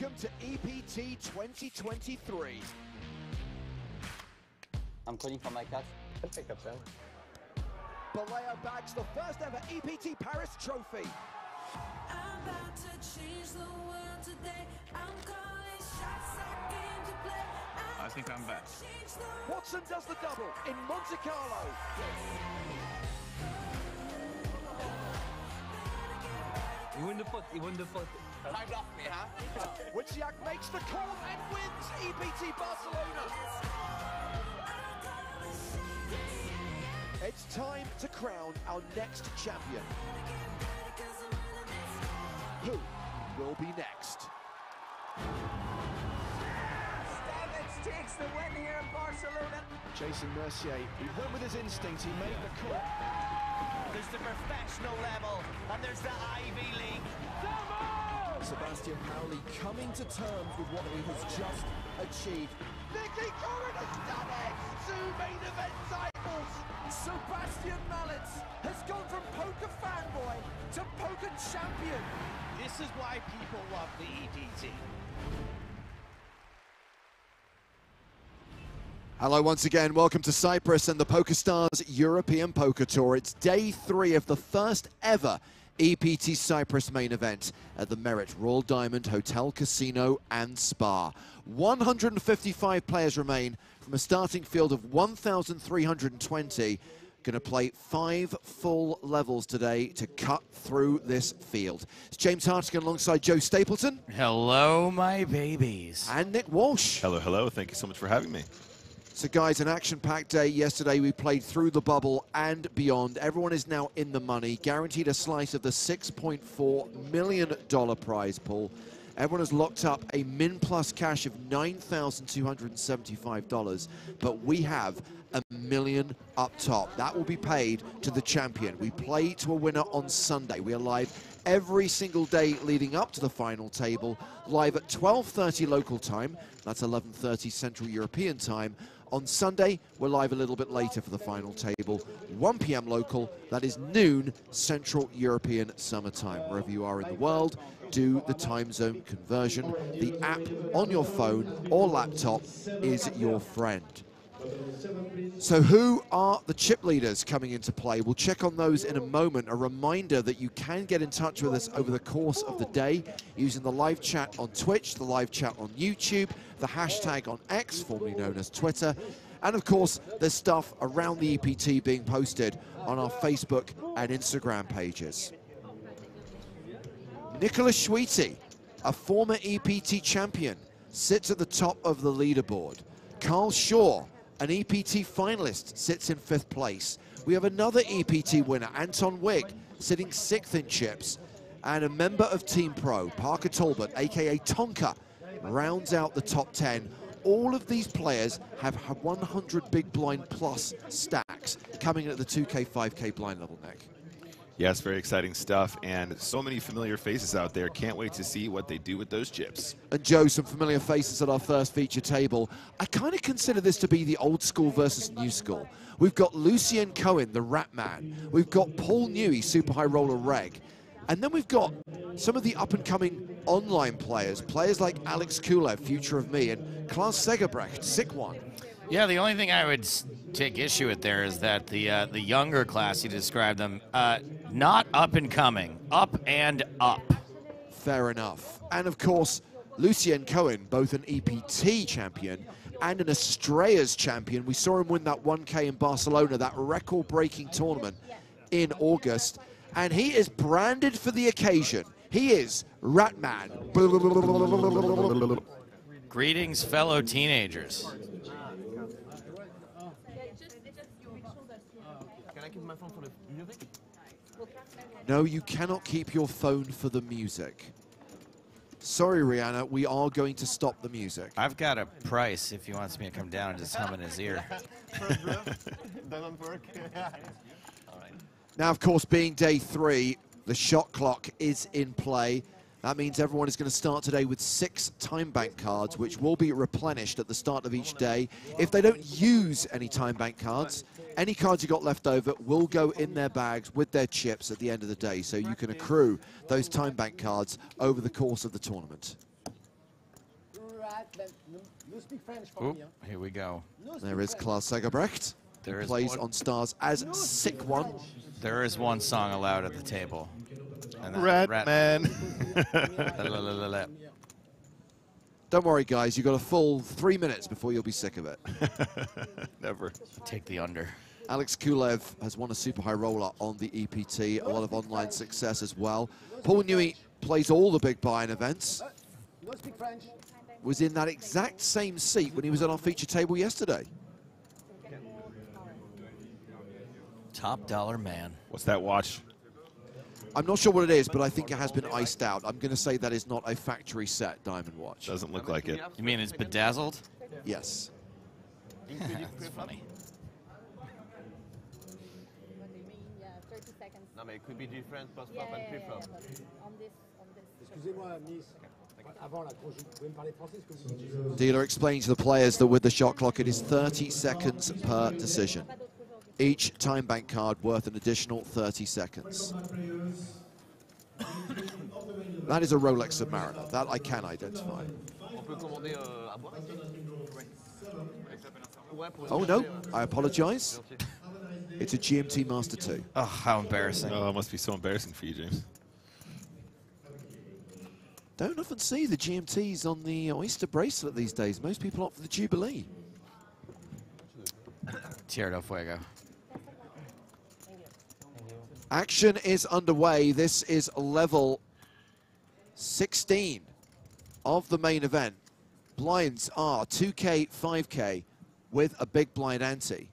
Welcome to EPT 2023. I'm calling for my cat. I'll pick up then. Balea bags the first ever EPT Paris trophy. I'm about to change the world today. I'm calling shots I came to play. I think I'm back. Watson does the double in Monte Carlo. He won the foot, he won the foot. Wojciech makes the call and wins EPT Barcelona. It's time to crown our next champion. Who will be next? Stamets takes the win here in Barcelona. Jason Mercier, he went with his instinct, he made the call. There's the professional level, and there's the Ivy League. Sebastian Pauli coming to terms with what he has just achieved. Nicky Corrin has done it! Two main event titles! Sebastian Mallets has gone from poker fanboy to poker champion. This is why people love the EPT. Hello once again, welcome to Cyprus and the PokerStars European Poker Tour. It's day three of the first ever EPT Cyprus main event at the Merit Royal Diamond Hotel, Casino and Spa. 155 players remain from a starting field of 1,320. Going to play five full levels today to cut through this field. It's James Hartigan alongside Joe Stapleton Hello, my babies. and Nick Walsh. Hello, hello. Thank you so much for having me. So, guys, an action packed day yesterday. We played through the bubble and beyond. Everyone is now in the money, guaranteed a slice of the $6.4 million prize pool. Everyone has locked up a min plus cash of $9,275, but we have a million up top. That will be paid to the champion. We play to a winner on Sunday. We are live every single day leading up to the final table, live at 12.30 local time. That's 11.30 Central European time. On Sunday, we're live a little bit later for the final table, 1 p.m. local. That is noon Central European summertime. Wherever you are in the world, do the time zone conversion. The app on your phone or laptop is your friend. So, who are the chip leaders coming into play? We'll check on those in a moment. A reminder that you can get in touch with us over the course of the day using the live chat on Twitch, the live chat on YouTube, the hashtag on X, formerly known as Twitter, and of course, there's stuff around the EPT being posted on our Facebook and Instagram pages. Nicolas Chouity, a former EPT champion, sits at the top of the leaderboard. Carl Shaw, an EPT finalist, sits in fifth place. We have another EPT winner, Anton Wigg, sitting sixth in chips. And a member of Team Pro, Parker Talbot, aka Tonka, rounds out the top 10. All of these players have 100 big blind plus stacks coming in at the 2K, 5K blind level, Nick. Yes, very exciting stuff, and so many familiar faces out there. Can't wait to see what they do with those chips. and Joe, some familiar faces at our first feature table. I kind of consider this to be the old school versus new school. We've got Lucien Cohen, the Rat Man. We've got Paul Newey, Super High Roller Reg. And then we've got some of the up and coming online players, players like Alex Kulev, Future of Me, and Klaus Segerbrecht, Sick One. Yeah, the only thing I would take issue with there is that the uh, the younger class, you described them, uh, not up and coming, up and up. Fair enough. And of course, Lucien Cohen, both an EPT champion and an Estrellas champion. We saw him win that 1K in Barcelona, that record breaking tournament in August. And he is branded for the occasion. He is Ratman. Greetings, fellow teenagers. Can I keep my phone for the music? No, you cannot keep your phone for the music. Sorry, Rihanna, we are going to stop the music. I've got a price if he wants me to come down and just hum in his ear. Now, of course, being day three, the shot clock is in play. That means everyone is going to start today with six time bank cards, which will be replenished at the start of each day. If they don't use any time bank cards, any cards you got left over will go in their bags with their chips at the end of the day. So you can accrue those time bank cards over the course of the tournament. Oop, here we go. There is Klaus Segerbrecht. There is plays one- on stars as Sick One. There is one song allowed at the table. And that's Rat, Rat- man. Don't worry, guys. You've got a full three minutes before you'll be sick of it. Never. Take the under. Alex Kulev has won a super high roller on the EPT, a lot of online success as well. Paul Newey plays all the big buy-in events. Was in that exact same seat when he was on our feature table yesterday. Top dollar man. What's that watch? I'm not sure what it is, but I think it has been iced out. I'm going to say that is not a factory set diamond watch. Doesn't look like it. You mean it's bedazzled? Yes. That's funny. What do you mean? Yeah, 30 seconds. No, it could be different post Yeah, and pre-flop. yeah, but on this, on this. Excusez-moi, Miss. Avant, là, quand vous pouvez me parler français parce que vous dites- Dealer explains to the players that with the shot clock, it is 30 seconds per decision. Each time bank card worth an additional 30 seconds. That is a Rolex Submariner. That I can identify. On peut commander euh, à boire ici Ouais, pour une Oh no, I apologize. It's a GMT Master 2. Oh, how embarrassing. Oh, it must be so embarrassing for you, James. Don't often see the GMTs on the Oyster bracelet these days. Most people opt for the Jubilee. Tierra del Fuego. Action is underway. This is level 16 of the main event. Blinds are 2K, 5K with a big blind ante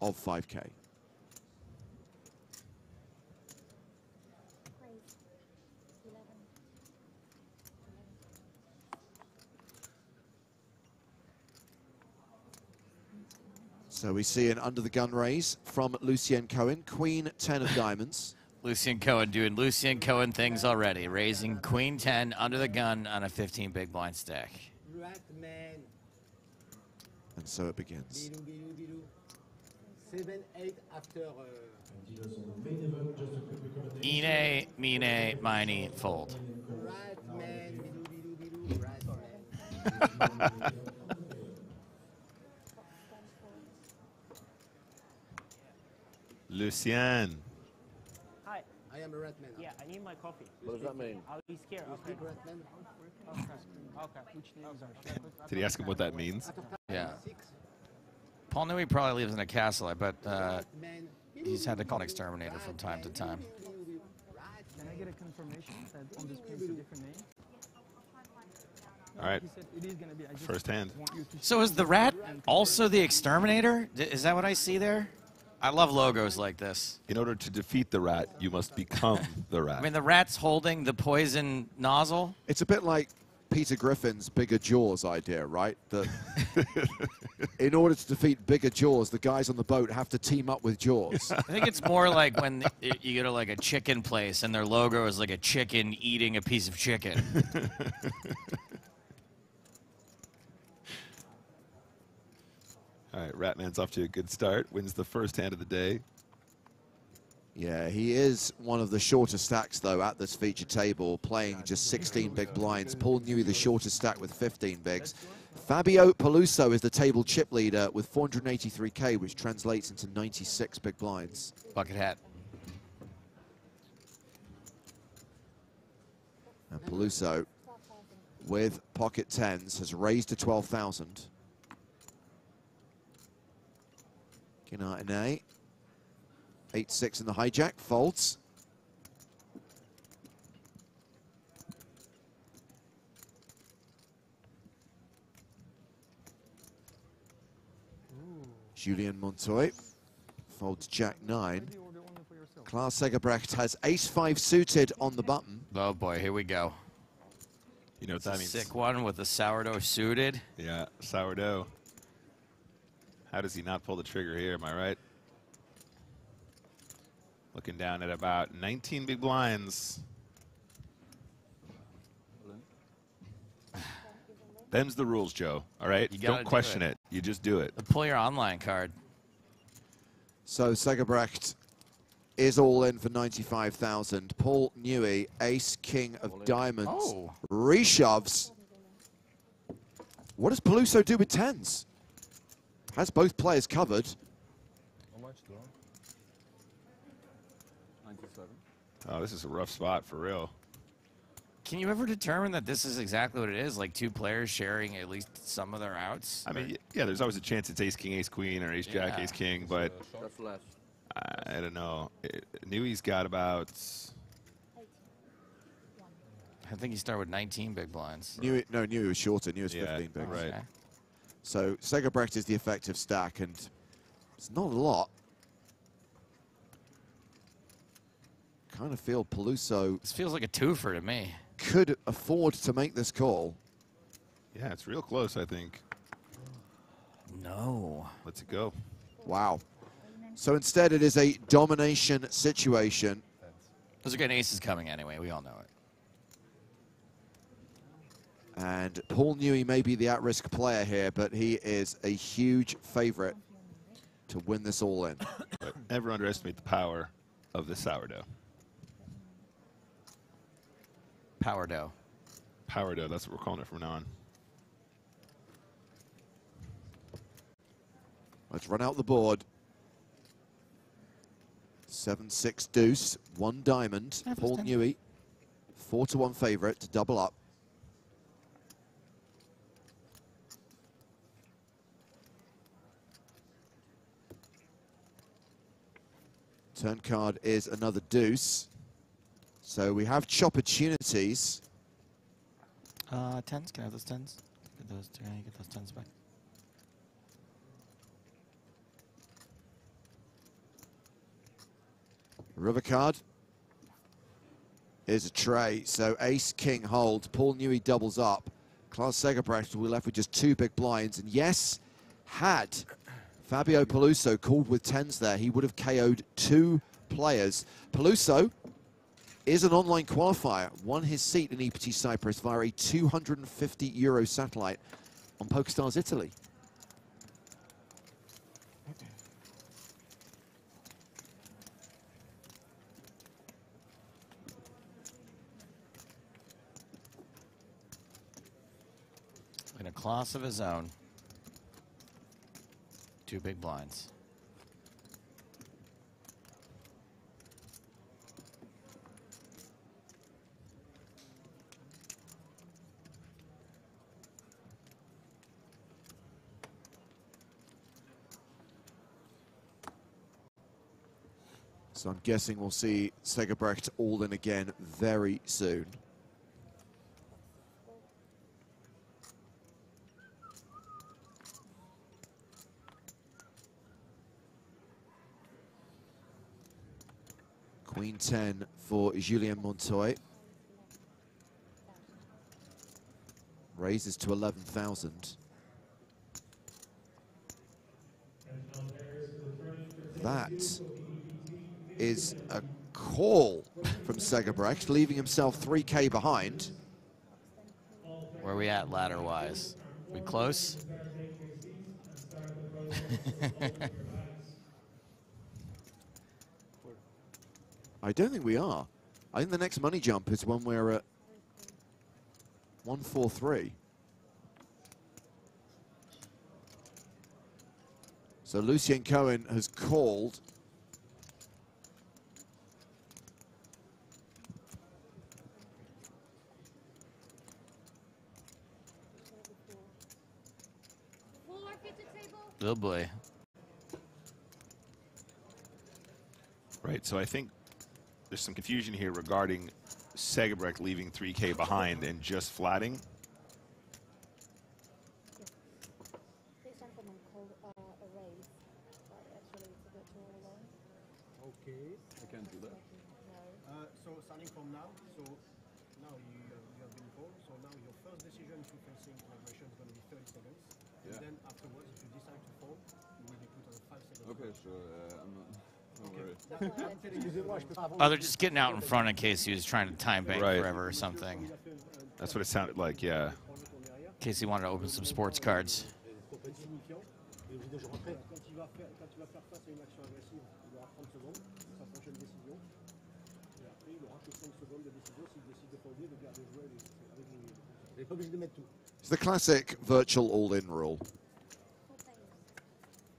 of 5K. So we see an under the gun raise from Lucien Cohen, Queen 10 of diamonds. Lucien Cohen doing Lucien Cohen things already. Raising Queen 10 under the gun on a 15 big blind stack. Rat man. And so it begins. Bilou, bilou, bilou. Seven, eight after. Uh, Uh, Ine, mine, mine, fold. Lucien. Hi. I am a rat man. Yeah, I need my coffee. What does that mean? I'll be scared. Okay. Rat man. Okay. Okay. Which names are? Did he ask him what that means? Yeah. Paul Newey probably lives in a castle. I bet uh, he's had to call an exterminator from time to time. Can I get a confirmation that on the screen it's a different name? All right. He said it is gonna be. I just First hand. want you to So is the rat also the exterminator? Is that what I see there? I love logos like this. In order to defeat the rat, you must become the rat. I mean, the rat's holding the poison nozzle. It's a bit like Peter Griffin's bigger jaws idea, right? That in order to defeat bigger jaws, the guys on the boat have to team up with jaws. I think it's more like when y- you go to like a chicken place and their logo is like a chicken eating a piece of chicken. All right, Ratman's off to a good start. Wins the first hand of the day. Yeah, he is one of the shorter stacks, though, at this feature table, playing just 16 big blinds. Paul Newey, the shortest stack with 15 bigs. Fabio Peluso is the table chip leader with 483k, which translates into 96 big blinds. Bucket hat. And Peluso, with pocket tens, has raised to 12,000. Kinar Ine. 8-6 in the hijack, folds. Julian Montoy folds Jack 9. Klaus Segerbrecht has ace-5 suited on the button. Oh boy, here we go. You know what It's a that means? sick one with the sourdough suited. Yeah, sourdough. How does he not pull the trigger here? Am I right? Looking down at about 19 big blinds. Them's the rules, Joe. All right? You Don't do question it. it. You just do it. Pull your online card. So Segerbrecht is all in for 95,000. Paul Newey, ace king of diamonds, Oh. reshoves. What does Peluso do with tens? Has both players covered. How much do I? 97. Oh, this is a rough spot for real. Can you ever determine that this is exactly what it is? Like two players sharing at least some of their outs? I mean, yeah, there's always a chance it's ace king, ace queen, or ace jack, ace king, but That's less. I, I don't know. It, Newey's got about. I think you start with 19 big blinds. Newey, no, Newey was shorter. Newey was Yeah, 15 bigs. right. Okay. So Segerbrecht is the effective stack, and it's not a lot. Kind of feel Peluso This feels like a twofer to me. could afford to make this call. Yeah, it's real close, I think. No. Let's it go. Wow. So instead, it is a domination situation. Those are good aces coming anyway. We all know it. And Paul Newey may be the at-risk player here, but he is a huge favorite to win this all in. But never underestimate the power of the sourdough. Power dough. Power dough, that's what we're calling it from now on. Let's run out the board. Seven six deuce, one diamond. Yeah, Paul first. Newey, four to one favorite to double up. Turn card is another deuce. So we have chop opportunities. Uh, tens. Can I have those tens? Get those. Can I get those tens back? River card is a tray. So ace, king holds. Paul Newey doubles up. Klaus Segerbrecht will be left with just two big blinds. And yes, had Fabio Peluso called with tens there, he would have KO'd two players. Peluso is an online qualifier, won his seat in EPT Cyprus via a 250 euro satellite on PokerStars Italy. In a class of his own. Two big blinds. So I'm guessing we'll see Segerbrecht all in again very soon. Queen 10 for Julien Montoy. Raises to 11,000. That is a call from Segerbrecht, leaving himself 3k behind. Where are we at ladder wise? We close? I don't think we are. I think the next money jump is when we're at 143. So Lucien Cohen has called. Oh boy. Right, so I think there's some confusion here regarding Segerbrecht leaving 3K behind and just flatting. This gentleman called uh, a raise, but actually it's a bit too low. Okay. I can't do that. Uh, so starting from now, so now you, uh, you have been called. So now your first decision if you're facing collaboration is going to be 30 seconds. Yeah. And then afterwards, if you decide to fold, you will be put on a 5 seconds. Okay, sure. Uh, I'm not. Don't worry. I'm telling you. Oh, they're just getting out in front in case he was trying to time bank Right. forever or something. That's what it sounded like, yeah. In case he wanted to open some sports cards. Et vous déjà rentré. Quand il va faire, quand il va faire face à une action agressive, il aura 30 secondes, sa prochaine décision. Et après, il aura que 5 secondes de décision s'il décide de folder, de garder jouer avec les. Vous n'êtes pas obligé de mettre tout. It's the classic virtual all-in rule.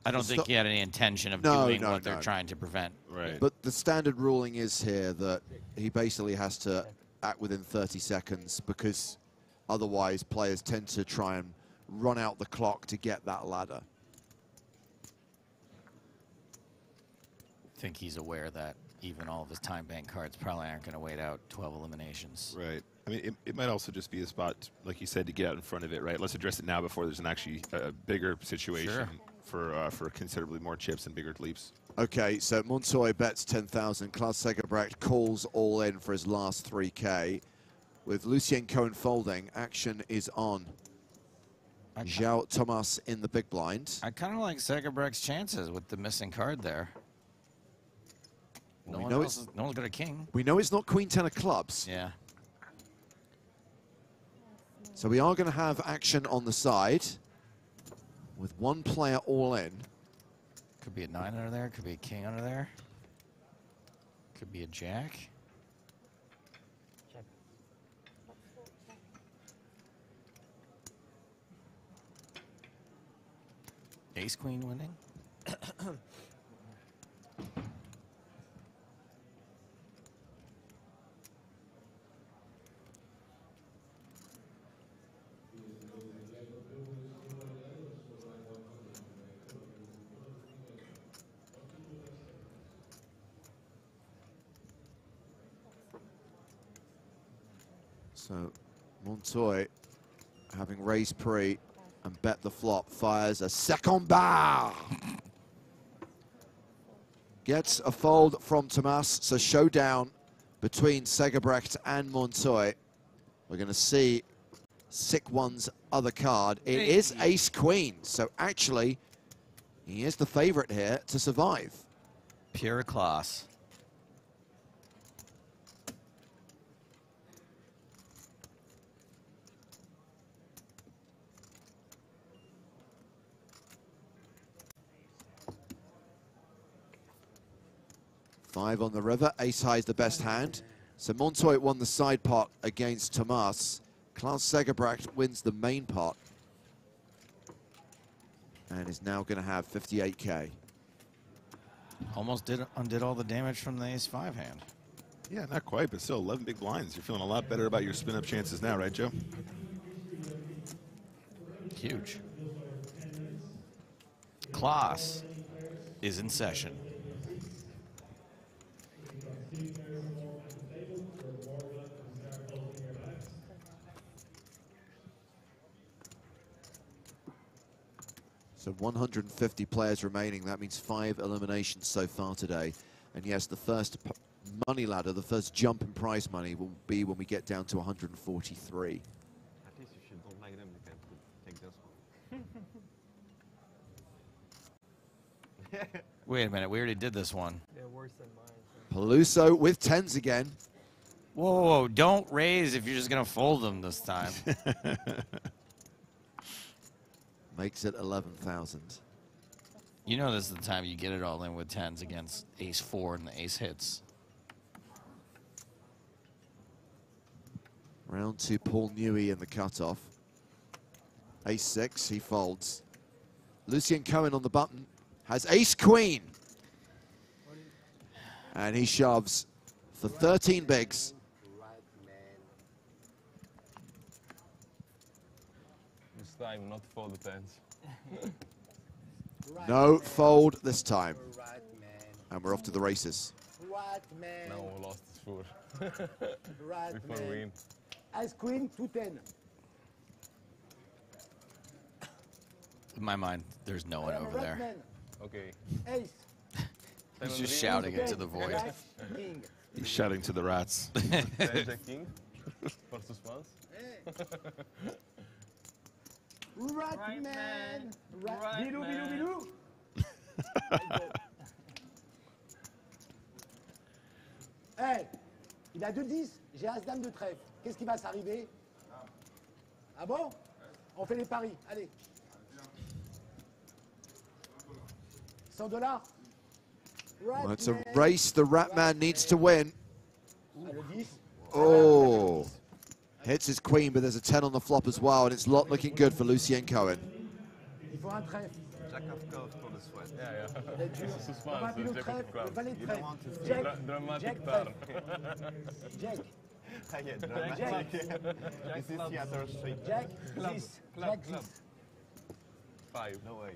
I don't think sto- he had any intention of No, doing no, what they're trying to prevent. Right. But the standard ruling is here that he basically has to act within 30 seconds because otherwise players tend to try and run out the clock to get that ladder. I think he's aware that even all of his time bank cards probably aren't going to wait out 12 eliminations. Right. I mean, it, it might also just be a spot, like you said, to get out in front of it, right? Let's address it now before there's an actually a a bigger situation Sure. For uh, for considerably more chips and bigger leaps. Okay, so Montoy bets 10,000. Klaus Segerbrecht calls all in for his last 3K. With Lucien Cohen folding, action is on. Zhao Thomas in the big blind. I kind of like Segerbrecht's chances with the missing card there. No, we one know else it's- is, no one's got a king. We know it's not Queen Ten of clubs. Yeah. So we are going to have action on the side with one player all in. Could be a nine under there. Could be a king under there. Could be a jack. Ace queen winning. So Montoy, having raised pre and bet the flop, fires a second bar. Gets a fold from Tomas. So showdown between Segerbrecht and Montoy. We're going to see Sick One's other card. It is Ace Queen. So actually, he is the favorite here to survive. Pure class. Five on the river. Ace high is the best hand. So Montoy won the side pot against Tomas. Klaus Segerbrecht wins the main pot. And is now going to have 58k. Almost did uh, undid all the damage from the ace five hand. Yeah, not quite, but still 11 big blinds. You're feeling a lot better about your spin up chances now, right, Joe? Huge. Klaus is in session. So 150 players remaining. That means five eliminations so far today. And yes, the first p- money ladder, the first jump in prize money will be when we get down to 143. At least if you don't like them, you can take this one. Wait a minute, we already did this one. They're worse than mine. Peluso with tens again. Whoa, whoa, whoa, don't raise if you're just gonna fold them this time. Makes it 11,000. you know this is the time you get it all in with tens against ace four and the ace hits. Round two, Paul Newey in the cutoff. Ace six, he folds. Lucien Cohen on the button has ace queen. And he shoves for 13 bigs. Time, not for the tens. No fold this time. And we're off to the races. Right, man. Now we lost his foot. Right, Before we win. Ice Queen, 210. In my mind, there's no one I am a over there. Okay. Ace. He's just shouting into the void. He's shouting to the rats. Ten jack king. Versus ones. Hey. Right, Right, man. man. Right. Right, bilou, man. bilou, bilou. Hey, il a 2-10, j'ai As-Dame de trèfle. Qu'est-ce qui va s'arriver Ah bon On fait les paris, allez. 100 dollars. Well, it's a race the Rat Man needs to win. Ah, le 10. Oh. Hits his queen, but there's a 10 on the flop as well, and it's lot looking good for Lucien Cohen. Il faut un trèfle. Jack of clubs for the sweat. Yeah, yeah. Elle est dure. On va appeler le trèfle, le valet de You don't want to Jack, Dra- dramatic Jack turn. Jack, Yeah, Jack. dramatic. This is theater street. Jack, Club, 10. club, Jack, club. Five. No way.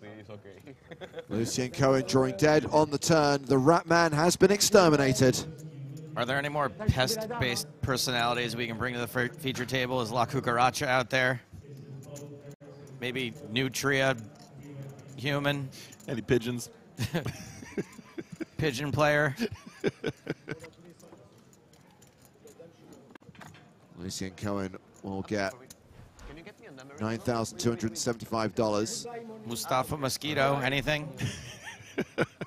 See, okay. Lucien Cohen drawing dead on the turn. The Rat Man has been exterminated. Are there any more pest-based personalities we can bring to the feature table? Is La Cucaracha out there? Maybe Nutria, human, Any pigeons? pigeon player. Lucien Cohen will get Can you get me a number? $9,275. Mustafa Mosquito, anything?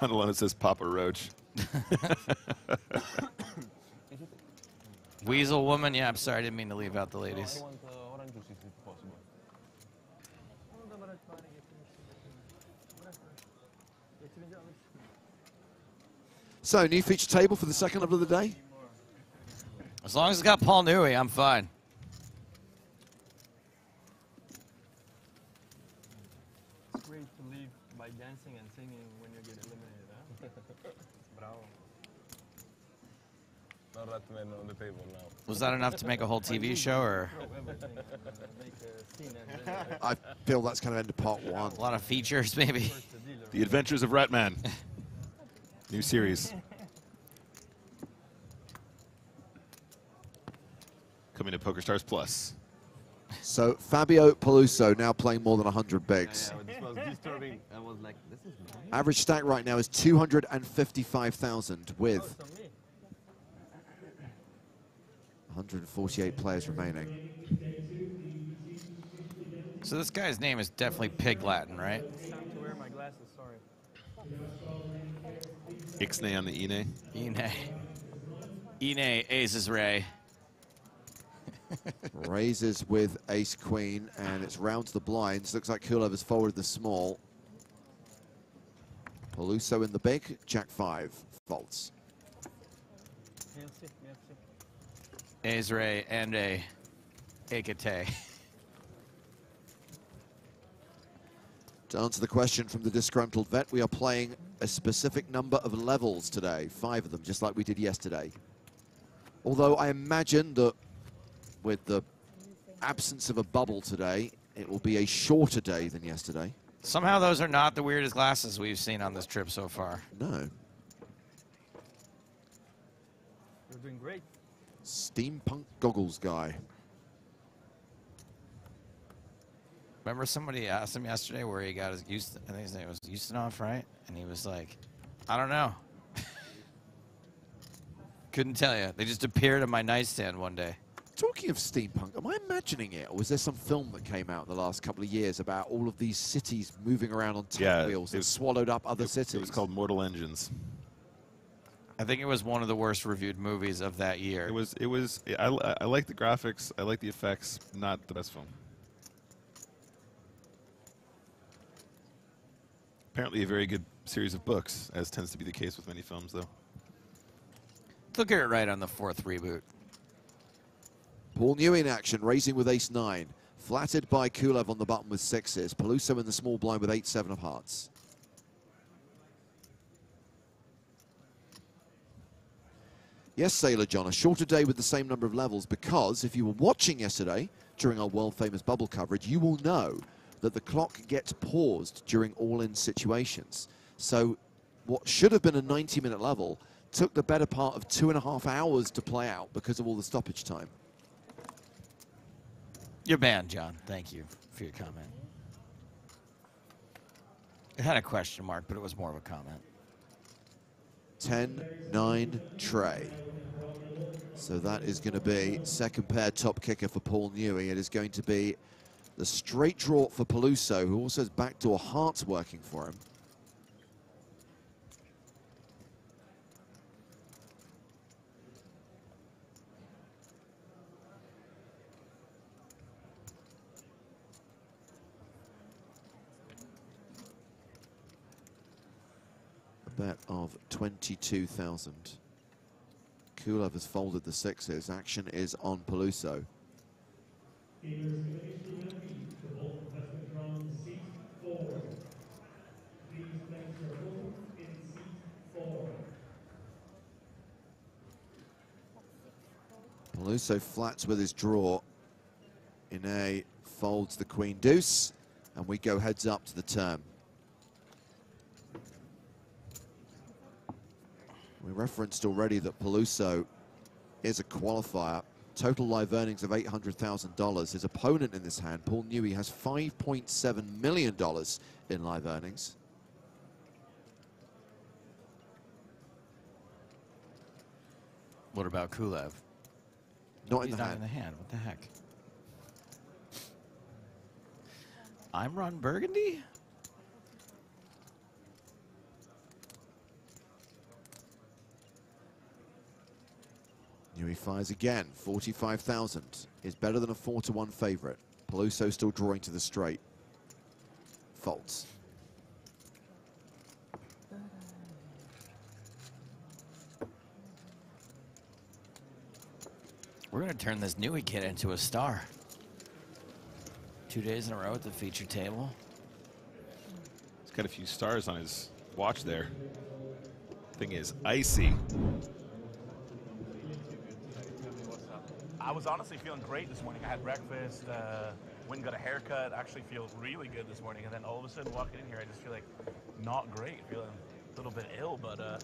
John Alona says Papa Roach. Weasel woman. Yeah, I'm sorry, I didn't mean to leave out the ladies. want orange juice if it's possible. So, new feature table for the second level of the day. As long as it's got Paul Newey, I'm fine. It's great to live by dancing and singing when you get eliminated, huh? Bravo. No rat man on the table now. Was that enough to make a whole TV show, or Throw everything, uh, make a scene and then I feel that's kind of end of part one. a lot of features, maybe? the Adventures of Ratman. New series. Coming to PokerStars Plus. So, Fabio Peluso now playing more than 100 bigs. Yeah, this was disturbing. I was like, this is nice. Average stack right now is 255,000 with First on me. 148 players remaining. So this guy's name is definitely Pig Latin, right? It's time to wear my glasses, sorry. Ixnay on the Ine. Ine. Ine Aces Ray. Raises with ace queen, and it's round to the blinds. Looks like Kulev has forwarded the small. Peluso in the big, jack five, faults. Ace Ray and a Ekate. To answer the question from the disgruntled vet, we are playing a specific number of levels today, five of them, just like we did yesterday. Although I imagine that with the absence of a bubble today, it will be a shorter day than yesterday. Somehow those are not the weirdest glasses we've seen on this trip so far. No. You're doing great. Steampunk goggles guy. Remember somebody asked him yesterday where he got his Houston, I think his name was Ustinov, right? And he was like, I don't know. Couldn't tell you. They just appeared on my nightstand one day. Talking of steampunk, am I imagining it, or was there some film that came out in the last couple of years about all of these cities moving around on tank Yeah, wheels it and swallowed up other It- cities? It was called Mortal Engines. I think it was one of the worst reviewed movies of that year. It was. It was. I, I, I like the graphics. I like the effects. Not the best film. Apparently, a very good series of books, as tends to be the case with many films, though. They'll get it right on the fourth reboot. Paul New in action, raising with ace nine. Flattered by Kulev on the button with sixes. Peluso in the small blind with eight seven of hearts. Yes, Sailor John, a shorter day with the same number of levels because if you were watching yesterday during our world famous bubble coverage, you will know that the clock gets paused during all-in situations. So what should have been a 90-minute level took the better part of two and a half hours to play out because of all the stoppage time. You're banned, John. Thank you for your comment. It had a question mark, but it was more of a comment. 10 9 tray. So that is going to be second pair top kicker for Paul Newey. It is going to be the straight draw for Peluso, who also has backdoor hearts working for him. Bet of 22,000. Kulev has folded the sixes. Action is on Peluso. Peluso flats with his draw. Ine folds the queen deuce, and we go heads up to the turn. We referenced already that Peluso is a qualifier. Total live earnings of $800,000. His opponent in this hand, Paul Newey, has $5.7 million in live earnings. What about Kulev? Not in He's the not hand. in the hand. What the heck? I'm Ron Burgundy? Newey fires again. 45,000 is better than a 4 to 1 favorite. Peluso still drawing to the straight. Faults. We're going to turn this Newey kid into a star. Two days in a row at the feature table. He's got a few stars on his watch there. Thing is icy. I was honestly feeling great this morning. I had breakfast, uh, went and got a haircut. Actually, feel really good this morning. And then all of a sudden, walking in here, I just feel like not great. Feeling a little bit ill, but uh,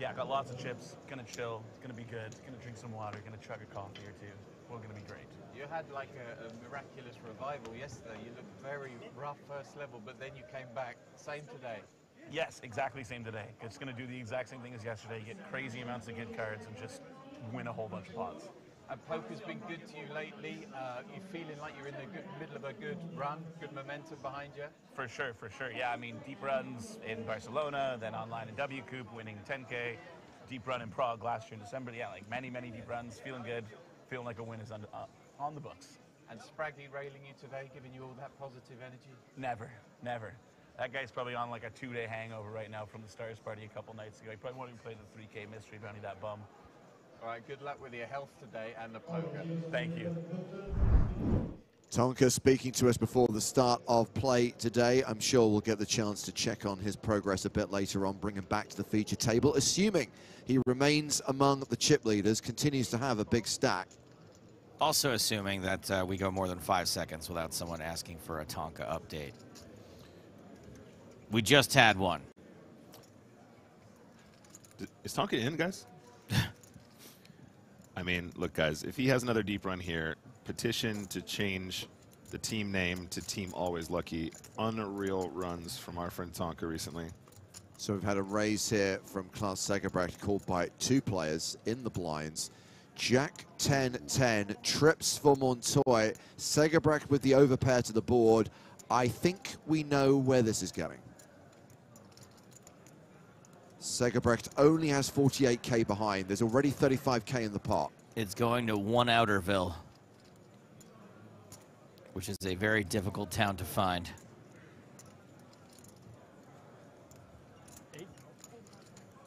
yeah, got lots of chips. Gonna chill. It's gonna be good. Gonna drink some water. Gonna chug a coffee or two. We're gonna be great. You had like a, a miraculous revival yesterday. You looked very rough first level, but then you came back. Same today. Yes, exactly same today. It's gonna do the exact same thing as yesterday. Get crazy amounts of good cards and just win a whole bunch of pots. And poker's been good to you lately. Uh, you feeling like you're in the good, middle of a good run, good momentum behind you. For sure, for sure. Yeah, I mean, deep runs in Barcelona, then online in WCOOP, Coop, winning 10K, deep run in Prague last year in December. Yeah, like many, many deep runs, feeling good, feeling like a win is on, uh, on the books. And Spraggy railing you today, giving you all that positive energy. Never, never. That guy's probably on like a two day hangover right now from the Stars party a couple nights ago. He probably won't even play the 3K mystery bounty, that bum. All right, good luck with your health today and the poker. Thank you. Tonka speaking to us before the start of play today. I'm sure we'll get the chance to check on his progress a bit later on, bring him back to the feature table, assuming he remains among the chip leaders, continues to have a big stack. Also assuming that uh, we go more than five seconds without someone asking for a Tonka update. We just had one. Is Tonka in, guys? I mean, look, guys, if he has another deep run here, petition to change the team name to Team Always Lucky. Unreal runs from our friend Tonka recently. So we've had a raise here from Klaus Segerbrecht called by two players in the blinds. Jack 10-10, trips for Montoy. Segerbrecht with the overpair to the board. I think we know where this is going. Segerbrecht only has 48k behind. There's already 35k in the pot. It's going to one Outerville, which is a very difficult town to find.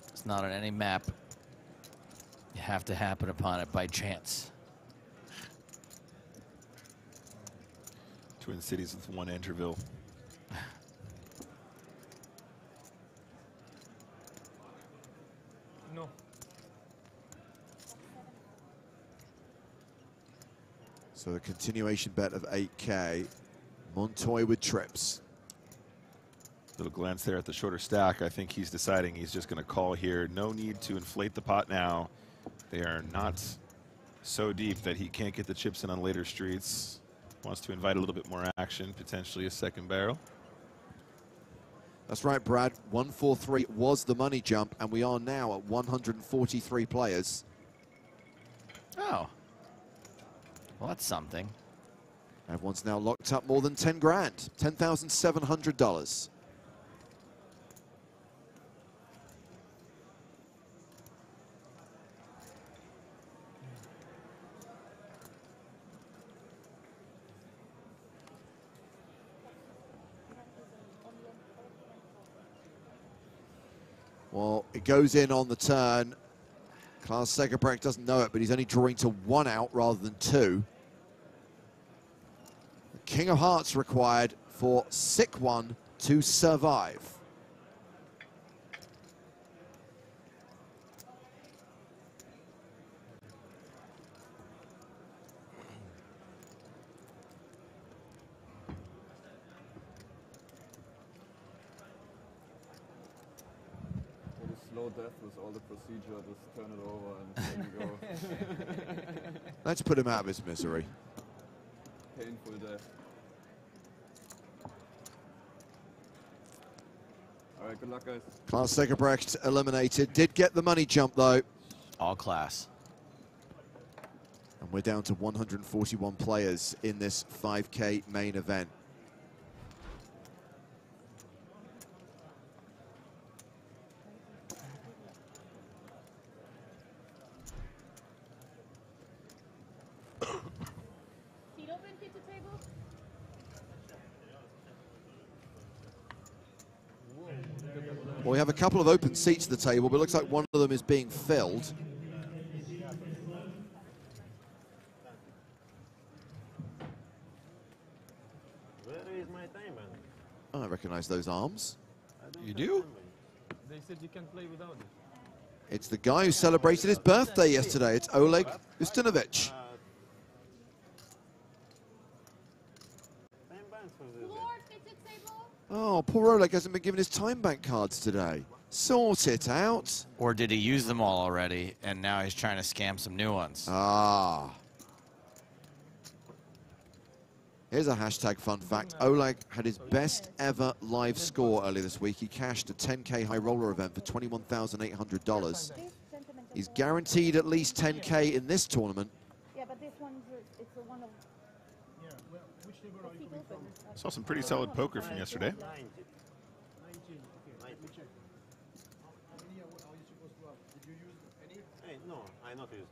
It's not on any map. You have to happen upon it by chance. Twin Cities with one Enterville. No. So a continuation bet of 8k. Montoy with trips. Little glance there at the shorter stack. I think he's deciding he's just going to call here. No need to inflate the pot now. They are not so deep that he can't get the chips in on later streets. Wants to invite a little bit more action, potentially a second barrel. That's right, Brad. 143 was the money jump, and we are now at 143 players. Oh. Well, that's something. Everyone's now locked up more than 10 grand, $10,700. Well, It goes in on the turn. Klaus Segerbrecht doesn't know it, but he's only drawing to one out rather than two. The King of Hearts required for Sick One to survive. What a slow death with all the procedure, just turn it over and let go. Let's put him out of his misery. Painful death. All right, good luck, guys. Klaus Segerbrecht eliminated. Did get the money jump, though. All class. And we're down to 141 players in this 5K main event. Seat open, pizza table? Well, we have a couple of open seats at the table, but it looks like one of them is being filled. Where is my timer? Oh, I recognize those arms. You do? They said you can play without it. It's the guy who celebrated his birthday yesterday. It's Oleg Ustinovic. Floor, pizza table? Oh, poor Oleg hasn't been given his time bank cards today. Sort it out. Or did he use them all already and now he's trying to scam some new ones? Ah. Here's a hashtag fun fact. Oleg had his best ever live score earlier this week. He cashed a 10K high roller event for $21,800. He's guaranteed at least 10K in this tournament. Yeah, but this one's, it's the one of... Yeah, well, which table are you coming from? Saw some pretty solid poker from yesterday. 19. 19, okay, let me check. How many are, are you supposed to have? Did you use any? Hey, no, I not use.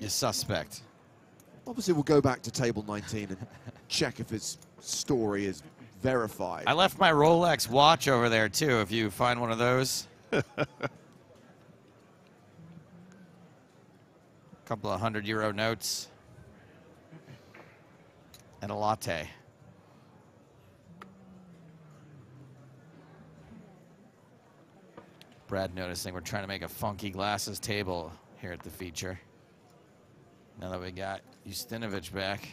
You suspect. Obviously, we'll go back to table 19 and check if his story is verified. I left my Rolex watch over there too, if you find one of those. A couple of hundred euro notes. And a latte. Brad noticing we're trying to make a funky glasses table here at the feature. Now that we got Ustinovich back,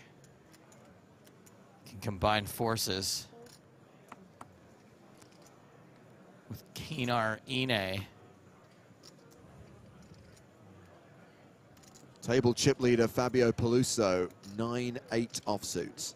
can combine forces with Kinar Ine. Table chip leader Fabio Peluso, 9-8 offsuits.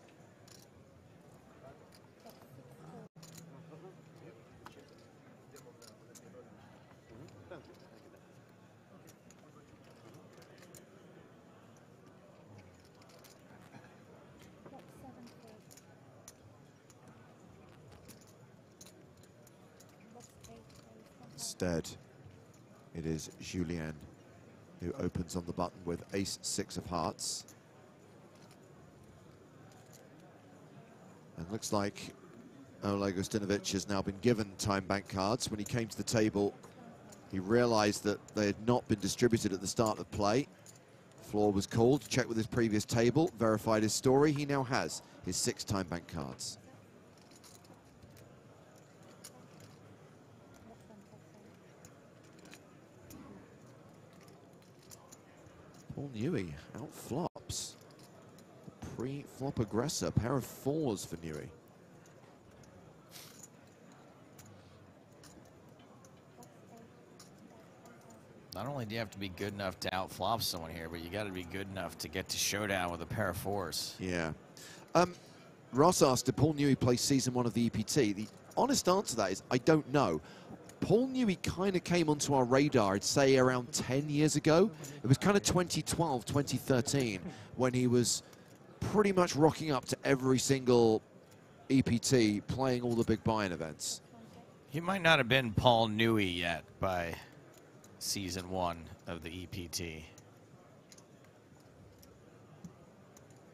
Instead, it is Julien who opens on the button with ace six of hearts. And looks like Oleg Ustinovic has now been given time bank cards. When he came to the table, he realized that they had not been distributed at the start of play. Floor was called, checked with his previous table, verified his story. He now has his six time bank cards. Paul Newey out flops. Pre-flop aggressor, pair of fours for Newey. Not only do you have to be good enough to outflop someone here, but you got to be good enough to get to showdown with a pair of fours. Yeah. Um, Ross asked, did Paul Newey play season one of the EPT? The honest answer to that is, I don't know. Paul Newey kind of came onto our radar, I'd say around 10 years ago. It was kind of 2012, 2013, when he was pretty much rocking up to every single EPT, playing all the big buy-in events. He might not have been Paul Newey yet by season one of the EPT.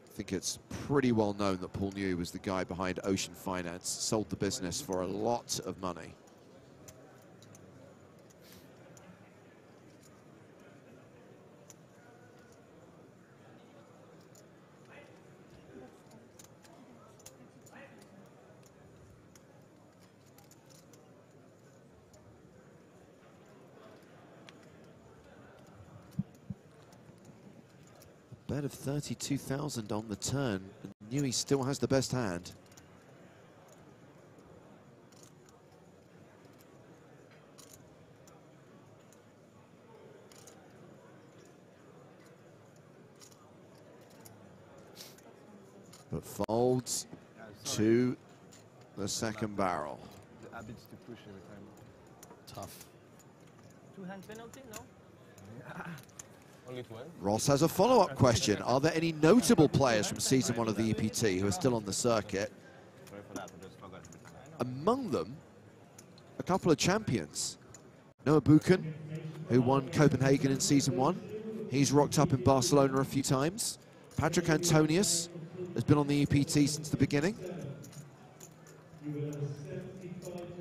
I think it's pretty well known that Paul Newey was the guy behind Ocean Finance, sold the business for a lot of money. Bet of 32,000 on the turn. And Newey still has the best hand. But folds to the second barrel. The habits to push every time. Tough. Two hand penalty, no? Only two hands? Ross has a follow-up question. Are there any notable players from season one of the EPT who are still on the circuit? Among them, a couple of champions. Noah Boeken, who won Copenhagen in season one. He's rocked up in Barcelona a few times. Patrik Antonius has been on the EPT since the beginning.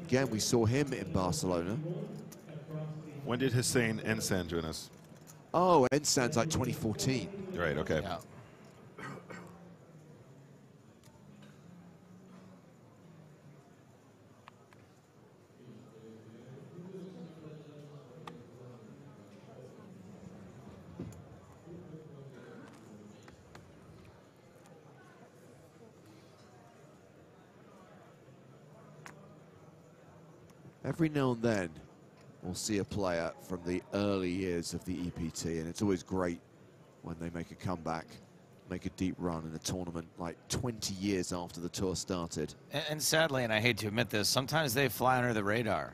Again, we saw him in Barcelona. When did Hossein Ensan join us? Oh, Ensan's like 2014. Right, okay. Yeah. Every now and then, we'll see a player from the early years of the EPT, and it's always great when they make a comeback, make a deep run in a tournament like 20 years after the tour started. And, and sadly, and I hate to admit this, sometimes they fly under the radar.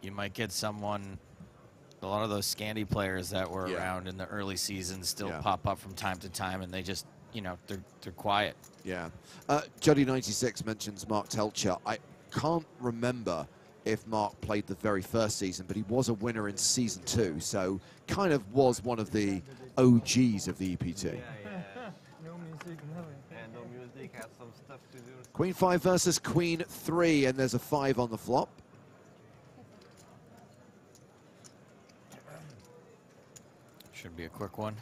You might get someone, a lot of those Scandi players that were Yeah. around in the early seasons still Yeah. pop up from time to time, and they just, you know, they're they're quiet. Yeah. Uh, Juddy96 mentions Mark Teltscher. I can't remember if Mark played the very first season, but he was a winner in season two, so kind of was one of the OGs of the EPT. no music, nothing. And no music, had some stuff to do. Queen 5 versus Queen 3, and there's a 5 on the flop. Should be a quick one.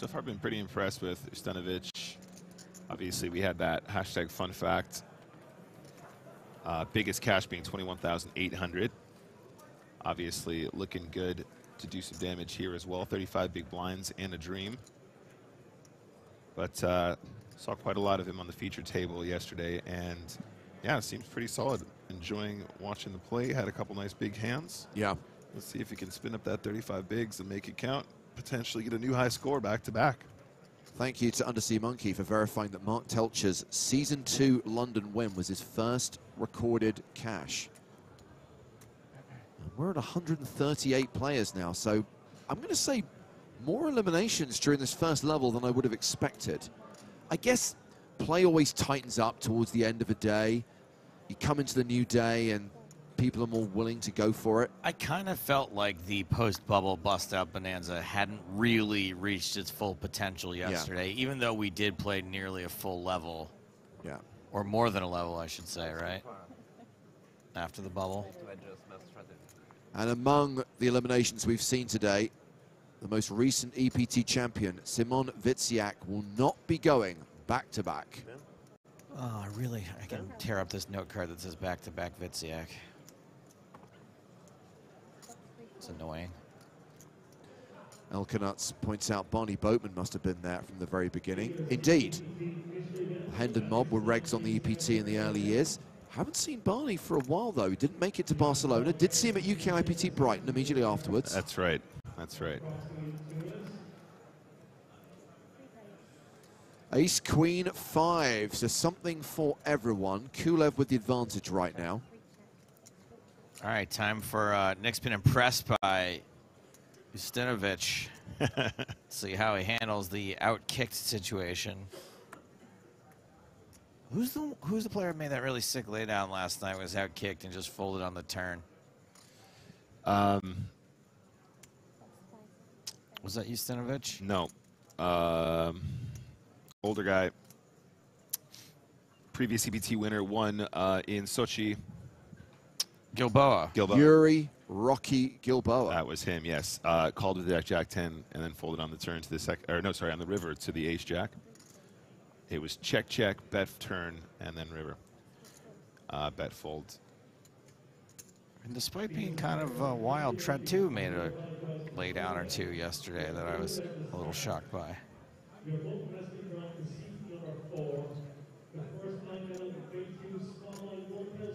So far, I've been pretty impressed with Ustanovic. Obviously, we had that hashtag fun fact. Uh, biggest cash being 21,800. Obviously, looking good to do some damage here as well. 35 big blinds and a dream. But uh, saw quite a lot of him on the feature table yesterday, and yeah, it seems pretty solid. Enjoying watching the play. Had a couple nice big hands. Yeah. Let's see if he can spin up that 35 bigs and make it count. Potentially get a new high score back to back. Thank you to Undersea Monkey for verifying that Mark Teltscher's season two London win was his first recorded cash. And we're at 138 players now, so I'm going to say more eliminations during this first level than I would have expected. I guess play always tightens up towards the end of a day. You come into the new day and people are more willing to go for it. I kind of felt like the post-bubble bust-out bonanza hadn't really reached its full potential yesterday, even though we did play nearly a full level. Yeah. Or more than a level, I should say, right? After the bubble. To adjust that strategy. And among the eliminations we've seen today, the most recent EPT champion, Simon Wiciak, will not be going back to back. Oh, really? I can tear up this note card that says back-to-back Wiciak. It's annoying. Elkanuts points out Barney Boatman must have been there from the very beginning. Indeed. Hendon Mob were regs on the EPT in the early years. Haven't seen Barney for a while, though. He Didn't make it to Barcelona. Did see him at UK IPT Brighton immediately afterwards. That's right. That's right. Ace, Queen, five. So something for everyone. Kulev with the advantage right now. All right, time for uh, Nick's been impressed by Ustinovich. See how he handles the out-kicked situation. Who's the Who's the player who made that really sick laydown last night? Was out-kicked and just folded on the turn. Um, Was that Ustinovich? no. Um, older guy. Previous CBT winner won uh, in Sochi. Gilboa. Gilboa. Yuri Rocky Gilboa. That was him, yes. Uh, called with the Jack, Jack 10 and then folded on the turn to the second, or no, sorry, on the river to the Ace Jack. It was check, check, bet turn, and then river. Uh, bet fold. And despite being kind of uh, wild, Tread 2 made a lay down or two yesterday that I was a little shocked by.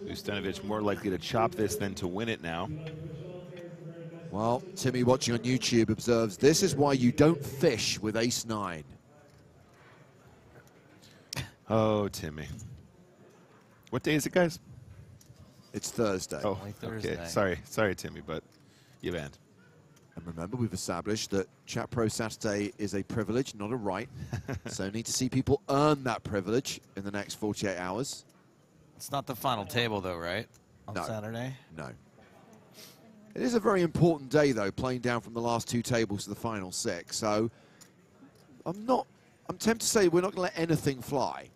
Ustanovich more likely to chop this than to win it now. Well, Timmy watching on YouTube observes this is why you don't fish with ace nine. Oh, Timmy. What day is it, guys? It's Thursday. Oh, okay. Sorry, sorry, Timmy, but you banned. And remember, we've established that Chat Pro Saturday is a privilege, not a right. so need to see people earn that privilege in the next 48 hours. It's not the final table, though, right? On No. Saturday? No. It is a very important day, though, playing down from the last two tables to the final six. So I'm not, I'm tempted to say we're not going to let anything fly.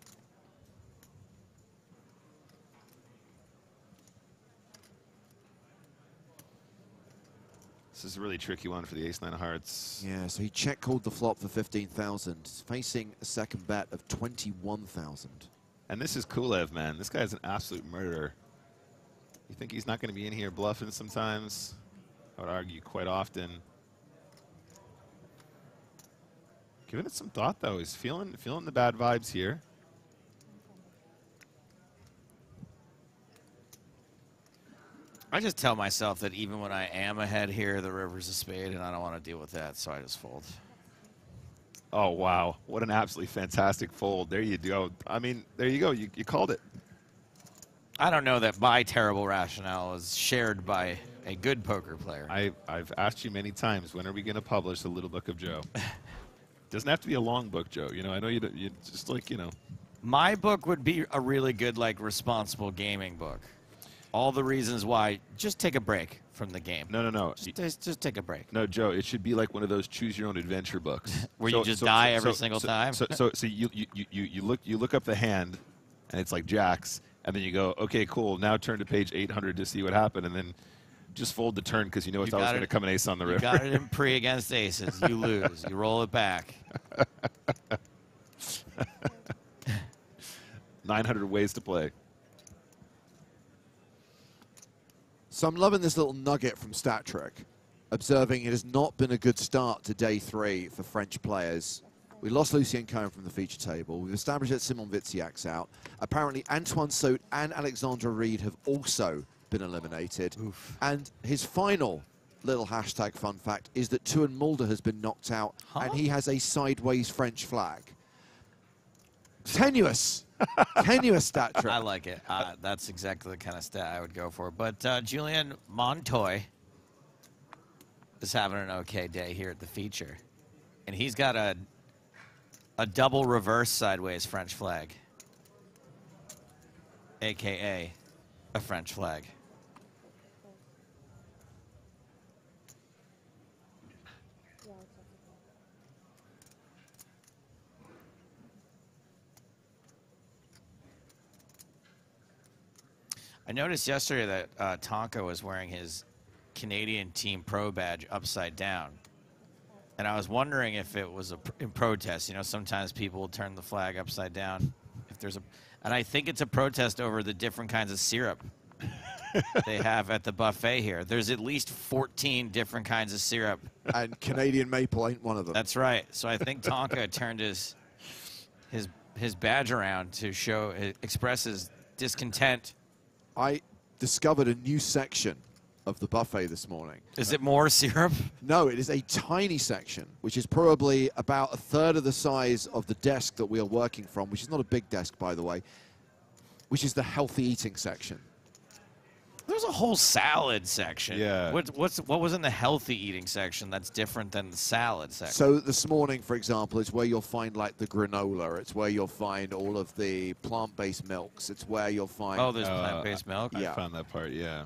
This is a really tricky one for the Ace Nine of Hearts. Yeah, so he check called the flop for 15,000, facing a second bet of 21,000. And this is Kulev, man. This guy's an absolute murderer. You think he's not going to be in here bluffing sometimes? I would argue quite often. Giving it some thought, though. He's feeling feeling the bad vibes here. I just tell myself that even when I am ahead here, the river's a spade, and I don't want to deal with that, so I just fold. Oh, um, wow. What an absolutely fantastic fold. There you go. I mean, there you go. You, you called it. I don't know that my terrible rationale is shared by a good poker player. I, I've asked you many times, when are we going to publish the Little Book of Joe? Doesn't have to be a long book, Joe. You know, I know you, you just like, you know. My book would be a really good, like, responsible gaming book. All the reasons why. Just take a break from the game. No, no, no. Just, just, just take a break. No, Joe, it should be like one of those choose your own adventure books. Where you just die every single time? So, so, so you, you, you, you you look you look up the hand, and it's like jacks, and then you go, okay, cool. Now turn to page 800 to see what happened, and then just fold the turn because you know it's You always going to come an ace on the You river. got it in pre against aces. You lose. You roll it back. 900 ways to play. So I'm loving this little nugget from StatTrick, observing it has not been a good start to day three for French players. We lost Lucien Cohen from the feature table. We've established that Simon Wiciak's out. Apparently, Antoine Saout and Alexandra Reed have also been eliminated. And his final little hashtag fun fact is that Tuan Mulder has been knocked out, and he has a sideways French flag. Tenuous. Tenuous stat trick. I like it. Uh, that's exactly the kind of stat I would go for. But uh, Julian Montoy is having an okay day here at the feature. And he's got a, a double reverse sideways French flag, AKA a French flag. I noticed yesterday that uh, Tonka was wearing his Canadian Team Pro badge upside down. And I was wondering if it was a pr- in protest. You know, sometimes people will turn the flag upside down if there's a, and I think it's a protest over the different kinds of syrup they have at the buffet here. There's at least 14 different kinds of syrup. And Canadian maple ain't one of them. That's right. So I think Tonka turned his his his badge around to show express his discontent. I discovered a new section of the buffet this morning. Is it more syrup? No, it is a tiny section, which is probably about a third of the size of the desk that we are working from, which is not a big desk, by the way, which is the healthy eating section. There's a whole salad section. Yeah. What, what's what was in the healthy eating section that's different than the salad section? So this morning, for example, is where you'll find like the granola. It's where you'll find all of the plant-based milks. It's where you'll find. Oh, there's oh, plant-based milk. I found that part, yeah.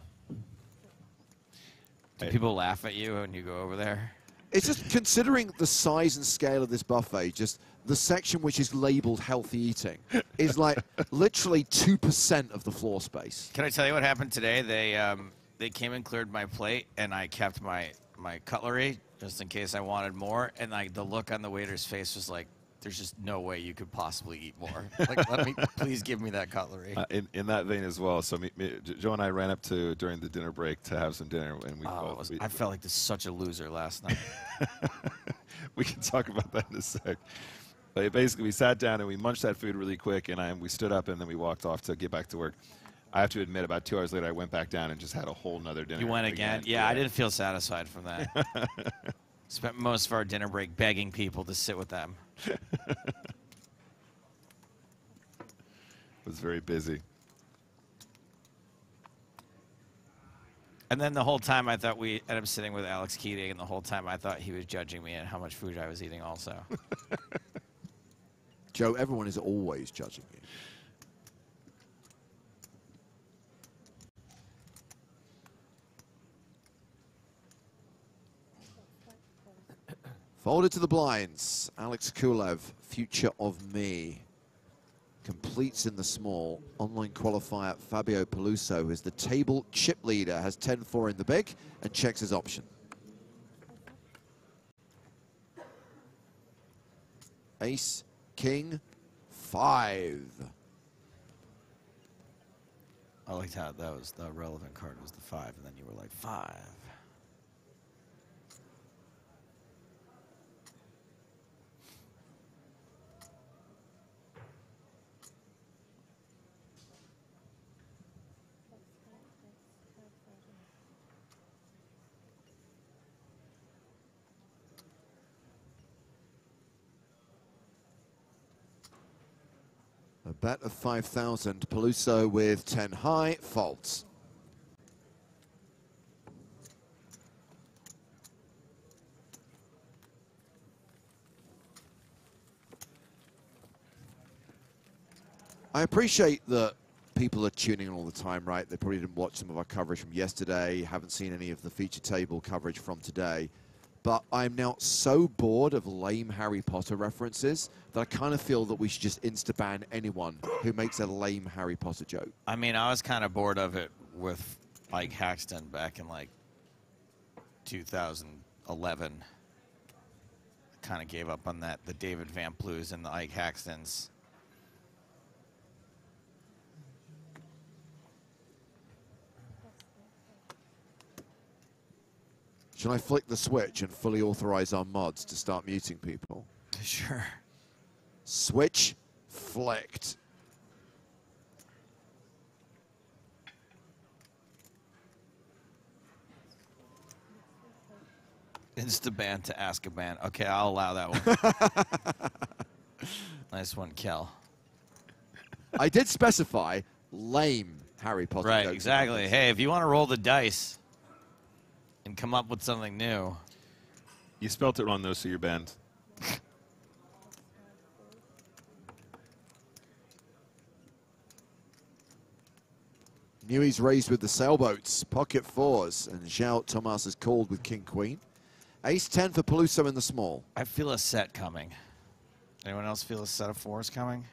Do people laugh at you when you go over there? It's just considering the size and scale of this buffet, just the section which is labeled healthy eating is like literally 2% of the floor space. Can I tell you what happened today? They um, they came and cleared my plate, and I kept my my cutlery just in case I wanted more. And like the look on the waiter's face was like, "There's just no way you could possibly eat more. Like, let me please give me that cutlery." Uh, in, in that vein as well. So me, me, Joe and I ran up to during the dinner break to have some dinner, and we Oh, both. was- we, I felt like this such a loser last night. we can talk about that in a sec. But basically, we sat down and we munched that food really quick, and I, we stood up and then we walked off to get back to work. I have to admit, about two hours later, I went back down and just had a whole nother dinner. You went again? Yeah, I didn't feel satisfied from that. Spent most of our dinner break begging people to sit with them. It was very busy. And then the whole time I thought we ended up sitting with Alex Keating, and the whole time I thought he was judging me and how much food I was eating also. Joe, everyone is always judging you. Folded to the blinds. Alex Kulev, future of me. Completes in the small. Online qualifier Fabio Peluso is the table chip leader, has 10-4 in the big, and checks his option. Ace, King, five. I liked how that was the relevant card was the five, and then you were like five. A bet of 5,000. Peluso with 10 high, faults. I appreciate that people are tuning in all the time, right? They probably didn't watch some of our coverage from yesterday, haven't seen any of the feature table coverage from today. But I'm now so bored of lame Harry Potter references that I kind of feel that we should just insta-ban anyone who makes a lame Harry Potter joke. I mean, I was kind of bored of it with Mike Haxton back in like 2011. Kind of gave up on that. The David Van Blues and the Ike Haxtons. Shall I flick the switch and fully authorize our mods to start muting people? Sure. Switch flicked. Instaban to ask a ban. Okay, I'll allow that one. nice one, Kel. I did specify lame Harry Potter Right, exactly. Hey, if you want to roll the dice and come up with something new, You spelt it wrong though, so you're banned. Newey's raised with the sailboats, pocket fours, and Zhao Tomas is called with King Queen. Ace 10 for Peluso in the small. I feel a set coming. Anyone else feel a set of fours coming?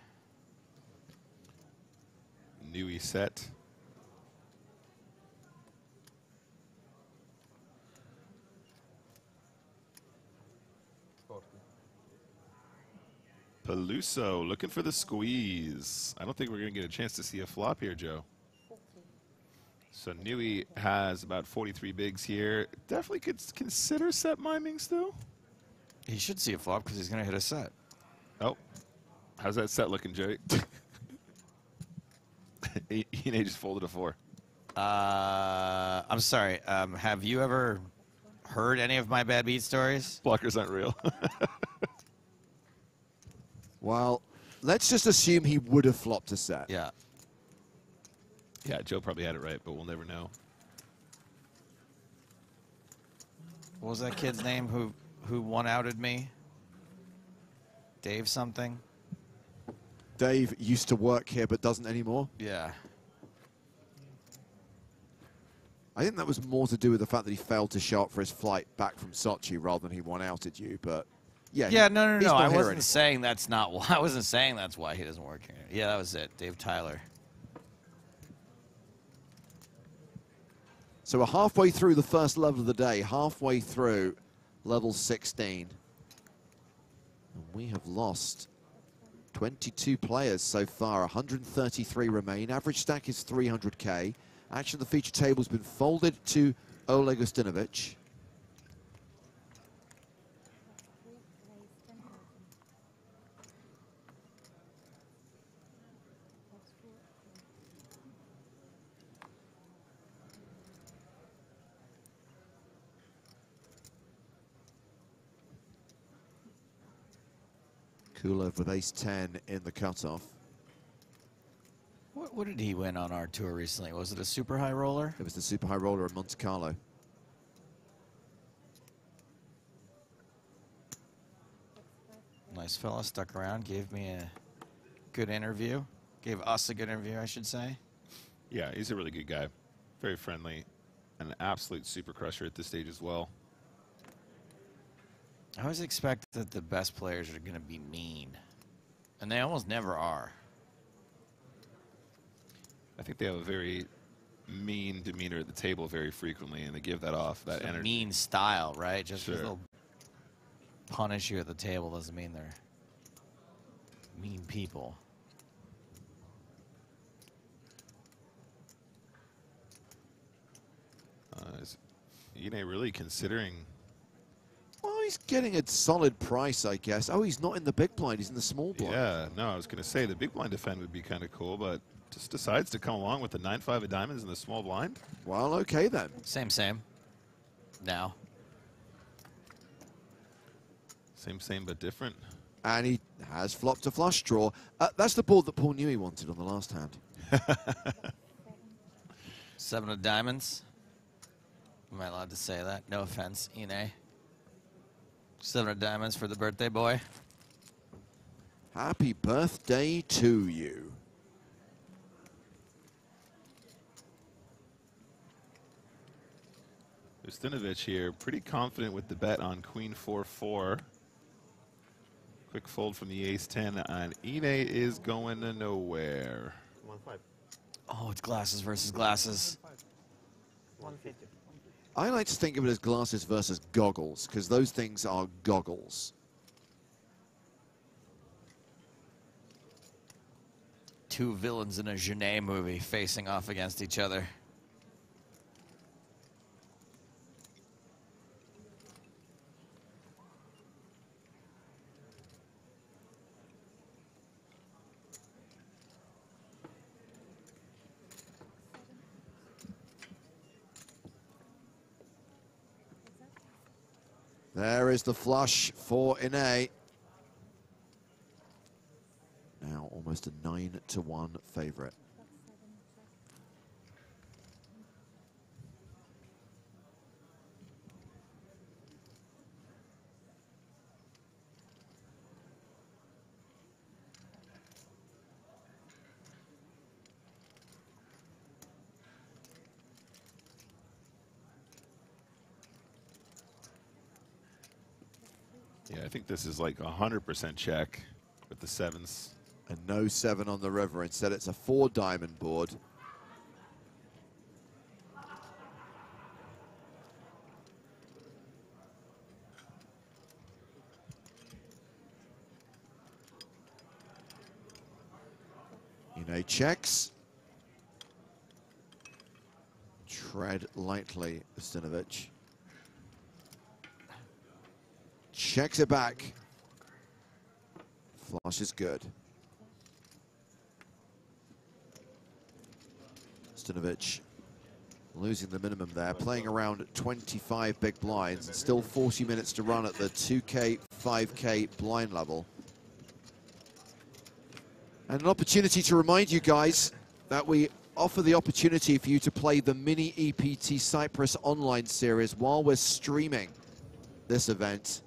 Newey set. Peluso looking for the squeeze. I don't think we're going to get a chance to see a flop here, Joe. So Newey has about 43 bigs here. Definitely could consider set mining still. He should see a flop because he's going to hit a set. Oh, how's that set looking, Joey? he, he just folded a four. Uh, I'm sorry. Um, have you ever heard any of my bad beat stories? Blockers aren't real. Well, let's just assume he would have flopped a set. Yeah. Yeah, Joe probably had it right, but we'll never know. What was that kid's name who who one outed me? Dave something. Dave used to work here but doesn't anymore. Yeah. I think that was more to do with the fact that he failed to show up for his flight back from Sochi rather than he won outed you. But yeah, Yeah, he- no, no, he's no. I wasn't saying that's not why. I wasn't saying that's why he doesn't work here. Yeah, that was it. Dave Tyler. So we're halfway through the first level of the day, halfway through level 16. And we have lost 22 players so far, 133 remain. Average stack is 300k. Action the feature table has been folded to Oleg Ustinovic. Kulev with ace 10 in the cutoff. What, what did he win on our tour recently? Was it a super high roller? It was the super high roller at Monte Carlo. Nice fella, stuck around, gave me a good interview. Gave us a good interview, I should say. Yeah, he's a really good guy. Very friendly. An absolute super crusher at this stage as well. I always expect that the best players are going to be mean, and they almost never are. I think they have a very mean demeanor at the table very frequently, and they give that off, that It's energy. mean style, right? Just because Sure. they'll punish you at the table doesn't mean they're mean people. Uh, is Ine really considering? Well, he's getting a solid price, I guess. Oh, he's not in the big blind, he's in the small blind. Yeah, no, I was going to say the big blind defend would be kind of cool, but just decides to come along with the 9-5 of diamonds in the small blind. Well, okay then. Same, same. Now. Same, same, but different. And he has flopped a flush draw. Uh, that's the board that Paul Newey wanted on the last hand. Seven of diamonds. Am I allowed to say that? No offense, Ine. Seven of diamonds for the birthday boy. Happy birthday to you. Ustinovic here, pretty confident with the bet on Queen 4-4. Quick fold from the Ace 10, and Ine is going to nowhere. One five. Oh, it's glasses versus glasses. One fifty. I like to think of it as glasses versus goggles, because those things are goggles. Two villains in a Genet movie facing off against each other. There is the flush for Ine. Now almost a 9 to 1 favorite. Yeah, I think this is like a 100% check with the sevens. And no 7 on the river. Instead, it's a 4 diamond board. Ine checks. Tread lightly, Ustinovic. Checks it back. Flush is good. Stanovic losing the minimum there, playing around 25 big blinds, and still 40 minutes to run at the 2K, 5K blind level. And an opportunity to remind you guys that we offer the opportunity for you to play the mini EPT Cyprus online series while we're streaming this event.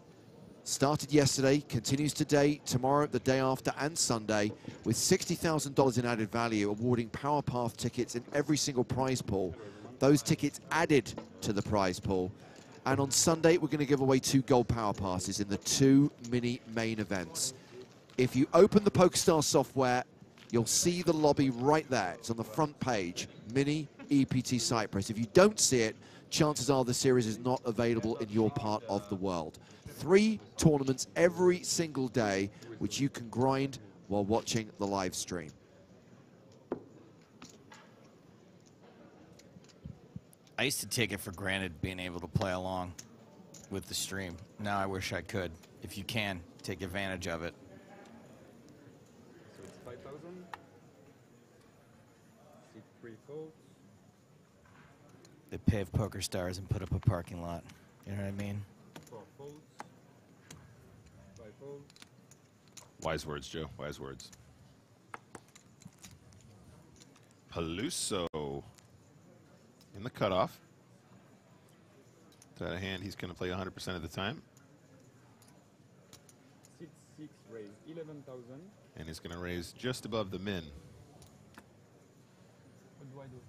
Started yesterday, continues today, tomorrow, the day after, and Sunday, with $60,000 in added value, awarding Power Path tickets in every single prize pool. those tickets added to the prize pool. And on Sunday, we're going to give away two gold power passes in the two mini main events. If you open the PokerStars software, you'll see the lobby right there. It's on the front page, Mini EPT Cyprus. If you don't see it, chances are the series is not available in your part of the world. Three tournaments every single day, which you can grind while watching the live stream. I used to take it for granted being able to play along with the stream. Now I wish I could. If you can, take advantage of it. So it's 5,000. Seat three folds. They pave poker stars and put up a parking lot. You know what I mean? Four folds. Five folds. Wise words, Joe. Wise words. Peluso in the cutoff. That hand he's going to play 100% of the time, Seat six raise 11,000. and he's going to raise just above the min. What do I do?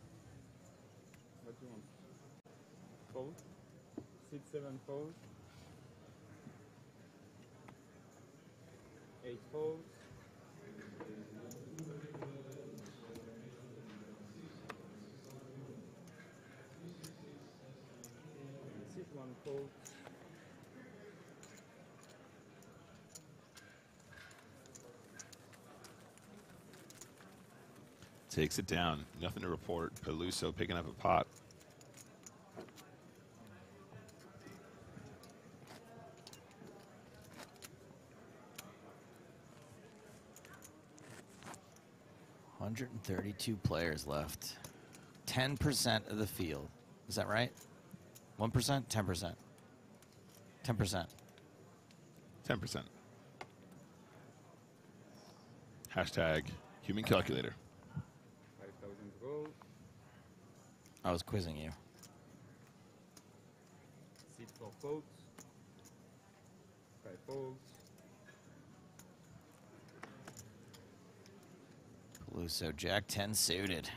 What do you want? Fold. Seat seven fold. Eight fold. Seat one fold. Takes it down. Nothing to report. Peluso picking up a pot. Hundred and thirty-two players left. Ten percent of the field. Is that right? One percent? Ten percent? Ten percent. 10%. Hashtag human calculator. I was quizzing you. Seat four folds. Five folds. Peluso, Jack 10 suited.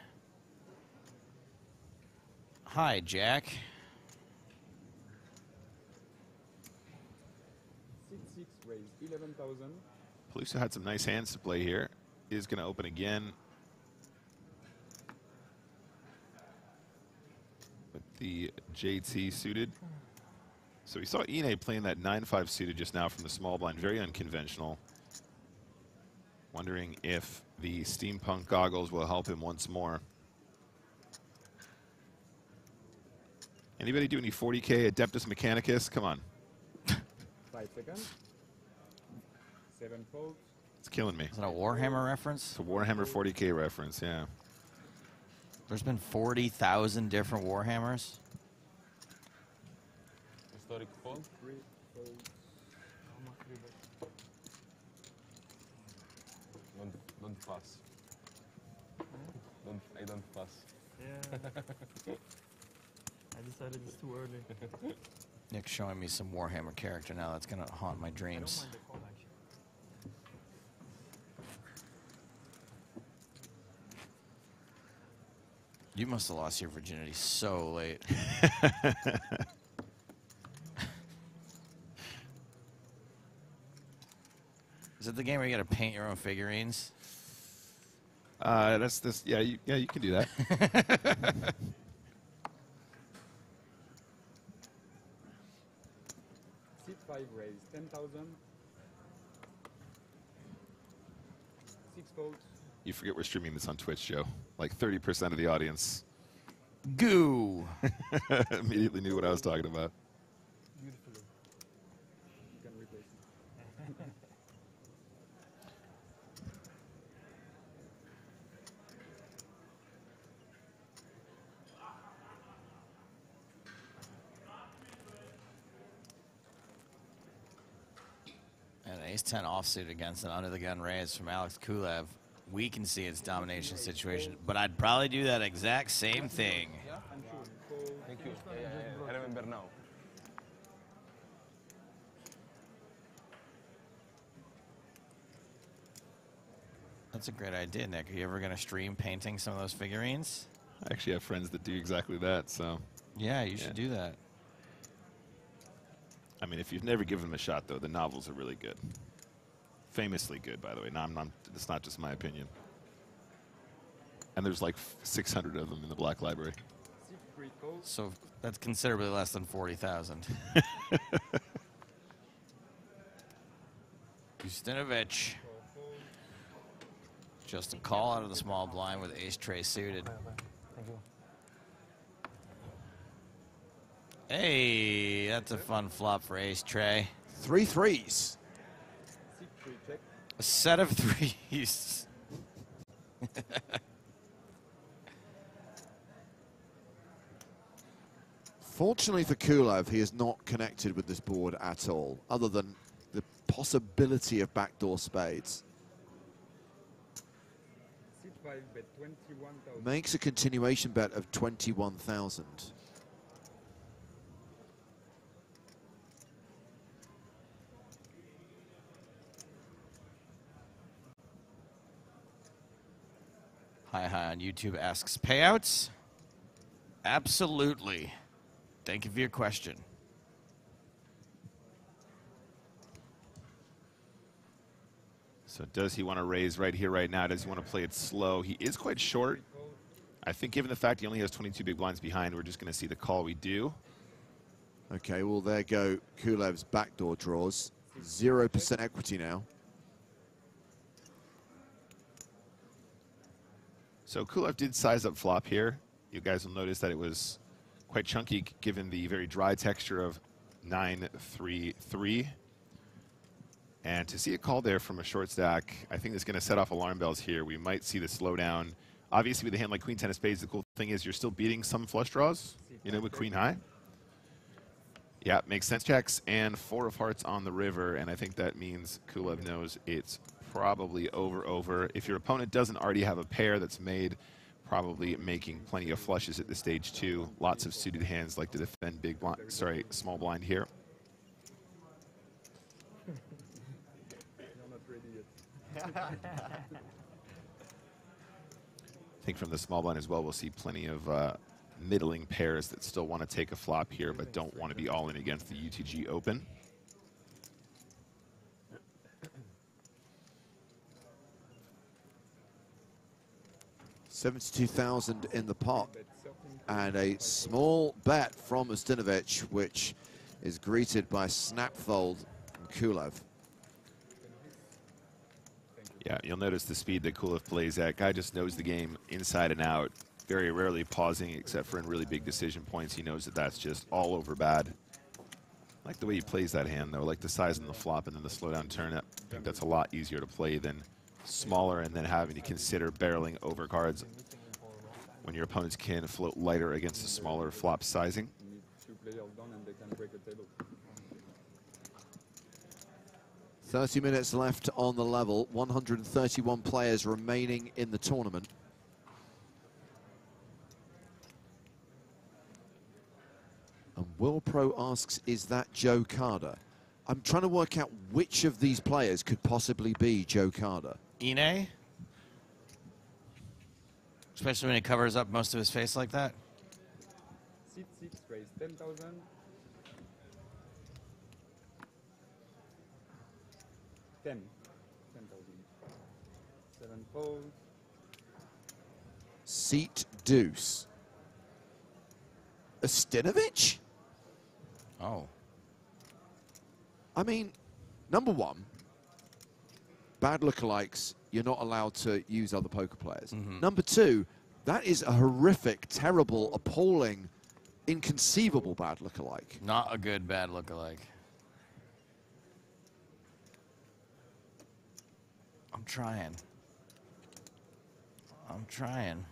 Hi, Jack. Seat six raise 11,000. Peluso had some nice hands to play here. Is going to open again. With the JT suited. So we saw Ine playing that 9-5 suited just now from the small blind. Very unconventional. Wondering if the steampunk goggles will help him once more. Anybody do any 40k Adeptus Mechanicus? Come on. Five seconds. Seven folds. It's killing me. Is that a Warhammer reference? It's a Warhammer 40k reference, yeah. There's been 40,000 different Warhammers. Historic fold. Three folds. Don't, don't. Don't, I don't pass. Yeah. I decided it's too early. Nick's showing me some Warhammer character now that's going to haunt my I don't dreams. mind the call. You must have lost your virginity so late. Is it the game where you got to paint your own figurines? Uh, that's this. Yeah, you, yeah, you can do that. Seat five raise 10,000. Six folds. you forget we're streaming this on Twitch, Joe. Like 30% of the audience Goo. immediately knew what I was talking about. 10 offsuit against an under-the-gun raise from Alex Kulev, we can see its domination situation. But I'd probably do that exact same thing. Thank you. I remember now. That's a great idea, Nick. Are you ever going to stream painting some of those figurines? I actually have friends that do exactly that, so. Yeah, you yeah. should do that. I mean, if you've never given them a shot, though, the novels are really good. Famously good, by the way. No, I'm not, it's not just my opinion. And there's like 600 of them in the Black Library. So that's considerably less than 40,000. Ustinovich. Just a call out of the small blind with ace tray suited. Thank you. Hey, that's a fun flop for ace tray. Three threes. A set of threes. Fortunately for Kulev, he is not connected with this board at all, other than the possibility of backdoor spades. C5 bet 21,000. Makes a continuation bet of 21,000. Hi Hi on YouTube asks payouts. Absolutely. Thank you for your question. So does he want to raise right here, right now? Does he want to play it slow? He is quite short. I think given the fact he only has 22 big blinds behind, we're just going to see the call we do. Okay, well, there go Kulev's backdoor draws. 0% equity now. So Kulev did size up flop here. You guys will notice that it was quite chunky given the very dry texture of 9-3-3. And to see a call there from a short stack, I think it's going to set off alarm bells here. We might see the slowdown. Obviously, with a hand like Queen Ten of Spades, the cool thing is you're still beating some flush draws, you know, with Queen High. Yeah, makes sense. Checks and four of hearts on the river, and I think that means Kulev knows it's probably over over. If your opponent doesn't already have a pair that's made, probably making plenty of flushes at the stage two. Lots of suited hands like to defend big blind, sorry, small blind here. I think from the small blind as well, we'll see plenty of uh, middling pairs that still want to take a flop here, but don't want to be all in against the UTG Open. Seventy-two thousand in the pot, and a small bet from Ustinovich, which is greeted by snapfold from Kulev. Yeah, you'll notice the speed that Kulev plays at. Guy just knows the game inside and out. Very rarely pausing, except for in really big decision points. He knows that that's just all over bad. I like the way he plays that hand, though. I like the size and the flop and then the slow down turn. Up. I think that's a lot easier to play than smaller and then having to consider barreling over cards when your opponents can float lighter against a smaller flop sizing. 30 minutes left on the level, 131 players remaining in the tournament. And Will Pro asks, is that Joe Carter? I'm trying to work out which of these players could possibly be Joe Carter. Ine? Especially when he covers up most of his face like that. Seat 6 raise 10,000. Ten. Ten thousand. Seven fold. Seat deuce. Ustinovich? Oh. I mean, number one, bad lookalikes, you're not allowed to use other poker players. Mhm. Number two, that is a horrific, terrible, appalling, inconceivable bad lookalike. Not a good bad lookalike. I'm trying. I'm trying.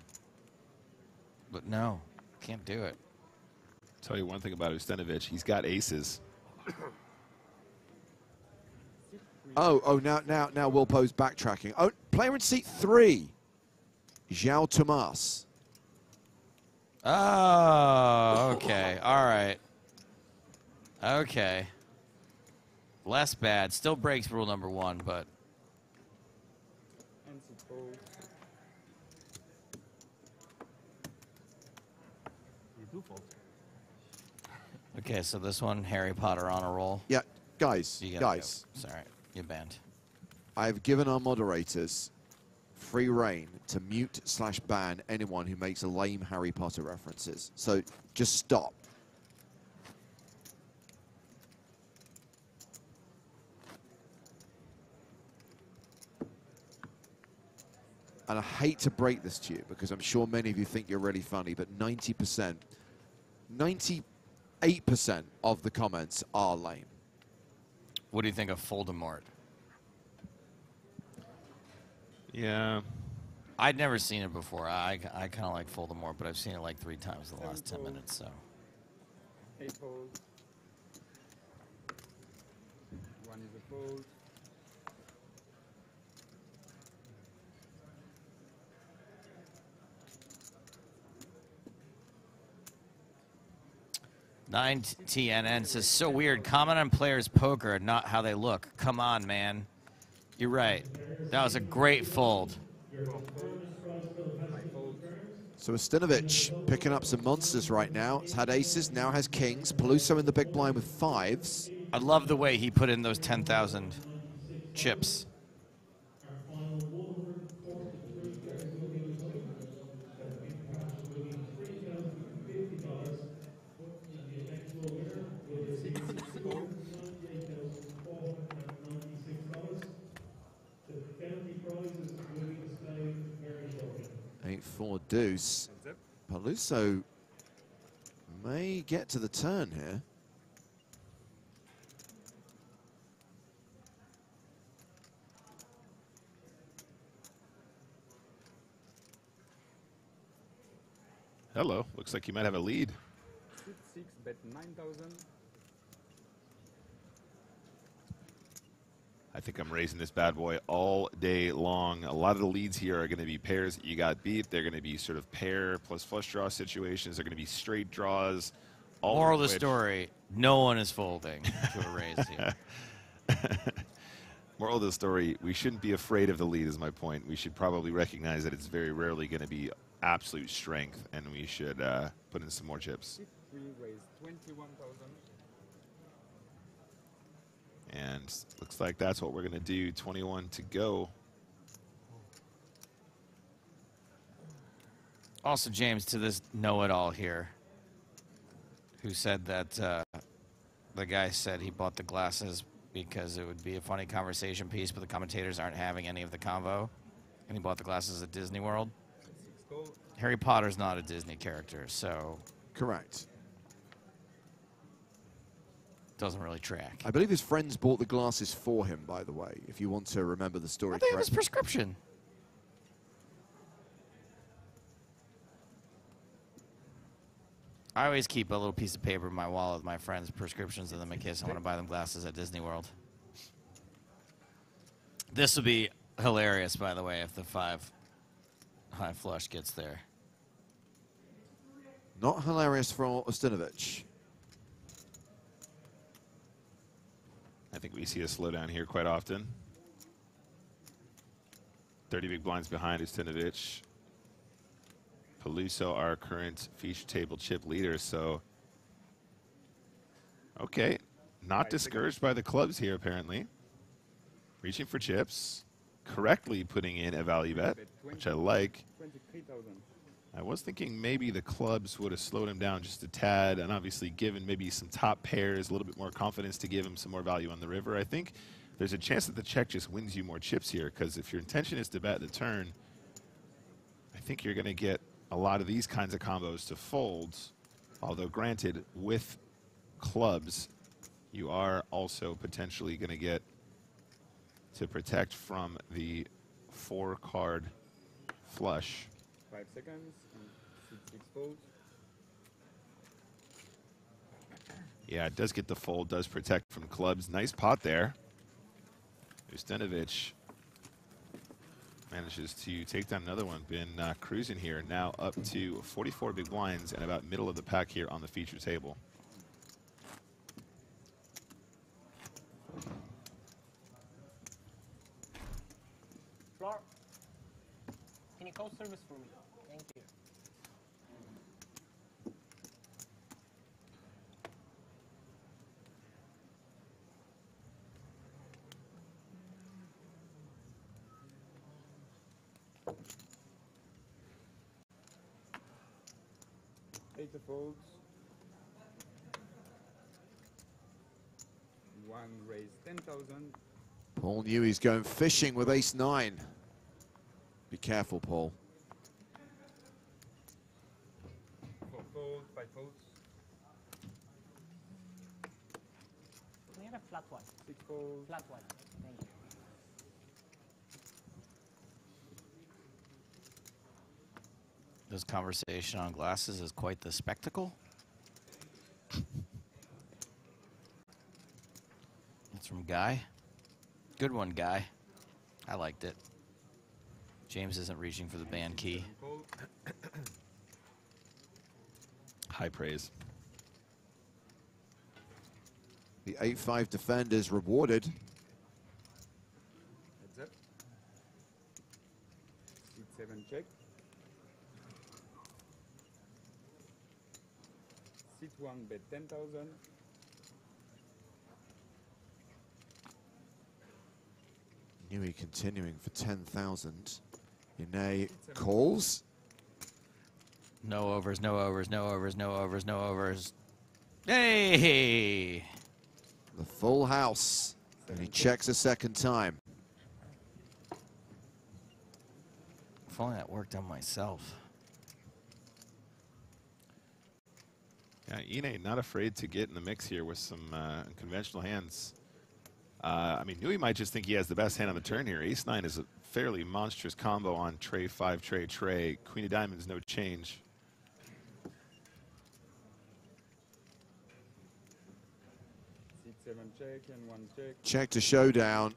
But no, can't do it. Tell you one thing about Ustenovich, he's got aces. Oh, oh, now, now, now Will Poe's backtracking. Oh, player in seat three, João Tomas. Oh, ah, okay. All right. Okay. Less bad. Still breaks rule number one, but And seat fold. Two faults. Okay, so this one, Harry Potter on a roll. Yeah, guys, guys. go. Sorry, I've given our moderators free rein to mute slash ban anyone who makes lame Harry Potter references. So just stop. And I hate to break this to you because I'm sure many of you think you're really funny, but 90%, 98% of the comments are lame. What do you think of Voldemort? Yeah. I'd never seen it before. I, I kind of like Voldemort, but I've seen it like three times in the last 10 minutes, so. Eight holes. One is a fold. Nine TNN says so weird. Comment on players' poker, not how they look. Come on, man. You're right. That was a great fold. So Ustinovic picking up some monsters right now. It's had aces, now has kings. Peluso in the big blind with fives. I love the way he put in those 10,000 chips. Eight four deuce. Peluso may get to the turn here. Hello. Looks like you might have a lead. Six, six, bet 9,000. I think I'm raising this bad boy all day long. A lot of the leads here are going to be pairs that you got beat. They're going to be sort of pair plus flush draw situations. They're going to be straight draws. All Moral of of the which- story no one is folding to a raise here. Moral of the story, we shouldn't be afraid of the lead, is my point. We should probably recognize that it's very rarely going to be absolute strength, and we should uh, put in some more chips. We raise 21,000. And looks like that's what we're going to do. 21 to go. Also, James, to this know-it-all here, who said that uh, the guy said he bought the glasses because it would be a funny conversation piece, but the commentators aren't having any of the convo, and he bought the glasses at Disney World. Harry Potter's not a Disney character, so Correct. Doesn't really track. I believe his friends bought the glasses for him, by the way, if you want to remember the story I think it was prescription. I always keep a little piece of paper in my wallet with my friends' prescriptions of them in case I want to buy them glasses at Disney World. This will be hilarious, by the way, if the five high flush gets there. Not hilarious for Ustinovic. I think we see a slowdown here quite often. 30 big blinds behind Ustinovic. Peluso, our current feature table chip leader. So, okay, not discouraged by the clubs here, apparently. Reaching for chips, correctly putting in a value bet, which I like. 23,000. I was thinking maybe the clubs would have slowed him down just a tad, and obviously given maybe some top pairs, a little bit more confidence to give him some more value on the river. I think there's a chance that the check just wins you more chips here, because if your intention is to bet the turn, I think you're going to get a lot of these kinds of combos to fold. Although, granted, with clubs, you are also potentially going to get to protect from the four card flush. Five seconds. And six, six folds. Yeah, it does get the fold, does protect from clubs. Nice pot there. Ustenovic manages to take down another one. Been uh, cruising here, now up to 44 big blinds and about middle of the pack here on the feature table. service for me. Thank you. Eight of folds. One raised 10,000. Paul Newey's going fishing with ace nine. Be careful, Paul. Flat one? Six folds. Flat one. Thank you. This conversation on glasses is quite the spectacle. It's from Guy. Good one, Guy. I liked it. James isn't reaching for the band key. High praise. The 8-5 defenders rewarded. Heads up. Seat seven check. Seat one bet 10,000. Newey continuing for 10,000. Ine calls. No overs, no overs, no overs, no overs, no overs. Hey! The full house. And he checks a second time. If only that worked on myself. Yeah, Ine not afraid to get in the mix here with some uh, conventional hands. Uh, I mean, Newey might just think he has the best hand on the turn here. Ace nine is a fairly monstrous combo on tray five, tray tray. Queen of diamonds, no change. Check and one check. Check to showdown.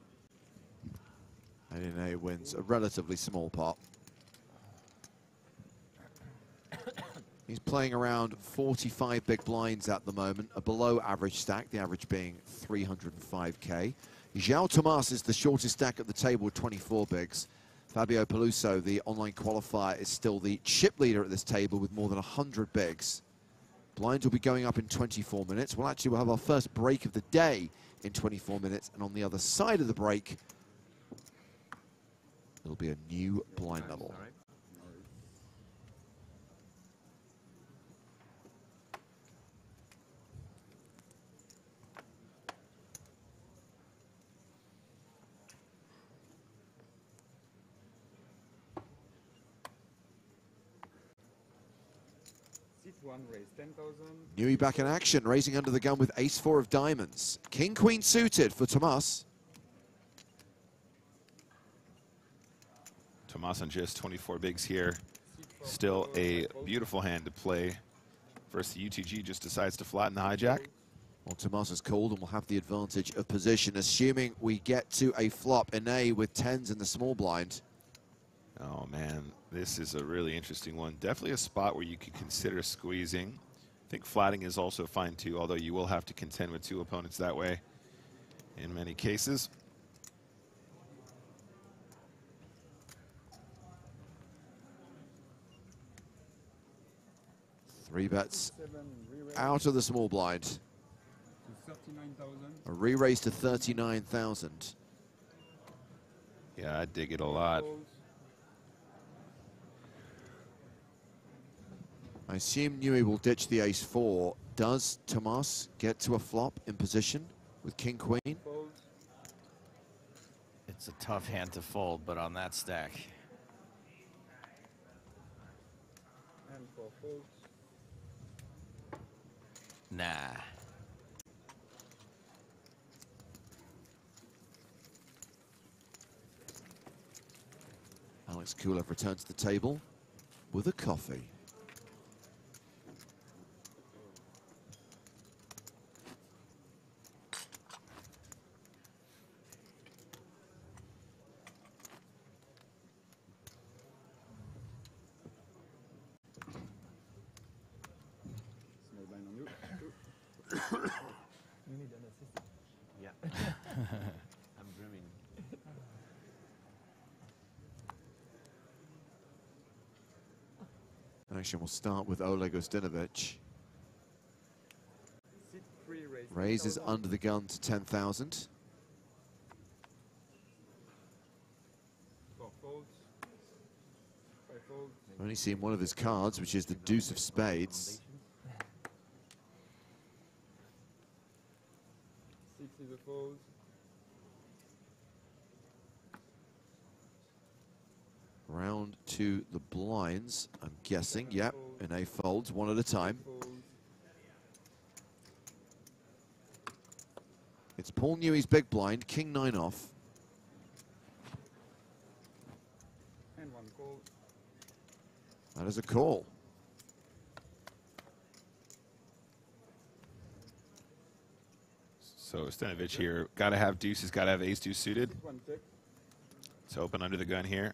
And Ine wins a relatively small pot. He's playing around 45 big blinds at the moment, a below average stack, the average being 305k. João Tomas is the shortest stack at the table with 24 bigs. Fabio Peluso, the online qualifier, is still the chip leader at this table with more than 100 bigs. Blinds will be going up in 24 minutes. Well, actually, we'll have our first break of the day in 24 minutes. And on the other side of the break, it'll be a new blind level. Seat one raise 10,000. Newey back in action, raising under the gun with ace four of diamonds. King queen suited for Tomas. Tomas on just 24 bigs here. Still a beautiful hand to play. First, the UTG just decides to flatten the hijack. Well, Tomas has called and will have the advantage of position, assuming we get to a flop. Ine with tens in the small blind. Oh man, this is a really interesting one. Definitely a spot where you could consider squeezing. I think flatting is also fine too, although you will have to contend with two opponents that way in many cases. Three bets out of the small blind. A re-raise to 39,000. Yeah, I dig it a lot. Folds. I assume Newey will ditch the ace four. Does Tomas get to a flop in position with king queen? It's a tough hand to fold, but on that stack. And four folds. Nah. Alex Kulev returns to the table with a coffee. Small blind on you. You need an assistant. Yeah. I'm dreaming. Action will start with Oleg raise Raises under the gun to 10,000. Four folds. Only seen one of his cards, which is the deuce of spades. folds. Round to the blinds, I'm guessing. Yep, and A folds one at a time. It's Paul Newey's big blind, king nine off. And one call. That is a call. So Stanovic here, got to have deuces, got to have ace deuce suited. It's open under the gun here.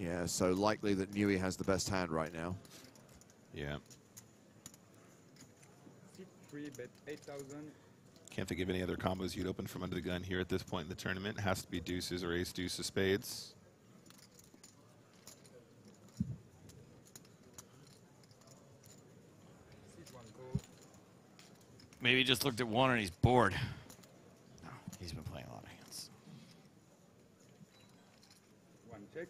Yeah, so likely that Newey has the best hand right now. Yeah. Seat three, bet 8,000. Can't think of any other combos you'd open from under the gun here at this point in the tournament. It Has to be deuces or ace deuce of spades. Seat one call. Maybe he just looked at one and he's bored. No, he's been playing a lot of hands. One check.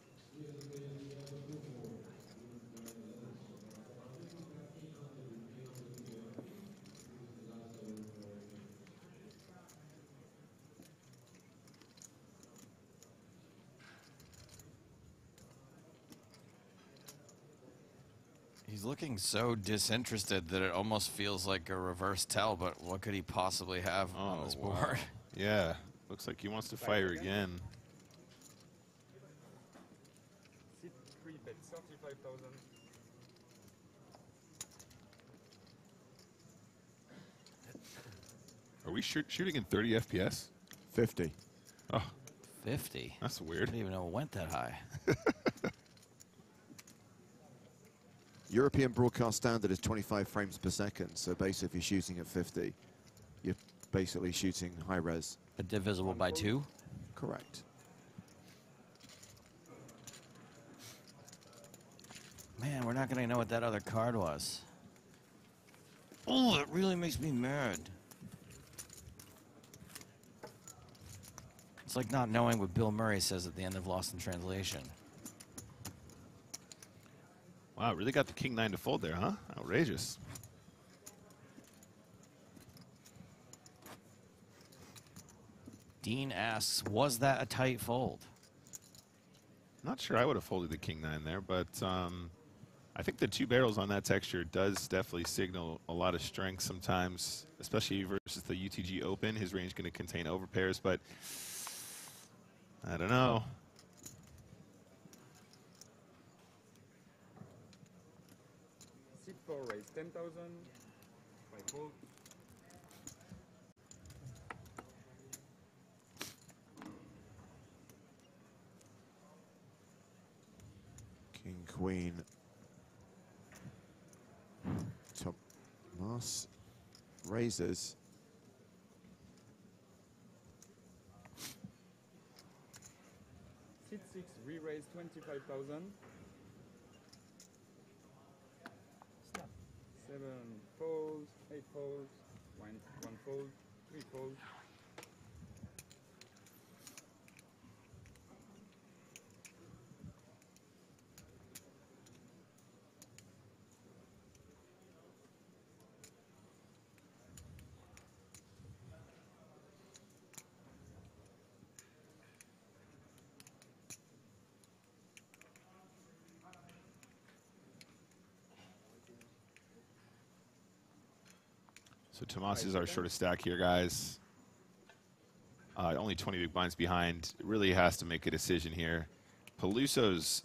He's looking so disinterested that it almost feels like a reverse tell, but what could he possibly have on this Oh, wow. board? Yeah, looks like he wants to fire again. Seat three, bet 35,000. Are we shoot, shooting in 30 FPS? 50. Oh, 50? That's weird. I weird. didn't even know it went that high. European broadcast standard is 25 frames per second, so basically if you're shooting at 50, you're basically shooting high res. A divisible by two? Correct. Man, we're not going to know what that other card was. Oh, that really makes me mad. It's like not knowing what Bill Murray says at the end of Lost in Translation. Wow, really got the king nine to fold there, huh? Outrageous. Dean asks, was that a tight fold? Not sure I would have folded the king nine there, but um, I think the two barrels on that texture does definitely signal a lot of strength sometimes, especially versus the UTG Open. His range is going to contain overpairs, but I don't know. Four, raise 10,000. Five fold. King, queen. Tomas raises. Seat six, re-raise 25,000. Seven folds, eight folds, one, one fold, three folds. So Tomas is our shortest stack here, guys. Uh, only 20 big blinds behind. Really has to make a decision here. Peluso's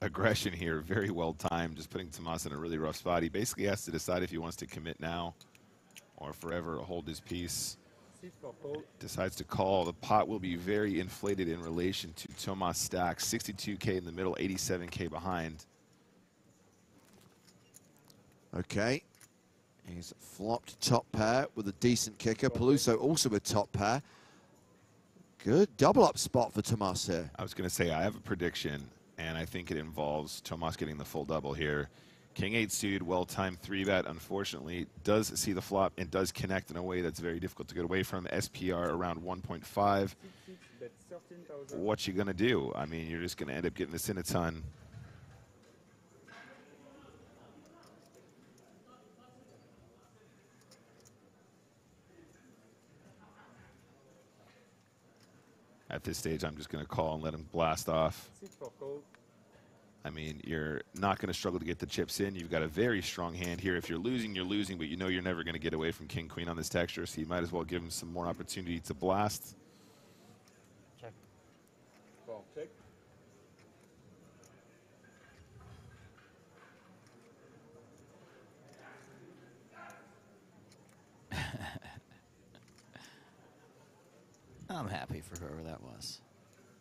aggression here, very well timed, just putting Tomas in a really rough spot. He basically has to decide if he wants to commit now or forever hold his peace. Seat four, fold. Decides to call. The pot will be very inflated in relation to Tomas' stack. 62K in the middle, 87K behind. Okay. He's flopped top pair with a decent kicker. Peluso also with top pair. Good double up spot for Tomas here. I was going to say, I have a prediction, and I think it involves Tomas getting the full double here. King 8 suited, well-timed 3-bet, unfortunately, does see the flop and does connect in a way that's very difficult to get away from. SPR around 1.5. Six, bet 13,000. What you going to do? I mean, you're just going to end up getting this in a ton. At this stage, I'm just going to call and let him blast off. Sit for call. I mean, you're not going to struggle to get the chips in. You've got a very strong hand here. If you're losing, you're losing, but you know you're never going to get away from King Queen on this texture, so you might as well give him some more opportunity to blast. Check. For check. I'm happy for whoever that was.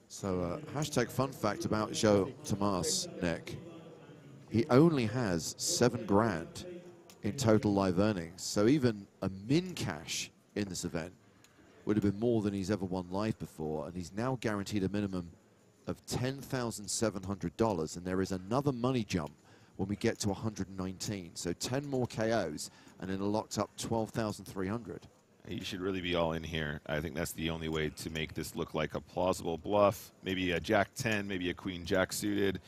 So, uh, hashtag fun fact about Joe Tomas, Nick. He only has seven grand in total live earnings. So even a min cash in this event would have been more than he's ever won live before. And he's now guaranteed a minimum of $10,700. And there is another money jump when we get to 119. So 10 more KOs and then a locked up 12,300. You should really be all in here. I think that's the only way to make this look like a plausible bluff. Maybe a Jack 10, maybe a Queen Jack suited.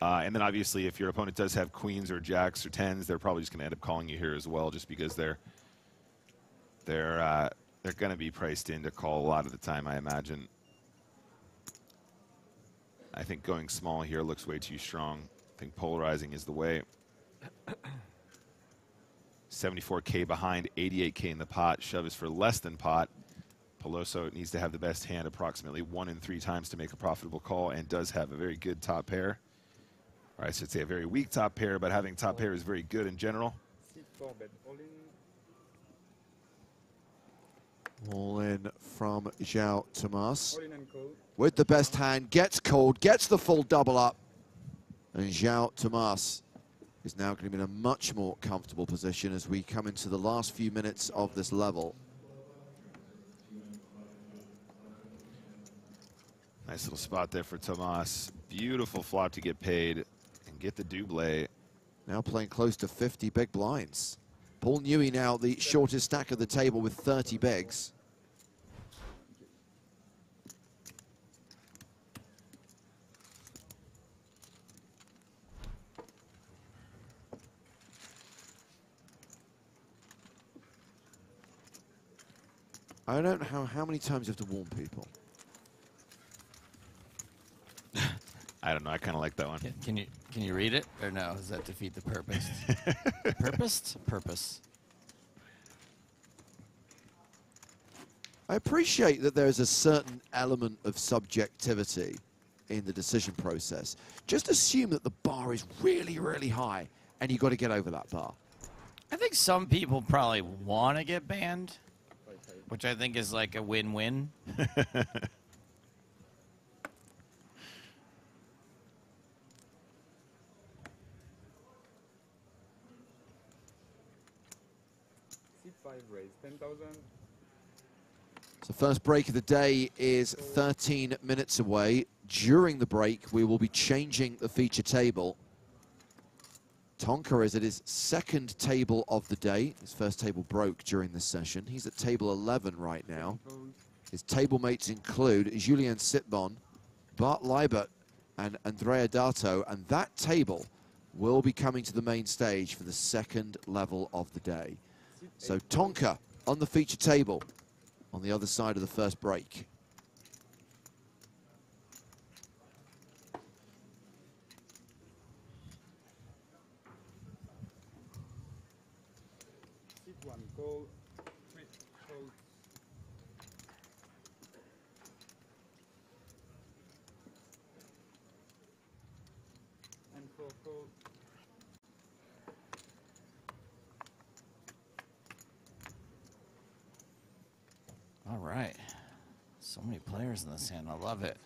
Uh, and then obviously, if your opponent does have queens or jacks or tens, they're probably just going to end up calling you here as well, just because they're they're uh, they're going to be priced in to call a lot of the time, I imagine. I think going small here looks way too strong. I think polarizing is the way. 74k behind, 88k in the pot. Shove is for less than pot. Peluso needs to have the best hand approximately one in three times to make a profitable call and does have a very good top pair. Or I should say a very weak top pair, but having top pair is very good in general. Sit. All in. From João Tomas. All in and call. With the best hand, gets cold, gets the full double up. And João Tomas is now going to be in a much more comfortable position as we come into the last few minutes of this level. Nice little spot there for Tomas. Beautiful flop to get paid and get the double. Now playing close to 50 big blinds. Paul Newey now the shortest stack of the table with 30 bigs. I don't know how, how many times you have to warn people. I don't know. I kind of like that one. Can, can you can you read it or no? Does that defeat the purpose? purpose? Purpose. I appreciate that there is a certain element of subjectivity in the decision process. Just assume that the bar is really, really high and you've got to get over that bar. I think some people probably want to get banned, which I think is like a win-win. So first break of the day is 13 minutes away. During the break, we will be changing the feature table. Tonka is at his second table of the day. His first table broke during this session. He's at table 11 right now. His table mates include Julien Sitbon, Bart Lybaert, and Andrea Dato. And that table will be coming to the main stage for the second level of the day. So Tonka on the feature table on the other side of the first break. Sit one. Call. Three. Fold. And four. Call. All right. So many players in this hand. I love it.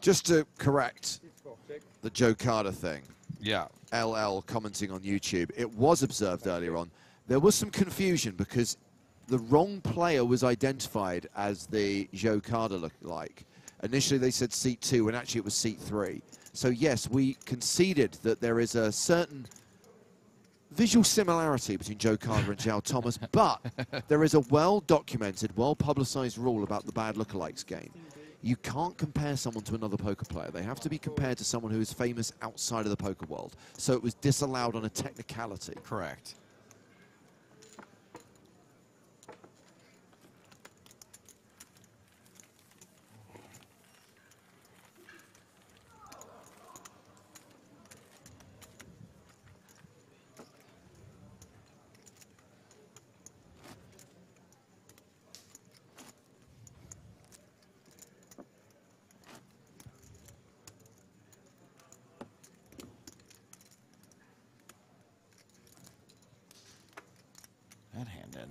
Just to correct Sit for check. the Joe Carter thing. Yeah. LL commenting on YouTube. It was observed earlier on. There was some confusion because the wrong player was identified as the Joe Carter look-like. Initially they said seat two and actually it was seat three. So yes, we conceded that there is a certain visual similarity between Joe Carter and Joe Thomas, but there is a well-documented, well-publicized rule about the bad lookalikes game. You can't compare someone to another poker player. They have to be compared to someone who is famous outside of the poker world. So it was disallowed on a technicality. Correct.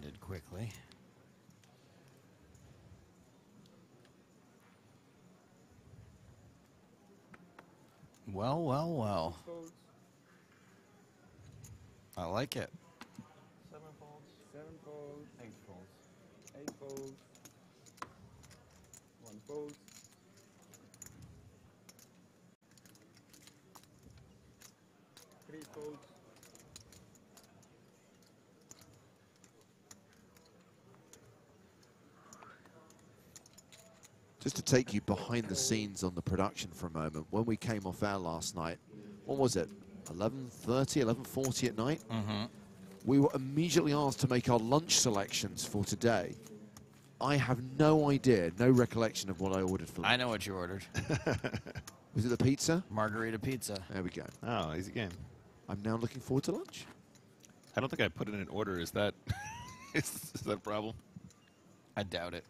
ended quickly. Well, well, well. Folds. I like it. Seven folds. Seven folds. Eight folds. Eight folds. One fold. Three folds. Just to take you behind the scenes on the production for a moment, when we came off air last night, what was it? 11.30, 11.40 at night? Mm-hmm. We were immediately asked to make our lunch selections for today. I have no idea, no recollection of what I ordered for lunch. I know what you ordered. Was it the pizza? Margarita pizza. There we go. Oh, easy game. I'm now looking forward to lunch. I don't think I put it in an order. Is that is, is that a problem? I doubt it.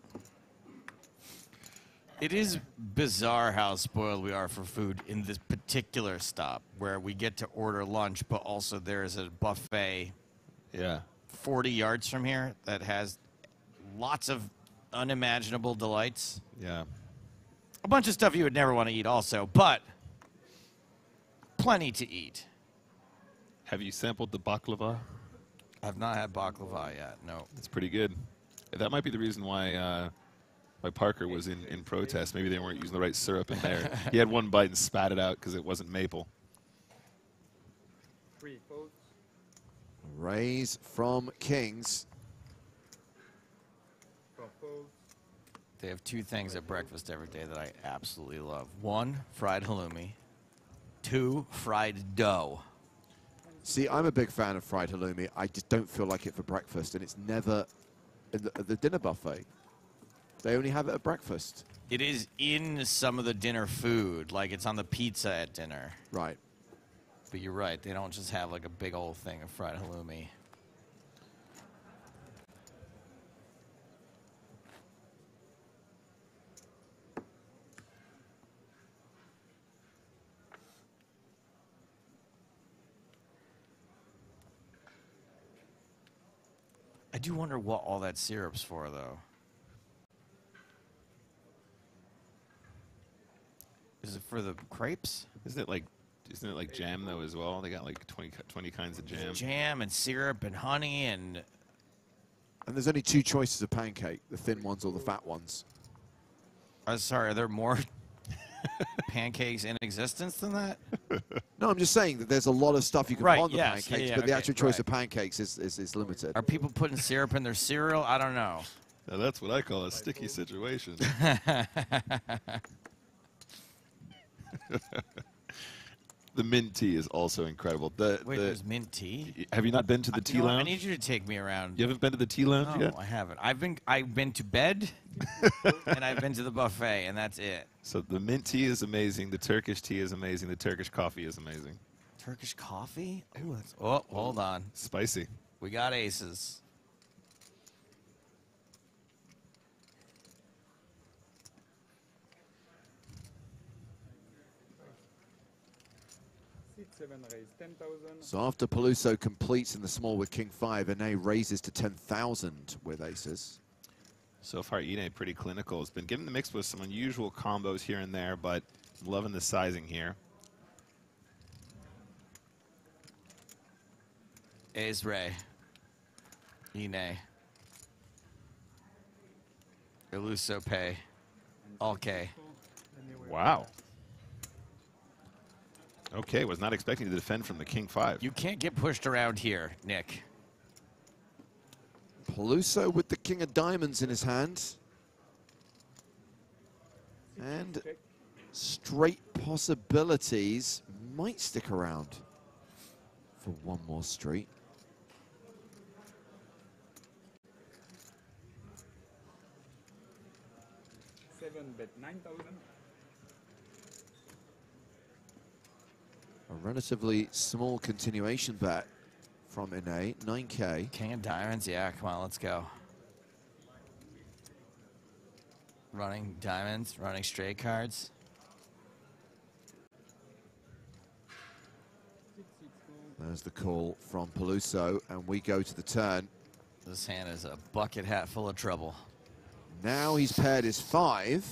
It is bizarre how spoiled we are for food in this particular stop, where we get to order lunch, but also there is a buffet. Yeah. 40 yards from here that has lots of unimaginable delights. Yeah. A bunch of stuff you would never want to eat, also, but plenty to eat. Have you sampled the baklava? I've not had baklava yet. No. It's pretty good. That might be the reason why uh, why Parker was in, in protest. Maybe they weren't using the right syrup in there. he had one bite and spat it out because it wasn't maple. Raise from Kings. They have two things at breakfast every day that I absolutely love. One, fried halloumi. Two, fried dough. See, I'm a big fan of fried halloumi. I just don't feel like it for breakfast, and it's never in the, at the dinner buffet. They only have it at breakfast. It is in some of the dinner food, like it's on the pizza at dinner. Right. But you're right, they don't just have like a big old thing of fried halloumi. I do wonder what all that syrup's for, though. Is it for the crepes? Isn't it like isn't it like jam though as well? They got like 20, 20 kinds of jam. Jam and syrup and honey and And there's only two choices of pancake, the thin ones or the fat ones. Uh, sorry, are there more pancakes in existence than that? No, I'm just saying that there's a lot of stuff you can Right, put on the yes, pancakes, yeah, but the actual choice right. of pancakes is, is, is limited. Are people putting syrup in their cereal? I don't know. Now that's what I call a sticky situation. the mint tea is also incredible. The, Wait, the- there's mint tea? Have you not been to the I- tea know I need you to take me around. You haven't been to the tea lounge no, yet? I haven't. I've been I've been to bed and I've been to the buffet and that's it. So the mint tea is amazing. The Turkish tea is amazing. The Turkish coffee is amazing. Turkish coffee? Oh, that's Oh, hold on. Spicy. We got aces. Six, seven, raise 10,000. So after Peluso completes in the small with King 5, Ine raises to 10,000 with aces. So far, Ine pretty clinical. Has been given the mix with some unusual combos here and there, but I'm loving the sizing here. Ace Ray. Ine. Eluso Pay. All K. Wow. Okay, was not expecting to defend from the King 5. You can't get pushed around here, Nick. Peluso with the King of Diamonds in his hand. And straight possibilities might stick around for one more street. Seven, bet 9,000. A relatively small continuation bet from Ine, 9K. King of Diamonds, yeah, come on, let's go. Running diamonds, running straight cards. There's the call from Peluso, and we go to the turn. This hand is a bucket hat full of trouble. Now he's paired his five.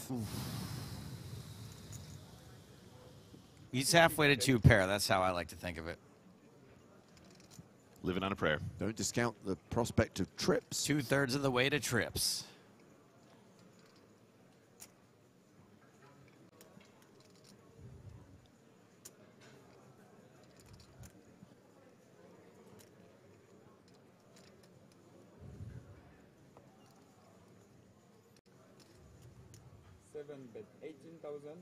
He's halfway to two pair. That's how I like to think of it. Living on a prayer. Don't discount the prospect of trips. Two thirds of the way to trips. Seven bet eighteen thousand.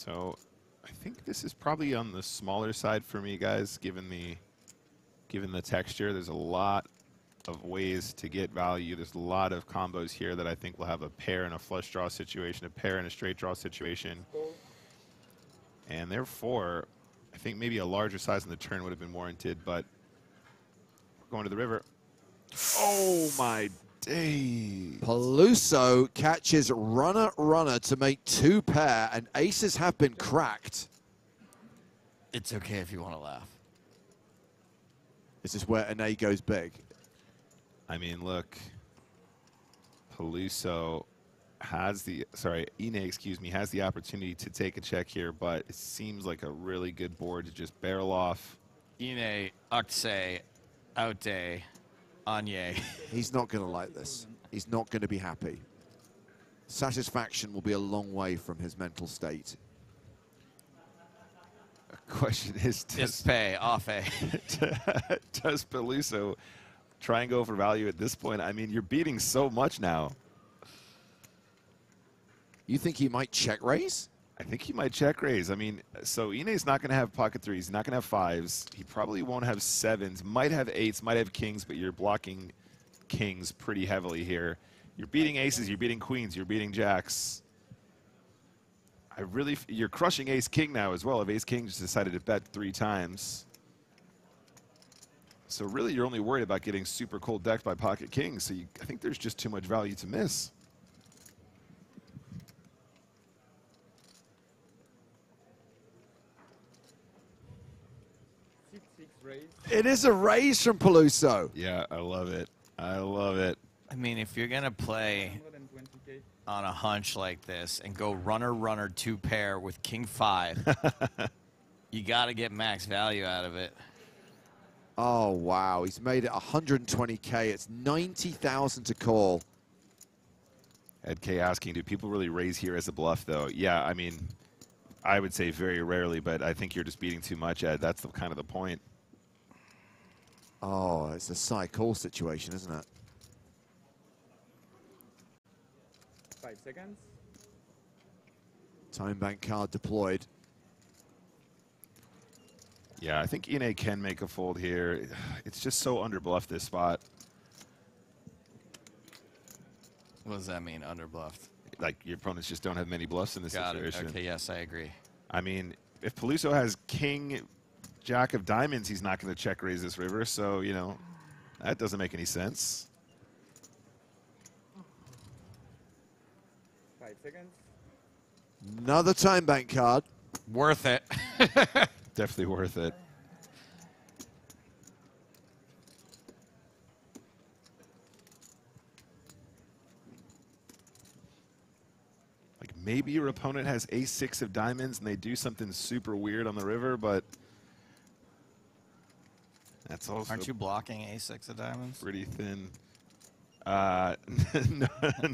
So I think this is probably on the smaller side for me, guys, given the given the texture. There's a lot of ways to get value. There's a lot of combos here that I think will have a pair in a flush draw situation, a pair in a straight draw situation. And therefore, I think maybe a larger size in the turn would have been warranted, but we're going to the river. Oh my day. Peluso catches runner runner to make two pair, and aces have been cracked. It's okay if you want to laugh. This is where Ane goes big. I mean, look, Peluso has the sorry, Ine, excuse me, has the opportunity to take a check here, but it seems like a really good board to just barrel off. Ine, Ukse, Aute, Anye. He's not going to like this. He's not going to be happy. Satisfaction will be a long way from his mental state. Question is, Just pay, off a. does Peluso try and go for value at this point? I mean, you're beating so much now. You think he might check raise? I think he might check raise. I mean, so Ine's not going to have pocket threes. He's not going to have fives. He probably won't have sevens. Might have eights. Might have kings, but you're blocking kings pretty heavily here. You're beating aces. You're beating queens. You're beating jacks. I really, you're crushing ace king now as well. If ace king just decided to bet three times. So really, you're only worried about getting super cold decked by pocket kings. So you, I think there's just too much value to miss. Six six raise. It is a raise from Peluso. Yeah, I love it. I love it. I mean, if you're going to play on a hunch like this and go runner, runner, two pair with king five, you got to get max value out of it. Oh, wow. He's made it 120K. It's 90,000 to call. Ed K asking, do people really raise here as a bluff, though? Yeah, I mean, I would say very rarely, but I think you're just beating too much, Ed. That's the kind of the point. Oh, it's a side call situation, isn't it? Five seconds. Time bank card deployed. Yeah, I think Ine can make a fold here. It's just so underbluffed this spot. What does that mean, underbluffed? Like your opponents just don't have many bluffs in this Got it. situation. Okay, yes, I agree. I mean, if Peluso has king, jack of diamonds, he's not going to check raise this river. So, you know, that doesn't make any sense. Five seconds. Another time bank card. Worth it. Definitely worth it. Like maybe your opponent has a6 of diamonds and they do something super weird on the river, but that's also Aren't you blocking a6 of diamonds? pretty thin. Uh, no,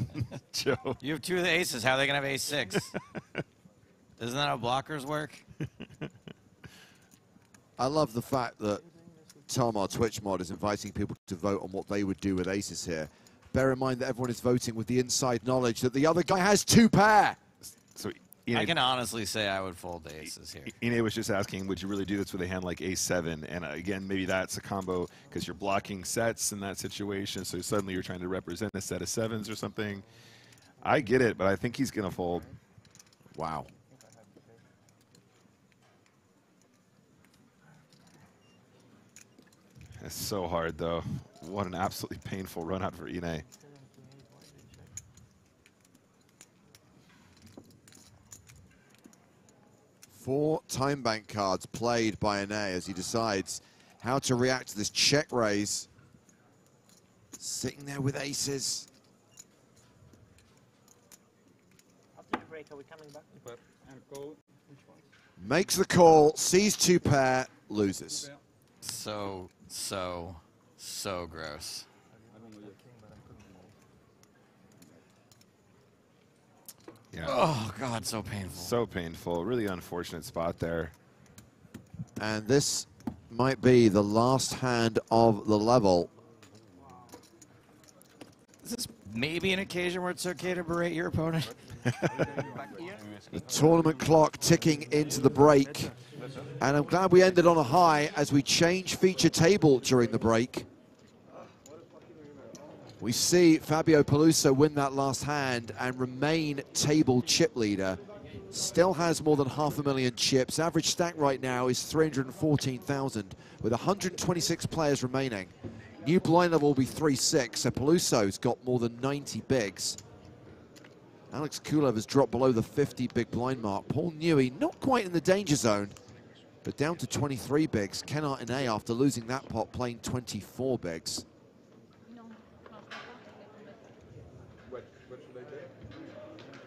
Joe. You have two of the aces. How are they going to have a6? Isn't that how blockers work? I love the fact that Tom, our Twitch mod, is inviting people to vote on what they would do with aces here. Bear in mind that everyone is voting with the inside knowledge that the other guy has two pair. I can honestly say I would fold the aces here. Ine was just asking, would you really do this with a hand like a7? And uh, again, maybe that's a combo because you're blocking sets in that situation. So suddenly you're trying to represent a set of sevens or something. I get it, but I think he's going to fold. Wow. It's so hard, though. What an absolutely painful run out for Ine. Four time bank cards played by Ane as he decides how to react to this check raise. Sitting there with aces. After the break, are we coming back? But and call. Which one? Makes the call, sees two pair, loses. So, so, so gross. I don't know yet. Yeah. Oh, God, so painful. So painful. Really unfortunate spot there. And this might be the last hand of the level. Is this maybe an occasion where it's okay to berate your opponent? The tournament clock ticking into the break. And I'm glad we ended on a high as we change feature table during the break. We see Fabio Peluso win that last hand and remain table chip leader. Still has more than half a million chips. Average stack right now is 314,000 with 126 players remaining. New blind level will be 3-6, so Peluso's got more than 90 bigs. Alex Kulev has dropped below the 50 big blind mark. Paul Newey not quite in the danger zone, but down to 23 bigs. Kennard and A after losing that pot playing 24 bigs. What, what should I do?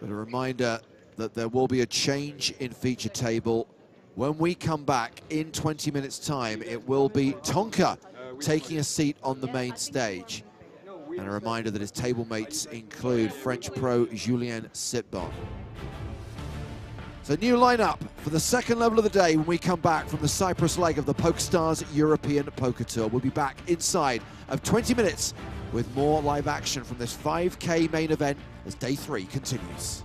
But a reminder that there will be a change in feature table. When we come back in 20 minutes time, it will be Tonka taking a seat on the main stage. And a reminder that his table mates include French pro Julien Sitbon. So new lineup for the second level of the day when we come back from the Cyprus leg of the PokerStars European Poker Tour. We'll be back inside of 20 minutes with more live action from this 5K main event as day three continues.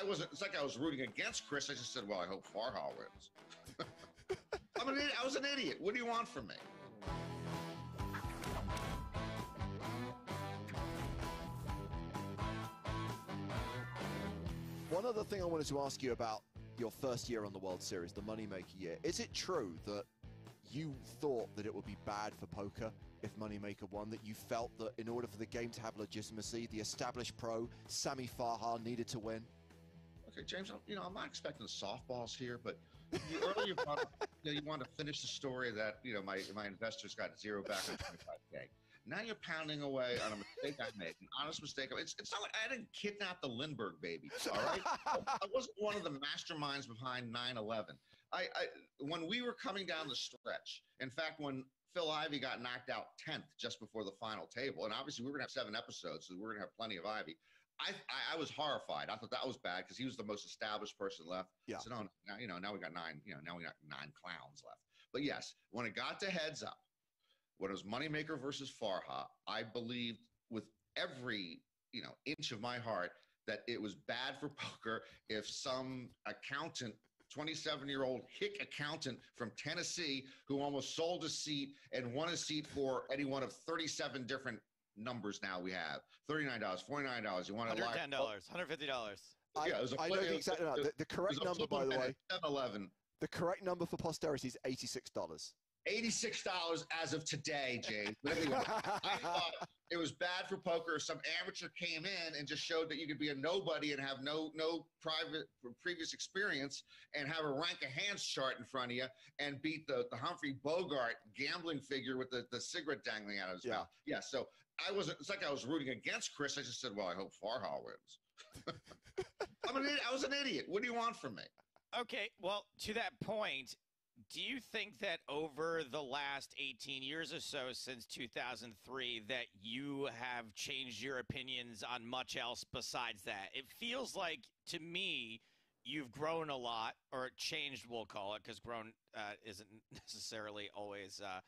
I wasn't. It's like I was rooting against Chris. I just said, "Well, I hope Farha wins." I'm an. I was an idiot. What do you want from me? One other thing I wanted to ask you about your first year on the World Series, the Moneymaker year. Is it true that you thought that it would be bad for poker if Moneymaker won? That you felt that in order for the game to have legitimacy, the established pro, Sammy Farha, needed to win? Okay, James. You know, I'm not expecting softballs here, but you earlier brought up, you, know, you want to finish the story that you know my my investors got zero back on 25k. Now you're pounding away on a mistake I made, an honest mistake. It's, it's not like I didn't kidnap the Lindbergh baby. All right, I wasn't one of the masterminds behind 9/11. I, I when we were coming down the stretch. In fact, when Phil Ivey got knocked out 10th just before the final table, and obviously we were gonna have seven episodes, so we we're gonna have plenty of Ivey. I, I, I was horrified. I thought that was bad because he was the most established person left. Yeah. So oh, no, now you know now we got nine. You know now we got nine clowns left. But yes, when it got to heads up, when it was Moneymaker versus Farha, I believed with every you know inch of my heart that it was bad for poker if some accountant 27 year old hick accountant from Tennessee who almost sold a seat and won a seat for any one of 37 different numbers now we have $39, $49. You want to $110, $150. I, Yeah, it was a I know the exact a- amount. The, the correct number, by the way, 7-Eleven. the correct number for posterity is $86. $86 as of today, James. But anyway, I thought it was bad for poker. if Some amateur came in and just showed that you could be a nobody and have no no private previous experience and have a rank of hands chart in front of you and beat the, the Humphrey Bogart gambling figure with the, the cigarette dangling out of his mouth. Yeah, so I wasn't it's like I was rooting against Chris. I just said, Well, I hope Farha wins. I'm an idiot. I was an idiot. What do you want from me? Okay, well, to that point, do you think that over the last 18 years or so since 2003 that you have changed your opinions on much else besides that? It feels like to me you've grown a lot or changed we'll call it because grown uh, isn't necessarily always uh,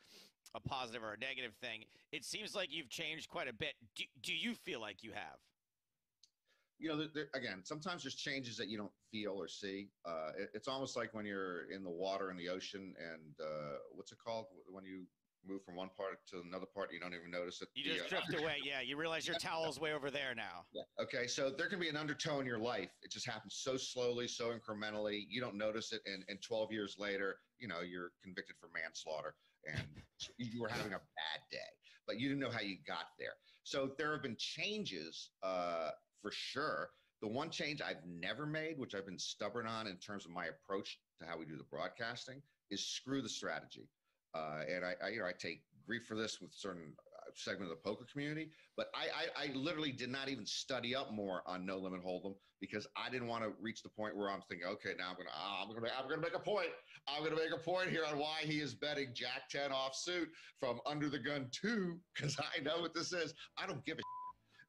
a positive or a negative thing. It seems like you've changed quite a bit. Do, do you feel like you have? You know, there, there, again, sometimes there's changes that you don't feel or see. Uh, it- it's almost like when you're in the water in the ocean, and uh, what's it called when you move from one part to another part, you don't even notice it. You The, just uh, drift away. Yeah, you realize your towel's way over there now. Yeah. Okay, so there can be an undertow in your life. It just happens so slowly, so incrementally. You don't notice it, and, and 12 years later, you know, you're convicted for manslaughter, and you were having a bad day. but you didn't know how you got there. So there have been changes uh, for sure. The one change I've never made, which I've been stubborn on in terms of my approach to how we do the broadcasting, is screw the strategy. Uh, and I, I, you know, I take grief for this with certain uh, segment of the poker community, but I, I, I literally did not even study up more on No Limit Hold'em because I didn't want to reach the point where I'm thinking, okay, now I'm gonna, ah, I'm gonna, I'm gonna make a point. I'm gonna make a point here on why he is betting Jack Ten offsuit from under the gun two because I know what this is. I don't give a shit.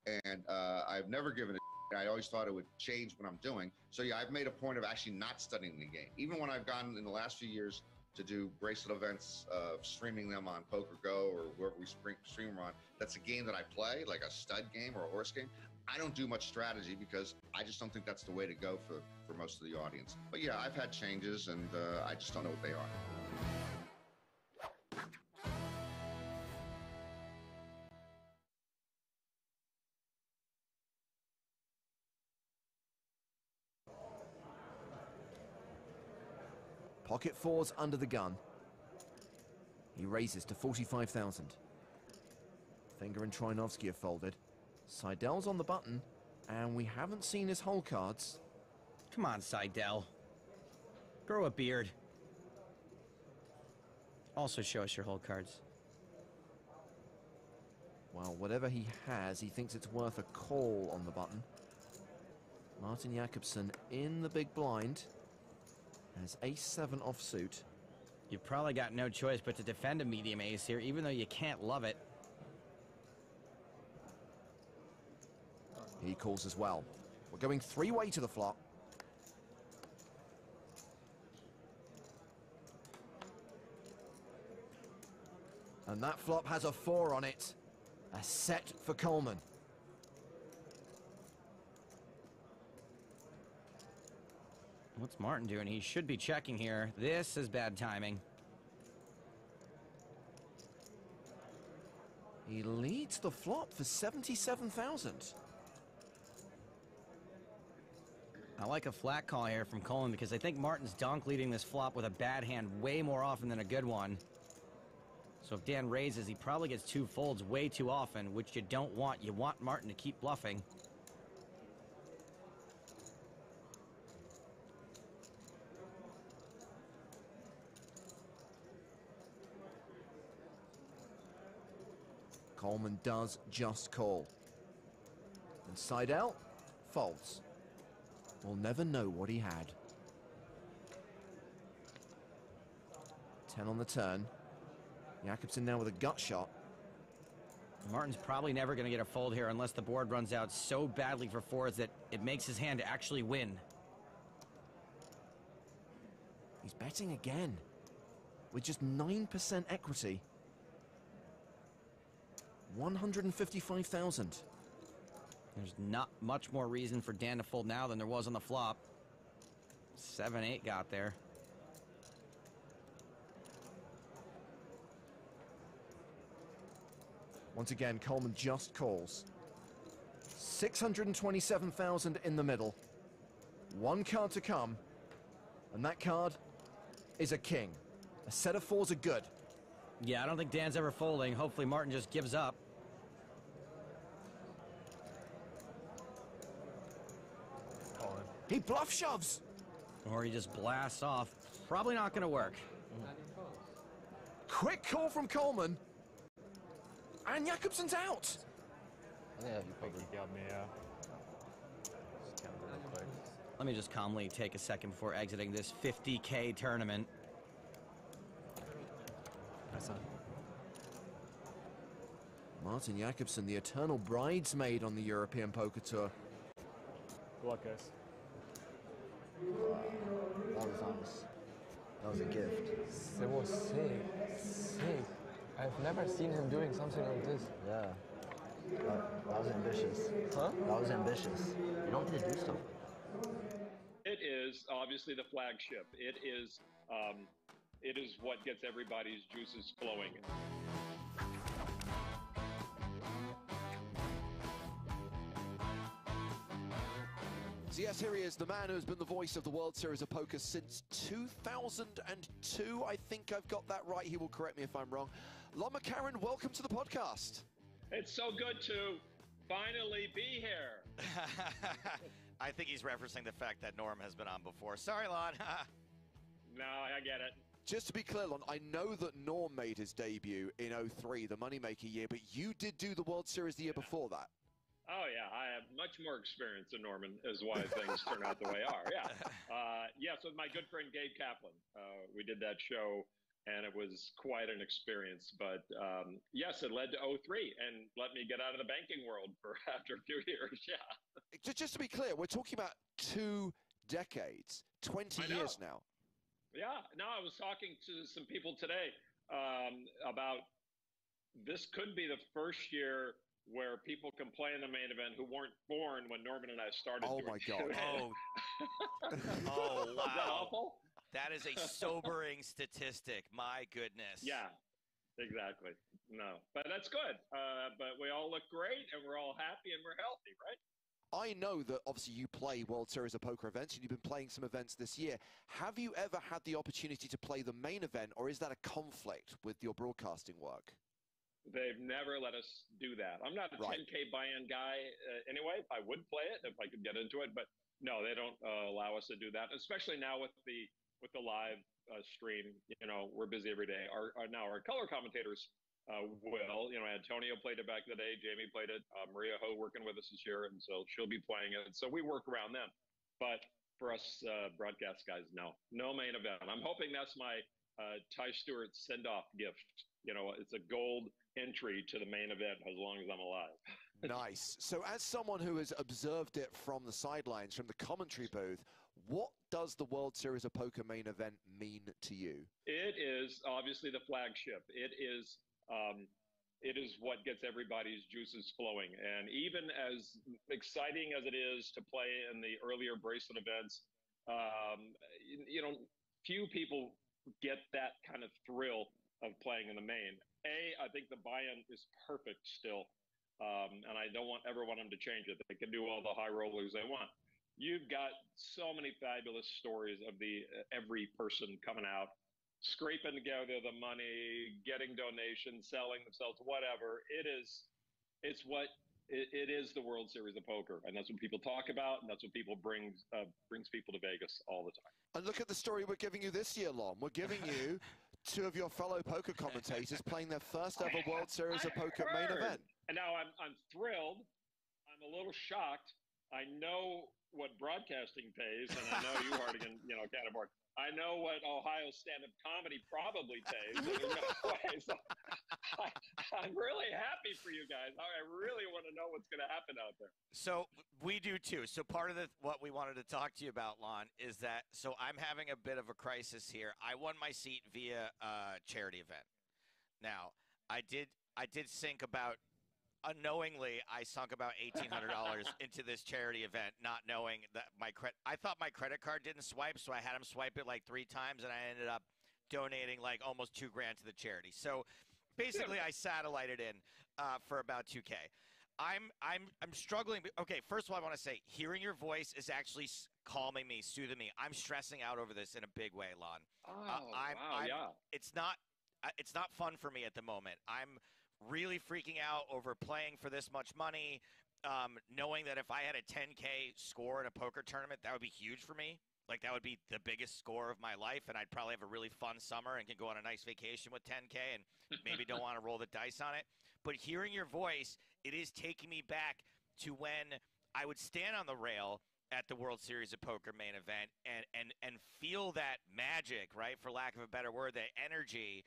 And uh, I've never given a. I always thought it would change what I'm doing. So yeah, I've made a point of actually not studying the game. Even when I've gone in the last few years to do bracelet events, uh, streaming them on Poker Go or wherever we spring, stream on. That's a game that I play, like a stud game or a horse game. I don't do much strategy because I just don't think that's the way to go for, for most of the audience. But yeah, I've had changes and uh, I just don't know what they are. Pocket fours under the gun. He raises to 45,000. Finger and Trinovsky are folded. Seidel's on the button, and we haven't seen his hole cards. Come on, Seidel. Grow a beard. Also show us your hole cards. Well, whatever he has, he thinks it's worth a call on the button. Martin Jakobsen in the big blind has ace-7 offsuit. You've probably got no choice but to defend a medium ace here, even though you can't love it. He calls as well. We're going three-way to the flop. And that flop has a four on it. A set for Colman. What's Martin doing? He should be checking here. This is bad timing. He leads the flop for 77,000. I like a flat call here from Colin because I think Martin's donk leading this flop with a bad hand way more often than a good one. So if Dan raises, he probably gets two folds way too often, which you don't want. You want Martin to keep bluffing. Colman does just call. And Seidel false. We'll never know what he had. 10 on the turn. Jakobsen now with a gut shot. Martin's probably never going to get a fold here unless the board runs out so badly for fours that it makes his hand actually win. He's betting again with just 9% equity. 155,000. There's not much more reason for Dan to fold now than there was on the flop. 7-8 got there. Once again, Colman just calls. 627,000 in the middle. One card to come. And that card is a king. A set of fours are good. Yeah, I don't think Dan's ever folding. Hopefully Martin just gives up. He bluff shoves. Or he just blasts off. Probably not going to work. Quick call from Colman. And Jakobsen's out. Yeah, you probably got me, yeah. Let me just calmly take a second before exiting this 50k tournament. Martin Jakobsen, the eternal bridesmaid on the European Poker Tour. Good luck, guys. That was nice. That was a gift. It was sick, sick. I've never seen him doing something like this. Yeah. That, that was ambitious. Huh? That was ambitious. You don't get to do stuff. It is obviously the flagship. It is um, it is what gets everybody's juices flowing. So yes, here he is, the man who has been the voice of the World Series of Poker since 2002. I think I've got that right. He will correct me if I'm wrong. Lon McEachern, welcome to the podcast. It's so good to finally be here. I think he's referencing the fact that Norm has been on before. Sorry, Lon. no, I get it. Just to be clear, Lon, I know that Norm made his debut in 03, the moneymaker year, but you did do the World Series the year before that. Oh yeah, I have much more experience than Norman, is why things turn out the way they are. Yeah, uh, yes, with my good friend Gabe Kaplan, uh, we did that show, and it was quite an experience. But um, yes, it led to 03 and let me get out of the banking world for after a few years. Yeah. Just, just to be clear, we're talking about two decades, 20 years now. Yeah. No, I was talking to some people today um, about this could be the first year where people can play in the main event who weren't born when Norman and I started. Oh my God. it. Oh. oh, Is that wow. awful? That is a sobering statistic. My goodness. Yeah, exactly. No, but that's good. Uh, but we all look great and we're all happy and we're healthy, right? I know that obviously you play World Series of Poker events and you've been playing some events this year. Have you ever had the opportunity to play the main event, or is that a conflict with your broadcasting work? They've never let us do that. I'm not a Right. 10K buy-in guy uh, anyway. I would play it if I could get into it, but no, they don't uh, allow us to do that. Especially now with the with the live uh, stream. You know, we're busy every day. Our, our now our color commentators uh, will. You know, Antonio played it back in the day. Jamie played it. Uh, Maria Ho working with us this year, and so she'll be playing it. So we work around them. But for us uh, broadcast guys, no, no main event. I'm hoping that's my uh, Ty Stewart send-off gift. You know, it's a gold entry to the main event as long as I'm alive. nice. So, as someone who has observed it from the sidelines, from the commentary booth, what does the World Series of Poker main event mean to you? It is obviously the flagship. It is um, it is what gets everybody's juices flowing. And even as exciting as it is to play in the earlier bracelet events, um, you, you know, few people get that kind of thrill of playing in the main. A, I think the buy-in is perfect still, um, and I don't want ever want them to change it. They can do all the high rollers they want. You've got so many fabulous stories of the every person coming out, scraping together the money, getting donations, selling themselves, whatever. It is, it's what it, it is the World Series of Poker, and that's what people talk about, and that's what people bring uh, brings people to Vegas all the time. And look at the story we're giving you this year, Lon. We're giving you two of your fellow poker commentators playing their first ever World Series of Poker main event. And now I'm I'm thrilled. I'm a little shocked. I know what broadcasting pays, and I know you, Hartigan, you know, afford. I know what Ohio stand-up comedy probably pays. no. So I, I'm really happy for you guys. I really want to know what's going to happen out there. So we do too. So part of the, what we wanted to talk to you about, Lon, is that so I'm having a bit of a crisis here. I won my seat via a charity event. Now I did I did sink about unknowingly I sunk about eighteen hundred dollars into this charity event, not knowing that my credit. I thought my credit card didn't swipe, so I had him swipe it like three times, and I ended up donating like almost two grand to the charity. So basically, I satellited in uh, for about two k. I'm I'm I'm struggling. Okay, first of all, I want to say hearing your voice is actually calming me, soothing me. I'm stressing out over this in a big way, Lon. Oh, I'm, wow, I'm- yeah. It's not uh, it's not fun for me at the moment. I'm really freaking out over playing for this much money, um, knowing that if I had a 10k score in a poker tournament, that would be huge for me. Like that would be the biggest score of my life, and I'd probably have a really fun summer and can go on a nice vacation with 10k, and maybe don't want to roll the dice on it. But hearing your voice, it is taking me back to when I would stand on the rail at the World Series of Poker main event and and and feel that magic, right? For lack of a better word, that energy.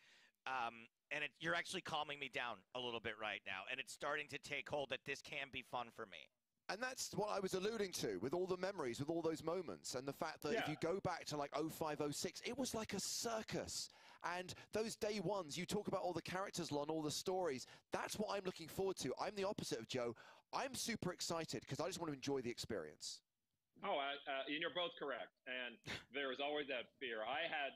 Um, and it, you're actually calming me down a little bit right now, and it's starting to take hold that this can be fun for me. And that's what I was alluding to with all the memories, with all those moments, and the fact that if you go back to like 05, 06, it was like a circus. And those day ones, you talk about all the characters, Lon, all the stories. That's what I'm looking forward to. I'm the opposite of Joe. I'm super excited because I just want to enjoy the experience. Oh, I, uh, and you're both correct. And there was always that fear. I had,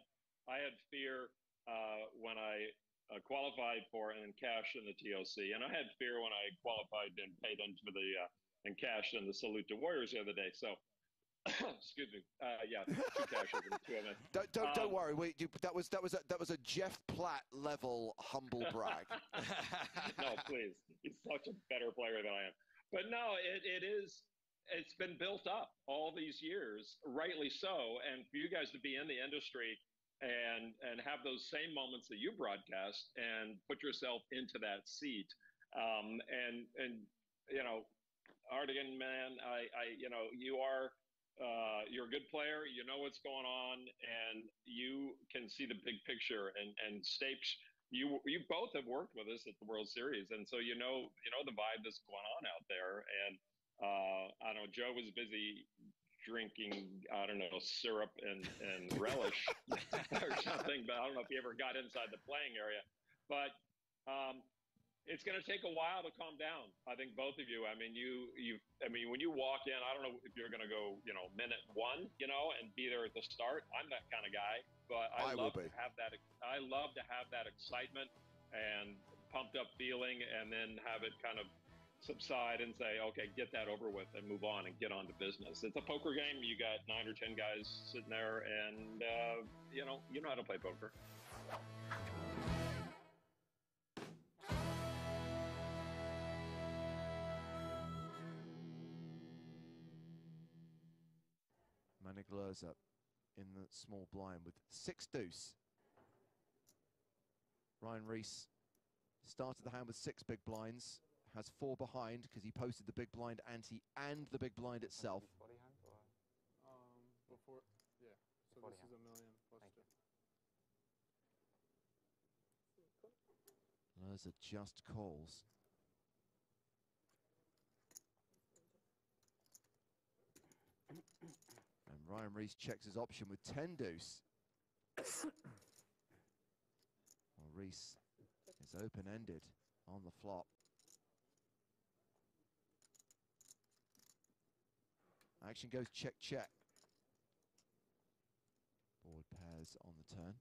I had fear uh, when I uh, qualified for and then cashed in the TOC, and I had fear when I qualified and paid into the uh, and cashed in the Salute to Warriors the other day. So excuse me. Uh, yeah, two cashes and two. Don't don't, don't Um, worry. We, you, that was that was a, that was a Jeff Platt level humble brag. no, please. He's such a better player than I am. But no, it, it is. It's been built up all these years, rightly so. And for you guys to be in the industry and and have those same moments that you broadcast and put yourself into that seat, um, and and you know, Artigan, man, I, I you know, you are. Uh, you're a good player. You know what's going on, and you can see the big picture. And and Stapes, you you both have worked with us at the World Series, and so you know you know the vibe that's going on out there. And uh, I know, Joe was busy drinking I don't know syrup and and relish or something, but I don't know if he ever got inside the playing area. But um, it's going to take a while to calm down. I think both of you. I mean, you you. I mean, when you walk in, I don't know if you're going to go, you know, minute one, you know, and be there at the start. I'm that kind of guy, but I, I love to be. have that. I love to have that excitement and pumped up feeling, and then have it kind of subside and say, okay, get that over with and move on and get on to business. It's a poker game. You got nine or ten guys sitting there, and uh, you know, you know how to play poker. Manig Löser in the small blind with six deuce. Ryan Riess started the hand with six big blinds, has four behind because he posted the big blind ante and the big blind itself. Um, before, yeah. So this is a million plus two. Löser just calls. And Ryan Riess checks his option with 10 deuce. well, Riess is open-ended on the flop. Action goes check, check. Board pairs on the turn.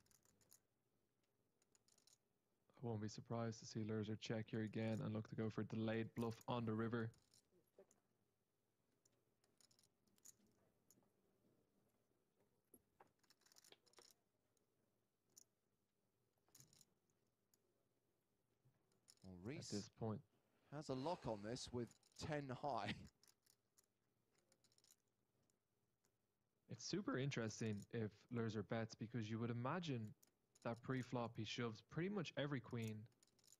I won't be surprised to see Löser check here again and look to go for a delayed bluff on the river. Well, Riess At this point, has a lock on this with 10 high. it's super interesting if Löser bets because you would imagine that pre-flop he shoves pretty much every queen,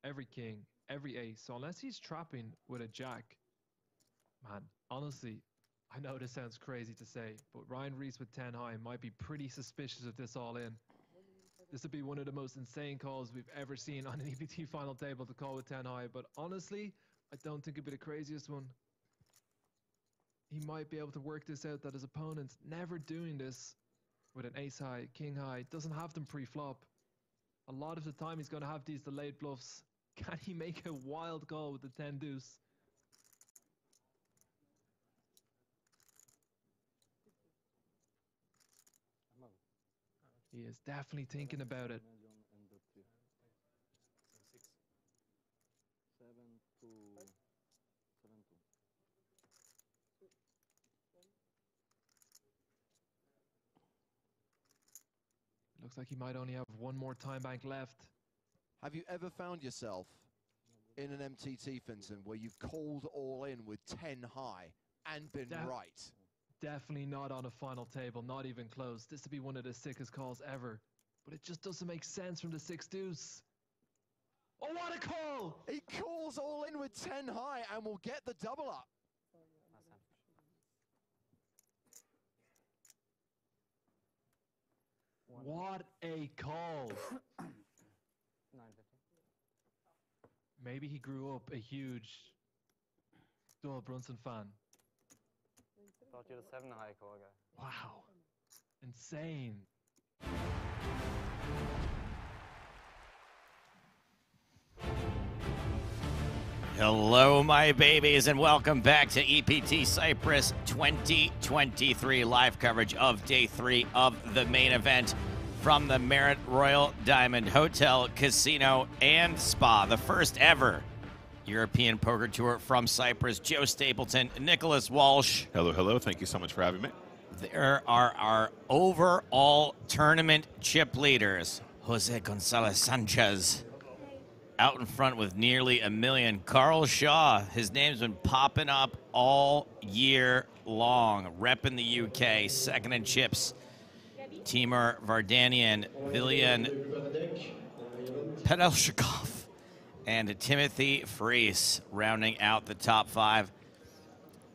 every king, every ace. So unless he's trapping with a jack, man, honestly, I know this sounds crazy to say, but Ryan Riess with 10 high might be pretty suspicious of this all in. This would be one of the most insane calls we've ever seen on an EPT final table to call with 10 high, but honestly, I don't think it'd be the craziest one. He might be able to work this out that his opponent's never doing this with an ace high, king high, doesn't have them pre-flop. A lot of the time he's going to have these delayed bluffs. Can he make a wild call with the 10 deuce? He is definitely thinking about it. Seven two, seven two. Looks like he might only have one more time bank left. Have you ever found yourself in an MTT, Fintan, where you've called all in with 10 high and been Def- right? Definitely not on a final table, not even close. This would be one of the sickest calls ever. But it just doesn't make sense from the six deuce. Oh, what a call! He calls all in with 10 high and will get the double up. What a call! Maybe he grew up a huge Doyle Brunson fan. Thought you were the seven high call guy. Wow. Insane. Hello, my babies, and welcome back to EPT Cyprus 2023 live coverage of day three of the main event from the Merit Royal Diamond Hotel, Casino, and Spa, the first ever European poker tour from Cyprus. Joe Stapleton, Nicholas Walsh. Hello, hello. Thank you so much for having me. There are our overall tournament chip leaders. Jose Gonzalez Sanchez out in front with nearly a million. Carl Shaw, his name's been popping up all year long, repping the UK, second in chips. Timur Vardanian, Viljan Pedelshikov, and Timothy Fries rounding out the top five.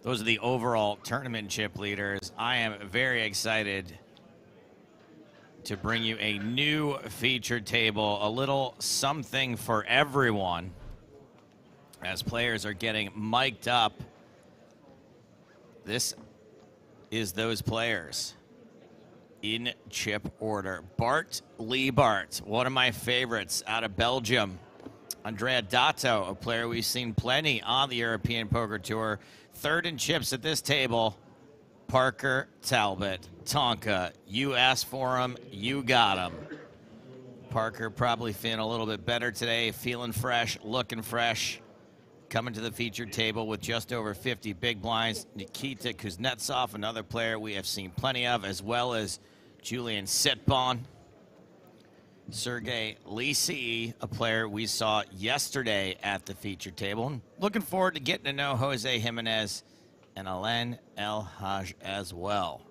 Those are the overall tournament chip leaders. I am very excited to bring you a new feature table, a little something for everyone as players are getting mic'd up. This is those players in chip order. Bart Lybaert, one of my favorites out of Belgium. Andrea Dato, a player we've seen plenty on the European Poker Tour. Third in chips at this table, Parker Talbot. Tonka, you asked for him, you got him. Parker probably feeling a little bit better today, feeling fresh, looking fresh. Coming to the featured table with just over 50 big blinds. Nikita Kuznetsov, another player we have seen plenty of, as well as Julian Sitbon. Sergey Lisi, a player we saw yesterday at the feature table. Looking forward to getting to know Jose Jimenez and Alain El Haj as well.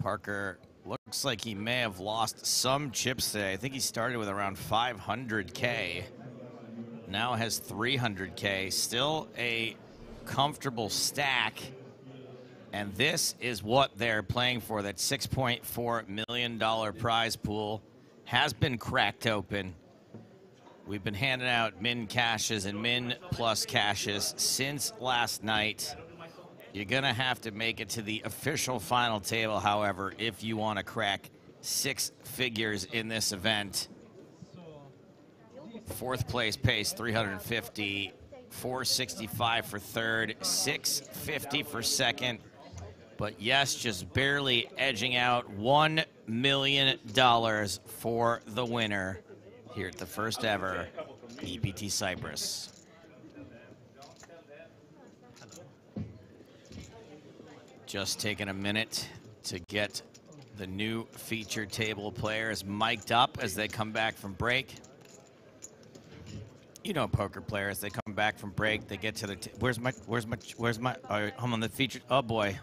Parker looks like he may have lost some chips today. I think he started with around 500K. Now has 300K. Still a comfortable stack. And this is what they're playing for. That $6.4 million prize pool has been cracked open. We've been handing out min cashes and min plus cashes since last night. You're going to have to make it to the official final table, however, if you want to crack six figures in this event. Fourth place pace 350, 465 for third, 650 for second. But yes, just barely edging out $1 million for the winner here at the first ever EPT Cyprus. Just taking a minute to get the new feature table players mic'd up as they come back from break. You know poker players, they come back from break, they get to the, where's my, where's my, where's my, oh, I'm on the featured, oh boy.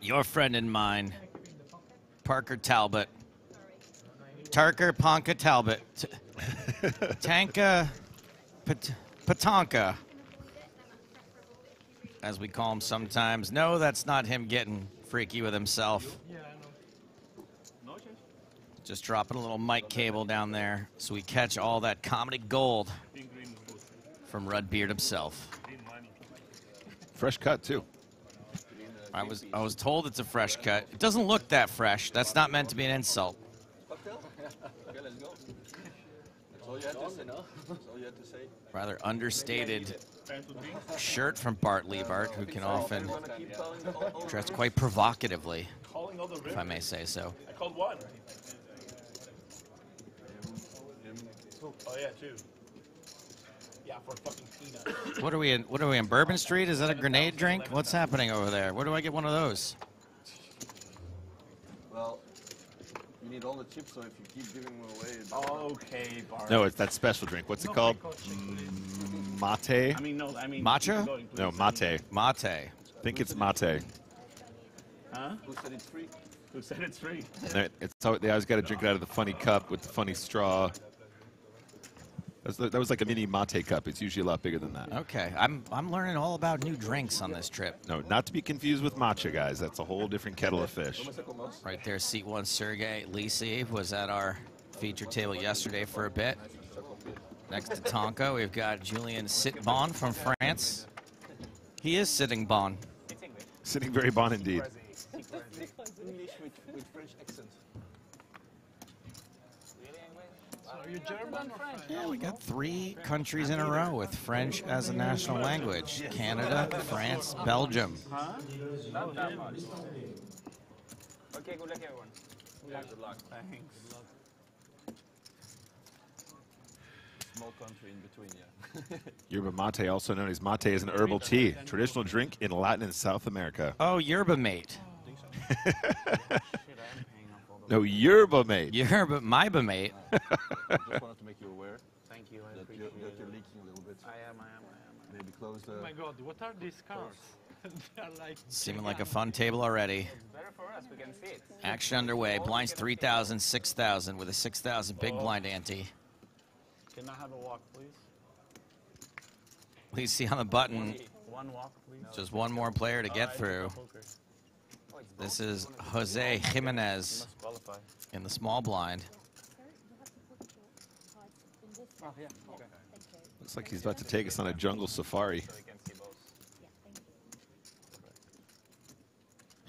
Your friend and mine, Parker Talbot. Tarker Ponka Talbot. T- Tanka Pat- Patonka, as we call him sometimes. No, that's not him getting freaky with himself. Just dropping a little mic cable down there so we catch all that comedy gold from Rudbeard himself. Fresh cut too. I was I was told it's a fresh cut. It doesn't look that fresh. That's not meant to be an insult. Rather understated shirt from Bart Lybaert, who can often dress quite provocatively, if I may say so. I called one. Oh yeah, two. Yeah, for a fucking peanut. What are we in? What are we in? Bourbon Street? Is that a grenade drink? What's happening over there? Where do I get one of those? Well, you need all the chips, so if you keep giving them away. it- Okay, Bart. No, it's that special drink. What's it called? Mm, Mate. I mean, no, I mean. Matcha? going, No, mate. Mate. I think it's mate. Huh? Who said it's free? Who said it's free? It's so they always got to drink it out of the funny cup with the funny straw. That's, that was like a mini mate cup. It's usually a lot bigger than that. Okay, I'm I'm learning all about new drinks on this trip. No, not to be confused with matcha, guys. That's a whole different kettle of fish. Right there, seat one, Sergey Lisi was at our feature table yesterday for a bit. Next to Tonka, we've got Julian Sitbon from France. He is sitting bon. Sitting very bon indeed. English with, with French accent. Are you German or French? Yeah, we got three countries in a row with French as a national language. Canada, France, Belgium. Huh? Not that much. Okay, good luck, everyone. Good luck. Thanks. small country in between, yeah. Yerba mate, also known as mate, is an herbal tea, traditional drink in Latin and South America. Oh, yerba mate. No, yerba mate. Yerba, my mate. Just wanted to make you aware. Thank you, I that appreciate you're, that you're leaking a little bit. I am, I am, I am. Maybe close the. Oh my god, what are these cars? they are like. Seeming like a fun table already. Better for us, we can see it. Action underway. Blinds 3,000, 6,000 with a 6,000 big oh. blind ante. Can I have a walk, please? Please see on the button. One walk, please. Just one more player to get through. This is Jose Jimenez in the small blind. Oh, yeah, okay. Looks like he's about to take us on a jungle safari.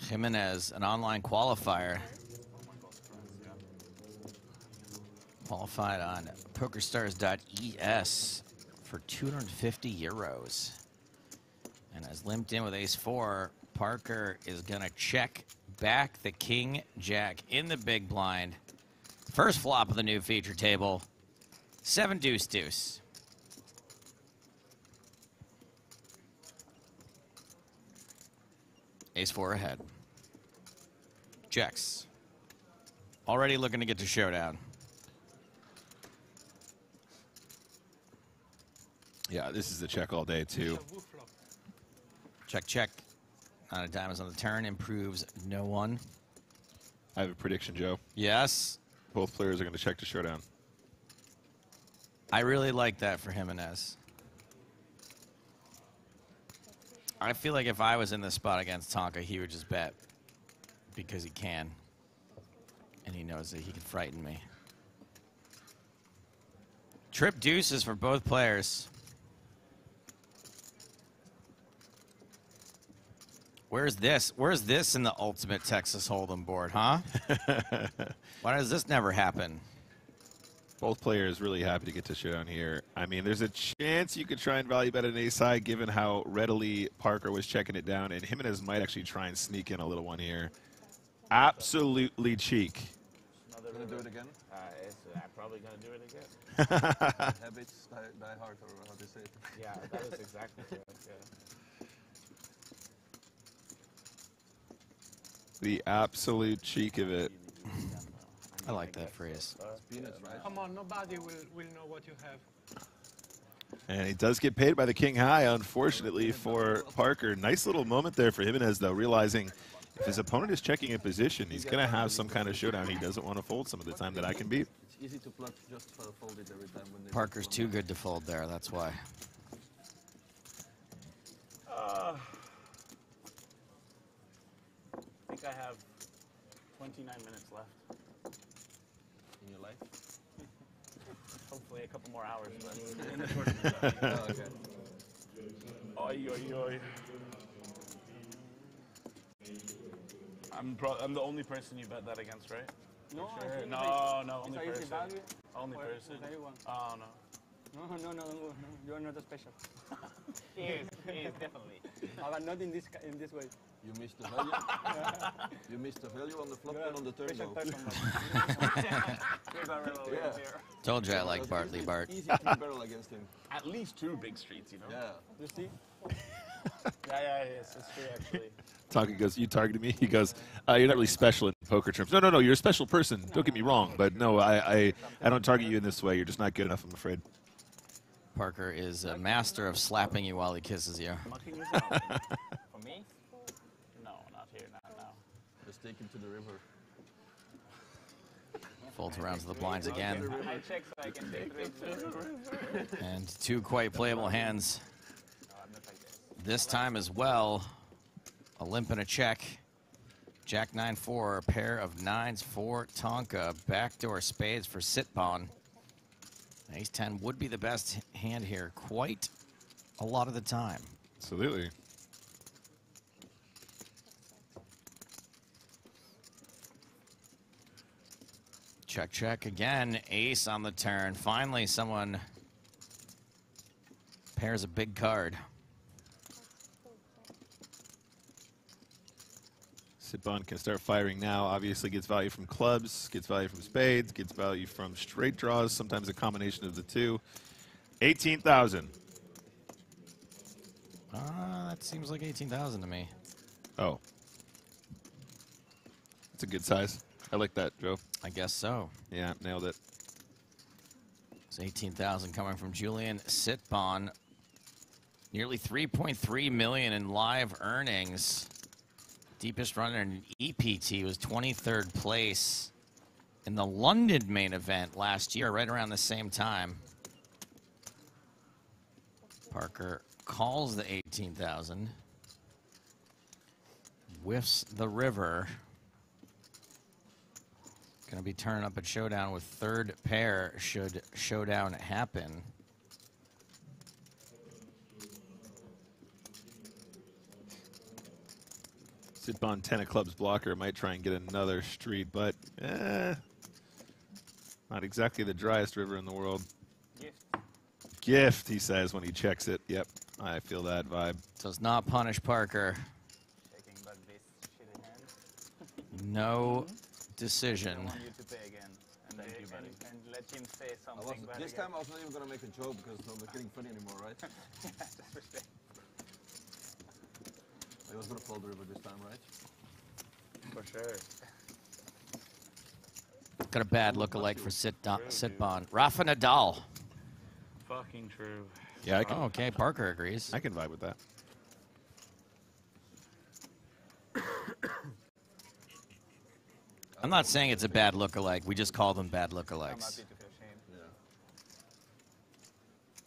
Jimenez, an online qualifier. Qualified on PokerStars.es for 250 euros. And has limped in with ace four. Parker is going to check back the king jack in the big blind. First flop of the new feature table. Seven deuce deuce. Ace four ahead. Checks. Already looking to get to showdown. Yeah, this is the check all day, too. Check, check. Nine of diamonds on the turn. Improves no one. I have a prediction, Joe. Yes. Both players are going to check to showdown. I really like that for Jimenez. I feel like if I was in this spot against Tonka, he would just bet because he can. And he knows that he can frighten me. Trip deuces for both players. Where's this? Where's this in the ultimate Texas Hold'em board, huh? Why does this never happen? Both players really happy to get to showdown here. I mean, there's a chance you could try and value bet an ace high given how readily Parker was checking it down, and Jimenez might actually try and sneak in a little one here. Absolutely cheek. Gonna do it again? Uh, it's, I'm probably gonna do it again. Habits die, die hard, or how they say it. Yeah, that is exactly correct. Yeah. The absolute cheek of it. I like that phrase. Come on, nobody will, will know what you have. And he does get paid by the king high, unfortunately, for Parker. Nice little moment there for Jimenez, though, realizing if his opponent is checking in position, he's going to have some kind of showdown he doesn't want to fold some of the time that I can beat. It's easy to plug just for fold it every time when they Parker's too good to fold there, that's why. Uh, I think I have 29 minutes left. in your life. Hopefully, a couple more hours. But in the. Oh, okay. Oi, oi, oi. I'm pro- I'm the only person you bet that against, right? No, Sure. I no, it's- no, only a person. value Only person. Oh no. No, no, no, no, no, you are not a special. He is, he definitely. But not in this in this way. You missed the value. you missed the value on the flop and on the turn. Special though. person. Here's our Yeah. here. Told you I like That's Bartley easy- Bart. Easy to barrel against him. At least two big streets, you know. Yeah. You see? Yeah, yeah, yes, it's true actually. Talking goes, you targeted me. He goes, uh, you're not really special in poker terms. No, no, no, you're a special person. Don't get me wrong, but no, I, I, I don't target you in this way. You're just not good enough, I'm afraid. Parker is a master of slapping you while he kisses you. Mucking this out. For me? No, not here, not now. Just take him to the river. Folds around to the blinds again. I check so I can take three. And two quite playable hands this time as well. A limp and a check. Jack 9 4, a pair of nines for Tonka. Backdoor spades for Sitbon. Ace 10 would be the best hand here quite a lot of the time. Absolutely. Check, check again. Ace on the turn. Finally, someone pairs a big card. Sitbon can start firing now. Obviously gets value from clubs, gets value from spades, gets value from straight draws, sometimes a combination of the two. 18,000. Uh, that seems like 18,000 to me. Oh. It's a good size. I like that, Joe. I guess so. Yeah, nailed it. It's 18,000 coming from Julian Sitbon. Nearly 3.3 million in live earnings. Deepest runner in EPT was 23rd place in the London main event last year, right around the same time. Parker calls the 18,000. Whiffs the river. Going to be turning up at Showdown with third pair should Showdown happen. Sitbon 10 of clubs blocker might try and get another street, but eh, not exactly the driest river in the world. Gift. Gift, he says when he checks it. Yep, I feel that vibe. Does not punish Parker. Checking back this shitty hand. No decision. I want you to pay again. And, Thank you, buddy. and, and let him say I was, something bad this again. time I was not even gonna make a joke because it's not getting funny anymore, right? yeah, that's. I was gonna fold the river this time, right? For sure. Got a bad look-alike for Sit Sitbon. Rafa Nadal. Fucking true. Yeah, I oh, can. Oh, okay, Parker agrees. I can vibe with that. I'm not saying it's a bad look-alike. We just call them bad I'm look-alikes. happy to feel shame. Yeah.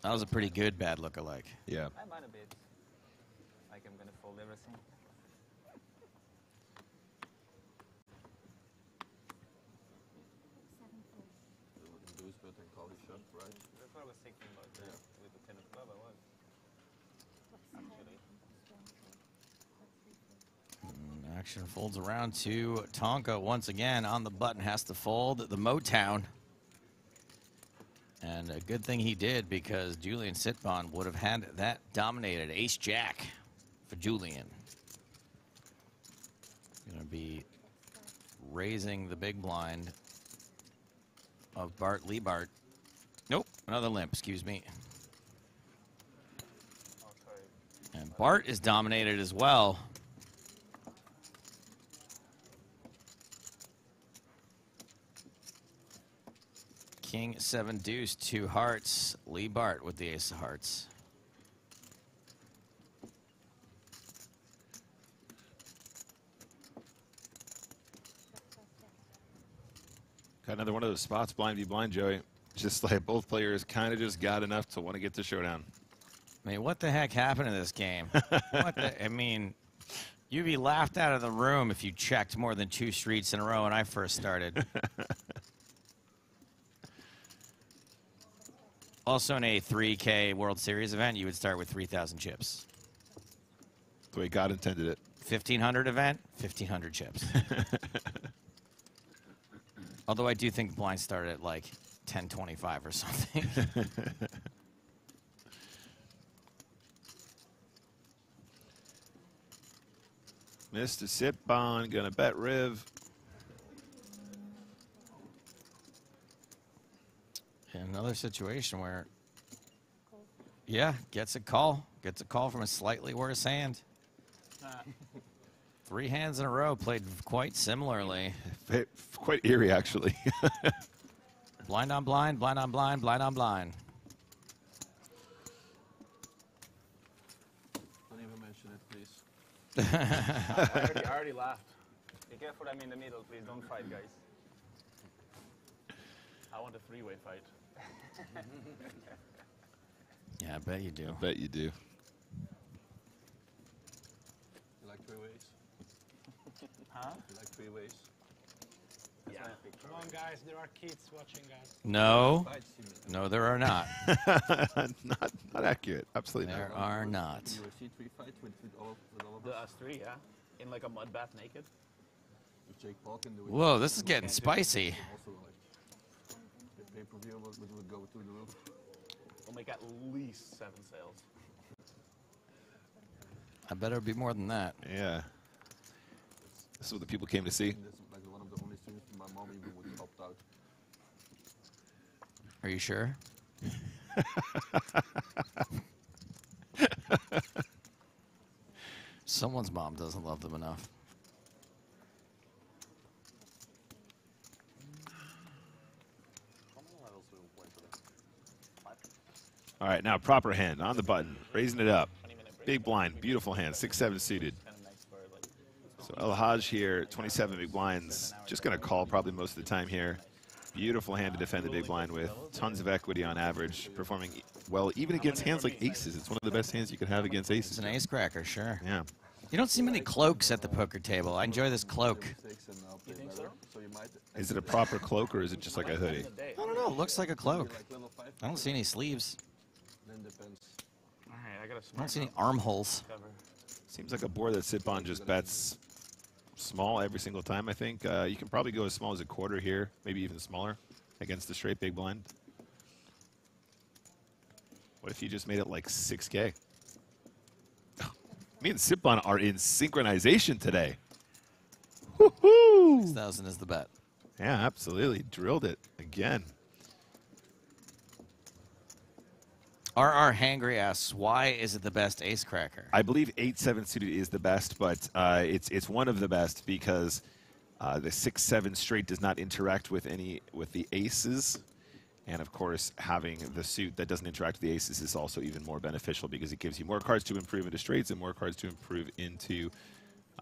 That was a pretty good bad look-alike. Yeah. I might a bit. Like Mm, Action folds around to Tonka once again on the button, has to fold the Motown. And a good thing he did because Julian Sitbon would have had that dominated. Ace Jack for Julian. Gonna be raising the big blind of Bart Lybaert. Nope, another limp, excuse me. And Bart is dominated as well. King seven deuce, two hearts. Lybaert with the ace of hearts. Got another one of those spots, blind v blind, Joey. Just like both players kind of just got enough to want to get the showdown. I mean, what the heck happened in this game? what the, I mean, you'd be laughed out of the room if you checked more than two streets in a row when I first started. also, in a 3K World Series event, you would start with 3,000 chips. The way God intended it. 1,500 event, 1,500 chips. Although I do think blind started at like 1025 or something. Mr. Sitbon gonna bet Riv. Another situation where, yeah, gets a call. Gets a call from a slightly worse hand. Three hands in a row played quite similarly. Quite eerie, actually. Blind on blind, blind on blind, blind on blind. Don't even mention it, please. I, already, I already laughed. Be careful, I'm in the middle. Please don't fight, guys. I want a three-way fight. Yeah, I bet you do. I bet you do. You like three ways? Huh? Like three ways? Yeah. Come on, guys. There are kids watching, guys. No, no, there are not. not, not accurate. Absolutely There not. There are not. UFC three fight with, with all with all of The us. us three, yeah? In like a mud bath naked? If Jake Paul can do it. Whoa, this is getting can do it. spicy. Also, like, the pay-per-view would, would, would go through the roof. We'll make at least seven sales. I bet it would be more than that. Yeah. This is what the people came to see. And this is like one of the only streams my mom even would opt out. Are you sure? Someone's mom doesn't love them enough. All right, now proper hand on the button, raising it up. Big blind, beautiful hand, six seven suited. So El Haj here, 27 big blinds, just going to call probably most of the time here. Beautiful hand to defend the big blind with, tons of equity on average, performing well even against hands like aces. It's one of the best hands you can have against aces. It's an ace cracker, sure. Yeah. You don't see many cloaks at the poker table. I enjoy this cloak. Is it a proper cloak or is it just like a hoodie? I don't know. It looks like a cloak. I don't see any sleeves. Then depends. All right, I got a I don't see any armholes. Seems like a board that Sitbon just bets small every single time, I think. Uh, you can probably go as small as a quarter here, maybe even smaller against the straight big blind. What if you just made it like 6K? Me and Sitbon are in synchronization today. Woohoo! 6,000 is the bet. Yeah, absolutely. Drilled it again. RR Hangry asks, why is it the best ace cracker? I believe eight seven suited is the best, but uh, it's it's one of the best because uh, the six seven straight does not interact with any with the aces, and of course having the suit that doesn't interact with the aces is also even more beneficial because it gives you more cards to improve into straights and more cards to improve into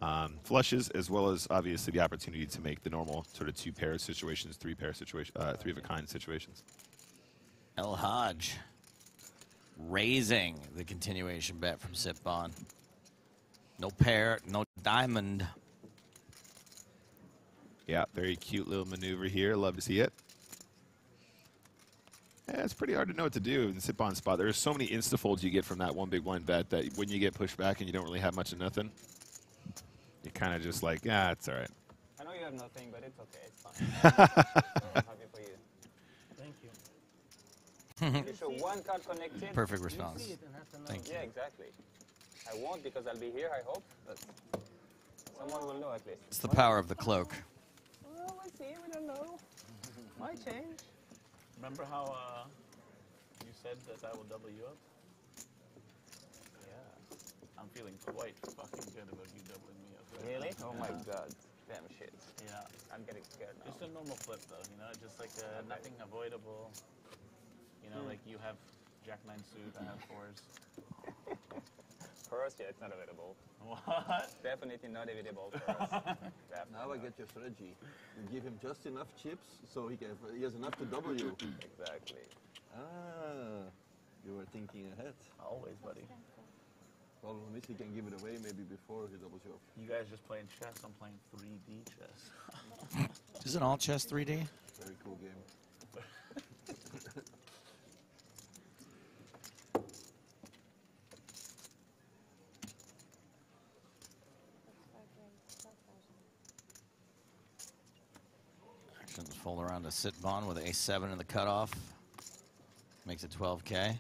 um, flushes, as well as obviously the opportunity to make the normal sort of two pair situations, three pair situation, uh, three of a kind situations. El Haj raising the continuation bet from Sitbon. No pair, no diamond. Yeah, very cute little maneuver here. Love to see it. Yeah, it's pretty hard to know what to do in the Sitbon spot. There's so many insta folds you get from that one big blind bet that when you get pushed back and you don't really have much of nothing, you're kind of just like, ah, it's all right. I know you have nothing, but it's okay. It's fine. I'm happy for you. Thank you. you one card connected. Perfect response. You see it and have to know. Thank you. Yeah, exactly. I won't because I'll be here, I hope, but someone will know at least. It's the power of the cloak. Well, we'll see. We don't know. Might change. Remember how uh, you said that I will double you up? Yeah. I'm feeling quite fucking good about you doubling me up. right Really? now. Oh my Yeah. god. Damn shit. Yeah. I'm getting scared now. Just a normal flip though, you know, just like uh, nothing avoidable. You know, Hmm. like you have Jack Nine suit, I have fours. For us, yeah, it's not available. What? Definitely not available for us. Now I get your strategy. You give him just enough chips so he can he has enough to double you. Exactly. Ah, you were thinking ahead. Always, buddy. Problem is he can give it away maybe before he doubles you up. You guys just playing chess, I'm playing 3D chess. Isn't all chess 3D? Very cool game. Around to Sitbon with a 7 in the cutoff. Makes it 12K.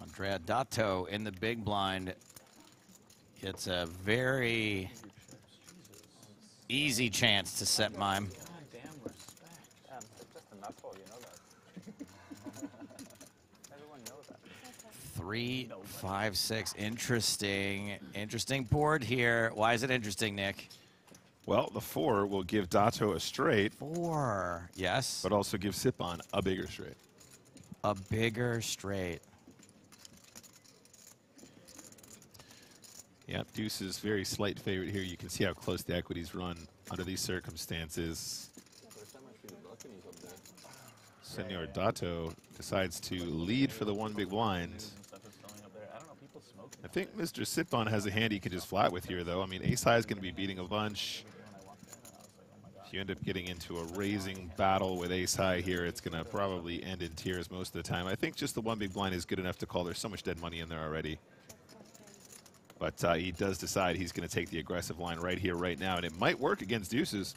Andrea Dato in the big blind gets a very easy chance to set mine. Damn respect. Damn, it's just an asshole, you know that. Everyone knows that. Three, five, six. Interesting, interesting board here. Why is it interesting, Nick? Well, the four will give Dato a straight. Four, yes. But also give Sitbon a bigger straight. A bigger straight. Yeah, Deuce is very slight favorite here. You can see how close the equities run under these circumstances. First time I see the balconies up there. Senor Dato decides to lead for the one big blind. Stuff is filling up there. I don't know, people smoke. I think Mr. Sitbon has a hand he can just flat with here, though. I mean, Ace High is going to be beating a bunch. If you end up getting into a raising battle with Ace High here, it's going to probably end in tears most of the time. I think just the one big blind is good enough to call. There's so much dead money in there already. But uh, he does decide he's going to take the aggressive line right here, right now, and it might work against deuces.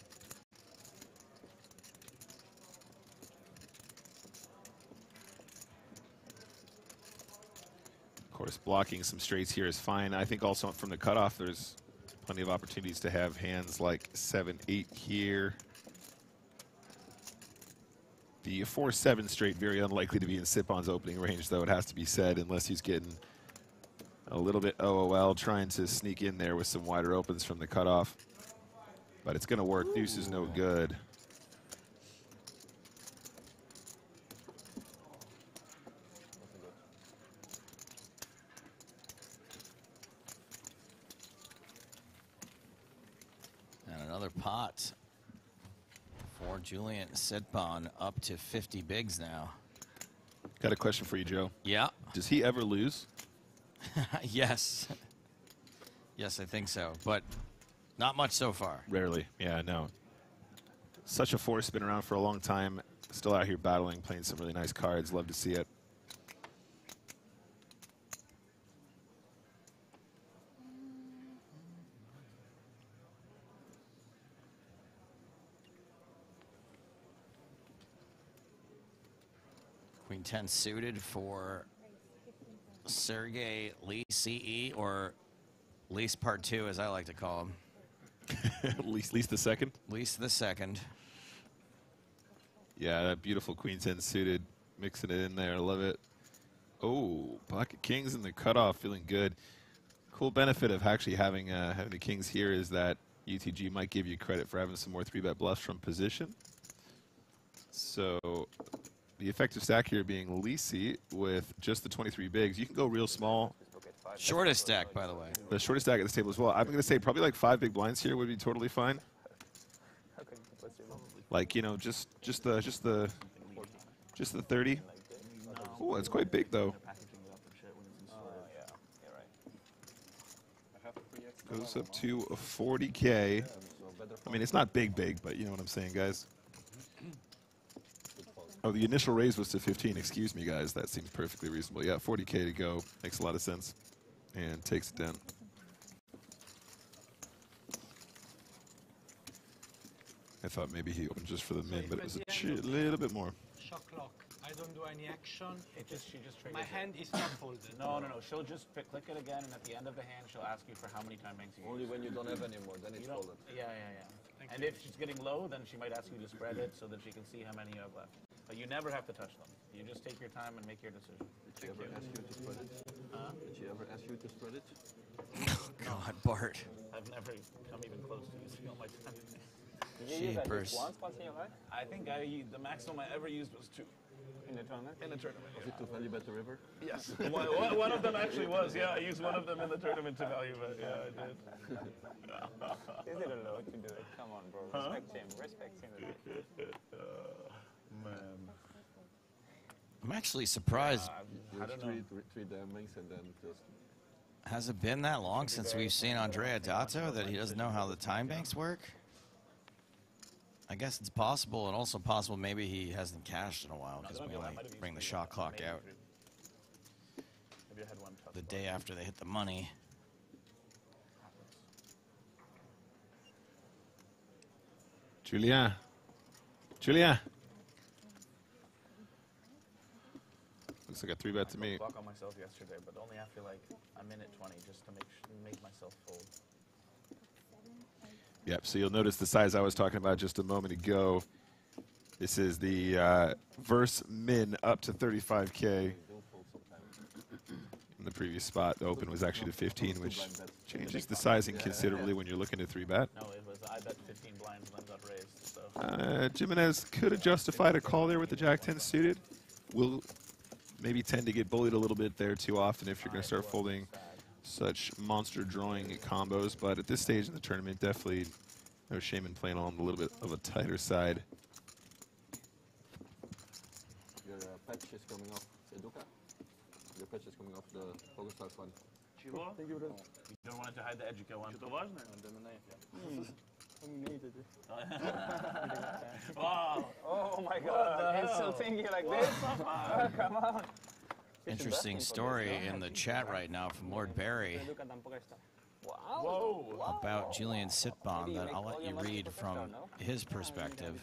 Course, blocking some straights here is fine. I think also from the cutoff, there's Plenty of opportunities to have hands like 7 8 here. The 4 7 straight, very unlikely to be in Sitbon's opening range, though, it has to be said, unless he's getting a little bit OOL, trying to sneak in there with some wider opens from the cutoff. But it's going to work. Deuce is no good. And another pot for Julian Sitbon up to 50 bigs now. Got a question for you, Joe. Yeah. Does he ever lose? yes. Yes, I think so, but not much so far. Rarely. Yeah, no. Such a force, been around for a long time. Still out here battling, playing some really nice cards. Love to see it. Queen 10 suited for Sergey Lee CE or Least Part 2 as I like to call him. least, least the second? Least the second. Yeah, that beautiful Queen 10 suited. Mixing it in there. Love it. Oh, Pocket Kings in the cutoff. Feeling good. Cool benefit of actually having uh, having the Kings here is that UTG might give you credit for having some more 3-bet bluffs from position. So the effective stack here being Lisi with just the 23 bigs. You can go real small. Shortest stack, by the way. The shortest stack at this table as well. I'm going to say probably like five big blinds here would be totally fine. Like you know, just just the just the just the 30. Oh, it's quite big though. Goes up to a 40k. I mean, it's not big, big, but you know what I'm saying, guys. Oh, the initial raise was to 15. Excuse me, guys. That seems perfectly reasonable. Yeah, 40k to go makes a lot of sense, and takes it down. I thought maybe he opened just for the min, but it was a little bit more. Shot clock. I don't do any action. It Just, she just my it. hand is not folded. No, no, no. She'll just pick, click it again, and at the end of the hand, she'll ask you for how many time banks you Only use. when you don't have any more, then it's folded. Yeah, yeah, yeah. And if she's getting low, then she might ask you to spread it so that she can see how many you have left. But you never have to touch them. You just take your time and make your decision. Did she ever ask you to spread it? Huh? Did she ever ask you to spread it? Oh, God, Bart. I've never come even close to using all my time. Did you use that Jeepers. once, once in your life? I think I u- the maximum I ever used was two. In the tournament? In the tournament. Was it to value bet the river? Yes. one, one- one of them actually was. Yeah, I used one of them in the tournament to value bet. Yeah, I did. He's a little low to do it. Come on, bro. Huh? Respect him. Respect him. Man. I'm actually surprised. Use three, three, three damnings and then just Has it been that long since we've seen Andrea Dato that he doesn't know how the time banks work? I guess it's possible, and also possible maybe he hasn't cashed in a while because we only bring the shot clock out Maybe I had one tough the day after they hit the money. Julia. Julia. Looks like a three bet to me. Block on myself yesterday, but only after like a minute 20 just to make sh- make myself fold. Yep, so you'll notice the size I was talking about just a moment ago. This is the uh, verse min up to 35k. In the previous spot, the open was actually to 15, which changes the sizing considerably when you're looking to three bet. No, it was I bet 15 blinds and then got raised. So Uh, Jimenez could have justified a call there with the Jack 10 suited. Will maybe tend to get bullied a little bit there too often if you're going to start folding such monster drawing combos. But at this stage in the tournament, definitely no shame in playing on a little bit of a tighter side. your uh, patch is coming off. Educa. Your patch is coming off the PokerStars one. Чего? You don't want it to hide the educa one. Что важное? Wow. Oh my What god. the hell? Insulting you like this? Oh, come on. Interesting story in the chat right now from Lord Barry about Julian Sitbon that I'll let you read from his perspective.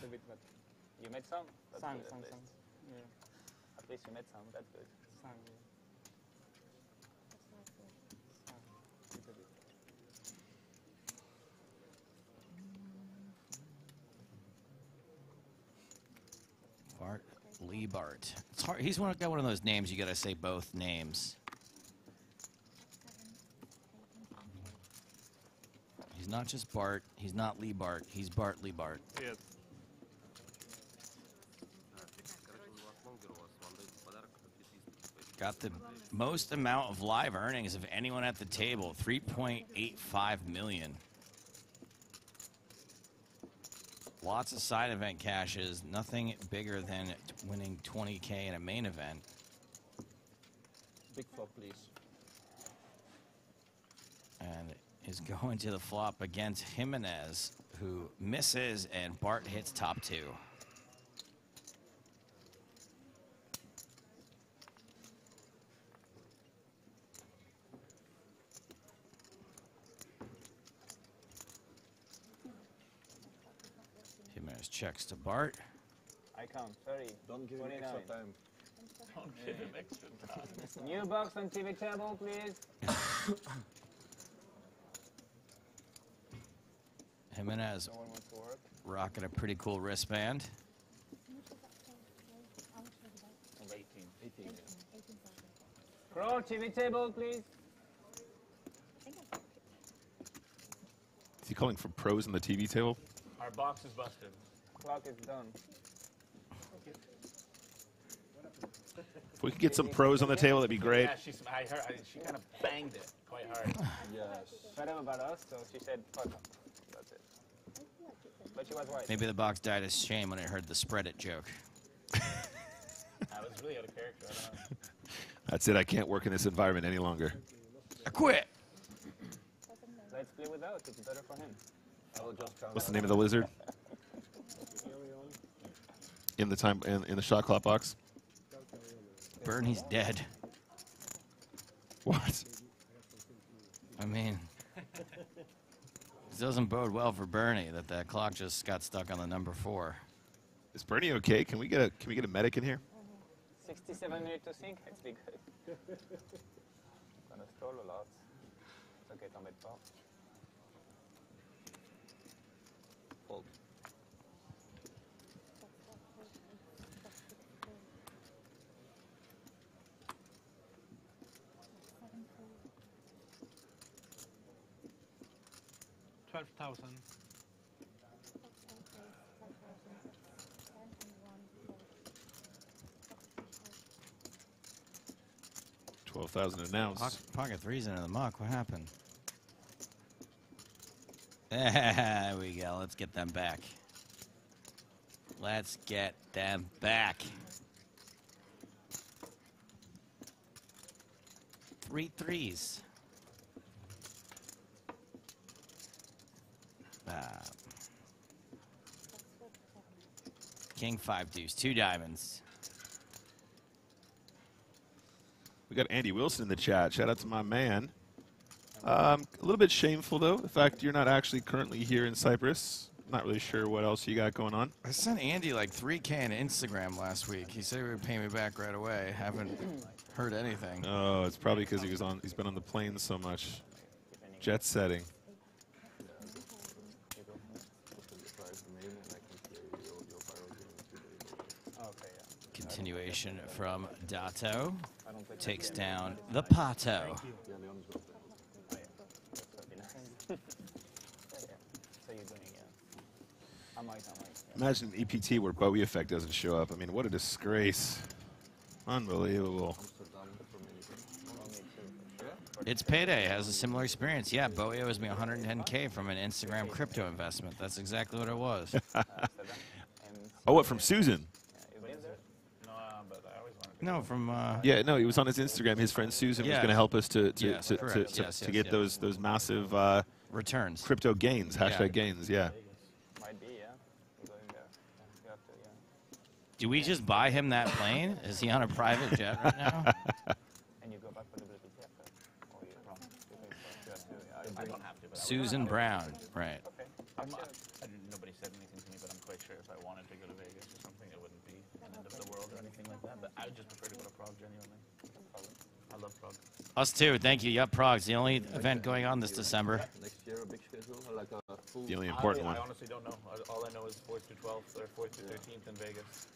You some? Some, some, some. At least you some, that's good. Some, yeah. Fart. Lybaert. It's hard. He's one, got one of those names you got to say both names. He's not just Bart. He's not Lee Bart. He's Bart Lee Bart. Yes. Got the most amount of live earnings of anyone at the table, 3.85 million. Lots of side event cashes. nothing bigger than t- winning 20k in a main event. Big flop, please. And is going to the flop against Jimenez, who misses, and Bart hits top two. Jimenez checks to Bart. I count 30. Don't give him extra time. Don't give him extra time. New box on TV table, please. Jimenez No one wants to work. rocking a pretty cool wristband. Of 18. 18, Pro TV table, please. Is he calling for pros on the TV table? Our box is busted. Clock is done. If we could get some pros on the table, that'd be great. Yeah, she's, I heard, I, she kind of banged it quite hard. Yes. Shut up about us, so she said, fuck up. That's it. But she was right. Maybe the box died of shame when it heard the spread it joke. I was really out of character. I. That's it. I can't work in this environment any longer. I quit. Let's play without. It's better for him. I will just. What's the name of the lizard? In the time in, in the shot clock box. Bernie's dead. What? I mean, it doesn't bode well for Bernie that that clock just got stuck on the number four. Is Bernie okay? Can we get a can we get a medic in here? 67 minutes to sync. It's big. Gonna stall a lot. C'est ok, t'en mets pas. Fold. Twelve thousand. Twelve thousand announced. Pocket, pocket three's into the muck. What happened? There we go. Let's get them back. Let's get them back. Three threes. King five deuce, two diamonds. We got Andy Wilson in the chat. Shout out to my man. Um, a little bit shameful though, the fact you're not actually currently here in Cyprus. Not really sure what else you got going on. I sent Andy like 3K on Instagram last week. He said he would pay me back right away. Haven't heard anything. Oh, it's probably because he was on. He's been on the plane so much. Jet setting. Continuation from Dato. Takes down the Pato. That'd be nice. yeah, yeah. So you're doing, yeah. I might, I might. Yeah. Imagine an EPT where Bowie Effect doesn't show up. I mean, what a disgrace. Unbelievable. It's payday. Has a similar experience. Yeah, Bowie owes me 110k from an Instagram crypto investment. That's exactly what it was. Oh, what from Susan? No, uh, but I always wanted to no, from uh, Yeah, no, he was on his Instagram. His friend Susan was going to help us to to, Yes, to, to, to, Yes, to yes, get yes. those those massive uh, returns, crypto gains, hashtag Yeah. gains. Yeah. Might be, yeah. You're going there. Yeah, you have to, yeah. Do we just buy him that plane? Is he on a private jet right now? And you go like that. But I would just prefer to go to Prague, genuinely. I love Prague. Us too. Thank you. Yep, Prague's the only event going on this December. Next year, a big schedule, like a full. The only important I, one. I honestly don't know. All I know is 4th to 12th or 4th to 13th in Vegas.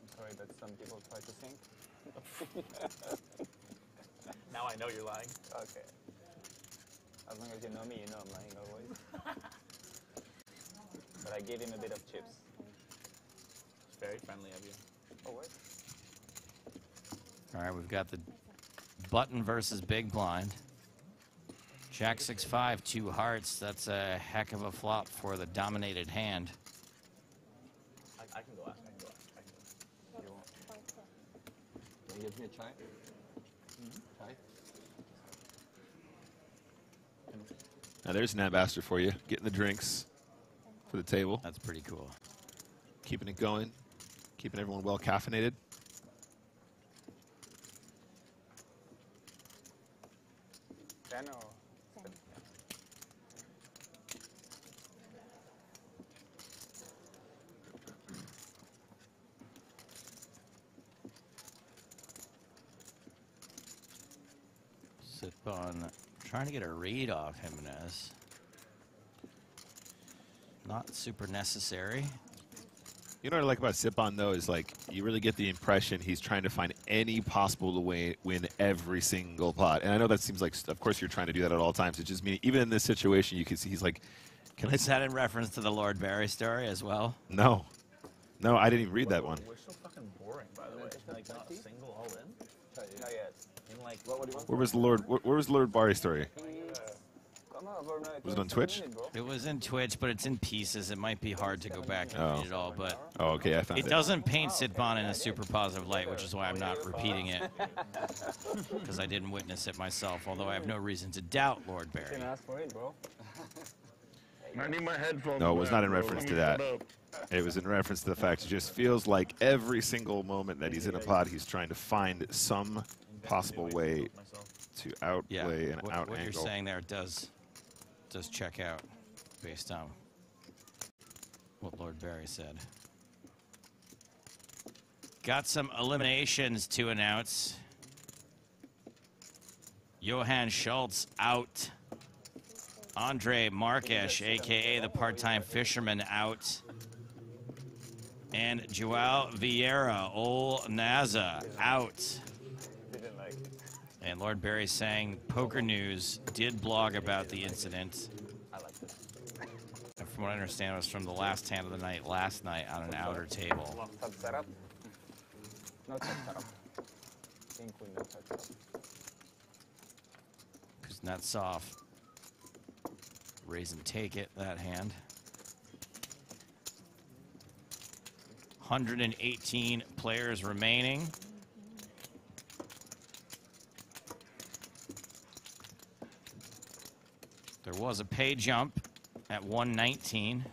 I'm sorry that some people try to think. Now I know you're lying. Okay. As long as you know me, you know I'm lying always. but I gave him a bit of chips. It's very friendly of you. Oh, what? All right, we've got the button versus big blind. Jack six five, two hearts. That's a heck of a flop for the dominated hand. I, I can go last. I can go last. I can go. You want? Can you give me a chai? Mm-hmm. Chai? Now there's an ambassador for you, getting the drinks for the table. That's pretty cool. Keeping it going, keeping everyone well caffeinated. Ten or? Sit on trying to get a read off Jimenez. Not super necessary. You know what I like about Sitbon though is like you really get the impression he's trying to find any possible way win every single pot. And I know that seems like, of course, you're trying to do that at all times. It just means even in this situation, you can see he's like, "Can I?" Is that in reference to the Lord Barry story as well? No, no, I didn't even read that one. We're so fucking boring, by the way. Like not a single all in. Not yet. In like What, what do you want? Where was the Lord? Where, where was the Lord Barry story? Come on, over night. Was it on Twitch? It was in Twitch, but it's in pieces. It might be hard to go back and Oh. read it all, but Oh, okay, I found it. it doesn't paint Sitbon in a super positive light, which is why I'm not repeating it because I didn't witness it myself. Although I have no reason to doubt Lord You Barry. can ask for it, bro. I need my headphones. No, it was not in reference to that. It was in reference to the fact it just feels like every single moment that he's in a pot, he's trying to find some possible way to outplay Yeah, and what, out what you're saying there does does check out based on what Lord Barry said. Got some eliminations to announce. Johann Schultz out. Andre Marques, aka the part-time fisherman, out. And Joao Vieira, Ol Naza, out. And Lord Barry saying Poker News did blog about the incident. I like it. And from what I understand, it was from the last hand of the night last night on an outer table. Touch setup. Kuznetsov raise and take it, that hand. 118 players remaining. There was a pay jump at 119.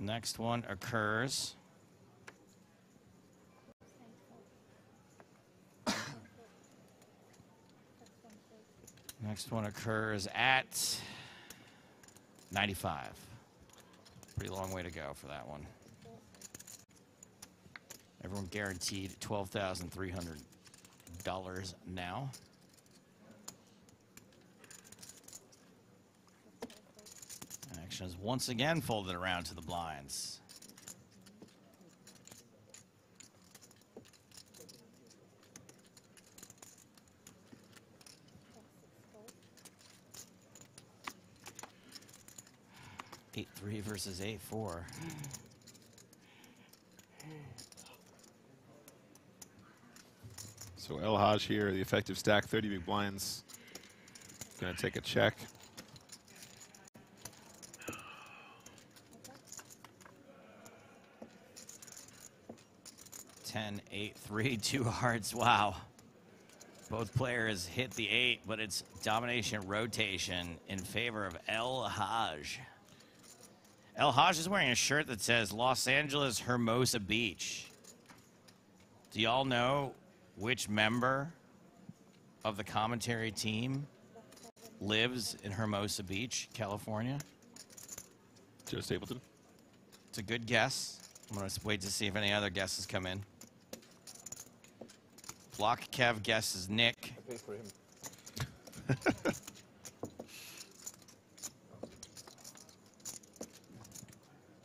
Next one occurs. Next one occurs at 95. Pretty long way to go for that one. Everyone guaranteed $12,300 now. Is once again folded around to the blinds. Eight three versus eight four. So El Haj here, the effective stack, 30 big blinds. Going to take a check. Ten, eight, three, two hearts. Wow. Both players hit the eight, but it's domination rotation in favor of El Haj. El Haj is wearing a shirt that says Los Angeles Hermosa Beach. Do y'all know which member of the commentary team lives in Hermosa Beach, California? Joe Stapleton. It's a good guess. I'm going to wait to see if any other guesses come in. Block Kev guesses Nick. I pay for him.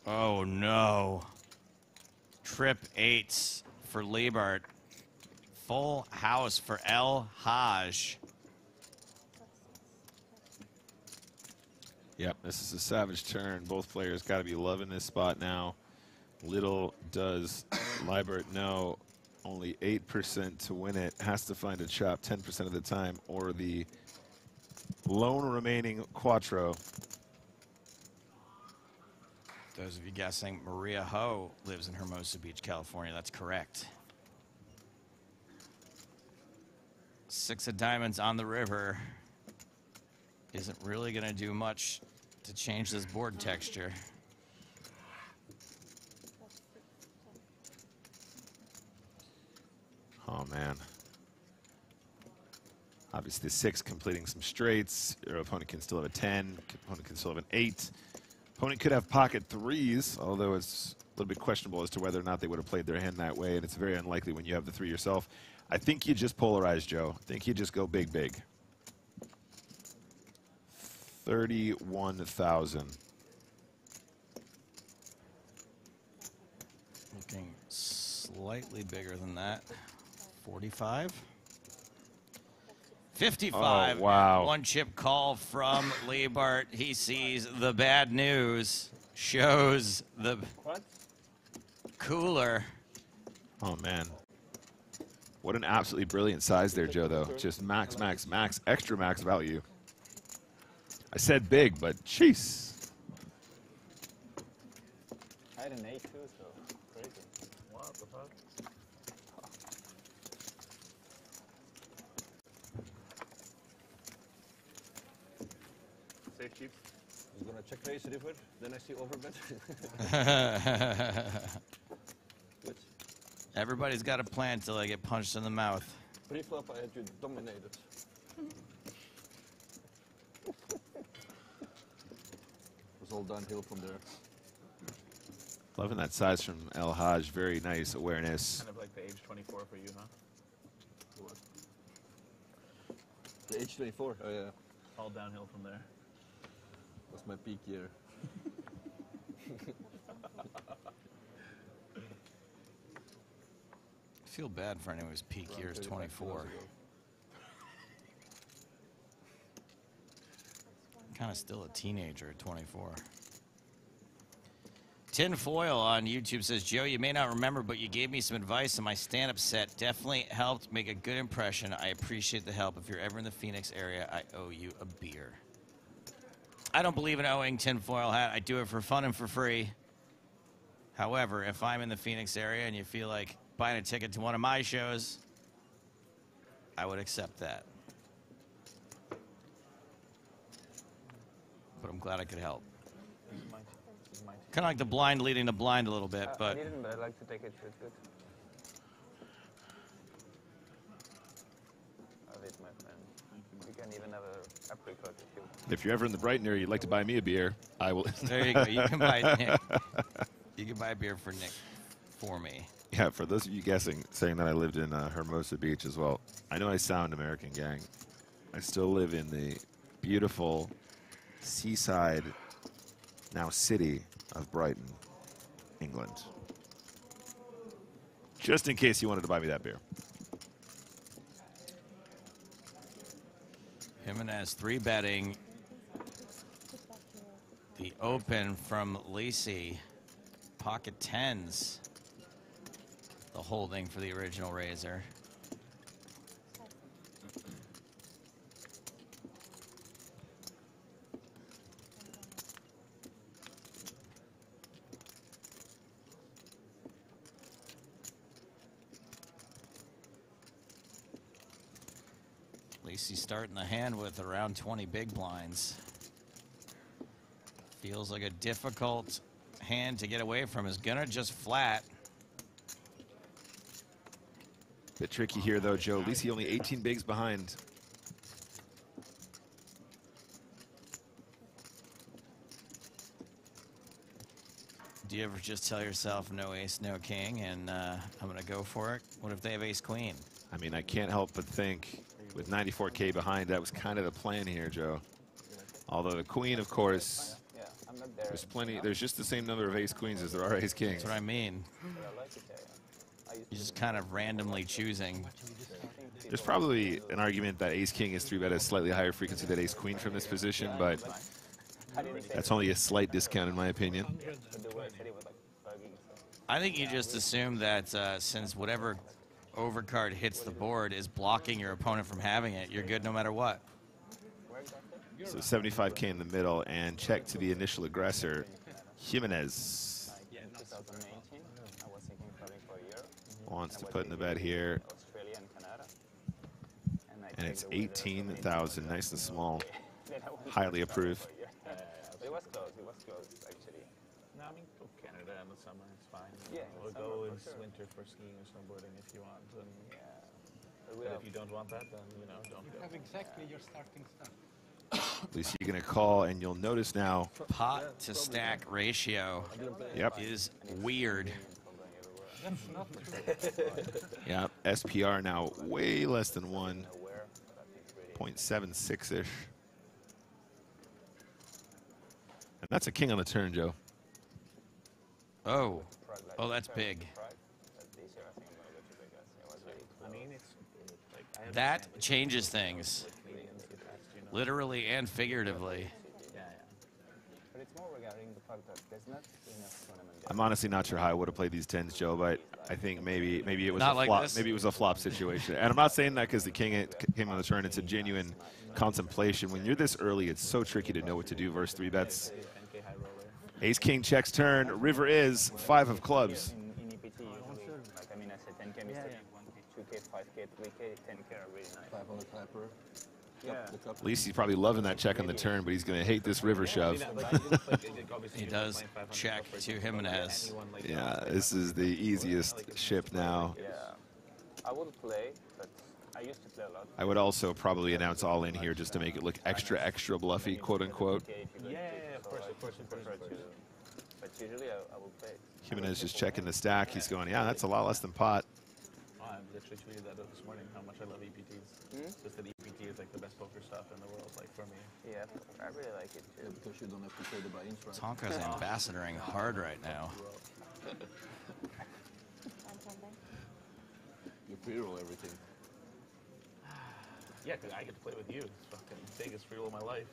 Oh no. trip eights for Lybaert. Full house for El Haj. Yep, this is a savage turn. Both players got to be loving this spot now. Little does Lybaert know only 8% to win it. Has to find a chop 10% of the time or the lone remaining Quattro. Those of you guessing, Maria Ho lives in Hermosa Beach, California. That's correct. Six of diamonds on the river isn't really going to do much to change this board texture. Oh, man. Obviously, the six completing some straights. Your opponent can still have a 10. Opponent can still have an 8. Opponent could have pocket threes, although it's a little bit questionable as to whether or not they would have played their hand that way, and it's very unlikely when you have the three yourself. I think you just polarize, Joe. I think you just go big, big. 31,000. Looking slightly bigger than that. 45? 55. Oh, wow. One chip call from Lybaert. He sees the bad news, shows the cooler. Oh, man. What an absolutely brilliant size there, Joe, though. Just max, max, max, extra max value. I said big, but jeez. I had an eight too, so crazy. What the fuck? Safe cheap. I was gonna check raise river, then I see overbet. Everybody's got a plan till they get punched in the mouth. pre-flop I had you dominated. was all downhill from there. Loving that size from El Haj. Very nice awareness. Kind of like the age 24 for you, huh? What? The age 24. Oh yeah, All downhill from there. Was my peak year. I feel bad for anyone whose peak Around year is 24. Kind of still a teenager at 24. Tin Foil on YouTube says, Joe, you may not remember, but you gave me some advice in my stand up set. Definitely helped make a good impression. I appreciate the help. If you're ever in the Phoenix area, I owe you a beer. I don't believe in owing tinfoil hat. I do it for fun and for free. However, if I'm in the Phoenix area and you feel like buying a ticket to one of my shows, I would accept that. But I'm glad I could help. Kind of like the blind leading the blind a little bit, Uh, I but didn't, but I'd like to take it. It's good. Have it, my friend. You can even have a apricot if you want. If you're ever in the Brighton area, you'd like to buy me a beer, I will. there you go. You can buy Nick. You can buy a beer for Nick for me. Yeah, for those of you guessing, saying that I lived in uh, Hermosa Beach as well. I know I sound American, gang. I still live in the beautiful seaside, now city of Brighton, England. Just in case you wanted to buy me that beer. Jimenez three betting the open from Lacey. Pocket tens. The holding for the original razor. Lacey starting the hand with around 20 big blinds. Feels like a difficult hand to get away from. Is gonna just flat. Bit tricky here, though, Joe. At least he only 18 bigs behind. Do you ever just tell yourself no ace, no king, and uh, I'm gonna go for it? What if they have ace queen? I mean, I can't help but think with 94K behind, that was kind of the plan here, Joe. Although the queen, of course, Yeah, I'm not there. There's plenty. There's just the same number of ace queens as there are ace kings. That's what I mean. But I like it, yeah, yeah. I used You're just kind of randomly choosing. There's probably an argument that ace king is three bet a slightly higher frequency than ace queen from this position, but that's only a slight discount in my opinion. But the way I said it was like bugging, so. I think you just assume that uh, since whatever overcard hits the board is blocking your opponent from having it, you're good no matter what. So 75k in the middle and check to the initial aggressor, Jimenez. In 2018, I was thinking of for a year. Wants to put in the bet here, and Canada. And, I and take it's 18,000, nice and small. Then I went Highly approved. for a year. But it was close, it was close, actually. No, I mean, go Canada in the summer. It's fine. Yeah, We'll go in sure. winter for skiing or snowboarding if you want. And, But but if you don't want that, then, you know, don't go. You go. have exactly your starting stuff. At least you're going to call, and you'll notice now. Pot to stack ratio Yep. is weird. That's not true. Yeah, SPR now way less than one. 0.76 ish. And that's a king on the turn, Joe. Oh, oh, that's big. I mean, it's like I have That changes things, literally and figuratively. Yeah, yeah. But it's more regarding the fact that there's not enough tournament I'm honestly not sure how I would have played these tens, Joe, but I think maybe maybe it was Not a like flop. this? Maybe it was a flop situation. And I'm not saying that because the king came on the turn. It's a genuine contemplation. When you're this early, it's so tricky to know what to do versus three bets. Ace king checks turn. River is five of clubs. In, in Yeah. At least he's probably loving that check on the turn, but he's going to hate this river shove. He does check to Jimenez. Yeah, this is the easiest ship now. Yeah. I would play, but I used to play a lot. I would also probably announce all in here just to make it look extra, extra bluffy, quote unquote. Yeah, yeah, of course, of course, of course. But usually I, I will play. Jimenez just checking the stack. He's going, yeah, that's a lot less than pot. Oh, I literally tweeted that this morning how much I love EPTs. Hmm? Just that EPT is like the best poker stuff in the world, like for me. Yeah, I really like it too. because you don't have to pay the buy-ins, right? Tonka's ambassadoring hard right now. You pre-roll everything. Yeah, 'cause I get to play with you. It's fucking biggest free roll of my life.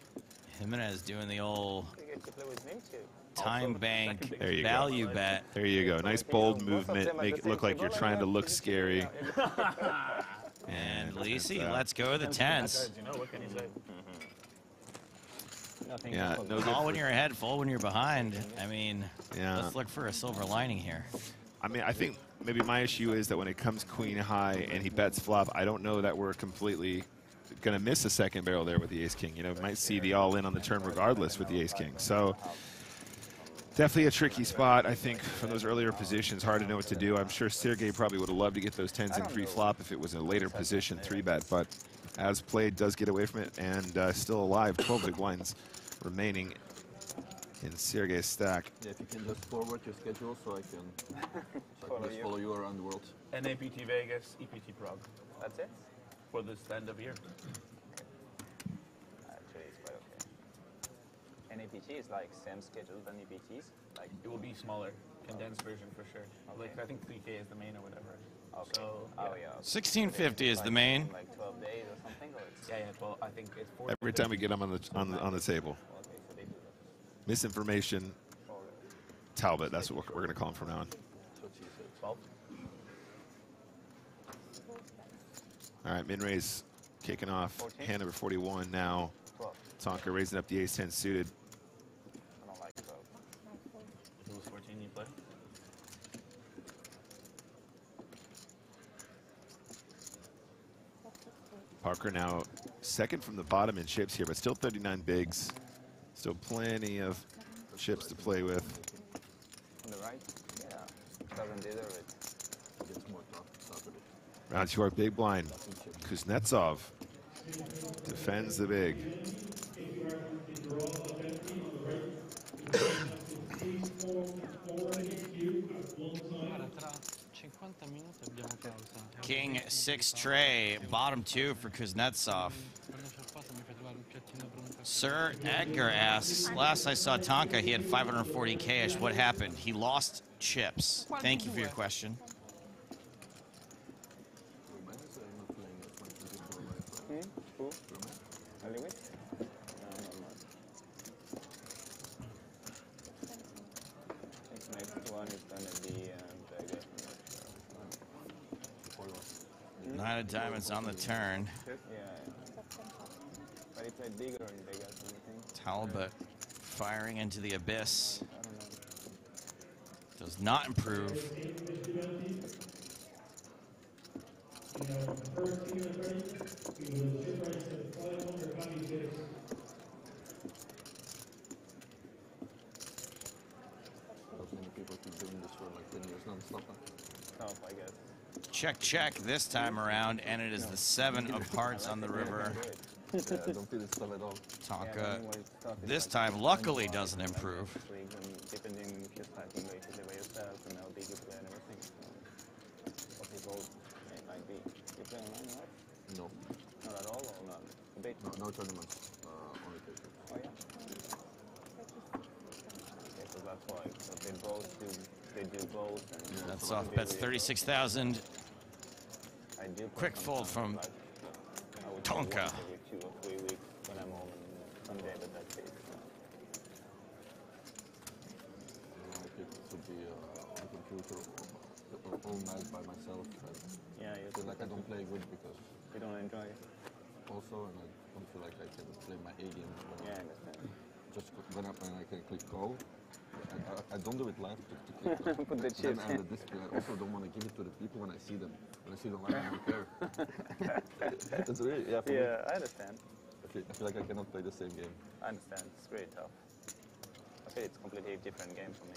Jimenez doing the old You get to play with me too. time bank There you value go. bet. There you go. Nice bold movement. Make it look like you're trying to look scary. And that's Lisi, that. let's go to the tens. You know, what can? Yeah, no Call when you're ahead, fold when you're behind. I mean, Yeah. let's look for a silver lining here. I mean, I think maybe my issue is that when it comes queen high and he bets flop, I don't know that we're completely going to miss a second barrel there with the ace king. You know, we might see the all in on the turn regardless with the ace king. So definitely a tricky spot, I think, from those earlier positions. Hard to know what to do. I'm sure Sergey probably would have loved to get those tens in pre-flop if it was a later position three bet, but as played, does get away from it and uh, still alive. 12 big blinds remaining in Sergey's stack. Yeah, if you can just forward your schedule so I can, so I Follow can just you. follow you around the world. NAPT Vegas, EPT Prague That's it? for this end of year. Actually, it's quite okay. NAPT is like same schedule than EPTs. Like It will be smaller, condensed version for sure. Like I think 3K is the main or whatever. Okay. So Oh yeah. 1650 is the main. Like 12 days or something, or it's yeah, yeah. Well, I think it's 40 Every time we get them on the on the, on the table. okay. So they do that. Misinformation. Talbot, that's what we're, we're going to call him from now on. All right, min raise kicking off. 14. Hand number 41 now. 12. Tonka raising up the ace 10 suited. I don't like 12. If it was 14, you play. Parker now second from the bottom in chips here, but still 39 bigs. Still plenty of chips to play with. On the right? Yeah. Doesn't deserve it. Gets more top Saturday. Round to our big blind. Kuznetsov defends the big. Six tray, bottom two for Kuznetsov. Sir Edgar asks, last I saw Tonka, he had 540 cash. What happened? He lost chips. Thank you for your question. Hmm? Who? A limit? No, no, no. I think next one is gonna be um, Vegas. Diamonds on the turn. But do? Talbot firing into the abyss. Does not improve. Because many people keep doing this for like 10 years non-stop. Tough, I guess. Check, check this time around, and it is the seven of hearts on the river. Tonka this time luckily doesn't improve. No. Not at all, or not? No, no tournaments. Uh, only. Oh, yeah. Okay, so that's why. So they both do, they do both. That's off bets 36,000. I do play Quick fold from sometimes, but I would say Tonka. once every two or three weeks when I'm home on Sunday, but that's it. I pick to be on the computer all- all night by myself. And Yeah, you feel like I don't play good because You don't enjoy it. also, and I don't feel like I can play my A game. Yeah, I I understand. Just go- when I, I can click go. I, I, I don't do it live to, to click. Put the Then chips I have in. the display. I also don't want to give it to the people when I see them. When I see them live, I don't care. That's really, yeah, for me. I understand. I feel, I feel like I cannot play the same game. I understand. It's really tough. I feel it's a completely different game for me.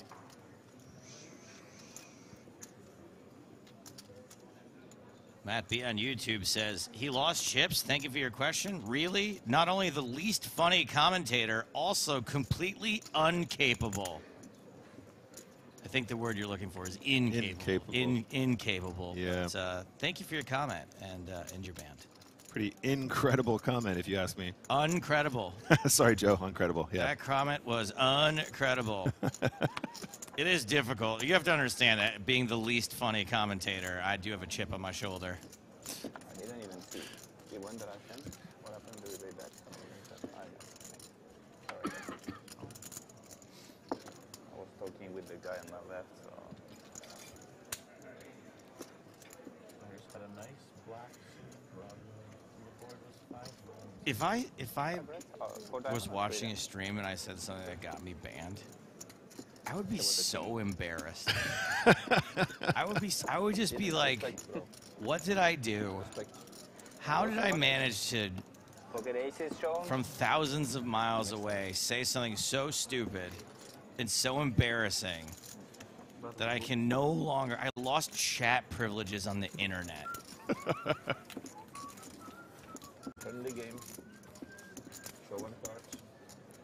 Matt B on YouTube says he lost chips. Thank you for your question. Really? Not only the least funny commentator, also completely uncapable. I think the word you're looking for is incapable. Incapable. In, incapable. Yeah. But, uh, thank you for your comment and uh, and your band. Pretty incredible comment, if you ask me. Uncredible. Sorry, Joe. Incredible. Yeah. That comment was uncredible. it is difficult. You have to understand that being the least funny commentator, I do have a chip on my shoulder. I didn't even see the one that I sent. What happened to the back? I don't know. Sorry. I was talking with the guy on my left, so I just had a nice black suit. Rob, the board was five. If I if I Oh, was watching a stream and I said something that got me banned, I would be so embarrassed. I would be I would just be like, what did I do? How did I manage to Pocket aces shown. from thousands of miles away say something so stupid and so embarrassing that I can no longer I lost chat privileges on the internet. Friendly game. Show one cards.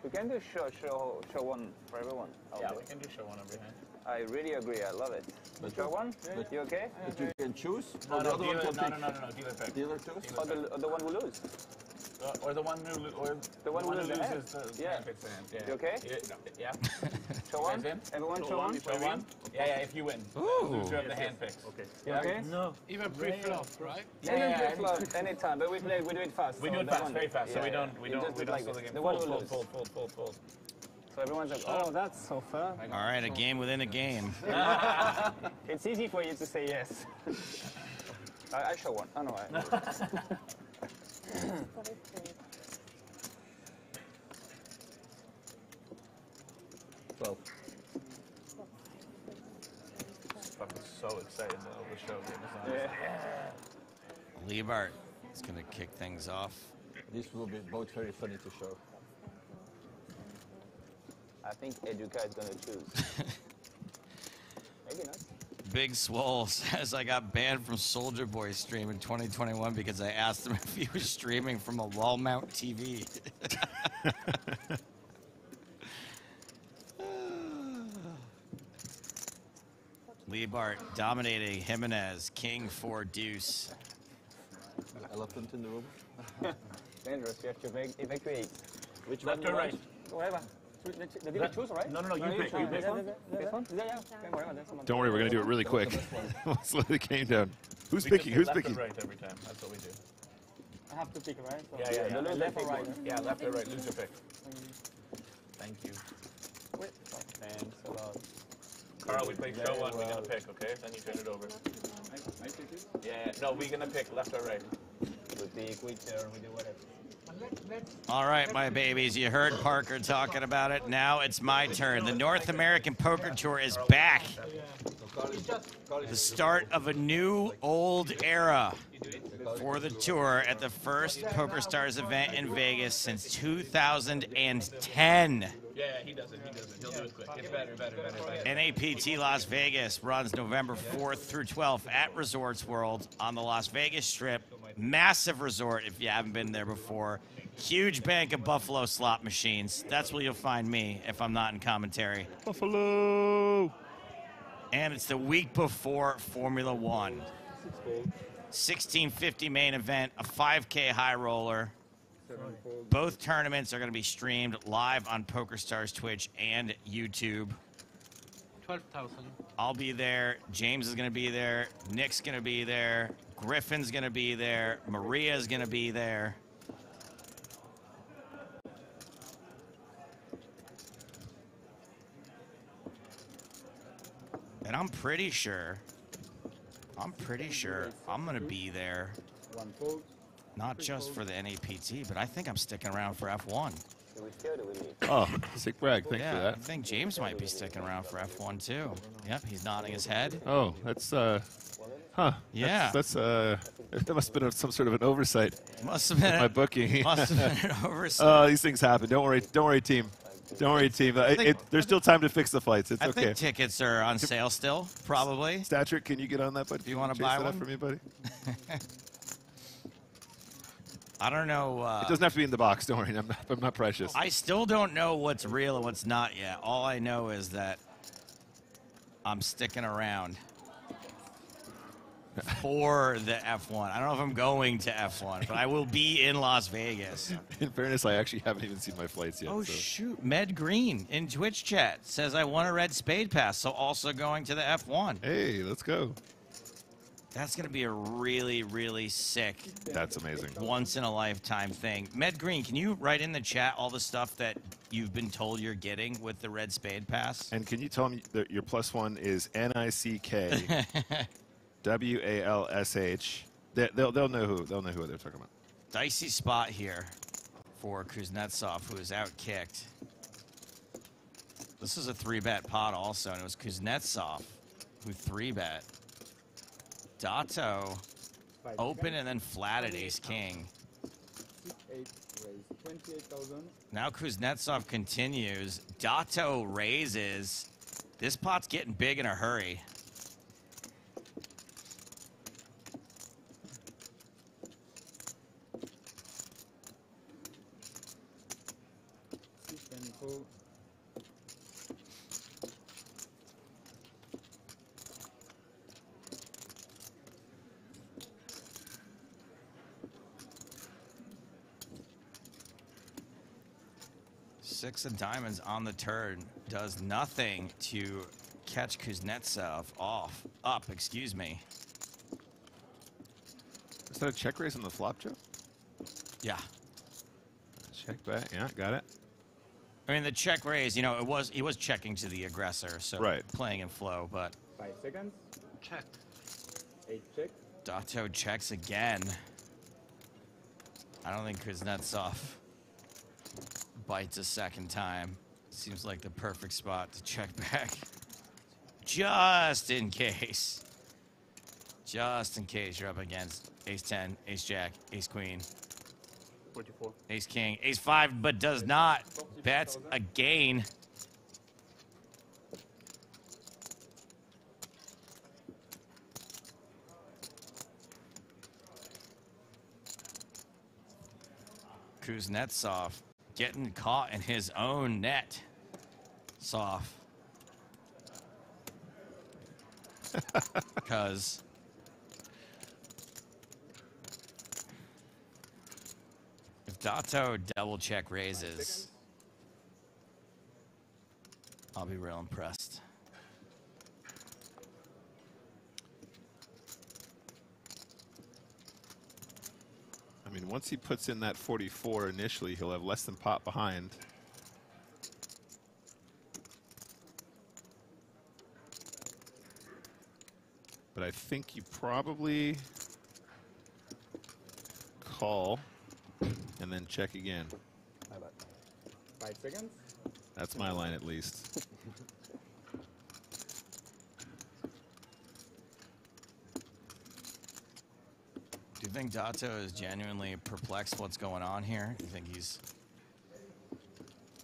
We can do show show show one for everyone. Yeah, Okay. we can do show one every hand. I really agree. I love it. But show you- one. but- you okay? But you can choose. No, or the no, other one dealer, can no, no, no, no, dealer pick. Dealer choose. Or the, or the one who lose. Uh, or the one who, lo- or The one who loses the hand. the Yeah. hand picks the hand. Yeah. You okay? Yeah. no, yeah. Show You one. Everyone show one. Show one. Yeah, yeah. If you win, Ooh. Lose, you have the hand picks. Okay. You okay? No. Even pre-flop, right? Yeah, Even yeah, play flop anytime, but we play we do it fast. We so do it fast, one- very fast. So we don't, we don't, just we do it don't like slow the this. game. The one Fold, who fold, fold, fold, fold, fold. So everyone's like, oh, that's so fair. All right, a game within a game. it's easy for you to say yes. I, I show one. Oh no, I. Twelve. Fucking so excited that the show game is on. Yeah. Lybaert is going to kick things off. This will be both very funny to show. I think Educa is gonna choose. Maybe not. Big Swole says I got banned from Soldier Boy stream in 2021 because I asked him if he was streaming from a wall mount TV. Lybaert dominating Jimenez, King for Deuce. Elephant in the room. Dangerous. You have to evacuate. Which Left one or you right? want? Whatever. Choose- The, the, the choose, right? No, no, no, you No, pick, choose. you pick. This one? This one? Yeah, yeah. Okay, whatever. That's one. Don't worry, we're gonna do it really quick. Let's let the game down. Who's We picking? Who's picking? right every time. That's what we do. I have to pick, right? So Yeah, yeah, yeah. the left, Left or or right? right. Yeah, left or right. Lose your pick. Thank you. Wait. Thanks a lot. Carl, we play Very show one. We're well. gonna pick, okay? Then you turn it over. I, I take it. Yeah. No, we're gonna pick left or right. We pick whichever, we do whatever. All right, my babies, you heard Parker talking about it. Now it's my turn. The North American Poker Tour is back. The start of a new old era for the tour at the first Poker Stars event in Vegas since 2010. Yeah, he does it. He does it. He'll do it quick. It's better, better, better, better. NAPT Las Vegas runs November 4th through 12th at Resorts World on the Las Vegas Strip. Massive resort if you haven't been there before. Huge bank of Buffalo slot machines. That's where you'll find me if I'm not in commentary. Buffalo! And it's the week before Formula One. 1650 main event, a 5K high roller. Both tournaments are going to be streamed live on PokerStars Twitch and YouTube. 12,000. I'll be there. James is going to be there. Nick's going to be there. Griffin's going to be there. Maria's going to be there. And I'm pretty sure, I'm pretty sure I'm going to be there, One fold. Not just for the NAPT, but I think I'm sticking around for F1. Do we stay or do we leave? Oh, sick brag. Thanks yeah, for that. I think James might be sticking around for F1 too. Yep, he's nodding his head. Oh, that's uh, huh? Yeah. That's, that's uh, that must have been some sort of an oversight. Must have been my booking. must have been an oversight. Oh, these things happen. Don't worry. Don't worry, team. Don't worry, team. Uh, think- it, there's still time to fix the flights. It's I okay. think tickets are on sale still, probably. Statric, can you get on that, buddy? Do you want to buy that one for me, buddy? I don't know. Uh, it doesn't have to be in the box. Don't worry. I'm not, I'm not precious. I still don't know what's real and what's not yet. All I know is that I'm sticking around for the F1. I don't know if I'm going to F1, but I will be in Las Vegas. In fairness, I actually haven't even seen my flights yet. Oh so. shoot! Med Green in Twitch chat says I won a red spade pass, so also going to the F1. Hey, let's go. That's gonna be a really, really sick. That's amazing. Once in a lifetime thing. Med Green, can you write in the chat all the stuff that you've been told you're getting with the red spade pass? And can you tell me that your plus one is N I C K W A L S H? They- They'll they'll know who they'll know who they're talking about. Dicey spot here for Kuznetsov, who is out kicked. This is a three bet pot also, and it was Kuznetsov who three bet. Dato open and then flatted ace king. Six, eight, raise. 28,000. Now Kuznetsov continues. Dato raises. This pot's getting big in a hurry. Six of diamonds on the turn does nothing to catch Kuznetsov off. Up, excuse me. Is that a check raise on the flop, Joe? Yeah. Check back. Yeah, got it. I mean, the check raise, you know, it was he was checking to the aggressor, so Right. playing in flow, but Five seconds. Check. Eight check. Dato checks again. I don't think Kuznetsov bites a second time. Seems like the perfect spot to check back. Just in case. Just in case you're up against ace 10, ace jack, ace queen, 44. ace king, ace 5, but does not. Bets again. Kuznetsov getting caught in his own net. Soft. Because if Dato double check raises. I'll be real impressed. I mean, once he puts in that 44 initially, he'll have less than pot behind. But I think you probably call and then check again. Five seconds. That's my line at least. you think Dato is genuinely perplexed what's going on here? Do you think he's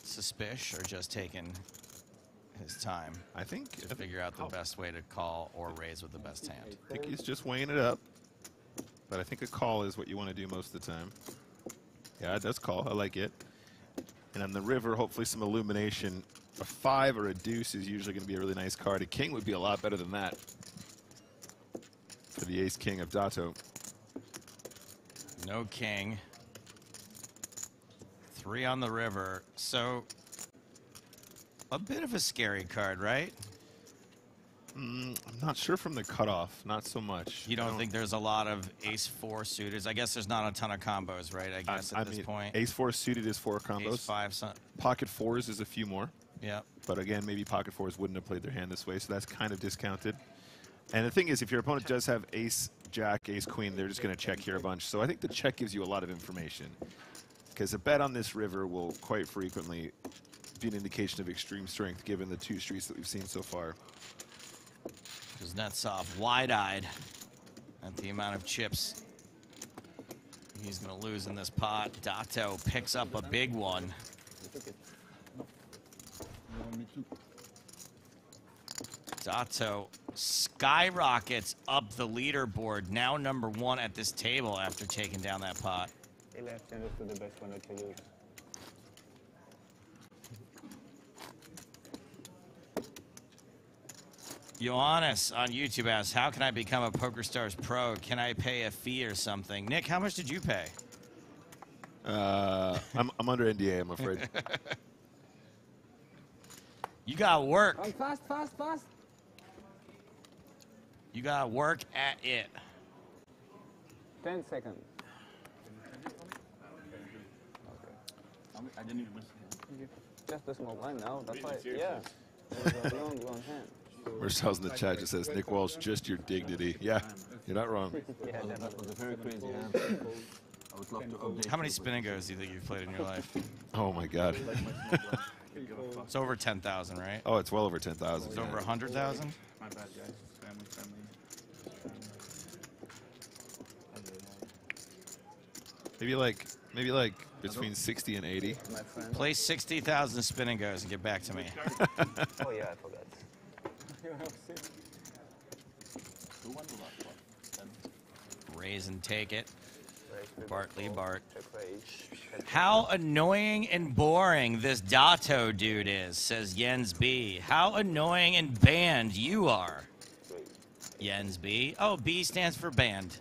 suspicious or just taking his time? I think to figure out the best way to call or raise with the best hand. I think he's just weighing it up. But I think a call is what you want to do most of the time. Yeah, it does call. I like it. And on the river, hopefully some illumination. A five or a deuce is usually going to be a really nice card. A king would be a lot better than that for the ace king of Dato. No king. Three on the river. So a bit of a scary card, right? Mm, I'm not sure from the cutoff. Not so much. You I don't, think there's a lot of ace four suitors? I guess there's not a ton of combos, right? I guess I at this mean, point. Ace four suited is four combos. Ace five, Pocket fours is a few more. Yeah. But again, maybe pocket fours wouldn't have played their hand this way, so that's kind of discounted. And the thing is, if your opponent does have ace, jack, ace, queen, they're just going to check here a bunch. So I think the check gives you a lot of information. Because a bet on this river will quite frequently be an indication of extreme strength given the two streets that we've seen so far. Kuznetsov wide-eyed at the amount of chips he's going to lose in this pot. Dato picks up a big one. Dato skyrockets up the leaderboard, now number one at this table after taking down that pot. He left and to the best one to lose. Johannes on YouTube asks, how can I become a PokerStars Pro? Can I pay a fee or something? Nick, how much did you pay? Uh, I'm, I'm under NDA, I'm afraid. You got work. Come fast, fast, fast. You gotta work at it. 10 seconds. I didn't even listen. Just a small blind now. That's why. Yeah. It was a long, long hand. Marcel's in the chat just says, Nick Walsh, just your dignity. Yeah, you're not wrong. Yeah, that was a very crazy hand. I would love to update. How many spin and goes do you think you've played in your life? Oh my God. It's over 10,000, right? Oh, it's well over 10,000. It's yeah. over 100,000? My bad, guys. Family, family. Maybe like, maybe like between 60 and 80. Play 60,000 spin and goes and get back to me. oh, yeah, I forgot. Raise and take it. Bartley Bart. How annoying and boring this Dato dude is, says Jens B. How annoying and banned you are. Jens B. Oh, B stands for banned.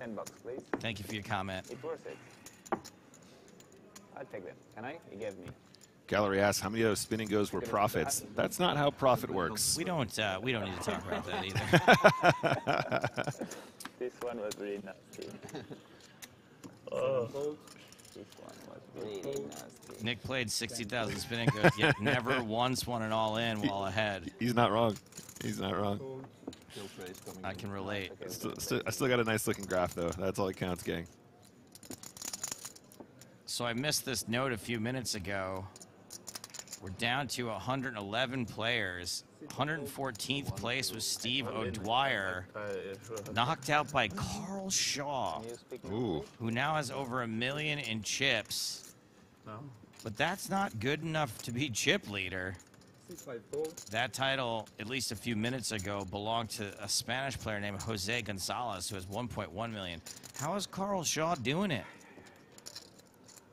10 bucks, please. Thank you for your comment. It's worth it. I'll take them. Can I? You gave me. Gallery asks, how many of those spin and goes were profits? That's not how profit works. We don't. Uh, we don't need to talk about that either. This one was really nasty. oh. This one was really nasty. Nick played 60,000 spin and goes, yet never once won an all in while ahead. He's not wrong. He's not wrong. I can relate. Still, still, I still got a nice looking graph though. That's all that counts, gang. So I missed this note a few minutes ago. We're down to 111 players. 114th place was Steve O'Dwyer, knocked out by Carl Shaw, Ooh. who now has over a million in chips. But that's not good enough to be chip leader. Six five fold. That title, at least a few minutes ago, belonged to a Spanish player named Jose Gonzalez, who has 1.1 million. How is Carl Shaw doing it?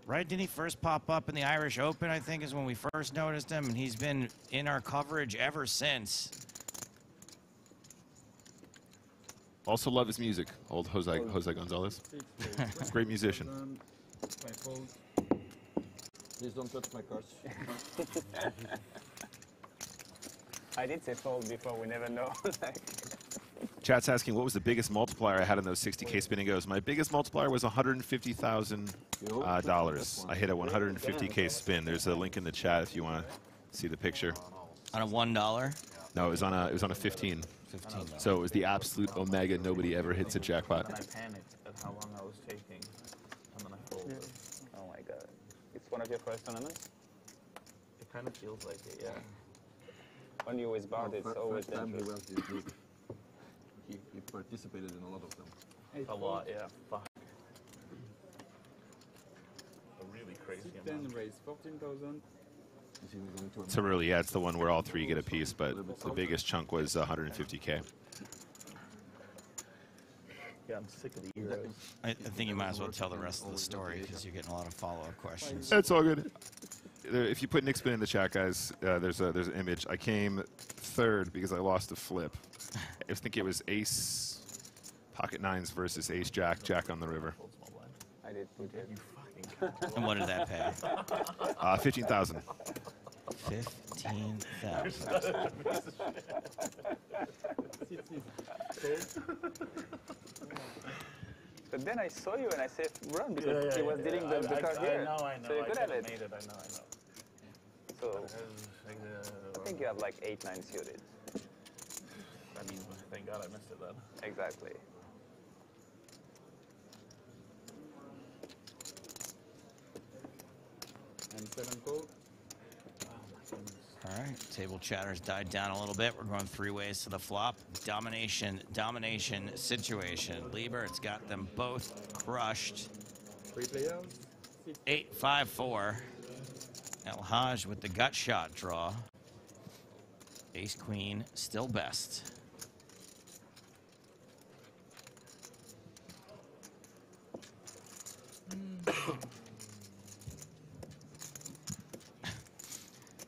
Right? Didn't he first pop up in the Irish Open? I think is when we first noticed him, and he's been in our coverage ever since. Also love his music. Old Jose Jose Gonzalez. Great musician. Please don't touch my cards. I did say fold before. We never know. like, Chat's asking what was the biggest multiplier I had in those 60k spin and goes. My biggest multiplier was 150,000 uh, dollars. I hit a 150k spin. There's a link in the chat if you want to see the picture. On a one dollar. No, it was on a it was on a 15. 15. So it was the absolute omega. Nobody ever hits a jackpot. And I panicked at how long I was taking, and then I folded. oh my god. It's one of your first tournaments? It kind of feels like it, yeah. When you always barred, it's always first time he dangerous. went to group. He, he participated in a lot of them. A lot, yeah. Fuck. A really crazy Then amount. raise 14,000. He's even going to a So really, yeah, it's the one where all three get a piece, but the biggest chunk was 150k. Yeah, I'm sick of the Euros. I, I think you might as well tell the rest of the story because you're getting a lot of follow-up questions. That's all good if you put Nick Spin in the chat, guys, uh, there's a, there's an image. I came third because I lost a flip. I think it was Ace Pocket Nines versus Ace Jack, Jack on the river. I did blue tip. and what did that pay? Uh, 15,000. 15,000. But then I saw you and I said run because yeah, he was yeah. dealing the, I, the I, card I here. know, I know. So you're I good could at have it. made it, I know, I know. So Uh, I think you have like 8 9 suited. That means, thank God I missed it then. Exactly. And 7 code. All right, table chatters died down a little bit. We're going three ways to the flop. Domination, domination situation. Lybaert, it's got them both crushed. Three players. Eight, five, four. El Haj with the gut shot draw. Ace Queen still best.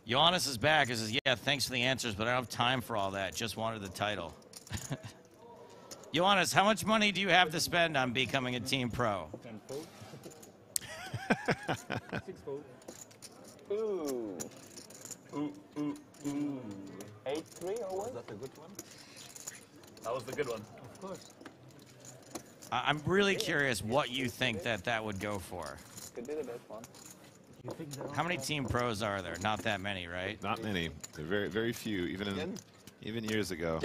Johannes is back. He says, "Yeah, thanks for the answers, but I don't have time for all that. Just wanted the title." Johannes, how much money do you have to spend on becoming a team pro? 10 fold. 6 fold. Ooh. Ooh, ooh, ooh. 8 3 or what? Is that a good one? That was the good one. Of course. I- I'm really curious what you think that that would go for. Could be the best one. How many team pros are there? Not that many, right? Not many. They're very very few. Even in, even years ago.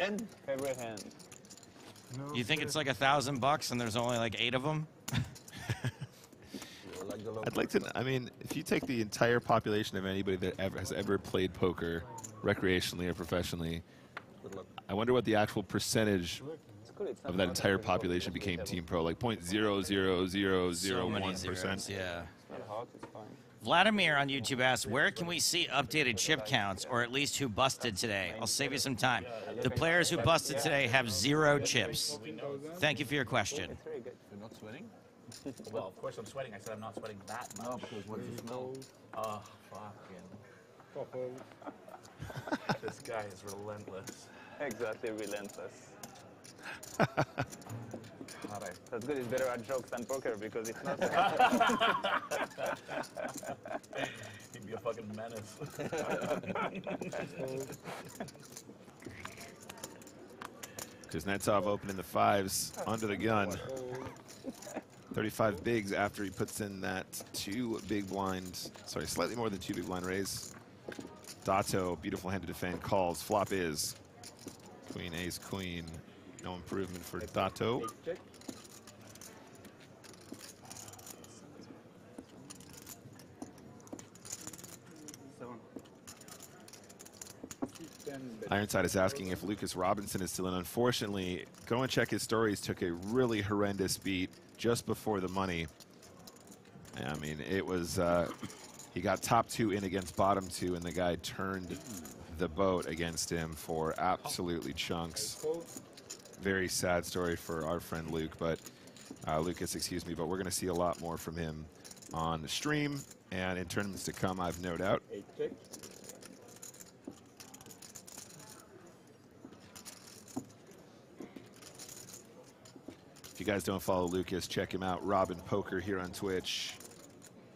Favorite hand. You think it's like a thousand bucks and there's only like eight of them? I'd like to. I mean, if you take the entire population of anybody that ever has ever played poker, recreationally or professionally, I wonder what the actual percentage good, it's not of that entire population became team pro. Like point zero zero zero So zero many one percent. zeros, yeah. Not hard, it's fine. Vladimir on YouTube asks, where can we see updated chip counts, or at least who busted today? I'll save you some time. The players who busted today have zero chips. Thank you for your question. You're not sweating? Well, of course I'm sweating. I said I'm not sweating that much. No, because what do you smell? Oh, fucking. This guy is relentless. Exactly, relentless. God, I That's good. It's better at jokes than poker because it's not. He'd be a fucking menace. Kuznetsov opening the fives under the gun. 35 bigs after he puts in that two big blind, sorry, slightly more than two big blind raise. Dato, beautiful hand to defend, calls. Flop is queen, ace, queen. No improvement for Dato. Ironside is asking if Lucas Robinson is still in. Unfortunately, go and check his stories. Took a really horrendous beat just before the money. I mean, it was. Uh, he got top two in against bottom two, and the guy turned the boat against him for absolutely chunks. Very sad story for our friend Luke, but uh, Lucas, excuse me, but we're going to see a lot more from him on the stream and in tournaments to come. I've no doubt. If you guys don't follow Lucas, check him out. Robin Poker here on Twitch.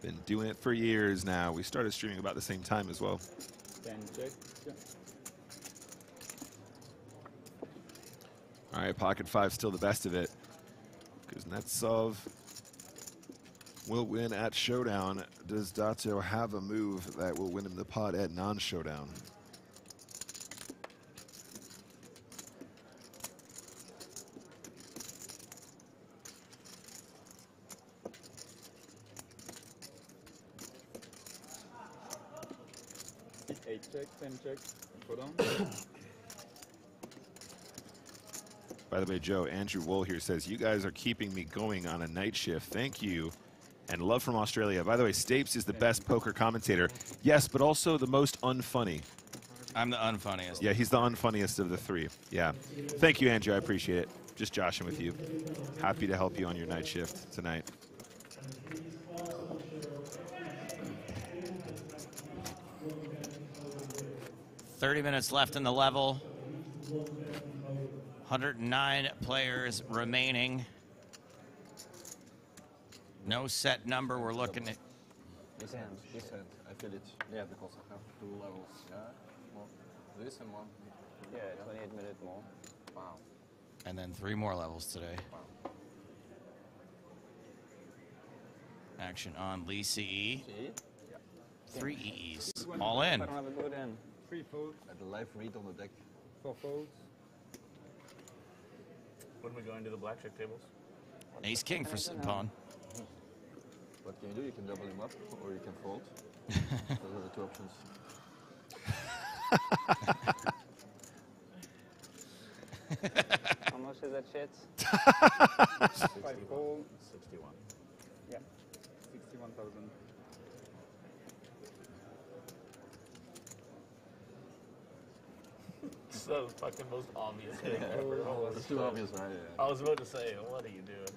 Been doing it for years now. We started streaming about the same time as well. All right, pocket five still the best of it. Kuznetsov will win at showdown. Does Dato have a move that will win him the pot at non-showdown? Eight check, ten check. Go down. By the way, Joe, Andrew Wool here says, you guys are keeping me going on a night shift. Thank you. And love from Australia. By the way, Stapes is the best poker commentator. Yes, but also the most unfunny. I'm the unfunniest. Yeah, he's the unfunniest of the three. Yeah. Thank you, Andrew. I appreciate it. Just joshing with you. Happy to help you on your night shift tonight. Thirty minutes left in the level. 109 players remaining. No set number. We're looking at. This hand, this hand, I feel it. Yeah, because I have two levels. Yeah, more. This and one. Yeah, 28 minutes more. Wow. And then three more levels today. Action on Lee CE. See? Three EEs. All in. I don't have a good end. Three folds. At the live read on the deck. Four folds. When we go into the blackjack tables? Ace King for Sitbon. What can you do? You can double him up or you can fold. Those are the two options. How much is that shit? Five fold. 61. Yeah. Sixty-one thousand. So fucking most obvious thing Yeah, ever. Holy it's too obvious, right? Yeah. I was about to say, what are you doing?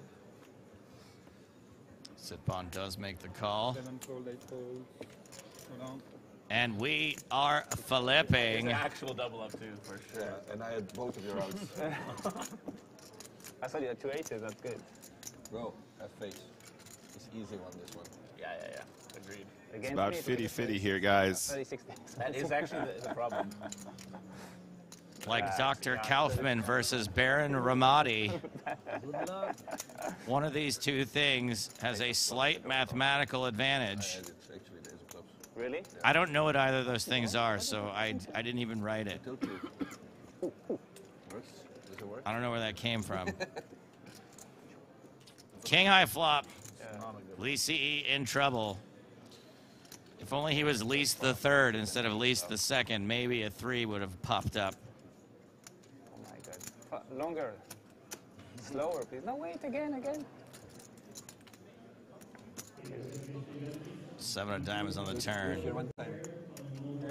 Sitbon does make the call. Seven fold, eight fold. Go down. And we are It's flipping. an actual double up too, for sure. Yeah, and I had both of your outs. I thought you had two aces. That's good. Bro, have faith. It's easy one, this one. Yeah, yeah, yeah. Agreed. It's about 50-50 here, guys. 36 That is actually the, the problem. Like Dr. Kaufman versus Baron Ramadi. One of these two things has a slight mathematical advantage. It's actually the ace of clubs. Really? I don't know what either of those things are, so I, I didn't even write it. Tilt two. Works? Does it work? I don't know where that came from. King high flop. Lee CE in trouble. If only he was least the third instead of least the second, maybe a three would have popped up. Oh my god. Fa- Longer. Slower, please. No, wait, again, again. Seven of diamonds on the turn. One time. Yeah.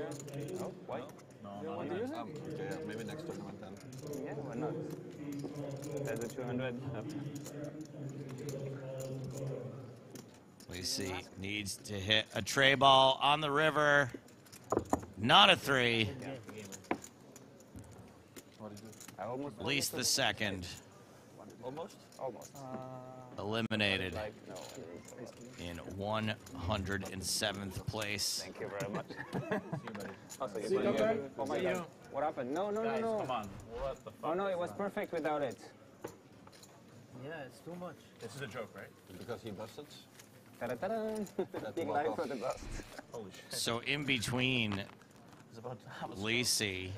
Oh, why? No, no, want no. to use it? Um, okay, yeah, maybe next tournament then. Yeah, why not? There's a 200. up. Lee C needs to hit a tray ball on the river. Not a three. What did you I almost. At least the second. Almost? Almost. Uh, Eliminated Like, no. in 107th place. Thank you very much. also, you See you, put it- doctor. Oh my See god. you. What happened? No, no, Guys, no, no. come on. What the oh, fuck? Oh no, it was that? perfect without it. Yeah, it's too much. This is a joke, right? Because he busted? Ta-da-ta-da. Big life for the bust. Holy shit. So in between It's about to have a stroke. Lacey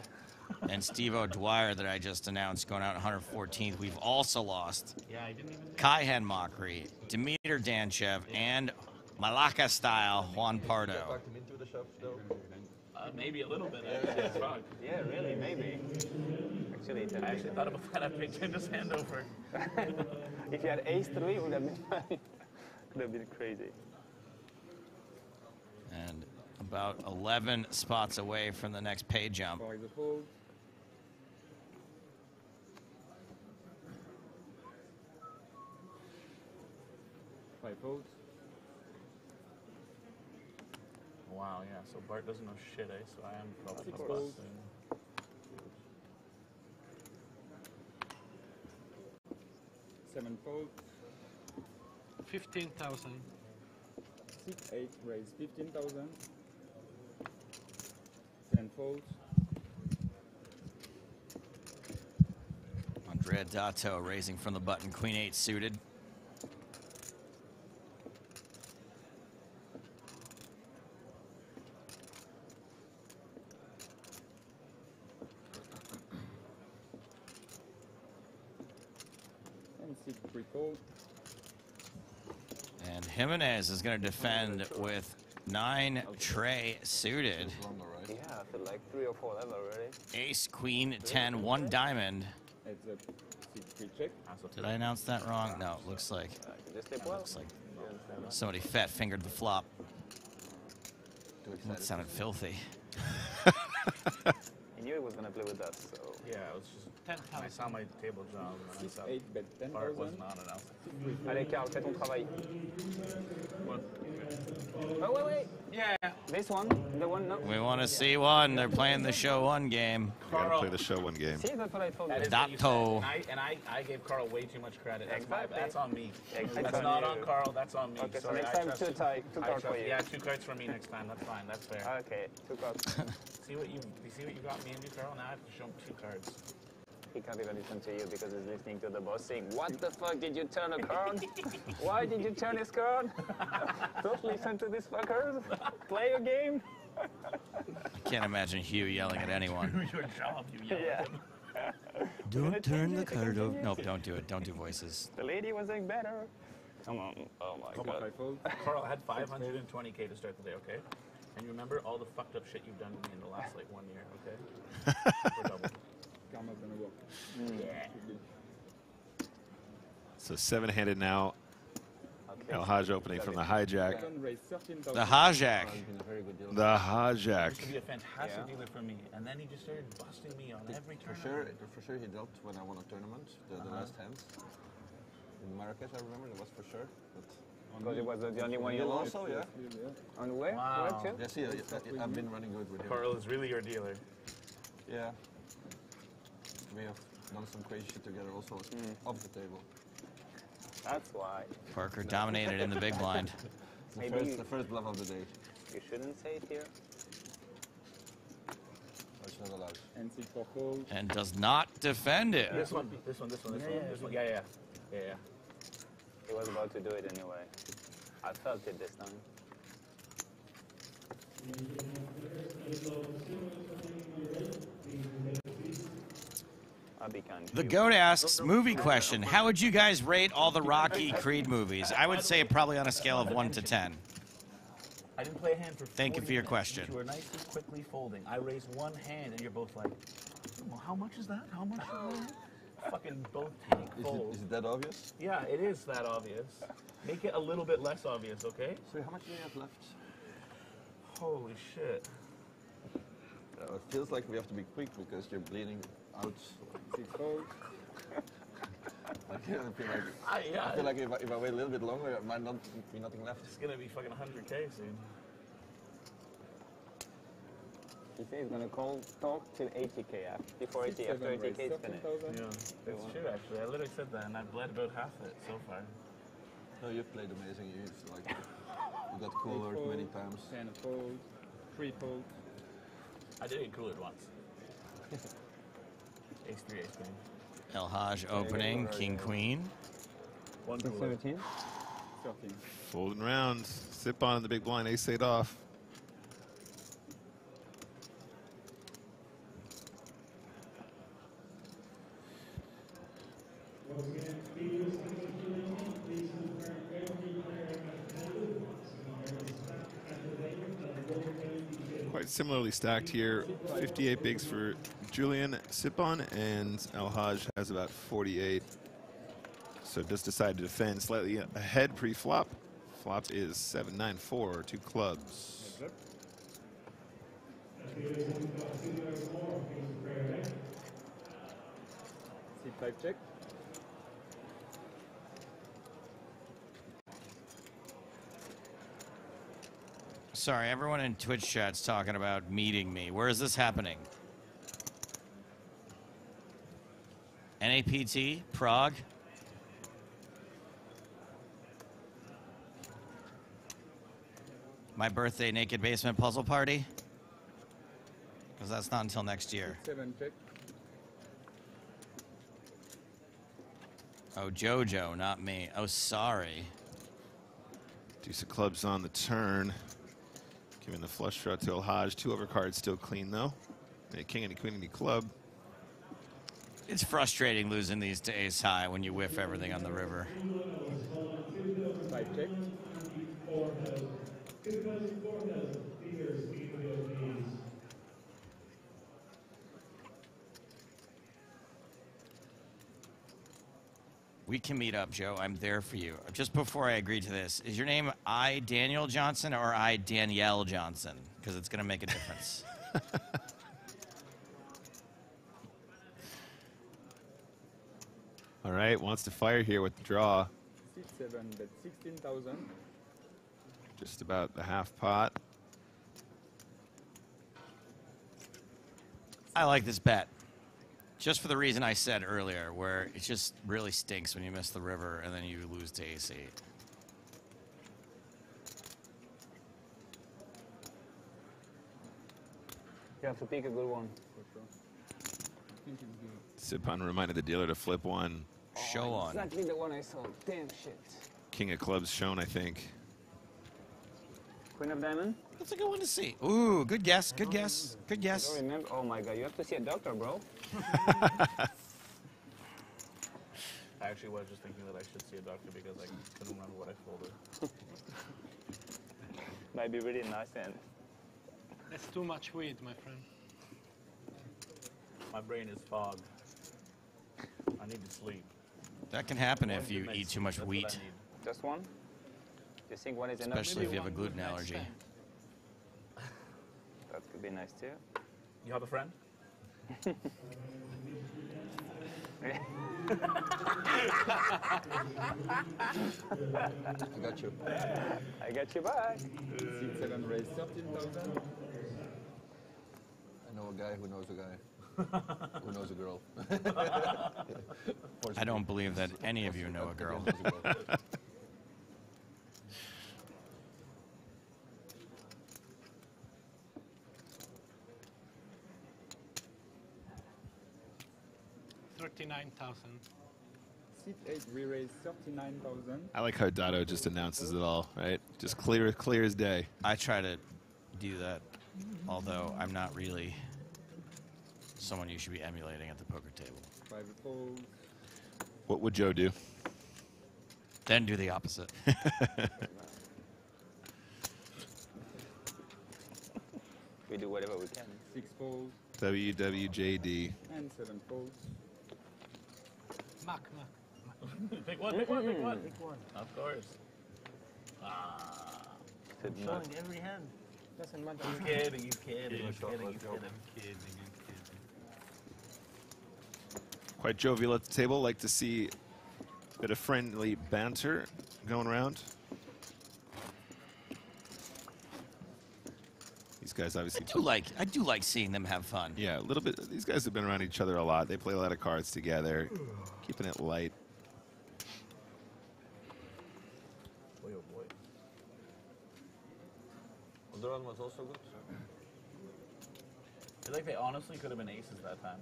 and Steve O'Dwyer that I just announced going out 114th, we've also lost Yeah, I didn't even. Kai Henmokri, Dimitar Danchev, and Malacca style Juan Pardo. Backed him into the shove though. Uh, maybe a little bit. Actually. Fuck. Yeah, really, maybe. Actually, I actually thought about that. I picked his hand over. if you had ace three, it would have been fine. Could have been crazy. And about 11 spots away from the next pay jump. Five votes. Wow, yeah, so Bart doesn't know shit, eh? So I am probably the best. Seven folds. 15,000. Six, eight, raise 15,000 folds. Andrea Dato raising from the button, queen eight suited. And Jimenez is going to defend with nine tray suited. Yeah, I like three or four level already. Ace, queen, 10, one diamond. Heads up. Six three check. Did I announce that wrong? No, it looks like Just step well. looks like somebody fat fingered the flop. That sounded filthy. He knew he was gonna play with us, so. Yeah, it was just ten I saw my table job and I Six saw eight bet ten Bart wasn't thousand. on it. I was Allez, Carl, fais ton travail. like, Oh, wait, wait. Yeah. This one, the one, no. We want to see one. They're playing the show one game. We gotta play the show one game. See, that's what I told you. That is what you. Dato. And I, and I, I gave Carl way too much credit. That's, my, that's on me. Exactly. That's That's not on on. Carl. That's on me. Okay, so Sorry, next I time, two you. tie- two I cards for you. you. Yeah, two cards for me next time. That's fine. That's fair. Okay, two cards. see what you, you see what you got me into, Carl? Now I have to show him two cards. He can't even listen to you because he's listening to the boss saying, What the fuck did you turn a card? Why did you turn this card? Don't listen to these fuckers. Play a game. I can't imagine Hugh yelling at anyone. Your job, you yell Yeah. at. Don't turn the card over. Nope, don't do it. Don't do voices. The lady was saying better. Come on. Oh my Come god. on. Carl, I had 520k to start the day, okay? And you remember all the fucked up shit you've done to me in the last like one year, okay? We're double. Gonna work. Yeah. So seven-handed now. El Haj opening from the hijack. Second raise. The hijack. The hijack. Used to be a fantastic Yeah. dealer for me, and then he just started busting me on every For sure, for sure he dealt when I won a tournament, the, the Uh-huh. last hands. In Marrakesh, I remember, it was for sure. But Because it was the only one you lost. also, yeah. On where? Wow. Where to? Yes, yeah, I, I've been running good with him. Carl is really your dealer. Yeah. We have done some crazy shit together also off hmm. the table. That's why. Parker dominated in the big blind. The Maybe first, the first bluff of the day. You shouldn't say it here. That's not allowed. And six for fold. And does not defend it. This one, this one, this one, this Yeah, one, yeah, this one. Yeah, yeah, yeah, yeah. He was about to do it anyway. I felt it this time. I'll be kind. The goat asks movie question. How would you guys rate all the Rocky Creed movies? I would say probably on a scale of one to ten. I didn't play a hand for Thank you 40 for your minutes. question. You were nicely, quickly folding. I raised one hand, and you're both like, well, how much is that? How much is that? Fucking both tank Is it, folds. is it that obvious? Yeah, it is that obvious. Make it a little bit less obvious, okay? So how much do you have left? Holy shit. Uh, it feels like we have to be quick because you're bleeding out. Six fold. I feel like, I, yeah, I feel like if I, if I wait a little bit longer, there might not be nothing left. it's gonna be fucking 100k soon. He said he's gonna call talk till 80k after before 80 after 80k is finished. Yeah, it's true actually. I literally said that, and I've bled about half of it so far. No, you've played amazing. You've like you got cooler many times. Ten fold. Three fold. I did get cooler once. ace three, ace queen. El Haj opening, king queen. One cooler. 17? Folding rounds. Sitbon the big blind. Ace eight off. Similarly stacked here. 58 bigs for Julian Sitbon, and El Haj has about 48. So just decided to defend slightly ahead pre-flop. Flop is 7-9-4, two clubs. Heads. C5 check. Sorry, everyone in Twitch chat's talking about meeting me. Where is this happening? NAPT, Prague. my birthday naked basement puzzle party? Because that's not until next year. Oh, JoJo, not me. Oh, sorry. Deuce of clubs on the turn. Giving the flush draw to El Haj. Two overcards still clean though. A king and a queen and a club. It's frustrating losing these to ace high when you whiff everything on the river. Five check. We can meet up, Joe. I'm there for you. Just before I agree to this, is your name I Daniel Johnson or I Danielle Johnson? Because it's going to make a difference. All right, wants to fire here with the draw. Six, seven, bet 16,000. Just about the half pot. I like this bet. Just for the reason I said earlier, where it just really stinks when you miss the river and then you lose to ace eight. You have to pick a good one. Sitbon reminded the dealer to flip one. Show oh, on. Exactly the one I saw. Damn shit. King of clubs shown, I think. Queen of diamond? That's a good one to see. Ooh, good guess. Good guess. Good I guess. don't remember. Oh my god, you have to see a doctor, bro. I actually was just thinking that I should see a doctor because I couldn't remember what I folded. Might be really nice then. That's too much weed, my friend. My brain is fogged. I need to sleep. That can happen if you eat too much medicine, that's what I wheat. Just one? Do you think one is enough? especially if you have a gluten allergy. That could be nice too. You have a friend? I got you. I got you back. Six, seven, raise 13,000. I know a guy who knows a guy who knows a girl. I don't believe that any of you know a girl. Thirty-nine thousand. Six, eight, we raise 39,000. I like how Dato just announces it all, right? Just clear, clear as day. I try to do that, although I'm not really someone you should be emulating at the poker table. Five folds. What would Joe do? Then do the opposite. We do whatever we can. Six folds WWJD. and seven folds. Mac, Mac. pick one, pick one, pick one. Pick one. Of course. Ah. Could Showing not. every hand. Doesn't matter. You kidding, you kidding, you Let's go, kidding, you let's go. kidding. Kidding, Quite jovial at the table. Like to see a bit of friendly banter going around. Guys obviously I do like I do like seeing them have fun. Yeah, a little bit. These guys have been around each other a lot. They play a lot of cards together, keeping it light. Boy, oh boy. Alderon was also good. I feel like they honestly could have been aces that time.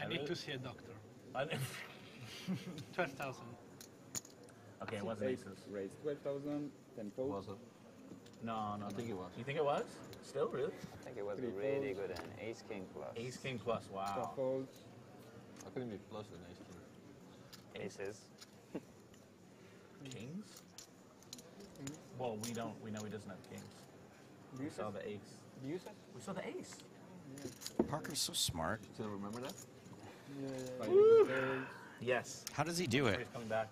I need to see a doctor. I, Twelve thousand. okay, it Six, wasn't aces. Raise 12,000. 10 folds. Was it? No, no, I no. think it was. You think it was? Still, really? I think it was Three really folds. good and ace king plus. Ace king plus. Four Wow. folds. How can it be plus than ace king? Aces. Kings? Well, we don't. We know he doesn't have kings. We saw the ace. Deuces? We saw the ace. Parker's so smart. Still remember that? Five folds. Yes. How does he do it? He's coming back.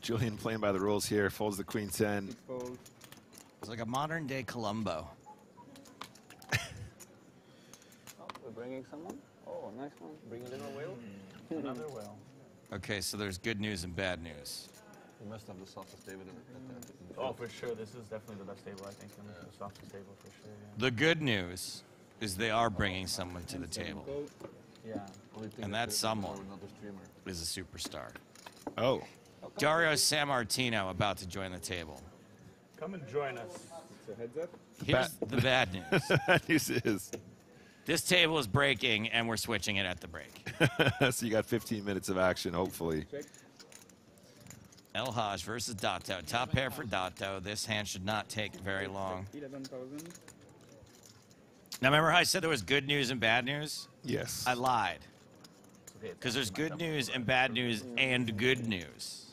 Julian playing by the rules here. Folds the queen ten. Six folds. It's like a modern day Columbo. Oh, we're bringing someone? Oh, nice one. Bring a little hmm. whale. Another well. Okay, so there's good news and bad news. We must have the softest David in the- hmm. in the Oh, for sure. This is definitely the best table, I think, and the softest table for sure. The good news is they are bringing someone to the table. Yeah. yeah. Only thing And that that someone ignore another streamer. is a superstar. Oh, oh Dario Sammartino about to join the table. Come and join us. So heads up. Here's the bad news. bad news is This table is breaking, and we're switching it at the break. so you got 15 minutes of action, hopefully. El Haj versus Dato. Top pair for Dato. This hand should not take very long. Now, remember how I said there was good news and bad news? Yes. I lied. Because there's good news and bad news and good news.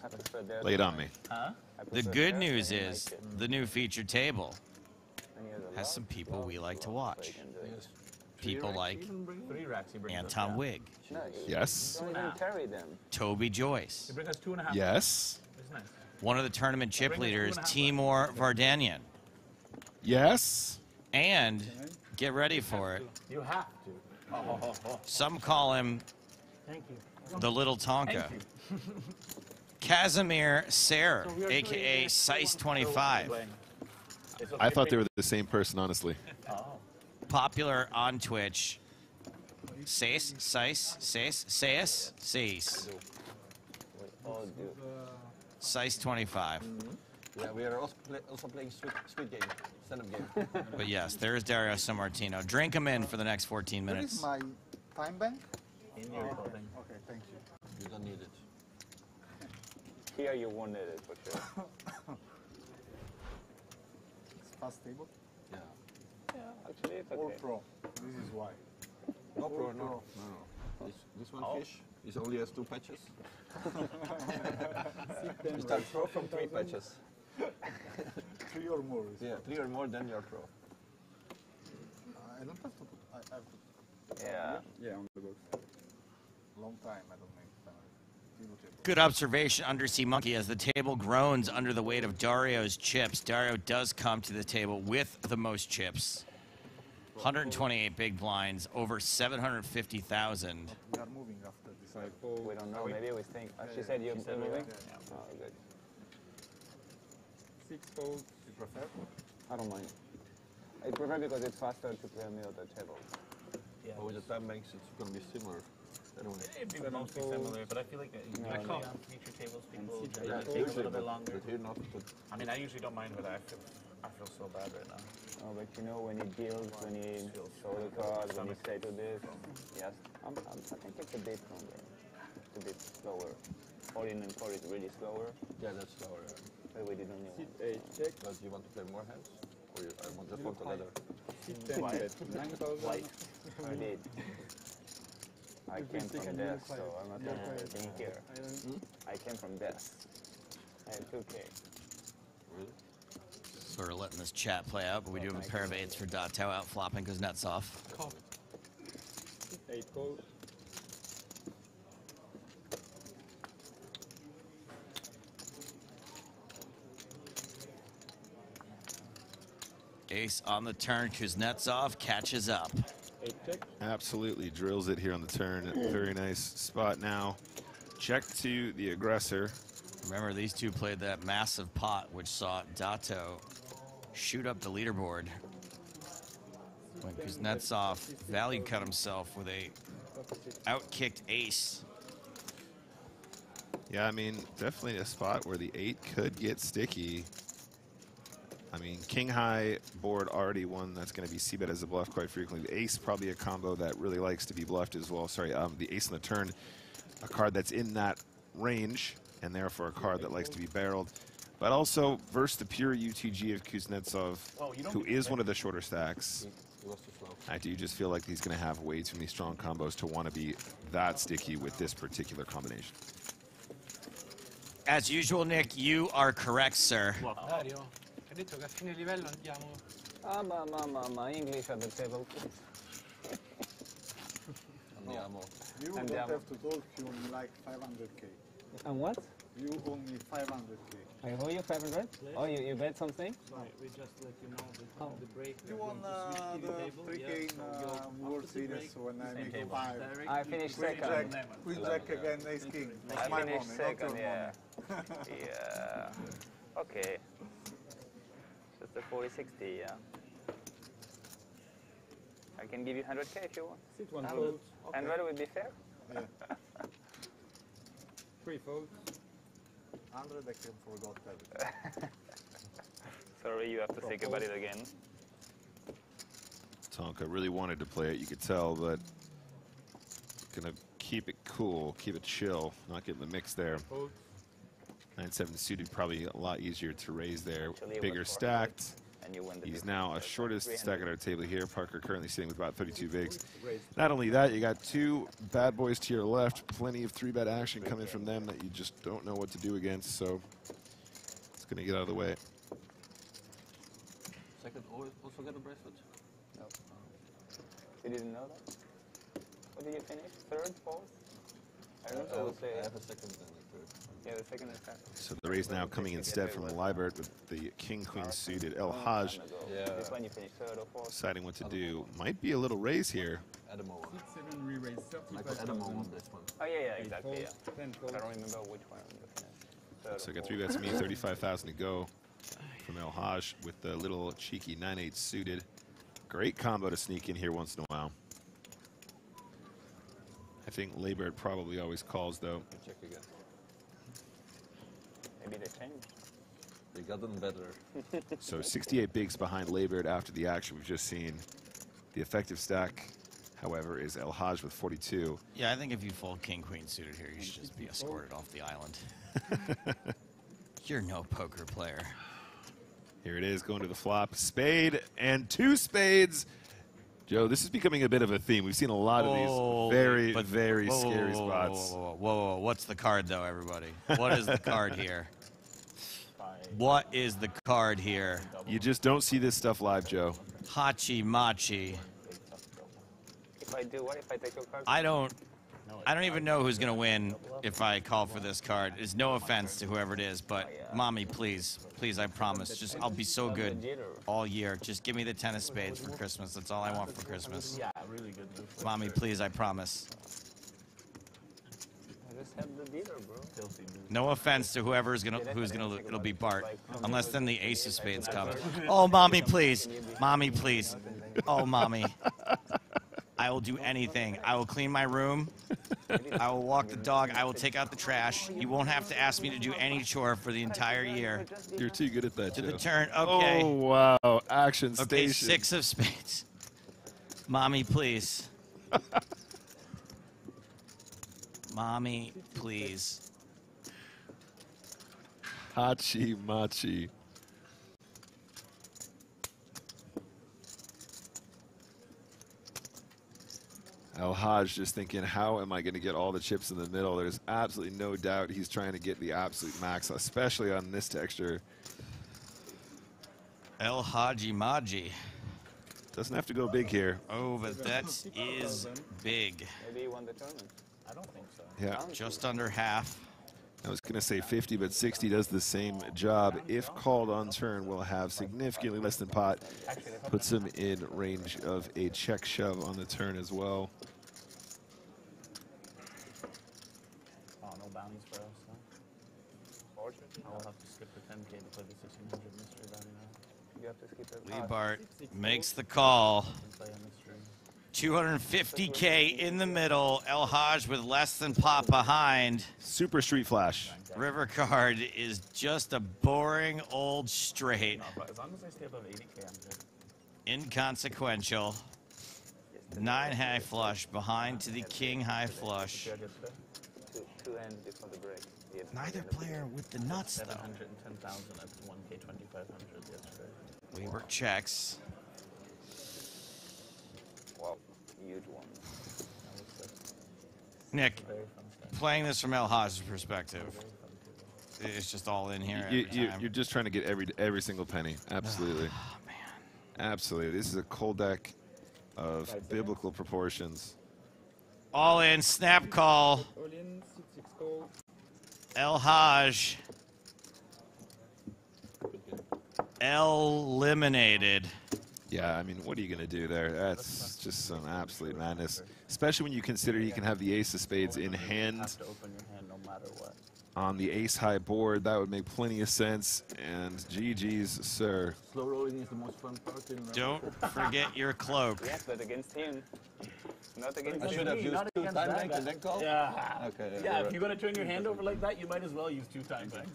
Lay it on me. Huh? The good news is the new feature table has some people we like to watch. People like Three racks. You bring us Anton. Wigg, Yes. Don't even carry them. Toby Joyce, You bring us two and a half. Yes. One of the tournament chip Bring us two leaders, and a Timur Vardanian, Yes. and get ready for it. You have to. Some call him the Little Tonka. Casimir Ser, aka Sice 25. I thought they were the same person, honestly. Oh. popular on Twitch. Sace, Sice, Sace, Sace, Sace. Oh, dude. Sice 25. Mm-hmm. Yeah, we are also, play, also playing Squid, Squid Game, stand-up game. But yes, there is Dario Sammartino. Drink him in for the next 14 Where is minutes. my time bank? In your oh, clothing. Okay, thank you. You don't need it. Here you won't need it for sure. It's fast table. Yeah. yeah, actually it's okay. All okay. pro. This is why. No All pro, no. pro. No, no. This, this one Oh. fish is only has two patches. Then you start pro from three patches. Three or more. is Yeah, what? three or more, then you're pro. I don't have to put. I have to. Yeah. Yeah, on the box. Long time. I don't make time. Table table. Good observation, Undersea Monkey. As the table groans under the weight of Dario's chips, Dario does come to the table with the most chips. 128 big blinds, over 750,000. We are moving after this. I We don't know. Maybe we think. Uh, she said you're She said moving. yeah. Oh, good. Six folds. You prefer? I don't mind. I prefer because it's faster to play on the other table. Yeah. But with the time banks, it's going to be similar. Anyway. It'd be mostly similar, but I feel like uh, No, usually no. on future tables, people see they Yeah, take a little bit longer. but here not. But I mean, I usually don't mind, but I feel I feel so bad right now. Oh, but you know, when he deals, when he show the cards, when he say to this, yes, I'm, I'm, I think it's a bit longer. It's a bit slower. 14 and 4 is really slower. yeah, that's slower. But we did only Sit one. eight check. But you want to play more hands? Or you, I want just want to leather? Sit ten bet. Nine thousand. I did. I came from death, so I'm not doing anything here. I came from death. I had 2K. Really? Sort of letting this chat play out, but we do have a pair of eights for Dato out flopping because nuts off. Call. Eight folds. Ace on the turn, Kuznetsov catches up. Absolutely drills it here on the turn. Very nice spot now. Check to the aggressor. Remember, these two played that massive pot, which saw Dato shoot up the leaderboard. When Kuznetsov value cut himself with a outkicked ace. Yeah, I mean, definitely a spot where the eight could get sticky. I mean, king high board already one that's going to be c-bet as a bluff quite frequently. The ace probably a combo that really likes to be bluffed as well. Sorry, um, the ace on the turn, a card that's in that range, and therefore a card that likes to be barreled. But also versus the pure UTG of Kuznetsov, Well, you don't who get is that. one of the shorter stacks. It was. I do just feel like he's going to have way too many strong combos to want to be that sticky with this particular combination. As usual, Nick, you are correct, sir. Dario, hai detto che a fine livello andiamo... Ah, ma, ma, ma, ma, English at the table. Andiamo. You And don't the have to talk. You only like 500k. And what? You only 500k. I owe you 500? Oh, you, you bet something? we just let you know that Oh. the break. You won uh, the 3k in uh, World Series when I make table. five. I finished Queen second. Jack, Queen Jack again, Ace King. I finished second, yeah. yeah. Okay. Just a 40 60, yeah. I can give you 100k if you want. Sit one And- fold. And Okay. that would be fair? Yeah. Three folds. 100, I can forgot everything. Sorry, you have to think about it again. Tonka really wanted to play it, you could tell, but gonna keep it cool, keep it chill, not get in the mix there. 9-7 suited, probably a lot easier to raise there. Bigger stacked. And you win the He's now a shortest stack at our table here. Parker currently sitting with about 32 bigs. Not only that, you got two bad boys to your left. Plenty of three-bet action coming from them that you just don't know what to do against. So it's going to get out of the way. Second, always oh, also get a bracelet? No. You didn't know that? What did you finish? Third, fourth? I don't know. I have a second and a third. Yeah, the second and third. So the raise now coming instead from Lybaert with the king-queen suited. El Haj This one you finished third or fourth. deciding what to do. Might be a little raise here. Adamo. Six, seven, re-raise, I put Adamo 35,000. on this one. Oh, yeah, yeah, exactly, folds, yeah. I folds. don't remember which one you finished. Third Looks or like a three bets me, 35,000 to go from El Haj with the little cheeky 9-8 suited. Great combo to sneak in here once in a while. I think Lybaert probably always calls though. Check again. Maybe they changed. They got them better. So 68 bigs behind Lybaert after the action we've just seen. The effective stack, however, is El Haj with 42. Yeah, I think if you fold king queen suited here, you should just be escorted off the island. You're no poker player. Here it is going to the flop. Spade and two spades. Joe, this is becoming a bit of a theme. We've seen a lot of these very, but- very whoa, whoa, scary whoa, whoa, spots. Whoa, whoa, whoa, whoa. What's the card, though, everybody? What is the card here? What is the card here? You just don't see this stuff live, Joe. Hachi Machi. If I do, what if I take your card? I don't. I don't even know who's gonna win if I call for this card. It's no offense to whoever it is, but mommy, please, please, I promise. Just I'll be so good all year. Just give me the tennis spades for Christmas. That's all I want for Christmas. Yeah, really good move. Mommy, please, I promise. I just have the dealer, bro. Filthy move. No offense to whoever is gonna who's gonna lo- it'll be Bart, unless then the ace of spades comes. Oh, mommy, please, mommy, please. Oh, mommy. I will do anything. I will clean my room. I will walk the dog. I will take out the trash. You won't have to ask me to do any chore for the entire year. You're too good at that, To the turn. Okay. Oh, wow. Action station. Okay, six of spades. Mommy, please. Mommy, please. Hachi Machi. El Haj just thinking, how am I going to get all the chips in the middle? There's absolutely no doubt he's trying to get the absolute max, especially on this texture. El Haji Maji. Doesn't have to go big here. Oh, but that is big. Maybe you won the tournament. I don't think so. Yeah. Just under half. I was going to say 50, but 60 does the same job. If called on turn, will have significantly less than pot. Puts him in range of a check shove on the turn as well. Oh, no bounties for us, huh? I will have to skip the 10k to play the 1600 mystery bounty now. You have to skip it. Lybaert makes the call. Can play a mystery. 250k in the middle. El Haj with less than pot behind. Super Street Flash. River card is just a boring old straight. No, but as long as I stay above 80k, I'm good. Inconsequential. Nine high flush behind to the king high flush. Two, two ends before the break. Yeah, Neither player with the nuts though. 710,000 at 1k 2500 yesterday. Weaver checks. Wow, huge one. Nick, playing this from El Haj's perspective, it's just all in here You, every you, time. you're just trying to get every every single penny. Absolutely. Ah, Absolutely. This is a cold deck of biblical proportions. All in, snap call. All in, six, six call. El Haj. Eliminated. Yeah, I mean, what are you going to do there? That's just some absolute madness. Especially when you consider he can have the ace of spades in hand have to open your hand no matter what. on the ace high board. That would make plenty of sense. And GG's, sir. Slow rolling is the most fun part in Don't forget your cloak. Yes, but against him. Not against I him. should have used two against time that banks and then call? Yeah. Okay. Yeah, you're if you're gonna turn your hand over like that, you might as well use two time banks.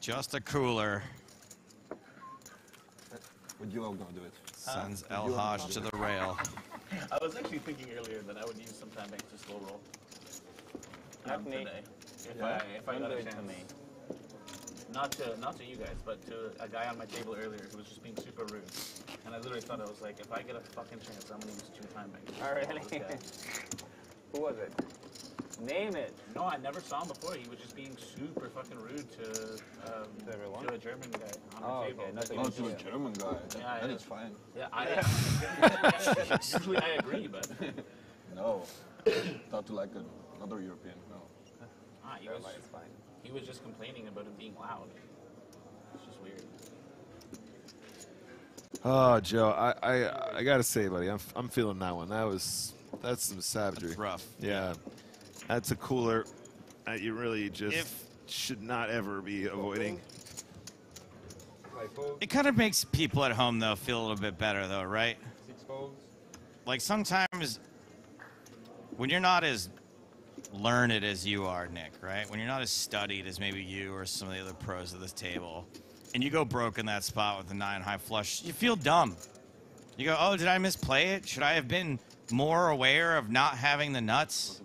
Just a cooler. With you, I'm gonna do it. Sends With El you, I'm Haj gonna the rail. I was actually thinking earlier that I would use some time bank to slow roll. Not um, me. Today, if Yeah. I if I got a it to me. Not to not to you guys, but to a guy on my table earlier who was just being super rude. And I literally thought I was like, if I get a fucking chance, I'm gonna use two time banks. Oh, really? Who was it? Name it. No, I never saw him before. He was just being super fucking rude to um, to a German guy on Oh, our okay, table. nothing Oh, to a German guy. That, Yeah, that yeah. is fine. Yeah, I usually I agree, but No. Not to like another European. No. ah, he was fine. he was just complaining about him being loud. It's just weird. Oh, Joe, I, I, I gotta say, buddy, I'm, I'm feeling that one. That was, that's some savagery. That's rough. Yeah, that's a cooler that you really just should not ever be avoiding. It kind of makes people at home though feel a little bit better though, right? Like sometimes when you're not as learned as you are, Nick, right? When you're not as studied as maybe you or some of the other pros at this table, and you go broke in that spot with the nine high flush, you feel dumb. You go, oh, did I misplay it? Should I have been more aware of not having the nuts?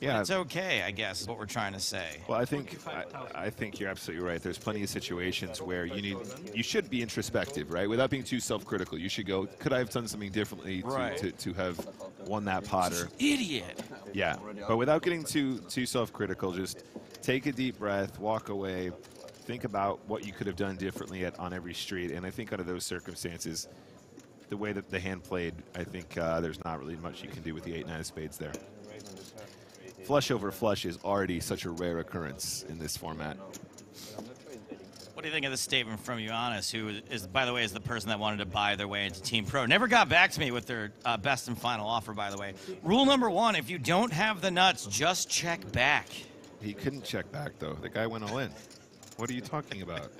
Yeah. it's okay, I guess, is what we're trying to say. Well, I think I, I think you're absolutely right. There's plenty of situations where you need you should be introspective, right? Without being too self-critical, you should go. Could I have done something differently to, Right. to, to have won that Potter? Idiot. Yeah, but without getting too too self-critical, just take a deep breath, walk away, think about what you could have done differently at, on every street. And I think under those circumstances, the way that the hand played, I think uh, there's not really much you can do with the eight nine of spades there. Flush over flush is already such a rare occurrence in this format. What do you think of the statement from Giannis, who is, by the way, is the person that wanted to buy their way into Team Pro? Never got back to me with their uh, best and final offer, by the way. Rule number one if you don't have the nuts, just check back. He couldn't check back though. The guy went all in. What are you talking about?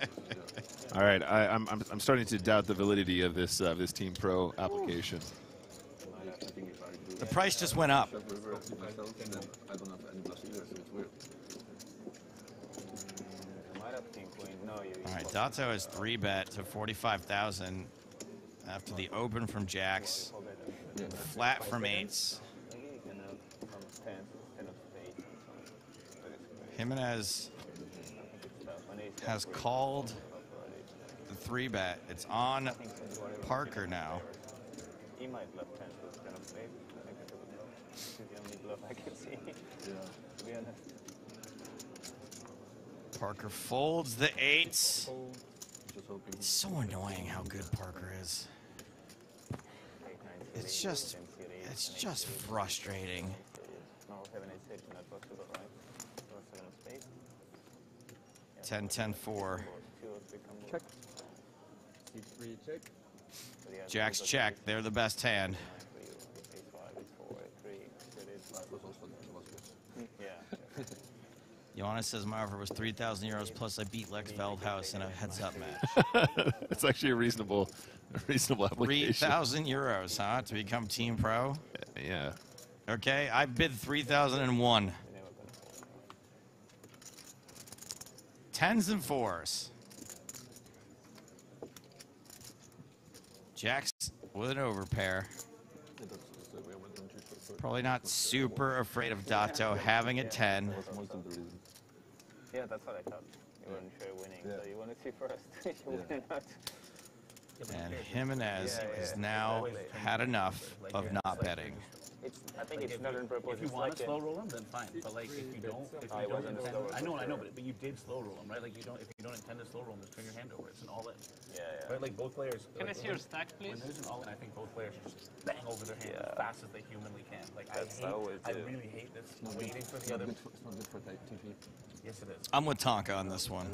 all right, I, I'm, I'm I'm starting to doubt the validity of this uh, this Team Pro application. The price just went up. All right, Dato is three bet to 45,000 after the open from jacks, flat from eights. Jimenez has called the three bet. It's on Parker now. He might bluff ten with ten of spades. I think that's a good bluff. This is the only I can see. Yeah. To be honest. Parker folds the eights. It's so annoying how good Parker is. It's just, it's just frustrating. No, seven, eight, six, not possible, right? Or seven of spades. 10, 10, 4. Two or three combos. Check. Six three check. So he has Jacks check. They're the best hand. three, eight, five, eight, four, eight, three, that is five. Yeah. Says my offer was 3,000 euros plus I beat Lex Veldhuis in a heads-up match. It's actually a reasonable, a reasonable application. 3,000 euros, huh, to become Team Pro? Yeah. Okay, I bid 3,001. Tens and fours. Jacks with an overpair. Probably not super afraid of Dato having a 10. Yeah, that's what I thought. You weren't sure winning, so you want to see first if you win or not. And Jimenez Yeah, yeah. has now had enough of not betting. It's, I think Like, it's if not you- on purpose. If you want like to slow roll them, then fine. But like, if you don't, if I you don't intend, I know, I know, but, but you did slow roll them, right? Like you don't, if you don't intend to slow roll them, just turn your hand over. It's an all in. Yeah, yeah. Right, like both players. Can I see your stack, please? When there's an all in, I think both players should just bang over their hand as fast as they humanly can. Like That's I hate, always I really hate this Not good- waiting for the other. It's not good for ta- TV. Yes, it is. I'm with Tonka on this one.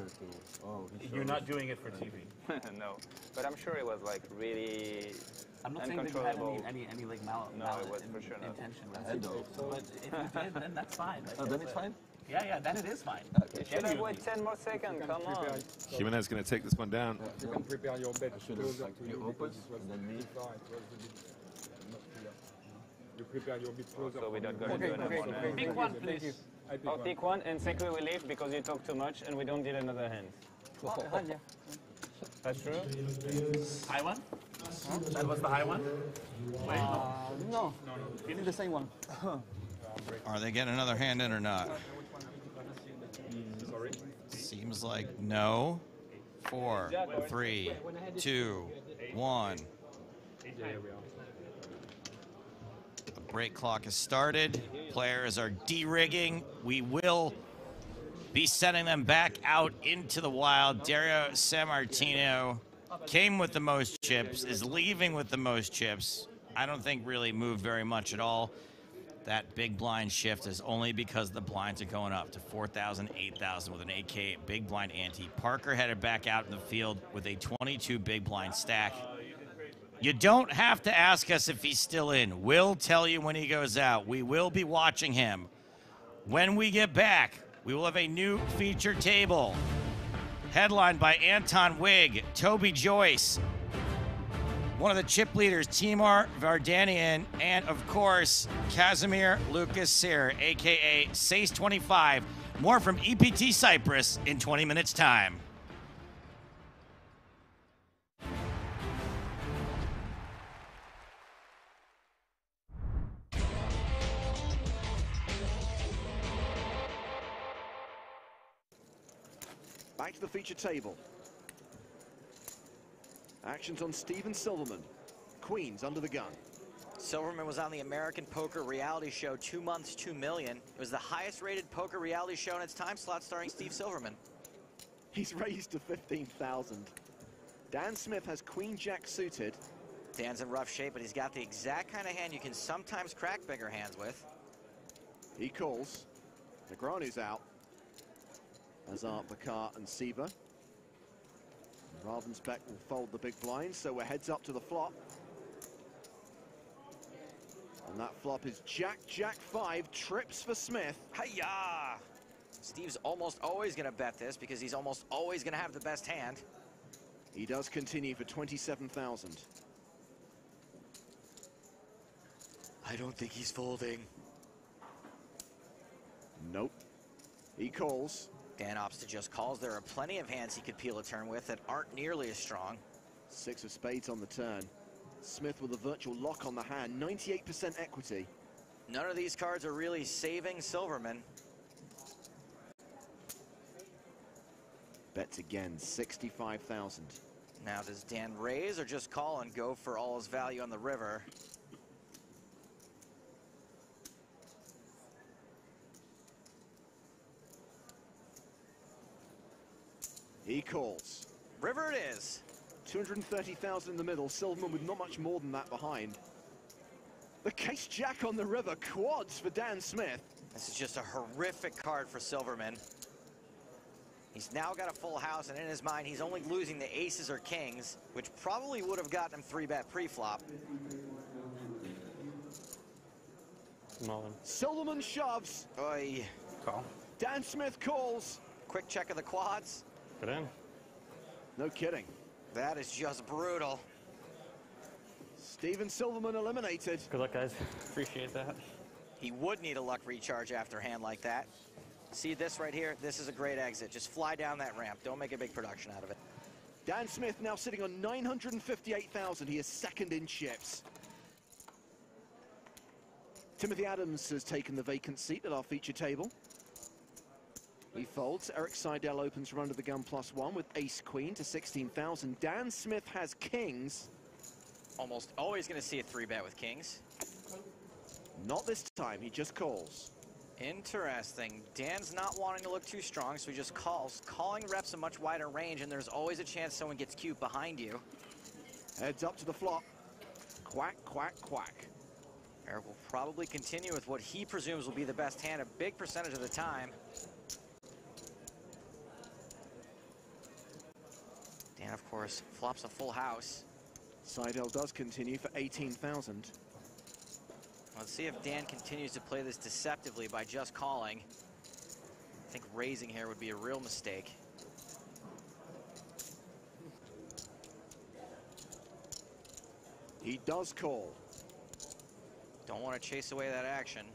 Oh, he You're not doing it for TV. no, but I'm sure it was like really I'm not saying that you had uncontrollable. any, any, any like mal- No, mal- it was in- for sure not. intention. I That's had it. those. But if you did, then that's fine. Like, Oh, then it's fine? Yeah, yeah, then it is fine. You should I wait 10 more seconds, come on. Jimenez is going to take this one down. You can prepare your bet should have, like, you you open, because it was and then me. too far, it was a bit not clear. You prepare your bit closer. So we don't you. go to another one? Pick one, please. I pick I'll one. pick one and Sekou will leave because you talk too much and we don't need another hand. That's true. High one? Huh? That was the high one? Wait, Uh, no, give me the same one. Are they getting another hand in or not? Sorry. Seems like no. Four, three, two, one. The break clock has started. Players are de-rigging. We will be sending them back out into the wild. Dario Sammartino came with the most chips, is leaving with the most chips. I don't think really moved very much at all. That big blind shift is only because the blinds are going up to 4,000, 8,000 with an AK big blind ante. Parker headed back out in the field with a 22 big blind stack. You don't have to ask us if he's still in. We'll tell you when he goes out. We will be watching him. When we get back, we will have a new feature table headlined by Anton Wigg, Toby Joyce, one of the chip leaders, Timur Vardanian, and of course, Casimir Lucas Sear, aka SACE25. More from EPT Cyprus in 20 minutes' time. Back to the feature table. Actions on Steven Silverman. Queens under the gun. Silverman was on the American Poker Reality Show, Two Months, Two Million. It was the highest rated poker reality show in its time slot starring Steve Silverman. He's raised to 15,000. Dan Smith has Queen Jack suited. Dan's in rough shape, but he's got the exact kind of hand you can sometimes crack bigger hands with. He calls. Negreanu's out. As are Bakar and Sieber. Ravensbeck will fold the big blind, so we're heads up to the flop. And that flop is Jack, Jack 5, trips for Smith. Hiya! Steve's almost always going to bet this because he's almost always going to have the best hand. He does continue for 27,000. I don't think he's folding. Nope. He calls. Dan opts to just calls. There are plenty of hands he could peel a turn with that aren't nearly as strong. Six of spades on the turn. Smith with a virtual lock on the hand, 98% equity. None of these cards are really saving Silverman. Bets again, 65,000. Now, does Dan raise or just call and go for all his value on the river? He calls. River it is. 230,000 in the middle, Silverman with not much more than that behind. The case jack on the river, quads for Dan Smith. This is just a horrific card for Silverman. He's now got a full house, and in his mind, he's only losing the aces or kings, which probably would have gotten him three-bet pre-flop. Silverman shoves. Oy. Call. Dan Smith calls. Quick check of the quads. Get in. No kidding. That is just brutal. Steven Silverman eliminated. Good luck, guys. Appreciate that. He would need a luck recharge after a hand like that. See this right here? This is a great exit. Just fly down that ramp. Don't make a big production out of it. Dan Smith now sitting on 958,000. He is second in chips. Timothy Adams has taken the vacant seat at our feature table. He folds. Eric Seidel opens from under the gun plus one with ace queen to 16,000. Dan Smith has kings. Almost always going to see a three bet with kings. Not this time. He just calls. Interesting. Dan's not wanting to look too strong, so he just calls. Calling reps a much wider range, and there's always a chance someone gets cute behind you. Heads up to the flop. Quack, quack, quack. Eric will probably continue with what he presumes will be the best hand a big percentage of the time. Dan, of course, flops a full house. Seidel does continue for 18,000. Let's see if Dan continues to play this deceptively by just calling. I think raising here would be a real mistake. He does call. Don't want to chase away that action.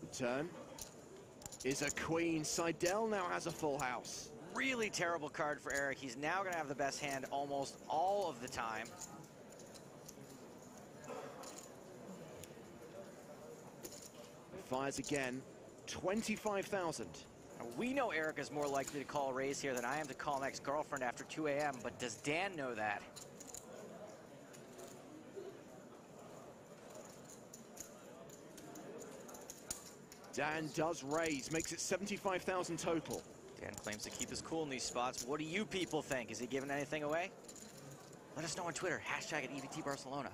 The turn is a queen. Seidel now has a full house. Really terrible card for Eric. He's now going to have the best hand almost all of the time. Fires again. 25,000. Now, We know Eric is more likely to call a raise here than I am to call an ex-girlfriend after 2 a.m., but does Dan know that? Dan does raise, makes it 75,000 total. Dan claims to keep his cool in these spots. What do you people think? Is he giving anything away? Let us know on Twitter, hashtag at EPT Barcelona.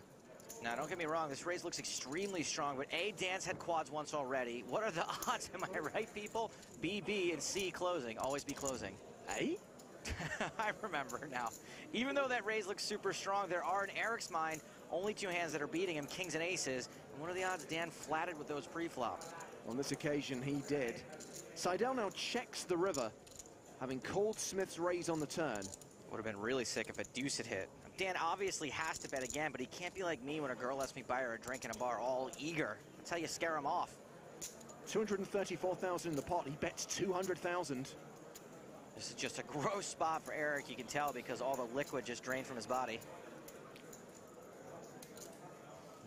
Now, don't get me wrong, this raise looks extremely strong, but A, Dan's had quads once already. What are the odds? Am I right, people? B, B, and C closing. Always be closing. A? I remember now. Even though that raise looks super strong, there are, in Eric's mind, only two hands that are beating him, kings and aces. And what are the odds Dan flatted with those pre-flop? On this occasion, he did. Seidel now checks the river, having called Smith's raise on the turn. Would have been really sick if a deuce had hit. Dan obviously has to bet again, but he can't be like me when a girl lets me buy her a drink in a bar all eager. That's how you scare him off. 234,000 in the pot. He bets 200,000. This is just a gross spot for Eric, you can tell, because all the liquid just drained from his body.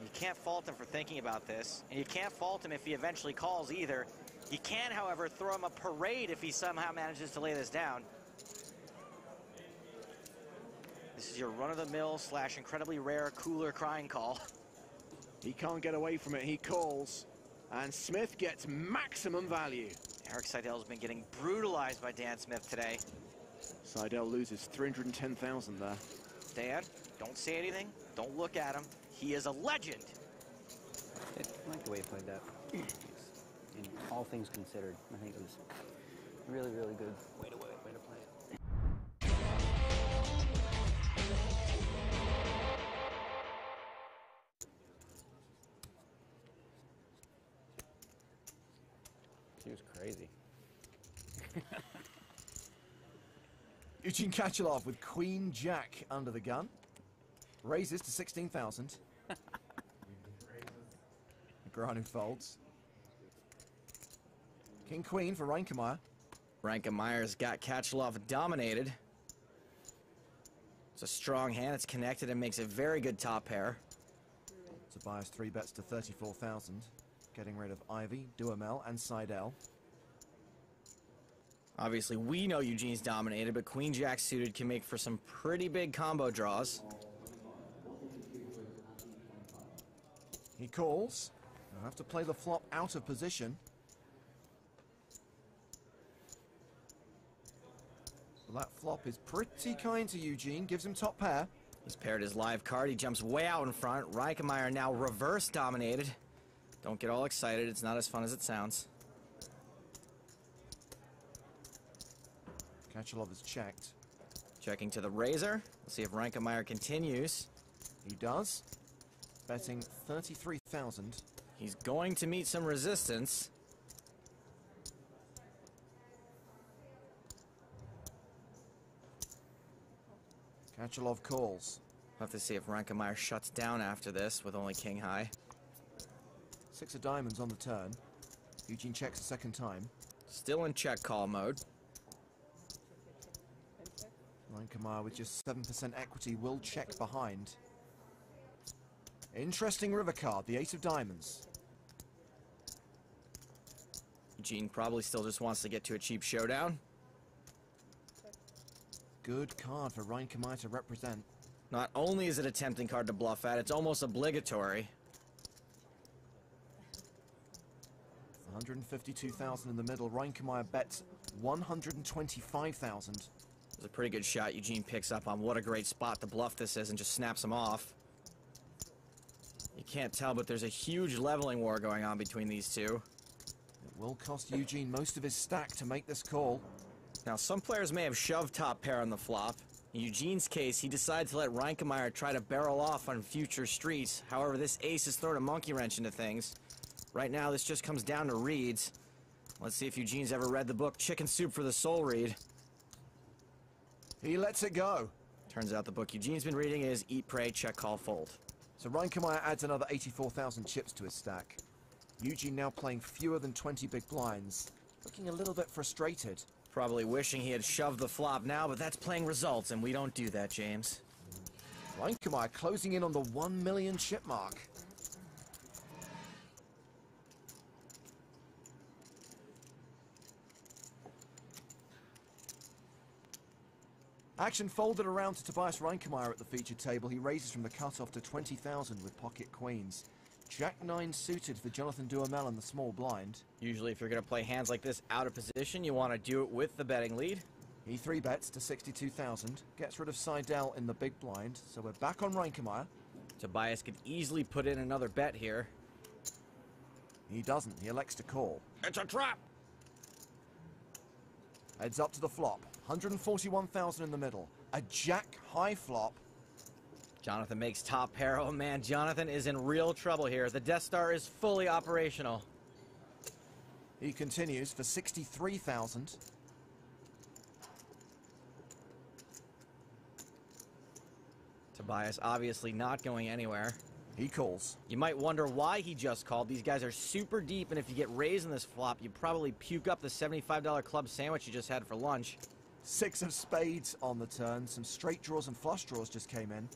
You can't fault him for thinking about this, and you can't fault him if he eventually calls either. You can, however, throw him a parade if he somehow manages to lay this down. This is your run-of-the-mill slash incredibly rare cooler crying call. He can't get away from it. He calls. And Smith gets maximum value. Eric Seidel's been getting brutalized by Dan Smith today. Seidel loses 310,000 there. Dan, don't say anything. Don't look at him. He is a legend. I like the way he played that. In all things considered, I think it was really, really good way to, way to play it. He was crazy. Eugene Kachalov with Queen Jack under the gun. Raises to 16,000. Granu folds. King Queen for Reinkemeyer. Reinkemeyer's got Kachalov dominated. It's a strong hand. It's connected and makes a very good top pair. Tobias three bets to 34,000. Getting rid of Ivey, Duhamel, and Seidel. Obviously, we know Eugene's dominated, but Queen Jack suited can make for some pretty big combo draws. He calls. He'll have to play the flop out of position. Well, that flop is pretty kind to Eugene, gives him top pair. He's paired his live card. He jumps way out in front. Reinkemeyer now reverse dominated. Don't get all excited. It's not as fun as it sounds. Kachalov is checked. Checking to the razor. Let's see if Reinkemeyer continues. He does. Betting 33,000. He's going to meet some resistance. Kachalov calls. Have to see if Reinkemeyer shuts down after this with only king high. Six of diamonds on the turn. Eugene checks a second time. Still in check call mode. Reinkemeyer with just 7% equity will check behind. Interesting river card, the Ace of Diamonds. Eugene probably still just wants to get to a cheap showdown. Good card for Reinkemeyer to represent. Not only is it a tempting card to bluff at, it's almost obligatory. 152,000 in the middle. Reinkemeyer bets 125,000. It's a pretty good shot. Eugene picks up on what a great spot to bluff this is and just snaps him off. You can't tell, but there's a huge leveling war going on between these two. It will cost Eugene most of his stack to make this call. Now, some players may have shoved top pair on the flop. In Eugene's case, he decided to let Reinkemeyer try to barrel off on future streets. However, this ace has thrown a monkey wrench into things. Right now, this just comes down to reads. Let's see if Eugene's ever read the book Chicken Soup for the Soul read. He lets it go. Turns out the book Eugene's been reading is Eat, Pray, Check, Call, Fold. So Reinkemeyer adds another 84,000 chips to his stack. Eugene now playing fewer than 20 big blinds, looking a little bit frustrated. Probably wishing he had shoved the flop now, but that's playing results, and we don't do that, James. Reinkemeyer closing in on the 1 million chip mark. Action folded around to Tobias Reinkemeyer at the featured table. He raises from the cutoff to 20,000 with pocket queens. Jack 9 suited for Jonathan Duhamel in the small blind. Usually if you're going to play hands like this out of position, you want to do it with the betting lead. He 3 bets to 62,000, gets rid of Seidel in the big blind, so we're back on Reinkemeyer. Tobias could easily put in another bet here. He doesn't, he elects to call. It's a trap! Heads up to the flop, 141,000 in the middle. A jack high flop. Jonathan makes top pair. Oh man, Jonathan is in real trouble here. The Death Star is fully operational. He continues for 63,000. Tobias obviously not going anywhere. He calls. You might wonder why he just called. These guys are super deep, and if you get raised in this flop, you probably puke up the $75 club sandwich you just had for lunch. Six of spades on the turn. Some straight draws and flush draws just came in.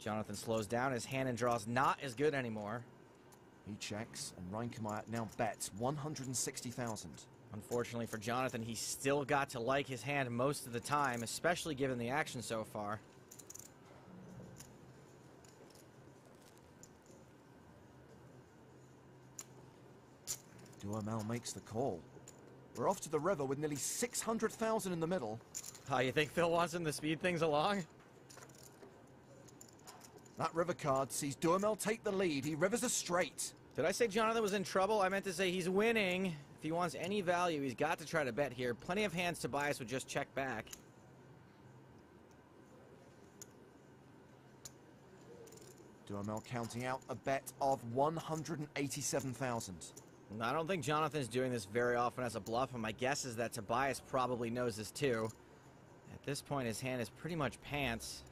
Jonathan slows down. His hand and draws not as good anymore. He checks, and Reinkemeyer now bets 160,000. Unfortunately for Jonathan, he's still got to like his hand most of the time, especially given the action so far. Duhamel makes the call. We're off to the river with nearly 600,000 in the middle. Oh, you think Phil wants him to speed things along? That river card sees Duhamel take the lead. He rivers a straight. Did I say Jonathan was in trouble? I meant to say he's winning. If he wants any value, he's got to try to bet here. Plenty of hands Tobias would just check back. Duhamel counting out a bet of 187,000. I don't think Jonathan's doing this very often as a bluff, and my guess is that Tobias probably knows this too. At this point, his hand is pretty much pants.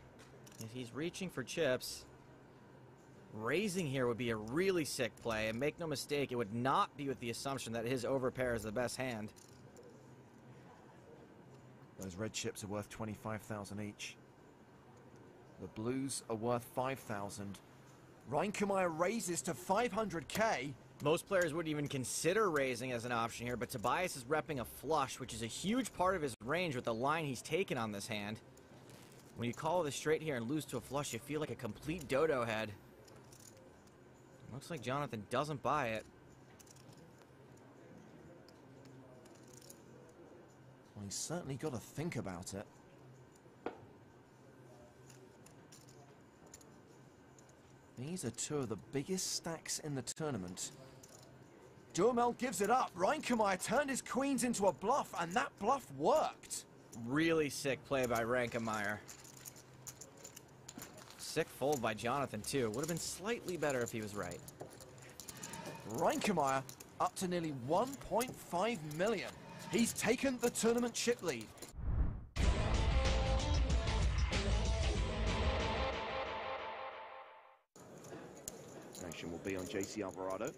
If he's reaching for chips, raising here would be a really sick play, and make no mistake, it would not be with the assumption that his overpair is the best hand. Those red chips are worth 25,000 each. The blues are worth 5,000. Reinkemeyer raises to 500k. Most players wouldn't even consider raising as an option here, but Tobias is repping a flush, which is a huge part of his range with the line he's taken on this hand. When you call the straight here and lose to a flush, you feel like a complete dodo head. Looks like Jonathan doesn't buy it. Well, he's certainly got to think about it. These are two of the biggest stacks in the tournament. Duhamel gives it up. Reinkemeyer turned his queens into a bluff, and that bluff worked. Really sick play by Reinkemeyer. Sick fold by Jonathan, too. Would have been slightly better if he was right. Reinkemeyer up to nearly 1.5 million. He's taken the tournament chip lead. Action will be on JC Alvarado.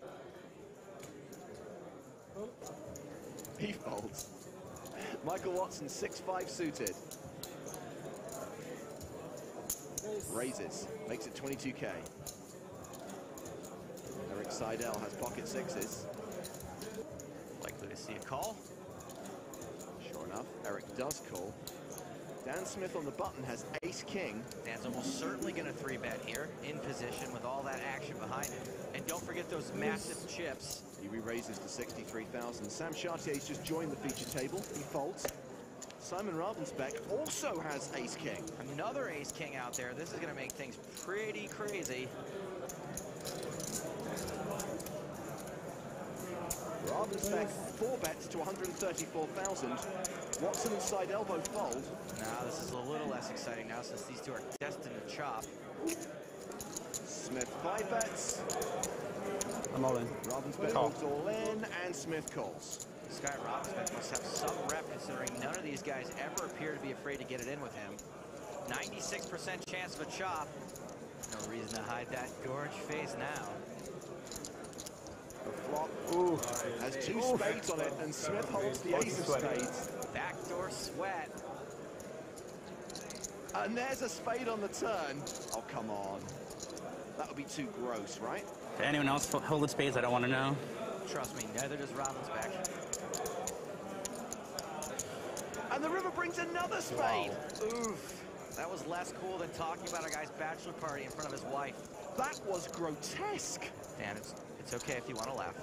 He folds. Michael Watson, 6-5 suited. Raises, makes it 22k. Eric Seidel has pocket sixes. Likely to see a call. Sure enough, Eric does call. Dan Smith on the button has ace-king. Dan's almost certainly going to three-bet here, in position with all that action behind him. And don't forget those massive chips. He re-raises to 63,000. Sam Chartier's just joined the feature table. He folds. Simon Ravensbeck also has ace-king. Another ace-king out there. This is going to make things pretty crazy. Ravensbeck four bets to 134,000. Watson and Seidel both fold. Now this is a little less exciting now since these two are destined to chop. Smith five bets. I'm all in. Ravensbeck all in, and Smith calls. Sky Ravensbeck must have some rep considering none of these guys ever appear to be afraid to get it in with him. 96% chance of a chop. No reason to hide that gorge face now. The flop ooh, has Has two spades on it, and Smith holds the ace of spades. Backdoor sweat. And there's a spade on the turn. Oh, come on. That would be too gross, right? Did anyone else hold the spades? I don't want to know. Trust me, neither does Ravensbeck. And the river brings another spade. Oof. That was less cool than talking about a guy's bachelor party in front of his wife. That was grotesque. Dan, it's, it's okay if you want to laugh.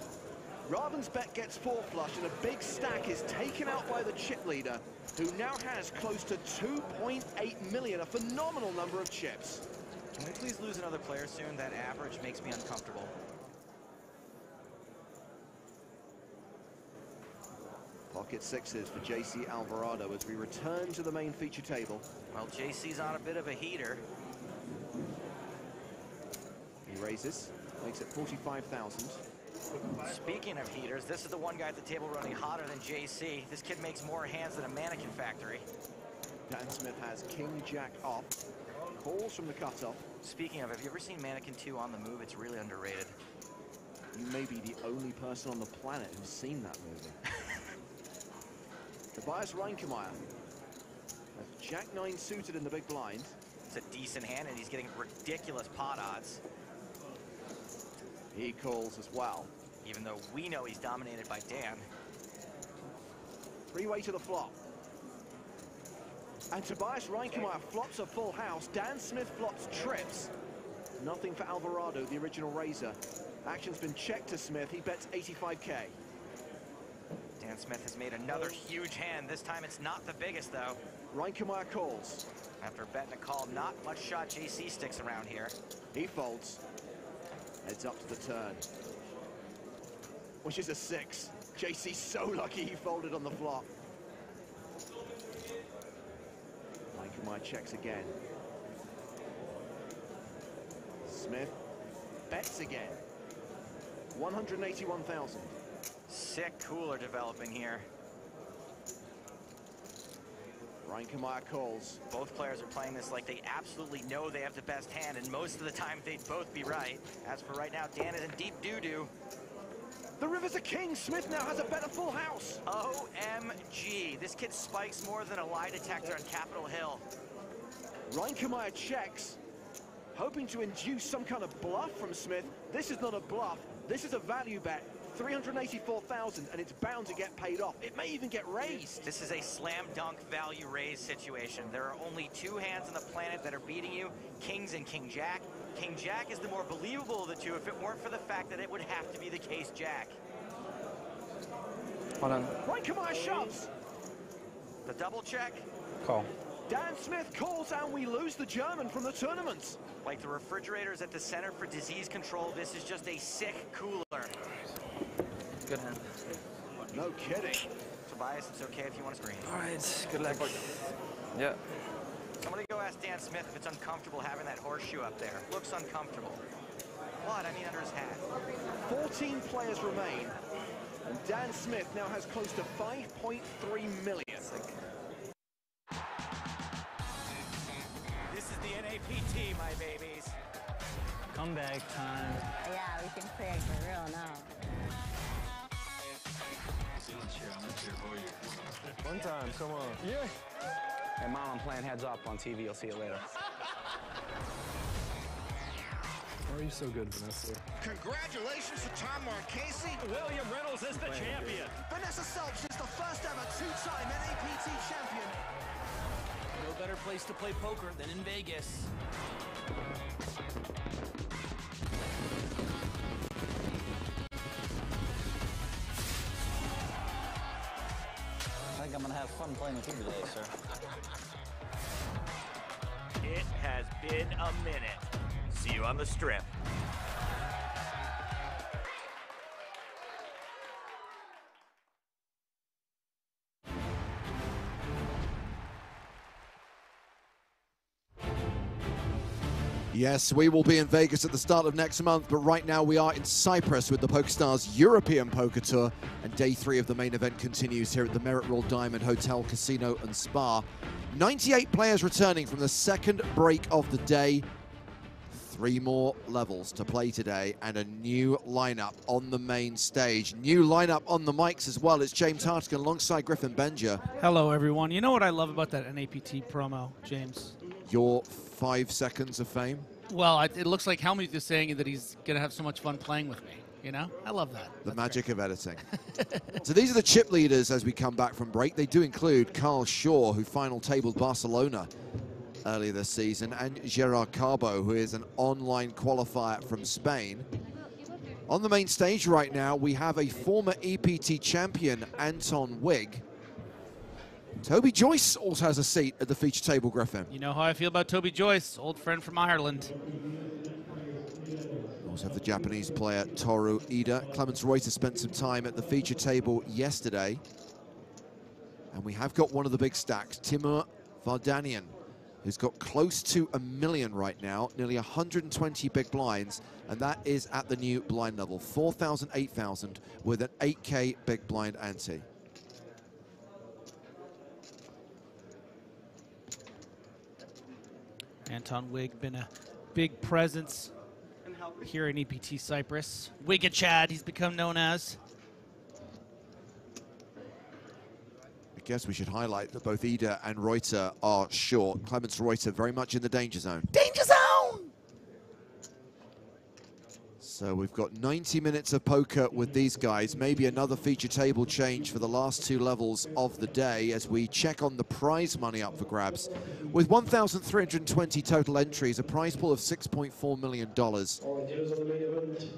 Ravensbeck gets four flush and a big stack is taken out by the chip leader, who now has close to 2.8 million, a phenomenal number of chips. Can we please lose another player soon? That average makes me uncomfortable. Pocket sixes for JC Alvarado as we return to the main feature table. Well, JC's on a bit of a heater. He raises, makes it 45,000. Speaking of heaters, this is the one guy at the table running hotter than JC. This kid makes more hands than a mannequin factory. Dan Smith has King Jack off. Calls from the cutoff. Speaking of, have you ever seen Mannequin 2 on the move? It's really underrated. You may be the only person on the planet who's seen that movie. Tobias Reinkemeyer. Has Jack 9 suited in the big blind. It's a decent hand, and he's getting ridiculous pot odds. He calls as well. Even though we know he's dominated by Dan. Three-way to the flop. And Tobias Reinkemeyer flops a full house. Dan Smith flops trips. Nothing for Alvarado, the original raiser. Action's been checked to Smith. He bets 85k. Dan Smith has made another huge hand. This time it's not the biggest, though. Reinkemeyer calls. After betting a call, not much shot JC sticks around here. He folds. Heads up to the turn. Which is a six. JC's so lucky he folded on the flop. Reinkemeyer checks again. Smith bets again. 181,000. Sick cooler developing here. Ryan Reinkemeyer calls. Both players are playing this like they absolutely know they have the best hand, and most of the time they'd both be right. As for right now, Dan is in deep doo-doo. The river's a king. Smith now has a better full house. OMG. This kid spikes more than a lie detector on Capitol Hill. Reinkemeyer checks, hoping to induce some kind of bluff from Smith. This is not a bluff. This is a value bet. 384,000 and it's bound to get paid off. It may even get raised. This is a slam dunk value raise situation. There are only two hands on the planet that are beating you, Kings and King Jack. King Jack is the more believable of the two if it weren't for the fact that it would have to be the case Jack. Hold on. Right Reinkemeyer shoves. The double check. Call. Dan Smith calls and we lose the German from the tournament. Like the refrigerators at the Center for Disease Control, this is just a sick cooler. Good hand. No kidding. Tobias, it's okay if you want to screen. All right, good luck. Yeah. Somebody go ask Dan Smith if it's uncomfortable having that horseshoe up there. Looks uncomfortable. What? I mean under his hat. 14 players remain. And Dan Smith now has close to 5.3 million. This is the NAPT, my babies. Comeback time. Yeah, we can play for real now. One time, come on. Yeah. Hey, Mom, I'm playing heads up on TV. I'll see you later. Why are you so good, Vanessa? Congratulations to Tom Marchese. William Reynolds is the champion. Vanessa Selbst is the first ever two-time NAPT champion. No better place to play poker than in Vegas. I'm gonna have fun playing with you today, sir. It has been a minute. See you on the strip. Yes, we will be in Vegas at the start of next month, but right now we are in Cyprus with the PokerStars European Poker Tour, and day three of the main event continues here at the Merit Royal Diamond Hotel, Casino and Spa. 98 players returning from the second break of the day. Three more levels to play today and a new lineup on the main stage. New lineup on the mics as well. It's James Hartigan alongside Griffin Benger. Hello, everyone. You know what I love about that NAPT promo, James? Your five seconds of fame. Well, I, it looks like Helmut is saying that he's going to have so much fun playing with me. You know, I love that. The magic of editing. so these are the chip leaders as we come back from break. They do include Carl Shaw, who final tabled Barcelona earlier this season, and Gerard Carbo, who is an online qualifier from Spain. On the main stage right now, we have a former EPT champion, Anton Wigg. Toby Joyce also has a seat at the feature table, Griffin. You know how I feel about Toby Joyce, old friend from Ireland. We also have the Japanese player Toru Ida. Clemens Reuter spent some time at the feature table yesterday. And we have got one of the big stacks, Timur Vardanian, who's got close to a million right now, nearly 120 big blinds, and that is at the new blind level, 4,000, 8,000, with an 8K big blind ante. Anton Wigg been a big presence here in EPT Cyprus. Wigga Chad, he's become known as. I guess we should highlight that both Ida and Reuter are short. Clemens Reuter very much in the danger zone. Danger zone! So we've got 90 minutes of poker with these guys, maybe another feature table change for the last two levels of the day as we check on the prize money up for grabs. With 1,320 total entries, a prize pool of $6.4 million.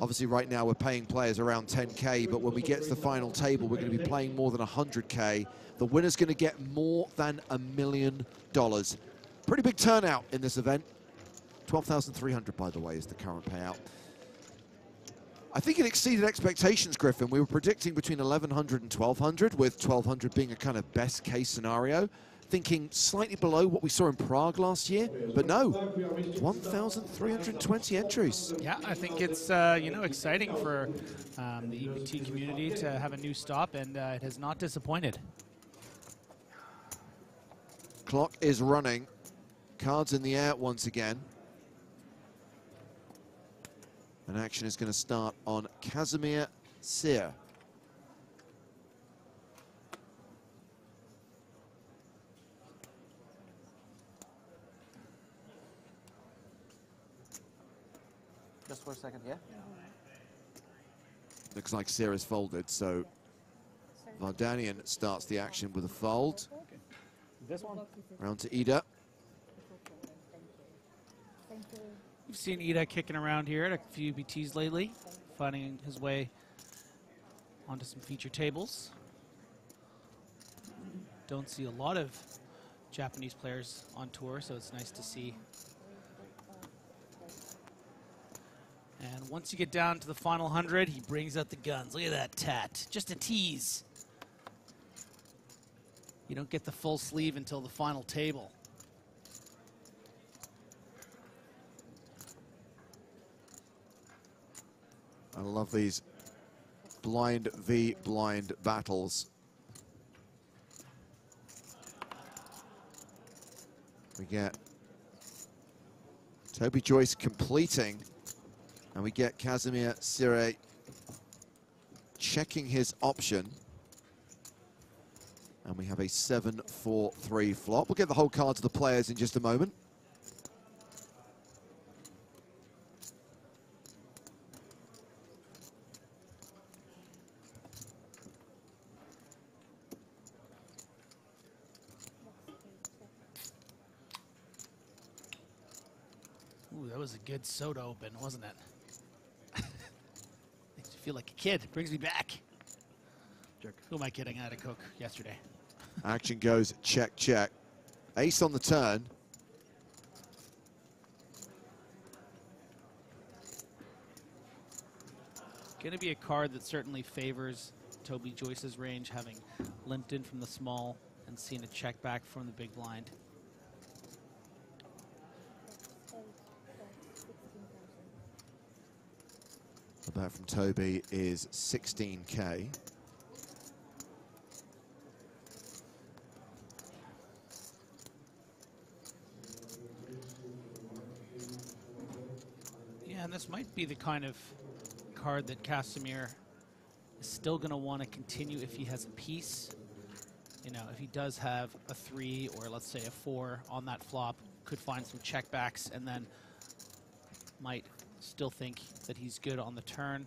Obviously right now we're paying players around 10K, but when we get to the final table, we're going to be playing more than 100K. The winner's going to get more than a million dollars. Pretty big turnout in this event. 12,300 by the way is the current payout. I think it exceeded expectations, Griffin. We were predicting between 1,100 and 1,200, with 1,200 being a kind of best case scenario. Thinking slightly below what we saw in Prague last year, but no, 1,320 entries. Yeah, I think it's uh, you know exciting for um, the EPT community to have a new stop, and uh, it has not disappointed. Clock is running. Cards in the air once again. And action is going to start on Casimir Sear. Just for a second, yeah? Looks like Sear is folded, so Vardanian starts the action with a fold. This one? Round to Ida. We've seen Ida kicking around here at a few BTs lately, finding his way onto some feature tables. Don't see a lot of Japanese players on tour, so it's nice to see. And once you get down to the final 100, he brings out the guns. Look at that tat. Just a tease. You don't get the full sleeve until the final table. I love these blind v blind battles. We get Toby Joyce completing, and we get Casimir Sear checking his option. And we have a 7-4-3 flop. We'll get the whole card to the players in just a moment. Was a good soda open, wasn't it? Makes me feel like a kid. Brings me back. Jerk. Who am I kidding? I had a Coke yesterday. Action goes check, check. Ace on the turn. Going to be a card that certainly favors Toby Joyce's range, having limped in from the small and seen a check back from the big blind. The bet from Toby is 16k. Yeah, and this might be the kind of card that Casimir is still going to want to continue if he has a piece. You know, if he does have a three or let's say a four on that flop, could find some checkbacks and then might still think that he's good on the turn.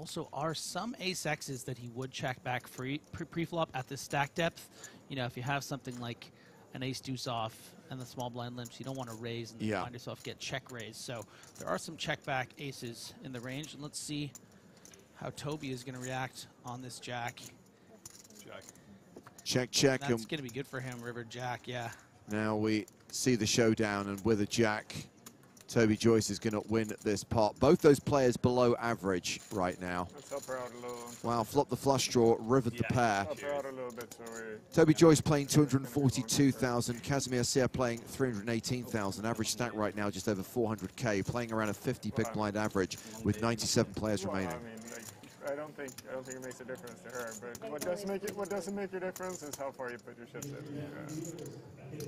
Also, are some ace X's that he would check back free pre- pre-flop at this stack depth. You know, if you have something like an ace deuce off and the small blind limps, you don't want to raise and Yeah. find yourself get check raised. So there are some check back aces in the range, and let's see how Toby is going to react on this jack. Jack. Check, check. That's going to be good for him, River Jack. Yeah. now we see the showdown, and with a jack, Toby Joyce is going to win this pot. Both those players below average right now. Let's help her out a. Wow, flop the flush draw, rivered the pair. Help her out a little bit so we Toby Joyce playing 242,000, Casimir Sear playing 318,000. Average stack right now just over 400k, playing around a 50 big blind average with 97 players Well, remaining. I mean, like, I don't think I don't think it makes a difference to her. But what does make it what doesn't make a difference is how far you put your chips in. Yeah.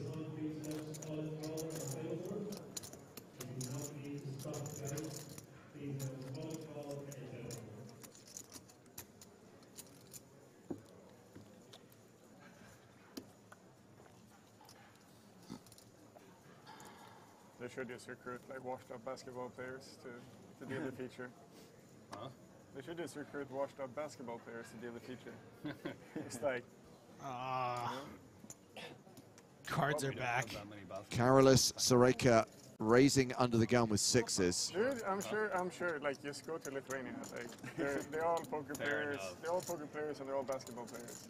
Should just recruit like washed up basketball players to, to deal the feature. Huh? They should just recruit washed up basketball players to deal the feature. it's like Ah. Cards are back. Carolis Soreka raising under the gun with sixes. Dude, I'm sure. I'm sure. Like, just go to Lithuania. Like, they're they're all poker Fair players. enough. They're all poker players and they're all basketball players.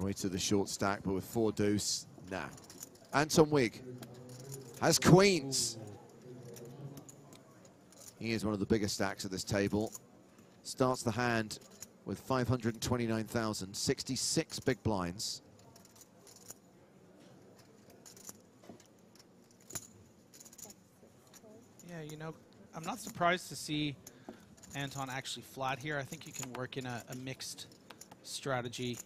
To the short stack, but with four deuce, nah. Anton Wigg has queens. He is one of the biggest stacks at this table. Starts the hand with 529,000, 66 big blinds. Yeah, you know, I'm not surprised to see Anton actually flat here. I think you can work in a, a mixed strategy.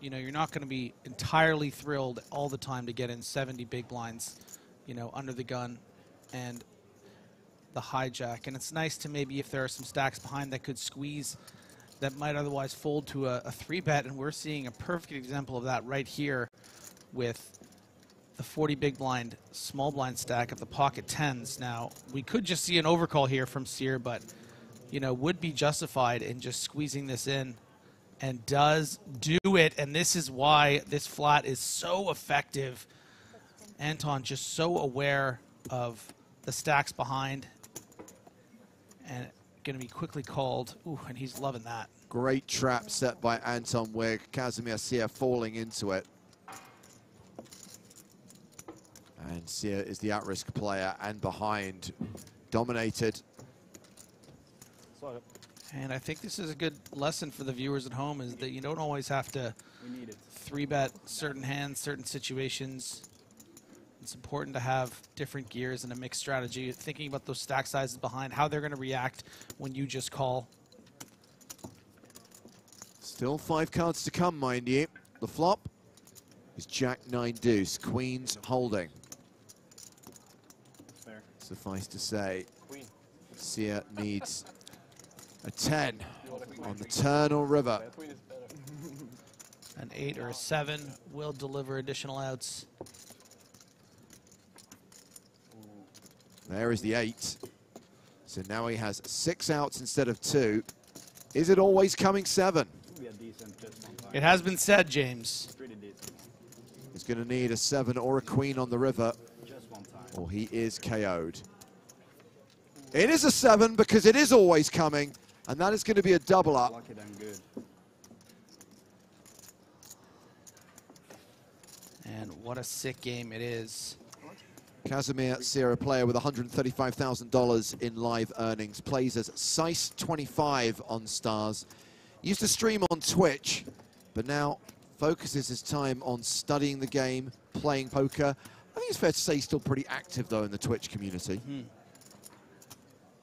You know, you're not going to be entirely thrilled all the time to get in 70 big blinds, you know, under the gun and the hijack. And it's nice to maybe, if there are some stacks behind that could squeeze, that might otherwise fold to a, a three bet. And we're seeing a perfect example of that right here with the 40 big blind, small blind stack of the pocket tens. Now, we could just see an overcall here from Sear, but, you know, would be justified in just squeezing this in and does do it. And this is why this flat is so effective. Anton just so aware of the stacks behind and going to be quickly called. Ooh, and he's loving that. Great trap set by Anton Wigg. Casimir Sear falling into it. And Sear is the at-risk player and behind. Dominated. And I think this is a good lesson for the viewers at home is that you don't always have to We need it. three bet certain hands, certain situations. It's important to have different gears and a mixed strategy, thinking about those stack sizes behind, how they're going to react when you just call. Still five cards to come, mind you. The flop is Jack 9 Deuce, Queens holding. Fair. Suffice to say, Queen. Sear needs a 10 on the turn river. An eight or a seven will deliver additional outs. There is the eight. So now he has six outs instead of two. Is it always coming seven? Be a decent just one time. It has been said, James. He's going to need a seven or a queen on the river, Just one time. or he is KO'd. It is a seven because it is always coming, and that is going to be a double up. Lucky than good. And what a sick game it is. Casimir Sierra player with $135,000 in live earnings. Plays as Sice25 on Stars. Used to stream on Twitch, but now focuses his time on studying the game, playing poker. I think it's fair to say he's still pretty active, though, in the Twitch community. Hmm.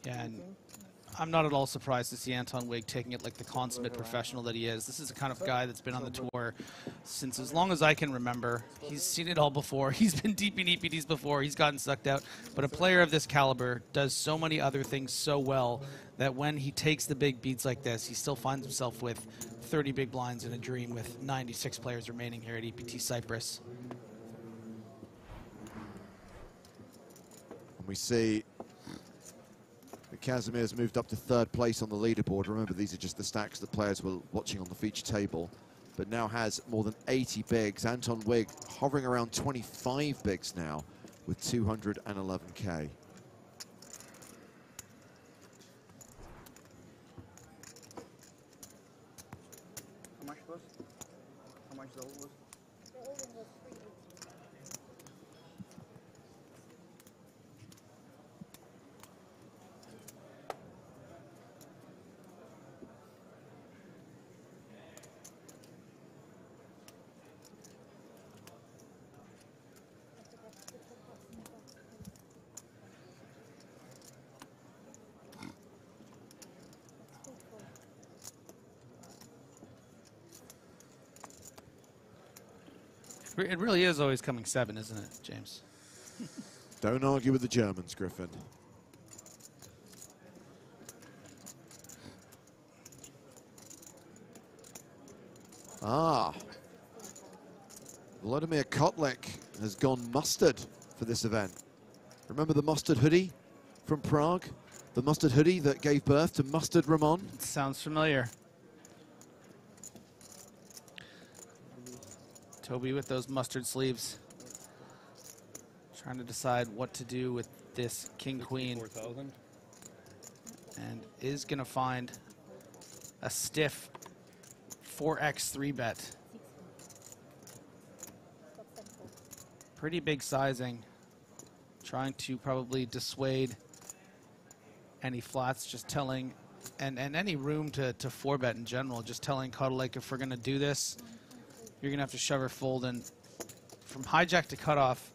Yeah, and I'm not at all surprised to see Anton Wigg taking it like the consummate professional that he is. This is the kind of guy that's been on the tour since as long as I can remember. He's seen it all before. He's been deep in EPTs before. He's gotten sucked out. But a player of this caliber does so many other things so well that when he takes the big beats like this, he still finds himself with 30 big blinds in a dream with 96 players remaining here at EPT Cyprus. We see Casimir's moved up to third place on the leaderboard. Remember, these are just the stacks that players were watching on the feature table, but now has more than 80 bigs. Anton Wigg hovering around 25 bigs now with 211k. It really is always coming seven, isn't it, James? Don't argue with the Germans, Griffin. Ah. Vladimir Kotlik has gone mustard for this event. Remember the mustard hoodie from Prague? The mustard hoodie that gave birth to Mustard Ramon? Sounds familiar. Toby with those mustard sleeves. Trying to decide what to do with this king queen. 4,000. And is going to find a stiff 4x 3 bet. Pretty big sizing. Trying to probably dissuade any flats, just telling, and, and any room to, to 4 bet in general, just telling Lake if we're going to do this, you're going to have to shove or fold. And from hijack to cutoff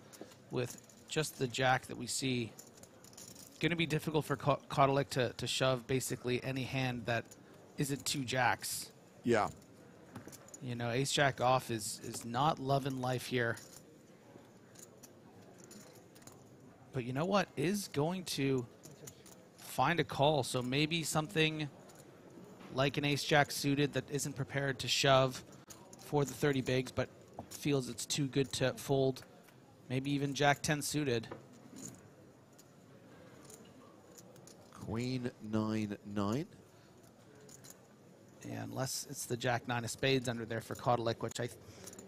with just the jack that we see, going to be difficult for Ko- Kotelik to, to shove basically any hand that isn't two jacks. Yeah. You know, ace jack off is, is not loving life here. But you know what? Is going to find a call. So maybe something like an ace jack suited that isn't prepared to shove for the 30 bigs, but feels it's too good to fold. Maybe even jack 10 suited. Queen 9 9. Yeah, unless it's the jack nine of spades under there for Kotelik, which I th-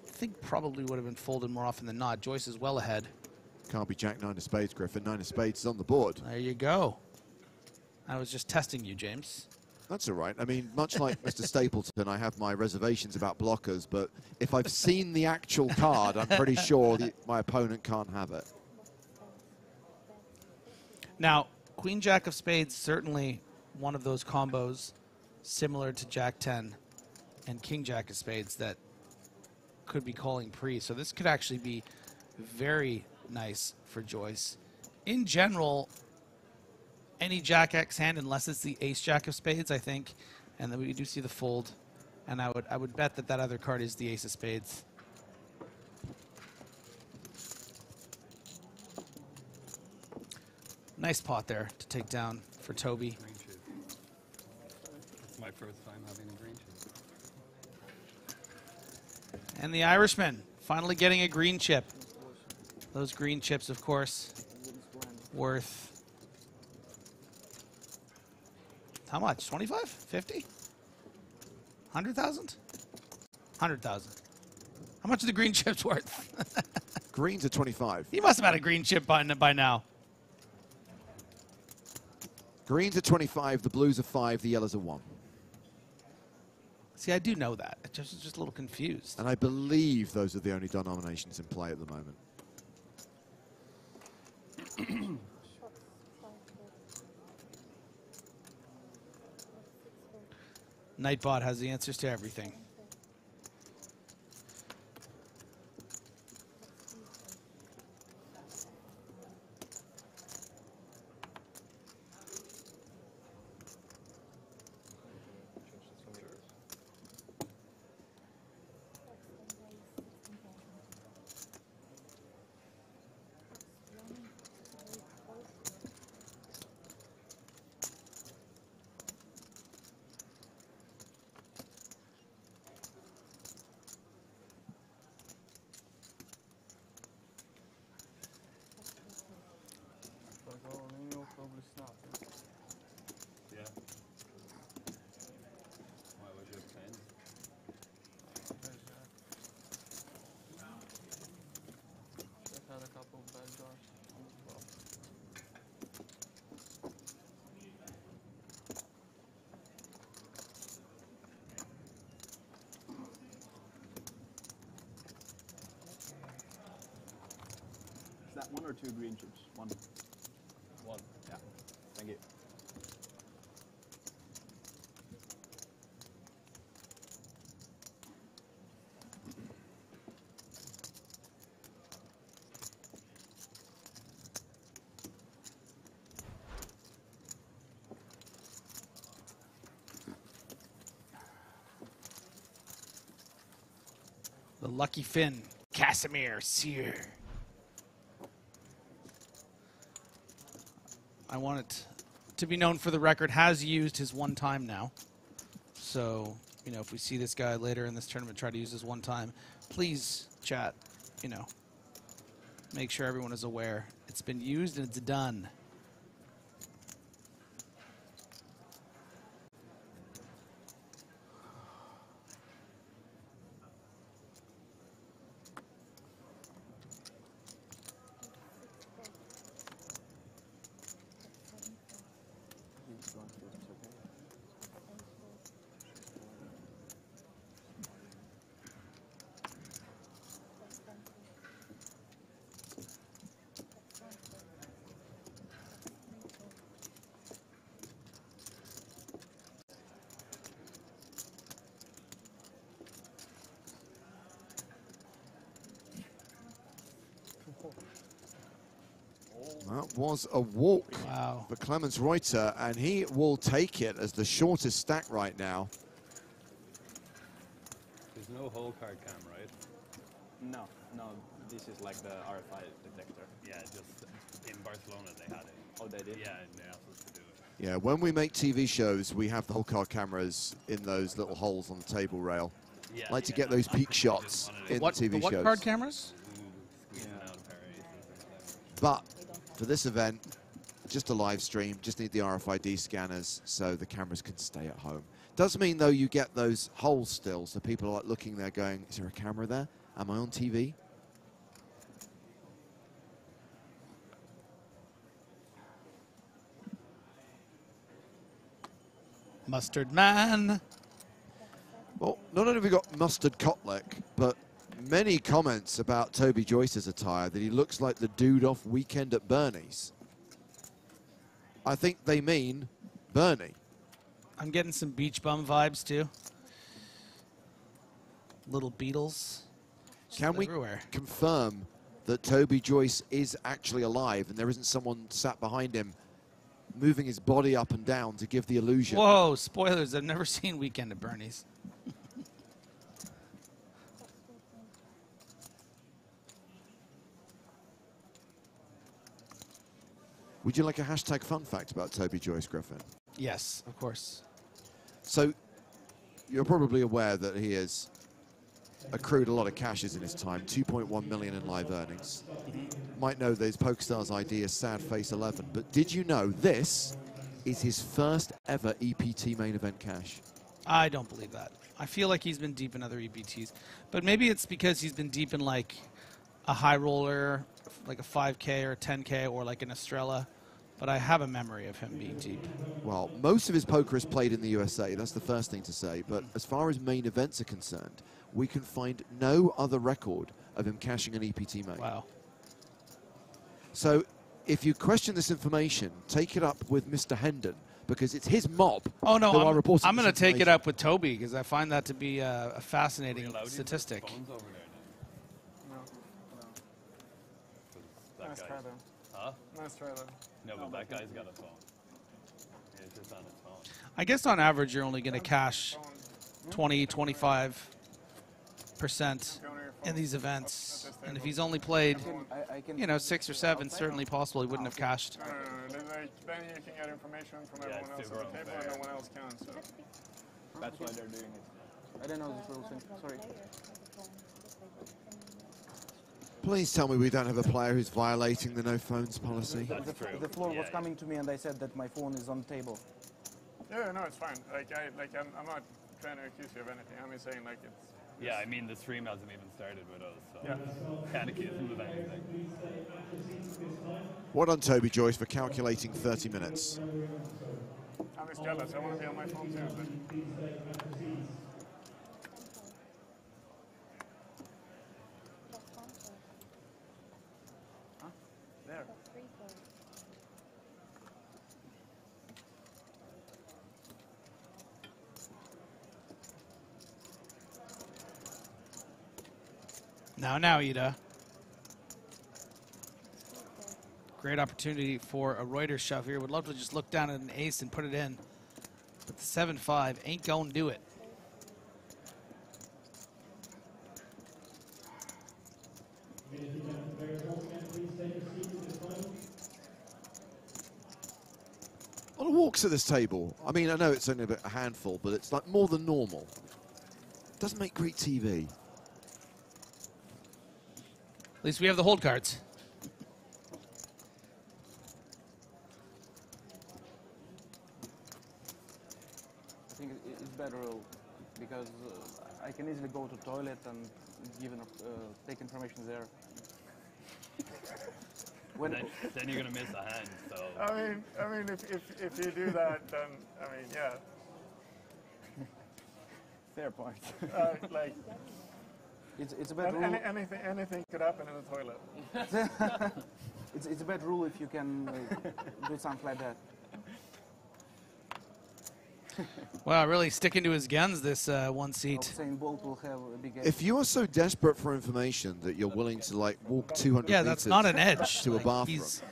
think probably would have been folded more often than not. Joyce is well ahead. Can't be Jack 9 of spades, Griffin. 9 of spades is on the board. There you go. I was just testing you, James. That's all right. I mean, much like Mr. Stapleton, I have my reservations about blockers, but if I've seen the actual card, I'm pretty sure the, my opponent can't have it. Now, Queen Jack of Spades certainly one of those combos similar to Jack 10 and King Jack of Spades that could be calling pre. So this could actually be very nice for Joyce. In general, any Jack X hand, unless it's the Ace Jack of Spades, I think, and then we do see the fold, and I would I would bet that that other card is the Ace of Spades. Nice pot there to take down for Toby. It's my first time having a green chip. And the Irishman finally getting a green chip. Those green chips, of course, worth how much? 25? 50? 100,000? 100,000. How much are the green chips worth? Greens are 25. he must have had a green chip by, by now. Greens are 25, the blues are 5, the yellows are 1. See, I do know that. I just just a little confused. And I believe those are the only denominations in play at the moment. Nightbot has the answers to everything. Probably snart. Yeah. Why was your plan? They've had a couple of bad jars on the flop. Is that one or two green chips? One. One. Yeah. Thank you. The lucky Finn, Casimir Sear. I want it to be known for the record, has used his one time now. So, you know, if we see this guy later in this tournament try to use his one time, please, chat, you know, make sure everyone is aware. It's been used and it's done. That was a walk for Clemens Reuter, and he will take it as the shortest stack right now. There's no hole card cam, right? No, no. This is like the RFI detector. Yeah, just in Barcelona they had it. Oh, they did? Yeah, and they asked us to do it. Yeah, when we make TV shows, we have the hole car cameras in those little holes on the table rail. Yeah, like to get those peak shots in what, the TV the what shows. card cameras? Squeezing out parries. But for this event, just a live stream, just need the RFID scanners so the cameras can stay at home. Does mean though you get those holes still, so people are like looking there going, is there a camera there? Am I on TV? Mustard Man. Well, not only have we got Mustard Kotlik, but many comments about Toby Joyce's attire that he looks like the dude off Weekend at Bernie's. I think they mean Bernie. I'm getting some beach bum vibes too. Little Beatles. Can we confirm that Toby Joyce is actually alive and there isn't someone sat behind him moving his body up and down to give the illusion? Whoa, spoilers. I've never seen Weekend at Bernie's. Would you like a hashtag fun fact about Toby Joyce Griffin? Yes, of course. So you're probably aware that he has accrued a lot of cashes in his time, 2.1 million in live earnings. Might know his PokerStars ID is Sad Face 11, but did you know this is his first ever EPT main event cash? I don't believe that. I feel like he's been deep in other EPTs, but maybe it's because he's been deep in like a high roller, like a 5K or a 10K, or like an Estrella. But I have a memory of him being deep. Well, most of his poker is played in the USA. That's the first thing to say. But as far as main events are concerned, we can find no other record of him cashing an EPT main. Wow. So if you question this information, take it up with Mr. Hendon because it's his mob. Oh no, I'm, I'm going to take it up with Toby because I find that to be a, a fascinating statistic. That Nice guy's- try, though. Huh? Nice try, though. No, but that guy's got a phone. It's just on his phone. I guess on average you're only going to cash 20, 25 percent in these events, and if he's only played, you know, six or seven, certainly possible he wouldn't have cashed. No, no, no. Then, you can get information from everyone else at the table, and no one else can. So That's why they're doing it. I didn't know this rules. in- Sorry. Please tell me we don't have a player who's violating the no phones policy. The, the floor was coming to me and I said that my phone is on the table. Yeah, no, it's fine. Like I, like I'm, I'm not trying to accuse you of anything. I'm just saying like it's. Yeah, I mean the stream hasn't even started with us, so Yeah. can't accuse him of anything. Well done, Toby Joyce, for calculating 30 minutes. I'm just jealous. I want to be on my phone too. But Now, now, Ida. Great opportunity for a Reuter's shove here. Would love to just look down at an ace and put it in. But the 7-5 ain't going to do it. A lot of walks at this table. I mean, I know it's only a handful, but it's like more than normal. Doesn't make great TV. At least we have the hold cards. I think it's better because uh, I can easily go to toilet and give an, uh, take information there. When, then, then you're gonna miss a hand. So I mean, I mean, if, if, if you do that, then I mean, yeah. Fair point. Uh, like, it's, it's a bad rule. any, anything, anything could happen in the toilet. it's, it's a bad rule if you can uh, do something like that. Wow, really sticking to his guns, this uh, one seat. Bolt will have a big. If you are so desperate for information that you're willing to like walk 200 Yeah, that's meters not an edge. to a bathroom. he's-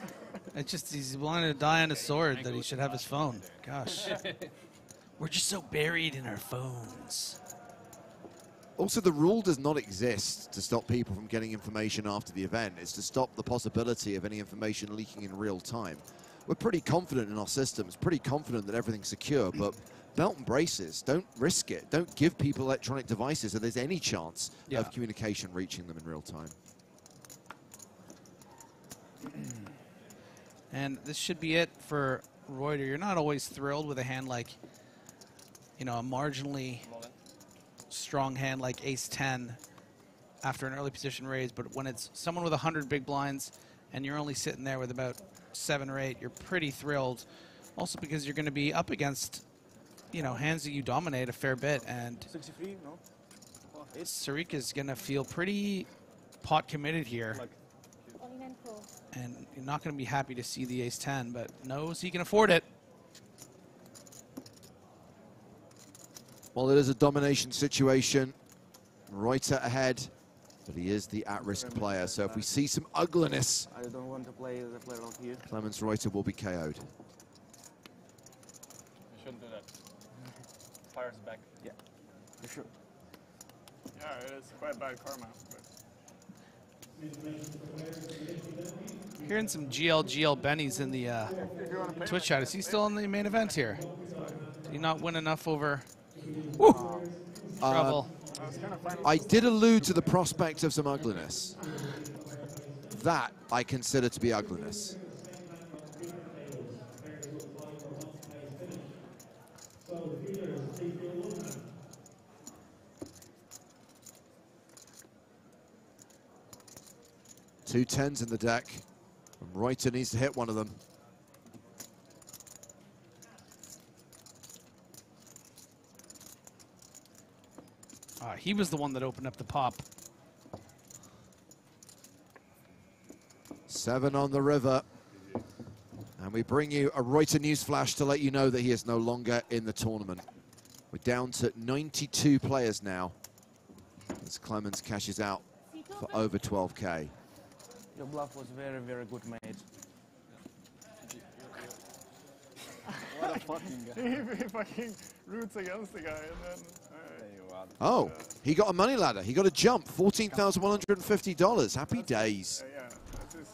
It's just he's willing to die on a sword that he should have his phone. Gosh. We're just so buried in our phones. Also, the rule does not exist to stop people from getting information after the event. It's to stop the possibility of any information leaking in real time. We're pretty confident in our systems, pretty confident that everything's secure, but belt and braces, don't risk it. Don't give people electronic devices so there's any chance Yeah. of communication reaching them in real time. And this should be it for Reuter. You're not always thrilled with a hand like, you know, a marginally strong hand like Ace 10 after an early position raise, but when it's someone with 100 big blinds and you're only sitting there with about seven or eight, you're pretty thrilled. Also because you're going to be up against, you know, hands that you dominate a fair bit, and 63, no? Sarika is going to feel pretty pot committed here. And you're not going to be happy to see the ace 10, but knows he can afford it. Well, it is a domination situation. Reuter ahead, but he is the at-risk player. So if we see some ugliness, I don't want to play the player like you. Clemens Reuter will be KO'd. you shouldn't do that. Fire's back. Yeah, for sure. Yeah, it is quite bad karma. But Hearing some GLGL GL Bennies in the uh, Twitch chat. Is he still in the main event here? Did he not win enough over? Woo! Uh, I did allude to the prospect of some ugliness. That I consider to be ugliness. Two tens in the deck. And Reuter needs to hit one of them. Uh, he was the one that opened up the pop. Seven on the river. And we bring you a Reuter news flash to let you know that he is no longer in the tournament. We're down to 92 players now as Clemens cashes out for over 12K. Your bluff was very, very good, mate. What a fucking guy. he, he fucking roots against the guy and then. Alright. Oh, he got a money ladder. He got a jump, $14,150. Happy days. Yeah, that's just,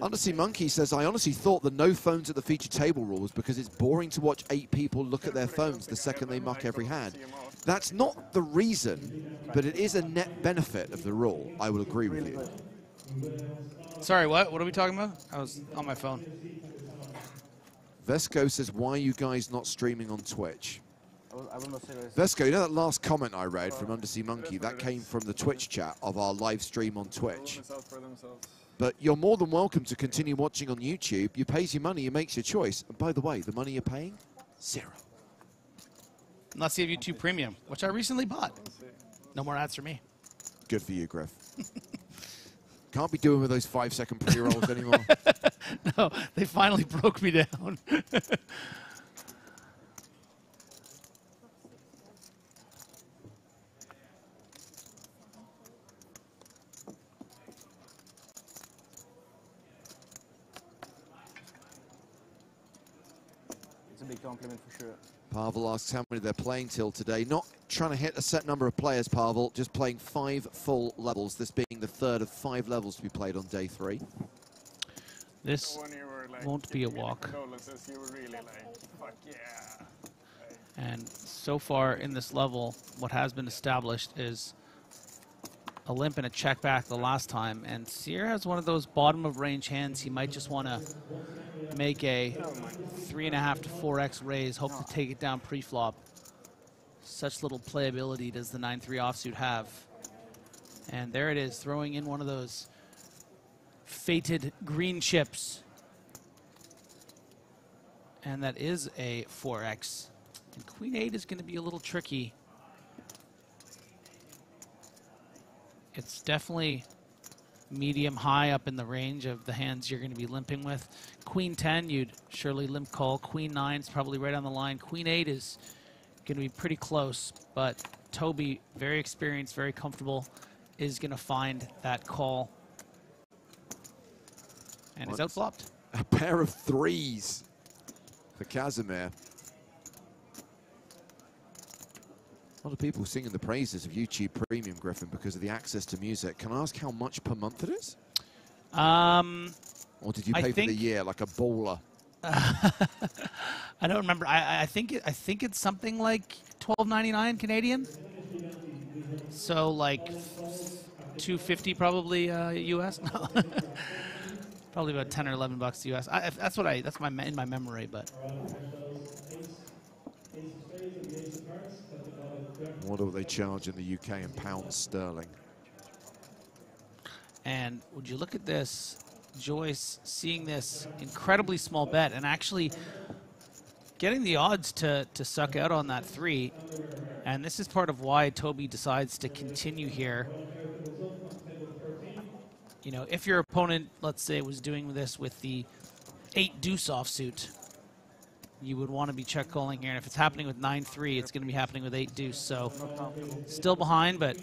Undersea Monkey says, I honestly thought the no phones at the feature table rule was because it's boring to watch eight people look at their phones the second they muck every hand. That's not the reason, but it is a net benefit of the rule. I will agree with you. Sorry, what? What are we talking about? I was on my phone. Vesco says, why are you guys not streaming on Twitch? I will, I will not say this. Vesco, you know that last comment I read from Undersea Monkey? That came from the Twitch chat of our live stream on Twitch. Miss out for themselves. But you're more than welcome to continue watching on YouTube. You pays your money, you makes your choice. And by the way, the money you're paying, zero. Let's see if YouTube Premium, which I recently bought. No more ads for me. Good for you, Griff. Can't be doing with those five second pre rolls anymore. no, they finally broke me down. big compliment for sure. Pavel asks how many they're playing till today. Not trying to hit a set number of players, Pavel, just playing five full levels, this being the third of five levels to be played on day three. This were, like, won't be a giving me the walk. you were really like, fuck yeah. And so far in this level, what has been established is a limp and a check back the last time. And Sear has one of those bottom of range hands. He might just want to make a three and a half to four X raise, hope to take it down pre-flop. Such little playability does the 9-3 offsuit have. And there it is, throwing in one of those fated green chips. And that is a 4X. And Queen 8 is going to be a little tricky. It's definitely medium high up in the range of the hands you're going to be limping with. Queen 10, you'd surely limp call. Queen 9 is probably right on the line. Queen 8 is going to be pretty close, but Toby, very experienced, very comfortable, is going to find that call. And is What's- outflopped. A pair of threes for Casimir. A lot of people singing the praises of YouTube Premium, Griffin, because of the access to music. Can I ask how much per month it is? Um, Or did you pay for the year like a baller? I don't remember. I, I- think it, I think it's something like twelve ninety nine Canadian. So like two fifty probably uh, US. Probably about ten or eleven bucks US. I, that's what I. That's my in my memory. But what they charge in the UK in pounds sterling. and would you look at this, Joyce seeing this incredibly small bet and actually getting the odds to to suck out on that three. And this is part of why Toby decides to continue here. You know, if your opponent, let's say, was doing this with the eight deuce offsuit, you would want to be check calling here. And if it's happening with nine three, it's going to be happening with eight deuce. So still behind, but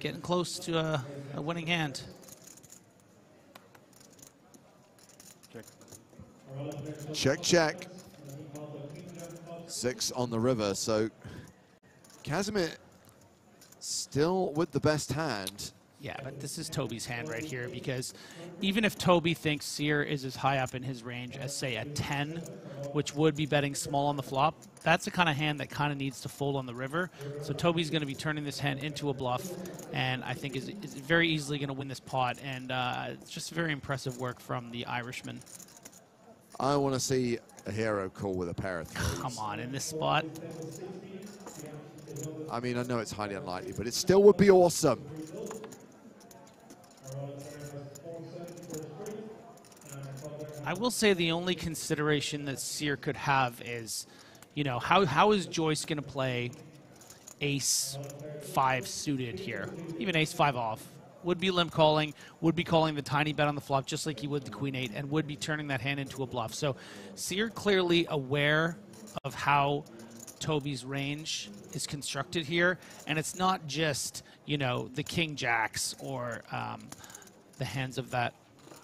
getting close to a, a winning hand. Check, check. Six on the river. So Casimir still with the best hand. Yeah, but this is Toby's hand right here because even if Toby thinks Sear is as high up in his range as, say, a 10, which would be betting small on the flop, that's the kind of hand that kind of needs to fold on the river. So Toby's going to be turning this hand into a bluff, and I think is, is very easily going to win this pot. And uh, it's just very impressive work from the Irishman. I want to see a hero call with a pair of threes. Come on, in this spot. I mean, I know it's highly unlikely, but it still would be awesome. I will say the only consideration that Sear could have is, you know, how, how is Joyce going to play ace five suited here? Even ace five off. Would be limp calling, would be calling the tiny bet on the flop just like he would the queen eight, and would be turning that hand into a bluff. So Sear clearly aware of how Toby's range is constructed here, and it's not just, you know, the king jacks or um, the hands of that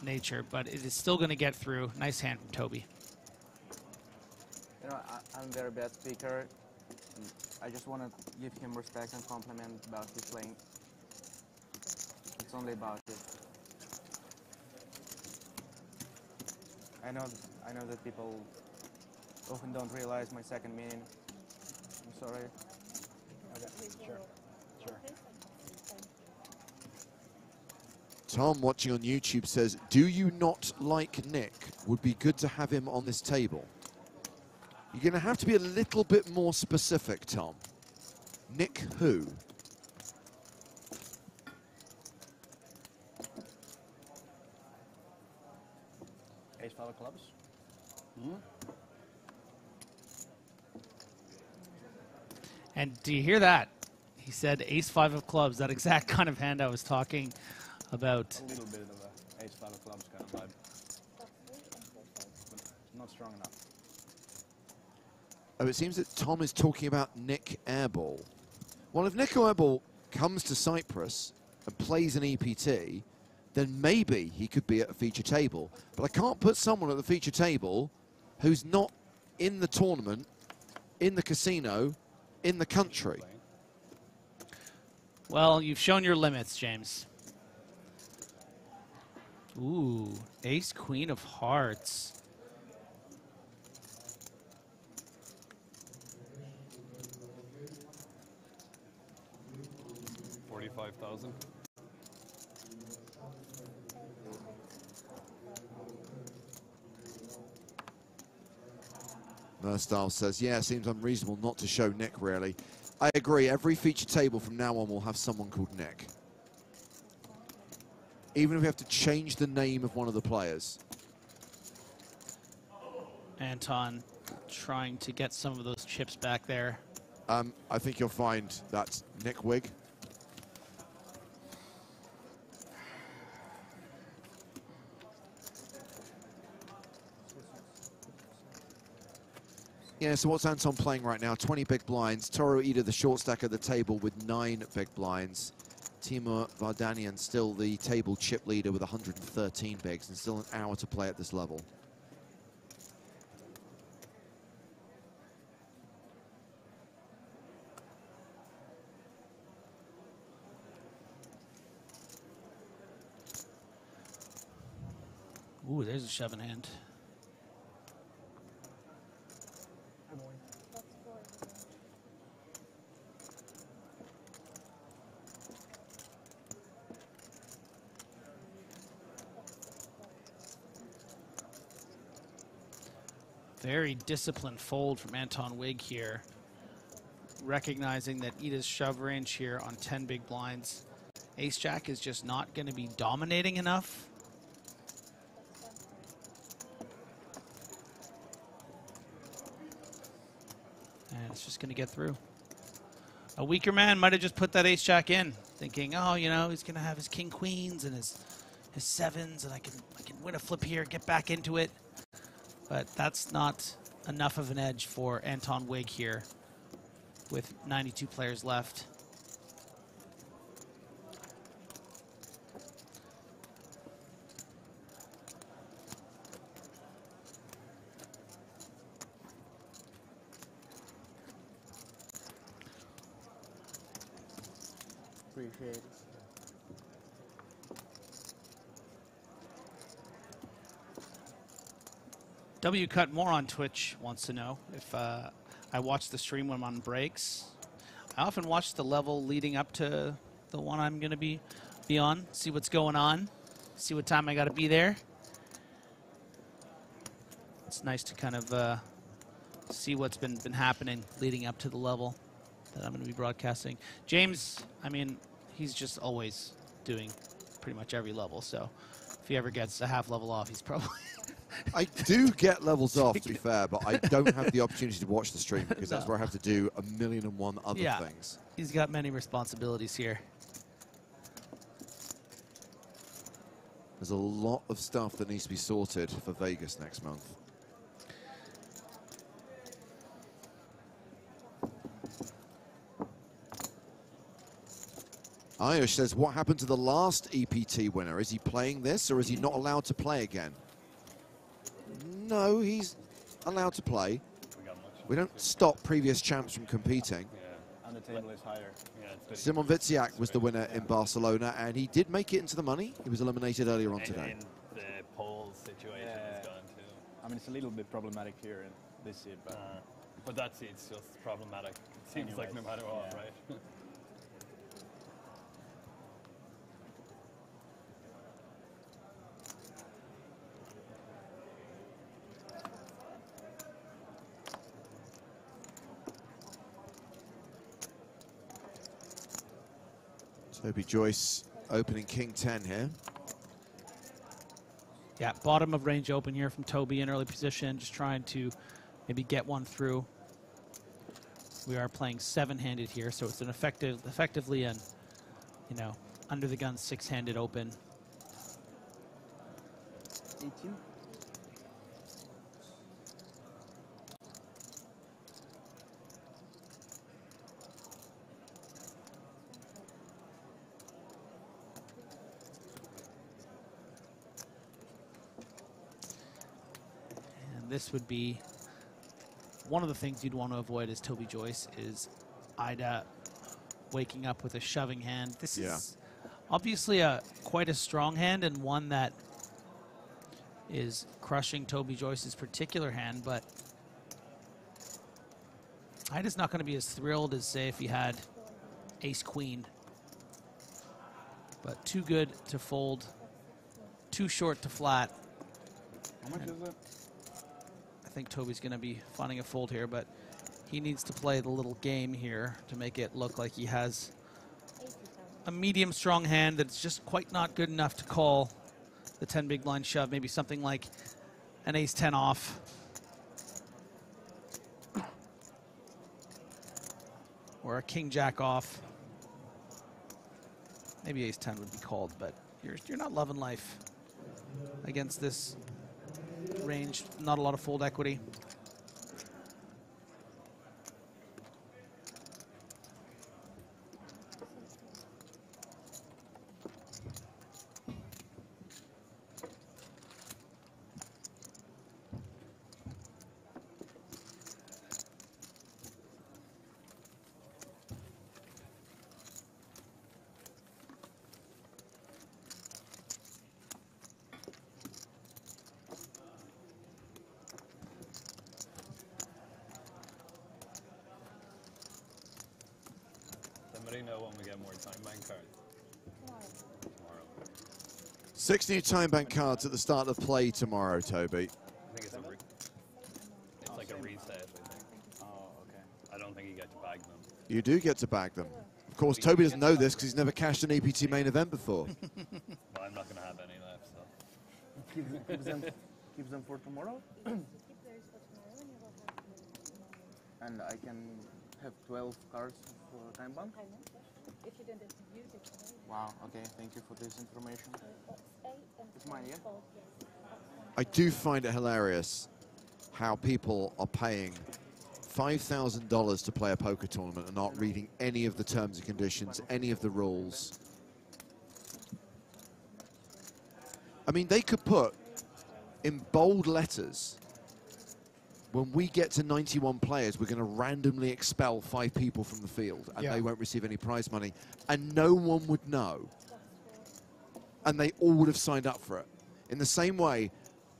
nature, but it is still going to get through. Nice hand from Toby. You know, I, I'm very bad speaker. I just want to give him respect and compliment about his playing. It's only about it. I know, I know that people often don't realize my second meaning. I'm sorry. Okay, sure, sure. Tom watching on YouTube says, do you not like Nick? Would be good to have him on this table. You're going to have to be a little bit more specific, Tom. Nick who? Ace of clubs. Hmm? And do you hear that? He said ace five of clubs, that exact kind of hand I was talking about. A little bit of a ace five of clubs kind of vibe. But not strong enough. Oh, it seems that Tom is talking about Nik Airball. Well, if Nik Airball comes to Cyprus and plays an EPT, then maybe he could be at a feature table. But I can't put someone at the feature table who's not in the tournament, in the casino, in the country. Well, you've shown your limits, James. Ooh, ace queen of hearts. Forty-five thousand. Merstyle says, yeah, seems unreasonable not to show Nick, really. I agree. Every feature table from now on will have someone called Nick. Even if we have to change the name of one of the players. Anton trying to get some of those chips back there. Um, I think you'll find that's Nick Wigg. Yeah, so what's Anton playing right now? 20 big blinds. Toru Ida, the short stack at the table with nine big blinds. Timur Vardanian still the table chip leader with 113 bigs and still an hour to play at this level. Ooh, there's a shoving hand. Very disciplined fold from Anton Wigg here. Recognizing that Ida's shove range here on 10 big blinds. Ace Jack is just not going to be dominating enough. And it's just going to get through. A weaker man might have just put that ace jack in, thinking, oh, you know, he's going to have his king queens and his his sevens, and I can I can win a flip here, get back into it. But that's not enough of an edge for Anton Wigg here with 92 players left. W Cut More on Twitch wants to know if uh, I watch the stream when I'm on breaks. I often watch the level leading up to the one I'm going to be be on, see what's going on, see what time I got to be there. It's nice to kind of uh, see what's been been happening leading up to the level that I'm going to be broadcasting. James, I mean, he's just always doing pretty much every level. So if he ever gets a half level off, he's probably I do get levels off, to be fair, but I don't have the opportunity to watch the stream because that's where I have to do a million and one other yeah, things. He's got many responsibilities here. There's a lot of stuff that needs to be sorted for Vegas next month. Ayush says, what happened to the last EPT winner? Is he playing this or is he not allowed to play again? No, he's allowed to play. We don't stop previous champs from competing. And the table is higher. Simon Wiciak was the winner in Barcelona, and he did make it into the money. He was eliminated earlier on And today. in the polls situation Yeah. is gone too. I mean, it's a little bit problematic here in this seed, but Uh, but that's it's just problematic. It seems like no matter what, yeah. right? Toby Joyce opening King 10 here. Yeah, bottom of range open here from Toby in early position, just trying to maybe get one through. We are playing seven-handed here, so it's an effective, effectively an, you know, under the gun six-handed open. This would be one of the things you'd want to avoid as Toby Joyce is Ida waking up with a shoving hand. This Yeah. is obviously a quite a strong hand and one that is crushing Toby Joyce's particular hand, but Ida's not going to be as thrilled as say if he had ace queen. But too good to fold, too short to flat. How much is it? I think Toby's going to be finding a fold here, but he needs to play the little game here to make it look like he has a medium strong hand that's just quite not good enough to call the 10 big blind shove. Maybe something like an ace 10 off. Or a king jack off. Maybe ace 10 would be called, but you're, you're not loving life against this range. Not a lot of fold equity. Somebody know when we get more time bank cards? Tomorrow. Six new time bank cards at the start of play tomorrow, Toby. I think it's a re- it's like a reset, I think. Oh, okay. I don't think you get to bag them. You do get to bag them. Of course, Toby doesn't know this because he's never cashed an EPT main event before. But I'm not going to have any left, so. Keeps, keeps them, keeps them for tomorrow. and I can have 12 cards for time bank. If you didn't use it today. Wow. Okay. Thank you for this information. It's mine, yeah. I do find it hilarious how people are paying $5,000 to play a poker tournament and not reading any of the terms and conditions, any of the rules. I mean, they could put in bold letters when we get to 91 players, we're going to randomly expel five people from the field and Yeah. they won't receive any prize money. And no one would know. And they all would have signed up for it. In the same way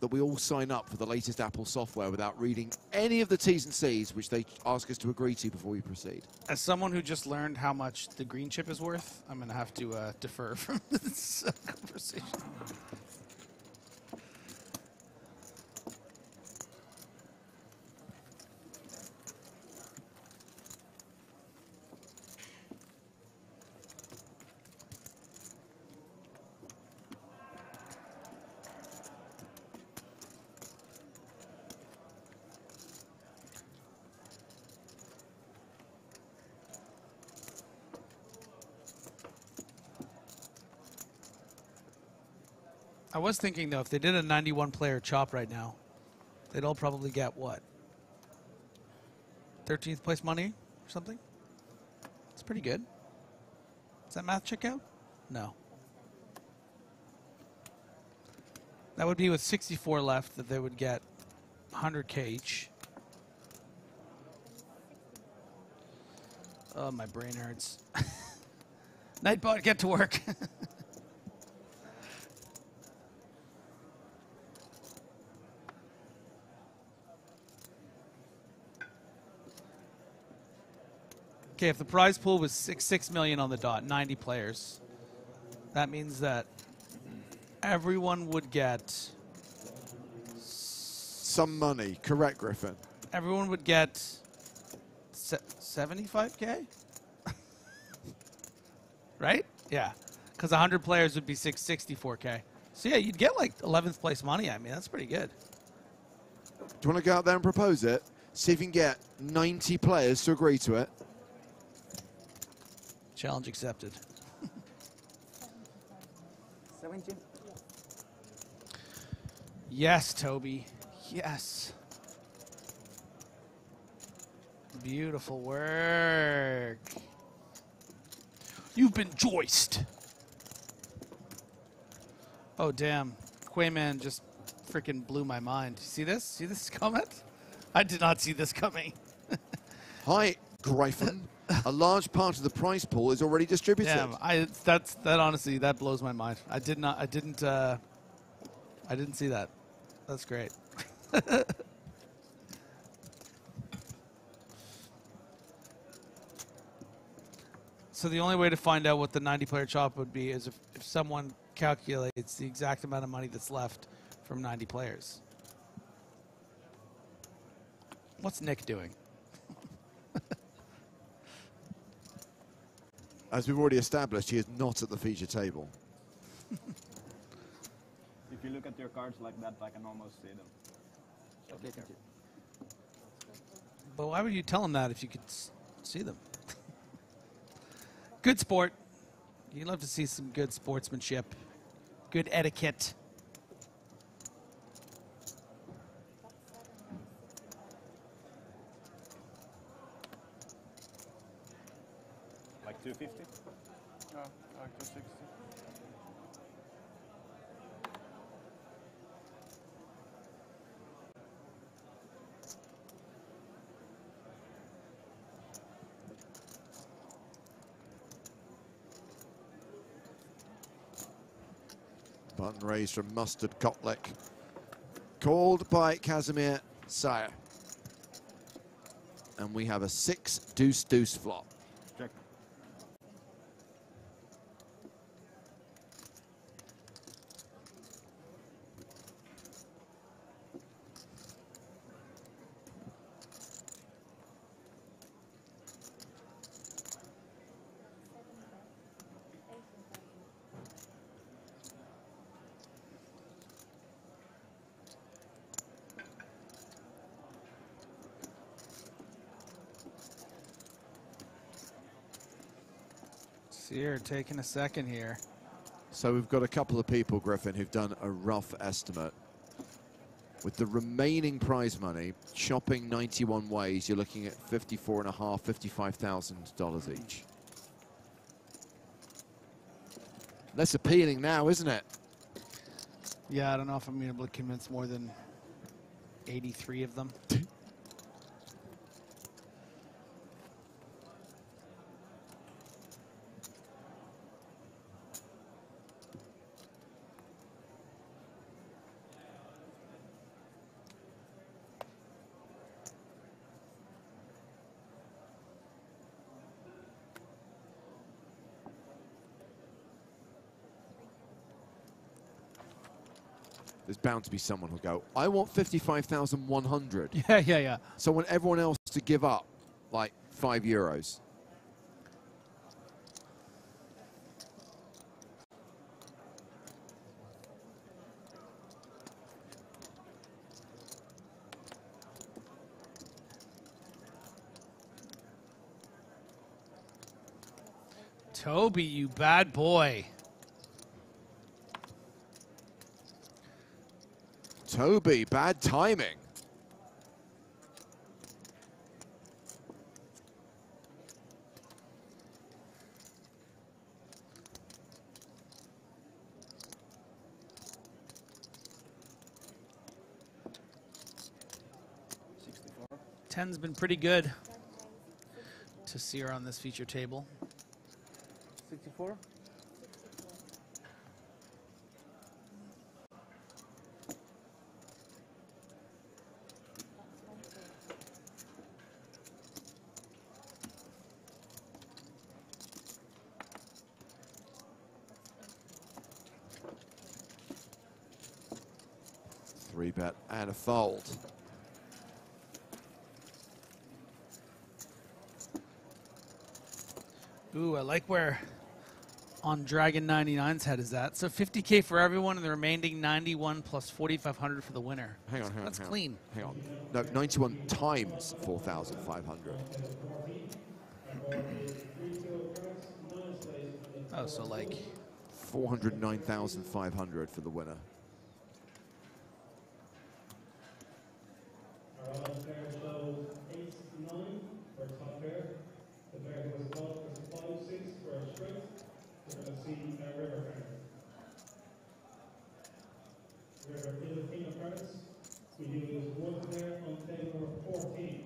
that we all sign up for the latest Apple software without reading any of the T's and C's, which they ask us to agree to before we proceed. As someone who just learned how much the green chip is worth, I'm going to have to uh, defer from this uh, conversation. Was thinking though, if they did a 91 player chop right now, they'd all probably get what? 13th place money or something? It's pretty good. Does that math check out? No. That would be with 64 left that they would get 100k each. Oh, my brain hurts. Nightbot, get to work. Okay, if the prize pool was six six million on the dot, 90 players, that means that everyone would get Some money. Correct, Griffin. everyone would get 75k, right? Yeah, because 100 players would be 664k. So yeah, you'd get like 11th place money. I mean, that's pretty good. Do you want to go out there and propose it? See if you can get 90 players to agree to it. Challenge accepted. Yes, Toby. Yes. Beautiful work. You've been joiced. Oh, damn. Quayman just freaking blew my mind. See this? See this comment? I did not see this coming. Hi, Griffin. A large part of the prize pool is already distributed. Damn, I that's that honestly that blows my mind. I did not I didn't uh I didn't see that. That's great. so the only way to find out what the 90 player chop would be is if, if someone calculates the exact amount of money that's left from 90 players. What's Nick doing? As we've already established, he is not at the feature table. If you look at your cards like that, I can almost see them. But why would you tell him that if you could s- see them? good sport. You love to see some good sportsmanship, good etiquette. Like 250? From Mustard Kotlik. Called by Casimir Sear. And we have a six deuce deuce flop. Check. Sear taking a second here. So we've got a couple of people, Griffin, who've done a rough estimate. With the remaining prize money, chopping 91 ways, you're looking at 54 and a half, $55,000 each. Less appealing now, isn't it? Yeah, I don't know if I'm able to convince more than 83 of them. bound to be someone who'll go, I want 55,100. Yeah, yeah, yeah. So I want everyone else to give up like five euros. Toby, you bad boy. Toby, bad timing. Ten's been pretty good to Sear on this feature table. 64? Three bet and a fold. Ooh, I like where on Dragon 99's head is that. So 50k for everyone, and the remaining 91 plus 4,500 for the winner. Hang on, hang on. That's hang on. clean. Hang on. No, 91 times 4,500. Oh, so like 409,500 for the winner. Our last pair shows ace nine for top pair. The pair who was called was five six for a straight. We're going to see a river pair. River is a king of cards. We do this one pair on table number 14.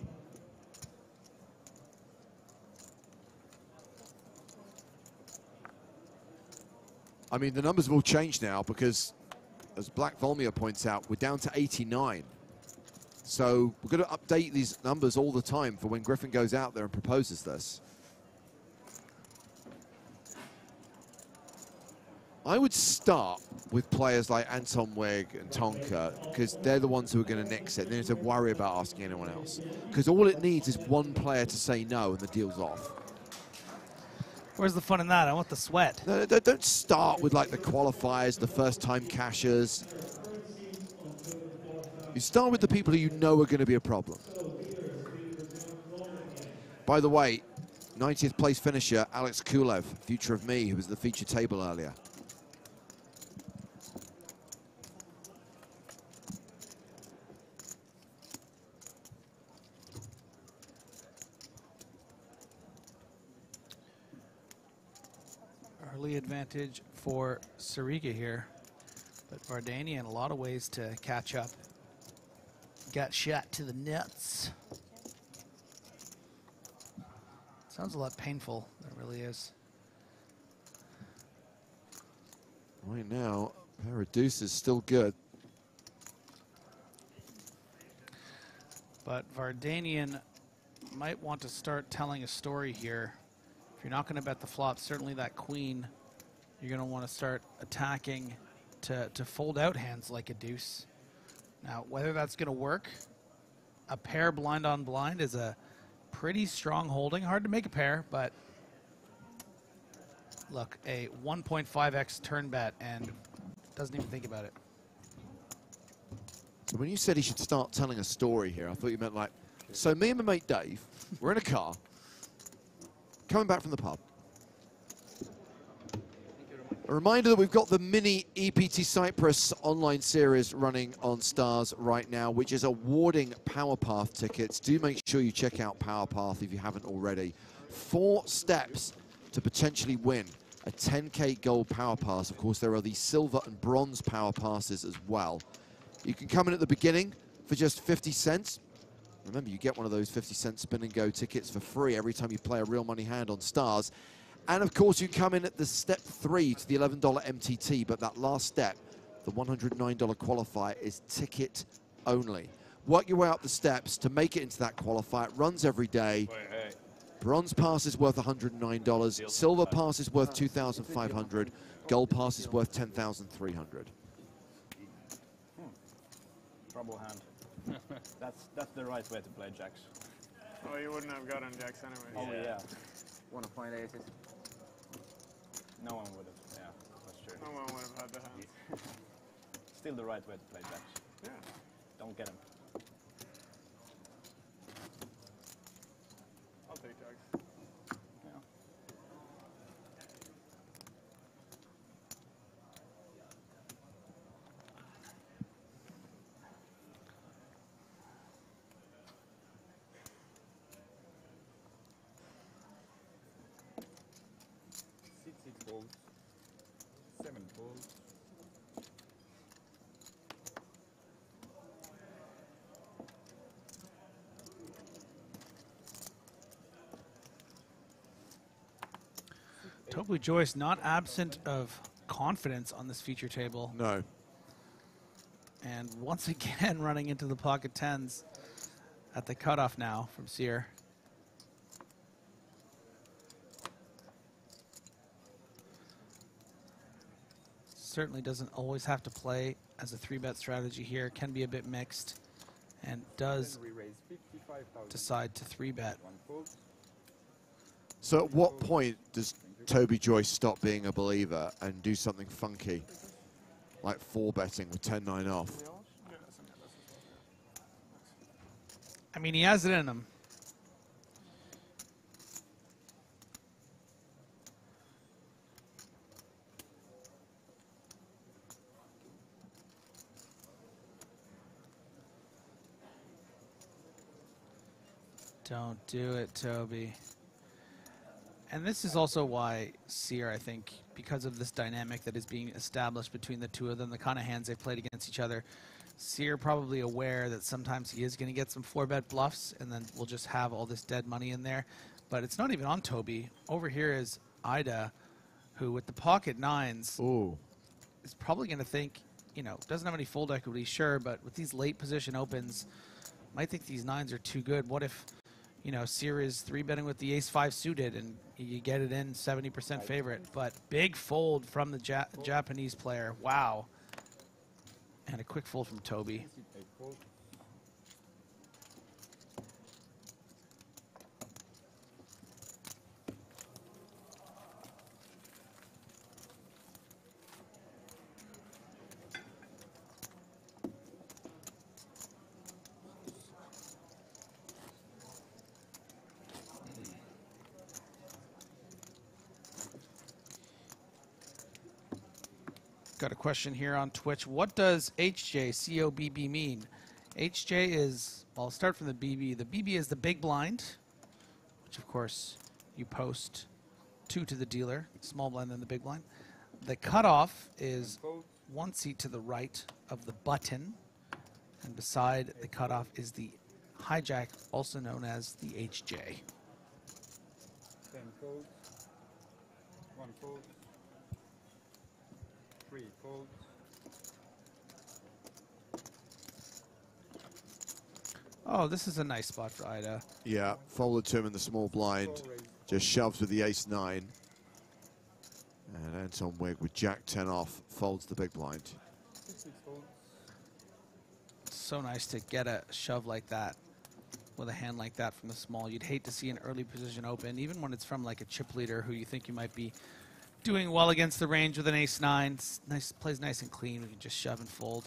I mean, the numbers will change now because, as Black Volmir points out, we're down to 89. So we're going to update these numbers all the time for when Griffin goes out there and proposes this. I would start with players like Anton Wigg and Tonka because they're the ones who are going to nix it. They don't have to worry about asking anyone else. Because all it needs is one player to say no and the deal's off. Where's the fun in that? I want the sweat. No, no, don't start with like the qualifiers, the first time cashers. You start with the people who you know are going to be a problem. By the way, 90th place finisher Alex Kulev, future of me, who was the feature table earlier. Early advantage for Sariga here. But Vardania in a lot of ways to catch up. Got shot to the nuts. Sounds a lot painful. It really is. Right now, of deuces still good. But Vardanian might want to start telling a story here. If you're not going to bet the flop, certainly that queen, you're going to want to start attacking to, to fold out hands like a deuce. Now, whether that's going to work, a pair blind on blind is a pretty strong holding. Hard to make a pair, but look, a 1.5x turn bet and doesn't even think about it. When you said he should start telling a story here, I thought you meant like, so me and my mate Dave, we're in a car, coming back from the pub. A reminder that we've got the mini EPT Cyprus online series running on Stars right now, which is awarding PowerPath tickets. Do make sure you check out PowerPath if you haven't already. Four steps to potentially win a 10K gold Power Pass. Of course, there are the silver and bronze Power Passes as well. You can come in at the beginning for just 50 cents. Remember, you get one of those 50 cent spin and go tickets for free every time you play a real money hand on Stars. And of course, you come in at the step three to the $11 MTT, but that last step, the $109 qualifier, is ticket only. Work your way up the steps to make it into that qualifier. It runs every day. Bronze pass is worth $109. Silver pass is worth 2500 Gold pass is worth 10300 hmm. Trouble hand. that's that's the right way to play jacks. Oh, you wouldn't have gotten jacks anyway. Oh yeah. Want to point aces? No one would have. Yeah, that's true. No one would have had the hand. Still the right way to play jacks. Yeah. Don't get him. Toby Joyce not absent of confidence on this feature table. No. And once again running into the pocket tens at the cutoff now from Sear. Certainly doesn't always have to play as a three bet strategy here. Can be a bit mixed and does Then we raise 55,000. decide to three bet. So at what point does Toby Joyce stop being a believer and do something funky, like four betting with 10-9 off. I mean, he has it in him. Don't do it, Toby. And this is also why Sear, I think, because of this dynamic that is being established between the two of them, the kind of hands they've played against each other, Sear probably aware that sometimes he is going to get some four bet bluffs, and then we'll just have all this dead money in there. But it's not even on Toby. Over here is Ida, who with the pocket nines Ooh. is probably going to think, you know, doesn't have any fold equity, sure, but with these late position opens, might think these nines are too good. What if, you know, Sear is three betting with the ace five suited and you get it in 70% favorite? But big fold from the ja Japanese player. Wow. And a quick fold from Toby. Question here on Twitch. What does HJ C O B B mean? HJ is, well, I'll start from the BB. The BB is the big blind, which of course you post two to the dealer, small blind then the big blind. The cutoff is one seat to the right of the button, and beside the cutoff is the hijack, also known as the HJ. Ten. One fold. Three folds. Oh, this is a nice spot for Ida. Yeah, folded to him in the small blind. Just shoves with the ace nine. And Anton Wigg with jack 10 off folds the big blind. So nice to get a shove like that with a hand like that from the small. You'd hate to see an early position open, even when it's from like a chip leader who you think you might be doing well against the range with an ace nine. Nice, plays nice and clean. We can just shove and fold.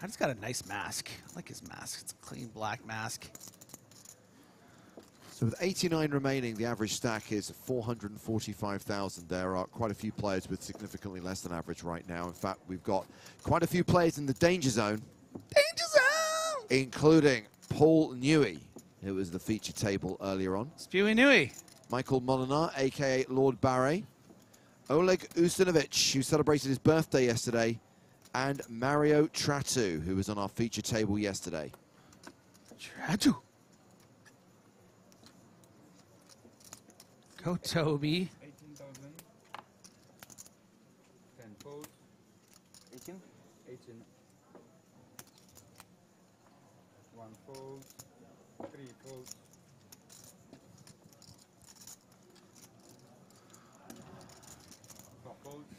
I just got a nice mask. I like his mask. It's a clean black mask. So with 89 remaining, the average stack is 445,000. There are quite a few players with significantly less than average right now. In fact, we've got quite a few players in the danger zone. Danger zone! Including Paul Newey, who was the feature table earlier on. Spewy Newey. Michael Molinar, a.k.a. Lord Barre. Oleg Ustanovich, who celebrated his birthday yesterday. And Mario Tratu, who was on our feature table yesterday. Tratu. Go Toby. 18,000. 10 folds. 18? 18. One fold. Three folds. Four folds.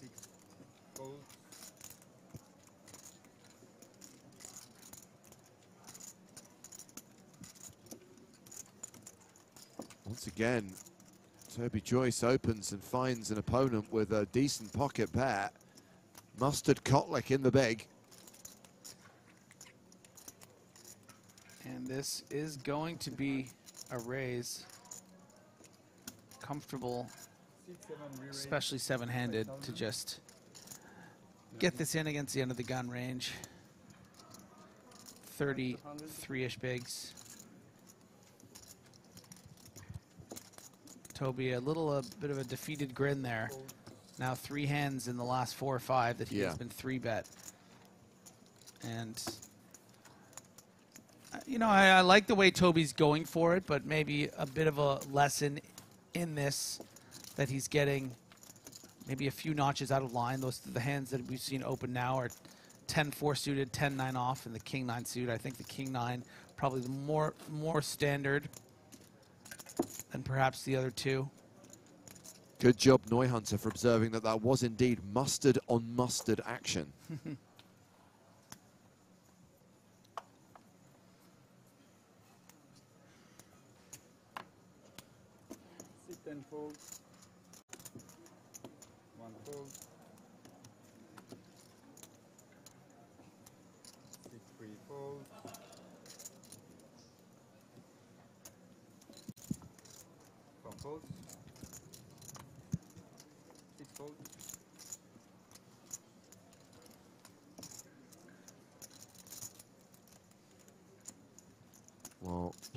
Six folds. Once again, Toby Joyce opens and finds an opponent with a decent pocket pair. Mustard Kotlik in the big. And this is going to be a raise. Comfortable, especially seven-handed, to just get this in against the end of the gun range. 33-ish bigs. Toby, a little a bit of a defeated grin there. Now three hands in the last four or five that he Yeah. has been three bet. And uh, you know, I, I like the way Toby's going for it, but maybe a bit of a lesson in this that he's getting maybe a few notches out of line. Those the hands that we've seen open now are 10-4 suited, 10-9 off, and the king-9 suit. I think the king-9 probably the more more standard than perhaps the other two. Good job, Neuhunter, for observing that that was indeed mustard on mustard action. Sit and fold.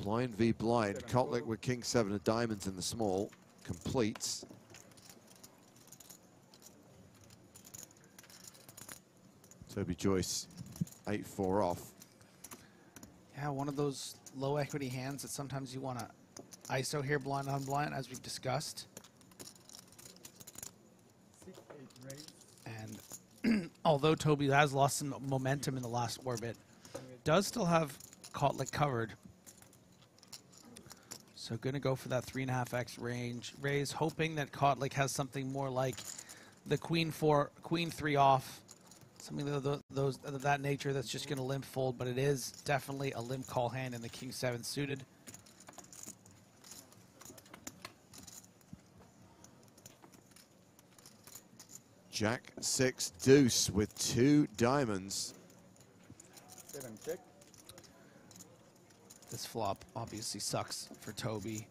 Blind v blind. Kotlik with king seven of diamonds in the small completes. Toby Joyce, 8-4 off. Yeah, one of those low equity hands that sometimes you want to ISO here blind on blind, as we've discussed. And although Toby has lost some momentum in the last orbit, does still have Kotlik covered. So going to go for that 3.5x range raise, hoping that Kotlik has something more like the Queen 4, Queen 3 off, something of tho- those of that nature that's just going to limp fold, but it is definitely a limp call hand in the King 7 suited. Jack six deuce with two diamonds. Seven check. This flop obviously sucks for Toby.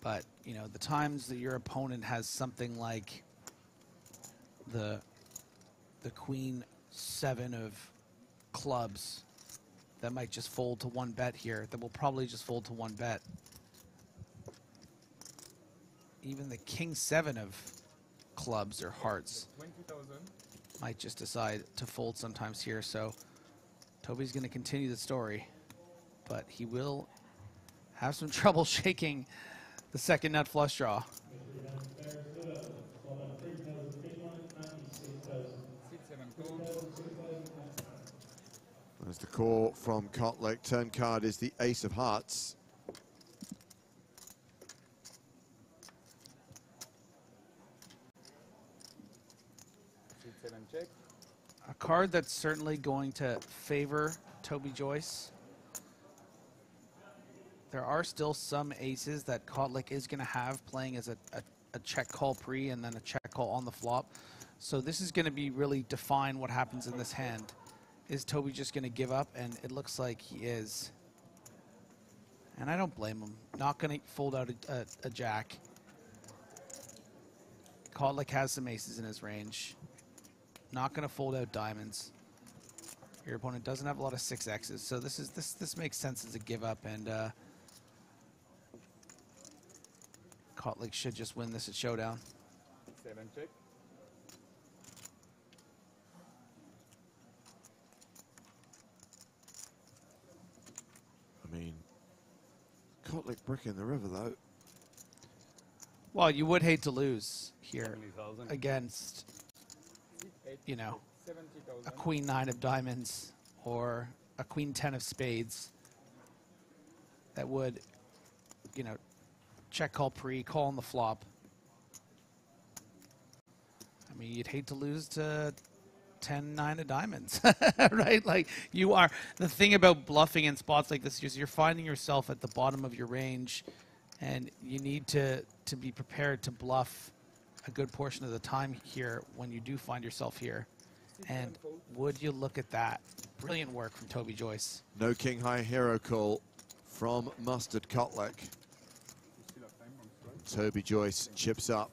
But, you know, the times that your opponent has something like the the queen seven of clubs that might just fold to one bet here, that will probably just fold to one bet. Even the king seven of clubs or hearts might just decide to fold sometimes here. So Toby's going to continue the story, but he will have some trouble shaking the second nut flush draw. Six seven fold. There's the call from Kotlik. Turn card is the ace of hearts. Six seven check. A card that's certainly going to favor Toby Joyce. There are still some aces that Kotlik is going to have playing as a, a, a check call pre and then a check call on the flop. So this is going to be really define what happens in this hand. Is Toby just going to give up? And it looks like he is. And I don't blame him. Not going to fold out a, a, a jack. Kotlik has some aces in his range. Not going to fold out diamonds. Your opponent doesn't have a lot of six X's, so this is this this makes sense as a give up, and uh, Kotlik should just win this at showdown. Seven check. I mean, Kotlik brick in the river though. Well, you would hate to lose here 70,000. against, you know, Seventy a queen nine of diamonds or a queen ten of spades. That would, you know, check call pre, call on the flop. I mean, you'd hate to lose to 10 9 of diamonds, right? Like, you are. The thing about bluffing in spots like this is you're finding yourself at the bottom of your range, and you need to, to be prepared to bluff a good portion of the time here when you do find yourself here. And would you look at that? Brilliant work from Toby Joyce. No king high hero call from Mustard Kotlik. Toby Joyce chips up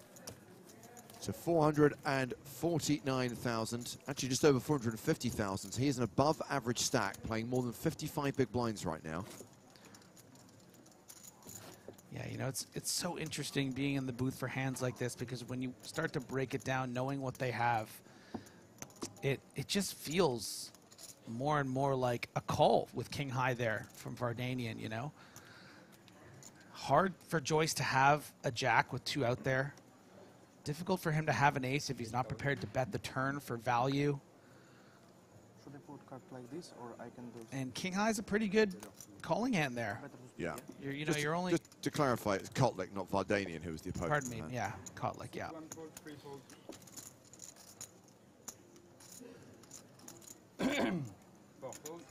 to 449,000, actually just over 450,000. He is an above average stack, playing more than 55 big blinds right now. Yeah, you know, it's it's so interesting being in the booth for hands like this because when you start to break it down, knowing what they have, it it just feels more and more like a call with King High there from Vardanian, you know? Hard for Joyce to have a jack with two out there. Difficult for him to have an ace if he's not prepared to bet the turn for value. Should I put card like this, or I can do? And King high is a pretty good calling hand there. Yeah. You're, you know, Just- you're only. Just to clarify, it's Kotlik, not Vardanian, who was the opponent. Pardon me. man. Yeah, Kotlik. Yeah. One fold, three fold. Four fold.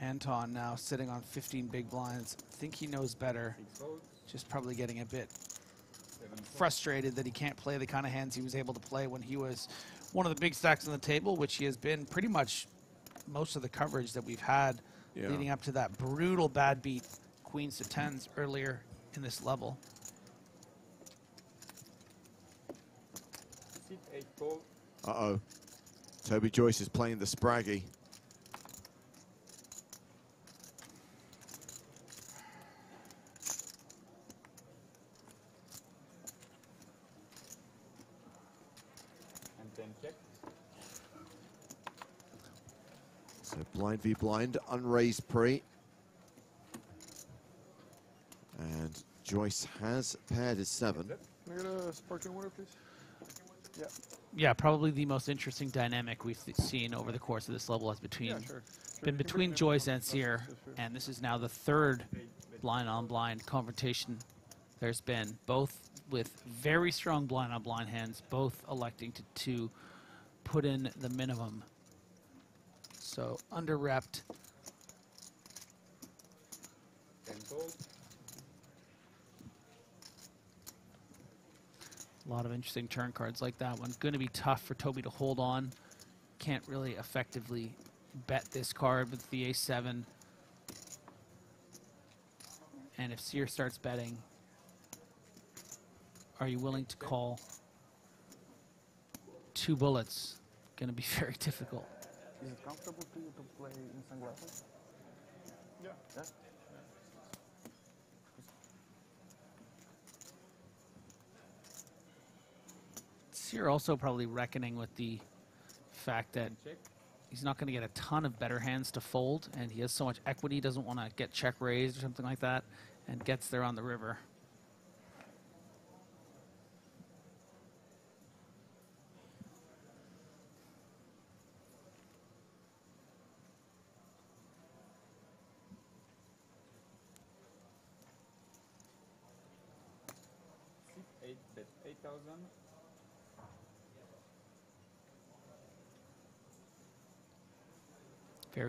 Anton now sitting on 15 big blinds. I think he knows better. Just probably getting a bit frustrated that he can't play the kind of hands he was able to play when he was one of the big stacks on the table, which he has been pretty much most of the coverage that we've had Yeah. leading up to that brutal bad beat queens to tens earlier in this level. Uh-oh. Toby Joyce is playing the Spraggy. Blind v blind, unraised pre. And Joyce has paired his seven. Can I get a sparkling water, please? Yeah. Yeah, probably the most interesting dynamic we've seen over the course of this level has between Yeah, sure. Sure, been between Joyce and Sear, and this is now the third blind on blind confrontation there's been, both with very strong blind on blind hands, both electing to, to put in the minimum. So under repped. A lot of interesting turn cards like that one. Going to be tough for Toby to hold on. Can't really effectively bet this card with the a7. And if Sear starts betting, are you willing to call two bullets? Going to be very difficult. Is it comfortable to you to play in sunglasses? Yeah. Yeah? So you're also probably reckoning with the fact that he's not going to get a ton of better hands to fold, and he has so much equity, he doesn't want to get check raised or something like that, and gets there on the river.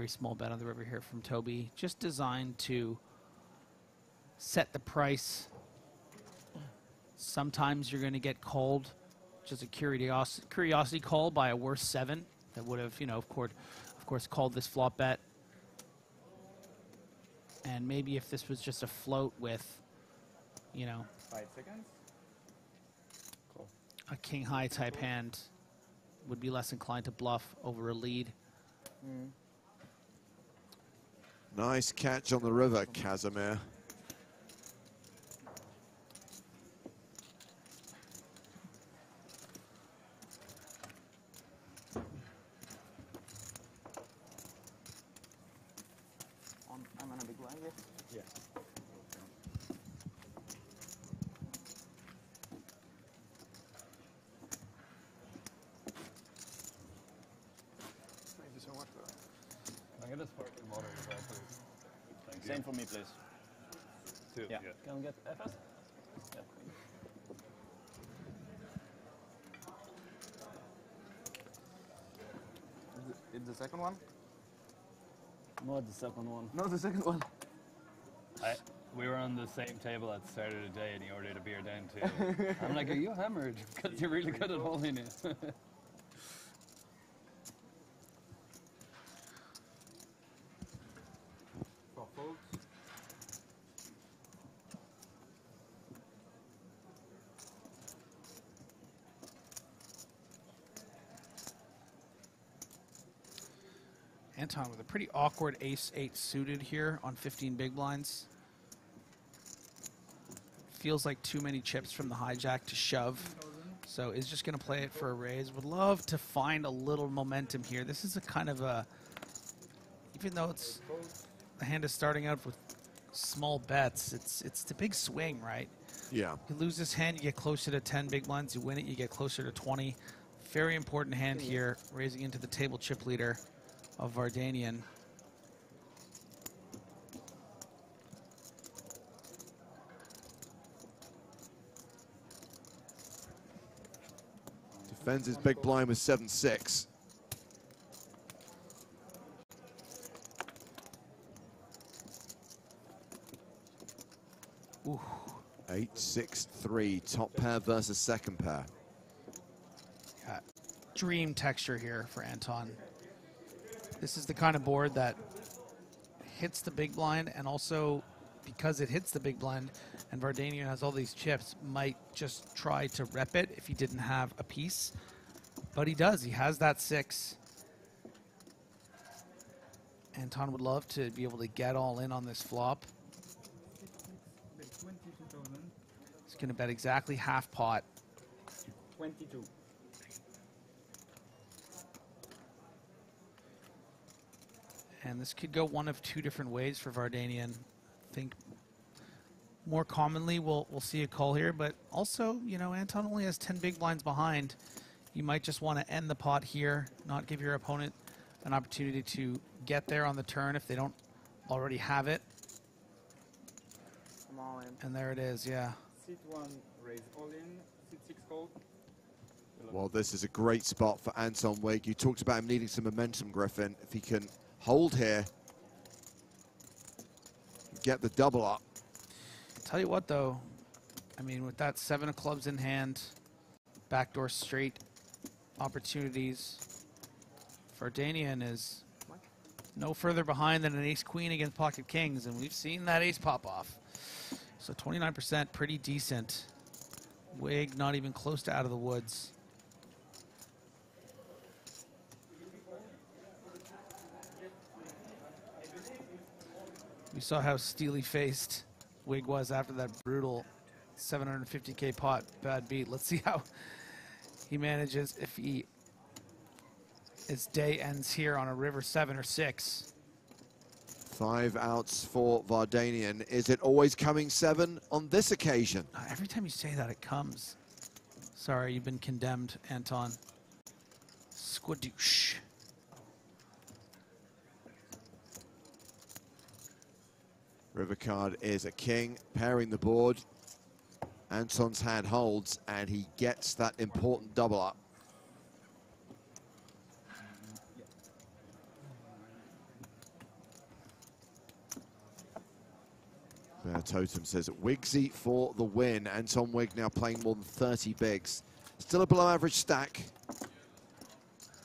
Very small bet on the river here from Toby, just designed to set the price. Sometimes you're going to get called, just a curiosity, curiosity call by a worse seven that would have, you know, of course, of course, called this flop bet. And maybe if this was just a float with, you know, Five seconds. a king high type hand, would be less inclined to bluff over a lead. Mm. Nice catch on the river, Casimir. On, I'm on a big line here. Yeah. Thank you so much for that. Can I get a sparkling water as well, please? Thank Same you. for me, please. Two. Yeah. Can we get FS? Yeah. Is it, it's the second one? Not the second one. No, the second one. I, we were on the same table at the start of the day and he ordered a beer down too. I'm like, are you hammered? Because you're really good at holding it. For folks. Anton with a pretty awkward ace eight suited here on 15 big blinds. Feels like too many chips from the hijack to shove. So is just going to play it for a raise. Would love to find a little momentum here. This is a kind of a, even though it's the hand is starting out with small bets, it's it's the big swing, right? Yeah. You lose this hand, you get closer to 10 big blinds. You win it, you get closer to 20. Very important hand hmm. here, raising into the table chip leader of Vardanian. Defends his big blind with 7-6. 8-6-3, Top pair versus second pair. Dream texture here for Anton. This is the kind of board that hits the big blind and also because it hits the big blind and Vardanian has all these chips, might just try to rep it if he didn't have a piece. But he does. He has that six. Anton would love to be able to get all in on this flop. He's going to bet exactly half pot. 22. And this could go one of two different ways for Vardanian. I think more commonly we'll we'll see a call here, but also, you know, Anton only has 10 big blinds behind. You might just want to end the pot here, not give your opponent an opportunity to get there on the turn if they don't already have it. I'm all in. And there it is, yeah. Seat one, raise all in. Seat six, call. Well, this is a great spot for Anton Wigg. You talked about him needing some momentum, Griffin. If he can hold here, get the double up. Tell you what, though, I mean, with that seven of clubs in hand, backdoor straight opportunities, Vardanian is no further behind than an ace queen against pocket kings, and we've seen that ace pop off. So 29%, pretty decent. Wigg not even close to out of the woods. We saw how steely faced Wigg was after that brutal 750k pot bad beat. Let's see how he manages if he his day ends here on a river seven or six. Five outs for Vardanian. Is it always coming seven on this occasion? Uh, Every time you say that, it comes. Sorry, you've been condemned, Anton. Squadoosh. River card is a king, pairing the board. Anton's hand holds, and he gets that important double up. Bear Totem says Wigsy for the win. Anton Wigg now playing more than 30 bigs. Still a below average stack,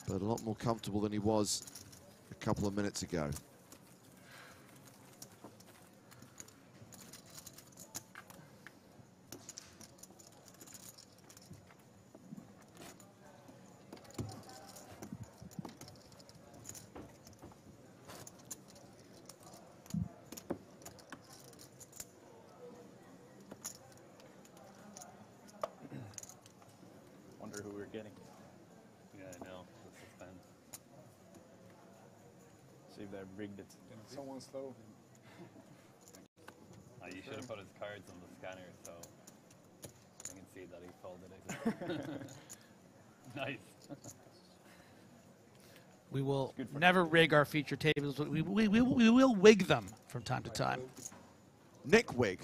but a lot more comfortable than he was a couple of minutes ago. Wonder who we're getting. Yeah, I know. The suspense. See if they rigged it. Someone slow. Oh, you should have put his cards on the scanner so I can see that he folded it. nice. We will never rig our feature tables, but we, we, we, we will wig them from time to time. Nick Wig.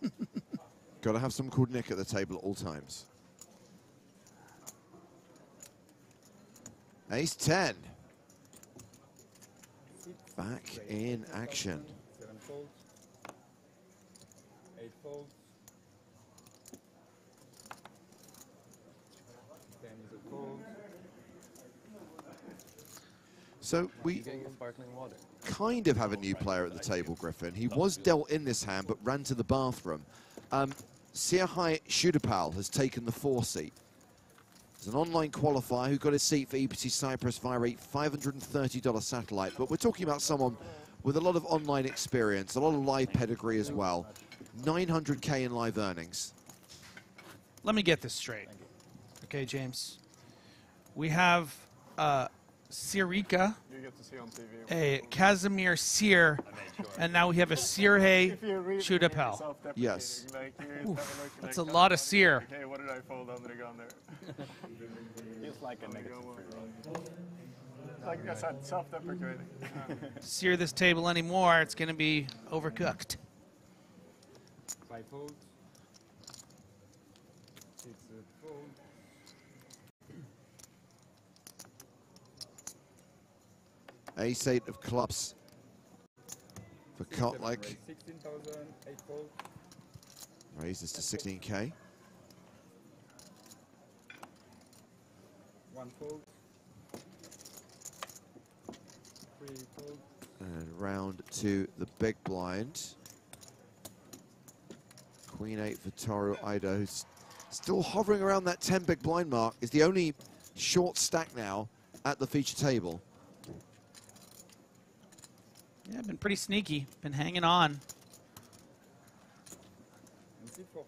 Got to have someone called Nick at the table at all times. Ace 10. Back in action. Seven folds. Eight folds. Ten is a fold. So we kind of have a new player at the table, Griffin. He was dealt in this hand, but ran to the bathroom. Um, Sierhai Shudapal has taken the four seat. He's an online qualifier who got a seat for EPT Cyprus via a $530 satellite. But we're talking about someone with a lot of online experience, a lot of live pedigree as well. 900K in live earnings. Let me get this straight. Okay, James. We have uh, Sirika, You get to see on TV. a Casimir Sear, and now we have a Sirhe If you're really Shudapel. Yes. Like you have a Oof, that's a lot of sear. Okay, what did I fold under the gun there? Feels like a negative Like I said, self-deprecating. Sear this table anymore, it's going to be overcooked. Five folds. Six a fold. Ace eight of clubs for Kotlik. Sixteen thousand, eight fold. Raises to 16k. One fold. Three fold. And round to the big blind. Queen 8 for Toru Ida, who's still hovering around that 10 big blind mark, is the only short stack now at the feature table. Yeah, been pretty sneaky. Been hanging on. And C four.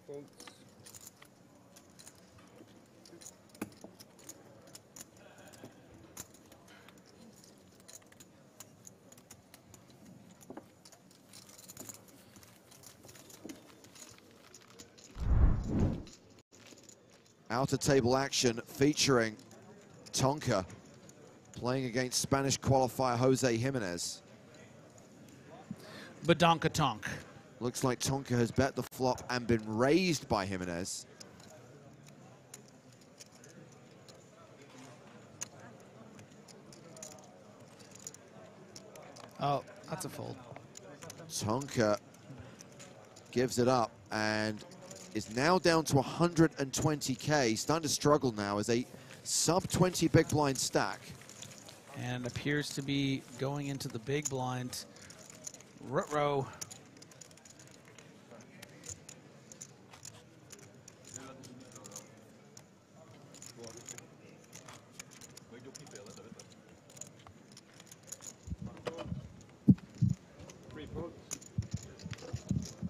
Outer table action featuring Tonka playing against Spanish qualifier Jose Jimenez. Badonka Tonk. Looks like Tonka has bet the flop and been raised by Jimenez. Oh, that's a fold. Tonka gives it up and is now down to 120k. Starting to struggle now as a sub 20 big blind stack. And appears to be going into the big blind. Rutro.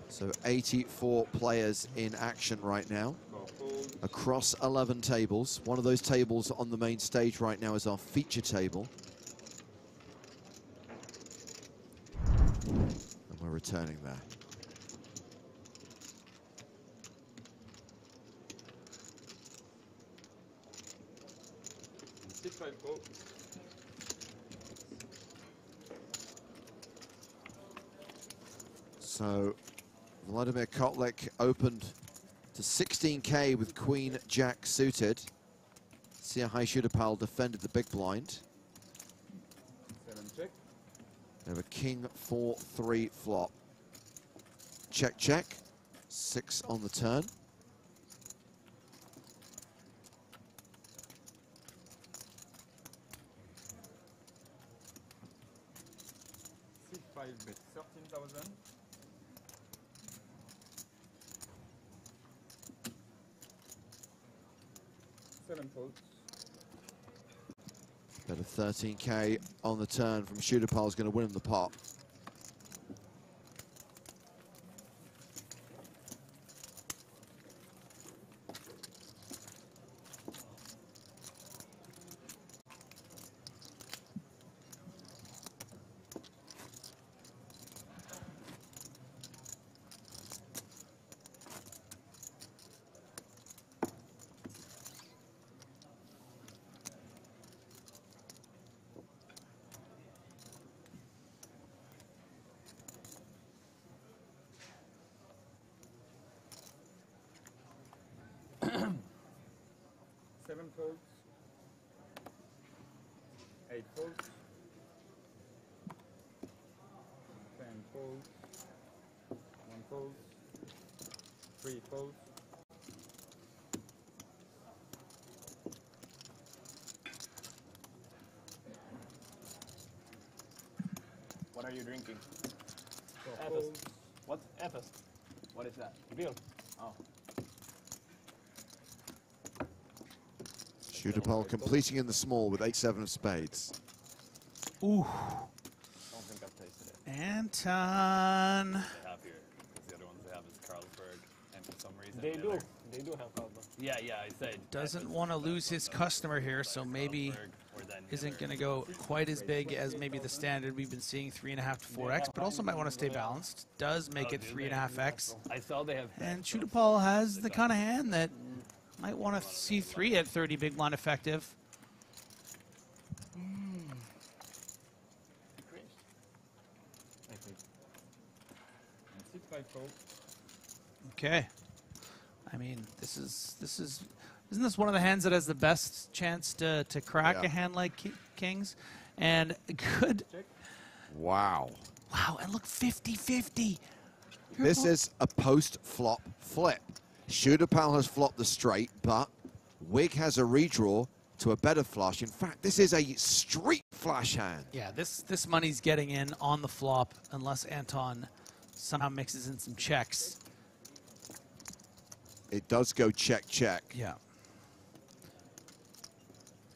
So 84 players in action right now across 11 tables. One of those tables on the main stage right now is our feature table. And we're returning there. So Vladimir Kotlik opened to 16k with Queen Jack suited. Siahai Shudapal defended the big blind. They have a king, four, three flop. Check, check. Six on the turn. Five bet thirteen thousand. Seven folds. Bet a 13k on the turn from Shudapal is going to win him the pot. Seven folds. Eight folds. Ten folds. One fold. Three folds. What are you drinking? Four Efes. folds. What? Efes. What is that? Beer. Oh. Shudapal completing in the small with 8-7 of spades. Ooh. don't think I've tasted it. Anton. They have here. 'cause the other ones they have is Carlsberg, and for some reason They the do. They do have Carlsberg. Yeah, yeah, I said. Doesn't want to lose his customer here, so maybe isn't going to go quite as big as maybe the standard we've been seeing three and a half to four x, but also might want to stay balanced. Does make it three and a half x. I saw they have. And Shudapal has the kind of hand that might want to see three at 30 big blind effective. I think. And C five fold. Okay. I mean, this is this is isn't this one of the hands that has the best chance to to crack Yeah. a hand like ki- kings? And good. Wow. Wow, and look 50-50. This is a post-flop flip. Shooter Pal has flopped the straight, but Wigg has a redraw to a better flush. In fact, this is a street flash hand. Yeah, this this money's getting in on the flop unless Anton somehow mixes in some checks. It does go check, check. Yeah.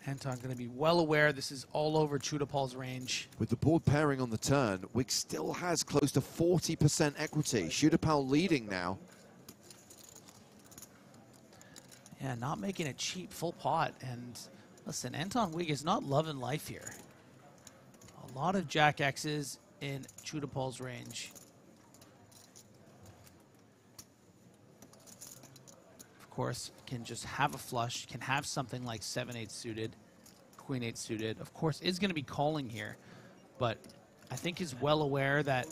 Anton going to be well aware this is all over Chudapal's range. With the board pairing on the turn, Wigg still has close to 40% equity. Shooter Pal leading now. Yeah, not making a cheap full pot. And listen, Anton Wigg is not loving life here. A lot of Jack X's in Chudapal's range. Course, can just have a flush, can have something like 7-8 suited, Queen 8 suited. Of course, is going to be calling here, but I think he's well aware that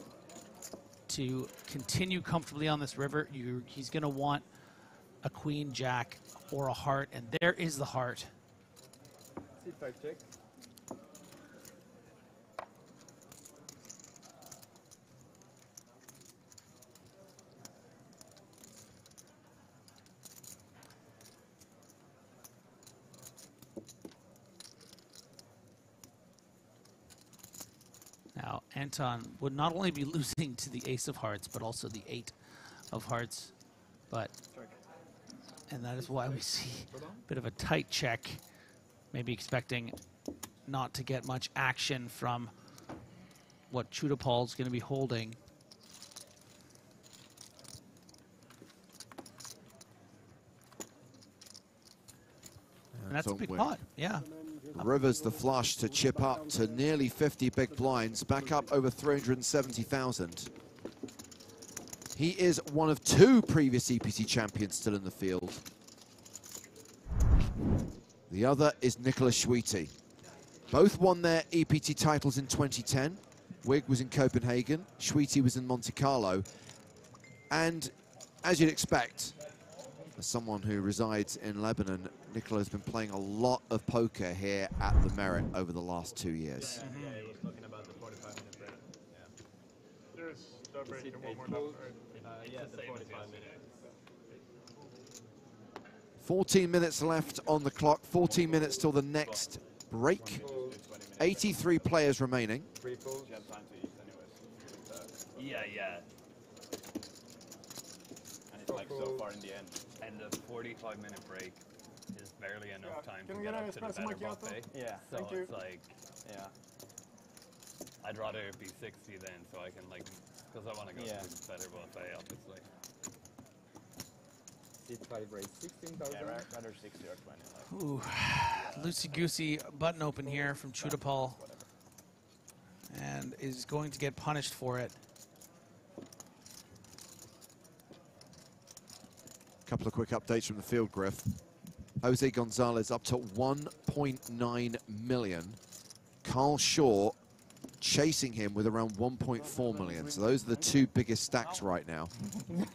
to continue comfortably on this river, you, he's going to want a Queen Jack or a heart, and there is the heart. Anton would not only be losing to the ace of hearts, but also the eight of hearts. But, and that is why we see a bit of a tight check, maybe expecting not to get much action from what Chudapal is going to be holding. And that's a big pot, yeah. Rivers the flush to chip up to nearly 50 big blinds, back up over 370,000. He is one of two previous EPT champions still in the field. The other is Nicolas Chouity. Both won their EPT titles in 2010. Wigg was in Copenhagen, Chouity was in Monte Carlo. And as you'd expect, as someone who resides in Lebanon, Nicola has been playing a lot of poker here at the Merit over the last two years. Yeah, he was talking about the 45 minute break. Yeah. There's the break and one more left, right? Uh, yeah, the 45 minutes. 14 minutes left on the clock, 14 minutes till the next break. 83 players remaining. Three folds. You have time to eat anyways. Yeah, yeah. And it's like so far in the end. And the 45 minute break is barely enough time Can to get get up to the better macchiato? buffet. Yeah. So Thank you. it's like, Yeah. I'd rather it be 60 then so I can like, because I want to go Yeah. to the better buffet obviously. Sit five raise 16,000. Yeah, ra- rather 60 or 20. Like. Ooh, loosey goosey button open here from Chudapal, and is going to get punished for it. couple of quick updates from the field, Griff. Jose Gonzalez up to 1.9 million. Carl Shaw chasing him with around 1.4 million. So those are the two biggest stacks right now.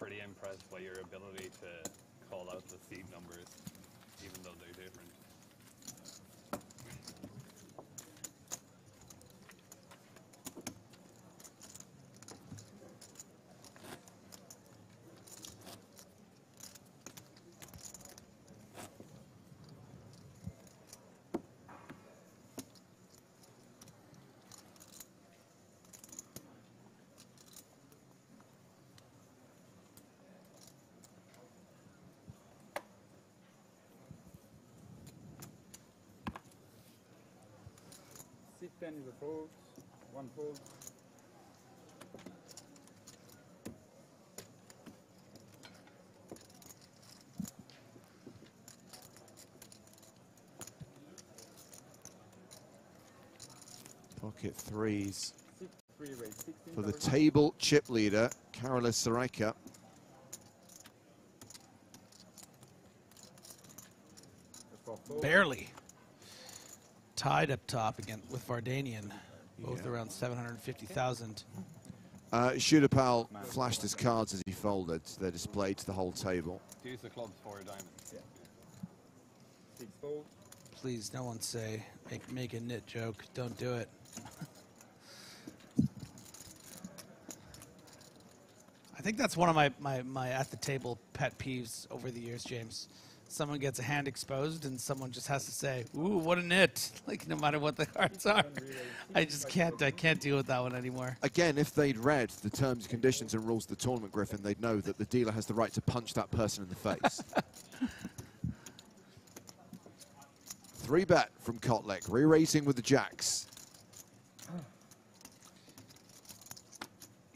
pretty impressed by your ability to call out the seed numbers, even though they're different. Sit 10 is a fold. One fold. Pocket threes Sit three for the table chip leader, Karolis Saraika. Barely. Tied up top again with Vardanian. Both Yeah. around 750,000. Uh, Shooterpal flashed his cards as he folded. They're displayed to the whole table. Use the clubs for a diamond. Yeah. Six fold. Please, no one say, make, make a nit joke. Don't do it. I think that's one of my, my, my at the table pet peeves over the years, James. Someone gets a hand exposed and someone just has to say, ooh, what a nit. Like, no matter what the cards are. I just can't, I can't deal with that one anymore. Again, if they'd read the terms, conditions, and rules of the tournament, Griffin, they'd know that the dealer has the right to punch that person in the face. Three bet from Kotlik, re-raising with the jacks.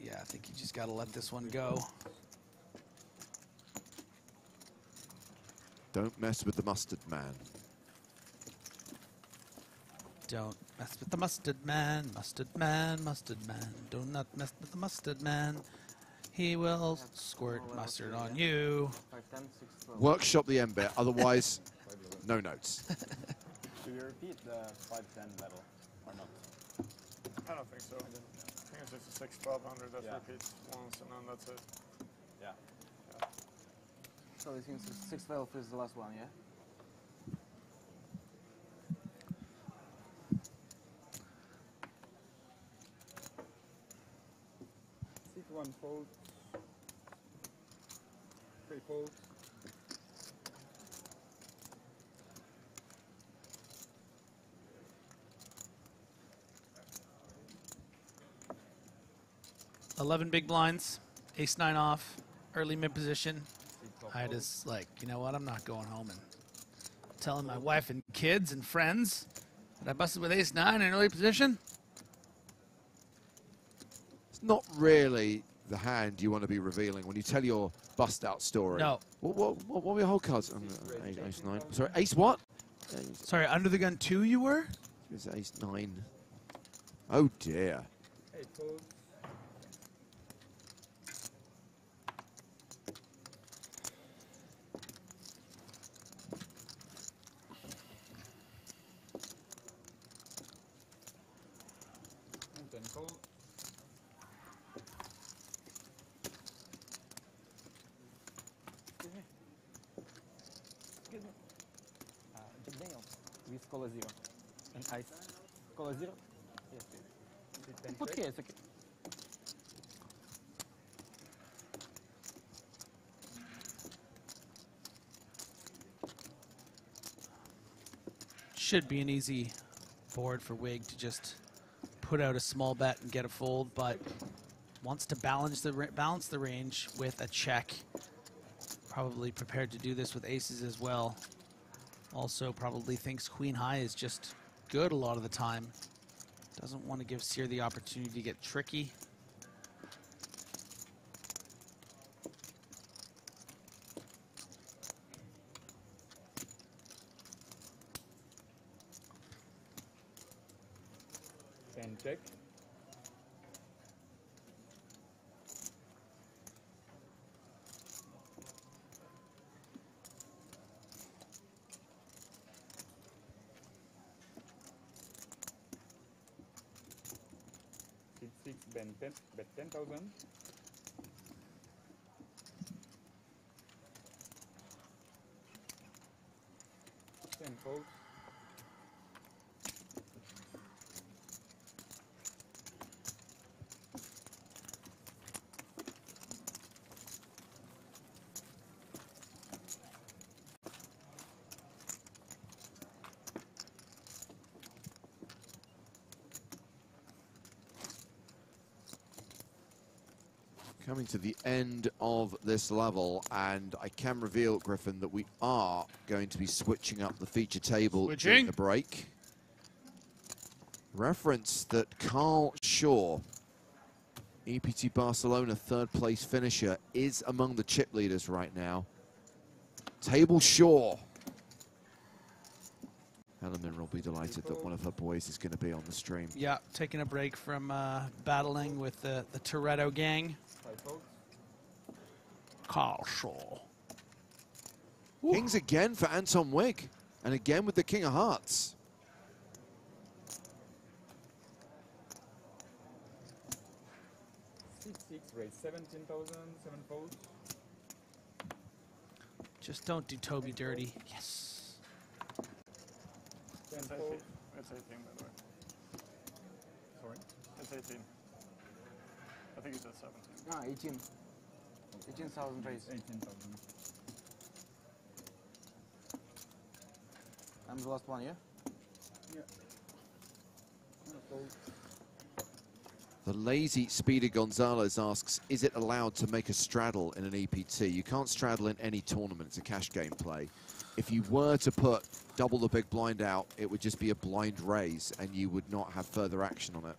Yeah, I think you just got to let this one go. Don't mess with the mustard man. Don't mess with the mustard man, mustard man, mustard man. Do not mess with the mustard man. He will squirt mustard on you. 5, 10, 6, 12. Workshop the M bet, otherwise, no notes. Should we repeat the 510 level or not? I don't think so. I think it's just a 6 1200 that Yeah. repeats once and then that's it. Yeah. So it seems 6, 12 is the last one, yeah? Six one fold. Three folds. Eleven big blinds, ace nine off, early mid position. I just like, you know what? I'm not going home and telling my wife and kids and friends that I busted with ace nine in early position. It's not really the hand you want to be revealing when you tell your bust out story. No. What, what, what, what were your hole cards? Um, ace, ace nine. Sorry, ace what? Ace, Sorry, under the gun two you were? it was ace nine. Oh dear. Eight folds. And ten fold. Excuse me. Excuse me. Uh, Jack Daniels with color zero and ice. Color zero? Yes, please. Put here, it's okay. Should be an easy board for Wigg to just put out a small bet and get a fold, but wants to balance the balance the range with a check. Probably prepared to do this with aces as well. Also, probably thinks Queen High is just good a lot of the time. Doesn't want to give Sear the opportunity to get tricky. Coming to the end of this level, and I can reveal, Griffin, that we are going to be switching up the feature table during the break. Reference that Carl Shaw, EPT Barcelona third place finisher, is among the chip leaders right now. Table Shaw. Helen Min will be delighted that one of her boys is going to be on the stream. Yeah, taking a break from uh, battling with the, the Toretto gang. Five folds. Carl Shaw. Kings again for Anton Wigg, and again with the King of Hearts. Six six raise seventeen thousand seven folds. Just don't do Toby dirty. Yes. Ten It's 18. It's 18, by the way. Sorry. It's 18. I think you said 17. No, ah, 18. 18,000 raise. 18,000. I'm the last one, yeah? Yeah. The lazy Speedy Gonzalez asks, is it allowed to make a straddle in an EPT? You can't straddle in any tournament. It's a cash game play. If you were to put double the big blind out, it would just be a blind raise and you would not have further action on it.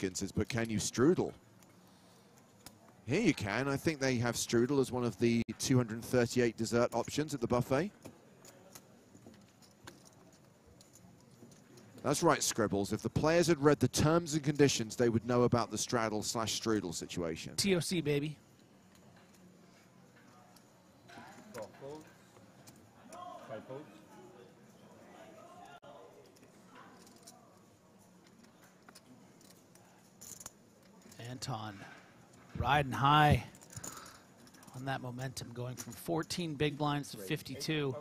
Says, but can you strudel? Here you can. I think they have strudel as one of the 238 dessert options at the buffet. That's right, Scribbles. If the players had read the terms and conditions, they would know about the straddle slash strudel situation. TOC, baby. Four folds. Five folds. Anton riding high on that momentum, going from 14 big blinds to 52,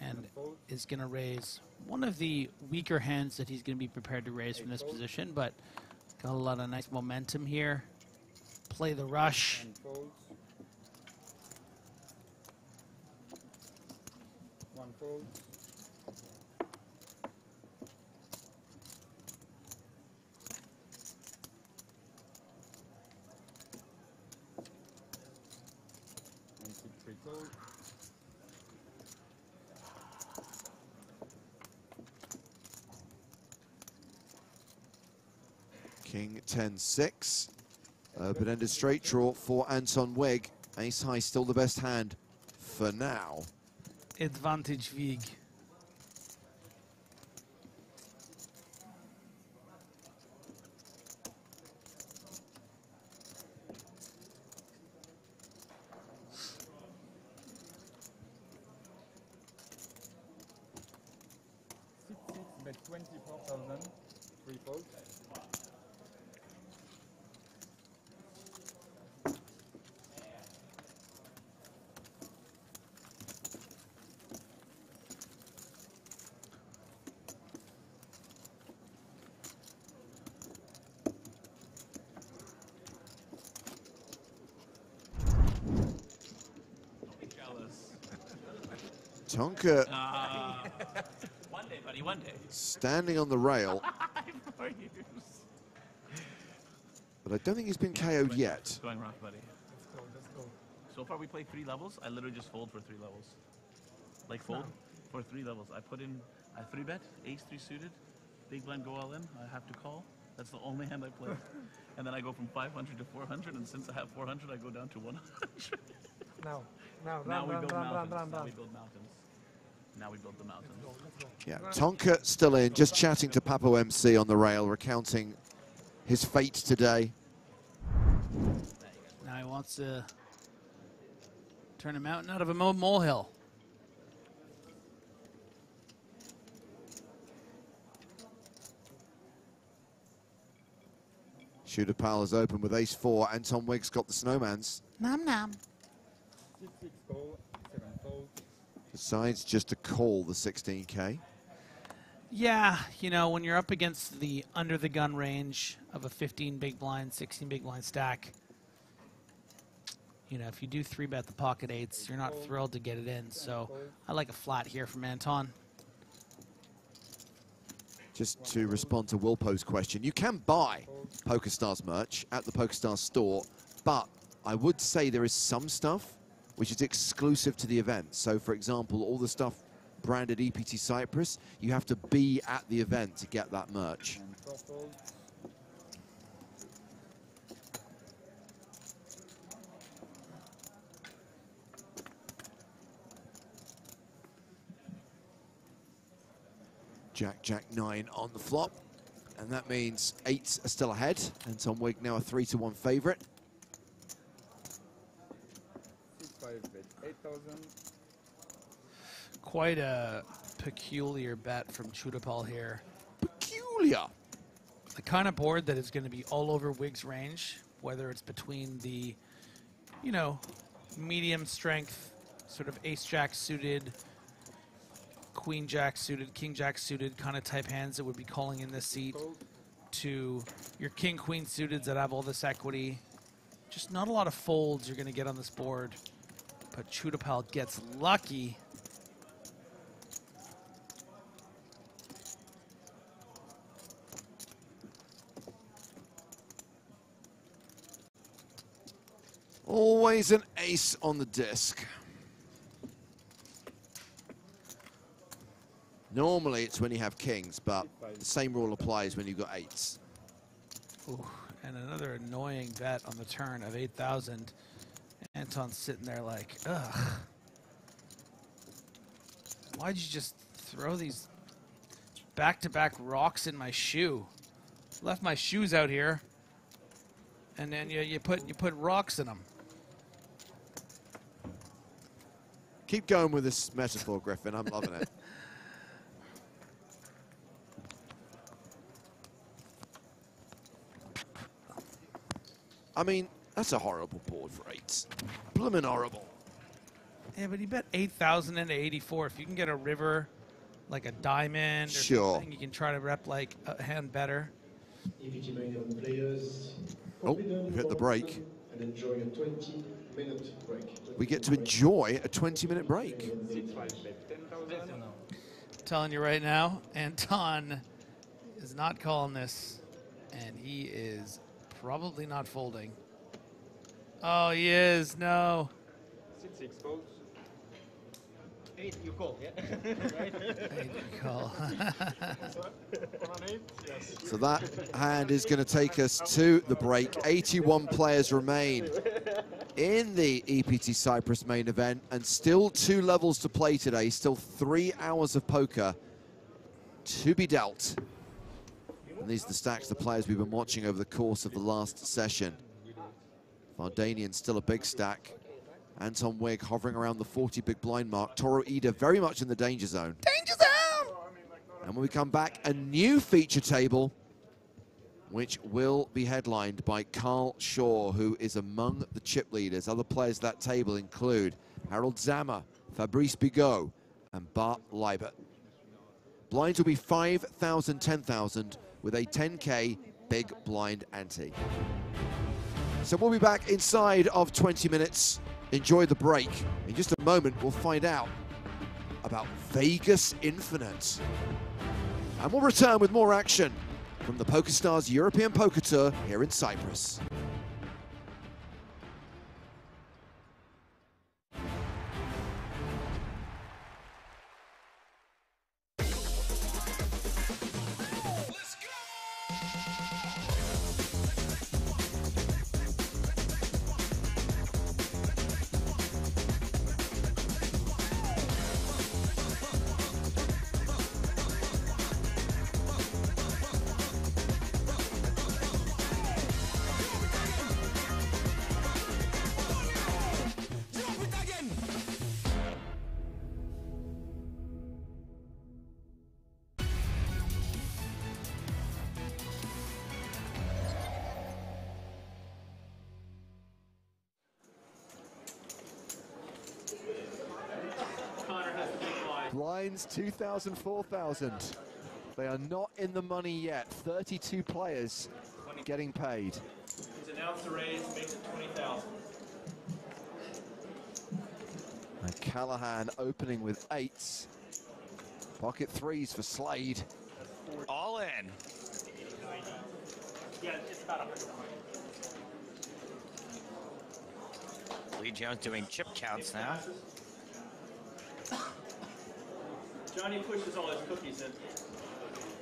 and is going to raise one of the weaker hands that he's going to be prepared to raise from this position, but got a lot of nice momentum here. Play the rush. One fold. And six three fold. 10-6. Open-ended straight draw for Anton Wigg. Ace high still the best hand for now. Advantage Vig. Tonka Ah. one day, buddy, one day. standing on the rail, but I don't think he's been KO'd yet. It's going rough, buddy. Let's go, let's go. So far, we played three levels. I literally just fold for three levels. Like fold for three levels. I put in, I three bet, ace three suited, big blind go all in. I have to call. That's the only hand I play. and then I go from 500 to 400, and since I have 400, I go down to 100. Now, now, now run, we run, build run, mountains. run, run, now run. we build mountains. Now we build the mountains. Yeah, Tonka still in, just chatting to Papo MC on the rail, recounting his fate today. Now he wants to turn a mountain out of a mo- molehill. Shooter pal is open with ace four. Anton Wigg's got the snowmans. Nom nom. Six six fold. Seven fold. Decides just to call the 16k. Yeah, you know, when you're up against the under the gun range of a 15 big blind, 16 big blind stack, you know, if you do three bet the pocket eights, you're not thrilled to get it in. So I like a flat here from Anton. Just to respond to Wilpo's question, you can buy PokerStars merch at the PokerStars store, but I would say there is some stuff which is exclusive to the event. So, for example, all the stuff branded EPT Cyprus, you have to be at the event to get that merch. Jack, Jack, nine on the flop. And that means eights are still ahead. And Tom Wigg now a three to one favorite. 8,000. Quite a peculiar bet from Chudapal here. Peculiar. The kind of board that is going to be all over Wigg's range, whether it's between the, you know, medium strength, sort of ace jack suited, queen jack suited, king jack suited kind of type hands that would be calling in this seat, to your king queen suited that have all this equity. Just not a lot of folds you're going to get on this board. But Chudapal gets lucky. Always an ace on the disc. Normally it's when you have kings, but the same rule applies when you've got eights. Ooh, and another annoying bet on the turn of 8,000. Anton's sitting there like, ugh. Why'd you just throw these back-to-back rocks in my shoe? Left my shoes out here, and then you, you put you put rocks in them. Keep going with this metaphor, Griffin. I'm loving it. I mean, that's a horrible board for eights. Bloomin' horrible. Yeah, but you bet 8,000 into 84. If you can get a river, like a diamond or Sure. something, you can try to rep like a hand better. EPT Mania players. Oh, we've hit the break. And enjoy a 20 minute break. We get to enjoy a 20-minute break. I'm telling you right now, Anton is not calling this, and he is probably not folding. Oh, he is. No. Six exposed. Eight, you call, yeah? right? Eight, you call. So that hand is going to take us to the break. 81 players remain in the EPT Cyprus main event, and still two levels to play today. Still three hours of poker to be dealt. And these are the stacks the players we've been watching over the course of the last session. Vardanian still a big stack. Anton Wigg hovering around the 40 big blind mark. Toru Ida very much in the danger zone. Danger zone! And when we come back, a new feature table, which will be headlined by Carl Shaw, who is among the chip leaders. Other players at that table include Harold Zama, Fabrice Bigot, and Bart Lybaert. Blinds will be 5,000, 10,000 with a 10K big blind ante. So we'll be back inside of 20 minutes. Enjoy the break. In just a moment, we'll find out about Vegas Infinite. And we'll return with more action from the PokerStars European Poker Tour here in Cyprus. Blinds 2,000, 4,000. They are not in the money yet. 32 players getting paid. He's announced the raise, makes it 20,000. And Callahan opening with eights. Pocket threes for Slade. All in. Yeah, it's about 100. Lee Jones doing chip counts now. Johnny pushes all his cookies in.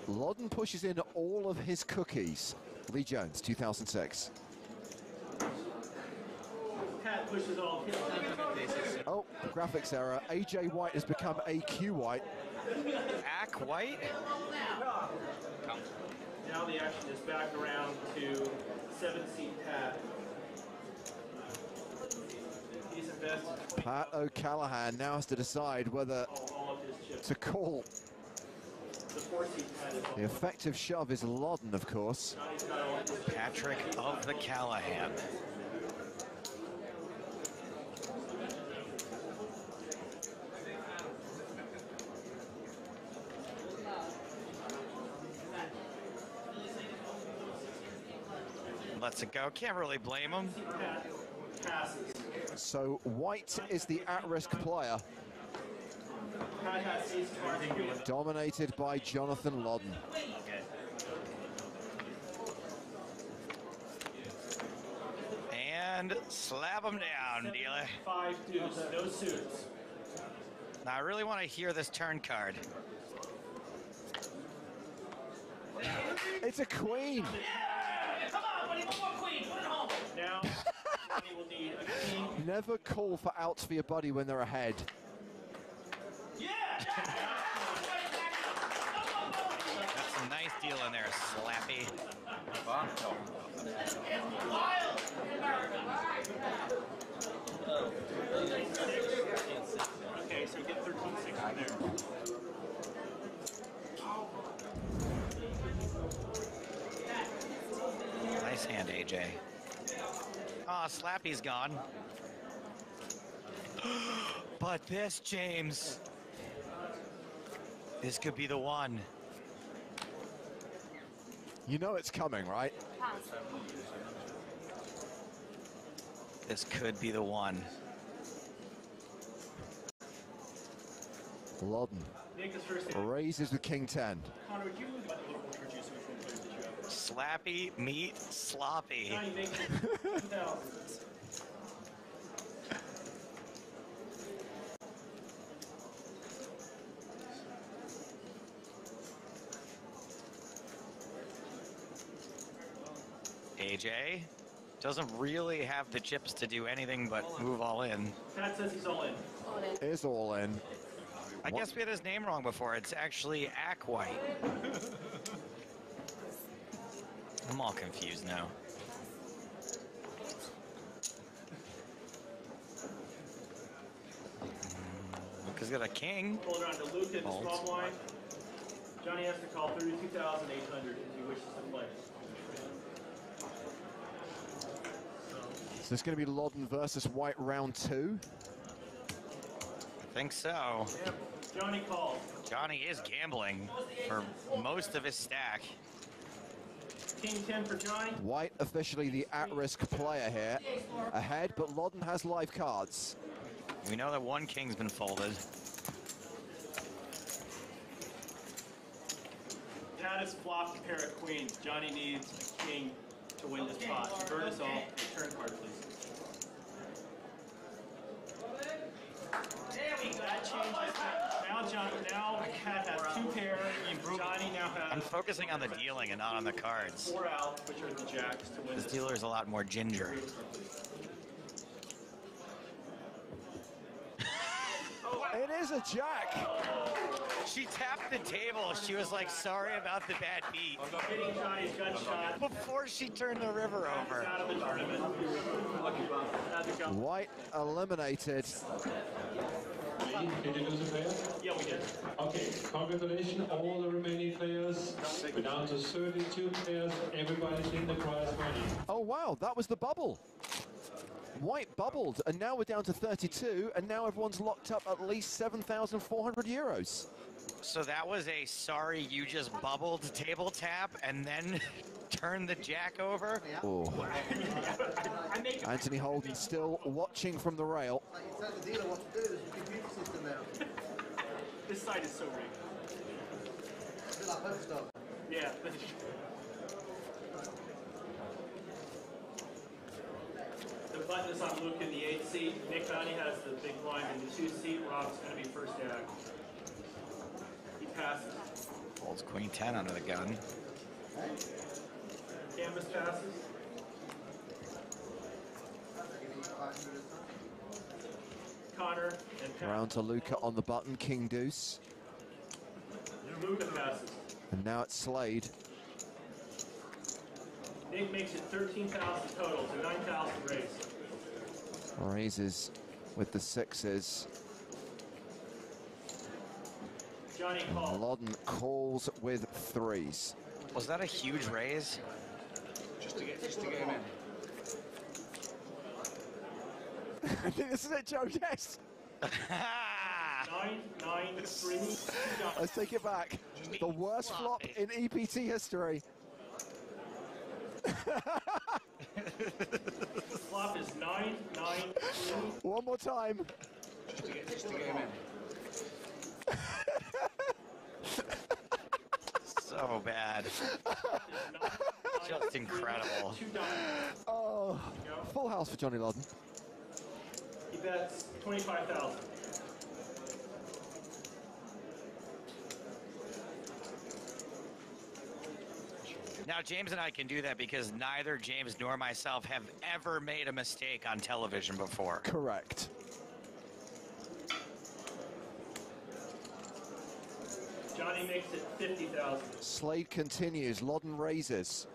Lodden pushes in all of his cookies. Lee Jones, 2006. Pat pushes all his cookies. Oh, graphics error. AJ White has become AQ White. Ack White? Now the action is back around to seven seat Pat. Pat O'Callahan now has to decide whether oh, oh, to call. The four seat Pat is The effective shove is Lodden, of course. Johnny's got all of his Patrick of the Callahan. Lets it go. Can't really blame him. So White is the at-risk player, Pat has ace cards queen. Dominated by Jonathan Lodden. And slap him down, dealer. Five deuce, no suits. Now, I really want to hear this turn card. It's a queen. Come on, buddy, one more queen, put it home. Now, will need a king. Never call for outs for your buddy when they're ahead. Got some nice deal in there, Slappy. Wild! Okay, so get 13 6 from there. Nice hand, AJ. Ah, Slappy's gone. but this, James. This could be the one. You know it's coming, right? This could be the one. Lodden Nick is first. raises with King 10. Slappy would you move about a little more towards you so which one players that you have? Slappy, meat, sloppy. Johnny makes it 2,000. AJ doesn't really have the chips to do anything but move all in. Pat says he's all in. Is all in. I guess we had his name wrong before. It's actually Ack White. I'm all confused now. Luca's got a king. Pull it around to Luke in the Folds. small. Johnny has to call 32,800 if he wishes to play. So it's going to be Lodden versus White round two. I think so. Johnny calls. Johnny is gambling for most of his stack. King 10 for Johnny. White officially the at-risk player here. Ahead, but Lodden has live cards. We know that one king's been folded. Pat has flopped a pair of queens. Johnny needs a king to win this pot. Burn us all. Turn card, please. There we go. That changes. Now, John, now Pat has two pair. Johnny now I'm focusing on the dealing and not on the cards. four out, which are the jacks to win This dealer is a lot more ginger. It is a jack. She tapped the table. She was like, sorry about the bad beat. Hitting Johnny's gutshot. Before she turned the river over. Out of the tournament. How'd it go? White eliminated. Did you lose a player? Yeah, we did. Okay, congratulations, all the remaining players. We're down to 32 players. Everybody's in the prize money. Oh wow, that was the bubble. White bubbled, and now we're down to 32, and now everyone's locked up at least 7,400 euros. So that was a sorry you just bubbled table tap and then turned the jack over? Anthony Holden still watching from the rail. This side is so rigged. Yeah. the button is on Luke in the eighth seat. Nick Connie has the big blind in the two seat. Rob's going to be first act. He passes. Holds queen 10 under the gun. Canvas passes. Connor and Pat. Round to Luca on the button, King Deuce. Muda passes. And now it's Slade. Nick makes it 13,000 total to 9,000 raised. Raises with the sixes. Johnny And call. Lodden calls with threes. Was that a huge raise? Just to get, just to get him in. I think this is it, Joe. Yes. Nine, nine, three, two down. Let's take it back. The worst flop in EPT history. Flop is nine, nine, three. One more time. Just to get, just to get him in. So bad. Just incredible. Oh, full house for Johnny Lodden. He bets 25,000. Now, James and I can do that because neither James nor myself have ever made a mistake on television before. Correct. Johnny makes it 50,000. Slade continues. Lodden raises.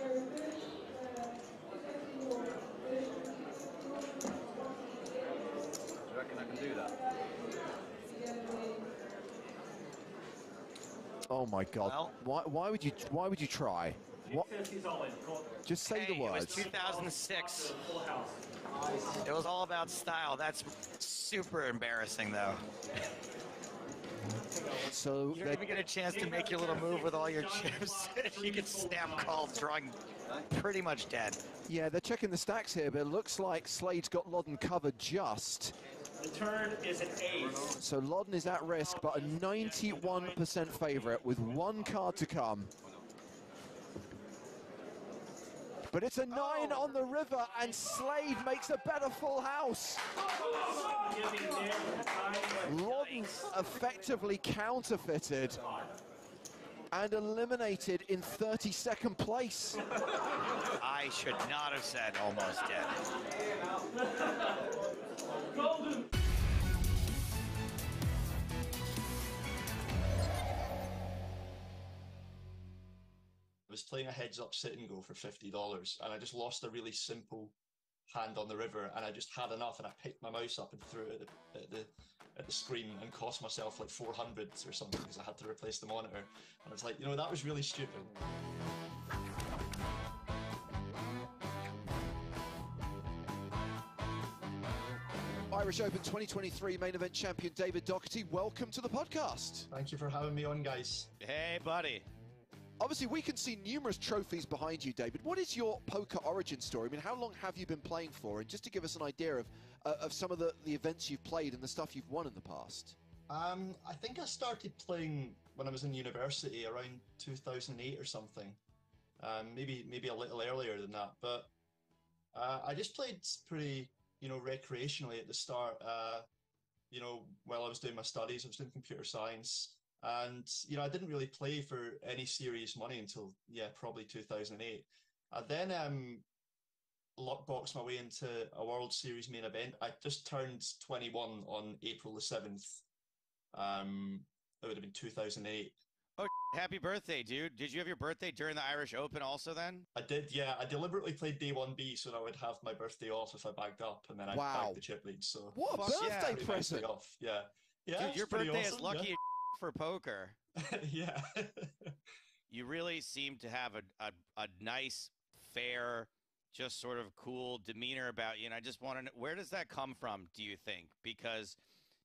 Do you reckon I can do that? Oh my God! why, why would you? Why would you try? What? Says he's all in. Go- Just say the Hey, it was 2006. It was all about style. That's super embarrassing, though. So You don't even get a chance to make your little move with all your chips. you get snap called, drawing pretty much dead. Yeah, they're checking the stacks here, but it looks like Slade's got Lodden covered just. The turn is an ace. So Lodden is at risk, but a 91% favourite with one card to come. But it's a nine oh. on the river, and Slade makes a better full house. Lodden effectively counterfeited and eliminated in 32nd place. I should not have said almost dead. Golden. Was playing a heads up sit and go for fifty dollars, and I just lost a really simple hand on the river, and I just had enough, and I picked my mouse up and threw it at the at the, at the screen and cost myself like 400 or something because I had to replace the monitor, and I was like, you know, that was really stupid. Irish Open 2023 main event champion David Docherty, welcome to the podcast. Thank you for having me on, guys. Hey, buddy. Obviously, we can see numerous trophies behind you, David. What is your poker origin story? I mean, how long have you been playing for? And just to give us an idea of, uh, of some of the, the events you've played and the stuff you've won in the past. Um, I think I started playing when I was in university around 2008 or something. Um, maybe maybe a little earlier than that, but uh, I just played pretty, you know, recreationally at the start. Uh, you know, while I was doing my studies, I was doing computer science, and you know, I didn't really play for any serious money until yeah, probably 2008. I then um, lockboxed my way into a World Series main event. I just turned 21 on April the 7th. Um, it would have been 2008. Oh, happy birthday, dude. Did you have your birthday during the Irish Open also then? I did, yeah. I deliberately played day one B so that I would have my birthday off if I bagged up, and then I Wow. bagged the chip lead. So What a birthday yeah, present. Off. Yeah, yeah. Dude, your pretty birthday is lucky yeah. For poker. yeah. you really seem to have a, a, a nice, fair, just sort of cool demeanor about you. And I just want to know where does that come from, do you think? Because,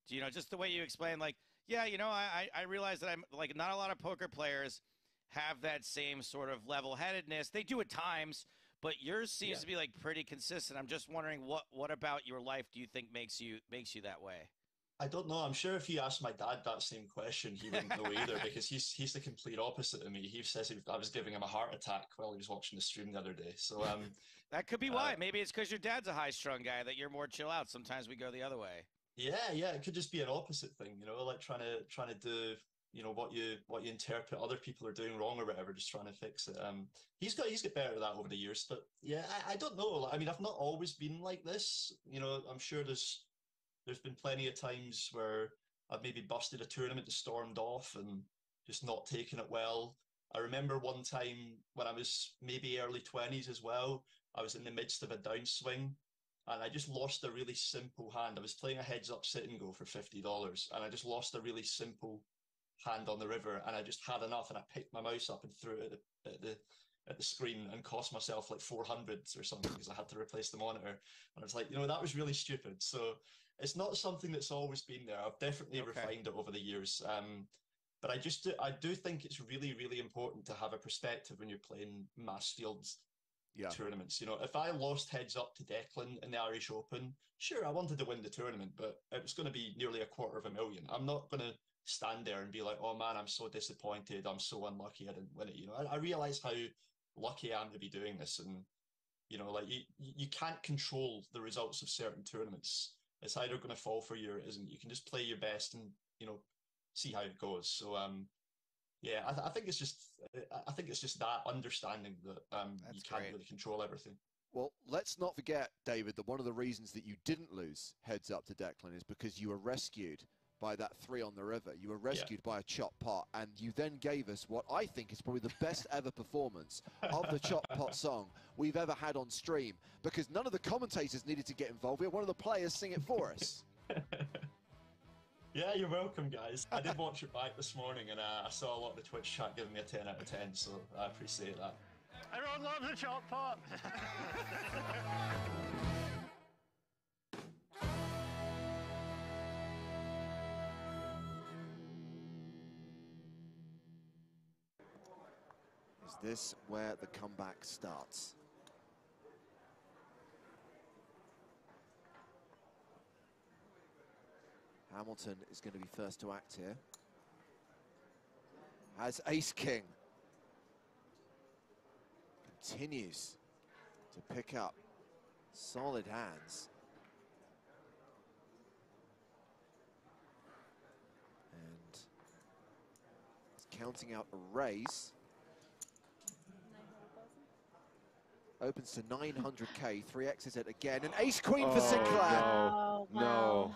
you know, just the way you explain, like, yeah, you know, I, I I realize that I'm like, not a lot of poker players have that same sort of level headedness. They do at times, but yours seems Yeah. to be like pretty consistent. I'm just wondering what, what about your life do you think makes you makes you that way? I don't know. I'm sure if you asked my dad that same question, he wouldn't know either because he's he's the complete opposite of me. He says he, I was giving him a heart attack while he was watching the stream the other day. So um, That could be Uh, why. Maybe it's because your dad's a high strung guy that you're more chill out. Sometimes we go the other way. Yeah, yeah, it could just be an opposite thing, you know, like trying to trying to do you know what you what you interpret other people are doing wrong or whatever, just trying to fix it. Um, he's got he's got better at that over the years, but yeah, I, I don't know. I mean, I've not always been like this. You know, I'm sure there's there's been plenty of times where I've maybe busted a tournament stormed off and just not taken it well. I remember one time when I was maybe early 20s as well, I was in the midst of a downswing and I just lost a really simple hand. I was playing a heads up sit and go for $50 and I just lost a really simple hand on the river and I just had enough and I picked my mouse up and threw it at the, at the, at the screen and cost myself like 400 or something because I had to replace the monitor. And I was like, you know, that was really stupid. So it's not something that's always been there. I've definitely Okay. refined it over the years. Um, but I just do, I do think it's really really important to have a perspective when you're playing mass fields Yeah. tournaments. You know, if I lost heads up to Declan in the Irish Open, sure I wanted to win the tournament, but it was going to be nearly a quarter of a million. I'm not going to stand there and be like, oh man, I'm so disappointed. I'm so unlucky I didn't win it. You know, I, I realize how lucky I am to be doing this, and you know, like you you can't control the results of certain tournaments. It's either going to fall for you or it isn't. You can just play your best and you know see how it goes. So um, yeah, I, th- I think it's just I- I think it's just that understanding that um you can't really control everything. Well, let's not forget, David, that one of the reasons that you didn't lose heads up to Declan is because you were rescued by that three on the river. You were rescued by a chop pot, and you then gave us what I think is probably the best ever performance of the chop pot song we've ever had on stream because none of the commentators needed to get involved. We had one of the players sing it for us. Yeah, you're welcome, guys. I did watch it back this morning, and uh, I saw a lot of the Twitch chat giving me a 10 out of 10, so I appreciate that. Everyone loves a chop pot. this where the comeback starts? Hamilton is going to be first to act here. As Ace King continues to pick up solid hands. And he's counting out a raise. Opens to 900k, 3x's it again, and ace queen for Oh, Sinclair. No, oh, no.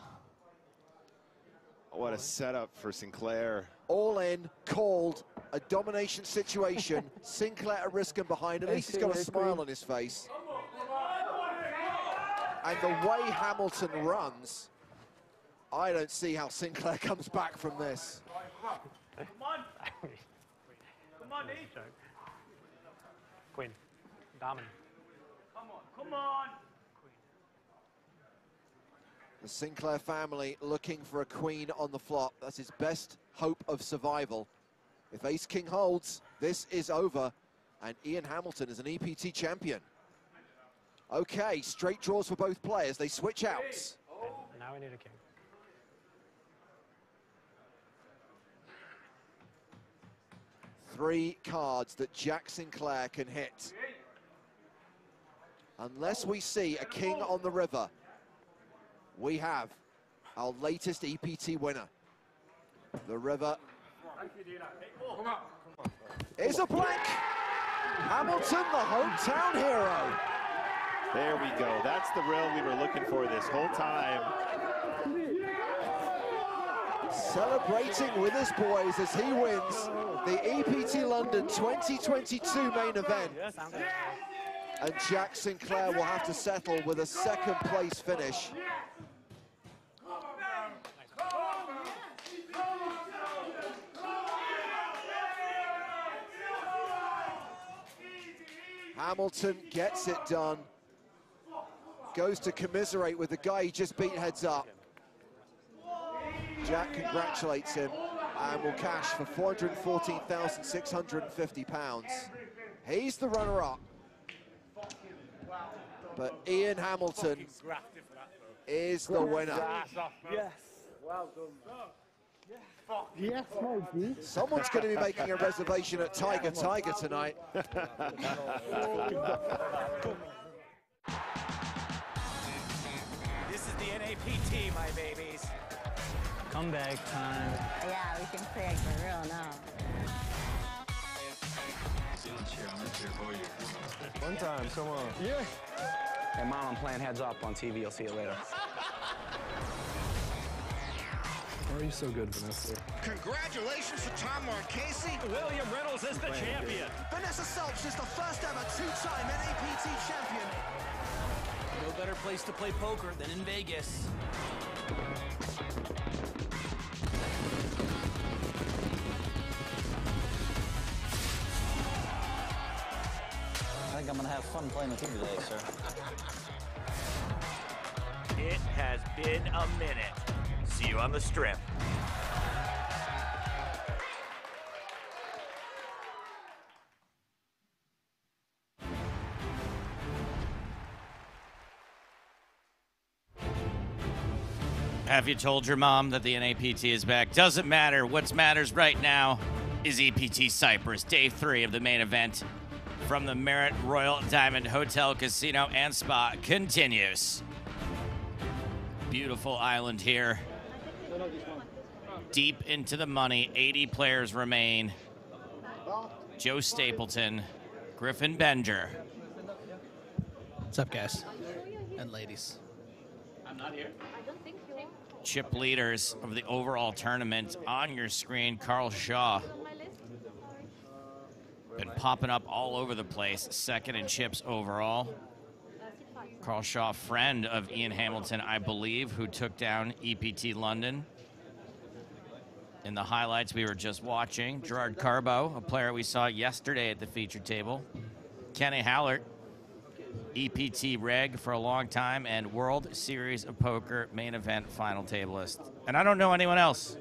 What a setup for Sinclair. All in, called, a domination situation. Sinclair at risk and behind, at least he's got a smile on his face. And the way Hamilton runs, I don't see how Sinclair comes back from this. Come on. Come on, Nate. Queen. Dominant. Come on. Come on. The Sinclair family looking for a queen on the flop. That's his best hope of survival. If Ace King holds, this is over. And Ian Hamilton is an EPT champion. Okay, straight draws for both players. They switch out. Now we need a king. Three cards that Jack Sinclair can hit. Unless we see a king on the river, we have our latest EPT winner. The river is a blank. Hamilton, the hometown hero. There we go. That's the rail we were looking for this whole time. Celebrating with his boys as he wins the EPT London 2022 main event. And Jack Sinclair will have to settle with a second place finish. Hamilton gets it done. Goes to commiserate with the guy he just beat heads up. Jack congratulates him and will cash for 414,650 pounds. He's the runner-up. But Ian Hamilton is the winner. Yes. Well done. Oh. Yes, my. Someone's going to be making a reservation at Tiger Tiger tonight. This is the NAPT, my babies. Comeback time. Yeah, we can play like for real now. One time, come on. Yeah. Hey, mom, I'm playing heads up on TV. I'll see you later. Why are you so good, Vanessa? Congratulations to Tom Marchese. William Reynolds is the champion. Vanessa Selbst is the first ever two-time NAPT champion. No better place to play poker than in Vegas. Think I'm gonna have fun playing with you today, sir. It has been a minute. See you on the strip. Have you told your mom that the NAPT is back? Doesn't matter. What matters right now is EPT Cyprus, day three of the main event from the Merit Royal Diamond Hotel, Casino, and Spa continues. Beautiful island here. Deep into the money. 80 players remain. Joe Stapleton, Griffin Benger. What's up, guys? And ladies. I'm not here. Chip leaders of the overall tournament on your screen. Carl Shaw. Been popping up all over the place. Second in chips overall. Carl Shaw, friend of Ian Hamilton, I believe, who took down EPT London. In the highlights we were just watching, Gerard Carbo, a player we saw yesterday at the feature table. Kenny Hallaert, EPT reg for a long time and World Series of Poker main event final tableist. And I don't know anyone else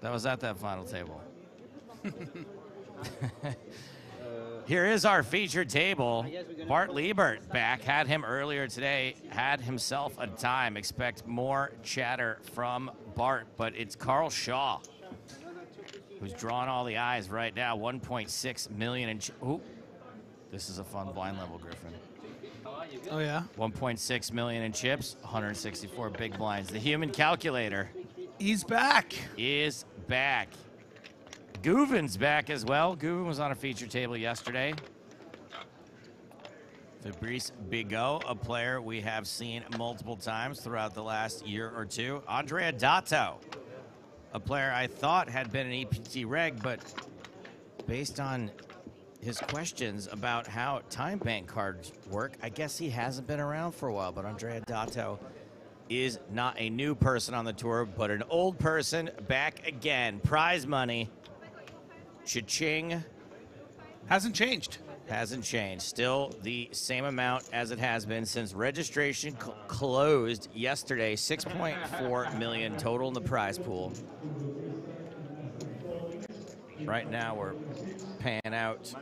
that was at that final table. Here is our featured table. Bart Lybaert back. Had him earlier today. Had himself a time. Expect more chatter from Bart, but it's Carl Shaw who's drawing all the eyes right now. 1.6 million in. Ch- Ooh, this is a fun blind level, Griffin. Oh yeah. 1.6 million in chips, 164 big blinds. The human calculator. He's back. Is back. Guven's back as well. Guven was on a feature table yesterday. Fabrice Bigot, a player we have seen multiple times throughout the last year or two. Andrea Dato, a player I thought had been an EPT reg, but based on his questions about how time bank cards work, I guess he hasn't been around for a while. But Andrea Dato is not a new person on the tour, but an old person back again. Prize money. Cha-ching. Hasn't changed. Hasn't changed. Still the same amount as it has been since registration cl- closed yesterday. 6.4 million total in the prize pool. Right now we're paying out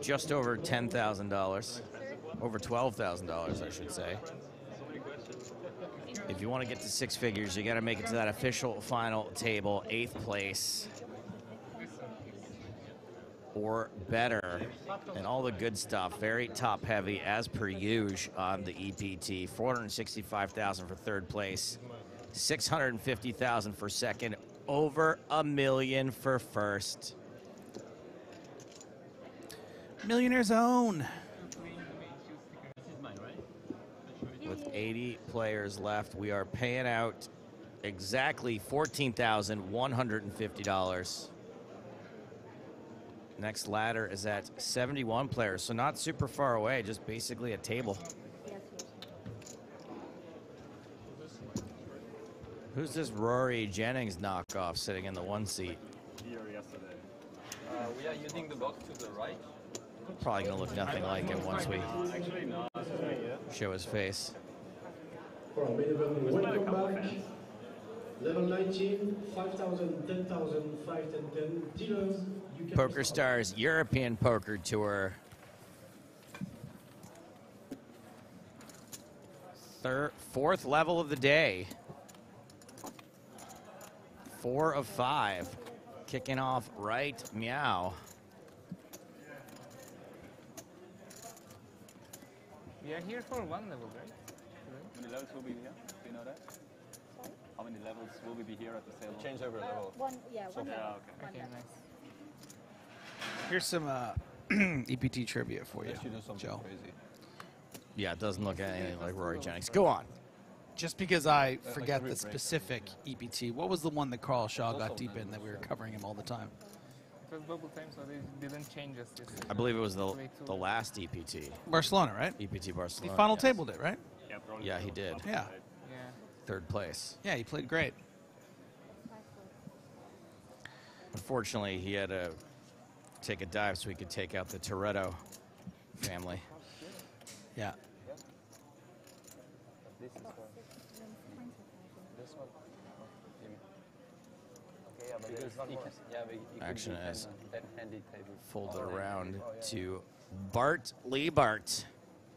just over $10,000. Over $12,000, I should say. If you want to get to six figures, you got to make it to that official final table, eighth place or better, and all the good stuff. Very top heavy, as per usual on the EPT. 465,000 for third place, 650,000 for second, over a million for first. Millionaire Zone. 80 players left, we are paying out exactly $14,150. Next ladder is at 71 players, so not super far away, just basically a table. Who's this Rory Jennings knockoff sitting in the one seat? Here yesterday. Uh, we are using the box to the right. Probably gonna look nothing like him once we Actually, no. This is me, yeah. show his face. For main event, welcome back. Level 19, 5,000, 10,000, 5, 10, 10. Dealers, you can Poker Stars European Poker Tour. Third, fourth level of the day. Four of five. Kicking off right meow. We are here for one level, right? Many levels will be here? Do you know that? How many levels will we be here at the sale? Change over Uh, level. one, yeah, So one level. Yeah, One okay. level. Here's some uh, EPT trivia for you, you do something Joe. crazy. Yeah, it doesn't look anything like Rory Jennings. Go on. Just because I like forget every the break. specific EPT, what was the one that Carl Shaw got deep in that we were covering him all the time? It was bubble time, so they didn't change us. I believe it was the the last EPT. Barcelona, right? EPT He Barcelona. final yes. tabled it, right? Yeah, he did. Yeah. Yeah. Third place. Yeah, he played great. Unfortunately, he had to take a dive so he could take out the Toretto family. Yeah. This is for this one. Okay, yeah, but Because it's not he more. can- yeah, but Action as 10, 10 handy table. folded around yeah. to Bart Lybaert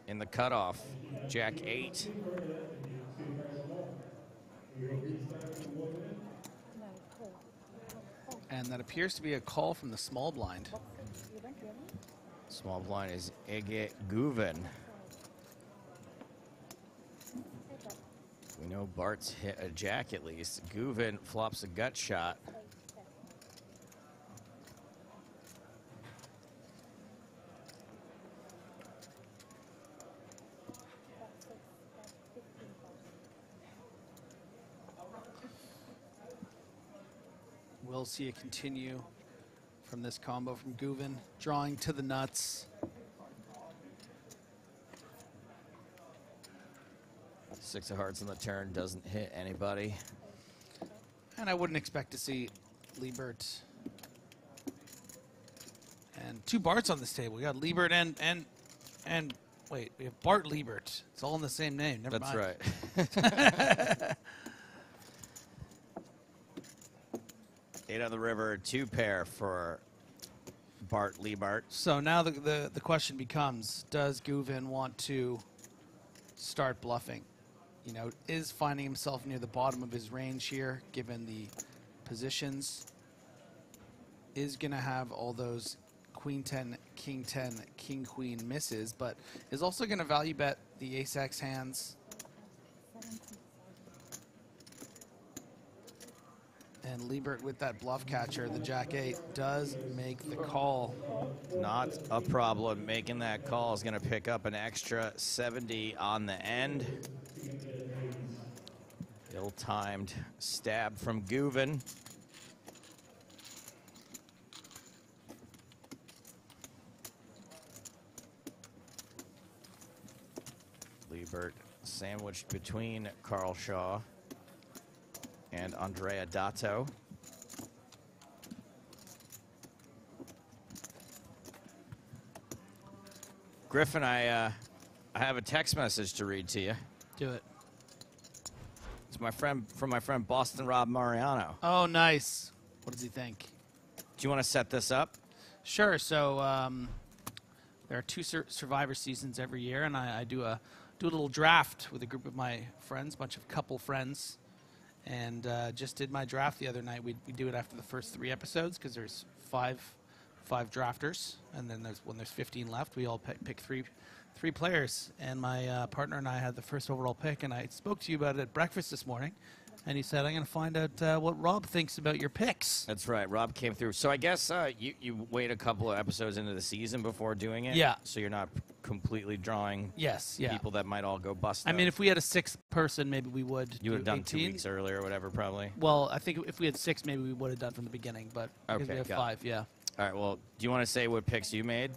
in the cutoff. Jack eight. And that appears to be a call from the small blind. Small blind is Ege Guven. We know Bart's hit a jack at least. Guven flops a gut shot. We'll see it continue from this combo from Guven, drawing to the nuts. Six of hearts on the turn doesn't hit anybody. And I wouldn't expect to see Lybaert and two Barts on this table. We got Lybaert and and and wait, we have Bart Lybaert. It's all in the same name. Never That's mind. right. Eight on the river, two pair for Bart Lybaert. So now the, the, the question becomes, does Guven want to start bluffing? You know, is finding himself near the bottom of his range here, given the positions, is going to have all those queen 10, king 10, king queen misses, but is also going to value bet the ace x hands. And Lybaert with that bluff catcher, the jack eight, does make the call. Not a problem. Making that call is going to pick up an extra 70 on the end. Ill-timed stab from Guven. Lybaert sandwiched between Carl Shaw and Andrea Dato. Griffin, I uh, I have a text message to read to you. Do it. It's my friend from my friend Boston Rob Mariano. Oh, nice. What does he think? Do you want to set this up? Sure. So um, there are two sur- Survivor seasons every year, and I, I do a do a little draft with a group of my friends, a bunch of couple friends, and uh, just did my draft the other night. We we do it after the first three episodes because there's five five drafters, and then there's when there's 15 left, we all pick, pick three three players. And my uh, partner and I had the first overall pick, and I spoke to you about it at breakfast this morning. And he said, "I'm going to find out uh, what Rob thinks about your picks." That's right. Rob came through. So I guess uh, you you wait a couple of episodes into the season before doing it. Yeah. So you're not completely drawing. Yes, yeah. People that might all go bust. I meuld if we had a sixth person, maybe we would. you would have do done two weeks earlier or whatever, probably. Well, I think if we had six, maybe we would have done from the beginning. But Okay, we have got it. five, yeah, All right. Well, do you want to say what picks you made?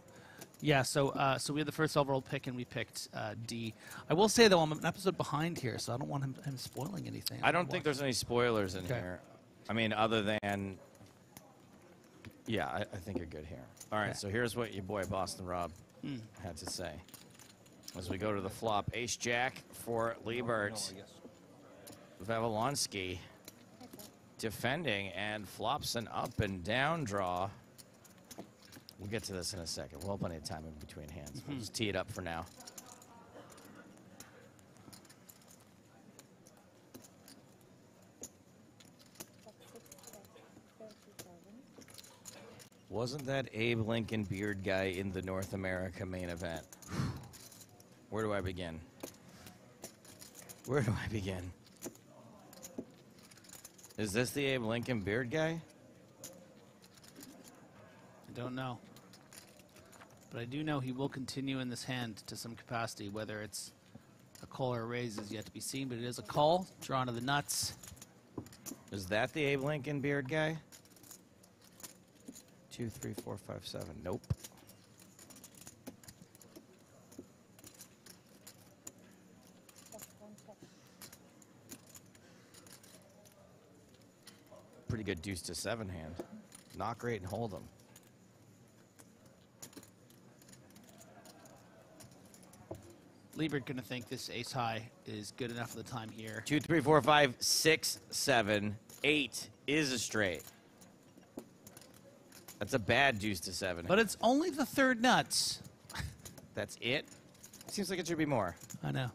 Yeah. So, uh, so we had the first overall pick, and we picked uh, D. I will say though, I'm an episode behind here, so I don't want him, him spoiling anything. I don't think there's any spoilers in Okay. here. I mean, other than. Yeah, I, I think you're good here. All right, Okay. so here's what your boy Boston Rob Hmm. had to say. As we go to the flop, Ace Jack for Lybaert. Vavilonsky defending and flops an up and down draw. We'll get to this in a second. We'll have plenty of time in between hands. We'll just tee it up for now. Wasn't that Abe Lincoln beard guy in the North America main event? Where do I begin? Where do I begin? Is this the Abe Lincoln beard guy? I don't know. But I do know he will continue in this hand to some capacity, whether it's a call or a raise is yet to be seen, but it is a call, drawn to the nuts. Is that the Abe Lincoln beard guy? Two, three, four, five, seven. Nope. Pretty good deuce to seven hand. Not great and hold 'em. Lybaert going to think this ace high is good enough for the time here. Two, three, four, five, six, seven, eight is a straight. That's a bad deuce to seven. But it's only the third nuts. That's it? Seems like it should be more. I know.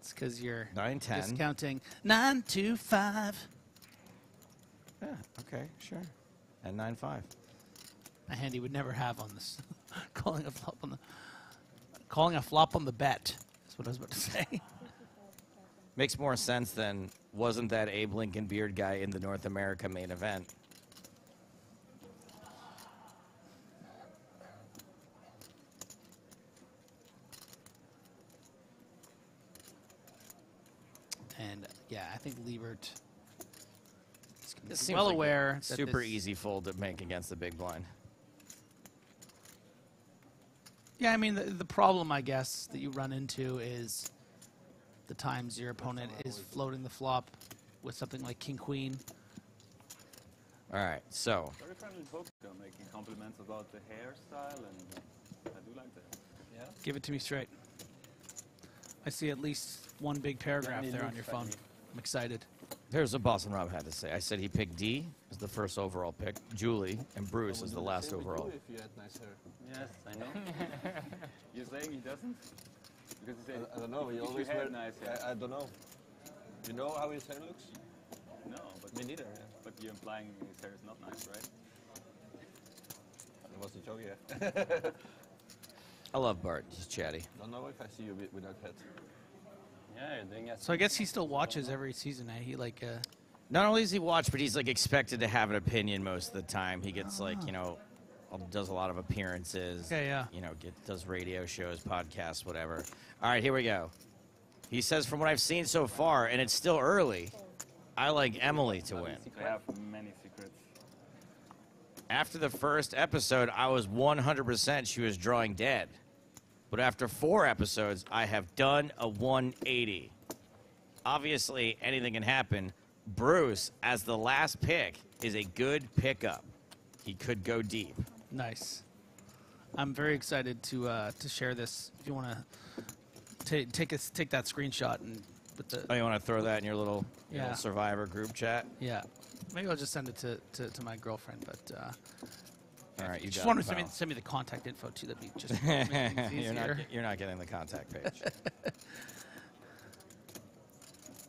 It's because you're Nine, ten. discounting nine two five. Yeah, okay, sure. And nine five. A hand he would never have on this. calling a flop on the calling a flop on the bet. That's what I was about to say. Makes more sense than wasn't that Abe Lincoln beard guy in the North America main event? And yeah, I think Lybaert is gonna be This seems well like aware. that Super this- easy fold to make against the big blind. Yeah, I mean the, the problem I guess that you run into is the times your opponent is floating the flop with something like king queen. All right, so Very friendly poker, making compliments about the hairstyle, and uh, I do like that. Yeah. Give it to me straight. I see at least one big paragraph it there on looks your phone. I'm excited. Here's what Boston Rob had to say. I said he picked D as the first overall pick, Julie, and Bruce as the last overall. If you had nice hair. Yes, I know. You're saying he doesn't? Because he said I, I don't know. He always you wear. nice hair. I, I don't know. You know how his hair looks? No, but Me neither. Yeah. But you're implying his hair is not nice, right? That was a joke. Yeah. I love Bart. He's chatty. don't know if I see you wi- without hat. Yeah, you're doing it. So I guess he still watches every season. Eh? He like uh, Not only does he watch, but he's like expected to have an opinion most of the time. He gets like you know, does a lot of appearances. Yeah, yeah. You know, get does radio shows, podcasts, whatever. All right, here we go. He says, from what I've seen so far, and it's still early, I like Emily to win. I have many secrets. After the first episode, I was 100% she was drawing dead. But after four episodes, I have done a 180. Obviously, anything can happen. Bruce, as the last pick, is a good pickup. He could go deep. nice. I'm very excited to uh, to share this. If you want to take us take that screenshot and with the Oh, you want to throw that in your little, your Yeah. little Survivor group chat? yeah, maybe I'll just send it to, to, to my girlfriend. But uh, All right, you just want to send me, send me the contact info too. That'd be just you're, not, easier. get- you're not getting the contact page.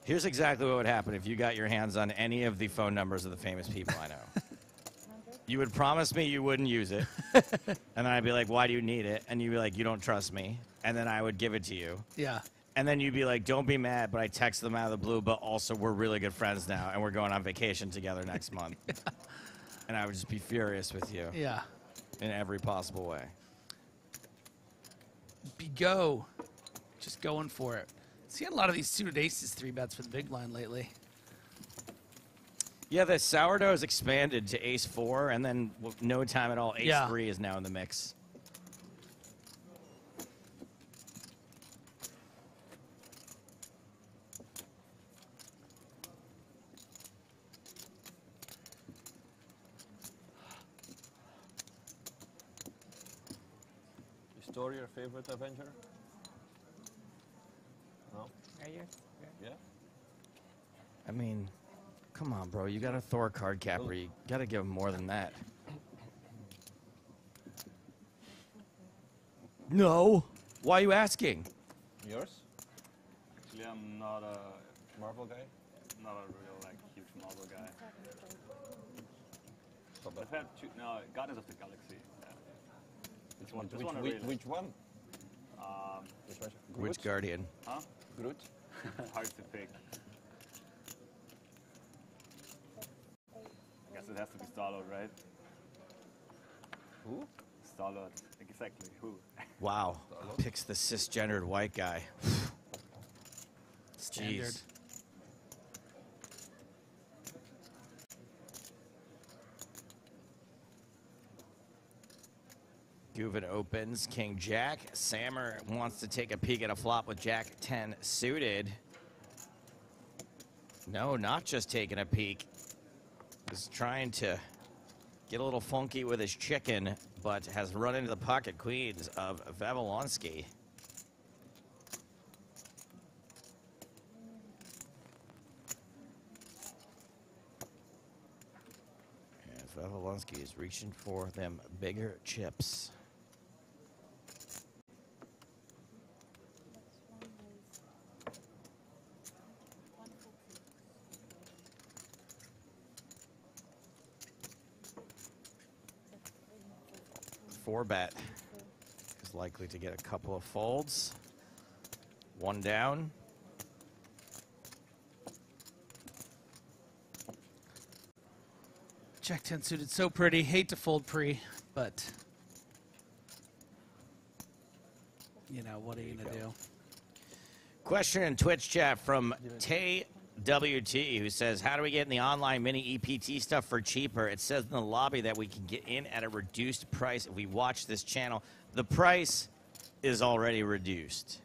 Here's exactly what would happen if you got your hands on any of the phone numbers of the famous people I know. You would promise me you wouldn't use it, and then I'd be like, "Why do you need it?" And you'd be like, "You don't trust me," and then I would give it to you, Yeah. and then you'd be like, "Don't be mad," but I texted them out of the blue, but also we're really good friends now, and we're going on vacation together next month, and I would just be furious with you Yeah. in every possible way. Be go. Just going for it. See a lot of these suited aces three bets for the big line lately. Yeah, the sourdough's expanded to ace four, and then no time at all, ace Yeah. three is now in the mix. Is Thor your favorite Avenger? No. Yeah. I mean, come on, bro. You got a Thor card capper. You got to give him more than that. No. Why are you asking? Yours? Actually, I'm not a Marvel guy. not a real like huge Marvel guy. I've had two, no Guardians of the Galaxy. Which one? Which, one? Which, which, one? Um, Groot? which guardian? Huh? Groot? Hard to pick. I guess it has to be Star-Lord, right? Who? Star-Lord. Exactly, who? Wow. Picks the cisgendered white guy. Standard. Jeez. Guven opens, King Jack. Sammer wants to take a peek at a flop with Jack 10 suited. No, not just taking a peek. He's trying to get a little funky with his chicken, but has run into the pocket queens of Vavilonsky. Vavilonsky is reaching for them bigger chips. Four bet is likely to get a couple of folds. One down. Jack 10 suited, so pretty. Hate to fold pre, but you know, what are you going to do? Question in Twitch chat from Tay WT who says, How do we get in the online mini EPT stuff for cheaper? It says in the lobby that we can get in at a reduced price if we watch this channel. The price is already reduced.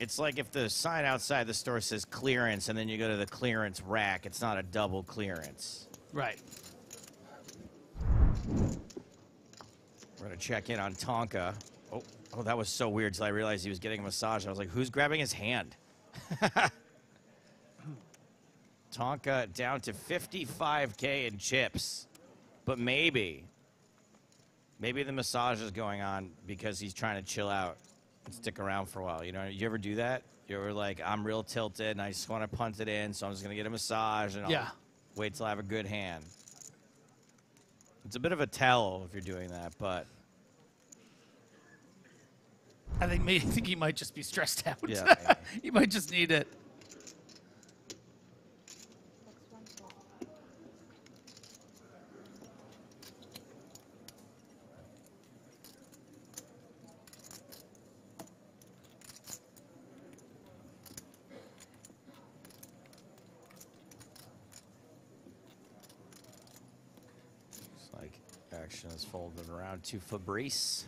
It's like if the sign outside the store says clearance and then you go to the clearance rack, it's not a double clearance. Right. We're going to check in on Tonka. Oh, oh, that was so weird till I realized he was getting a massage. I was like, who's grabbing his hand? Tonka down to 55K in chips. But maybe, maybe the massage is going on because he's trying to chill out and stick around for a while. You know, you ever do that? You ever like, I'm real tilted and I just want to punt it in, so I'm just going to get a massage and I'll Yeah. wait till I have a good hand. It's a bit of a tell if you're doing that, but I think maybe, I think he might just be stressed out. Yeah, he might just need it. Looks like action is folded around to Fabrice.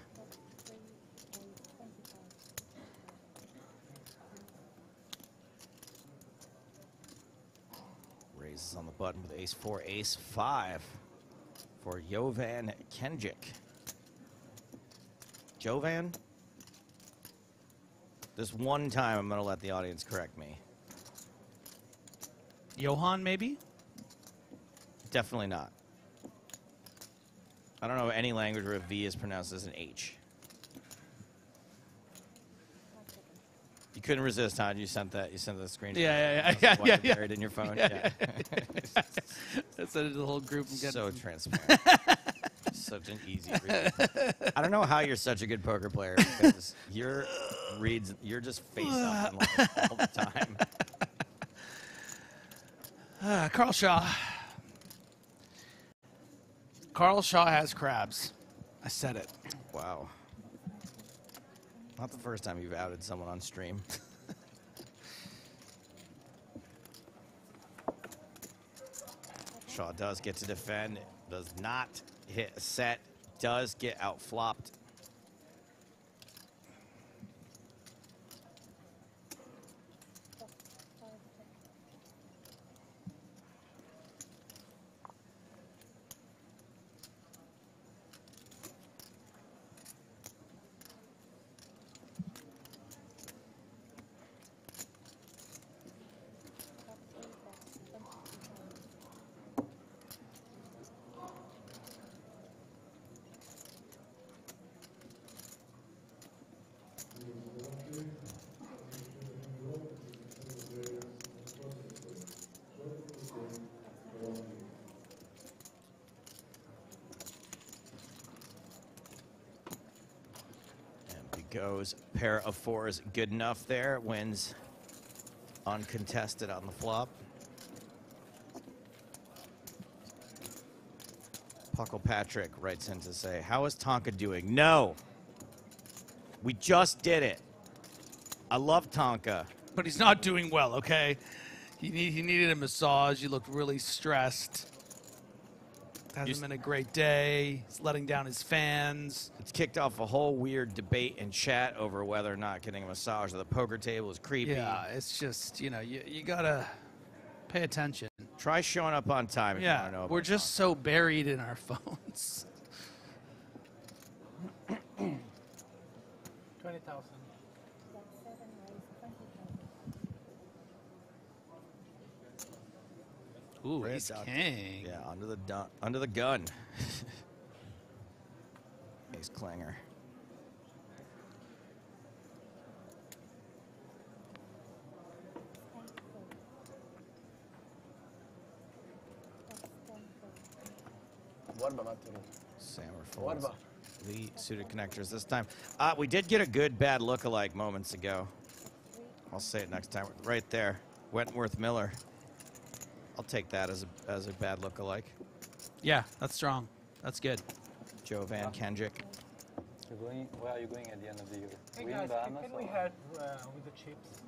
Raises on the button with ace four, ace five for Jovan Kenjic. Jovan? This one time I'm going to let the audience correct me. Johan, maybe? Definitely not. I don't know any language where a V is pronounced as an H. You couldn't resist, huh? You sent that. You sent that screenshot. Yeah, yeah, yeah, yeah, yeah, yeah. Buried in your phone. Yeah, Yeah. yeah. I sent it to the whole group and so transparent. such an easy read. I don't know how you're such a good poker player because your reads, you're just face up all the time. Ah, Carl Shaw. Carl Shaw has crabs. I said it. Wow. Not the first time you've outed someone on stream. Shaw does get to defend, does not hit a set, does get outflopped. And he goes pair of fours, good enough there, wins uncontested on the flop. Puckle Patrick writes in to say, How is Tonka doing? No. We just did it. I love Tonka. But he's not doing well, okay? He, need, he needed a massage. He looked really stressed. Hasn't been a great day. He's letting down his fans. It's kicked off a whole weird debate and chat over whether or not getting a massage at the poker table is creepy. Yeah, it's just, you know, you, you gotta pay attention. Try showing up on time if you Yeah, we're just so buried in our phones. 20,000. Ooh, Red ace dot- king. Yeah, under the dun- under the gun. Ace clanger. Warba Maturu. Sammer What folds. about- Lee suited connectors this time. Uh, we did get a good bad look-alike moments ago. I'll say it next time. Right there, Wentworth Miller. I'll take that as a as a bad look-alike. Yeah, that's strong. That's good. Joe Van Kendrick. You're going, where are you going at the end of the year? Hey We guys, Bahamas can we head uh, with the chips?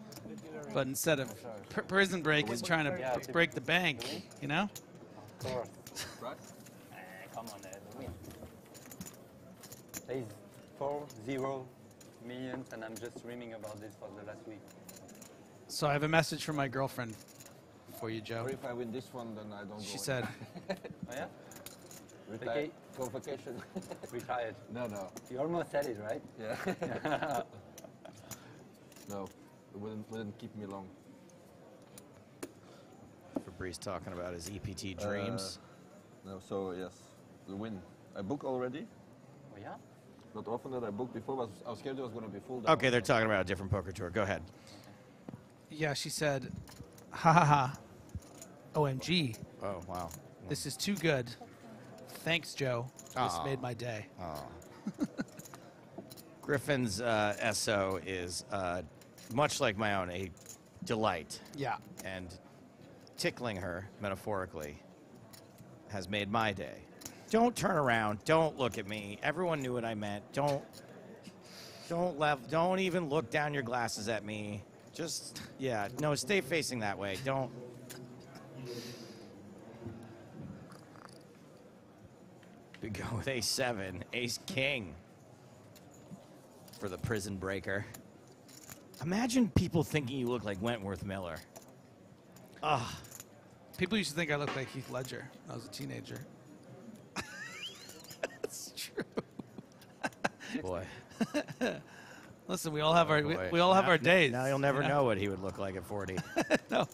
The But instead of pr- prison break is trying to Yeah, break the bank, you know? Of course. Eh, come on, Ed. Win. There's four zero millions, and I'm just dreaming about this for the last week. So I have a message from my girlfriend for you, Joe. Or if I win this one, then I don't She go. said, Oh yeah? Retire. Go vacation. Retired. No, no. You almost said it, right? Yeah. no, it wouldn't, wouldn't keep me long. Fabrice talking about his EPT dreams. Uh, no, so yes, the win. I book already. Oh yeah? Not often that I booked before, but I was scared it was going to be full. that okay, they're talking about a different poker tour. Go ahead. yeah, she said, ha ha ha. OMG. Oh wow. This is too good. Thanks, Joe. This Aw. made my day. Oh. Griffin's uh, SO is uh, much like my own, a delight. Yeah. And tickling her, metaphorically, has made my day. Don't turn around. Don't look at me. Everyone knew what I meant. Don't. Don't lev- Don't even look down your glasses at me. Just yeah. No, stay facing that way. Don't. We go with ace seven, ace king for the prison breaker. Imagine people thinking you look like Wentworth Miller. Ah, People used to think I looked like Heath Ledger when I was a teenager. That's true. boy. Listen, we all have our we, we all have Now- our days. Now you'll never you know what he would look like at 40. no,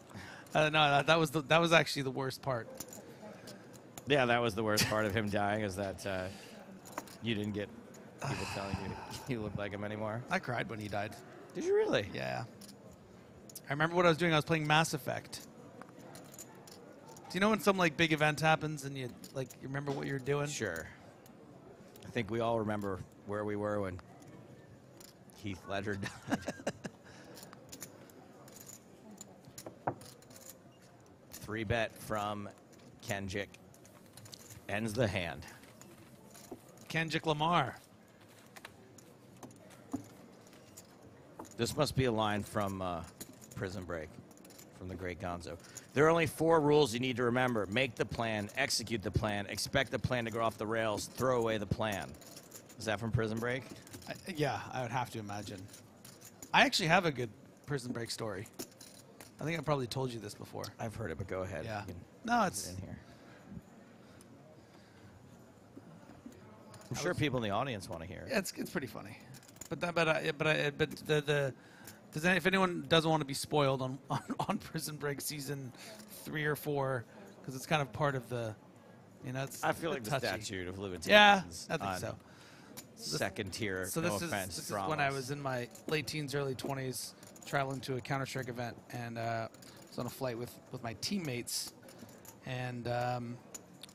uh, no, that, that was the, that was actually the worst part. yeah, that was the worst part of him dying is that uh, you didn't get people telling you you look like him anymore. I cried when he died. Did you really? Yeah. I remember what I was doing. I was playing Mass Effect. Do you know when some like big event happens and you like you remember what you're doing? Sure. I think we all remember where we were when Heath Ledger died. Three bet from Kenjic ends the hand. Kendrick Lamar. This must be a line from uh, Prison Break, from the great Gonzo. There are only four rules you need to remember make the plan, execute the plan, expect the plan to go off the rails, throw away the plan. Is that from Prison Break? I, yeah, I would have to imagine. I actually have a good Prison Break story. I think I probably told you this before. I've heard it, but go ahead. Yeah. No, it's in here. I'm sure people in the audience want to hear it. Yeah, it's it's pretty funny, but that, but I, but I, but the the does any, if anyone doesn't want to be spoiled on on, on Prison Break season three or four because it's kind of part of the, you know, it's I feel like the statute of limitations. Yeah, I think so. Second tier. So no this is offense. this is when I was in my late teens, early twenties, traveling to a Counter Strike event, and uh, was on a flight with with my teammates, and um,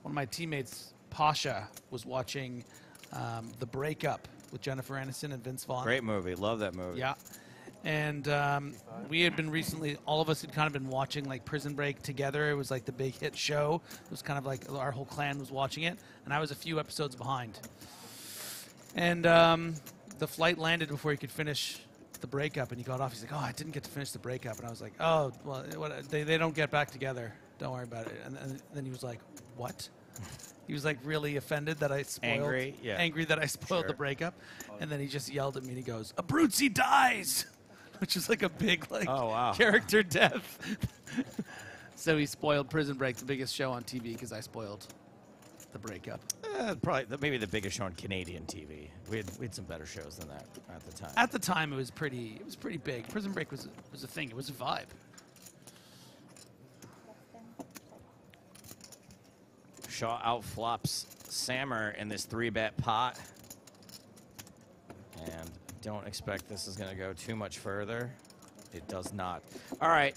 one of my teammates, Pasha, was watching um, the breakup with Jennifer Aniston and Vince Vaughn. Great movie. Love that movie. Yeah. And um, we had been recently, all of us had kind of been watching like Prison Break together. It was like the big hit show. It was kind of like our whole clan was watching it, and I was a few episodes behind. And um, the flight landed before he could finish the breakup, and he got off. He's like, "Oh, I didn't get to finish the breakup," and I was like, "Oh, well, what, they they don't get back together. Don't worry about it." And, and then he was like, "What?" He was like really offended that I spoiled, Angry? Yeah. angry that I spoiled the Sure. breakup, oh. and then he just yelled at me and he goes, "Abruzzi dies," which is like a big like Oh, wow. character death. so he spoiled Prison Break, the biggest show on TV, because I spoiled the breakup. Uh, probably the, maybe the biggest show on Canadian TV. We had, we had some better shows than that at the time. At the time, it was pretty. It was pretty big. Prison Break was was a thing. It was a vibe. Shaw outflops Sammer in this three bet pot. And don't expect this is going to go too much further. It does not. All right.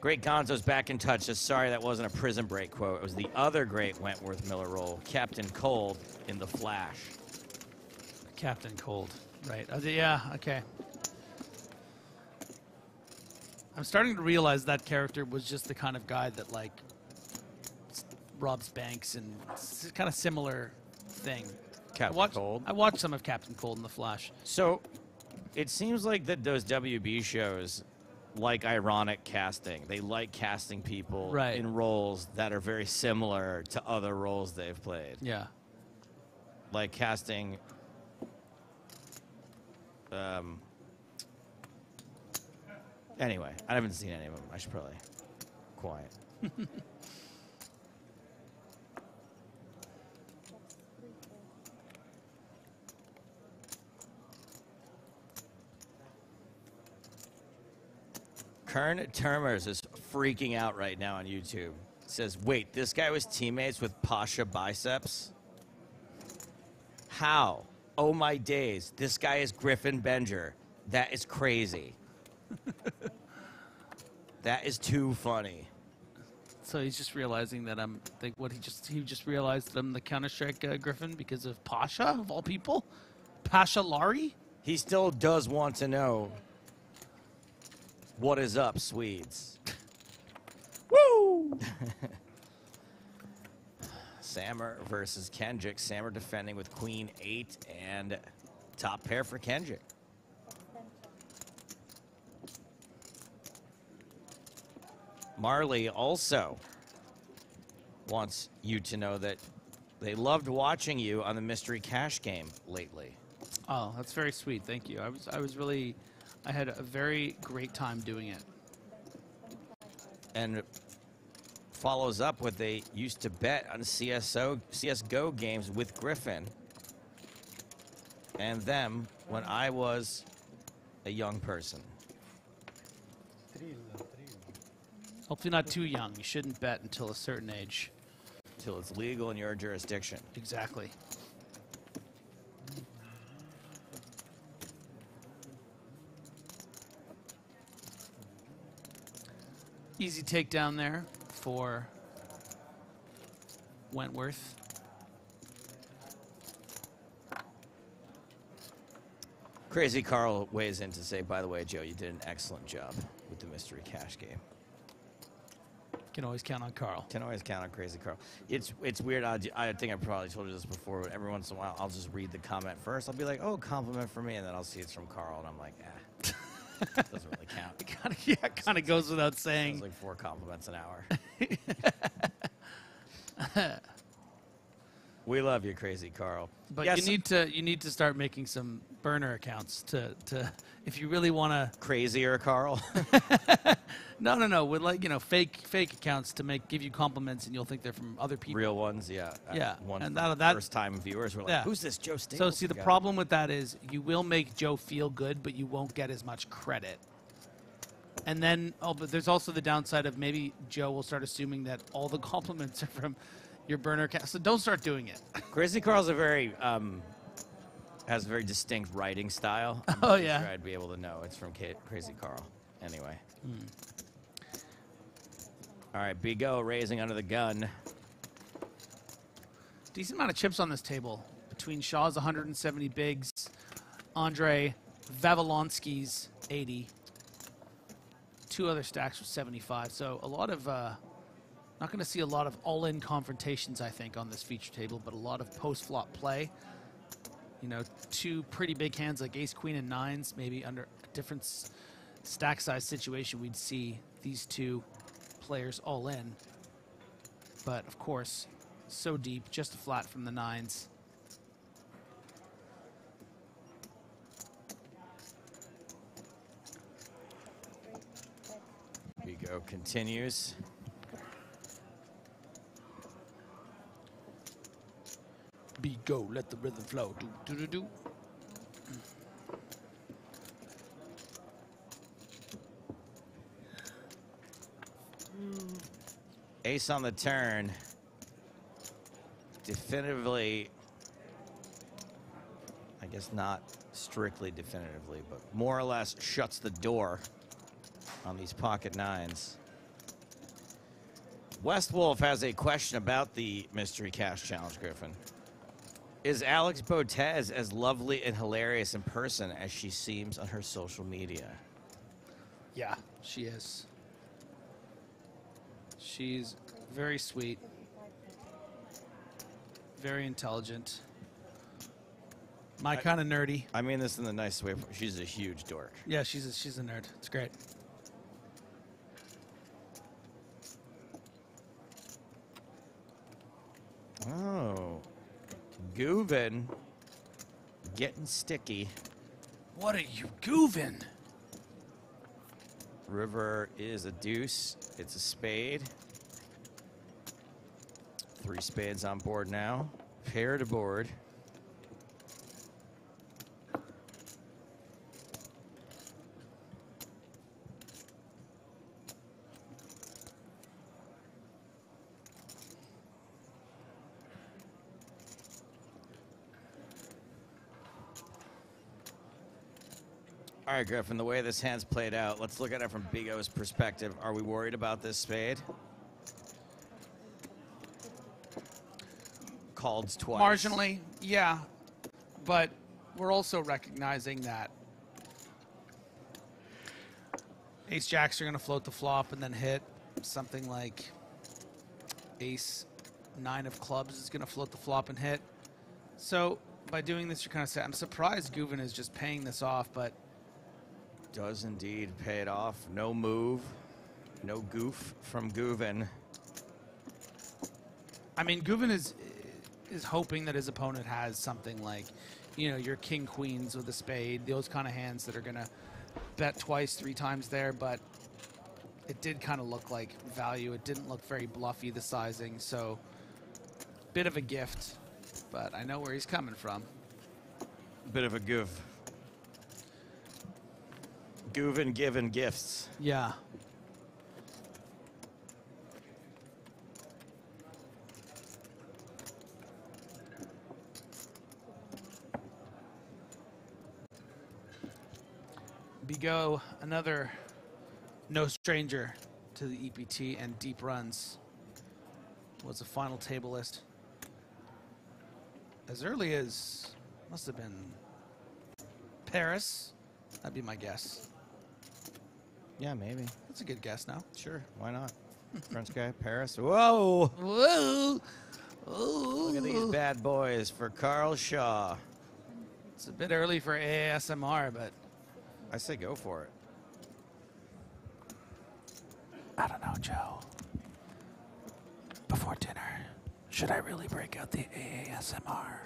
Great Gonzo's back in touch. Just sorry that wasn't a prison break quote. It was the other great Wentworth Miller role, Captain Cold in The Flash. Captain Cold. Right. Uh, yeah. Okay. I'm starting to realize that character was just the kind of guy that like robs banks and it's kind of similar thing. Captain I watched, Cold? I watched some of Captain Cold in The Flash. So it seems like that those WB shows like ironic casting. They like casting people Right. in roles that are very similar to other roles they've played. Yeah. Like casting um Anyway, I haven't seen any of them. I should probably quiet. Kern Termers is freaking out right now on YouTube. Says, wait, this guy was teammates with Pasha Biceps? How? Oh my days. This guy is Griffin Benger. That is crazy. that is too funny. So he's just realizing that I'm like what he just he just realized that I'm the Counter Strike uh, Griffin because of Pasha of all people, Pasha Lari. He still does want to know what is up, Swedes. Woo! Sammer versus Kendrick. Sammer defending with Queen 8 and top pair for Kendrick. Marley also wants you to know that they loved watching you on the Mystery Cash game lately. Oh, that's very sweet. Thank you. I was I was really I had a very great time doing it. and follows up with they used to bet on CSO CS:GO games with Griffin and them when I was a young person. Hopefully not too young. You shouldn't bet until a certain age. Until it's legal in your jurisdiction. Exactly. Easy takedown there for Wentworth. Crazy Carl weighs in to say, by the way, Joe, you did an excellent job with the mystery cash game. Can always count on Carl. Can always count on Crazy Carl. It's it's weird. I, I think I probably told you this before, but every once in a while, I'll just read the comment first. I'll be like, oh, compliment for me, and then I'll see it's from Carl, and I'm like, eh, doesn't really count. Kinda, yeah, kind of goes without saying. It's like four compliments an hour. we love you, Crazy Carl. But Yes, you need to you need to start making some burner accounts to to if you really want to crazier Carl. no, no, no. With like you know fake fake accounts to make give you compliments and you'll think they're from other people. Real ones, yeah. Uh, Yeah, One and that, that first time viewers were like, yeah. who's this Joe So see, the guy?" problem with that is you will make Joe feel good, but you won't get as much credit. And then, oh, but there's also the downside of maybe Joe will start assuming that all the compliments are from your burner account. So don't start doing it. Crazy Carl's a very um, has a very distinct writing style. I'm Oh, yeah. sure I'd be able to know it's from Ca- Crazy Carl. Anyway. Hmm. All right, Big O raising under the gun. Decent amount of chips on this table between Shaw's 170 bigs, Andre Vavilonsky's 80. Two other stacks with 75. So a lot of, uh, not going to see a lot of all-in confrontations, I think, on this feature table, but a lot of post-flop play. You know, two pretty big hands like ace, queen, and nines, maybe under a different stack size situation, we'd see these two players all in. But of course, so deep, just a flat from the nines. Vigo continues. Be go, let the rhythm flow. Do do do do. Ace on the turn. Definitively, I guess not strictly definitively, but more or less shuts the door on these pocket nines. West Wolf has a question about the Mystery Cash Challenge, Griffin. Is Alex Botez as lovely and hilarious in person as she seems on her social media? Yeah, she is. She's very sweet, very intelligent, my kind of nerdy. I mean this in the nicest way. She's a huge dork. Yeah, she's a, she's a nerd. It's great. Oh. Goovin. Getting sticky. What are you goovin? River is a deuce. It's a spade. Three spades on board now. Pair to board. Right, Griffin, the way this hand's played out, let's look at it from Big O's perspective. Are we worried about this spade? Called twice. Marginally, yeah, but we're also recognizing that ace jacks are going to float the flop and then hit something like ace nine of clubs is going to float the flop and hit. So by doing this, you're kind of saying, I'm surprised Guven is just paying this off, but Does indeed pay it off. No move, no goof from Guven. I mean, Guven is is hoping that his opponent has something like, you know, your king queens with a spade, those kind of hands that are gonna bet twice, three times there. But it did kind of look like value. It didn't look very bluffy the sizing, so bit of a gift. But I know where he's coming from. Bit of a goof. Guven giving gifts. Yeah. Bigot, another no stranger to the EPT and deep runs, was a final table list as early as must have been Paris. That'd be my guess. Yeah, maybe. That's a good guess now. Sure, why not? French guy, Paris. Whoa! Whoa! Look at these bad boys for Carl Shaw. It's a bit early for ASMR, but I say go for it. I don't know, Joe. Before dinner, should I really break out the ASMR?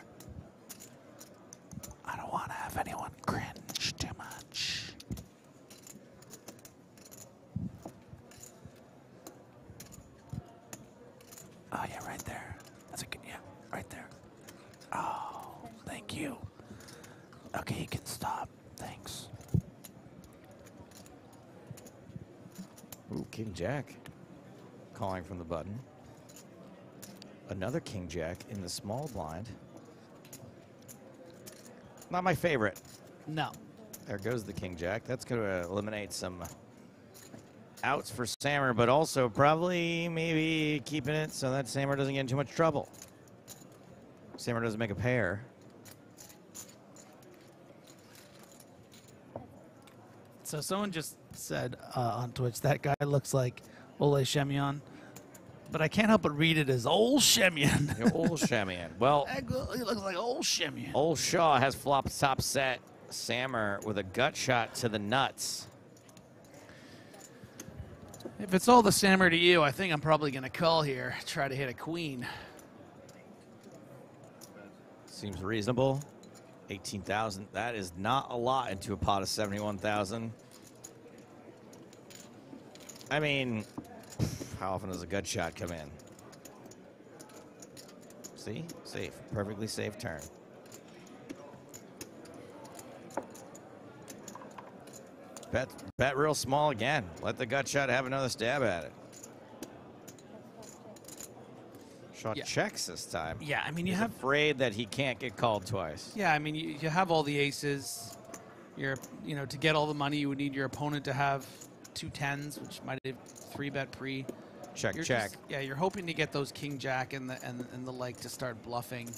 I don't want to have anyone cringe too much. Oh yeah, right there. That's a good yeah, right there. Oh, thank you. Okay, you can stop. Thanks. Ooh, King Jack. Calling from the button. Another King Jack in the small blind. Not my favorite. No. There goes the King Jack. That's going to eliminate some outs for Sammer, but also probably maybe keeping it so that Sammer doesn't get in too much trouble. Sammer doesn't make a pair. So someone just said uh, on Twitch that guy looks like Ole Schemion, but I can't help but read it as Ole Schemion. Old Schemion. Well, he looks like Ole Schemion. Old Shaw has flopped top set. Sammer with a gut shot to the nuts. If it's all the Sammer to you, I think I'm probably going to call here. Try to hit a queen. Seems reasonable. 18,000. That is not a lot into a pot of 71,000. I mean, how often does a gut shot come in? See? Safe. Perfectly safe turn. Bet, bet real small again. Let the gut shot have another stab at it. Shaw Yeah. checks this time. Yeah, I mean, you He's have- afraid that he can't get called twice. Yeah, I mean, you, you have all the aces. You're, you know, to get all the money, you would need your opponent to have two tens, which might have three bet pre. Check, You're check. just- yeah, you're hoping to get those king jack and the and, and the like to start bluffing.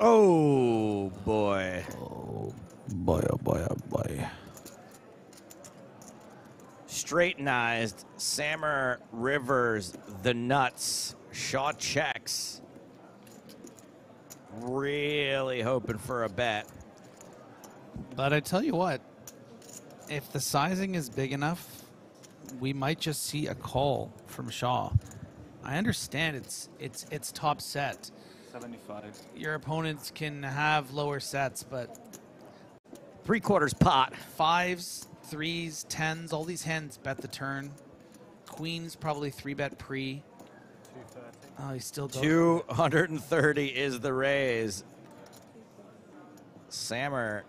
Oh boy. Oh boy, oh boy, oh boy. Straightenized Sammer Rivers the nuts. Shaw checks. Really hoping for a bet. But I tell you what, if the sizing is big enough, we might just see a call from Shaw. I understand it's it's it's top set. 75. Your opponents can have lower sets, but three quarters pot. Fives, threes, tens, all these hands bet the turn. Queens probably three bet pre. Oh, he still goes. 230 is the raise. Sammer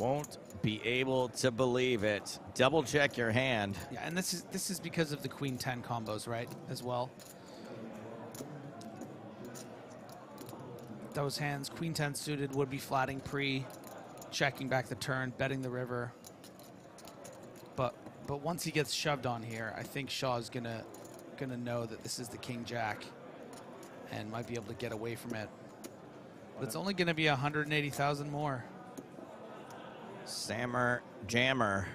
won't be able to believe it. Double check your hand. Yeah, and this is this is because of the queen ten combos, right? As well. Those hands, queen ten suited, would be flatting pre, checking back the turn, betting the river. But but once he gets shoved on here, I think Shaw's gonna gonna know that this is the king jack, and might be able to get away from it. But it's only gonna be 180,000 more. Sammer Jammer.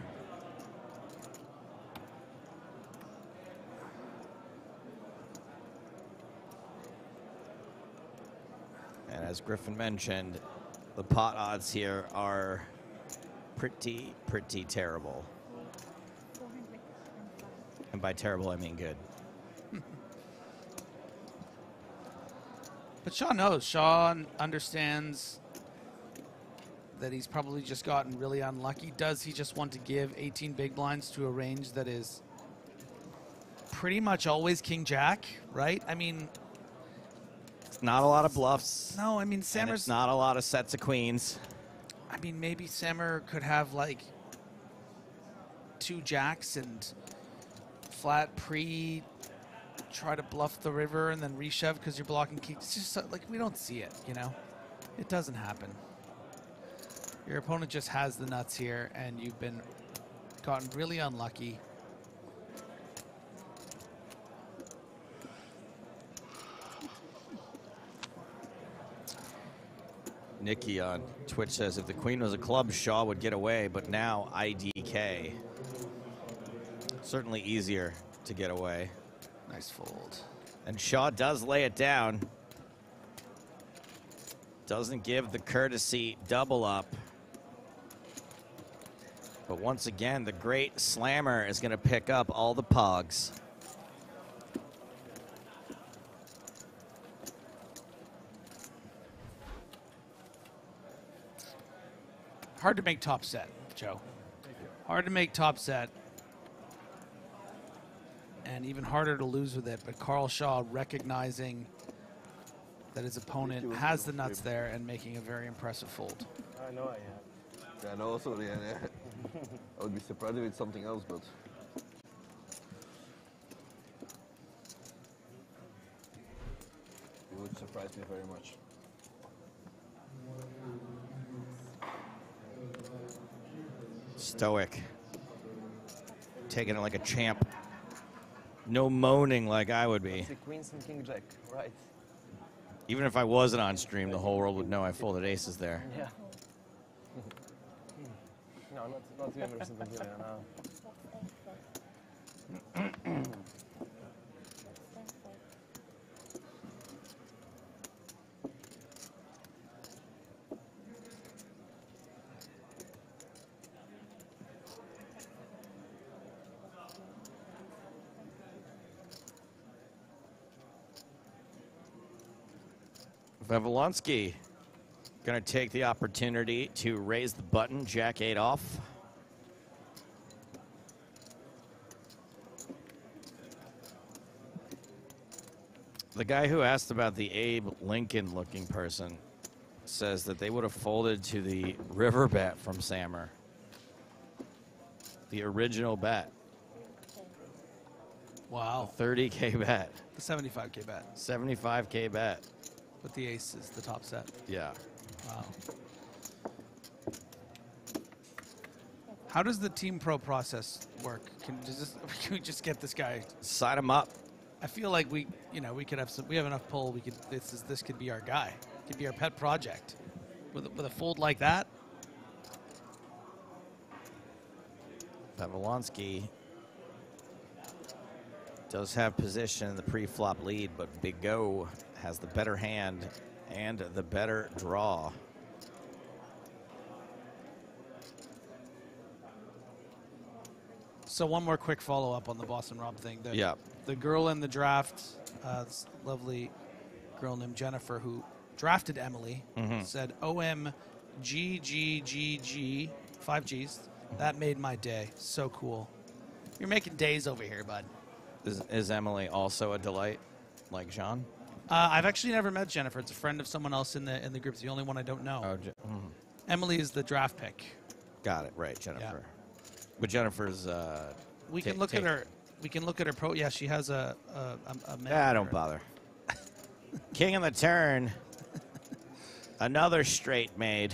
And as Griffin mentioned, the pot odds here are pretty, pretty terrible. And by terrible, I mean good. But Shaw knows. Shaw un- understands that he's probably just gotten really unlucky. Does he just want to give 18 big blinds to a range that is pretty much always King Jack, right? I mean, It's not a lot of bluffs. no, I mean, Sammer's. it's not a lot of sets of queens. I mean, maybe Sammer could have like two jacks and flat pre, try to bluff the river and then reshove because you're blocking king. It's just like we don't see it, you know? It doesn't happen. Your opponent just has the nuts here and you've been gotten really unlucky. Nikki on Twitch says if the queen was a club, Shaw would get away, but now IDK. Certainly easier to get away. Nice fold. And Shaw does lay it down. Doesn't give the courtesy double up. But once again, the great slammer is going to pick up all the pogs. Hard to make top set, Joe. Hard to make top set. And even harder to lose with it. But Carl Shaw recognizing that his opponent has the nuts there and making a very impressive fold. I know I have. Yeah, no, also, yeah, yeah. I would be surprised if it's something else, but. It would surprise me very much. Stoic. Taking it like a champ. No moaning like I would be. The queens and king jack, right? Even if I wasn't on stream, the whole world would know I folded aces there. Yeah. No, no, not, not vi avremo sentito no. Vavilonsky going to take the opportunity to raise the button, Jack 8 off. The guy who asked about the Abe Lincoln looking person says that they would have folded to the river bet from Sammer. The original bet. Wow. 30K bet. The 75k bet 75K bet. But the ace is the top set. Yeah. Wow. How does the team pro process work? Can, does this, can we just get this guy? Sign him up. I feel like we, you know, we could have some. We have enough pull. We could. This is this could be our guy. Could be our pet project. With a, with a fold like that, Vavilonsky does have position in the pre-flop lead, but Big Go has the better hand and the better draw. So one more quick follow up on the Boston Rob thing. The, Yeah. The girl in the draft, uh, this lovely girl named Jennifer who drafted Emily, Mhm. said OMGGGG, five G's. That made my day. So cool. You're making days over here, bud. Is, is Emily also a delight, like Jean? Uh, I've actually never met Jennifer. It's a friend of someone else in the in the group. It's the only one I don't know. Oh, Je- mhm. Emily is the draft pick. got it right, Jennifer. But Jennifer's. Uh, We ta- can look ta- at her. We can look at her pro. Yeah, she has a a, a, Ah, don't bother. King on the turn. Another straight made.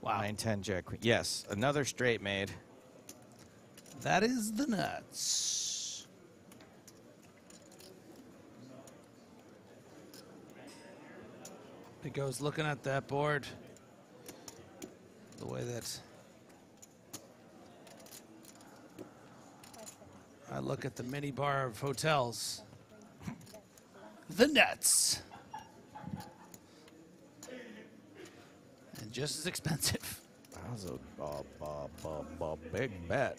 Wow. Nine, ten, jack. queen. Yes, another straight made. That is the nuts. It goes looking at that board. The way that I look at the mini bar of hotels. The nuts. And just as expensive. That was a, a, a, a big bet.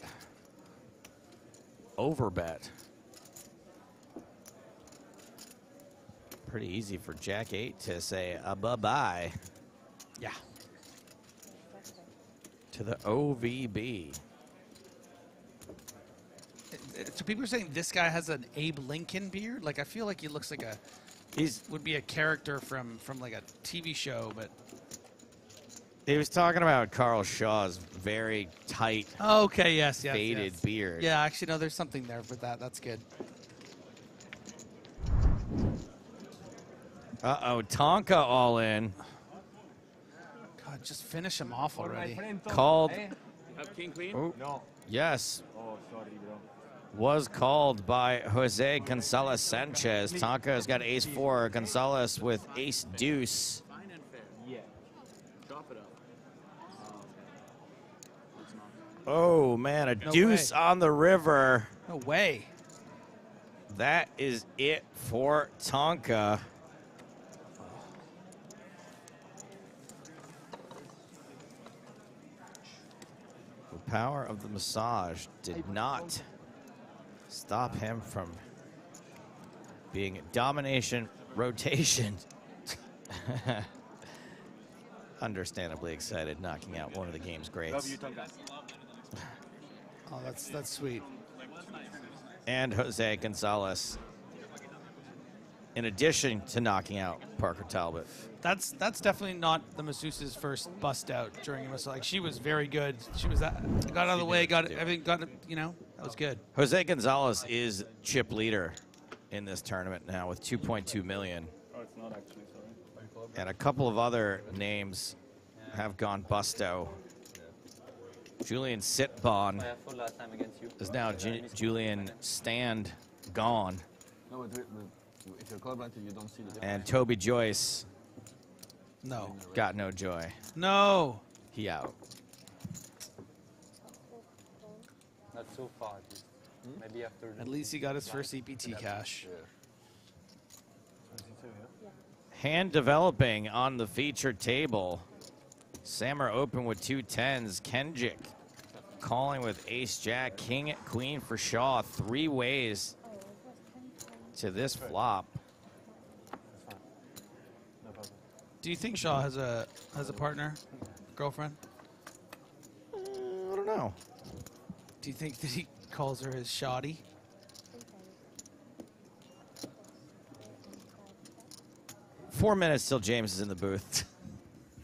Over bet. Pretty easy for Jack 8 to say uh, a bye bye. Yeah. To the OVB. So people are saying this guy has an Abe Lincoln beard. Like I feel like he looks like a He's would be a character from from like a TV show, but He was talking about Carl Shaw's very tight, okay, yes, yes, faded yes. beard. yeah, actually no, there's something there for that. That's good. Uh oh, Tonka all in. God, just finish him off already. Called. Have king queen? Oh, No. Yes, Oh, sorry, bro. was called by Jose Gonzalez Sanchez. Tonka has got ace four. Gonzalez with ace deuce. Fine and fair. Yeah. Drop it up. Oh man, a No deuce way. on the river. No way. That is it for Tonka. Power of the massage did not stop him from being domination rotation. Understandably excited, knocking out one of the game's greats. Love you, Tonka. Oh, that's that's sweet. and Jose Gonzalez. In addition to knocking out Parker Talbot. That's that's definitely not the masseuse's first bust out during a massage. Like she was very good. She was that got out of the way, got everything, got it, you know, that was good. Jose Gonzalez is chip leader in this tournament now with 2.2 million. Oh, it's not actually, sorry. And a couple of other names have gone busto. Julien Sitbon I have full last time against you. is now Ju- Julian Stand gone. No, but wait, but if you're colorblind, you don't see the. And Toby Joyce No. Got no joy. No. He out. Not so far, at least. Hmm? Maybe after. At least he got his first EPT cash. Hand developing on the featured table. Sammer open with two tens. Kenjic calling with ace jack, king, queen for Shaw. Three ways to this flop. Do you think Shaw has a has a partner, girlfriend? Mm, I don't know. Do you think that he calls her his shoddy? Four minutes till James is in the booth.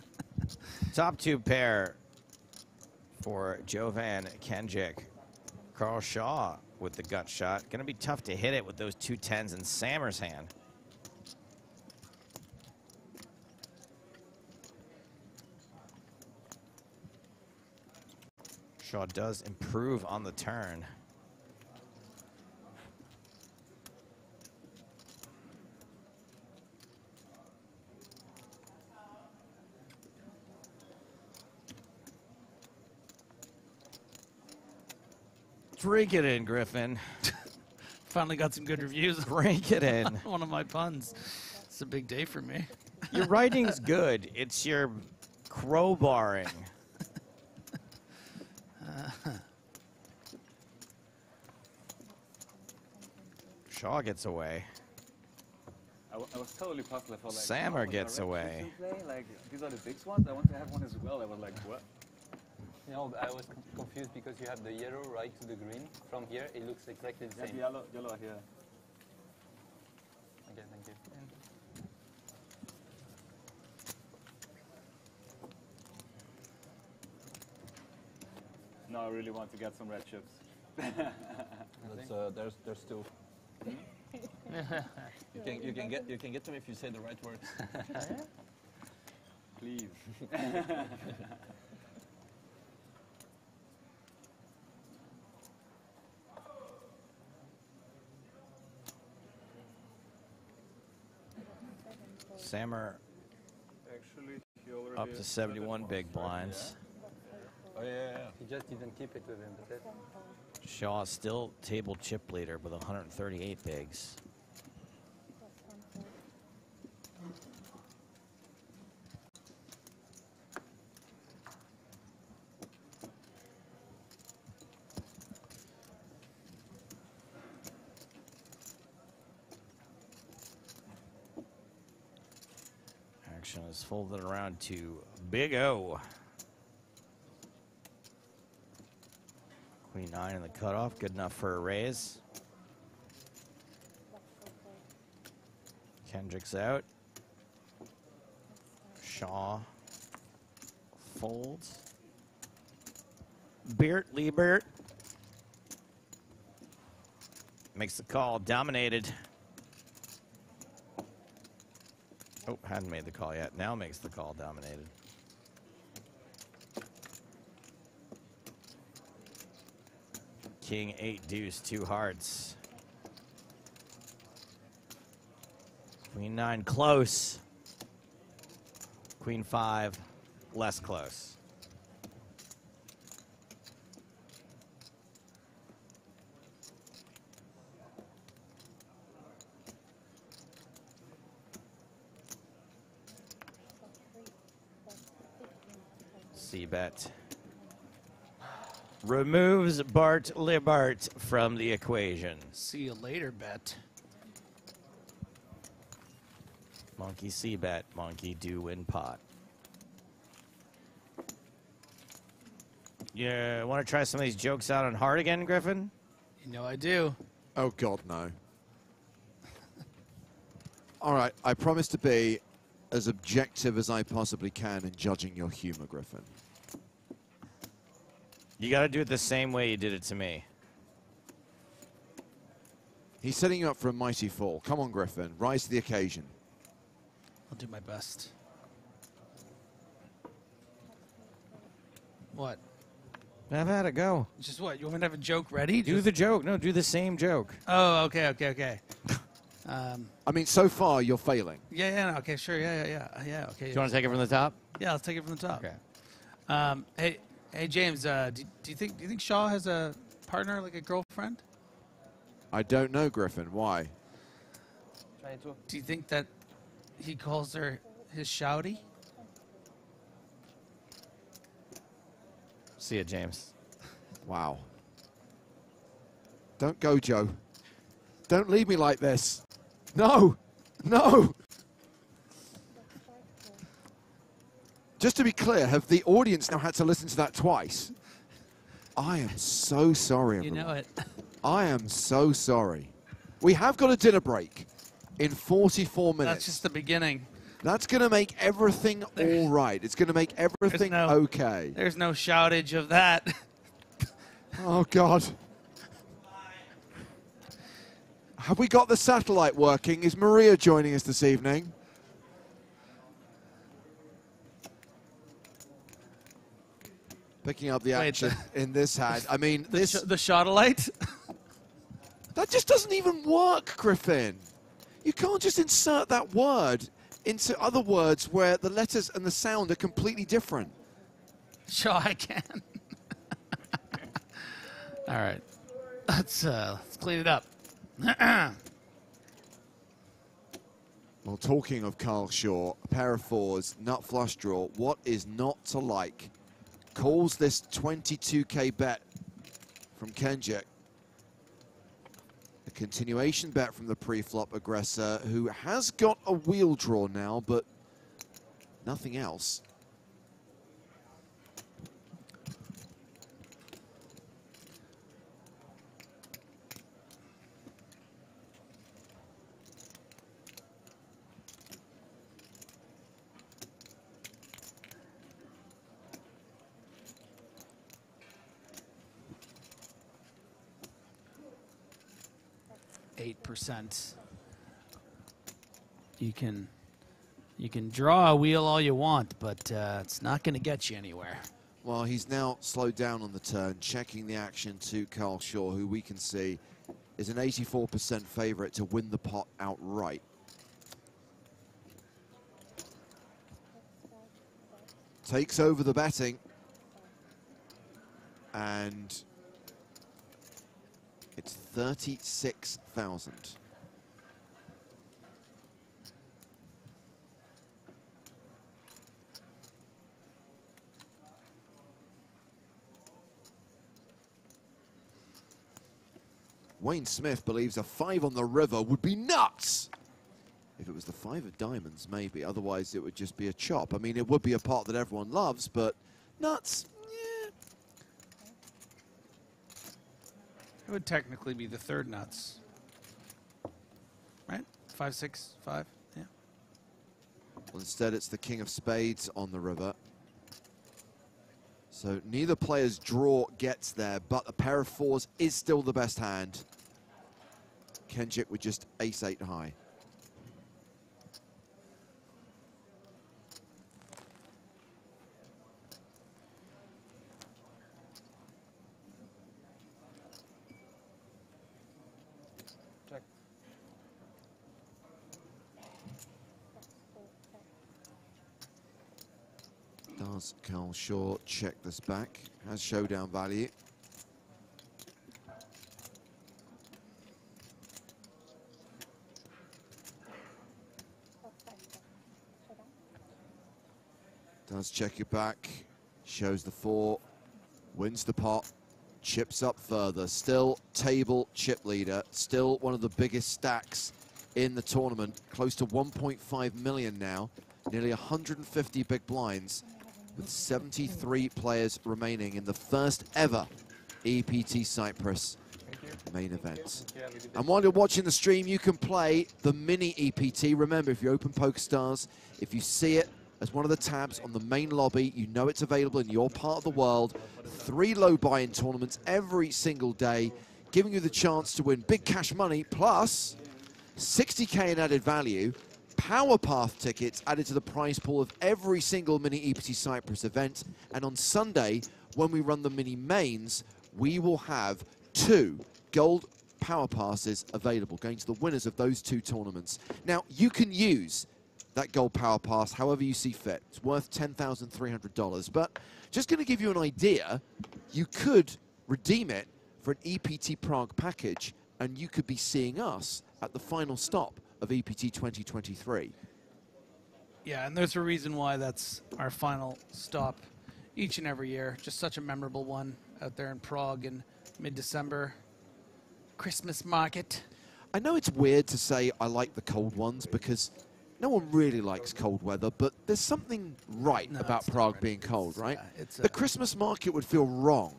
Top two pair for Jovan Kenjic. Carl Shaw with the gut shot. Going to be tough to hit it with those two tens in Sammer's hand. Shaw does improve on the turn. Drink it in, Griffin. Finally got some good reviews. Drink it in. One of my puns. It's a big day for me. Your writing's good. It's your crowbarring. Shaw gets away. I, w- I was totally puzzled. I like Sammer when I gets away. Play, like these are the big ones. I want to have one as well. I was like, what? No, I was confused because you have the yellow right to the green. From here, it looks exactly the Yes, same. yellow, yellow here. No, I really want to get some red chips. That's, uh, there's, there's two. you can you can get you can get them if you say the right words. Please. Sammer Actually, he up to 71 big blinds. Oh yeah, yeah, yeah. He just didn't keep it with him. That's it. Shaw still table chip leader with 138 bigs. Action is folded around to Big O. Queen nine in the cutoff, good enough for a raise. Kendrick's out. Shaw folds. Bart Lybaert makes the call, dominated. Oh, hadn't made the call yet. Now makes the call, dominated. King eight deuce, two hearts. Queen nine close. Queen five less close. C bet removes Bart Lybaert from the equation. See you later, bet. Monkey see bet, monkey do win pot. Yeah, want to try some of these jokes out on hard again, Griffin? You know I do. Oh, God, no. All right, I promise to be as objective as I possibly can in judging your humor, Griffin. You got to do it the same way you did it to me. He's setting you up for a mighty fall. Come on, Griffin. Rise to the occasion. I'll do my best. What? I have had it go. Just what? You want me to have a joke ready? Do Just- the joke. No, do the same joke. Oh, okay, okay, okay. Um, I mean, so far you're failing. yeah, yeah, no, okay, sure, yeah, yeah, yeah, yeah, okay. Do you want to take it from the top? Yeah, let's take it from the top. Okay. Um, hey, hey, James, uh, do, do you think do you think Shaw has a partner, like a girlfriend? I don't know, Griffin. Why? Do you think that he calls her his shouty? See ya, James. Wow. Don't go, Joe. Don't leave me like this. No, no. Just to be clear, have the audience now had to listen to that twice? I am so sorry, You everyone. know it. I am so sorry. We have got a dinner break in 44 minutes. That's just the beginning. That's going to make everything all right. It's going to make everything no- okay. There's no shoutage of that. Oh, God. Have we got the satellite working? Is Maria joining us this evening? Picking up the Wait, action in this hand. I mean, the, this sh- the shotolite? that just doesn't even work, Griffin. You can't just insert that word into other words where the letters and the sound are completely different. Sure, I can. All right, let's uh, let's clean it up. Well, talking of Carl Shaw, a pair of fours, nut flush draw. What is not to like? Calls this 22k bet from Kenjic. A continuation bet from the pre-flop aggressor who has got a wheel draw now, but nothing else. Eight percent. You can you can draw a wheel all you want, but uh, it's not going to get you anywhere. Well, he's now slowed down on the turn, checking the action to Carl Shaw, who we can see is an 84% favourite to win the pot outright. Takes over the betting. And 36,000. Wayne Smith believes a five on the river would be nuts. If it was the five of diamonds, maybe. Otherwise, it would just be a chop. I mean, it would be a pot that everyone loves, but nuts. Would technically be the third nuts, right? Five, six, five. Yeah. Well, instead, it's the king of spades on the river. So neither player's draw gets there, but a pair of fours is still the best hand. Kenjic with just ace-eight high. Check. Does Carl Shaw check this back? Has showdown value. Does check it back. Shows the four. Wins the pot. Chips up further. Still table chip leader. Still one of the biggest stacks in the tournament. Close to 1.5 million now. Nearly 150 big blinds with 73 players remaining in the first ever EPT Cyprus main event. And while you're watching the stream, you can play the mini EPT. Remember, if you open PokerStars, if you see it as one of the tabs on the main lobby, you know it's available in your part of the world. Three low buy-in tournaments every single day, giving you the chance to win big cash money plus 60k in added value, Power Path tickets added to the prize pool of every single mini EPT Cyprus event. And on Sunday, when we run the mini mains, we will have two gold power passes available, going to the winners of those two tournaments. Now, you can use that gold power pass however you see fit. It's worth $10,300. But just going to give you an idea, you could redeem it for an EPT Prague package, and you could be seeing us at the final stop of EPT 2023. Yeah, and there's a reason why that's our final stop each and every year. Just such a memorable one out there in Prague in mid-December. Christmas market. I know it's weird to say I like the cold ones because no one really likes cold weather, but there's something right No, about Prague right. being cold, right? it's the Christmas market would feel wrong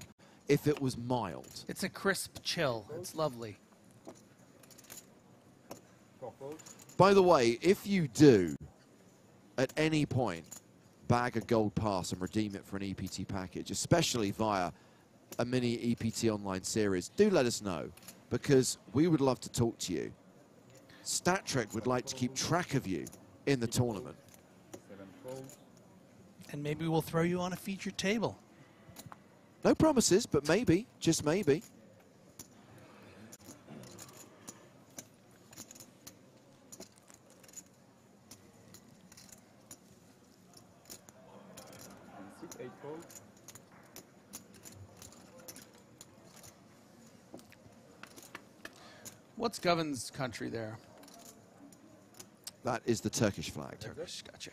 if it was mild. It's a crisp chill. It's lovely. By the way, if you do at any point bag a gold pass and redeem it for an EPT package, especially via a mini EPT online series, do let us know because we would love to talk to you. StatTrek would like to keep track of you in the tournament. And maybe we'll throw you on a featured table. No promises, but maybe, just maybe. What's Guven's country there? That is the Turkish flag. Turkish, gotcha.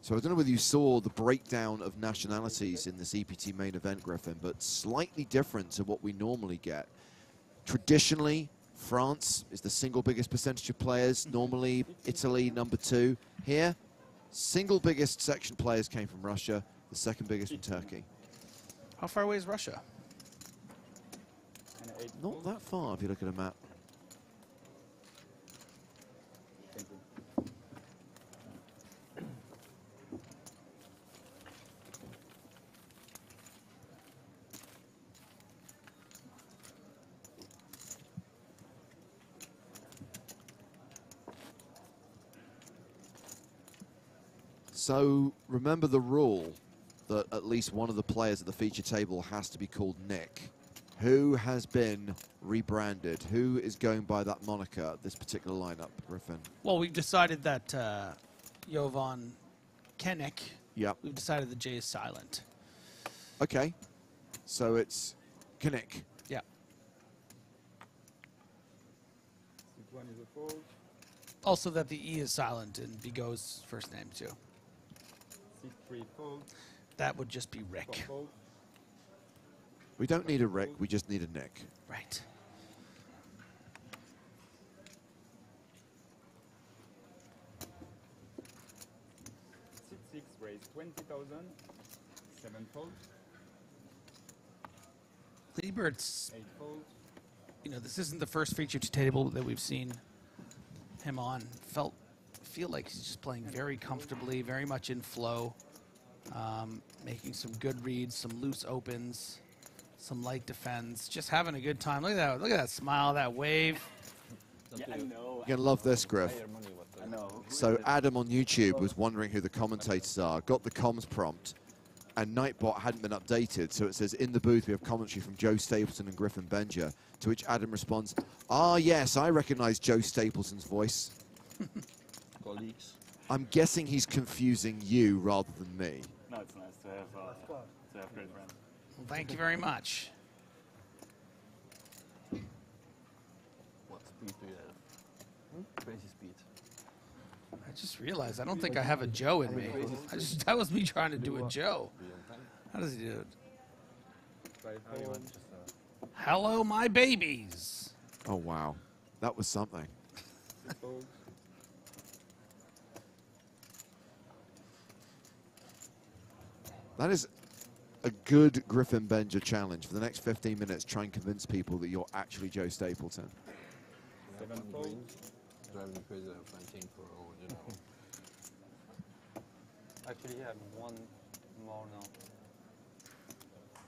So I don't know whether you saw the breakdown of nationalities in this EPT main event, Griffin, but slightly different to what we normally get. Traditionally, France is the single biggest percentage of players. Mm-hmm. Normally, Italy, number two. Here, single biggest section players came from Russia, the second biggest from Turkey. How far away is Russia? Not that far if you look at a map. So remember the rule that at least one of the players at the feature table has to be called Nick. Who has been rebranded? Who is going by that moniker, this particular lineup, Griffin? Well, we've decided that uh, Jovan Kennick, Yep. we've decided the J is silent. Okay. So it's Kinnick. Yeah. Six, one is a fold. Also that the E is silent in Bigo's first name, too. Six, three, fold. That would just be Rick. fold. We don't need a Rick, we just need a Nick. Right. Six, six, raise 20,000. Seven fold. Lybaert's, Eight fold. you know, this isn't the first feature to table that we've seen him on. Felt, feel like he's just playing very comfortably, very much in flow, um, making some good reads, some loose opens, some light defense. just having a good time. Look at that! Look at that smile, that wave. Yeah, I know. You're gonna love this, Griff. I know. So Adam on YouTube was wondering who the commentators are, got the comms prompt, and Nightbot hadn't been updated, so it says, in the booth we have commentary from Joe Stapleton and Griffin Benger, to which Adam responds, ah yes, I recognize Joe Stapleton's voice. Colleagues. I'm guessing he's confusing you rather than me. No, it's nice to have, uh, to have great friends. Well, thank you very much. What speed do you have? Hmm? Crazy speed. I just realized I don't think I have a Joe in me. I just, that was me trying to do a Joe. How does he do it? Hello, my babies. Oh wow, that was something. That is a good Griffin Benger challenge. For the next 15 minutes, try and convince people that you're actually Joe Stapleton. Seven fold. Driving crazy that I'm flanking for all, you know. Actually, I have one more now.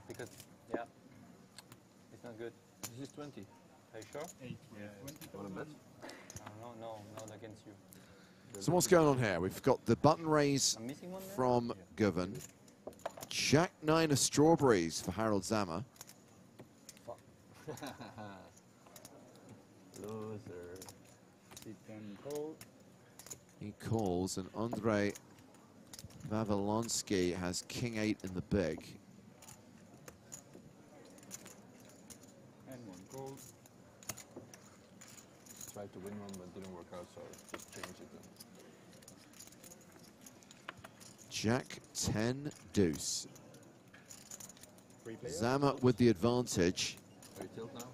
Because, yeah, it's not good. This is 20. Are you sure? Eight, yeah. Want to bet? Uh, no, no, not against you. So what's going on here? We've got the button raise I'm missing one there? from Guven. Jack nine of strawberries for Harold Zammer. Loser. Sit and call. He calls, and Andre Vavilonsky has king eight in the big. And one call. Tried to win one, but didn't work out, so I just changed it. Then. Jack 10 deuce. Zama with the advantage. Are you tilt now?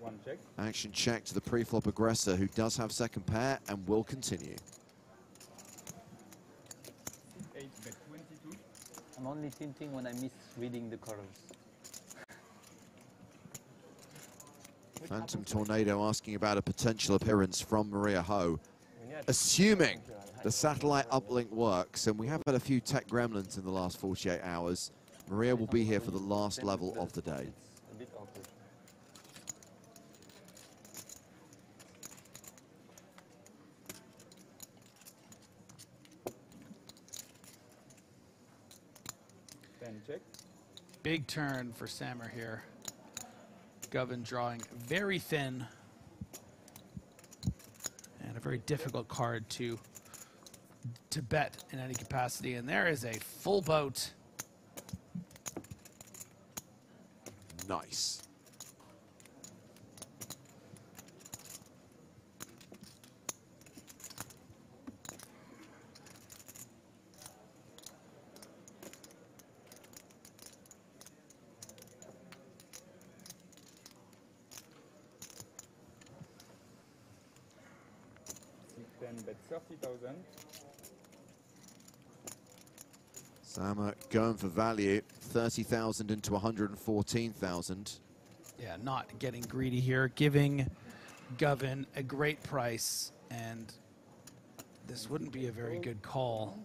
One check. Action check to the pre-flop aggressor who does have second pair and will continue. Eight bet 22. I'm only tilting when I miss reading the colors. Phantom Tornado asking about a potential appearance from Maria Ho. Assuming the satellite uplink works, and we have had a few tech gremlins in the last 48 hours, Maria will be here for the last level of the day. Big turn for Sammer here. Guven drawing very thin. And a very difficult card to to bet in any capacity. And there is a full boat. Nice. Sit ten bet 30,000. Zama going for value, 30,000 into 114,000. Yeah, not getting greedy here, giving Guven a great price. And this wouldn't be a very good call,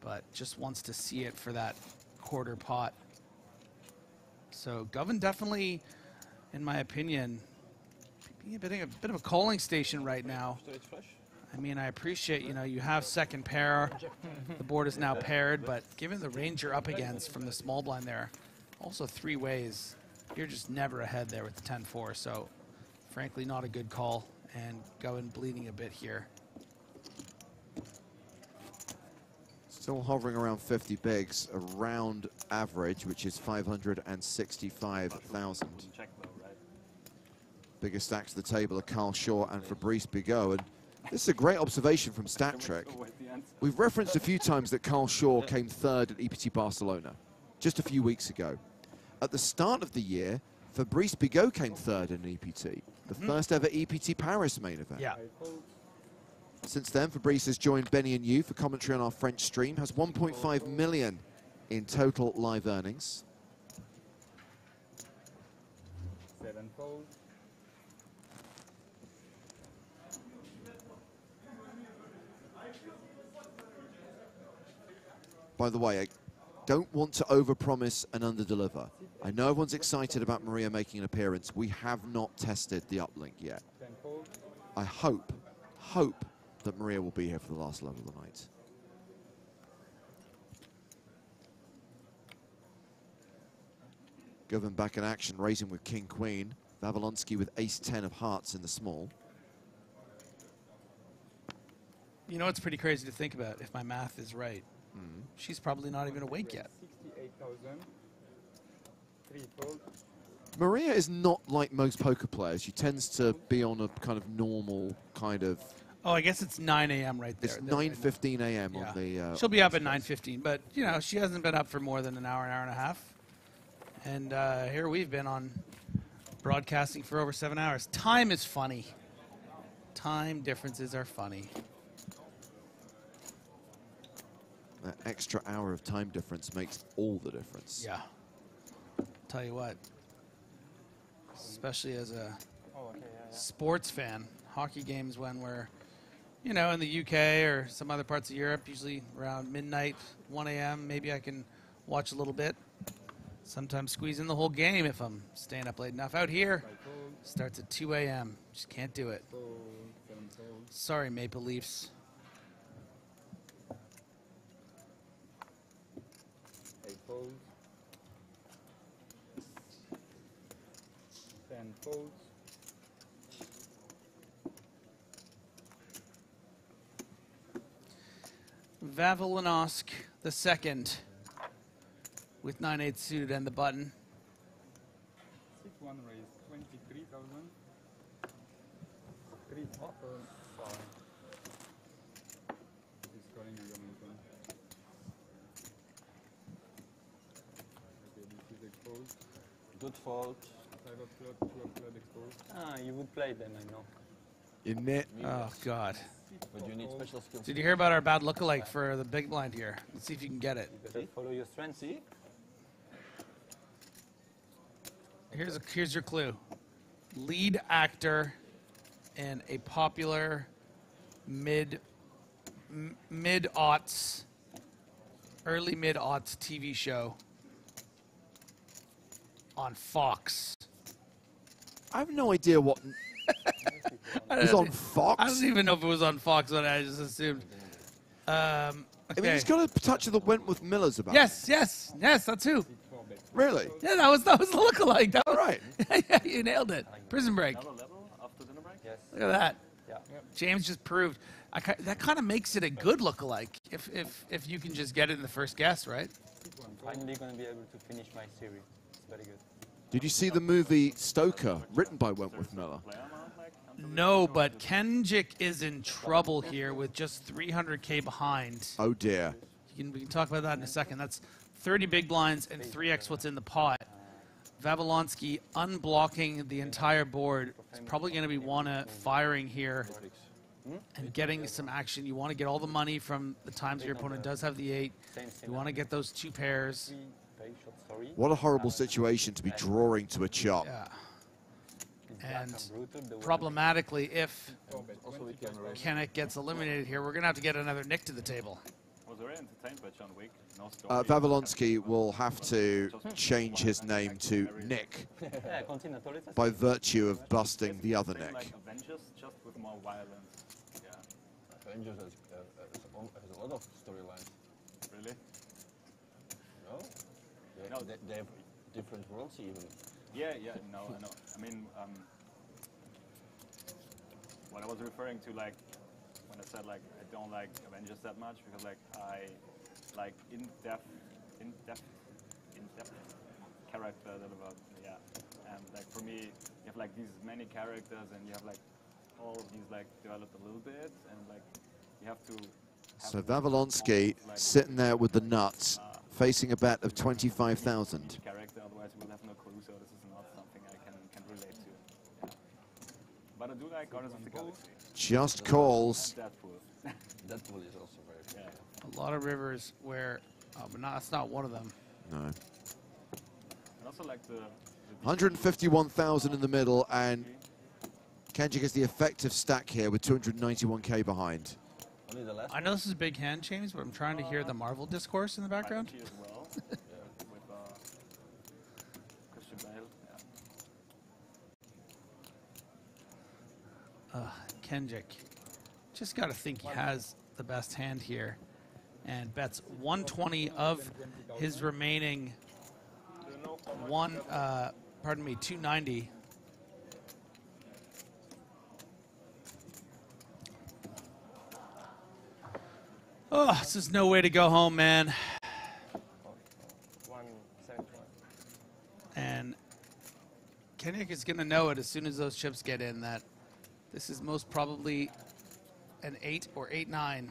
but just wants to see it for that quarter pot. So Guven definitely, in my opinion, being a bit, a bit of a calling station right now. I mean, I appreciate, you know, you have second pair. The board is now paired, but given the range you're up against from the small blind there, also three ways, you're just never ahead there with the 10-4. So, frankly, not a good call. And going bleeding a bit here. Still hovering around 50 bigs, around average, which is 565,000. Check though, right? Biggest stacks to the table are Carl Shaw and Fabrice Bigot. And this is a great observation from StatTrick. We've referenced a few times that Carl Shaw came third at EPT Barcelona just a few weeks ago. At the start of the year, Fabrice Bigot came third in EPT, the mm-hmm. first ever EPT Paris main event. Yeah. Since then, Fabrice has joined Benny and you for commentary on our French stream, has 1.5 million in total live earnings. Seven fold. By the way, I don't want to overpromise and underdeliver. I know everyone's excited about Maria making an appearance. We have not tested the uplink yet. I hope, hope that Maria will be here for the last level of the night. Guven back in action, raising with King Queen. Vavilonsky with Ace 10 of hearts in the small. You know, it's pretty crazy to think about if my math is right. She's probably not even awake yet. 68,000. Three. Maria is not like most poker players. She tends to be on a kind of normal kind of. Oh, I guess it's 9 a.m. right there. It's 9:15 a.m. Yeah. on the. Uh, She'll be up at 9:15, but you know she hasn't been up for more than an hour, an hour and a half. And uh, here we've been on broadcasting for over seven hours. Time is funny. Time differences are funny. That extra hour of time difference makes all the difference. Yeah. Tell you what, especially as a sports fan, hockey games when we're, you know, in the UK or some other parts of Europe, usually around midnight, 1 a.m., maybe I can watch a little bit. Sometimes squeeze in the whole game if I'm staying up late enough. Out here, starts at 2 a.m. Just can't do it. Sorry, Maple Leafs. folds, then the second with 9-8 suit and the button. Good fault. Five of club, two of club exposed. Ah, you would play them, I know. In net. Oh, God. But you need special skills. Did you hear about our bad lookalike for the big blind here? Let's see if you can get it. You follow your strength. See? Here's a, here's your clue. Lead actor in a popular mid mid aughts, early mid aughts TV show on Fox. I have no idea what I was on Fox. I don't even know if it was on Fox, but I just assumed. Um, I mean, he's got a touch of the Wentworth Millers about. Yes, yes, yes. That's who. Really? Yeah, that was that was the lookalike. That was right. yeah, you nailed it. Prison break. Another level after dinner break? Yes. Look at that. Yeah. James just proved. I, that kind of makes it a good lookalike if if if you can just get it in the first guess, right? Finally gonna be able to finish my series. It's very good. Did you see the movie Stoker, written by Wentworth Miller? No, but Kenjic is in trouble here with just 300k behind. Oh dear. You can, we can talk about that in a second. That's 30 big blinds and 3x what's in the pot. Vavilonsky unblocking the entire board. It's probably going to be Wana firing here and getting some action. You want to get all the money from the times your opponent does have the eight. You want to get those two pairs. Very short story. What a horrible situation to be drawing to a chop. Yeah. And problematically, if Also we can raise. Kennick gets eliminated here, we're going to have to get another Nick to the table. Was very entertained by John Wick. No story. Uh, Vavilonsky will have to change his name to Nick Yeah, continue. Tolita. by virtue of busting the other Think Nick. Avengers, just with more violence. Yeah. Avengers has, uh, has a lot of storylines. Really? No? They, No. they, they have different worlds even. Yeah, yeah, no, I know. I mean, um, what I was referring to, like, when I said, like, I don't like Avengers that much because, like, I like in-depth, in-depth, in-depth character development, yeah. And, like, for me, you have, like, these many characters and you have, like, all of these, like, developed a little bit and, like, you have to So Vavilonsky sitting there with the nuts, facing a bet of 25,000. character, otherwise we'll have no clue, so this is not something I can, can relate to. Yeah. But I do like Guardians of the Galaxy. Just calls. And Deadpool. Deadpool is also very good. Yeah. A lot of rivers where, oh, but not, that's not one of them. No. Like the, the 151,000 in the middle, and Kenji gets the effective stack here with 291k behind. Only the last I know this is a big hand, James, but I'm trying to hear the Marvel discourse in the background. as well. yeah. With uh, Christian Bale. Yeah. Uh, Kenjic. Just got to think he has the best hand here. And bets 120 of his remaining one, uh, pardon me, 290. Oh, this is no way to go home, man. And Kenyak is going to know it as soon as those chips get in that this is most probably an 8 or 8 9.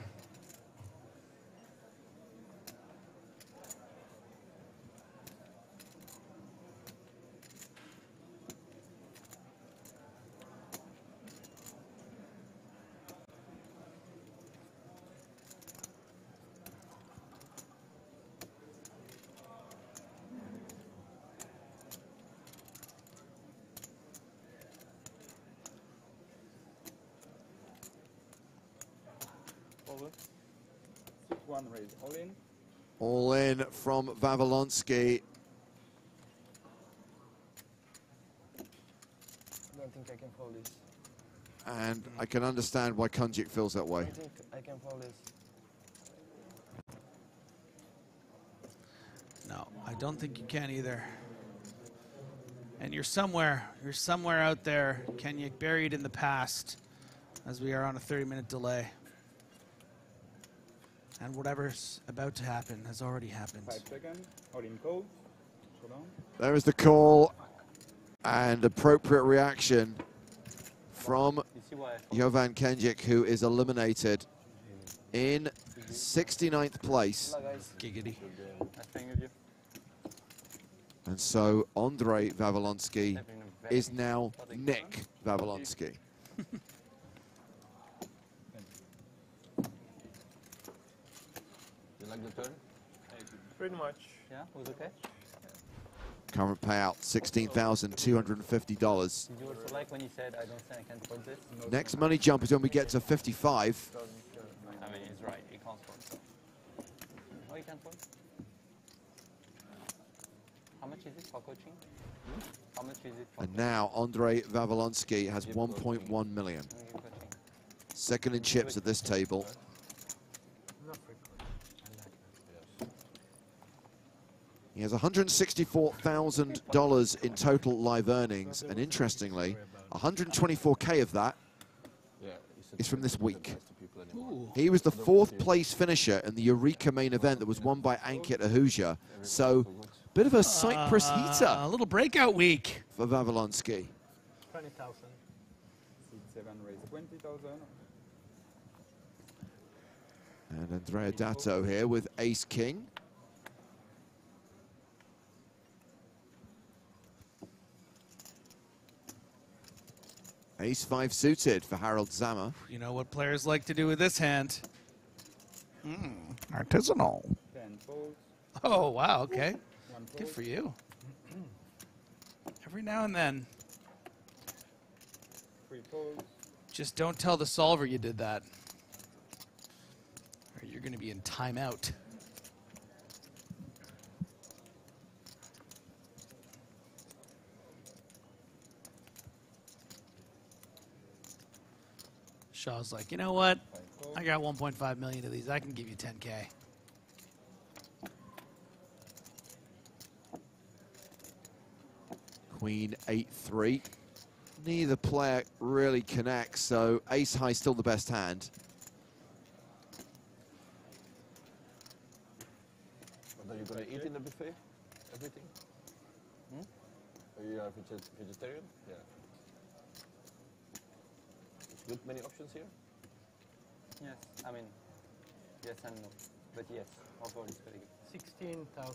Over. Six one raise. All in. All in from Vavilonsky. I don't think I can fold this. And I can understand why Kunjik feels that way. don't think I can fold this. No, I don't think you can either. And you're somewhere, you're somewhere out there, Kenyak, buried in the past, as we are on a 30 minute delay. And whatever's about to happen has already happened. Five seconds. All in code. Showdown. There is the call and appropriate reaction from Jovan Kenjic, who is eliminated in 69th place. Giggity. Nice playing with you. And so Andrei Vavilonsky is now Nick Vavilonsky. You like the turn? Pretty much. Yeah, was okay. Current payout $16,250. Did you also like when you said, I don't think I can afford this? Next money jump is when we get to 55. I mean, he's right. He can't afford so. Oh, he can afford? How much is it for coaching? How much is it for And now Andrei Vavilonsky has 1.1 million. Second in chips at this table. He has $164,000 in total live earnings, and interestingly, 124k of that is from this week. He was the fourth place finisher in the Eureka main event that was won by Ankit Ahuja. So, bit of a Cyprus Uh, heater A little breakout week. for Vavilonsky. 20,000. Seed 7 raise 20,000. And Andrea Dato here with Ace King. Ace 5 suited for Harold Zama. You know what players like to do with this hand? Mm, artisanal. Oh, wow, okay. Good for you. Every now and then, just don't tell the solver you did that. Or you're going to be in timeout. Shaw's like, you know what? I got 1.5 million of these. I can give you 10K. Queen 8-3. Neither player really connects, so Ace High still the best hand. But are you gonna eat in the buffet? Everything? Hmm? Are you a vegetarian? Yeah. Good many options here? Yes, I mean, yes and no. But yes, overall it's very good. 16,000.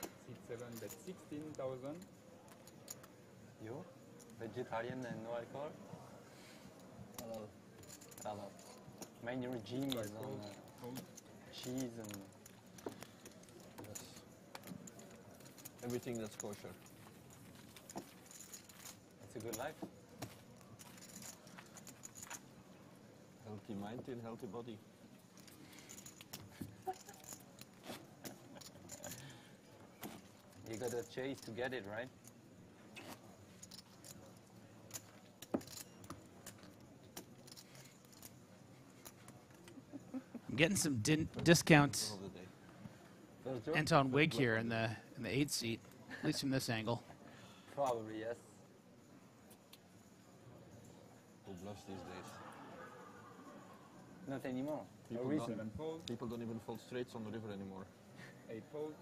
Seed 7 bet 16,000. You? Vegetarian and no alcohol? Halal. Halal. Main regime is on uh, cheese and Yes. Everything that's kosher. it's a good life. Healthy mind in healthy body. You gotta chase to get it, right? I'm getting some din- discounts. Anton Wigg here in the in the eight seat, at least from this angle. Probably, yes. Who bluffs these days? Not anymore. No People reason. don't, people don't even fall straights on the river anymore. 8 folds.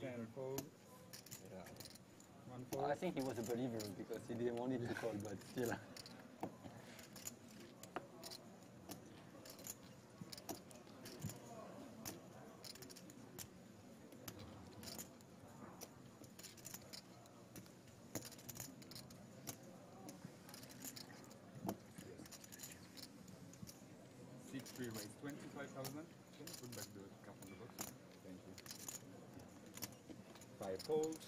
10 folds. Yeah. One Well, I think he was a believer because he didn't want it to fall, but still. Seed 3 raise 25,000. Can you put back the cup on the box? Thank you. 5 folds.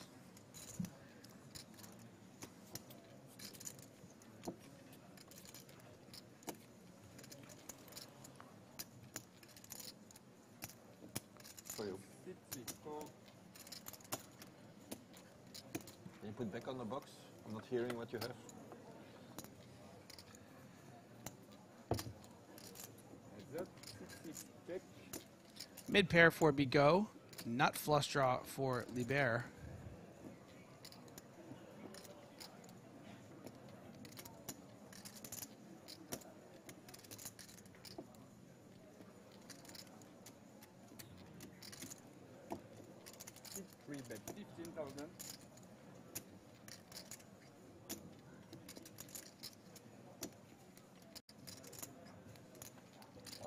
For you. Seed 6 fold. Can put back on the box? I'm not hearing what you have. Heads up. 6 check. Mid pair for Bigot, nut flush draw for Lybaert.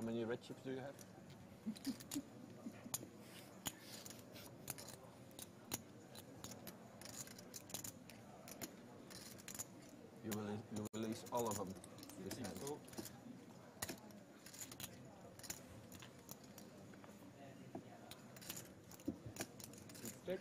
many red chips do you have? you will you will release all of them this hand. Check.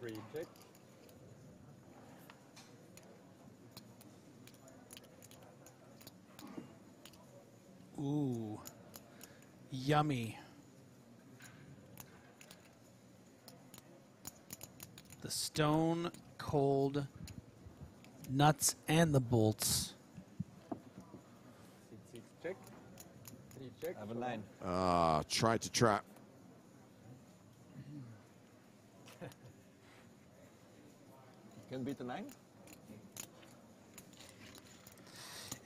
Three check. Ooh, yummy. The stone cold nuts and the bolts. Six, six, check. Check. I have a nine. Ah, tried to trap. Can beat the nine?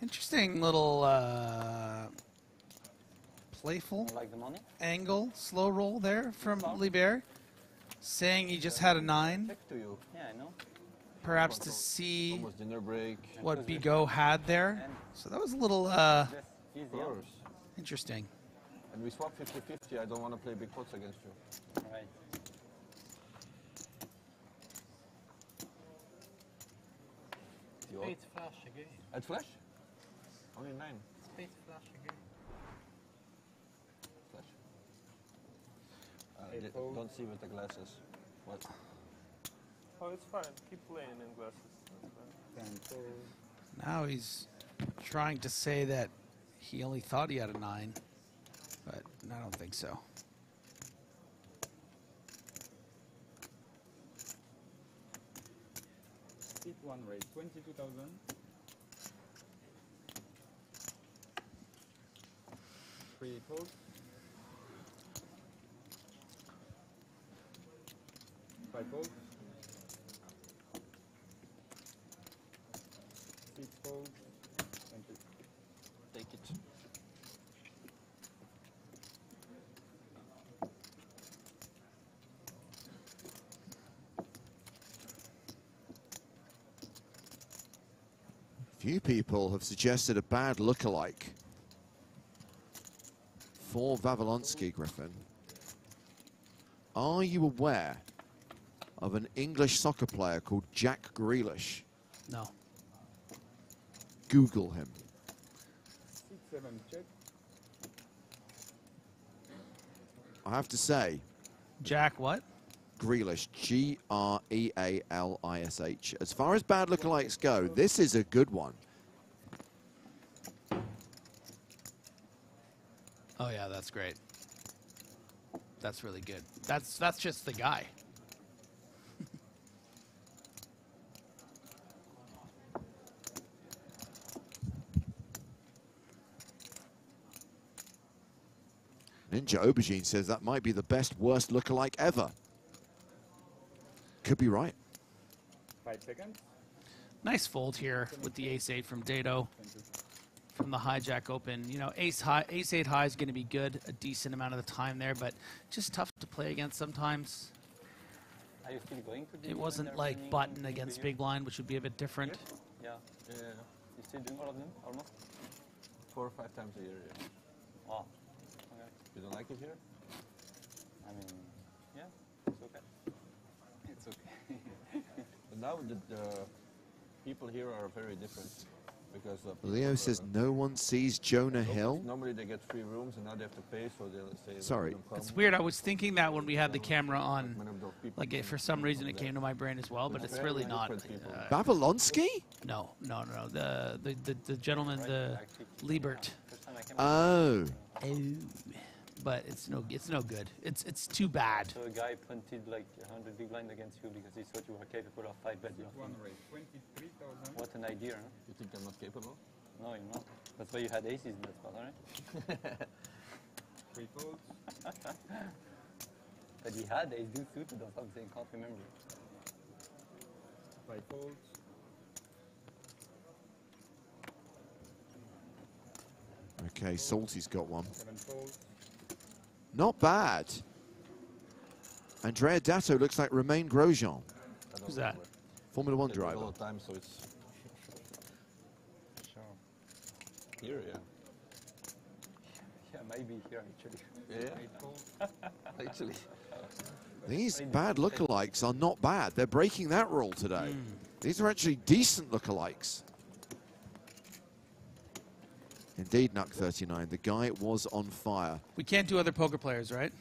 Interesting little uh, playful Like the money? angle, slow roll there from Lybaert, saying he just had a nine. To you. Yeah, I know. Perhaps to see break. what Bigot had there. So that was a little uh, Of course. interesting. And we swap 50-50. I don't want to play big pots against you. Right. You Spade flash again. At flash? Only nine. Spade flash again. Eight di- fold. don't see with the glasses. What? Oh, it's fine. Keep playing in glasses. That's fine. Now he's trying to say that he only thought he had a nine, but I don't think so. Seat one raise. Twenty-two thousand. Three fold. Five fold. Six fold. Thank you. Take it. Few people have suggested a bad look-alike for Vavilonsky, Griffin. Are you aware of an English soccer player called Jack Grealish? No. Google him. Six, seven. I have to say, Jack, what? Grealish, G R E A L I S H. As far as bad lookalikes go, this is a good one. Oh yeah, that's great. That's really good. That's that's just the guy. Ninja Aubergine says that might be the best worst lookalike ever. Could be right. Five seconds. Nice fold here with the ace eight from Dato from the hijack open. You know, ace high, ace eight high is going to be good a decent amount of the time there, but just tough to play against sometimes. Are you still going to It wasn't like button against big blind, which would be a bit different. Yeah. Yeah. You still doing all of them almost? Four or five times a year, yeah. Wow. Okay. You don't like it here? I mean, yeah, it's okay. It's okay. but now the, the people here are very different. Because Leo says no one sees Jonah Hill. Normally they get free rooms and now they have to pay, so they'll say. Sorry. It's weird. I was thinking that when we had the camera on, Many of those people like it, for some reason it came to my brain as well, but It's it's really not. different uh, Vavilonsky? No, no, no, no. The the the, the gentleman, the Lybaert. Oh. Oh. But it's no, it's no good. It's it's too bad. So a guy punted like 100 big blind against you because he thought you were capable of five bet One bluffing. raise. Twenty-three thousand. What an idea, huh? You think I'm not capable? No, you're not. That's why you had aces in that spot, right? Three folds. that he had ace deuce suited or something. Can't remember. Five folds. Okay, Salty's got one. Seven folds. Not bad. Andrea Dato looks like Romain Grosjean. Who's that? Formula One It driver. lot of time, so it's here, yeah. Yeah, maybe here actually. Yeah. Actually. These bad lookalikes are not bad. They're breaking that rule today. Hmm. These are actually decent lookalikes. Indeed, Nuck39. The guy was on fire. We can't do other poker players, right?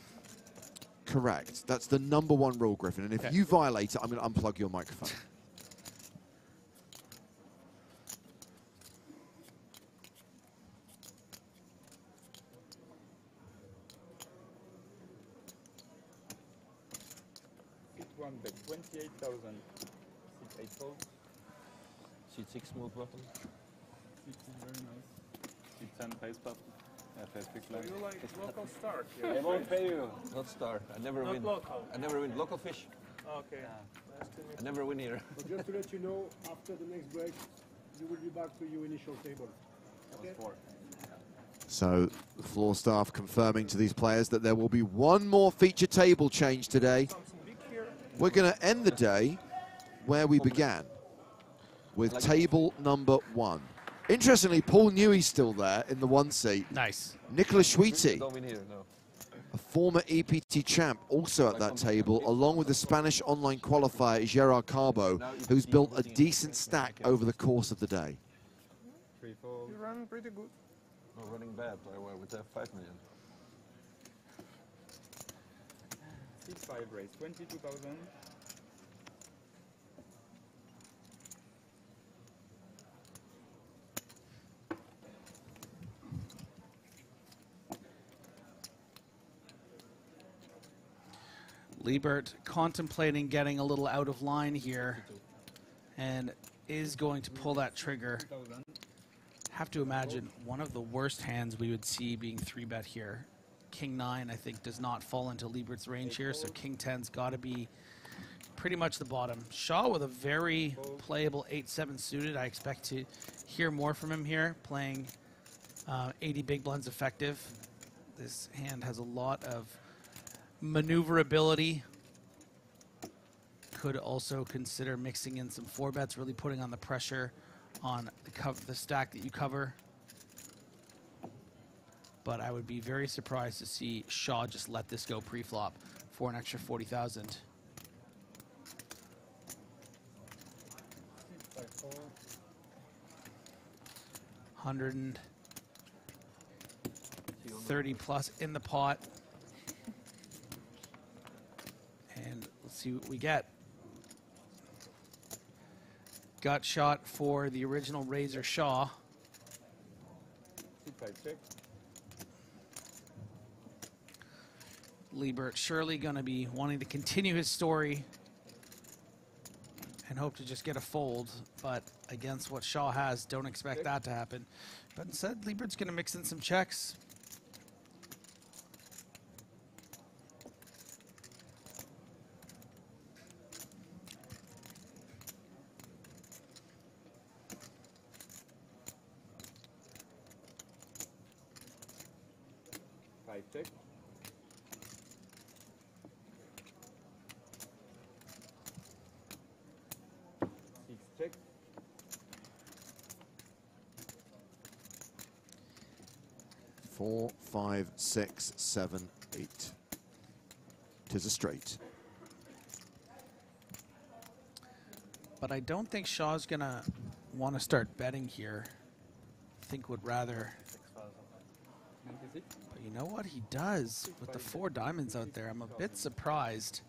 Correct. That's the number one rule, Griffin. And if Okay. you violate it, I'm going to unplug your microphone. Hit one bet, 28,000. Six, eight folds. Seat six smooth button. Six is very nice. T10 face button. Yeah, face big So you like local star? They here? won't pay you. Not star. I never Not win. local. I never win. Local fish. Ah, okay. Nice to meet I never win here. But just to let you know, after the next break, you will be back to your initial table. Okay? So the floor staff confirming to these players that there will be one more feature table change today. We're going to end the day where we began with table number one. Interestingly, Paul Newey's still there in the one seat. Nice. Nicolas Chouity, Don't win here, no. a former EPT champ, also at that table, along with the Spanish online qualifier Gerard Carbo, who's built a decent stack over the course of the day. Three folds. You run pretty good. Not running bad. I went with uh, five million. Six, five raise, 22,000. Lybaert contemplating getting a little out of line here and is going to pull that trigger. Have to imagine one of the worst hands we would see being three bet here. King nine, I think, does not fall into Lybaert's range here, so King 10's got to be pretty much the bottom. Shaw with a very playable 8-7 suited. I expect to hear more from him here, playing uh, 80 big blinds effective. This hand has a lot of maneuverability. Could also consider mixing in some four bets, really putting on the pressure on the, the stack that you cover. But I would be very surprised to see Shaw just let this go pre-flop for an extra 40,000. Six, five folds. 130 plus in the pot. And let's see what we get. Gut shot for the original Razor Shaw. Lybaert surely going to be wanting to continue his story and hope to just get a fold. But against what Shaw has, don't expect that to happen. But instead, Lybaert's going to mix in some checks. Five, check. Six, check. Four, five, six, seven, eight. Tis a straight. But I don't think Shaw's going to want to start betting here. I think would rather. But you know what he does with the four diamonds out there? I'm a bit surprised.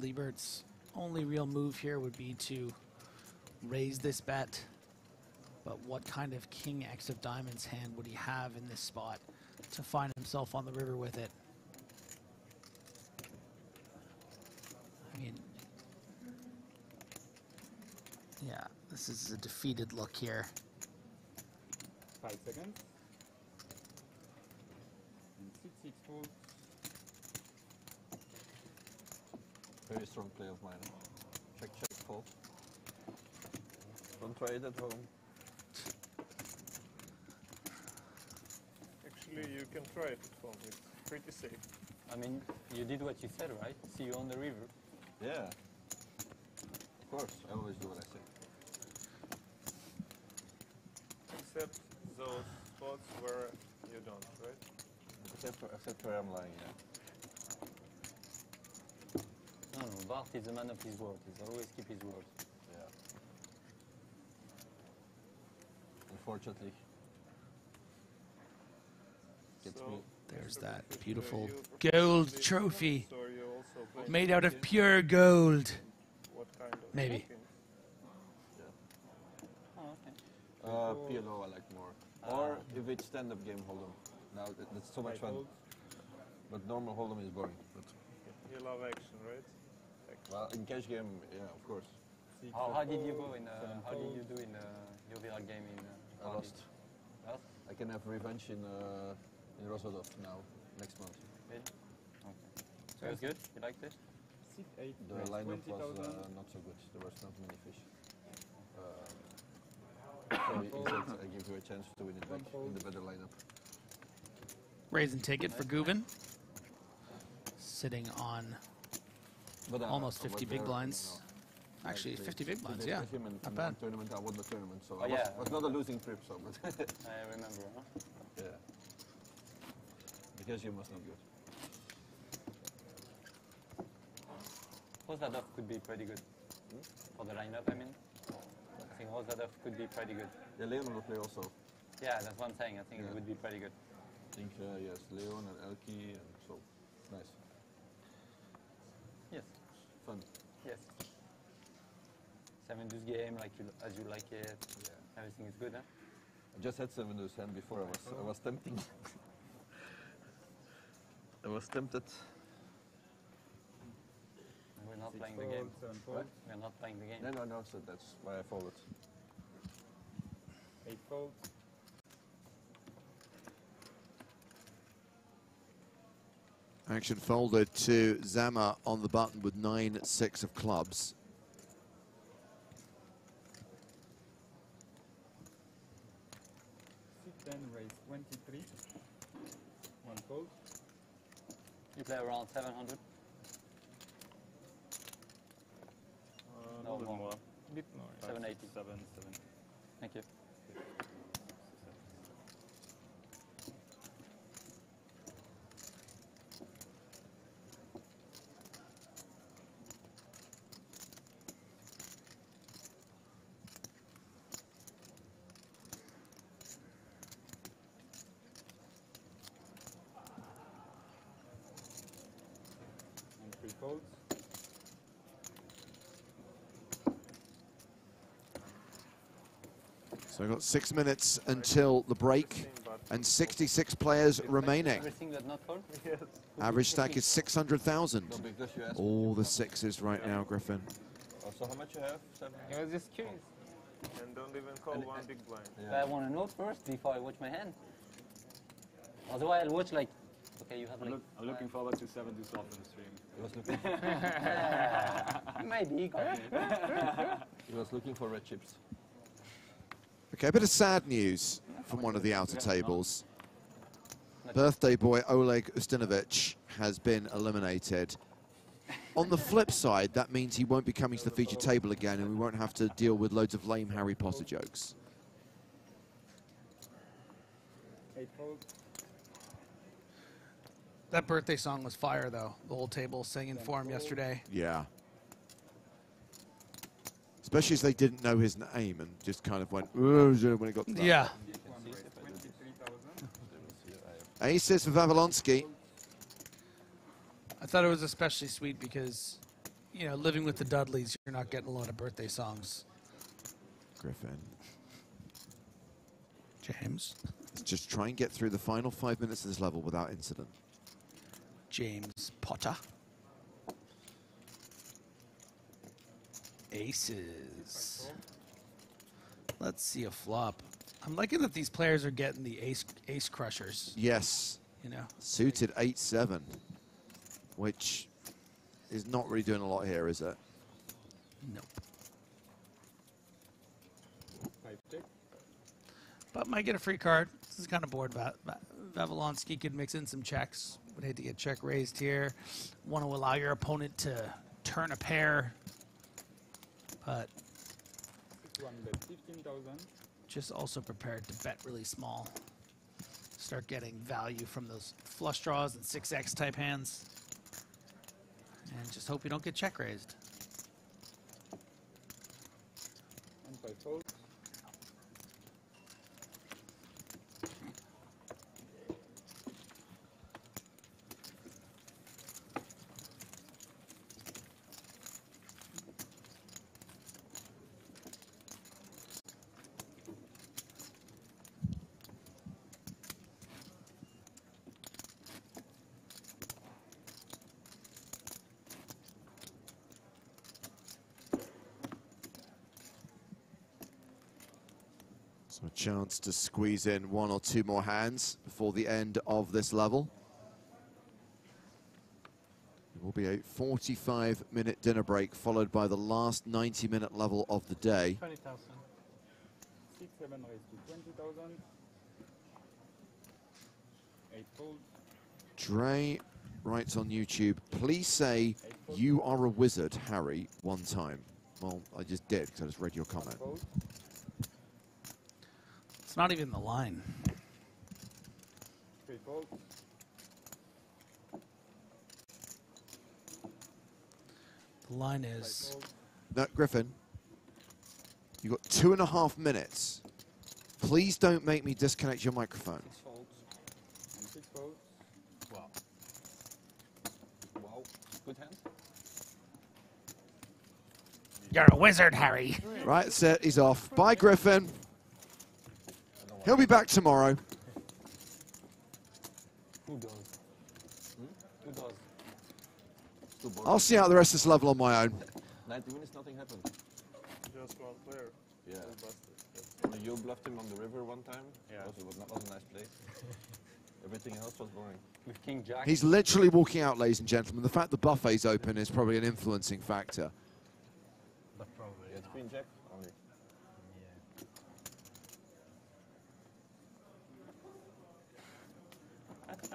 Lybaert's only real move here would be to raise this bet. But what kind of king X of diamonds hand would he have in this spot to find himself on the river with it? I mean, yeah, this is a defeated look here. Five seconds. And six six fold. Strong play of mine. Check, check, fold. Don't try it at home. Actually, you can try it at home. It's pretty safe. I mean, you did what you said, right? See you on the river. Yeah. Of course, I always do what I say. Except those spots where you don't, right? Except, where- except where I'm lying, yeah. No, no, Bart is a man of his word. He's always keep his word. Yeah. Unfortunately. Gets So, me. There's Mr. that Griffith, beautiful you gold these trophy tournaments, or you also play made out of pure gold. What kind of Maybe. rankings? Oh, okay. Uh, PLO I like more. Or if it's stand-up game Hold'em. Now that, that's so much fun. But normal Hold'em is boring. But You love action, right? Well, in cash game, yeah, of course. How, how did you go in? Uh, how did you do in uh, your VR game in? Uh, I lost. Lost? I can have revenge in uh, in Rozvadov now next month. Really? Okay. So it was good. You liked it? Six eight. The raise lineup was 20,000. uh, not so good. There was not many fish. Uh, so he he I give you a chance to win it back in the better lineup. Raising ticket for Gubin. Sitting on But, almost I was 50 big blinds. Actually, 50 big blinds, yeah. with him in, Not bad. tournament. I won the tournament, so Oh, I was, yeah. was not a losing trip. So, but I remember. Huh? yeah, because you must not good. Rozvadov could be pretty good. For the lineup, I mean. I think Rozvadov could be pretty good. Yeah, Leon will play also. Yeah, that's one I'm. I think Yeah. it would be pretty good. I think uh, yes, Leon and Elki, and so nice, Yes. Fun. Yes. Seven deuce game, like you, as you like it. Everything is good, huh? I just had seven deuce hand before. I was I was tempting. I was tempted. We're not Six playing the fold, game. seven What? fold. We're not playing the game. No, no, no. So that's why I folded. Eight fold. Action folded to Zama on the button with 9-6 of clubs. Six ten. Raise twenty-three. One fold. You play around 700. Uh, No a little bit more. more. Bit more. Five, 780. six, seven, seven. Thank you. And three folds. So we've got six minutes until the break and 66 players remaining. Everything that not fold? Yes. Average stack is 600,000. No, because you asked. All the sixes right now, Griffin. Oh, so how much you have? Seven. I was just curious. And don't even call And- uh, one big blind. I want to know first before I watch my hand. Otherwise, I'll watch like, okay, you have I'm, like. look, I'm looking forward to seven deuce off in the stream. He was looking. Maybe he got me. he was looking for red chips. Okay, a bit of sad news from one of the outer tables. Birthday boy Oleg Ustinovich has been eliminated. On the flip side, that means he won't be coming to the feature table again and we won't have to deal with loads of lame Harry Potter jokes. That birthday song was fire, though. The whole table singing for him yesterday. Yeah. Especially as they didn't know his name and just kind of went, when it got to that. Yeah. One raise twenty-three thousand. Aces for Vavilonsky. I thought it was especially sweet because, you know, living with the Dudleys, you're not getting a lot of birthday songs. Griffin. James. Let's just try and get through the final five minutes of this level without incident. James Potter. Aces. Let's see a flop. I'm liking that these players are getting the ace ace crushers. Yes. You know. Suited 8-7, which is not really doing a lot here, is it? Nope. But might get a free card. This is kind of bored. Va- Va- Vavilonsky could mix in some checks. Would hate to get check raised here. Want to allow your opponent to turn a pair. But just also prepared to bet really small. Start getting value from those flush draws and 6x type hands. And just hope you don't get check raised. Chance to squeeze in one or two more hands before the end of this level. It will be a 45-minute dinner break, followed by the last 90-minute level of the day. Twenty thousand. Six seven twenty thousand. Eight. Dre writes on YouTube, please say you are a wizard, Harry, one time. Well, I just did because I just read your comment. Fold. It's not even the line. Three fold. The line is No, Griffin, You've got two and a half minutes. Please don't make me disconnect your microphone. Six folds. Six folds. Wow. Wow. Good hand. You're a wizard, Harry. Right, set. He's off. Bye, Griffin. He'll be back tomorrow. Who does? Hmm? Who does? I'll see out the rest of this level on my own. 90 minutes, nothing happened. Just one player. Yeah. was busted. That's Only you bluffed him on the river one time. Yeah. Was, was, not, was a nice play. Everything else was boring. With King Jack. He's literally walking out, ladies and gentlemen. The fact the buffet's open is probably an influencing factor. But probably Yeah, it's Queen Jack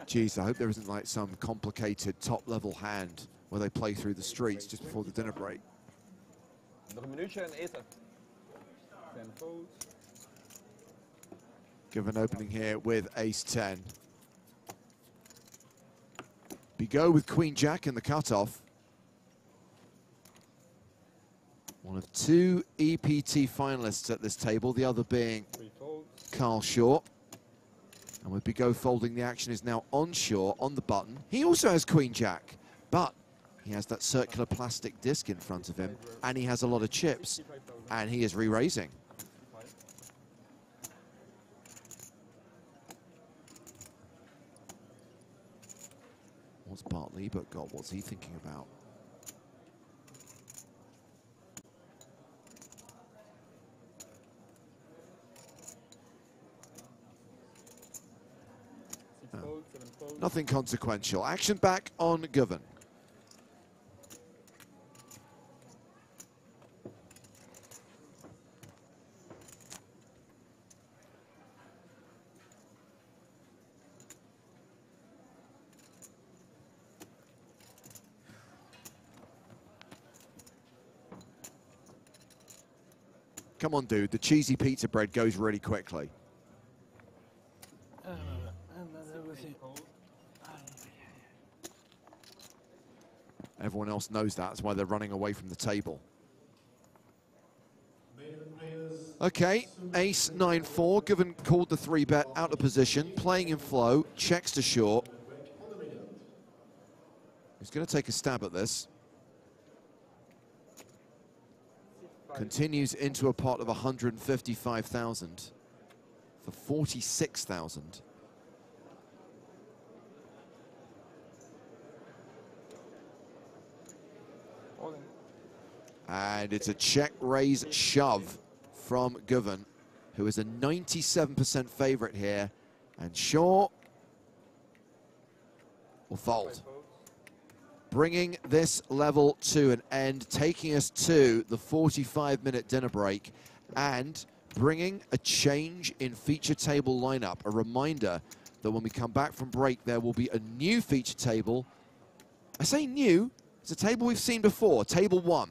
Jeez, I hope there isn't like some complicated top-level hand where they play through the streets just before the dinner break. Nog een minuutje en eten. Give an opening here with ace-10. Bigot with queen jack in the cutoff. One of two EPT finalists at this table, the other being Carl Shaw. And with Bigot folding, the action is now on Shaw, on the button. He also has queen jack, but he has that circular plastic disc in front of him, and he has a lot of chips, and he is re-raising. What's Bartley but got? What's he thinking about? Nothing consequential. Action back on Guven. Come on, dude. The cheesy pizza bread goes really quickly. Everyone else knows that. That's why they're running away from the table. Okay, ace 9-4, given called the three bet out of position, playing in flow, checks to short. He's going to take a stab at this. Continues into a pot of 155,000 for 46,000. And it's a check raise shove from Guven. who is a 97% favorite here. And Shaw will fold. Bringing this level to an end, taking us to the 45 minute dinner break and bringing a change in feature table lineup. A reminder that when we come back from break, there will be a new feature table. I say new, it's a table we've seen before. Table one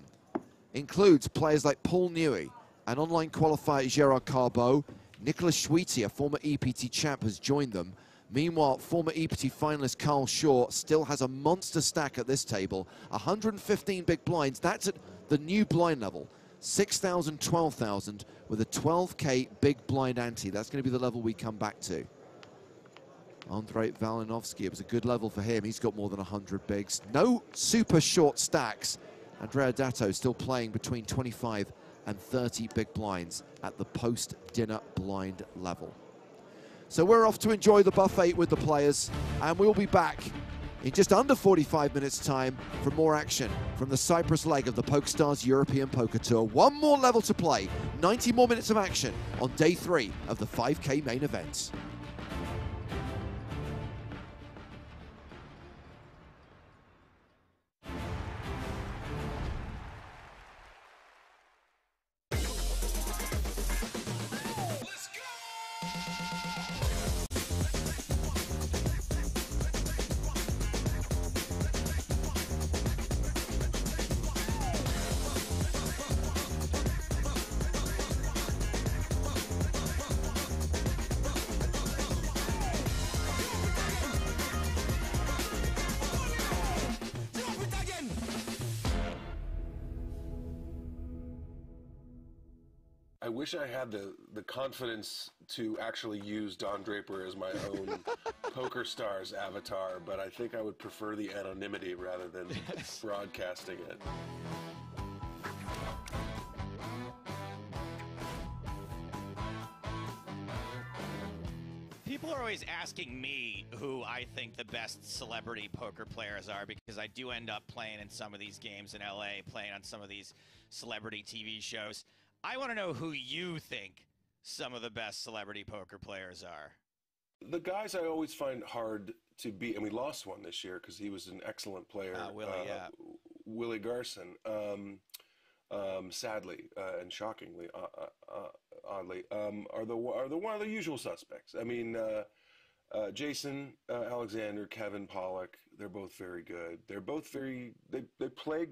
includes players like Paul Newey, an online qualifier Gerard Carbo, Nicolas Chouity, a former EPT champ, has joined them. Meanwhile, former EPT finalist Carl Shaw still has a monster stack at this table. 115 big blinds. That's at the new blind level. 6,000, 12,000 with a 12K big blind ante. That's going to be the level we come back to. Andrei Valinovsky, it was a good level for him. He's got more than 100 bigs. No super short stacks. Andrea Dato still playing between 25 and 30 big blinds at the post-dinner blind level. So we're off to enjoy the buffet with the players, and we'll be back in just under 45 minutes time for more action from the Cyprus leg of the PokerStars European Poker Tour. One more level to play, 90 more minutes of action on day three of the 5K main event. Had the, the confidence to actually use Don Draper as my own Poker Stars avatar, but I think I would prefer the anonymity rather than broadcasting it. People are always asking me who I think the best celebrity poker players are because I do end up playing in some of these games in LA, playing on some of these celebrity TV shows. I want to know who you think some of the best celebrity poker players are. The guys I always find hard to beat, and we lost one this year because he was an excellent player. Ah, Willie, yeah. Willie Garson. Um, um, sadly uh, and shockingly, uh, uh, uh, oddly, um, are the are the one of the usual suspects. I mean, uh, uh, Jason Alexander, Kevin Pollak. They're both very good. They're both very they they play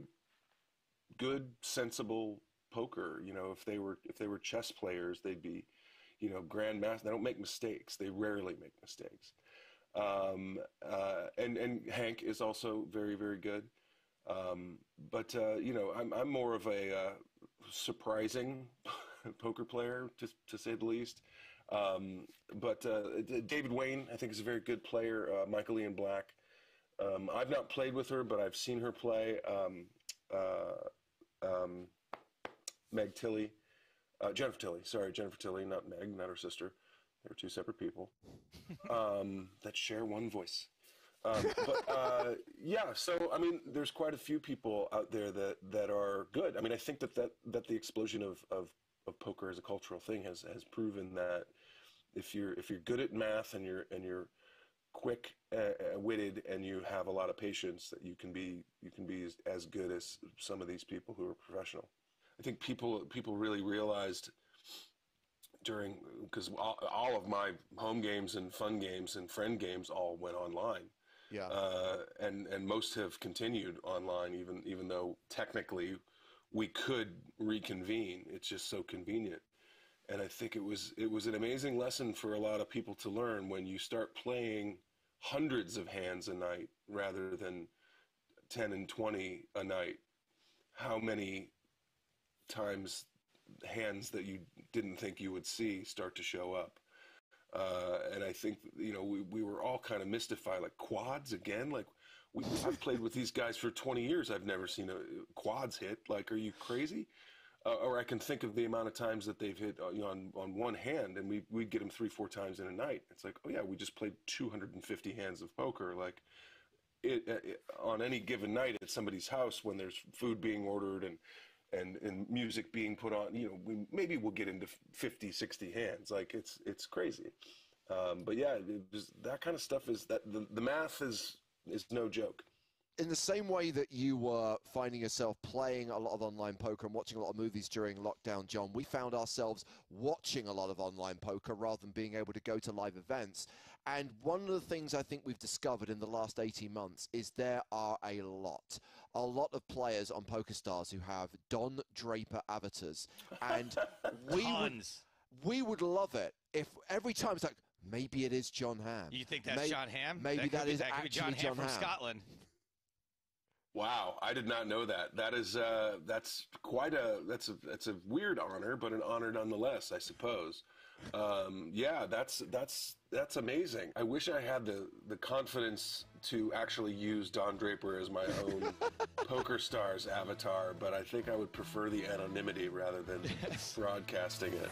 good, sensible poker. You know, if they were if they were chess players, they'd be, you know, grandmaster. They don't make mistakes. They rarely make mistakes. Um, uh, and and Hank is also very very good. Um, but uh, you know, I'm I'm more of a uh, surprising poker player, just to say the least. Um, but uh, David Wain, I think, is a very good player. Uh, Michael Ian Black. Um, I've not played with her, but I've seen her play. Uh, Meg Tilly, uh, Jennifer Tilly, sorry, Jennifer Tilly, not Meg, not her sister. They're two separate people um, that share one voice. Um, but uh, yeah, so I mean, there's quite a few people out there that, that are good. I mean, I think that, that, that the explosion of, of, of poker as a cultural thing has, has proven that if you're if you're good at math and you're and you're quick uh, witted and you have a lot of patience, that you can be you can be as, as good as some of these people who are professional. I think people people really realized during because all, all, of my home games and fun games and friend games all went online. Yeah. Uh, and and most have continued online, even even though technically we could reconvene. It's just so convenient. And I think it was it was an amazing lesson for a lot of people to learn when you start playing hundreds of hands a night rather than 10 and 20 a night how many times hands that you didn't think you would see start to show up. Uh, and I think you know we, we were all kind of mystified, like quads again. Like we, I've played with these guys for 20 years. I've never seen a quads hit. Like, are you crazy? Uh, or I can think of the amount of times that they've hit uh, you know, on on one hand, and we we'd get them three four times in a night. It's like, oh yeah, we just played 250 hands of poker. Like, it, it, on any given night at somebody's house when there's food being ordered and and and music being put on. You know, we maybe we'll get into 50, 60 hands. Like it's it's crazy. Um, but yeah, was, that kind of stuff is that the, the math is is no joke. in the same way that you were finding yourself playing a lot of online poker and watching a lot of movies during lockdown, Jon, we found ourselves watching a lot of online poker rather than being able to go to live events. And one of the things I think we've discovered in the last 18 months is there are a lot, a lot of players on PokerStars who have Don Draper avatars. And we would, we would love it if every time it's like, maybe it is Jon Hamm. You think that's May- Jon Hamm? Maybe that could that be, that actually Jon Hamm from Ham. Scotland. Wow, I did not know that. That is uh, that's quite a that's a that's a weird honor, but an honor nonetheless, I suppose. Um, yeah, that's that's that's amazing. I wish I had the the confidence to actually use Don Draper as my own Poker Stars avatar, but I think I would prefer the anonymity rather than broadcasting it.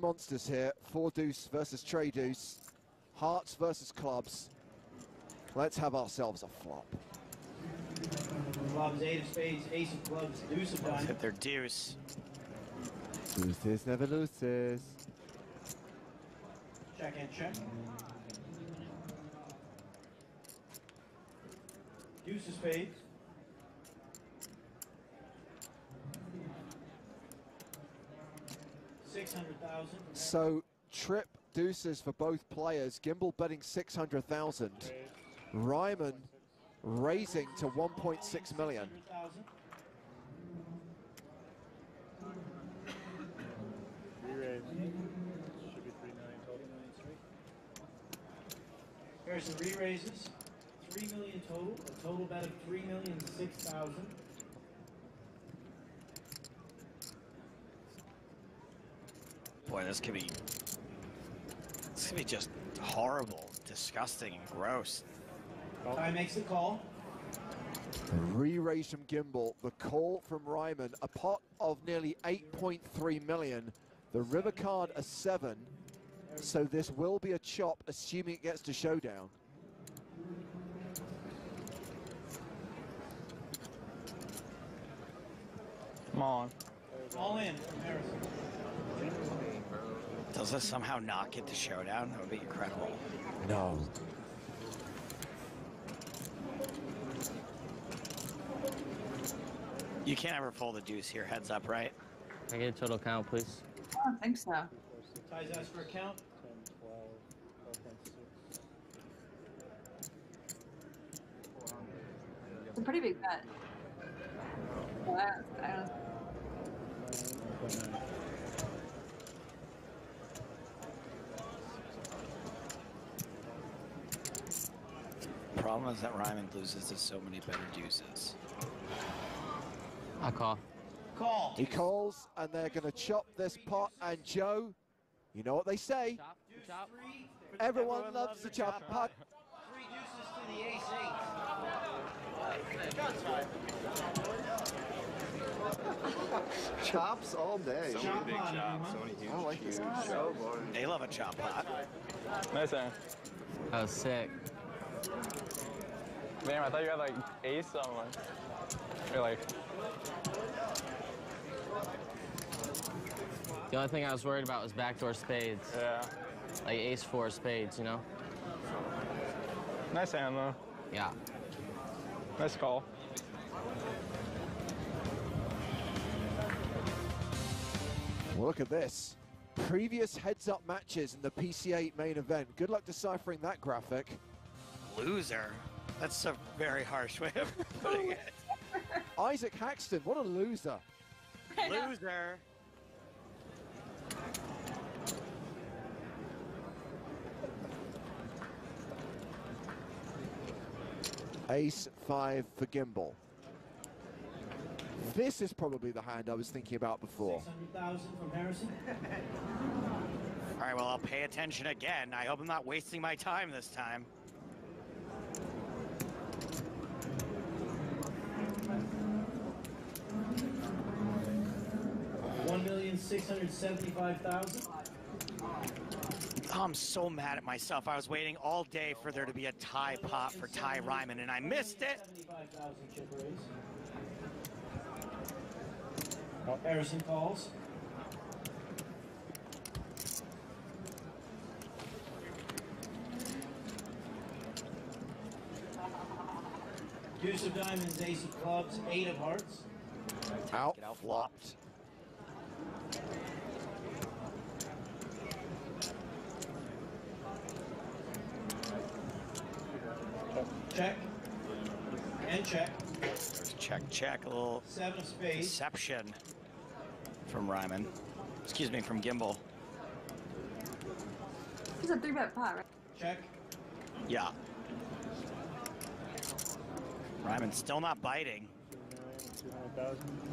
Monsters here, four deuce versus tray deuce, hearts versus clubs. Let's have ourselves a flop. Clubs, eight of spades, ace of clubs, deuce of diamonds. Hit their deuce. Loses never loses. Check and check. Deuce of spades. So trip deuces for both players. Gimbel betting 600,000. Reiman raising to 1.6 million. Here's the re-raises, 3 million total, a total bet of 3,006,000. Boy, this could be. This could be just horrible, disgusting, and gross. Ty makes the call. Re-raise from Gimbel, the call from Reiman, a pot of nearly 8.3 million. The river card a seven, so this will be a chop, assuming it gets to showdown. Come on. All in Harrison. Does this somehow not get to showdown? That would be incredible. No. You can't ever pull the deuce here, heads up, right? Can I get a total count, please? I don't think so. Ty's asked for a count. 10, 12, 12.6. It's a pretty big bet. Well, I, I don't, Problem is that Reiman loses to so many better deuces. I call. Call. He calls, and they're going to chop this pot. And Joe, you know what they say? Everyone loves the chop pot. Three deuces to the ace eight. Chops all day. So many big chops, so many huge I like this cubes. show, boy. They love a chop pot. Nice hand. That was sick. Damn, I thought you had like ace somewhere. You're like, The only thing I was worried about was backdoor spades. Yeah. Like ace four spades, you know? nice hand though. Yeah. Nice call. Well, look at this. Previous heads-up matches in the PCA main event. Good luck deciphering that graphic loser. That's a very harsh way of putting it. Isaac Haxton, what a loser. Loser. Ace five for Gimbel. This is probably the hand I was thinking about before. 600,000 from Harrison. All right, well, I'll pay attention again. I hope I'm not wasting my time this time. One million six hundred seventy-five thousand. Oh, I'm so mad at myself. I was waiting all day for there to be a tie pot for Ty Reiman, and I missed it. Seventy-five thousand chip raise. Harrison calls. Deuce of diamonds, ace of clubs, eight of hearts. Out flopped. Check. And check. Check, check. A little Seven space. deception from Reiman. Excuse me, from Gimbel. He's a three bet pot, right? Check. Yeah. Reiman's still not biting.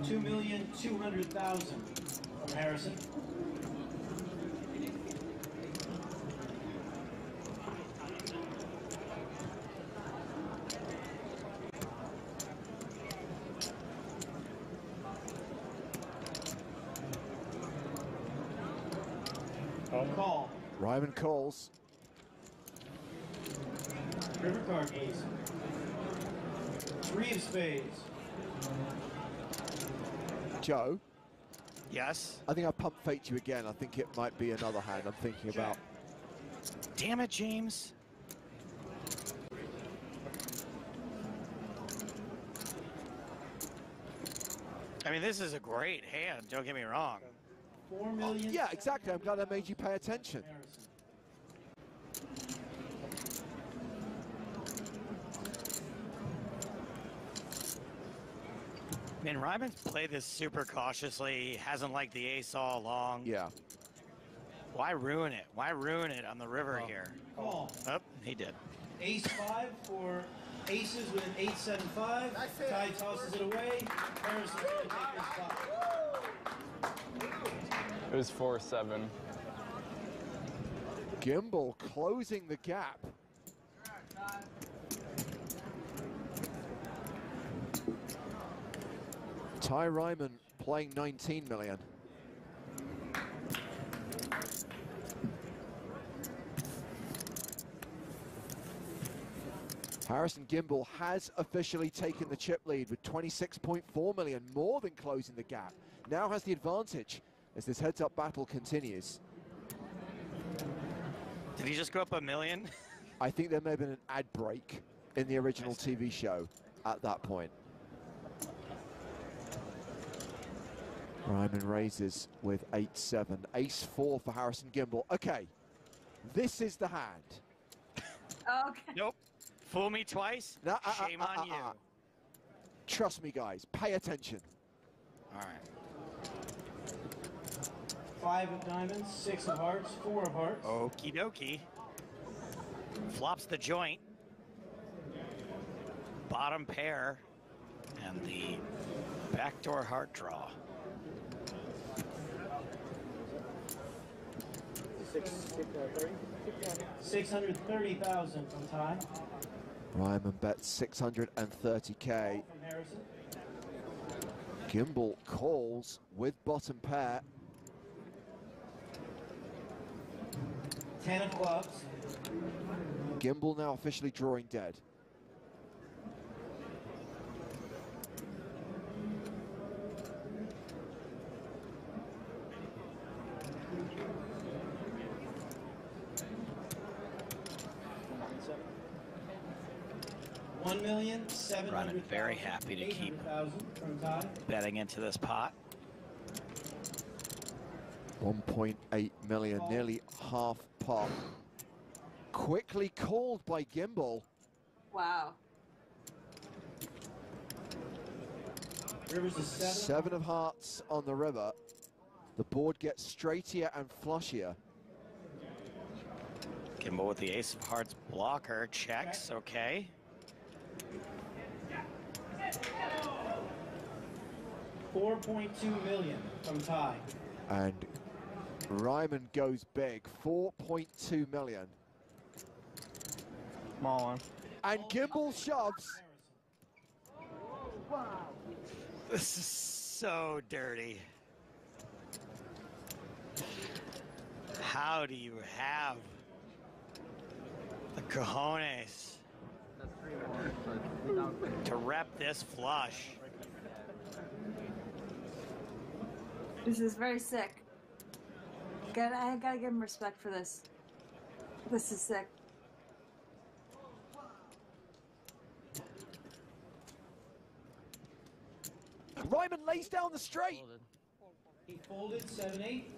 2,200,000 from Harrison. Call. Reiman calls. River card ace. Three of spades. Joe. Yes. I think I pump faked you again. I think it might be another hand I'm thinking about. Damn it, James. I mean, this is a great hand, don't get me wrong. Four million. Yeah, exactly. I'm glad I made you pay attention. Mean, Reiman's played this super cautiously, hasn't liked the ace all along. Yeah. Why ruin it? Why ruin it on the river here? Call. Oh, he did. Ace five for aces with an eight seven five. Ty tosses it away. Harrison's gonna take this spot. It was 4 7. Gimbel closing the gap. Ty Reiman playing 19 million. Harrison Gimbel has officially taken the chip lead with 26.4 million, more than closing the gap. Now has the advantage as this heads-up battle continues. Did he just go up a million? I think there may have been an ad break in the original TV show at that point. Reiman raises with 8-7. Ace-4 for Harrison Gimbel. Okay, this is the hand. Okay. Nope. Fool me twice? No, uh, uh, Shame uh, on uh, you. uh. Trust me, guys. Pay attention. All right. Five of diamonds, six of hearts, four of hearts. Okie dokie. Flops the joint. Bottom pair. And the backdoor heart draw. Six, six, uh, 30? 630,000 from Ty. Reiman bets 630k. From Gimbel calls with bottom pair. Ten of clubs. Gimbel now officially drawing dead. One million seven Running very happy to keep betting into this pot. 1.8 million, nearly half pot. Quickly called by Gimbel. Wow. Seven. Seven of hearts on the river. The board gets straightier and flushier. Gimbel with the ace of hearts blocker. Checks, okay. Four point two million from Ty. And Reiman goes big, 4.2 million. Small one. And Gimbel shoves. This is so dirty. How do you have the cojones to rep this flush? This is very sick. Gotta, I gotta give him respect for this. This is sick. Reiman lays down the straight. He folded seven eight,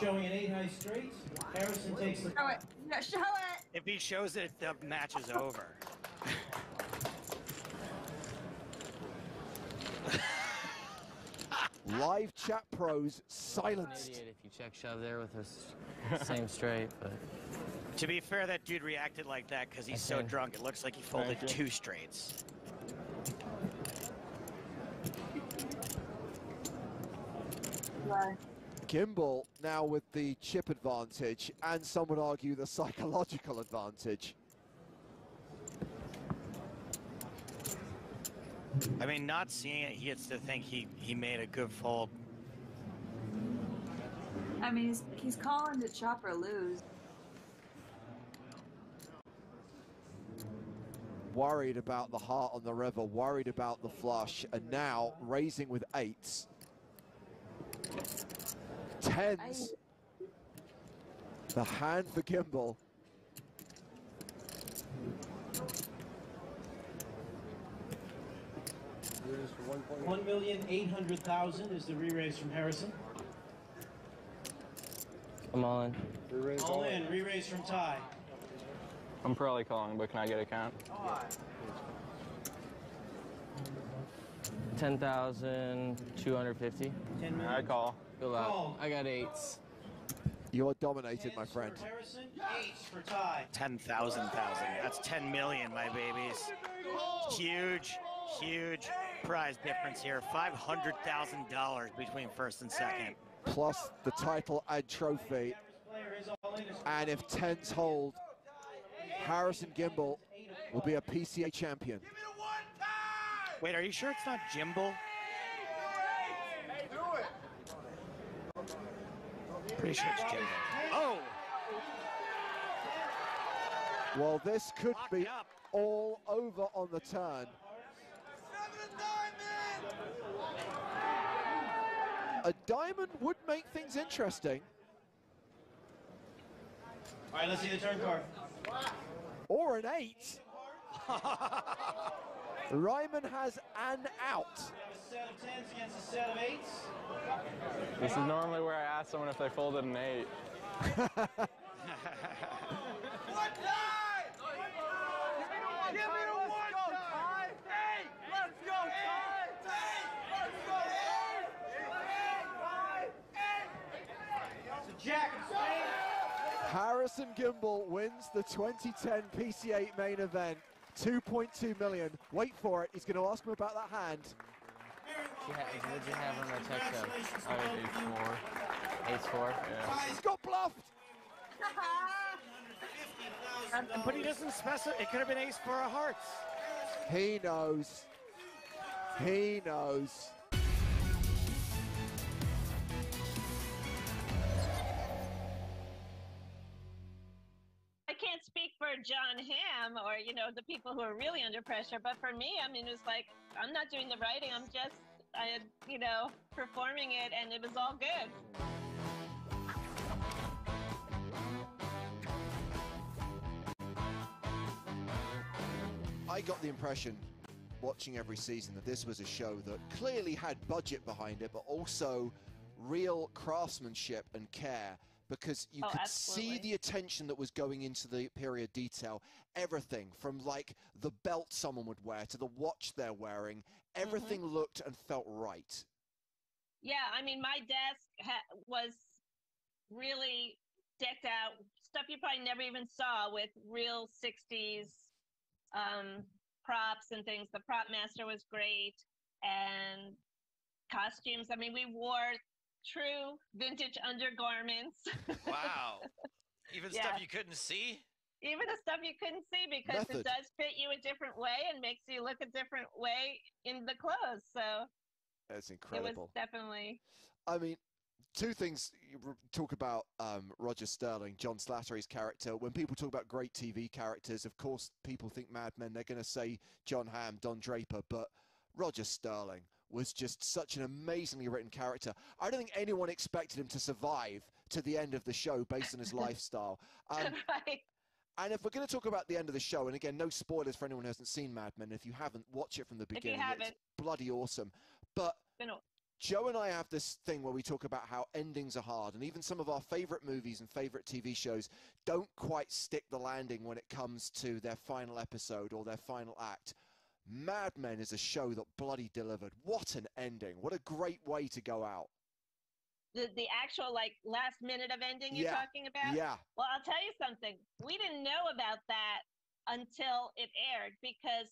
showing an eight high straight. Harrison takes the. Show it. Yeah, show it. If he shows it, the match is over. Live chat pros An silenced. idiot if you check shove there with the same straight, but To be fair, that dude reacted like that because he's so drunk. It looks like he folded Thank you. two straights. Right. Gimbel now with the chip advantage, and some would argue the psychological advantage. I mean, not seeing it, he gets to think he, he made a good fold. I mean, he's, he's calling to chop or lose. Worried about the heart on the river, worried about the flush, and now raising with eights. Tens. The hand for Gimbel. One million eight hundred thousand is the re-raise from Harrison. I'm all in. All in, re-raise from Ty. I'm probably calling, but can I get a count? Ten thousand two hundred fifty. Ten I call. Good luck. Call. I got eights. You are dominated, my friend. For Harrison, eights for Ty. 10,000 thousand. That's 10 million, my babies. Huge, huge prize difference here. $500,000 between first and second. Plus the title and trophy. And if tens hold, Harrison Gimbel will be a PCA champion. Wait, are you sure it's not Jimble? Pretty sure it's Jimble. Oh! Well, this could be all over on the turn. A diamond would make things interesting. All right, let's see the turn card. Or an eight. Reiman has an out. A set of tens against a set of eights. This is normally where I ask someone if they folded an eight. It's a jack of spades. Harrison Gimbel wins the 2010 PCA main event. 2.2 million. Wait for it. He's going to ask him about that hand. What did oh, you have on that check shove? I had eight four. Eight four. Yeah. He's got bluffed. But he doesn't specify. It could have been ace four of hearts. He knows. He knows. Jon Hamm or you know the people who are really under pressure, but for me, I mean, it was like I'm not doing the writing. I'm just, I, you know, performing it, and it was all good. I got the impression watching every season that this was a show that clearly had budget behind it, but also real craftsmanship and care because you Oh, could see the attention that was going into the period detail. Everything from like the belt someone would wear to the watch they're wearing, everything looked and felt right. Yeah, I mean, my desk ha- was really decked out, stuff you probably never even saw with real 60s um, props and things. The prop master was great, and costumes. I mean, we wore true vintage undergarments. Wow. Even Yeah. stuff you couldn't see? Even the stuff you couldn't see because Method. it does fit you a different way and makes you look a different way in the clothes. So It's it incredible. was definitely I mean, two things. You talk about um, Roger Sterling, John Slattery's character. When people talk about great TV characters, of course, people think Mad Men. They're going to say Jon Hamm, Don Draper, but Roger Sterling was just such an amazingly written character. I don't think anyone expected him to survive to the end of the show based on his lifestyle. Um, right. and if we're going to talk about the end of the show, and again, no spoilers for anyone who hasn't seen Mad Men. If you haven't, watch it from the If you beginning. It's bloody awesome. But Joe and I have this thing where we talk about how endings are hard, and even some of our favorite movies and favorite TV shows don't quite stick the landing when it comes to their final episode or their final act. Mad Men is a show that bloody delivered. What an ending! What a great way to go out. the, the actual like last minute of ending you're Yeah. talking about. Yeah. Well, I'll tell you something. We didn't know about that until it aired because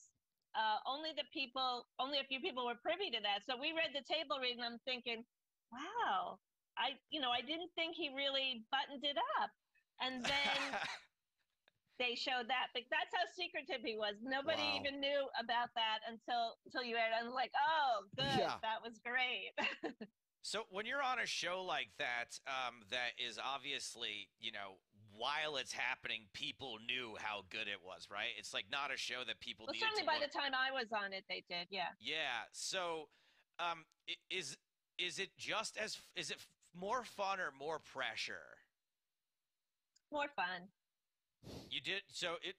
uh, only the people, only a few people were privy to that. So we read the table read, and I'm thinking, wow, I, you know, I didn't think he really buttoned it up, and then. They showed that, but that's how secretive he was. Nobody Wow. even knew about that until until you aired. I'm like, oh, good, Yeah. that was great. So when you're on a show like that, um, that is obviously, you know, while it's happening, people knew how good it was, right? It's like not a show that people well, certainly to by look- the time I was on it, they did. Yeah. Yeah. So, um, is is it just as is it more fun or more pressure? More fun. You did so it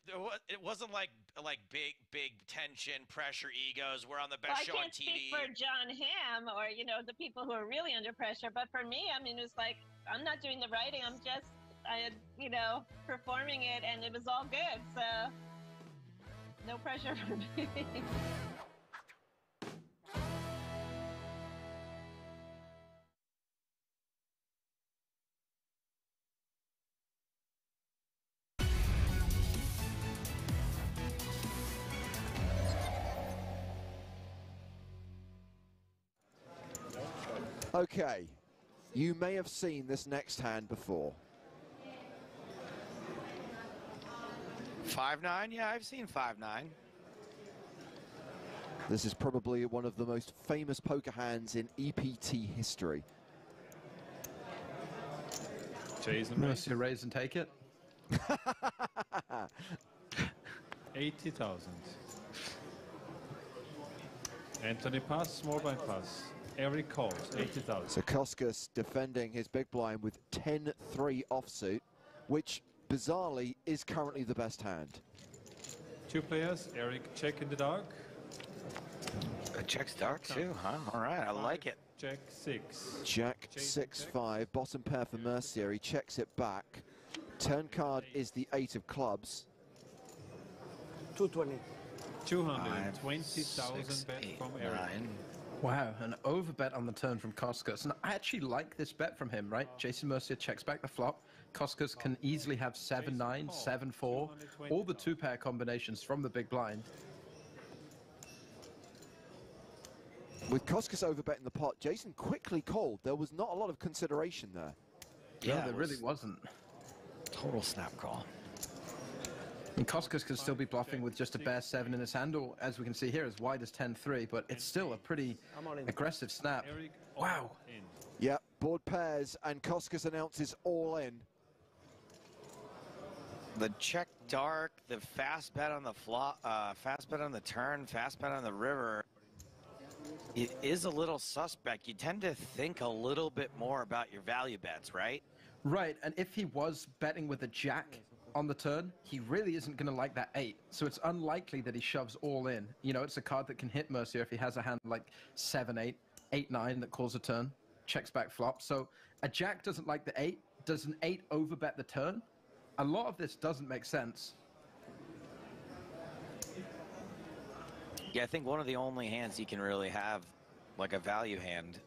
it wasn't like like big big tension, pressure, egos. We're on the Well, best I show can't on speak TV. for Jon Hamm or you know the people who are really under pressure, but for me, I mean, it was like I'm not doing the writing. I'm just I you know performing it, and it was all good. So no pressure for me. Okay, you may have seen this next hand before. Five nine, yeah, I've seen five nine. This is probably one of the most famous poker hands in EPT history. Jason Mercier raise and take it. 80,000. Anthony pass, small blind pass. Eric calls, 80,000. So Koskas defending his big blind with 10-3 offsuit, which bizarrely is currently the best hand. Two players, Eric check in the dark. It checks dark too, huh? All right, I like it. Jack six. Jack 6-5, bottom pair for Mercier, he checks it back. Turn card is the eight of clubs. 220. Five, 220,000 bet from Eric. Wow, an overbet on the turn from Koskas. And I actually like this bet from him, right? Jason Mercier checks back the flop. Koskas can easily have 7 9, 7 4, all the two pair combinations from the big blind. With Koskas overbetting the pot, Jason quickly called. There was not a lot of consideration there. Yeah, there really wasn't. Total snap call. And Koskas could still be bluffing with just a bare 7 in his hand, or as we can see here, as wide as 10 3, but it's still a pretty aggressive snap. Wow. Yep, board pairs, and Koskas announces all in. The check dark, the fast bet on the flop, uh, fast bet on the turn, fast bet on the river. It is a little suspect. You tend to think a little bit more about your value bets, right? Right, and if he was betting with a jack on the turn, he really isn't going to like that eight. So it's unlikely that he shoves all in. You know, it's a card that can hit Mercier if he has a hand like seven, eight, eight, nine that calls a turn, checks back flop. So a jack doesn't like the eight. Does an eight overbet the turn? A lot of this doesn't make sense. Yeah, I think one of the only hands he can really have, like a value hand,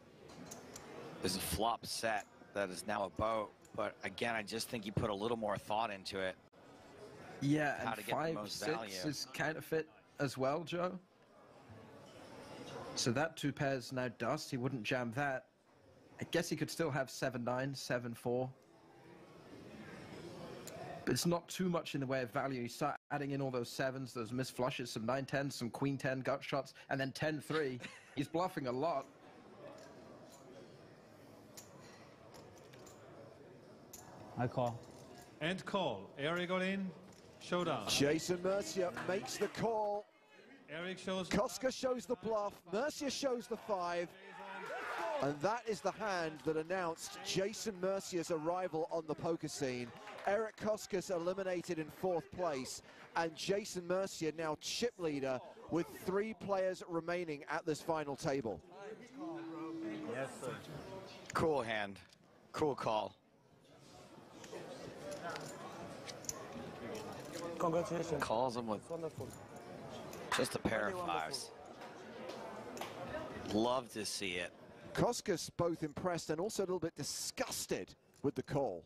is a flop set that is now a boat. But again, I just think you put a little more thought into it. Yeah, How and to get the five, most six value. is counterfeit as well, Joe. So that two pairs now dust. He wouldn't jam that. I guess he could still have 7 9, 7 4. But it's not too much in the way of value. You start adding in all those sevens, those missed flushes, some nine tens, some queen 10 gut shots, and then ten three. He's bluffing a lot. I call. And call. Eric got in. Showdown. Jason Mercier makes the call. Eric shows. Koska shows the bluff. Mercier shows the five. And that is the hand that announced Jason Mercier's arrival on the poker scene. Eric Koskas eliminated in fourth place, and Jason Mercier now chip leader with three players remaining at this final table. Yes, sir. Cool hand. Cool call. Congratulations. Calls him with wonderful. just a pair of Really fives. Love to see it. Koskas both impressed and also a little bit disgusted with the call.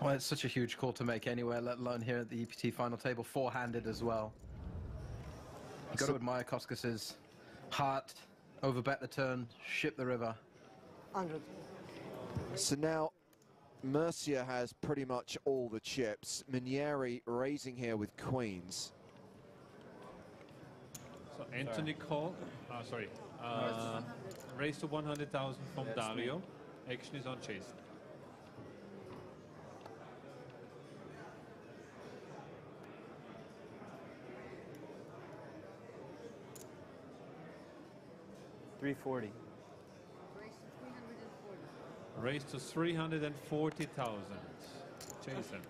Well, it's such a huge call to make anywhere, let alone here at the EPT final table, four-handed as well. You've got to admire Koskas's heart, overbet the turn, ship the river. 100. So now Mercier has pretty much all the chips. Minieri raising here with queens. So Anthony call. Uh, sorry. Uh, raise to 100,000 from Dario. Action is on Jason. Three forty. Raise to 340,000. Jason.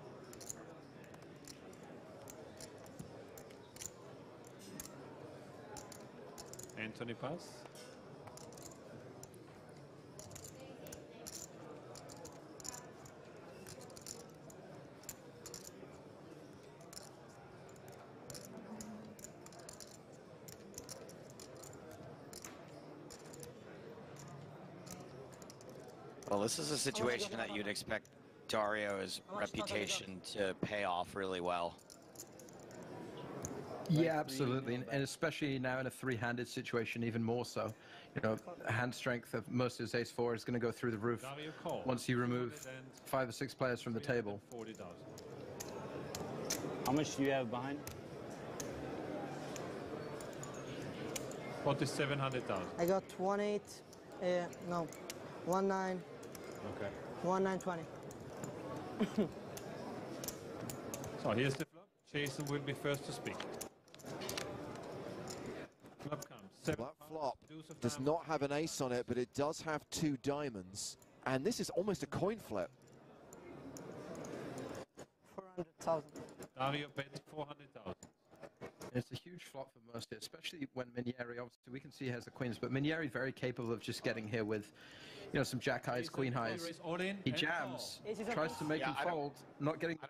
Anthony pass. This is a situation that you'd expect Dario's reputation to pay off really well. Yeah, absolutely, and, and especially now in a three-handed situation, even more so. You know, hand strength of most of his ace four is going to go through the roof once you remove five or six players from the table. 40,000. How much do you have behind? What is 700,000? I got one eight. Uh, no, one nine, Okay. one nine twenty. So here's the flop. Jason will be first to speak. Flop comes. Seven, That flop does not have an ace on it, but it does have two diamonds. And this is almost a coin flip. Four hundred thousand. Dario bet 400,000. It's a huge flop for Mercier, especially when Minieri, obviously, we can see he has the queens, but Minieri very capable of just getting here with, you know, some jack highs, queen highs. raise all in He jams, tries to make Yeah, him fold, not getting the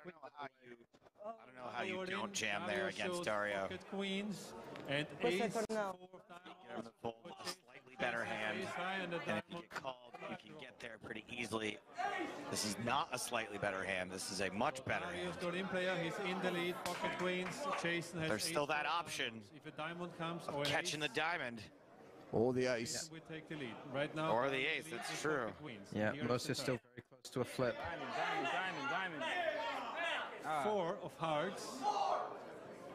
I don't know how you, I don't know how you don't jam there against Dario. Queens and ace for now? four Get him fold a slightly better hand. And if you get called, you can get there pretty easily. This is not a slightly better hand. This is a much better hand. got in player. He's in the lead. Pocket queens. Jason has There's still that option. If a diamond comes Of catching the ace, diamond. Or the ace. we take the lead. Right now. Or the ace, is that's true. Yeah, Here is Mercier's still very close to a flip. Diamond, diamond, diamond, diamond. Ah. Four of hearts.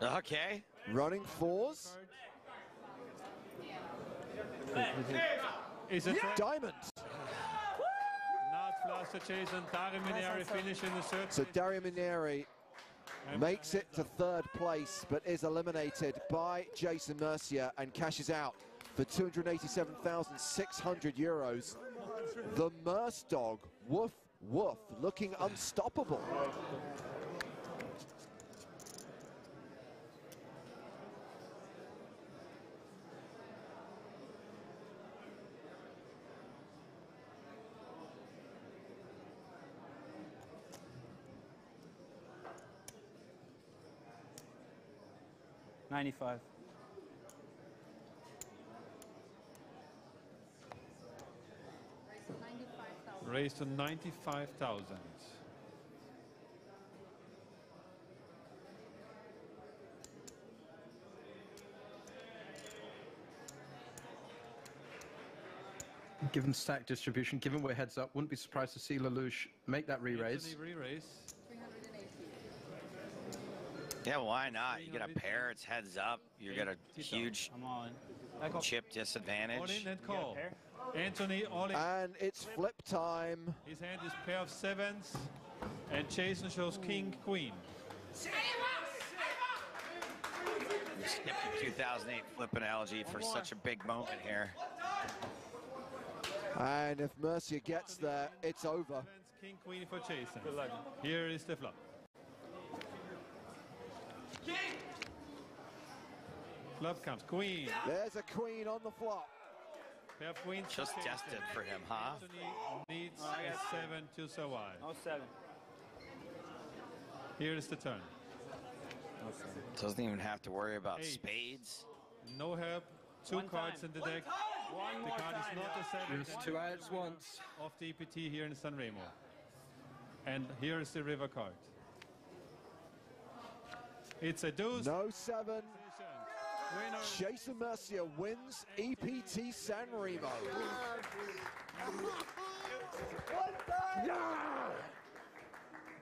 Okay. Running fours. Is it Diamond. not flush to Jason? Dario Minieri finish in the third. So Dario Minieri makes it to third place, but is eliminated by Jason Mercier and cashes out for 287,600 euros. The Merce dog, woof, woof, looking unstoppable. Ninety-five. raised to 95,000. Given stack distribution, given where heads up, wouldn't be surprised to see Lellouche make that re-raise. re-raise. Yeah, why not? You get a pair, it's heads up. You get a huge chip disadvantage in and. Anthony all. And it's flip time. His hand is pair of sevens, and Jason shows king, queen. You skipped the 2008 flip analogy for such a big moment here. And if Mercier gets there, it's over. King, queen for Jason. Here is the flop. King! Flop comes queen. There's a queen on the flop. Pair. Just for Jason. destined for him, huh? Anthony needs a seven to survive. No seven. Here is the turn. No seven. Doesn't even have to worry about Eight. spades. No help. Two One cards time. in the deck. One The more card time. is not a seven. Use two outs once. Off the EPT here in San Remo. And here is the river card. It's a deuce. No seven. Winner. Jason Mercier wins EPT San Remo.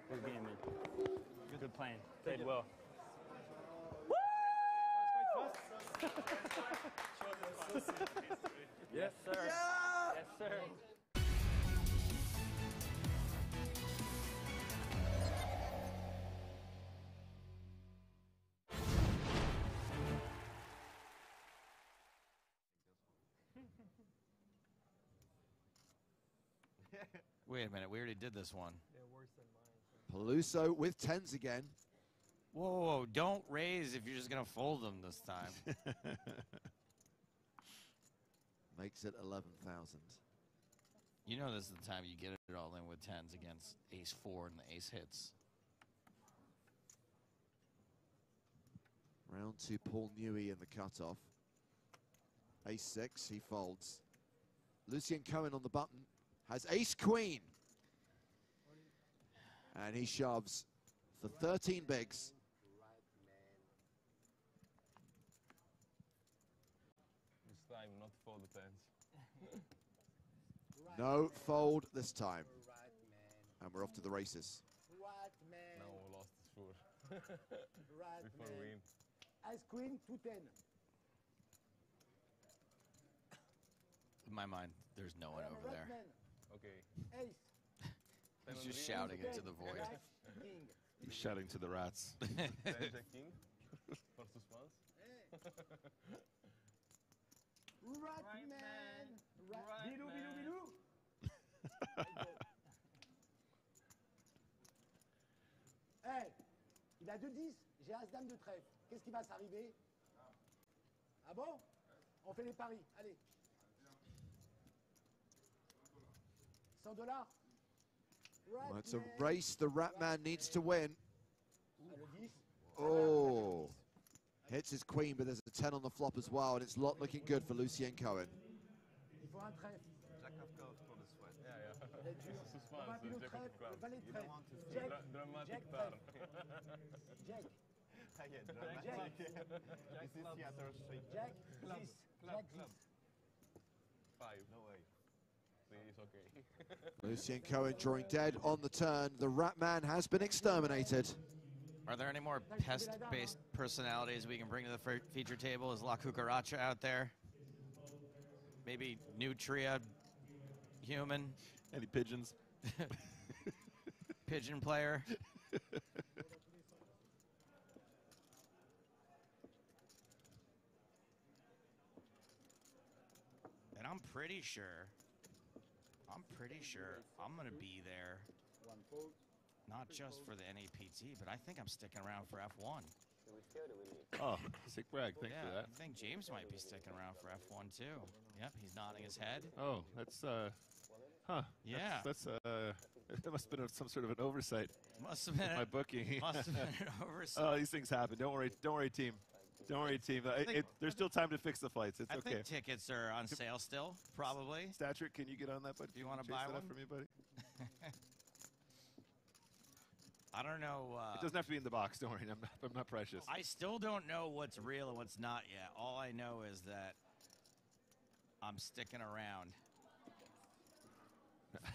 Good game, man. Good playing. Played well. yes, sir. Yes, sir. Wait a minute, we already did this one. Peluso with tens again. Whoa, whoa, whoa, don't raise if you're just going to fold them this time. Makes it 11,000. you know this is the time you get it all in with tens against ace four and the ace hits. Round two, Paul Newey in the cutoff. Ace six, he folds. Lucien Cohen on the button has ace queen. And he shoves for 13 bigs. This time, not for the tens. No fold this time. And we're off to the races. Now we lost this four. Before we win. Ice queen, 210. In my mind, there's no one over there. Okay. Ace. He's just shouting into the void. King. He's shouting to the rats. Ten jack king? Versus ones. Right, man. Right, Bilou, bilou, bilou. Hey, il a 2-10, j'ai As-Dame de trèfle. Qu'est-ce qui va s'arriver? Ah bon? On fait les paris, allez. Well, it's a race the Rat Man needs to win. Le 10 Oh. Hits his queen, but there's a 10 on the flop as well, and it's not looking good for Lucien Cohen. Il faut un trèfle. Jack of clubs for the sweat. Yeah, yeah. Let's do it. This is On va fun. appeler so le Jack trèfle, of clubs. le valet de You trèfle. don't want to see Jack, dra- dramatic Jack turn. Jack. yeah, Jack. dramatic. This is theater shape. Jack, Club, this, club, Jack, club. this. Five. No way. Please, okay. Lucien Cohen drawing dead on the turn. The Rat Man has been exterminated. Are there any more pest-based personalities we can bring to the feature table? Is La Cucaracha out there? Maybe Nutria, human? Any pigeons? Pigeon player? and I'm pretty sure, I'm pretty sure I'm going to be there not just for the NAPT, but I think I'm sticking around for F1. Oh, sick brag. Thanks yeah, for that. I think James might be sticking around for F1 too. Yep, he's nodding his head. Oh, that's uh, huh? Yeah. That's, that's uh, that must have been some sort of an oversight. Must have been my booking. must have been an oversight. oh, these things happen. Don't worry. Don't worry, team. Don't worry, team. Uh, think- it- there's still time to fix the flights. It's I okay. think tickets are on sale still, probably. Statric, can you get on that, buddy? Do you want to buy one for me, buddy? I don't know. Uh, it doesn't have to be in the box. Don't worry. I'm not, I'm not precious. I still don't know what's real and what's not yet. All I know is that I'm sticking around.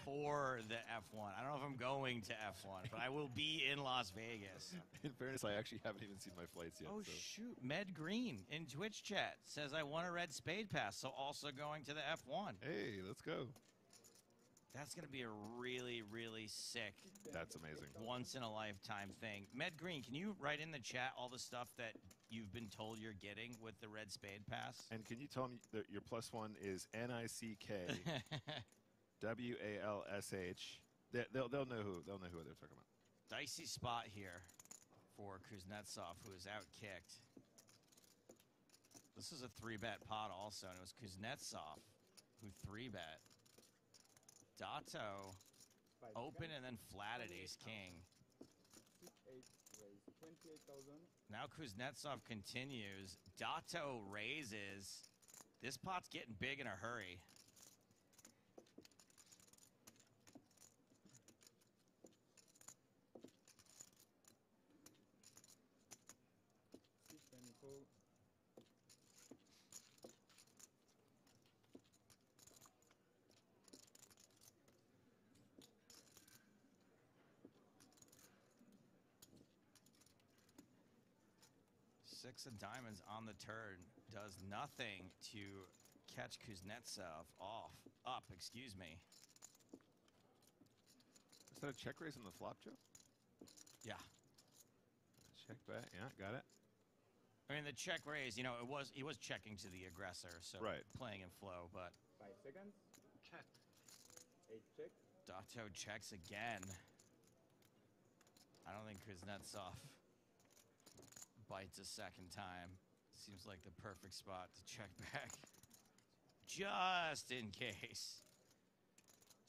For the F1. I don't know if I'm going to F1, but I will be in Las Vegas. In fairness, I actually haven't even seen my flights yet. Oh so. shoot! Med Green in Twitch chat says I want a red spade pass, so also going to the F1. Hey, let's go. That's gonna be a really, really sick. That's amazing. Once in a lifetime thing. Med Green, can you write in the chat all the stuff that you've been told you're getting with the red spade pass? And can you tell me that your plus one is N I C K W A L S H? They- They'll they'll know who they'll know who they're talking about. Dicey spot here for Kuznetsov, who is out kicked. This is a three bet pot also, and it was Kuznetsov who three bet. Dato open and then flat at ace king. Six, eight, raise, 28,000. Now Kuznetsov continues. Dato raises. This pot's getting big in a hurry. Six, and four. Six of diamonds on the turn does nothing to catch Kuznetsov off. Up, excuse me. Is that a check raise on the flop, Joe? Yeah. Check back. Yeah, got it. I mean, the check raise, you know, it was he was checking to the aggressor, so Right. playing in flow, but Five seconds. Check. Eight, check. Dato checks again. I don't think Kuznetsov bites a second time. Seems like the perfect spot to check back. Just in case.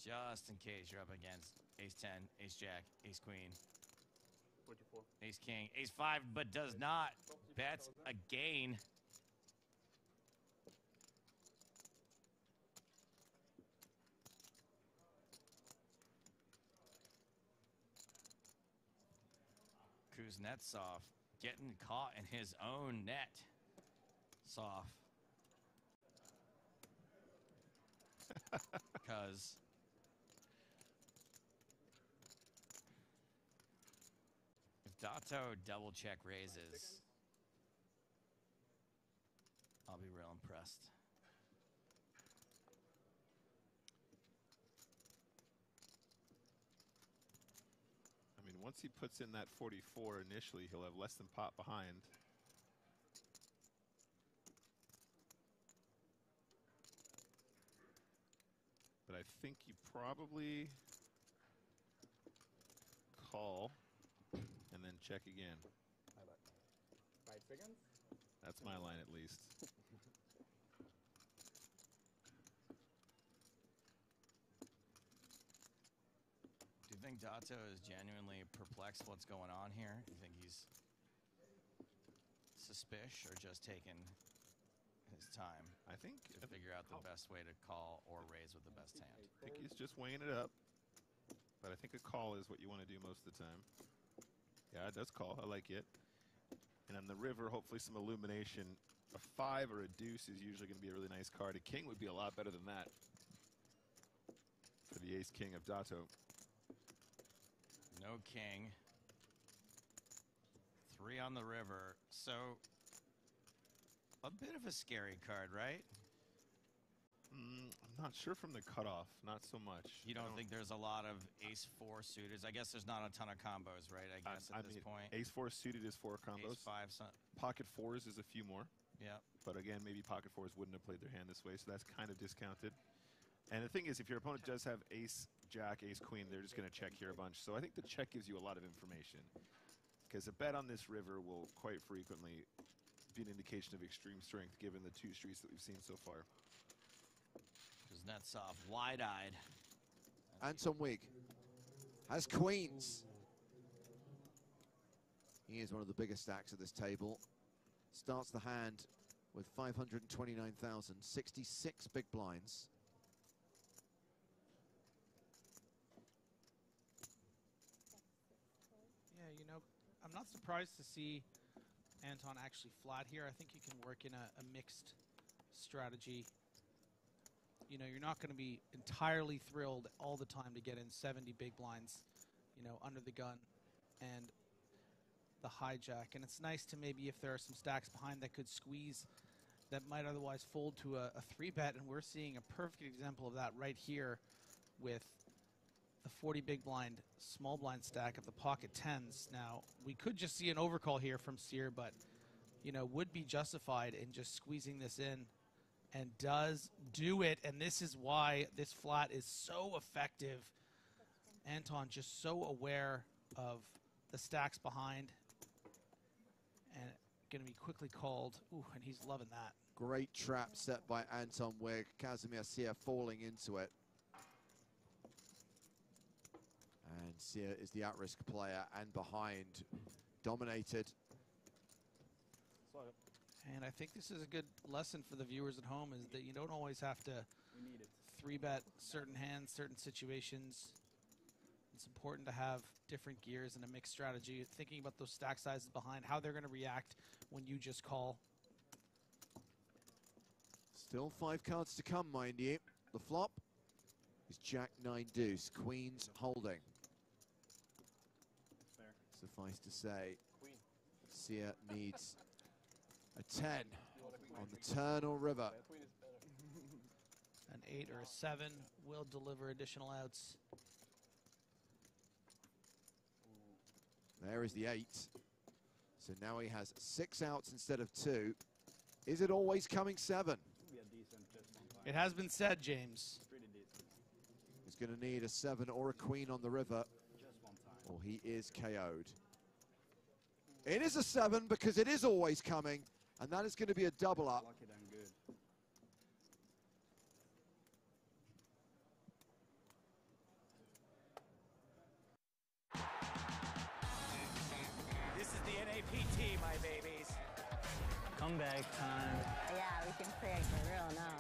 Just in case you're up against ace 10, ace jack, ace queen, 44. ace king, ace 5, but does not. Bets again. Kuznetsov getting caught in his own net. Soft. Because if Dato double check raises, I'll be real impressed. Once he puts in that 44 initially, he'll have less than pot behind. But I think you probably call and then check again. Five seconds. That's my line at least. Do you think Dato is genuinely perplexed what's going on here? Do you think he's suspicious or just taking his time? I think to figure out the best way to call or raise with the best hand. I think he's just weighing it up. But I think a call is what you want to do most of the time. Yeah, it does call. I like it. And on the river, hopefully some illumination. A five or a deuce is usually going to be a really nice card. A king would be a lot better than that for the ace king of Dato. No king. Three on the river. So, a bit of a scary card, right? Mm, I'm not sure from the cutoff. Not so much. You don't, think there's a lot of ace four suitors? I guess there's not a ton of combos, right? I guess I at this mean, point. Ace four suited is four combos. Ace five, Pocket fours is a few more. Yeah. But again, maybe pocket fours wouldn't have played their hand this way, so that's kind of discounted. And the thing is, if your opponent does have ace, jack, ace, queen, they're just going to check here a bunch. So I think the check gives you a lot of information. Because a bet on this river will quite frequently be an indication of extreme strength given the two streets that we've seen so far. Kuznetsov wide-eyed. Anton Wigg has queens. He is one of the biggest stacks at this table. Starts the hand with 529,000, 66 big blinds. Yeah, you know, I'm not surprised to see Anton actually flat here. I think you can work in a, a mixed strategy. you know, you're not going to be entirely thrilled all the time to get in 70 big blinds, you know, under the gun and the hijack. And it's nice to maybe if there are some stacks behind that could squeeze that might otherwise fold to a, a three bet. And we're seeing a perfect example of that right here with the 40 big blind, small blind stack of the pocket tens. Now, we could just see an overcall here from Sear, but, you know, would be justified in just squeezing this in and does do it. And this is why this flat is so effective. Anton just so aware of the stacks behind and going to be quickly called. Ooh, and he's loving that. Great trap set by Anton Wigg. Casimir Sear falling into it. And Sia is the at-risk player and behind. Dominated. And I think this is a good lesson for the viewers at home is that you don't always have to three bet certain hands, certain situations. It's important to have different gears and a mixed strategy, thinking about those stack sizes behind, how they're going to react when you just call. Still five cards to come, mind you. The flop is Jack 9 deuce, Queen's holding. Suffice to say, Sia needs a 10 on the turn or river. An eight or a seven will deliver additional outs. There is the eight. So now he has six outs instead of two. Is it always coming seven? It has been said, James. He's going to need a seven or a queen on the river, or he is KO'd. It is a seven because it is always coming, and that is going to be a double up. This is the NAPT, my babies. Comeback time. Yeah, we can play it for real now.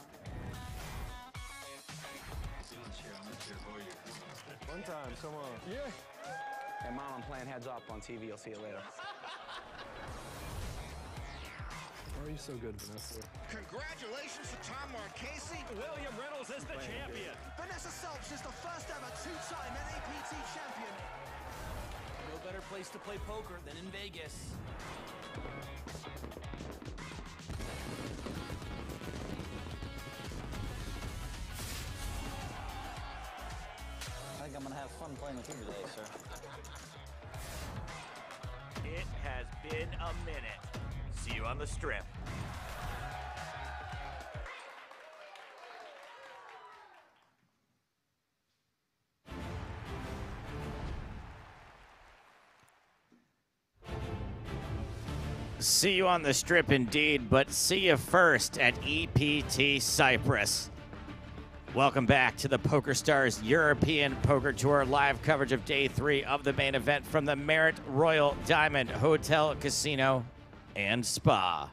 One time, come on. Yeah. Hey, Mom, I'm playing heads up on TV. I'll see you later. Why are you so good, Vanessa? Congratulations to Tom Marchese. William Reynolds is the champion. Vanessa Selbst is the first ever two-time NAPT champion. No better place to play poker than in Vegas. I think I'm gonna have fun playing with you today, sir. On the strip. See you on the strip indeed, but see you first at EPT Cyprus. Welcome back to the PokerStars European Poker Tour live coverage of day three of the main event from the Merit Royal Diamond Hotel, Casino, and Spa.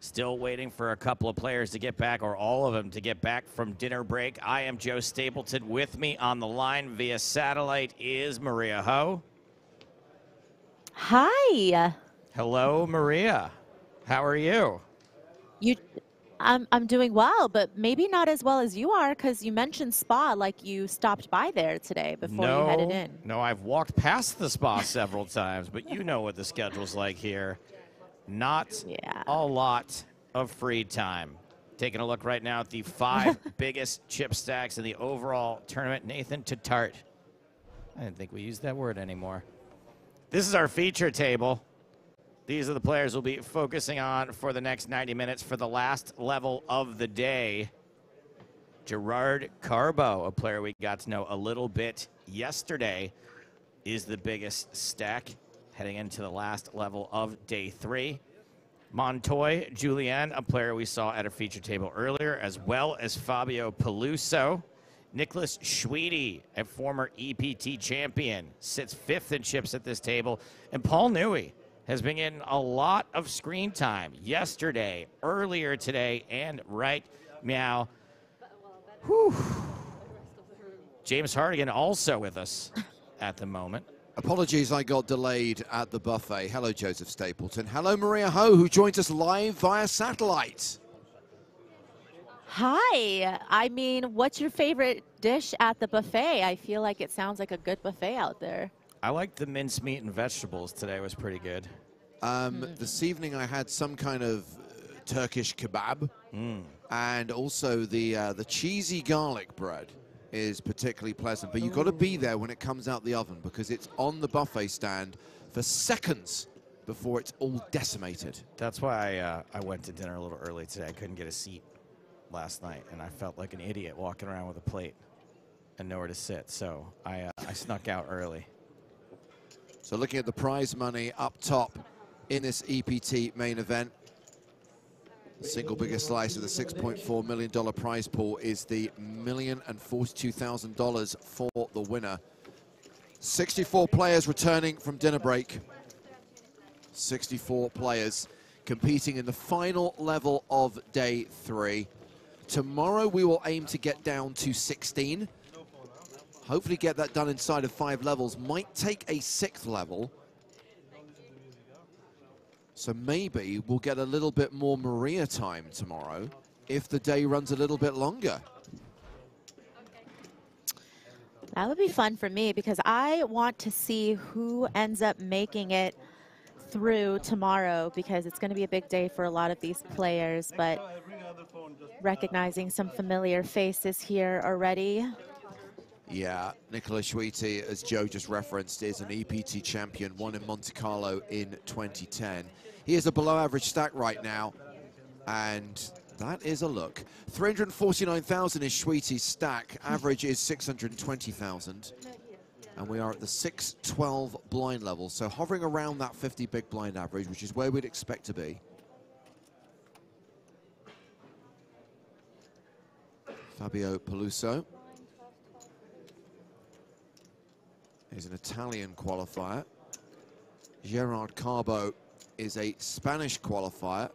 Still waiting for a couple of players to get back, or all of them to get back from dinner break. I am Joe Stapleton. With me on the line via satellite is Maria Ho. Hi. Hello, Maria. How are you? You I'm I'm doing well, but maybe not as well as you are cuz you mentioned spa like you stopped by there today before no, you headed in. No, I've walked past the spa several times, but you know what the schedule's like here. Not a lot of free time. Taking a look right now at the five biggest chip stacks in the overall tournament. Nathan Tatart. I didn't think we used that word anymore. This is our feature table. These are the players we'll be focusing on for the next 90 minutes for the last level of the day. Gerard Carbo, a player we got to know a little bit yesterday, is the biggest stack heading into the last level of day three. Montoy Julien, a player we saw at a feature table earlier, as well as Fabio Peluso. Nicolas Chouity, a former EPT champion, sits fifth in chips at this table. And Paul Newey has been getting a lot of screen time yesterday, earlier today, and right now. Whew. James Hartigan also with us at the moment. Apologies, I got delayed at the buffet. Hello, Joseph Stapleton. Hello, Maria Ho, who joins us live via satellite. Hi. I mean, what's your favorite dish at the buffet? I feel like it sounds like a good buffet out there. I liked the mincemeat and vegetables today. Was pretty good. Um, This evening I had some kind of uh, Turkish kebab, and also the uh, the cheesy garlic bread is particularly pleasant. But you've got to be there when it comes out the oven because it's on the buffet stand for seconds before it's all decimated. That's why I, uh, I went to dinner a little early today. I couldn't get a seat last night, and I felt like an idiot walking around with a plate and nowhere to sit. So I, uh, I snuck out early. So looking at the prize money up top in this EPT main event, the single biggest slice of the $6.4 million prize pool is the million and forty-two thousand dollars for the winner. 64 players returning from dinner break. 64 players competing in the final level of day three. Tomorrow we will aim to get down to 16. Hopefully get that done inside of five levels. Might take a sixth level. So maybe we'll get a little bit more Maria time tomorrow if the day runs a little bit longer. That would be fun for me because I want to see who ends up making it through tomorrow because it's going to be a big day for a lot of these players. But recognizing some familiar faces here already. Yeah, Nicolas Chouity, as Joe just referenced, is an EPT champion, won in Monte Carlo in 2010. He is a below average stack right now, and that is a look. 349,000 is Chouity's stack, average is 620,000. And we are at the 612 blind level, so hovering around that 50 big blind average, which is where we'd expect to be. Fabio Peluso is an Italian qualifier. Gerard Carbo is a Spanish qualifier.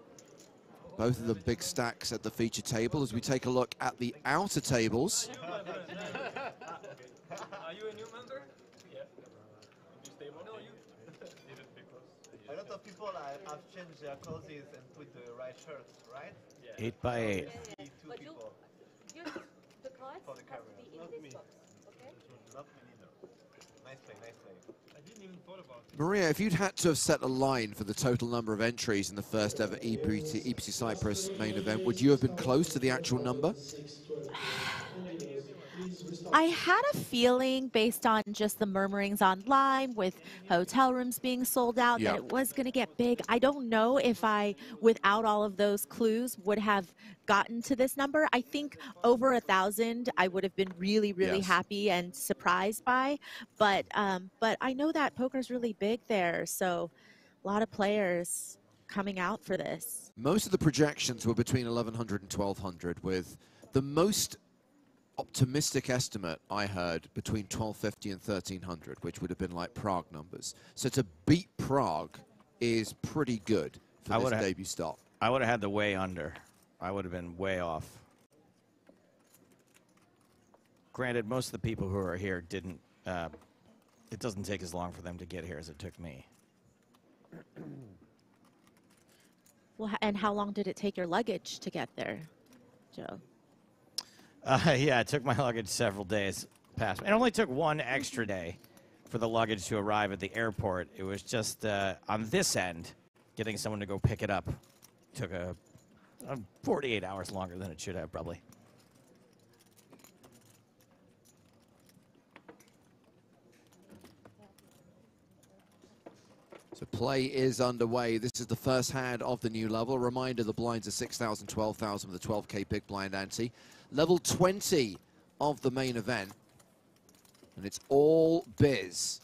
Both of them big stacks at the feature table. As we take a look at the outer tables, Are you a new member? Yeah. You stable? No, you. A lot of people have, have changed their clothes and put the right shirts, right? Yeah. Eight by eight. Two people The cards for the camera. have to be in this box, okay? Not me neither. Nice play, nice play. Maria, if you'd had to have set a line for the total number of entries in the first ever E EPT, EPT Cyprus main event, would you have been close to the actual number? I had a feeling based on just the murmurings online with hotel rooms being sold out Yeah. that it was going to get big. I don't know if I, without all of those clues, would have gotten to this number. I think over a thousand, I would have been really, really Yes. happy and surprised by. But, um, but I know that poker's really big there, so a lot of players coming out for this. Most of the projections were between 1100 and 1200, with the most optimistic estimate I heard between 1250 and 1300, which would have been like Prague numbers. So to beat Prague is pretty good for I this would've- debut stop. I would have had the way under. I would have been way off. Granted, most of the people who are here didn't. Uh, it doesn't take as long for them to get here as it took me. Well, and how long did it take your luggage to get there, Joe? Uh, yeah, it took my luggage several days past. It only took one extra day for the luggage to arrive at the airport. It was just uh, on this end, getting someone to go pick it up took a, a 48 hours longer than it should have, probably. So play is underway. This is the first hand of the new level. Reminder, the blinds are 6,000, 12,000 with a 12k big blind ante. Level 20 of the main event. And it's all Biz.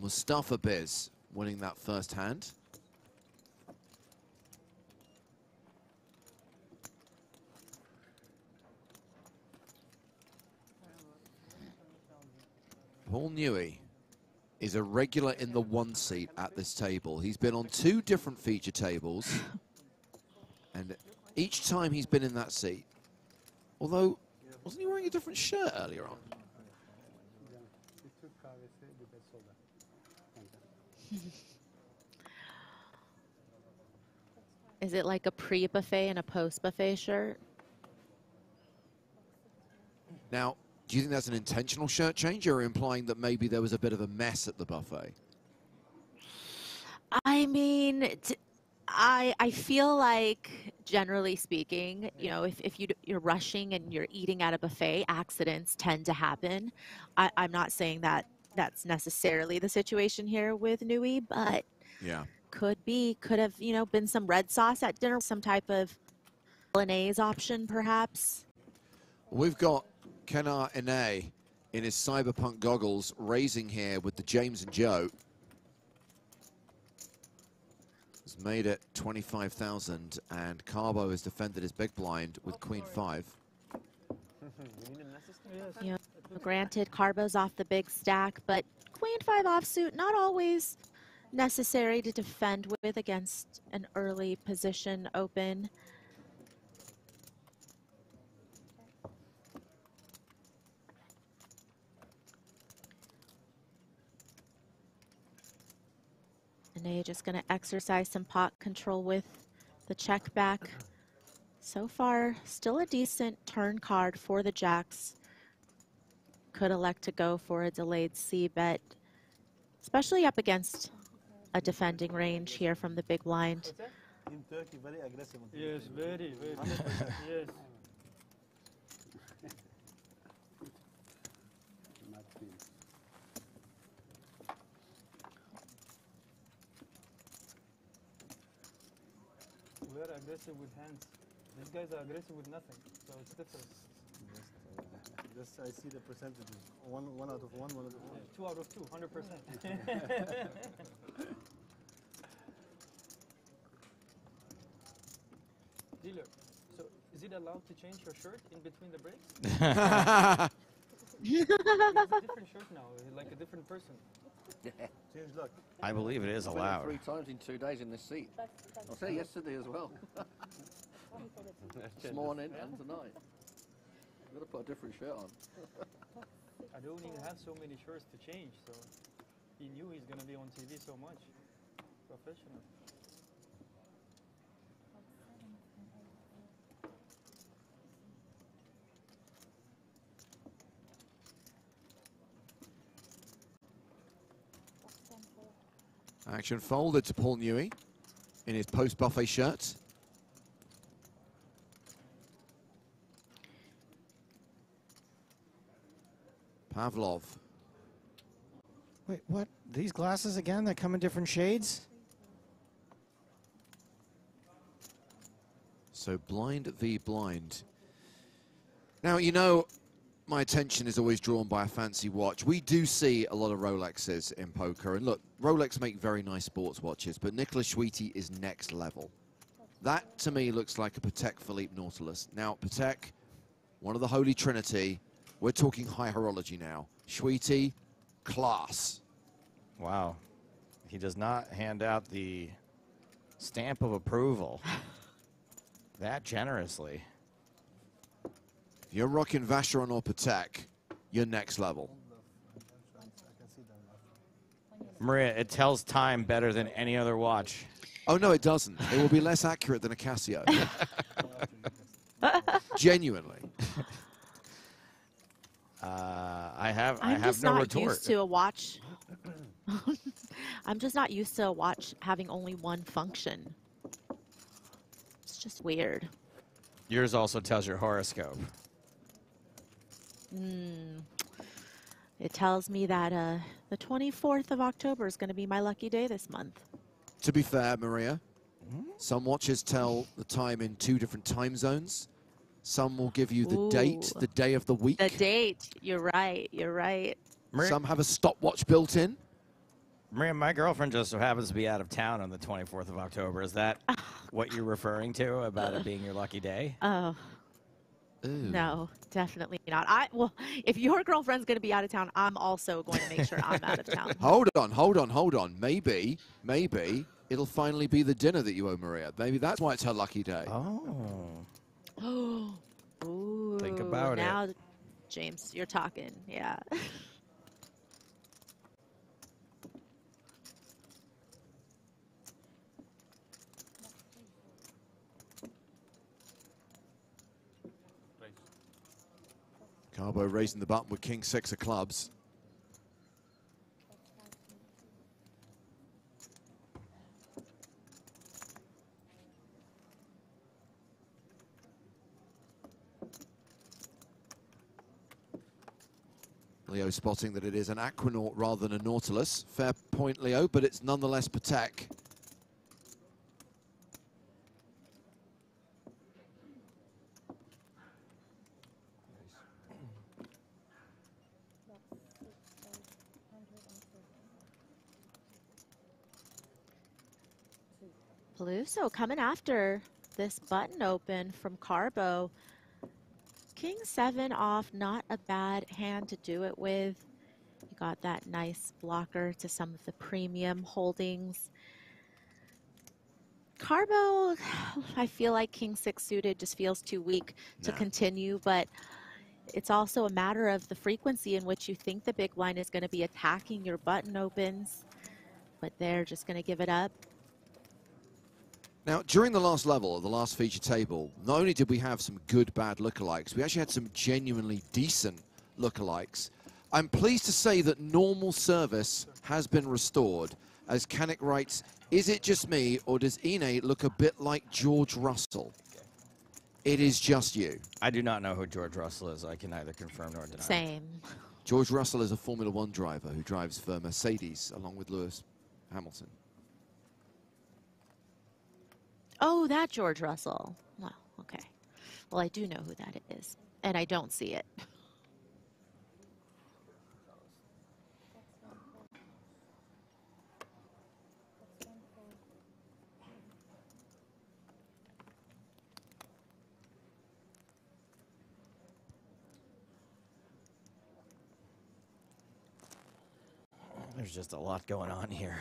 Mustafa Biz winning that first hand. Paul Newey is a regular in the one seat at this table. He's been on two different feature tables. and each time he's been in that seat, although, wasn't he wearing a different shirt earlier on? Is it like a pre-buffet and a post-buffet shirt? Now, do you think that's an intentional shirt change or implying that maybe there was a bit of a mess at the buffet? I mean, I I feel like generally speaking, you know, if, if you, you're rushing and you're eating at a buffet, accidents tend to happen. I, I'm not saying that that's necessarily the situation here with Newey, but Yeah. could be could have you know been some red sauce at dinner, some type of bolognese option perhaps. We've got Kenar Ine in his cyberpunk goggles raising here with the James and Joe. Has made it 25,000 and Carbo has defended his big blind with oh, Queen 5. You know, granted, Carbo's off the big stack, but Queen Five offsuit not always necessary to defend with against an early position open. And they just going to exercise some pot control with the check back. So far, still a decent turn card for the Jacks. Could elect to go for a delayed C bet, especially up against a defending range here from the big blind. In Turkey, very aggressive. Yes, very, very. yes. We are aggressive with hands. These guys are aggressive with nothing, so it's different. Just I see the percentages. One, one out of one, one out of one. Two out of two, 100%. Dealer, so is it allowed to change your shirt in between the breaks? it's a different shirt now, you're like a different person. Change luck. I believe it is I've been allowed. Three times in two days in this seat. I was there yesterday as well. this morning and tonight. I've got to put a different shirt on. I don't even have so many shirts to change, so he knew he's gonna be on TV so much. Professional. Action folded to Paul Newey in his post-buffet shirt. Pavlov. Wait, what? These glasses again They come in different shades? So blind v blind. Now, you know, my attention is always drawn by a fancy watch. We do see a lot of Rolexes in poker. And look, Rolex make very nice sports watches, but Nicolas Chouity is next level. That, to me, looks like a Patek Philippe Nautilus. Now, Patek, one of the Holy Trinity. We're talking high horology now. Schweiti, class. Wow. He does not hand out the stamp of approval that generously. If you're rocking Vacheron or Patek, you're next level. Maria, it tells time better than any other watch. Oh, no, it doesn't. It will be less accurate than a Casio. Genuinely. Uh, I have I I'm have just no not retort. used to a watch. I'm just not used to a watch having only one function. It's just weird. Yours also tells your horoscope. Mm. It tells me that uh, the 24th of October is going to be my lucky day this month. To be fair, Maria, some watches tell the time in two different time zones. Some will give you the date, the day of the week. The date. You're right. You're right. Some have a stopwatch built in. Maria, my girlfriend just so happens to be out of town on the 24th of October. Is that what you're referring to about it being your lucky day? Oh. No, definitely not. I well, if your girlfriend's going to be out of town, I'm also going to make sure I'm out of town. Hold on, hold on, hold on. Maybe, maybe it'll finally be the dinner that you owe Maria. Maybe that's why it's her lucky day. Oh. Ooh, Think about it. now, James, you're talking. Yeah. Carbo raising the button with king six of clubs. Leo spotting that it is an Aquanaut rather than a Nautilus. Fair point, Leo, but it's nonetheless Patek. Peluso coming after this button open from Carbo. King seven off, not a bad hand to do it with. You got that nice blocker to some of the premium holdings. Carbo, I feel like King six suited just feels too weak to Nah. continue, but it's also a matter of the frequency in which you think the big blind is going to be attacking your button opens, but they're just going to give it up. Now, during the last level, of the last feature table, not only did we have some good bad lookalikes, we actually had some genuinely decent lookalikes. I'm pleased to say that normal service has been restored. As Kanik writes, is it just me, or does Ine look a bit like George Russell? It is just you. I do not know who George Russell is. I can neither confirm nor deny. Same. George Russell is a Formula One driver who drives for Mercedes along with Lewis Hamilton. Oh, that George Russell. Well, okay. Well, I do know who that is, and I don't see it. There's just a lot going on here.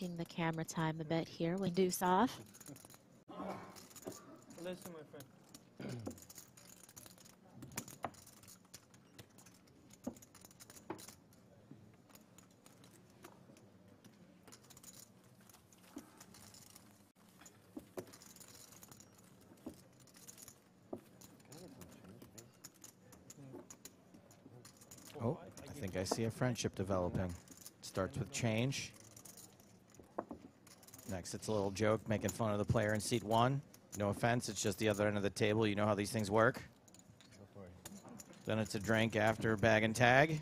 Milking the camera time a bit here with Deuce off. Listen, my friend. Oh, I think I see a friendship developing. Starts with change. Next, it's a little joke making fun of the player in seat one. No offense, it's just the other end of the table. You know how these things work. Then it's a drink after bag and tag.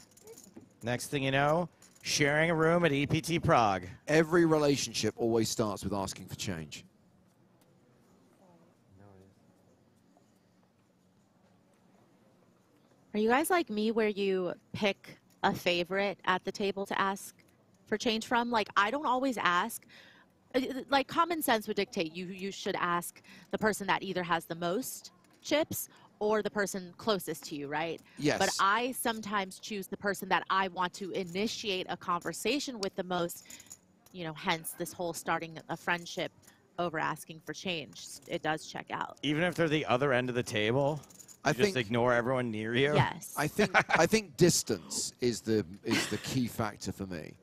Next thing you know, sharing a room at EPT Prague. Every relationship always starts with asking for change. Are you guys like me where you pick a favorite at the table to ask for change from? Like, I don't always ask. Uh, Like, common sense would dictate you, you should ask the person that either has the most chips or the person closest to you, right? Yes. But I sometimes choose the person that I want to initiate a conversation with the most, you know, hence this whole starting a friendship over asking for change. It does check out. Even if they're the other end of the table, I you just ignore everyone near you. Yes. I think I think distance is the is the key factor for me.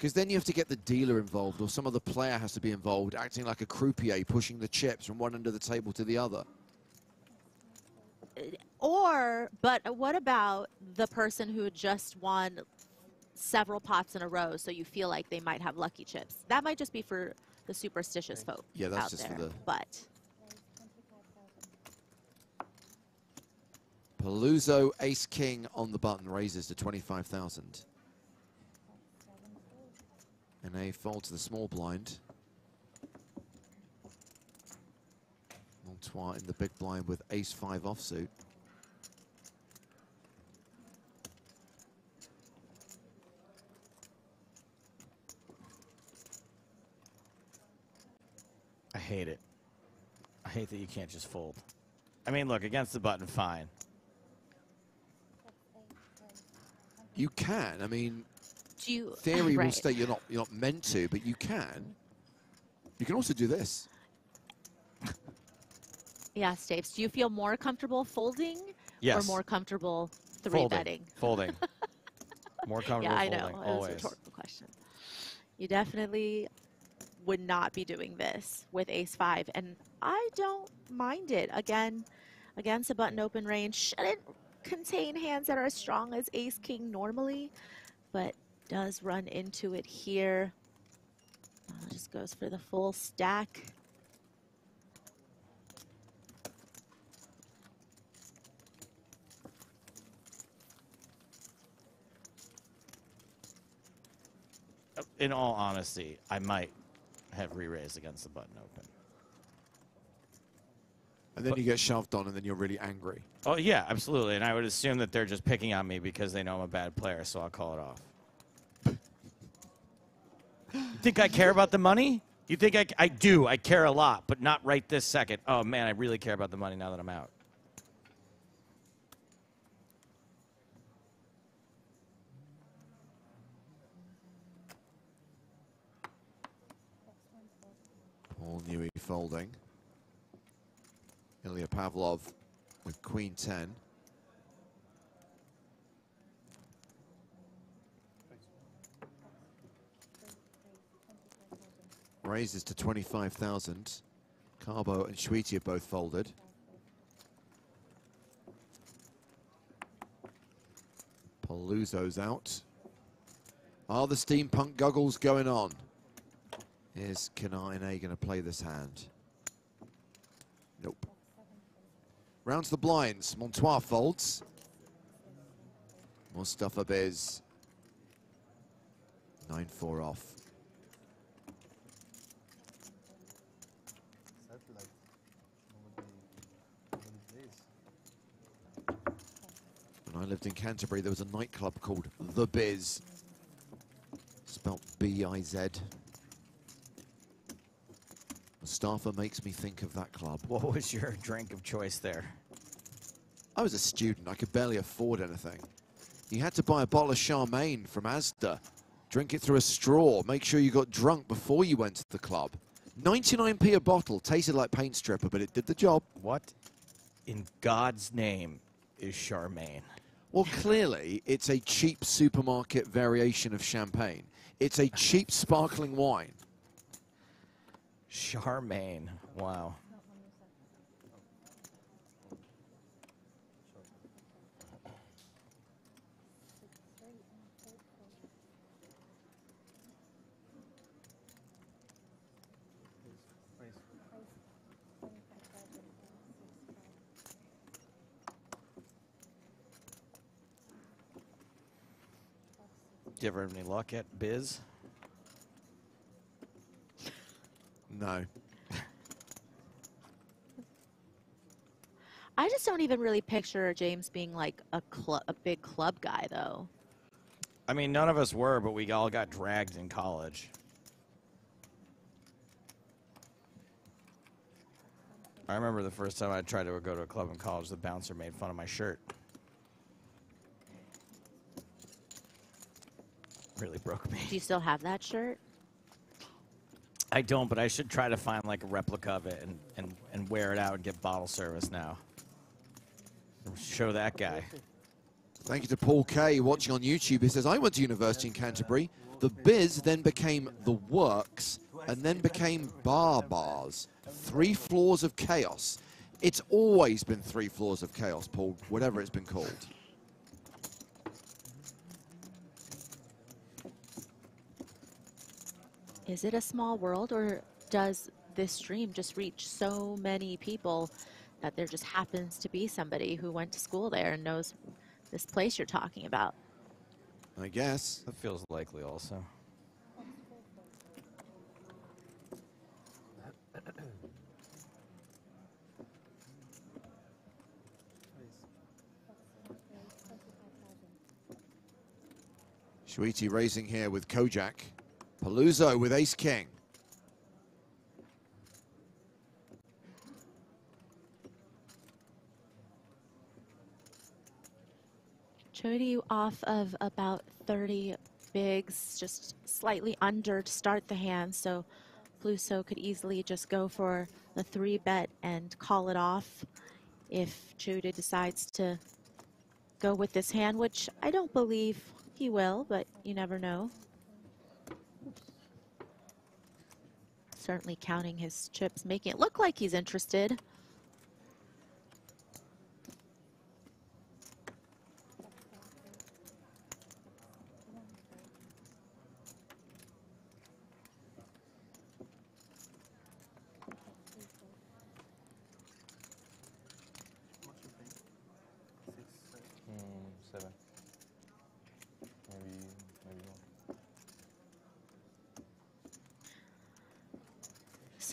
Because then you have to get the dealer involved, or some other player has to be involved, acting like a croupier, pushing the chips from one end of the table to the other. Or, but what about the person who just won several pots in a row, so you feel like they might have lucky chips? That might just be for the superstitious folk Yeah, that's out just for the- But Peluso Ace King on the button raises to 25,000. And a fold to the small blind. Montois in the big blind with Ace 5 offsuit. I hate it. I hate that you can't just fold. I mean, look, against the button, fine. You can. I mean, Do you theory will right. state you're not you're not meant to, but you can. You can also do this. Yeah, Stapes. Do you feel more comfortable folding or more comfortable three folding. betting? Folding. More comfortable yeah, I know. folding, It was always. a rhetorical question. You definitely would not be doing this with ace five, and I don't mind it. Again, against a button open range, shouldn't contain hands that are as strong as ace king normally, but does run into it here. Uh, just goes for the full stack. In all honesty, I might have re-raised against the button open. And then you get shoved on, and then you're really angry. Oh yeah, absolutely. And I would assume that they're just picking on me because they know I'm a bad player, so I'll call it off. You think I care about the money? You think I, I do? I care a lot, but not right this second. Oh man, I really care about the money now that I'm out. Paul Newey folding. Ilya Pavlov with queen 10. Raises to 25,000. Carbo and Chouity have both folded. Peluso's out. Are the steampunk goggles going on? Is Kanine going to play this hand? Nope. Round to the blinds. Montois folds. Mustafa Biz. 9-4 off. I lived in Canterbury, there was a nightclub called The Biz. Spelt B-I-Z. Mustafa makes me think of that club. What was your drink of choice there? I was a student. I could barely afford anything. You had to buy a bottle of Charmaine from Asda, drink it through a straw, make sure you got drunk before you went to the club. 99p a bottle, tasted like paint stripper, but it did the job. What in God's name is Charmaine? Well, clearly, it's a cheap supermarket variation of champagne. It's a cheap sparkling wine. Charmaine. Wow. Do you ever have any luck at Biz? No. I just don't even really picture James being like a club, a big club guy, though. I mean, none of us were, but we all got dragged in college. I remember the first time I tried to go to a club in college, the bouncer made fun of my shirt. Really broke me. Do you still have that shirt? I don't, but I should try to find like a replica of it and, and, and wear it out and get bottle service now. Show that guy. Thank you to Paul Kay watching on YouTube. He says, I went to university in Canterbury. The Biz then became The Works and then became Bar Bars. Three floors of chaos. It's always been three floors of chaos, Paul, whatever it's been called. Is it a small world, or does this stream just reach so many people that there just happens to be somebody who went to school there and knows this place you're talking about? I guess. That feels likely also. Chouity raising here with Kojak. Peluso with Ace King. Jody off of about 30 bigs, just slightly under to start the hand. So Peluso could easily just go for the three bet and call it off if Judah decides to go with this hand, which I don't believe he will, but you never know. Certainly counting his chips, making it look like he's interested.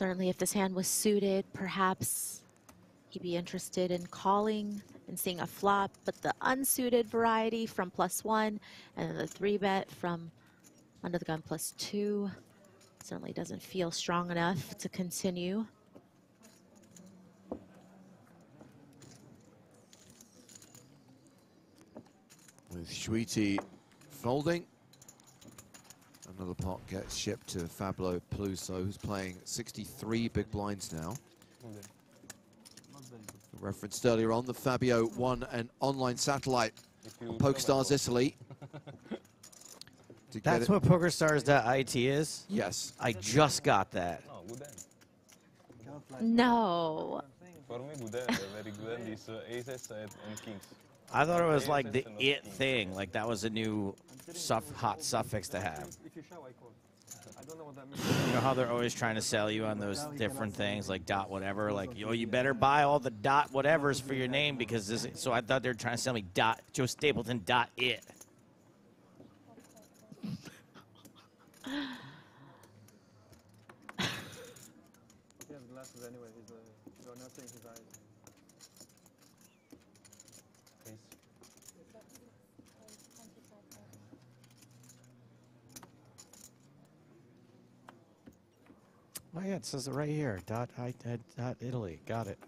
Certainly, if this hand was suited, perhaps he'd be interested in calling and seeing a flop, but the unsuited variety from plus one and then the three bet from under the gun plus two certainly doesn't feel strong enough to continue. With Chouity folding. Another pot gets shipped to Fabio Peluso, who's playing 63 big blinds now. Referenced earlier on, the Fabio won an online satellite on PokerStars Italy. That's it- what PokerStars.it is? Yes. I just got that. Oh, good hand. No. For me, good hand. Very good hand is uh, aces and, and kings. I thought it was like the it thing. Like that was a new suff hot suffix to have. You show, I call. I don't know what that means. You know how they're always trying to sell you on those different things like dot whatever, like oh you better buy all the dot whatevers for your name because this. So I thought they were trying to sell me dot Joe Stapleton dot it. He has glasses anyway. He's, uh, you're not seeing his eyes. Oh yeah, it says it right here. Dot, I, I- dot Italy. Got it.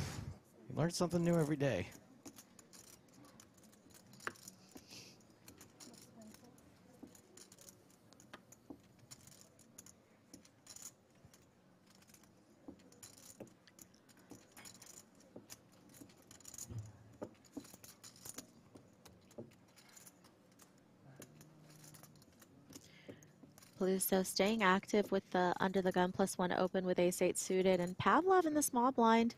You learn something new every day. Peluso staying active with the under the gun plus one open with ace eight suited and Pavlov in the small blind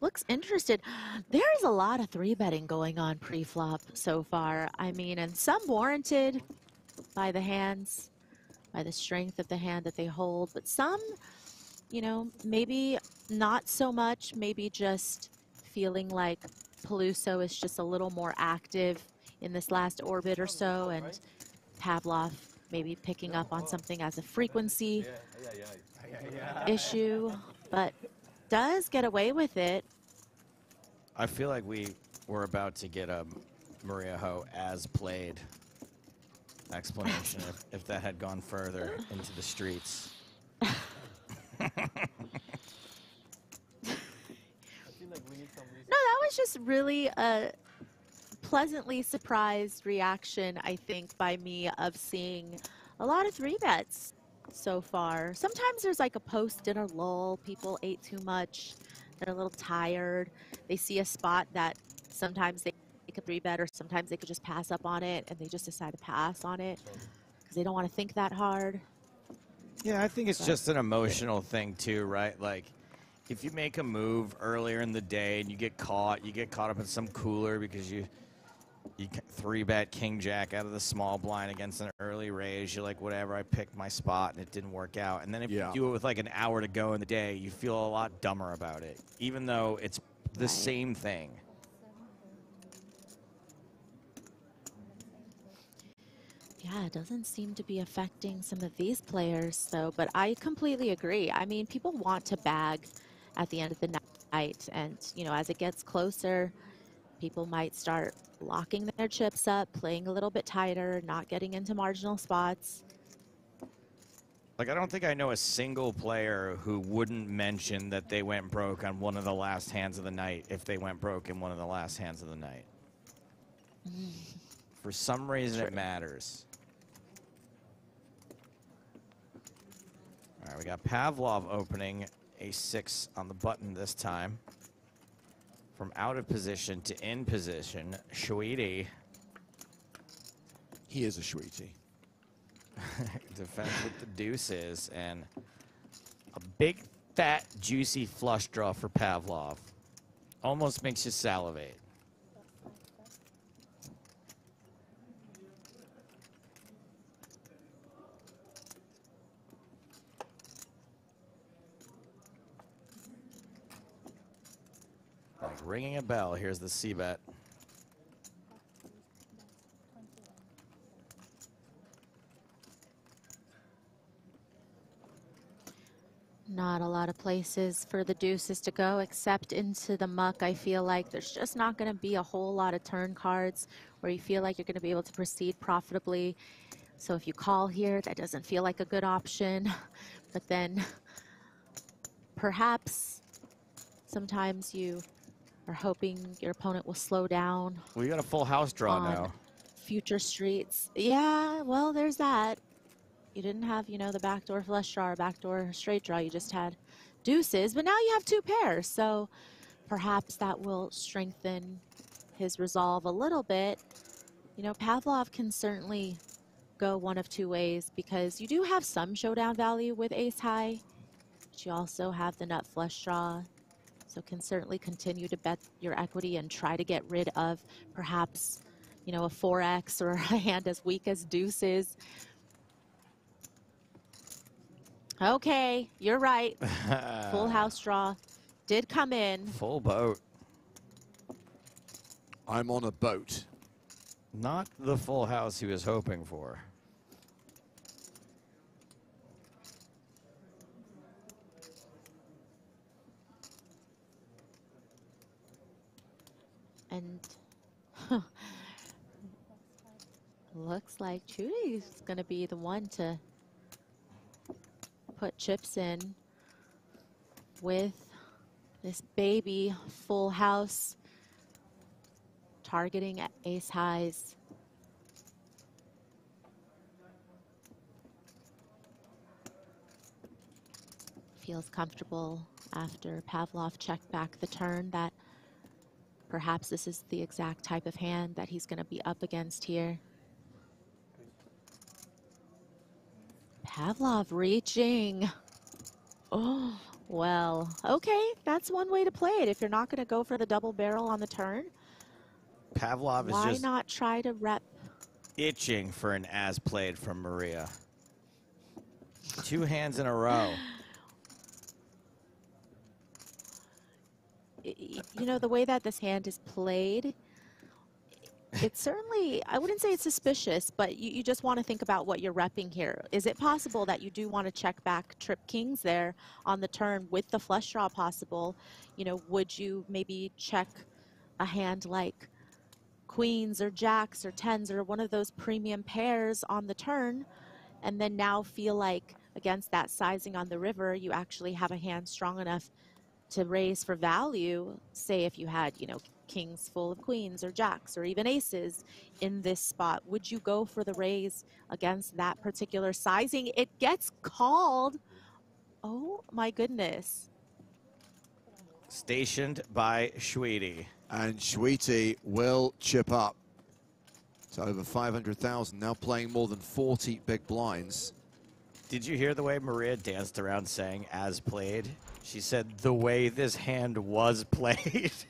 looks interested. There's a lot of three betting going on pre-flop so far. I mean, and some warranted by the hands, by the strength of the hand that they hold, but some, you know, maybe not so much, maybe just feeling like Peluso is just a little more active in this last orbit or so, and Pavlov maybe picking up on something as a frequency issue, but does get away with it. I feel like we were about to get a Maria Ho as played explanation if, if that had gone further into the streets. I feel like we need some reason. No, that was just really a pleasantly surprised reaction, I think, by me of seeing a lot of three bets so far. Sometimes there's like a post dinner lull, people ate too much, they're a little tired, they see a spot that sometimes they could three bet or sometimes they could just pass up on it and they just decide to pass on it because they don't want to think that hard. Yeah, I think it's just an emotional thing too, right? Like, if you make a move earlier in the day and you get caught, you get caught up in some cooler because you you three bet king jack out of the small blind against an early raise. You're like, whatever, I picked my spot and it didn't work out. And then if Yeah. you do it with like an hour to go in the day, you feel a lot dumber about it, even though it's the same thing. Yeah, it doesn't seem to be affecting some of these players, though. But I completely agree. I mean, people want to bag at the end of the night. And, you know, as it gets closer, people might start locking their chips up, playing a little bit tighter, not getting into marginal spots. Like, I don't think I know a single player who wouldn't mention that they went broke on one of the last hands of the night if they went broke in one of the last hands of the night. For some reason, it matters. All right, we got Pavlov opening a six on the button this time. From out of position to in position, Chouity He is a sweetie. defense with the deuces and a big, fat, juicy flush draw for Pavlov. Almost makes you salivate. Ringing a bell. Here's the C bet. Not a lot of places for the deuces to go except into the muck. I feel like there's just not going to be a whole lot of turn cards where you feel like you're going to be able to proceed profitably. So if you call here, that doesn't feel like a good option. But then perhaps sometimes you are hoping your opponent will slow down We got a full house draw now. future streets. Yeah, well, there's that. You didn't have, you know, the backdoor flush draw or backdoor straight draw. You just had deuces, but now you have two pairs. So perhaps that will strengthen his resolve a little bit. You know, Pavlov can certainly go one of two ways because you do have some showdown value with ace high, but you also have the nut flush draw. So can certainly continue to bet your equity and try to get rid of perhaps, you know, a 4x or a hand as weak as deuces. Okay, you're right. Full house draw did come in. Full boat. I'm on a boat. Not the full house he was hoping for. And looks like Chouity's going to be the one to put chips in with this baby full house targeting at ace highs. Feels comfortable after Pavlov checked back the turn that perhaps this is the exact type of hand that he's going to be up against here. Pavlov reaching. Oh, well, okay. That's one way to play it. If you're not going to go for the double barrel on the turn, Pavlov is why not try to rep? itching for an as played from Maria. Two hands in a row. You know, the way that this hand is played, it's certainly, I wouldn't say it's suspicious, but you, you just want to think about what you're repping here. Is it possible that you do want to check back trip kings there on the turn with the flush draw possible? You know, would you maybe check a hand like queens or jacks or tens or one of those premium pairs on the turn and then now feel like against that sizing on the river you actually have a hand strong enough to raise for value say if you had you know kings full of queens or jacks or even aces in this spot would you go for the raise against that particular sizing it gets called oh my goodness Stationed by Chouity. And Chouity will chip up to over 500,000, now playing more than 40 big blinds. Did you hear the way Maria danced around saying as played? She said the way this hand was played.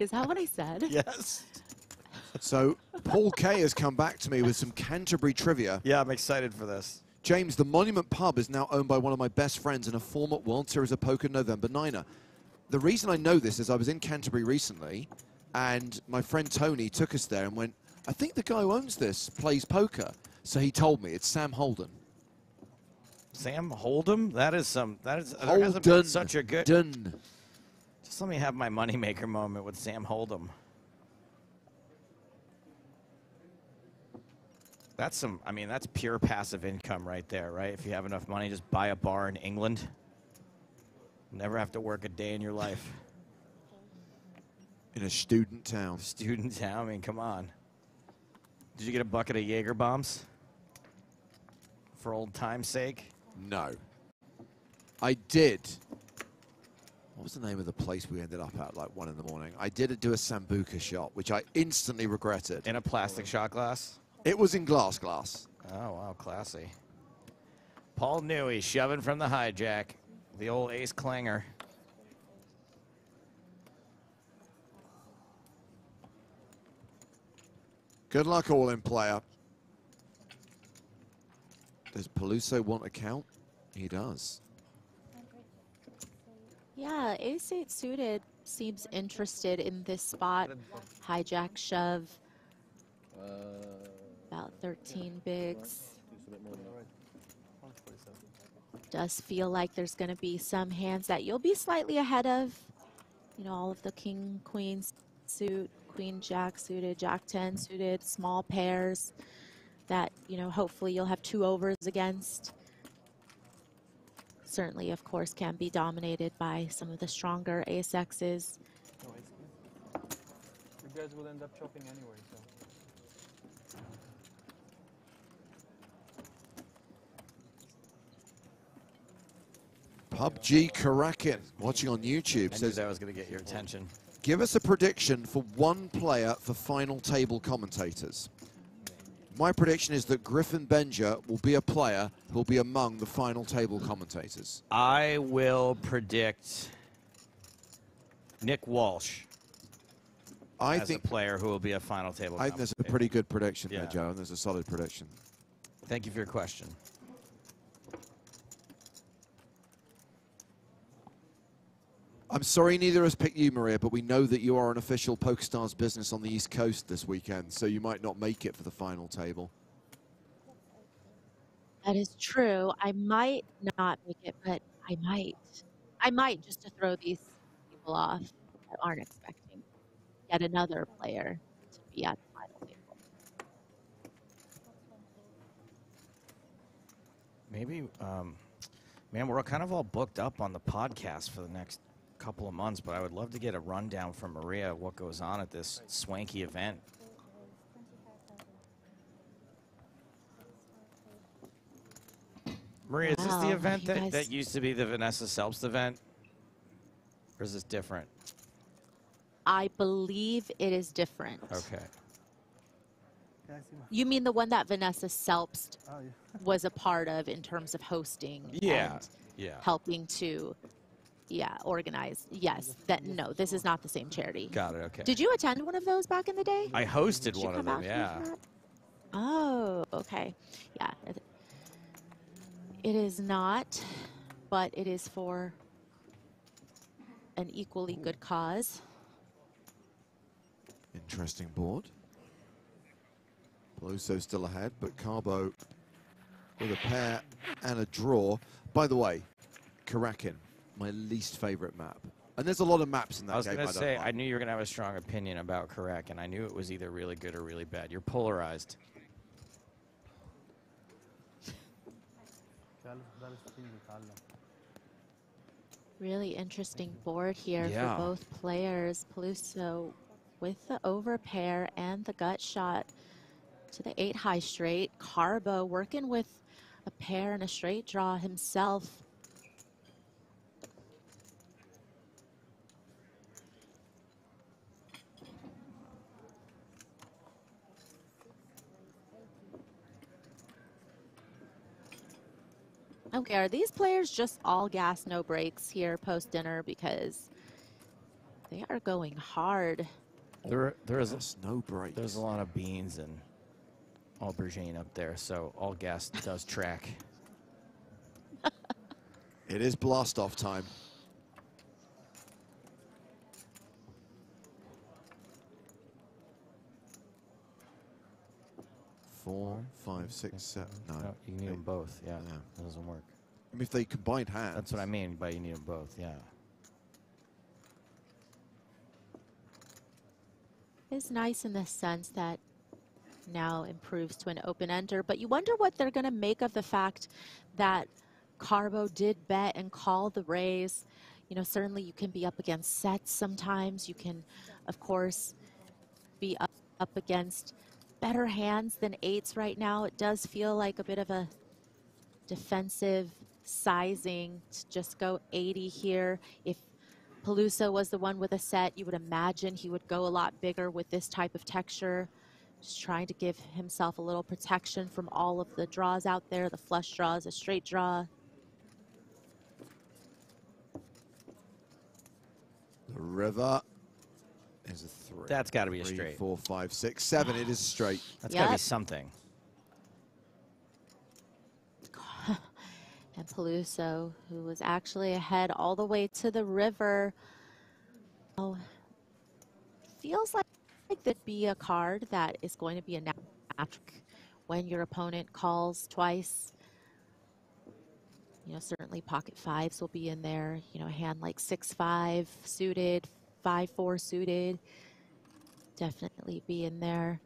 is that what i said yes So Paul Kay has come back to me with some Canterbury trivia. Yeah, I'm excited for this. James, the Monument Pub is now owned by one of my best friends and a former World Series of Poker November Niner. The reason I know this is I was in Canterbury recently, and my friend Tony took us there and went, I think the guy who owns this plays poker. So he told me it's Sam Holden. Sam Hold'em? That is some. That is. There hasn't been such a good. Done. Just let me have my moneymaker moment with Sam Hold'em. That's some. I mean, that's pure passive income right there, right? If you have enough money, just buy a bar in England. Never have to work a day in your life. In a student town. Student town. I mean, come on. Did you get a bucket of Jaeger bombs? For old time's sake? No. I did. What was the name of the place we ended up at like one in the morning? I did do a Sambuca shot, which I instantly regretted. In a plastic shot glass? It was in glass glass. Oh, wow, classy. Paul Newey shoving from the hijack. The old ace clanger. Good luck, all in player. Does Peluso want a count? He does. Yeah, ace eight suited seems interested in this spot. Hijack shove. About 13 bigs. Does feel like there's going to be some hands that you'll be slightly ahead of. You know, all of the king, queen suit, queen, jack suited, jack 10 suited, small pairs that, you know, hopefully you'll have two overs against certainly, of course, can be dominated by some of the stronger ace X's. No, it's good. You guys will end up chopping anyway, so. PUBG Karakin, watching on YouTube, I knew says that was going to get your attention. Give us a prediction for one player for final table commentators. My prediction is that Griffin Benger will be a player who'll be among the final table commentators. I will predict Nick Walsh I think a player who will be a final table. I think there's a pretty good prediction there, Yeah. Joe, and there's a solid prediction. Thank you for your question. I'm sorry neither of us picked you, Maria, but we know that you are an official PokerStars business on the East Coast this weekend, so you might not make it for the final table. That is true. I might not make it, but I might. I might just to throw these people off that aren't expecting yet another player to be at the final table. Maybe, um, man, we're kind of all booked up on the podcast for the next couple of months, but I would love to get a rundown from Maria of what goes on at this swanky event. Maria, is this the event that, guys- that used to be the Vanessa Selbst event? Or is this different? I believe it is different. Okay. You mean the one that Vanessa Selbst Oh, yeah. was a part of in terms of hosting Yeah, and yeah. helping to yeah, organized. Yes. That no, this is not the same charity. Got it, okay. Did you attend one of those back in the day? I hosted Did one of them, yeah. Oh, okay. Yeah. it- It is not, but it is for an equally good cause. Interesting board. Peluso still ahead, but Carbo with a pair and a draw. By the way, Karakin, my least favorite map. And there's a lot of maps in that game. I was game. going I to don't say, like. I knew you were going to have a strong opinion about Karek, and I knew it was either really good or really bad. You're polarized. Really interesting board here Yeah. for both players. Peluso with the overpair and the gut shot to the eight high straight. Carbo working with a pair and a straight draw himself. Okay, are these players just all gas, no breaks here post dinner because they are going hard. There, there is no break. There's a lot of beans and aubergine up there, so all gas does track. It is blast off time. Four, five, six, seven, nine. No, you need eight. them both. Yeah, Yeah. that doesn't work. I mean, if they combined hands. That's what I mean by you need them both. Yeah. It's nice in the sense that now improves to an open ender, but you wonder what they're going to make of the fact that Carbo did bet and call the raise. You know, certainly you can be up against sets sometimes. You can of course, be up, up against better hands than eights right now. It does feel like a bit of a defensive sizing to just go 80 here. If Peluso was the one with a set, you would imagine he would go a lot bigger with this type of texture. Just trying to give himself a little protection from all of the draws out there, the flush draws, a straight draw. The river is a three. That's gotta be a Three, straight. Four, five, six, seven. It is straight. That's got to be something. and Peluso, who was actually ahead all the way to the river. Oh, feels like, like there'd be a card that is going to be a nat when your opponent calls twice. You know, certainly pocket fives will be in there. You know, a hand like six five suited, five four suited, definitely be in there.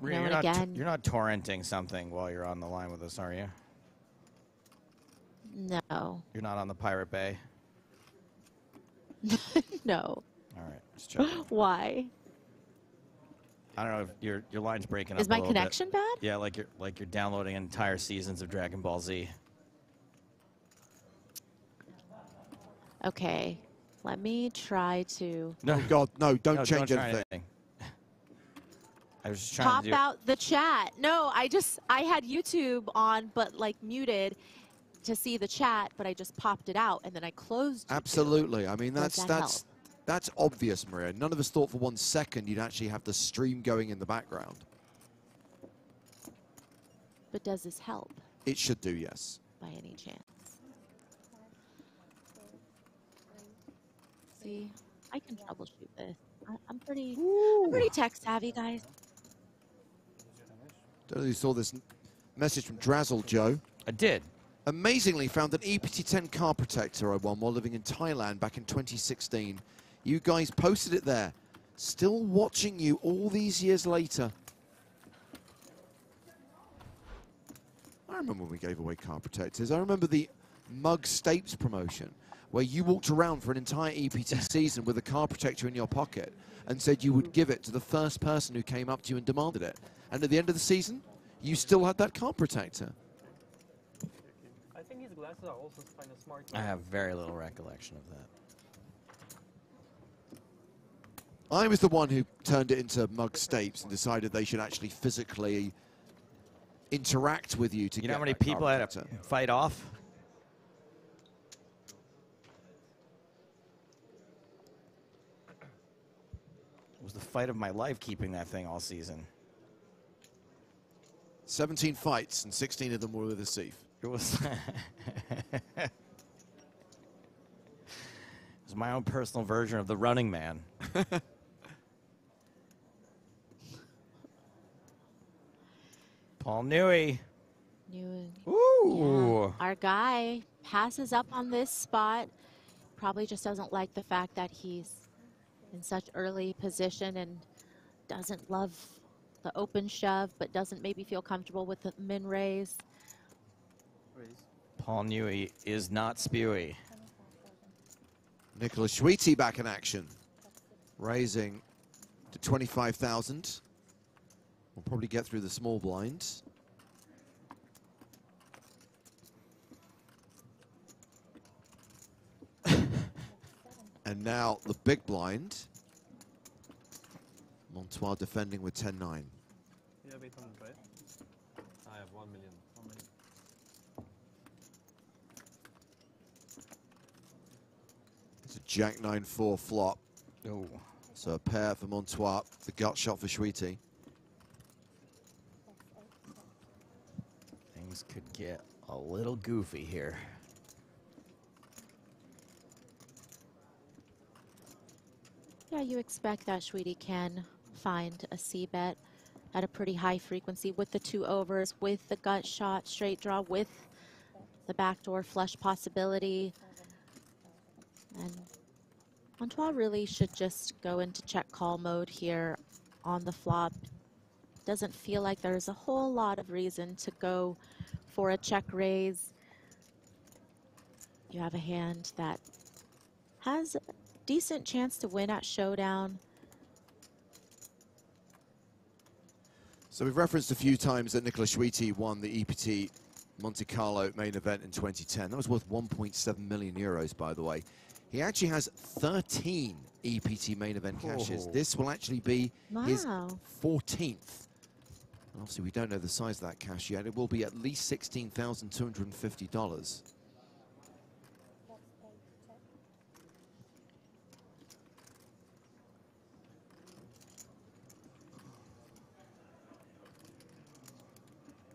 You Rhea, know, you're, not again, you're not torrenting something while you're on the line with us, are you? no, You're not on the Pirate Bay. no. All right, checking. Why? I don't know if your your line's breaking Is up. a my little bit. connection bad? Yeah, like you're like you're downloading entire seasons of Dragon Ball Z. Okay, let me try to No, Oh, God, no! Don't No, change don't try anything. I was just trying pop to do. out the chat. No, I just I had YouTube on, but like muted to see the chat, but I just popped it out and then I closed. YouTube. Absolutely. I mean, that's that that's help? that's obvious, Maria. None of us thought for one second you'd actually have the stream going in the background. But does this help It should do, yes. by any chance? See, I can troubleshoot this. I, I'm pretty, I'm pretty tech savvy, guys. Don't know if you saw this message from Drazzle Joe. I did. Amazingly, found an E EPT-10 card protector I won while living in Thailand back in 2016. You guys posted it there. Still watching you all these years later. I remember when we gave away card protectors. I remember the Mug Stapes promotion where you walked around for an entire EPT season with a card protector in your pocket and said you would give it to the first person who came up to you and demanded it. And at the end of the season, you still had that card protector. I think his glasses are also kind of smart. I have very little recollection of that. I was the one who turned it into mug stapes and decided they should actually physically interact with you to You get know how many people I had to fight off? The fight of my life keeping that thing all season. 17 fights and 16 of them were with Asif. It was. it was my own personal version of the Running Man. Paul Newey. New, Ooh. Our guy passes up on this spot. Probably just doesn't like the fact that he's in such early position and doesn't love the open shove, but doesn't maybe feel comfortable with the min raise. Paul Newey is not spewy. Nicolas Chouity back in action, raising to 25,000. We'll probably get through the small blinds. And now the big blind. Montois defending with 10-9. You have 800, right? I have 1 million. It's a Jack 9-4 flop. Oh. So a pair for Montois, the gut shot for Chouity. Things could get a little goofy here. Yeah, you expect that Chouity can find a C bet at a pretty high frequency with the two overs, with the gut shot, straight draw, with the backdoor flush possibility. And Antoine really should just go into check call mode here on the flop. Doesn't feel like there's a whole lot of reason to go for a check raise. You have a hand that has decent chance to win at Showdown. So we've referenced a few times that Nicolas Chouity won the EPT Monte Carlo main event in 2010. That was worth 1.7 million euros, by the way. He actually has 13 EPT main event cashes. Oh. This will actually be his 14th. And obviously, we don't know the size of that cash yet. It will be at least $16,250.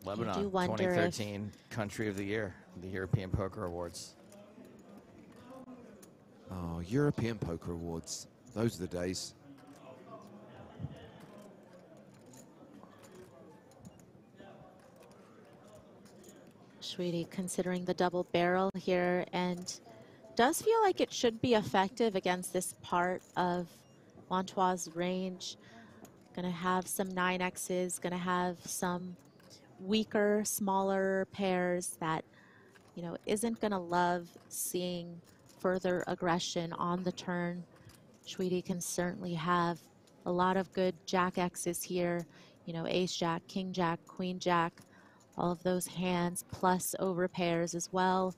Lebanon, wonder if- 2013 Country of the Year, the European Poker Awards. Oh, European Poker Awards. Those are the days. Chouity considering the double barrel here and does feel like it should be effective against this part of Montois' range. Gonna have some 9Xs, gonna have some weaker, smaller pairs that, you know, isn't gonna love seeing further aggression on the turn. Chouity can certainly have a lot of good Jack X's here, you know, Ace Jack, King Jack, Queen Jack, all of those hands plus over pairs as well.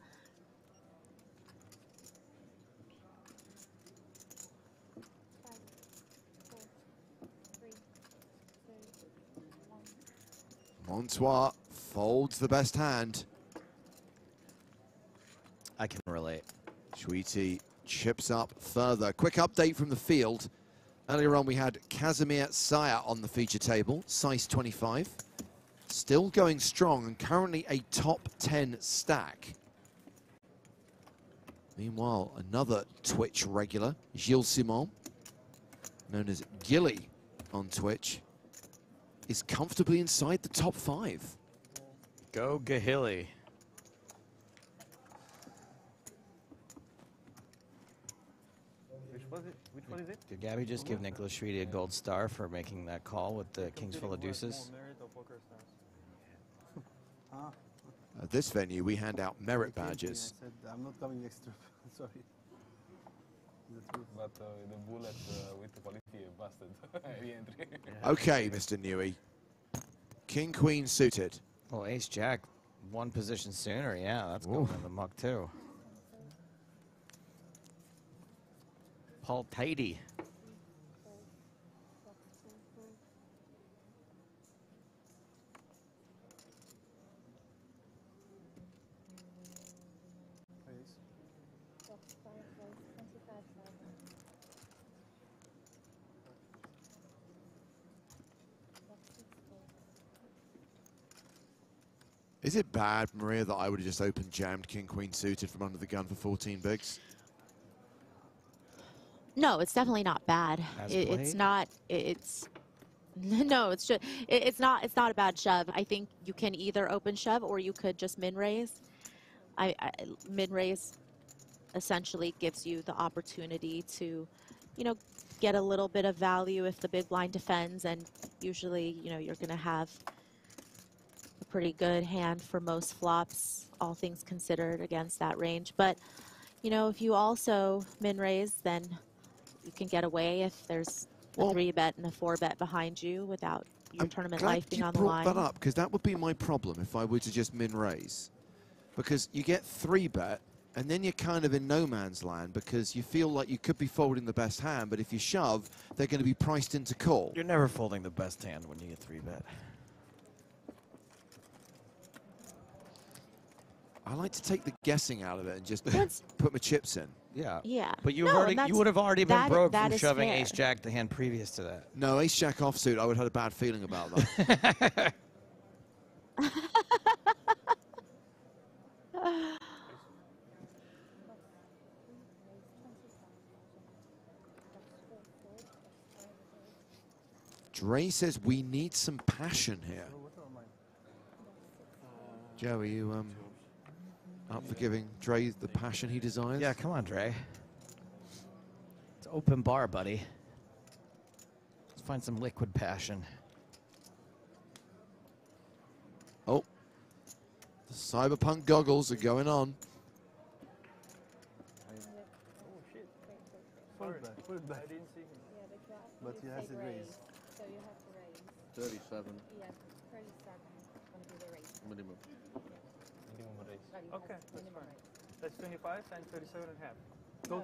Montois folds the best hand. I can relate. Chouity chips up further. Quick update from the field. Earlier on, we had Casimir Sear on the feature table, size 25. Still going strong and currently a top 10 stack. Meanwhile, another Twitch regular, Gilles Simon, known as Gilly on Twitch, is comfortably inside the top five. Go Gahili. Which was it? Which one is it? Did Gabby just give Nicolas Chouity a gold star for making that call with the Kings full of deuces? Ah, At this venue, we hand out merit badges. I said I'm not coming next trip. Sorry. The truth. But uh, the bullet uh, with the quality busted re-entry. Okay, Mr. Newey. King, Queen suited. Well, Ace Jack, one position sooner. Yeah, that's going in the muck too. Paul Tidy. Is it bad, Maria, that I would have just opened jammed King, Queen suited from under the gun for 14 bigs? No, it's definitely not bad. It, it's not. it- It's no, it's just. It, it's not. It's not a bad shove. I think you can either open shove or you could just min raise. I, I min raise essentially gives you the opportunity to, you know, get a little bit of value if the big blind defends, and usually, you know, you're going to have a pretty good hand for most flops, all things considered, against that range. But you know, if you also min raise, then you can get away if there's a three bet and a four bet behind you without your tournament life being you on the brought line. that up because that would be my problem if I were to just min raise. Because you get three bet and then you're kind of in no man's land because you feel like you could be folding the best hand, but if you shove, they're going to be priced into call. You're never folding the best hand when you get three bet. I like to take the guessing out of it and just put my chips in. Yeah. Yeah. But you No, already you would have already been that- broke that from shoving fair. Ace Jack the hand previous to that. No, ace jack offsuit, I would have had a bad feeling about that. Dre says we need some passion here. Joe, are you um, up for giving Dre the passion he desires? Yeah, come on, Dre. It's open bar, buddy. Let's find some liquid passion. Oh, the cyberpunk goggles are going on. Sorry. has take it raise. raised. So you have to raise. 37 Yeah, 37 going to be the raise. minimum. Minimum raise. Right, you Okay, that's fine. That's 25 and 37 and a half.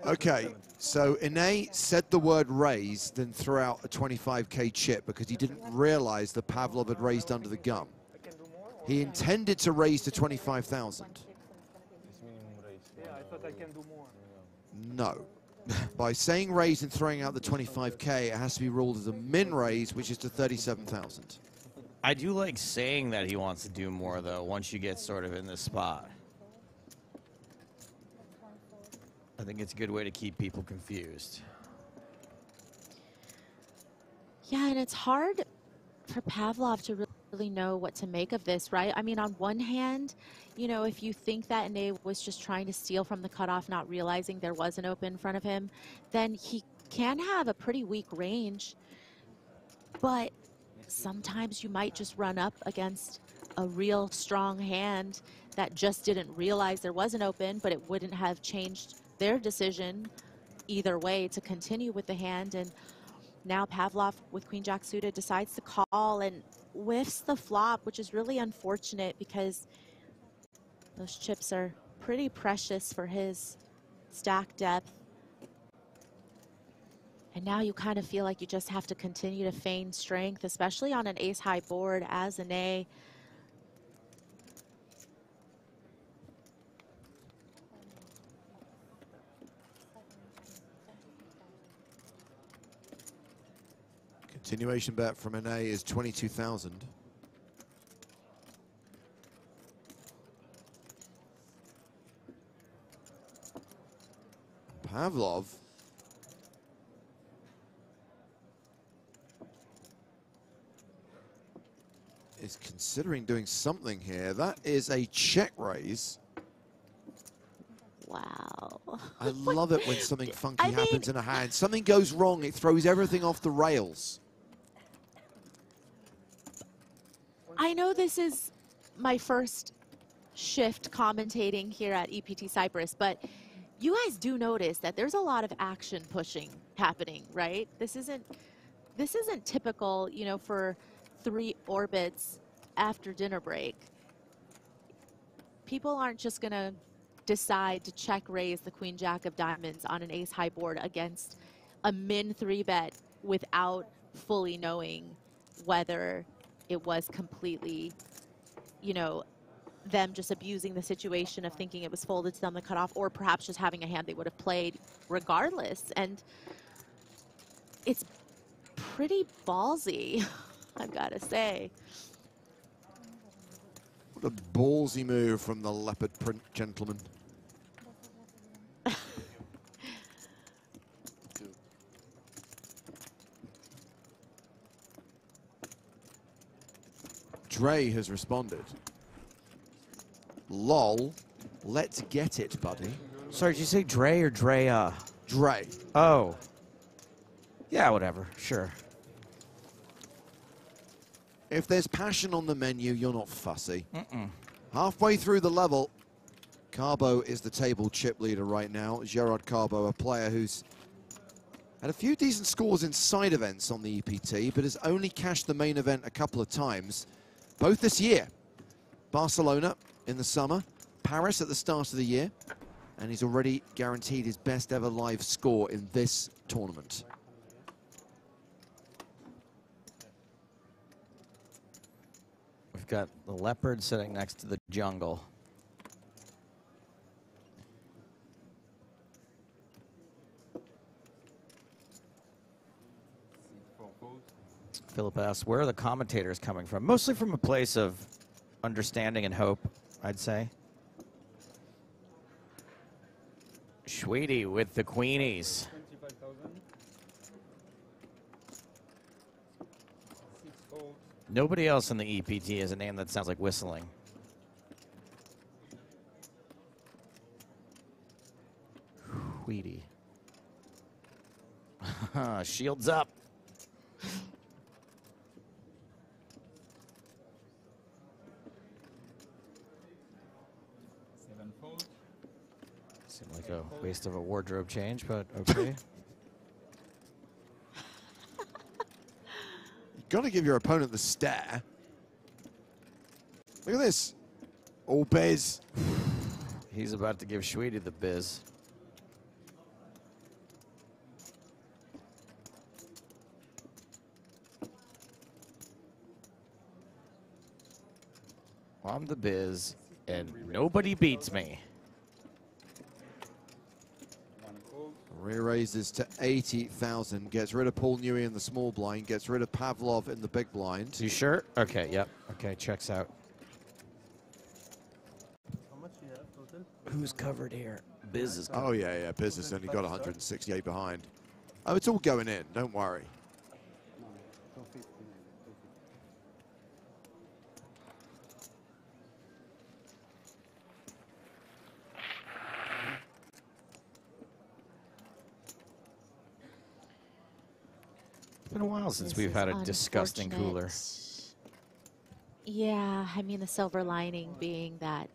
Okay, so Ine said the word raise, then threw out a 25k chip because he didn't realize that Pavlov had raised under the gun. He intended to raise to 25,000. It's minimum raise. Yeah, I thought I can do more. No. By saying raise and throwing out the 25k, it has to be ruled as a min raise, which is to 37,000. I do like saying that he wants to do more, though, once you get sort of in this spot. I think it's a good way to keep people confused. Yeah, and it's hard for Pavlov to really know what to make of this, right? I mean, on one hand, you know, if you think that Ine was just trying to steal from the cutoff, not realizing there was an open in front of him, then he can have a pretty weak range. But sometimes you might just run up against a real strong hand that just didn't realize there was an open, but it wouldn't have changed their decision either way to continue with the hand. And now Pavlov with Queen Jack suited decides to call and whiffs the flop, which is really unfortunate because those chips are pretty precious for his stack depth. And now you kind of feel like you just have to continue to feign strength, especially on an ace high board as an A. Continuation bet from Ine is 22,000. Pavlov is considering doing something here. That is a check raise. Wow. I love it when something funky I mean- happens in a hand. Something goes wrong, it throws everything off the rails. I know this is my first shift commentating here at EPT Cyprus, but you guys do notice that there's a lot of action pushing happening, right? This isn't this isn't typical, you know, for three orbits after dinner break. People aren't just going to decide to check raise the queen jack of diamonds on an ace high board against a min 3 bet without fully knowing whether it was completely, you know, them just abusing the situation of thinking it was folded to them the cutoff, or perhaps just having a hand they would have played regardless. And it's pretty ballsy, I've got to say. What a ballsy move from the leopard print gentleman. Dre has responded. Lol, let's get it, buddy. Sorry, did you say Dre or Drea? Dre. Oh. Yeah, whatever. Sure. If there's passion on the menu, you're not fussy. Mm-mm. Halfway through the level, Carbo is the table chip leader right now. Gerard Carbo, a player who's had a few decent scores in side events on the EPT, but has only cashed the main event a couple of times, both this year. Barcelona in the summer, Paris at the start of the year, and he's already guaranteed his best ever live score in this tournament. We've got the leopard sitting next to the jungle. Philip asks, where are the commentators coming from? Mostly from a place of understanding and hope, I'd say. Chouity with the Queenies. 25,000. Six folds. Nobody else in the EPT has a name that sounds like whistling. Wheaty. Shields up. A waste of a wardrobe change, but okay. You got to give your opponent the stare. Look at this. All Bez. He's about to give Chouity the biz. I'm the biz, and nobody beats me. Re-raises to 80,000. Gets rid of Paul Newey in the small blind. Gets rid of Pavlov in the big blind. You sure? Okay, yep. Okay, checks out. How much you have total? Who's covered here? Biz is Oh, yeah, yeah. Business only got 168 behind. Oh, it's all going in. Don't worry. Been a while since This we've had a disgusting cooler. Yeah, I mean the silver lining being that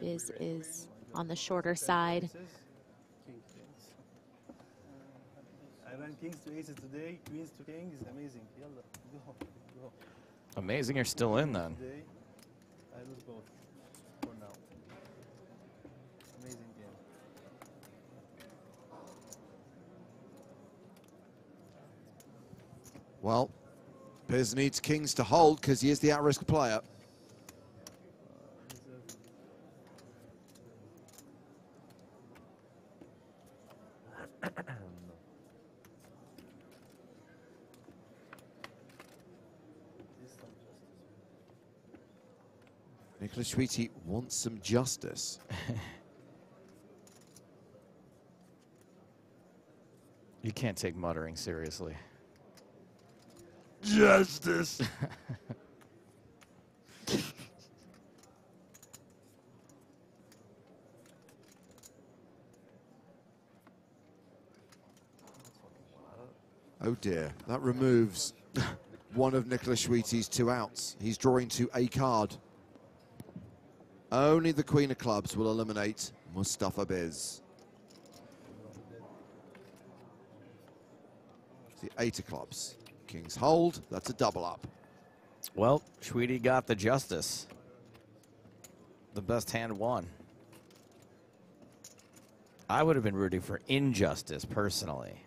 is is on the shorter side. I ran kings to aces today, queens to kings. Amazing. Yalla, go, go. Amazing you're still in then. Today, I lose both for now. Amazing game. Well, Biz needs kings to hold because he is the at-risk player. Nicolas Chouity wants some justice. You can't take muttering seriously. Justice. Oh dear, that removes one of Nicolas Chouity's two outs. He's drawing to a card. Only the Queen of Clubs will eliminate Mustafa Biz. The Eight of Clubs. Kings hold, that's a double up. Well, Chouity got the justice. The best hand won. I would have been rooting for injustice personally.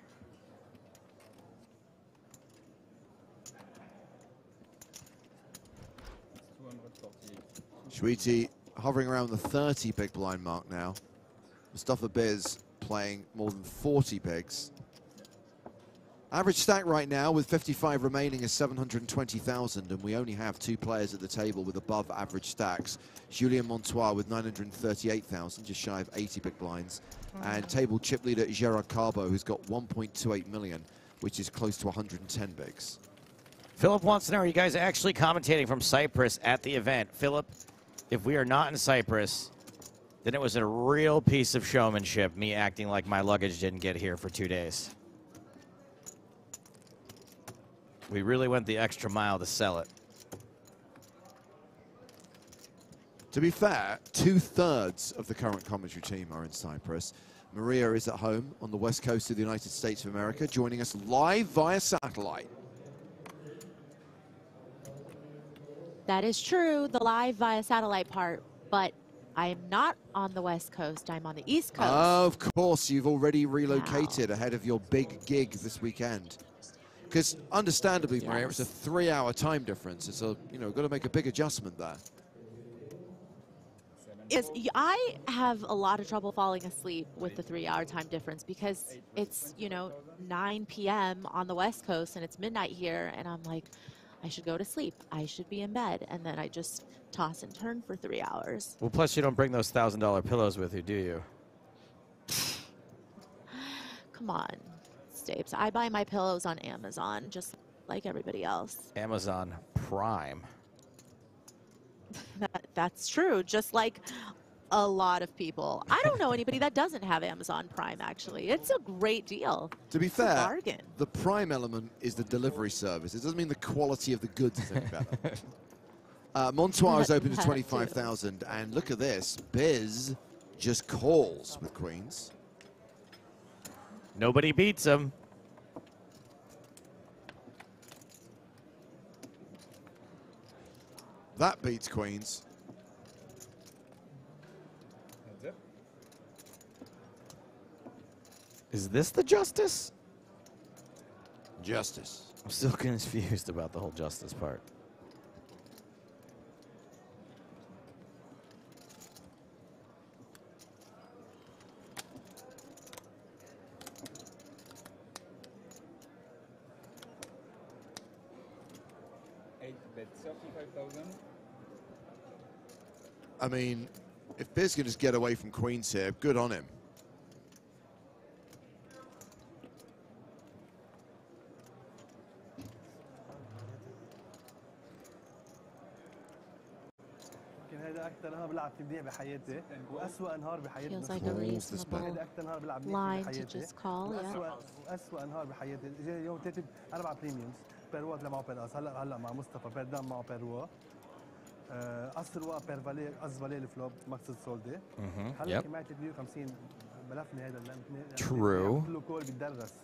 Chouity hovering around the 30 big blind mark now. Mustafa Biz playing more than 40 bigs. Average stack right now with 55 remaining is 720,000 and we only have two players at the table with above average stacks. Julien Montois with 938,000, just shy of 80 big blinds. Mm. And table chip leader Gerard Carbo who's got 1.28 million, which is close to 110 bigs. Philip wants to know, are you guys actually commentating from Cyprus at the event? Philip, if we are not in Cyprus, then it was a real piece of showmanship, me acting like my luggage didn't get here for two days. We really went the extra mile to sell it. To be fair, two-thirds of the current commentary team are in Cyprus. Maria is at home on the west coast of the United States of America, joining us live via satellite. That is true, the live via satellite part, but I am not on the west coast. I'm on the east coast. Of course, you've already relocated ahead of your big gig this weekend. Because understandably, Maria, it's a three-hour time difference. It's a, you know, got to make a big adjustment there. Yes, y- I have a lot of trouble falling asleep with the three-hour time difference because it's you know 9 p.m. on the West Coast and it's midnight here, and I'm like, I should go to sleep. I should be in bed, and then I just toss and turn for three hours. Well, plus you don't bring those thousand dollar pillows with you, do you? Come on, Stapes. I buy my pillows on Amazon just like everybody else. Amazon Prime. That, that's true. Just like a lot of people. I don't know anybody that doesn't have Amazon Prime. Actually, it's a great deal. To be It's a fair, bargain. the prime element is the delivery service. It doesn't mean the quality of the goods is any better. uh, Montois is open to 25,000, and look at this. Biz just calls with queens. Nobody beats him. That beats Queens. Is this the justice? Justice. I'm still confused about the whole justice part. I mean, if Biz can just get away from queens here, good on him. يمكن هذا اكثر نهار بلعب فيه منيح بحياتي واسوء نهار بحياتي Feels بنفس like a الوقت. reasonable هذا اكثر نهار بلعب منيح line فيه to بحياتي just call, yeah. واسوء واسوء نهار بحياتي اجاني يوم ثلاثة اربع بريميومز بيروا طلع معه بير اس هلا هلا مع مصطفى بيردام معه بيروا آه، قصر وقت بير فالي قص فالي الفلوب مقصد سولدي Mhm, هلا yep. كان معي 350 بلفني هذا اللي- True. كله كول بيتدرس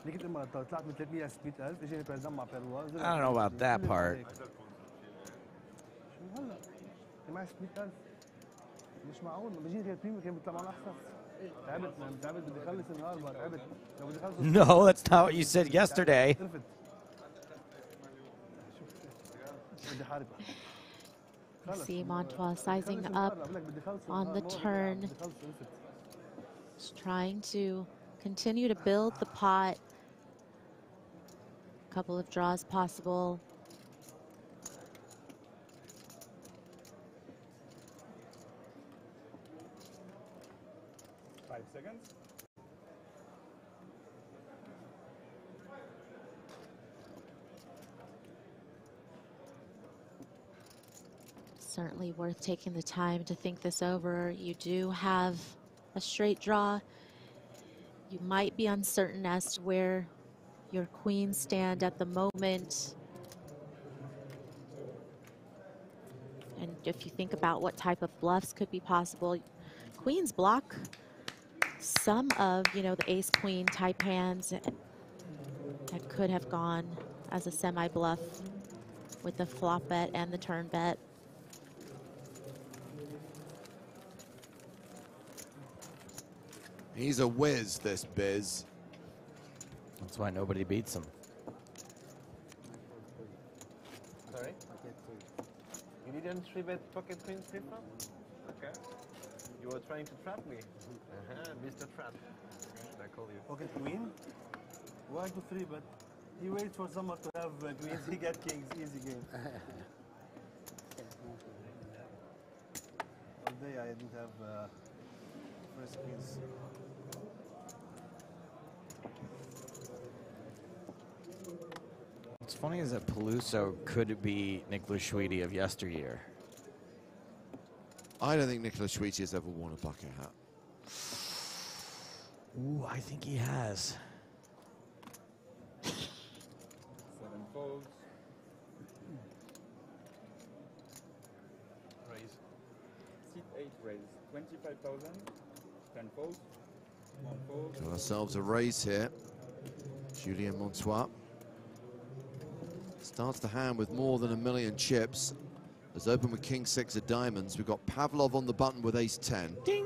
اللي كنت لما طلعت من 300 600000 اجاني بيردام مع بيروا I don't know about that part. شو هلا كان معي 600000 مش معقول ما بيجيني غير بريميوم كان بيطلع معنا احسن تعبت man، تعبت بدي اخلص النهار بقى تعبت لو بدي اخلص No, that's not what you said yesterday. see Montois sizing up on the turn. Just trying to continue to build the pot. A couple of draws possible. Certainly worth taking the time to think this over. You do have a straight draw. You might be uncertain as to where your queens stand at the moment. And if you think about what type of bluffs could be possible, queens block some of, you know, the ace queen type hands that could have gone as a semi bluff with the flop bet and the turn bet. He's a whiz, this Biz. That's why nobody beats him. Sorry? You didn't three bet pocket queen flip-flop? Okay. You were trying to trap me. Uh-huh, Mr. Trap. I call you. pocket queen one two three but he waits for someone to have uh, queens he get kings easy game all day I didn't have uh, recipes. What's funny is that Peluso could be Nicolas Chouity of yesteryear. I don't think Nicolas Chouity has ever worn a bucket hat. Ooh, I think he has. Seven folds. Raise. Seat eight raise. 25,000. Got ourselves a raise here. Julien Montois starts the hand with more than a million chips. Has opened with king six of diamonds. We've got Pavlov on the button with ace 10. Ding!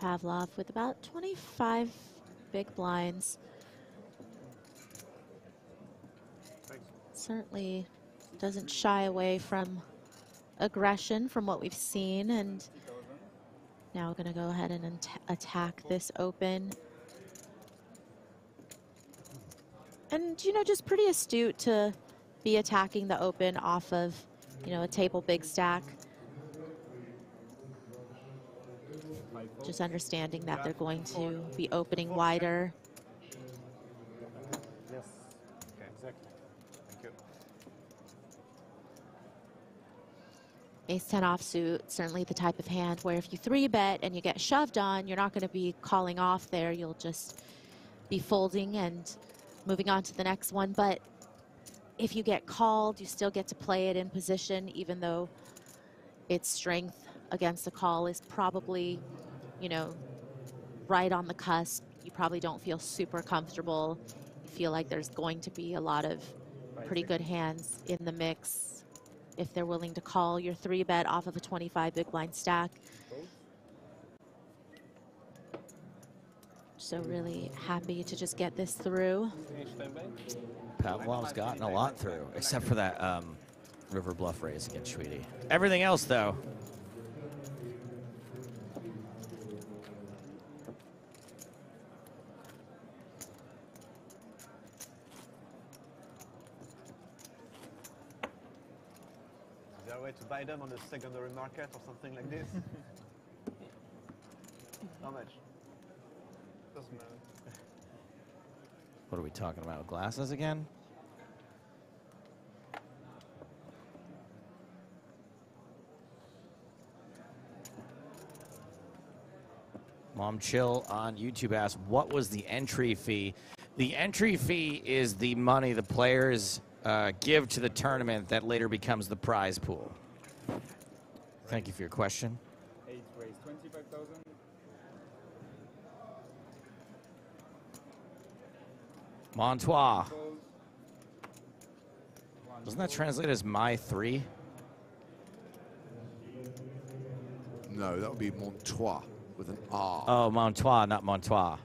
Pavlov with about 25 big blinds. Certainly doesn't shy away from aggression from what we've seen and now going to go ahead and attack this open. And, you know, just pretty astute to be attacking the open off of, you know, a table big stack. Just understanding that they're going to be opening wider. ace-10 offsuit, certainly the type of hand where if you three-bet and you get shoved on, you're not going to be calling off there. You'll just be folding and moving on to the next one. But if you get called, you still get to play it in position, even though its strength against the call is probably, you know, right on the cusp. You probably don't feel super comfortable. You feel like there's going to be a lot of pretty good hands in the mix if they're willing to call your three bet off of a 25 big blind stack. So really happy to just get this through. Pavlov's gotten a lot through, except for that um, River Bluff raise against Chouity. Everything else, though, Is there a way to buy them on the secondary market or something like this? How much? Doesn't matter. what are we talking about? Glasses again? Mom Chill on YouTube asked, what was the entry fee? The entry fee is the money the players uh, give to the tournament that later becomes the prize pool. Thank you for your question. Eight raise, 25,000. Montois. Doesn't that translate as my three? No, that would be Montois with an R. Oh, Montois, not Montois.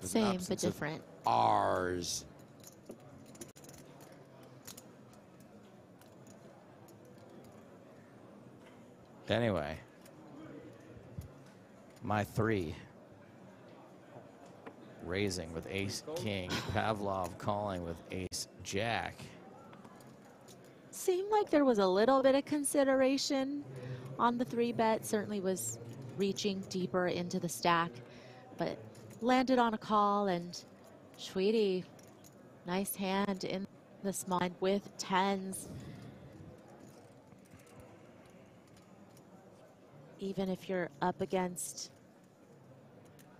There's Same, but different. R's. Anyway, my three. Raising with ace king. Pavlov calling with ace jack. Seemed like there was a little bit of consideration on the three bet. Certainly was reaching deeper into the stack, but landed on a call and Chouity, nice hand in the small with tens. Even if you're up against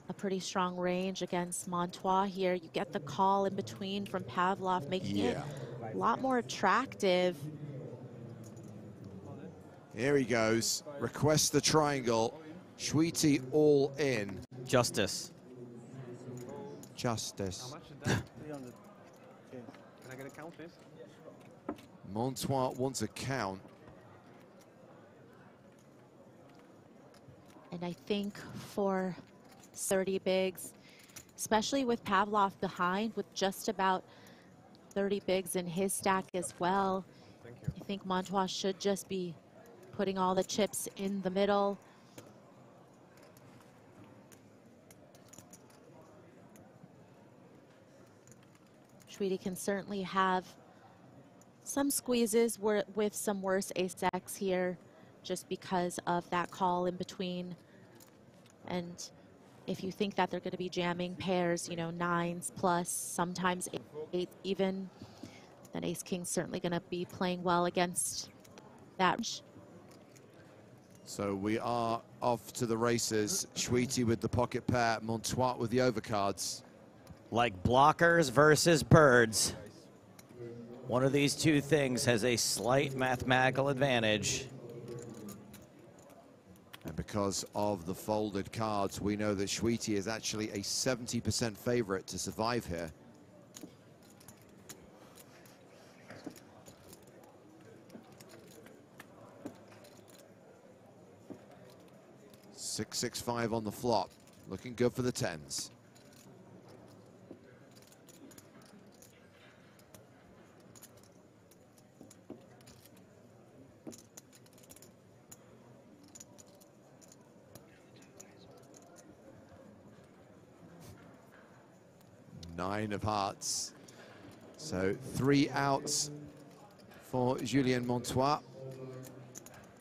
a pretty strong range against Montois here, you get the call in between from Pavlov, making it a lot more attractive. Here he goes. Request the triangle. Chouity all in. Justice. Justice. How much is that? Can I get a count, please? Montois wants a count. And I think for 30 bigs, especially with Pavlov behind with just about 30 bigs in his stack as well, I think Montois should just be putting all the chips in the middle. Chouity can certainly have some squeezes with some worse ace X here just because of that call in between. And if you think that they're going to be jamming pairs, you know, nines plus, sometimes eight, eight even, then ace king's certainly going to be playing well against that. So we are off to the races. Chouity with the pocket pair, Montois with the overcards. Like blockers versus birds. One of these two things has a slight mathematical advantage. And because of the folded cards, we know that Chouity is actually a 70% favorite to survive here. Six, six, five on the flop. Looking good for the tens. Nine of hearts. So three outs for Julien Montois.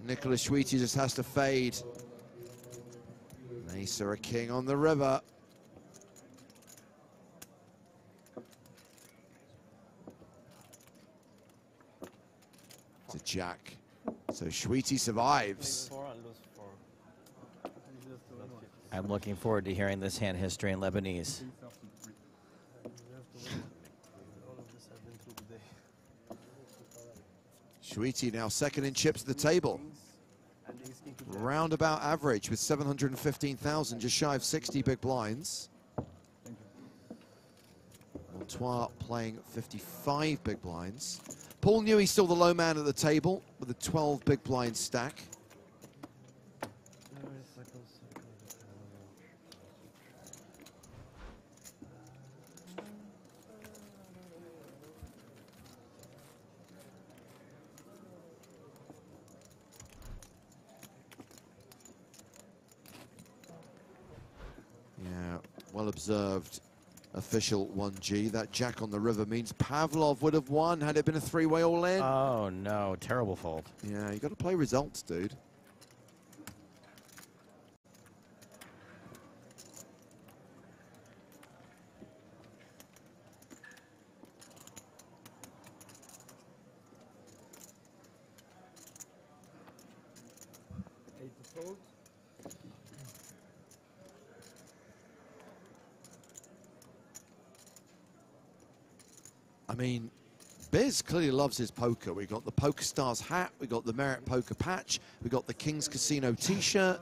Nicolas Chouity just has to fade. Or a king on the river. To Jack. So Chouity survives. I'm looking forward to hearing this hand history in Lebanese. Chouity now second in chips at the table. Roundabout average with 715,000, just shy of 60 big blinds. Montois playing 55 big blinds. Paul Newey still the low man at the table with a 12 big blind stack. Yeah, well observed official 1G. That jack on the river means Pavlov would have won had it been a three-way all-in. Oh, no. Terrible fold. yeah, you got to play results, dude. Eight to fold. I mean, Biz clearly loves his poker. We've got the PokerStars hat, we've got the Merit Poker patch, we've got the King's Casino T-shirt.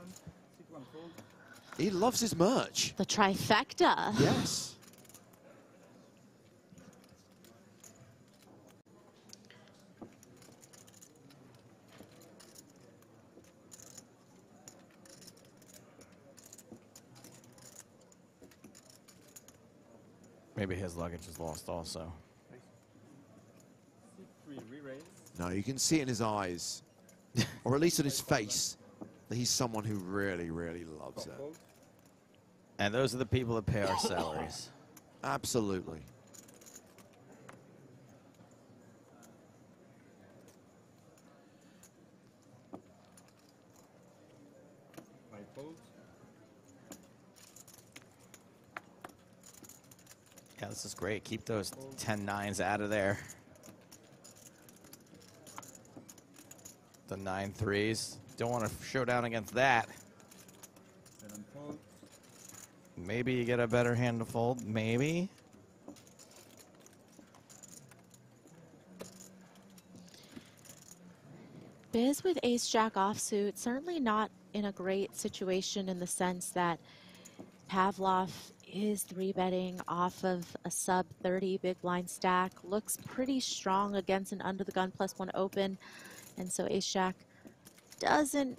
He loves his merch. The trifecta. Yes. Maybe his luggage is lost also. Three re-raise. No, you can see it in his eyes, or at least in his face, that he's someone who really, really loves it. And those are the people that pay our salaries. Absolutely. Yeah, this is great. Keep those 10 nines out of there. Nine threes. Don't want to show down against that. Maybe you get a better hand to fold. Maybe. Biz with ace jack offsuit, certainly not in a great situation in the sense that Pavlov is three betting off of a sub 30 big blind stack. Looks pretty strong against an under the gun plus one open. And so ace jack doesn't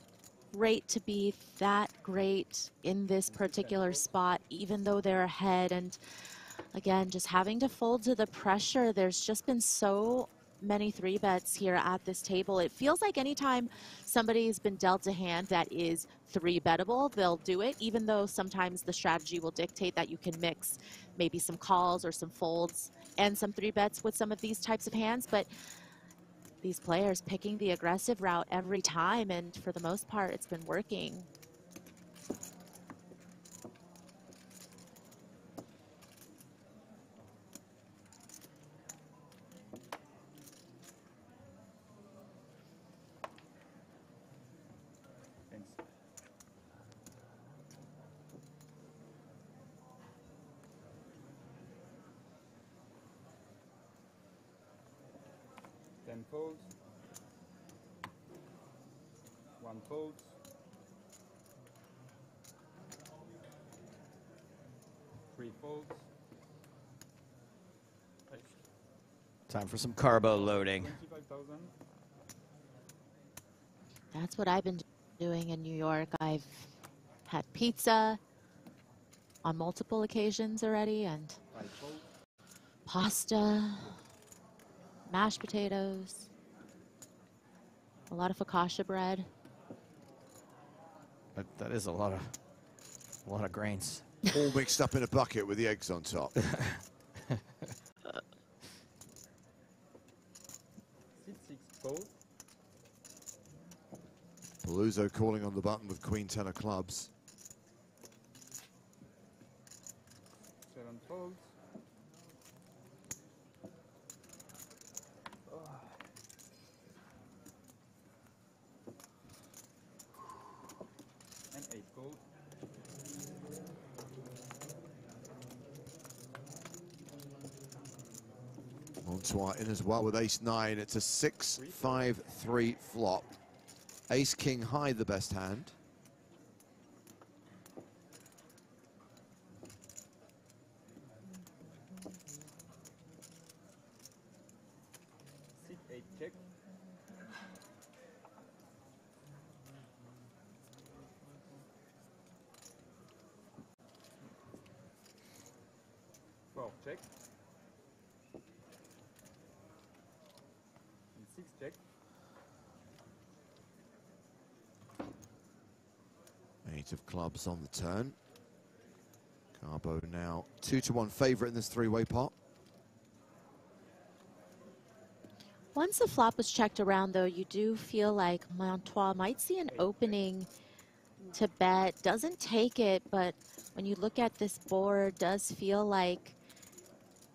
rate to be that great in this particular spot, even though they're ahead. And again, just having to fold to the pressure, there's just been so many three bets here at this table. It feels like anytime somebody's been dealt a hand that is three bettable, they'll do it, even though sometimes the strategy will dictate that you can mix maybe some calls or some folds and some three bets with some of these types of hands. But these players picking the aggressive route every time, and for the most part, it's been working. Thanks. Ten folds. One fold. Three folds. Time for some carbo loading. That's what I've been doing in New York. I've had pizza on multiple occasions already and pasta, mashed potatoes, a lot of focaccia bread. That, that is a lot of a lot of grains. All mixed up in a bucket with the eggs on top. Six six fold. Peluso calling on the button with Queen ten of clubs. Seven folds. And eight gold. Montois in as well with ace nine. It's a six five three flop. Ace King High, the best hand. On the turn. Carbo now two to one favorite in this three-way pot. Once the flop was checked around, though, you do feel like Montois might see an opening to bet. Doesn't take it, but when you look at this board, does feel like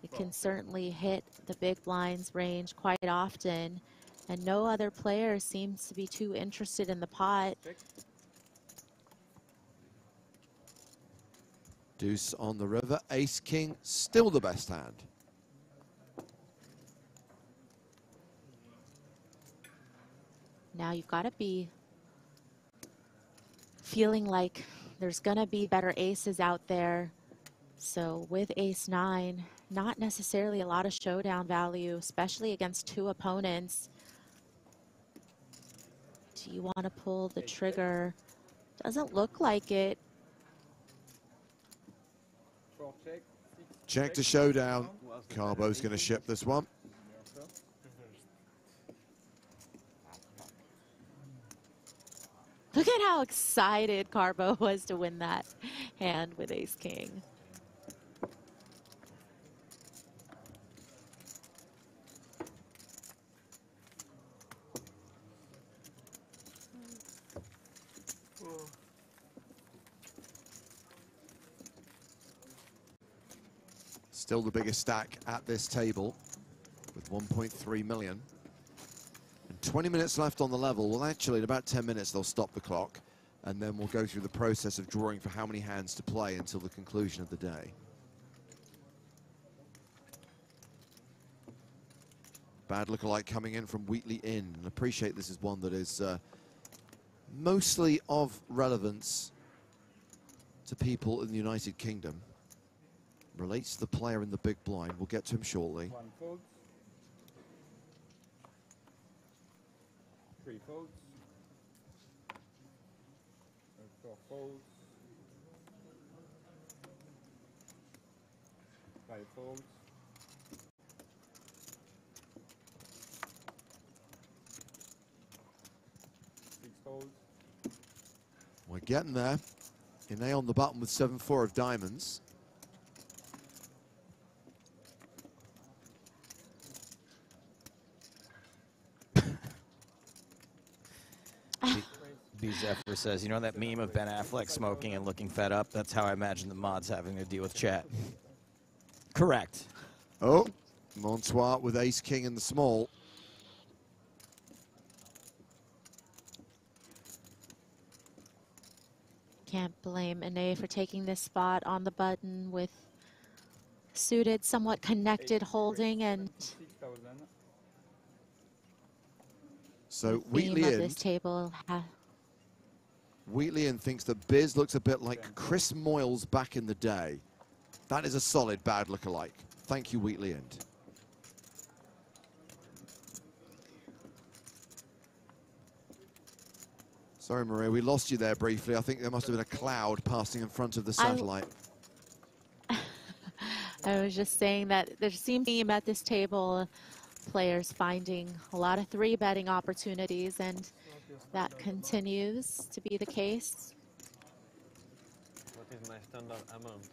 it can certainly hit the big blinds range quite often. And no other player seems to be too interested in the pot. Deuce on the river. Ace King, still the best hand. Now you've got to be feeling like there's going to be better aces out there. So with ace nine, not necessarily a lot of showdown value, especially against two opponents. Do you want to pull the trigger? Doesn't look like it. Four, check. Six, Check to showdown. Carbo's going to ship this one. Look at how excited Carbo was to win that hand with ace king. Still the biggest stack at this table with 1.3 million. And 20 minutes left on the level. Well, actually, in about 10 minutes, they'll stop the clock. And then we'll go through the process of drawing for how many hands to play until the conclusion of the day. Bad lookalike coming in from Wheatley Inn. And appreciate this is one that is uh, mostly of relevance to people in the United Kingdom. Relates to the player in the big blind. We'll get to him shortly. One folds. Three folds. Four folds. Five folds. Six folds. We're getting there. Ine on the button with 7-4 of diamonds. B Zephyr says, you know that meme of Ben Affleck smoking and looking fed up? That's how I imagine the mods having to deal with chat. Correct. Oh, Montois with ace king in the small. Can't blame Ine for taking this spot on the button with suited, somewhat connected holding and So theme Wheatley of this table. Ha- Wheatley in thinks that Biz looks a bit like Chris Moyles back in the day. That is a solid bad look-alike. Thank you, Wheatley End. Sorry, Maria, we lost you there briefly. I think there must have been a cloud passing in front of the I- satellite. I was just saying that there seems to be at this table players finding a lot of three betting opportunities, and that continues to be the case. What is my standard amount?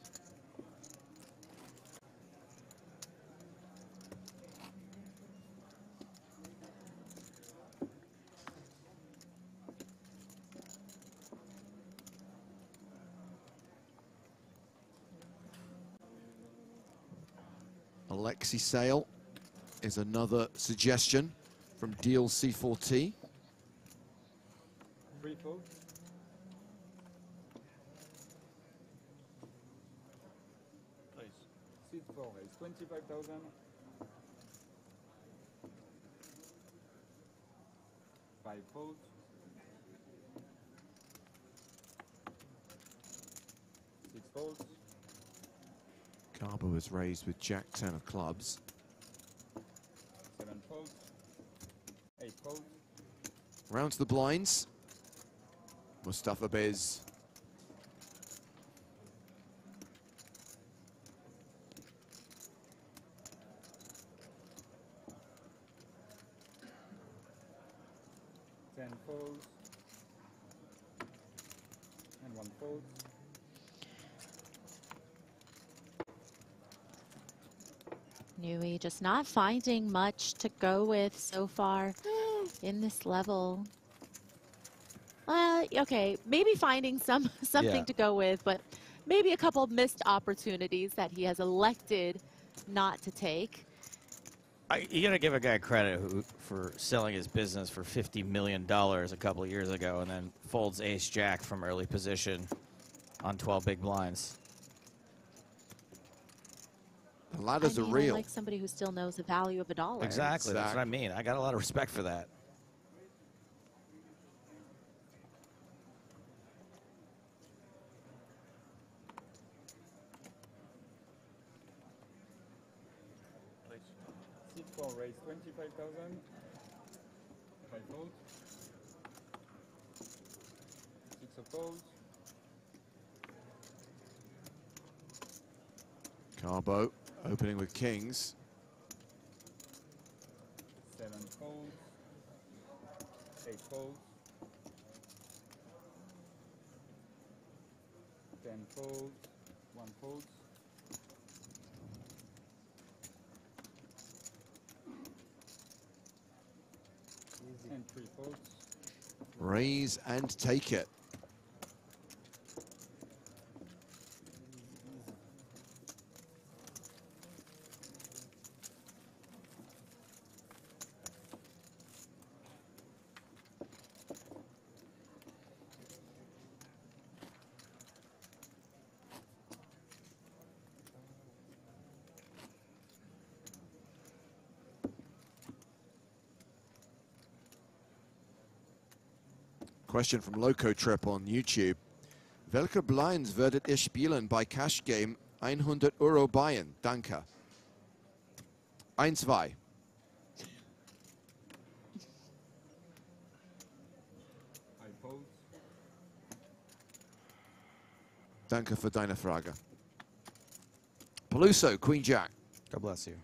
Alexei Sayle is another suggestion from Deal C4T. Repo. Seat four is 25,000. Five fold. Six folds. Carbo was raised with Jack 10 of clubs. Round to the blinds. Mustafa Biz. Ten folds. And one fold. Newey just not finding much to go with so far in this level. Uh, okay, maybe finding some something Yeah. to go with, but maybe a couple missed opportunities that he has elected not to take. I, you gotta give a guy credit who, for selling his business for fifty million dollars a couple of years ago, and then folds Ace Jack from early position on twelve big blinds. The ladders I are mean, real. Like somebody who still knows the value of a dollar. Exactly, that's what I mean. I got a lot of respect for that. Seat four raise twenty-five thousand. Five folds. Six of folds. Carbo opening with kings. Seven folds. Eight folds. Ten folds. One folds. And three folds. Raise and take it. Question from Loco Trip on YouTube. Welche Blinds werdet ihr spielen bei Cash Game 100 Euro Bayern? Danke. 1, 2. Five folds. Danke für deine Frage. Peluso, Queen Jack. God bless you.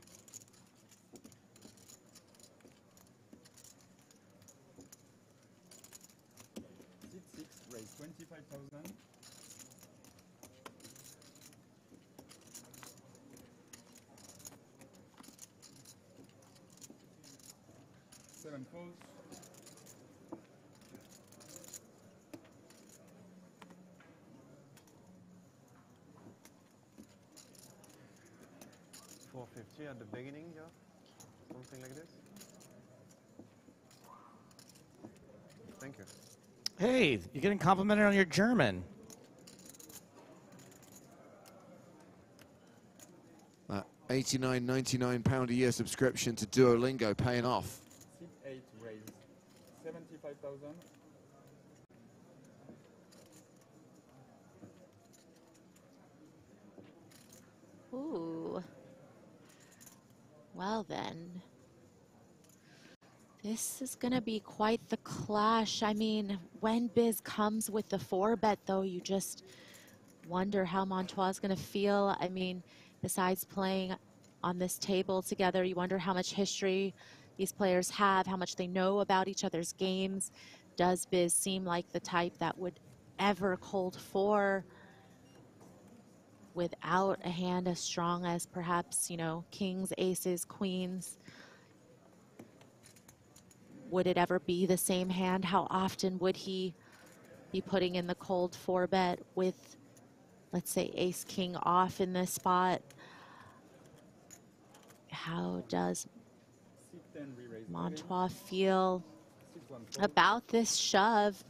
Seat six raise twenty-five thousand. Seven folds. Four fifty at the beginning, yeah? Something like this? Thank you. Hey, you're getting complimented on your German. That 89.99 pound a year subscription to Duolingo paying off. Seat eight raise seventy-five thousand. Ooh. Well then. This is going to be quite the clash. I mean, when Biz comes with the four bet, though, you just wonder how Montois is going to feel. I mean, besides playing on this table together, you wonder how much history these players have, how much they know about each other's games. Does Biz seem like the type that would ever cold four without a hand as strong as perhaps, you know, kings, aces, queens? Would it ever be the same hand? How often would he be putting in the cold four bet with, let's say, ace king off in this spot? How does Montois feel Six one fold. about this shove?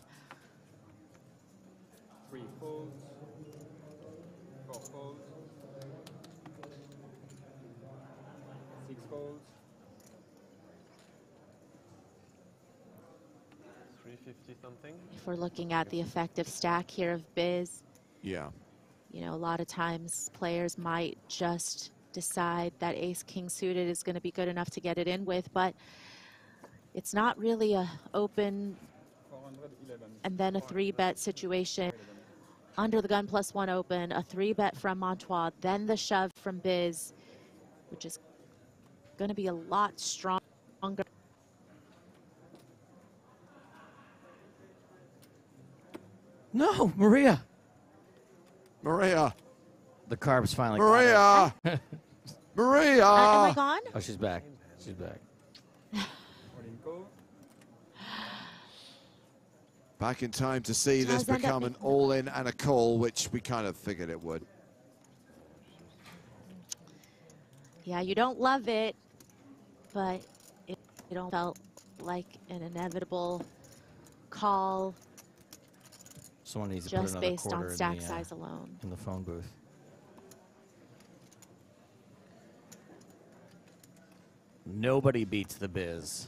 If we're looking at the effective stack here of Biz, Yeah. You know, a lot of times players might just decide that ace king suited is going to be good enough to get it in with, but it's not really a open and then a three bet situation. Under the gun plus one open, a three bet from Montois, then the shove from Biz, which is going to be a lot stronger. No, Maria. Maria. The carbs finally. Maria. Maria. Uh, am I gone? Oh, she's back. She's back. Back in time to see this become an all-in and a call, which we kind of figured it would. Yeah, you don't love it, but it, it all felt like an inevitable call Someone needs to put just another based quarter on in stack the, uh, size alone. in the phone booth. Nobody beats the biz.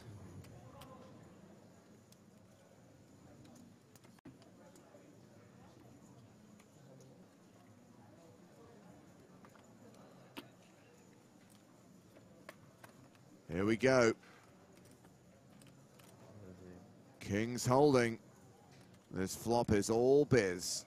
Here we go. King's holding. This flop is all biz.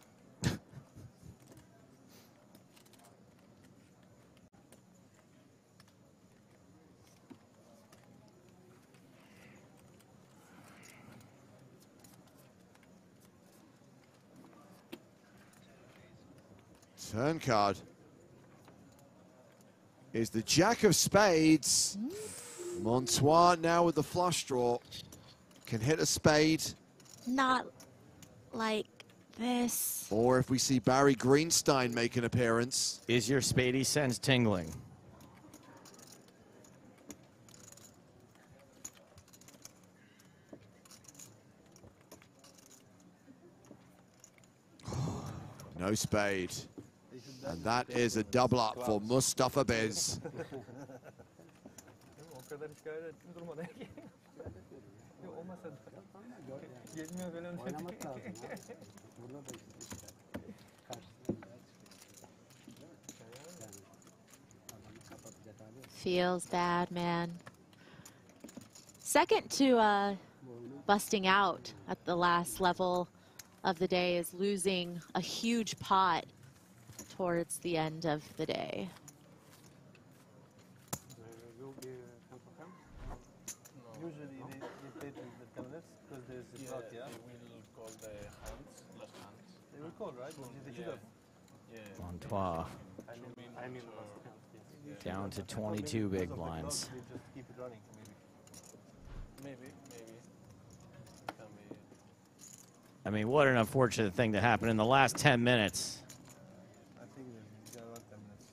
Turn card is the Jack of Spades. Hmm. Montois now with the flush draw. Can hit a spade. Not like this. Or if we see Barry Greenstein make an appearance. Is your Spady sense tingling? No spade. And that is a double up for Mustafa Biz. Yok olmasa da. Geçmiyor falan. Oynamak lazım ha. Burada da işte karşısında yani adamı kapatacak hali yok. Feels bad, man. Second to uh, busting out at the last level of the day is losing a huge pot towards the end of the day. will be uh, for him? Usually they, they play with the counters because there's a block, yeah? They will call the hands, last hands. They will call, right? They should have. Yeah. Montois I mean, I mean uh, last hand, yes. down to Or maybe 22 big of the blinds. clock, just keep it running, maybe. Maybe, maybe. I mean, what an unfortunate thing to happen in the last 10 minutes. I think we got about 10 minutes.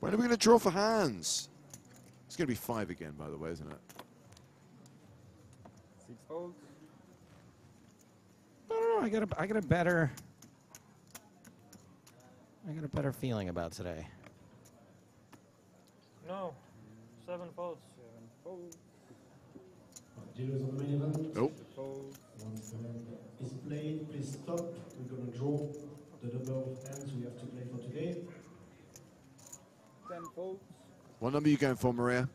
When are we going to draw for hands? It's going to be five again, by the way, isn't it? Six folds. I don't know. I got a, I got a better, I got a better feeling about today. No. Seven folds. Seven folds. Dealers on the main event. Nope. Folds. Once the is played, please stop. We're going to draw the number of hands we have to play for today. Ten folds. What number are you going for, Maria?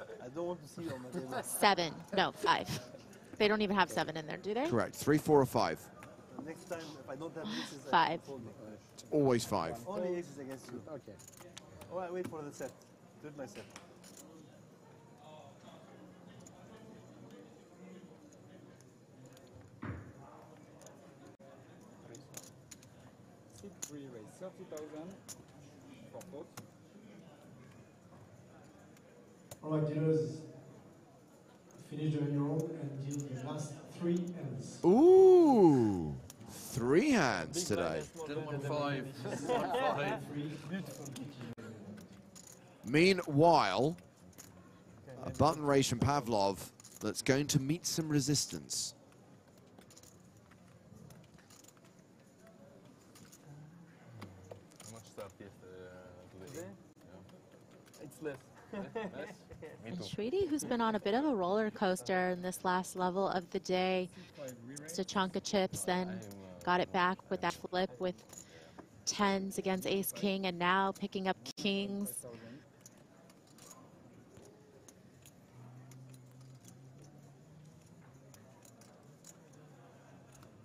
I don't want to see on my table. Seven. No, five. They don't even have seven in there, do they? Correct. Three, four, or five. Next time, if I don't have aces, Five. fold. It's always five. Only aces against you. Okay. Oh, I wait for the set. Do it myself. Six three raise thirty thousand. Four folds. All right, dealers, finish the round and deal the last three hands. Ooh, three hands today. Meanwhile, a button race from Pavlov that's going to meet some resistance. How much stuff yesterday? Uh, today? It's less. Less? And too. Who's been on a bit of a roller coaster in this last level of the day, just a chunk of chips, then got it back with that flip with tens against ace king and now picking up kings.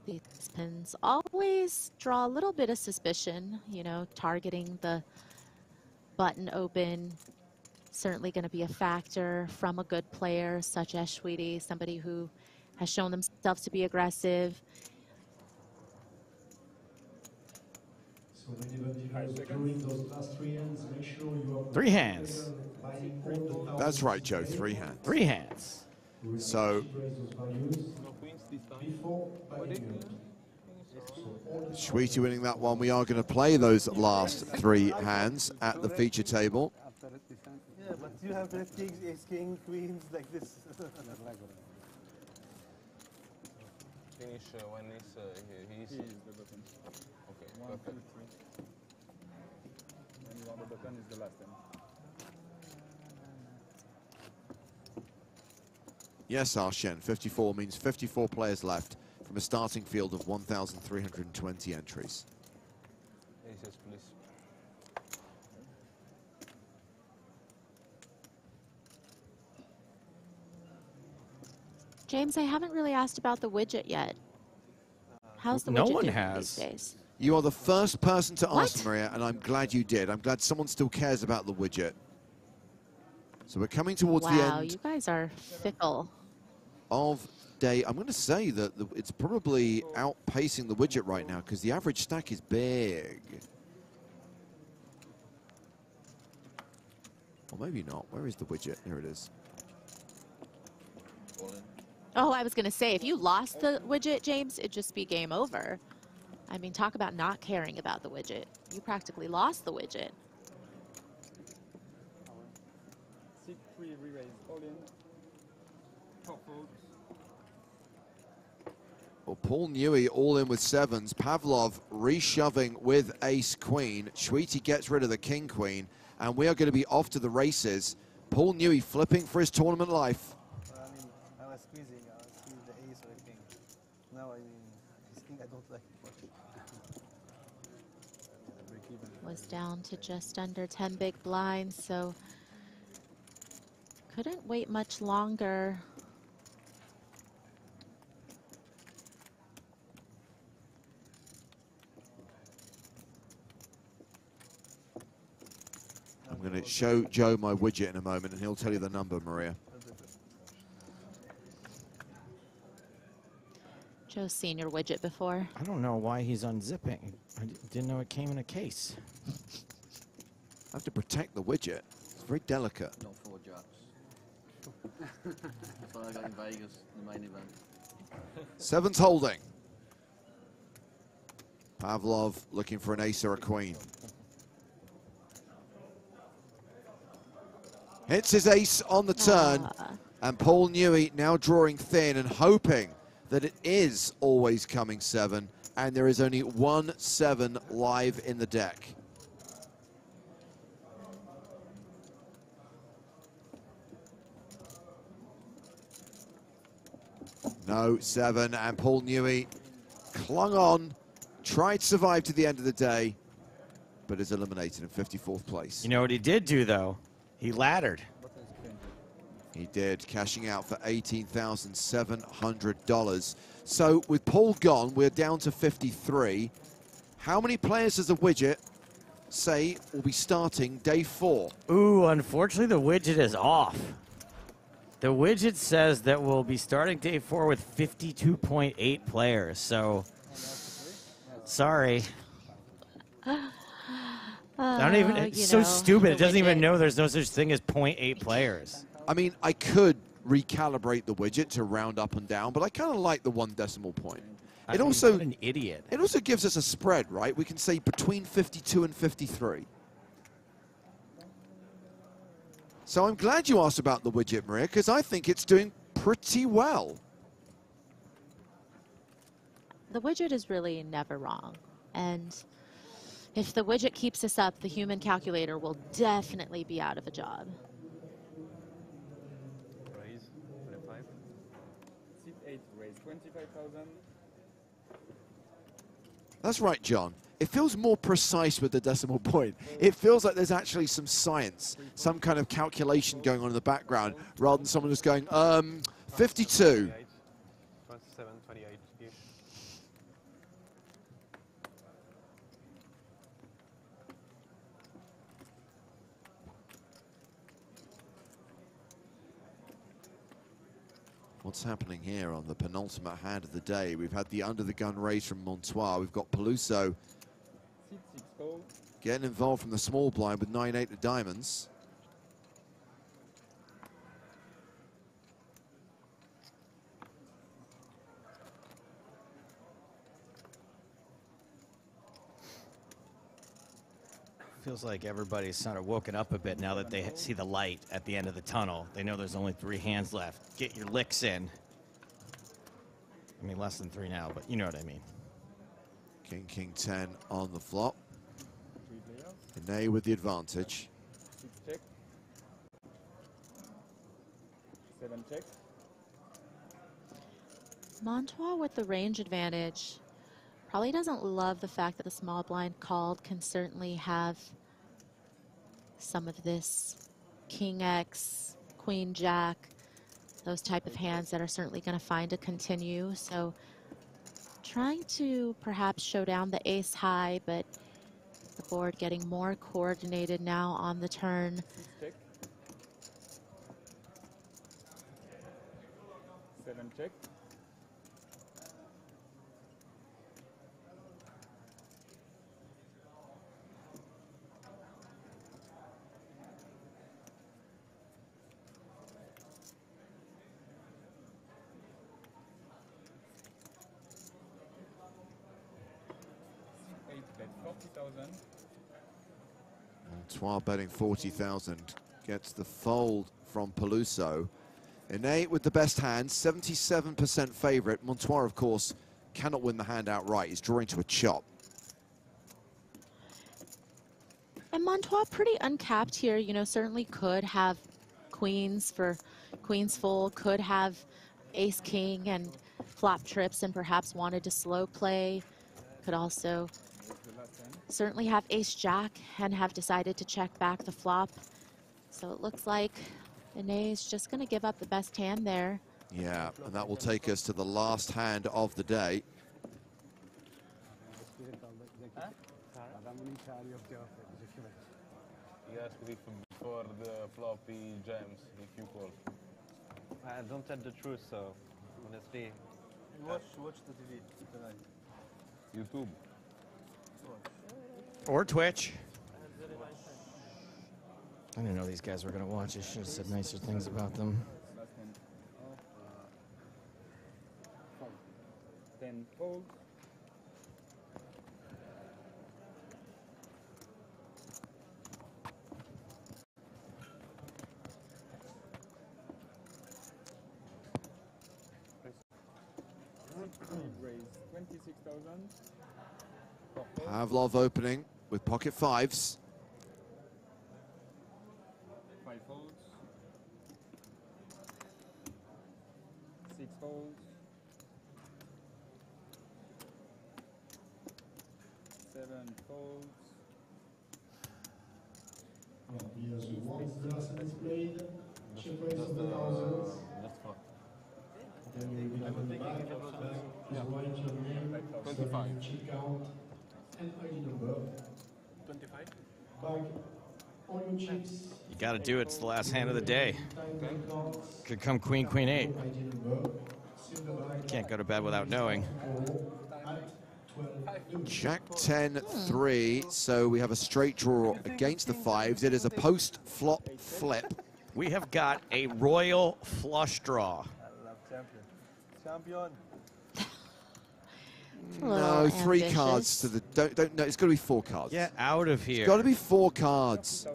These pins always draw a little bit of suspicion, you know, targeting the button open. Certainly going to be a factor from a good player such as Chouity, somebody who has shown themselves to be aggressive. So when even if you're doing those last three hands, make sure you are Three hands. buying all the thousands That's right, Joe. Three hands. Three hands. So before buying it. Chouity winning that one. We are going to play those last three hands at the feature table. Yeah, but you have the kings, ace, king, queens like this. Finish uh, when he's, uh, he- he's. He is the button. Okay, One, two, perfect. three. And the button is the last one. Yes, Arshen, 54 means 54 players left from a starting field of 1,320 entries. James, I haven't really asked about the widget yet. How's the No widget one doing has. these days? You are the first person to What? ask, Maria, and I'm glad you did. I'm glad someone still cares about the widget. So we're coming towards the end. wow, end you guys are fickle. of day. I'm going to say that the, it's probably outpacing the widget right now because the average stack is big. Or maybe not. Where is the widget? Here it is. Oh, I was going to say, if you lost the widget, James, it'd just be game over. I mean, talk about not caring about the widget. You practically lost the widget. Well, Paul Newey all in with sevens. Pavlov reshoving with ace queen. Chouity gets rid of the king queen. And we are going to be off to the races. Paul Newey flipping for his tournament life. I mean, I was squeezing. I was squeezing the ace or the king. Now, I mean, this king I don't like much. Was down to just under 10 big blinds, so couldn't wait much longer. I'm going to show Joe my widget in a moment, and he'll tell you the number, Maria. Joe's seen your widget before. I don't know why he's unzipping. I d- didn't know it came in a case. I have to protect the widget. It's very delicate. Not four jacks. That's what I got in Vegas, the main event. Sevens holding. Pavlov looking for an ace or a queen. Hits his ace on the turn. Ah. And Paul Newey now drawing thin and hoping that it is always coming seven. And there is only one seven live in the deck. No, seven, and Paul Newey clung on, tried to survive to the end of the day, but is eliminated in 54th place. You know what he did do, though? He laddered. He did, cashing out for $18,700. So with Paul gone, we're down to 53. How many players does the widget say will be starting day four? Ooh, unfortunately, the widget is off. The widget says that we'll be starting day four with 52.8 players. So, sorry. I don't even. Uh, It's so know, stupid. It doesn't even know there's no such thing as 0.8 players. I mean, I could recalibrate the widget to round up and down, but I kind of like the one decimal point. I It mean, also what an idiot. It also gives us a spread, right? We can say between 52 and 53. So I'm glad you asked about the widget, Maria, because I think it's doing pretty well. The widget is really never wrong. And if the widget keeps us up, the human calculator will definitely be out of a job. Raise, 25. Sit 8, raise 25,000. That's right, John. it feels more precise with the decimal point. It feels like there's actually some science, some kind of calculation going on in the background, rather than someone just going, um, 52. 27, 28 ish. What's happening here on the penultimate hand of the day? We've had the under the gun raise from Montois. We've got Peluso getting involved from the small blind with 9-8 of diamonds. Feels like everybody's sort of woken up a bit now that they see the light at the end of the tunnel. They know there's only three hands left. Get your licks in. I mean, less than three now, but you know what I mean. King, King 10 on the flop. Three players. Ine with the advantage. Six check. Seven check. Montois with the range advantage probably doesn't love the fact that the small blind called can certainly have some of this king x queen jack those type of hands that are certainly going to find a continue so trying to perhaps show down the ace high but the board getting more coordinated now on the turn check. Seven check. Montois betting 40,000. Gets the fold from Peluso. Ine with the best hand, 77% favorite. Montois, of course, cannot win the hand outright. He's drawing to a chop. And Montois pretty uncapped here, you know, certainly could have queens for queens full, could have ace king and flop trips and perhaps wanted to slow play. Could also certainly have ace jack and have decided to check back the flop. So it looks like Ine is just going to give up the best hand there. Yeah, and that will take us to the last hand of the day. He asked if before the floppy jams, if you call. I don't tell the truth, so honestly. Watch, watch the TV tonight. YouTube. Or Twitch. I didn't know these guys were going to watch. I should have said nicer things about them. Last hand. Fold. Ten fold. Raise twenty-six thousand. Pavlov opening with pocket fives. Five folds. Six folds. Seven folds. Here's one glass is played. Check raise of the thousands. Then we will come back. Back is write your name, surname, check out, and ID number. 25. Back all your chips. You got to do it. It's the last hand of the day. Time bank cards. Could come queen, queen, eight. ID number. Silver bag. Can't go to bed without knowing. Jack 10 3, so we have a straight draw against the fives. It is a post flop flip. We have got a royal flush draw. Champion. Champion. No, three cards to the. Don't, don't, no, it's got to be four cards. Get out of here. It's got to be four cards.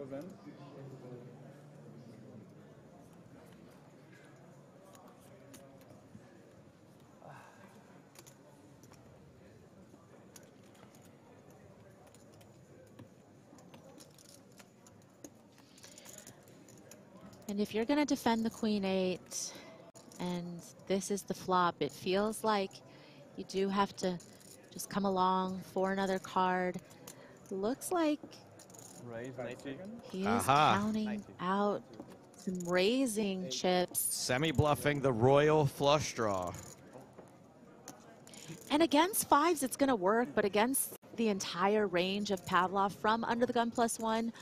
And if you're going to defend the queen eight and this is the flop, it feels like you do have to just come along for another card. Looks like Raise 90. he is Aha. counting out some raising chips. Semi bluffing the royal flush draw. And against fives, it's going to work, but against the entire range of Pavlov from under the gun plus one,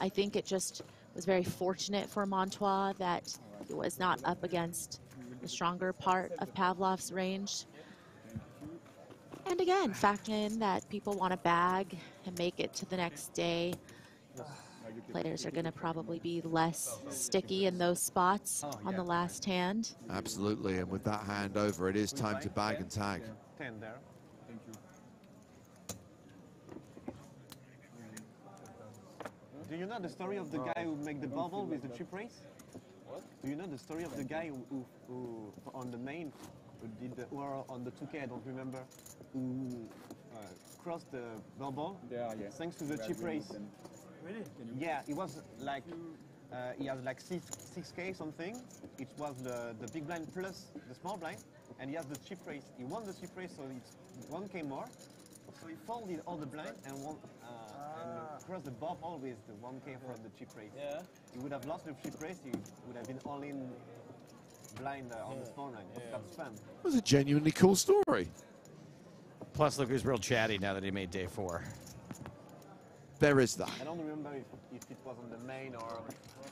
I think it just was very fortunate for Montois that he was not up against the stronger part of Pavlov's range. And again, factor in that people want to bag and make it to the next day. Players are going to probably be less sticky in those spots on the last hand. Absolutely, and with that hand over, it is time to bag and tag. 10 there. Thank you. Do you know the story of the guy who made the bubble with the chip race? What? Do you know the story of the guy who, who, who on the main, who did the, or on the 2K, I don't remember, who uh, crossed the bubble Yeah, yeah. thanks to the Yeah, chip race? Really? Yeah, it was like, uh, he has like 6, 6K something. It was the, the big blind plus the small blind, and he has the chip race. He won the chip race, so it's 1K more. So he folded all the blind and won, uh, and crossed the bubble with the 1K from the chip race. Yeah. He would have lost the chip race, he would have been all in blind uh, on the small blind. That's fun. It was a genuinely cool story. Plus, look who's real chatty now that he made day four. There is that. I don't remember if, if it was on the main or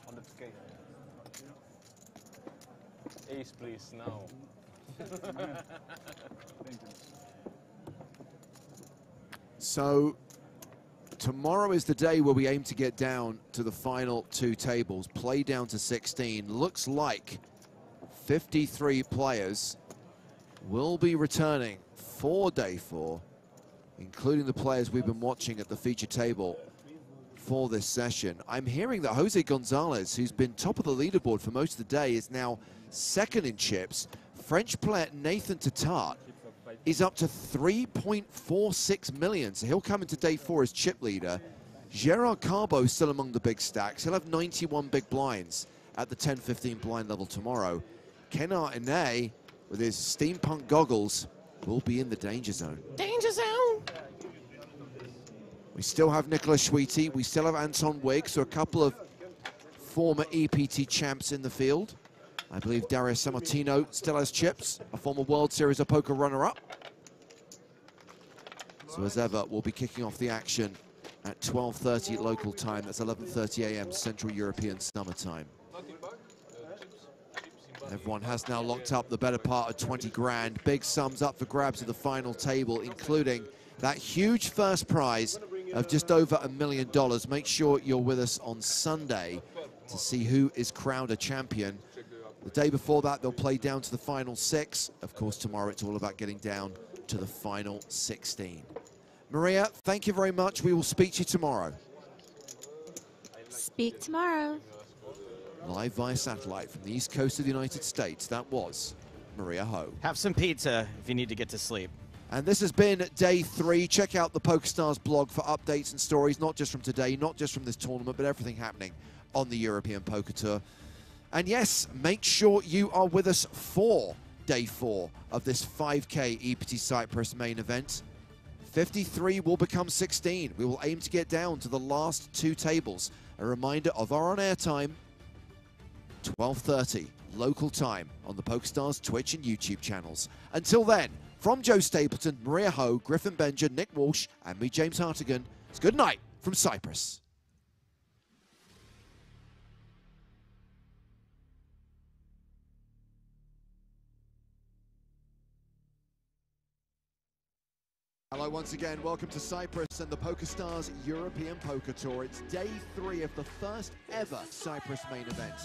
on the 2K. Ace, please, now. So tomorrow is the day where we aim to get down to the final two tables, play down to 16. Looks like 53 players will be returning for day four, including the players we've been watching at the feature table for this session. I'm hearing that Jose Gonzalez, who's been top of the leaderboard for most of the day, is now second in chips. French player Nathan Tatat is up to 3.46 million, so he'll come into day four as chip leader. Gerard Carbo is still among the big stacks. He'll have 91 big blinds at the 10-15 blind level tomorrow. Ken Ine, with his steampunk goggles, will be in the danger zone. Danger zone. We still have Nicolas Chouity. We still have Anton Wiggs, so a couple of former EPT champs in the field. I believe Dario Sammartino still has chips, a former World Series of Poker runner-up. So as ever, we'll be kicking off the action at 12.30 local time. That's 11.30 a.m. Central European Summer Time. Everyone has now locked up the better part of 20 grand. Big sums up for grabs at the final table, including that huge first prize of just over a million dollars. Make sure you're with us on Sunday to see who is crowned a champion. The day before that, they'll play down to the final six. Of course, tomorrow it's all about getting down to the final 16. Maria, thank you very much. We will speak to you tomorrow. Speak tomorrow. Live via satellite from the east coast of the United States. That was Maria Ho. Have some pizza if you need to get to sleep. And this has been day three. Check out the PokerStars blog for updates and stories, not just from today, not just from this tournament, but everything happening on the European Poker Tour. And yes, make sure you are with us for day four of this 5K EPT Cyprus main event. 53 will become 16. We will aim to get down to the last two tables. A reminder of our on-air time, 12.30 local time on the PokerStars Twitch and YouTube channels. Until then, from Joe Stapleton, Maria Ho, Griffin Benger, Nick Walsh, and me, James Hartigan, it's good night from Cyprus. Hello once again, welcome to Cyprus and the PokerStars European Poker Tour. It's day three of the first ever Cyprus main event.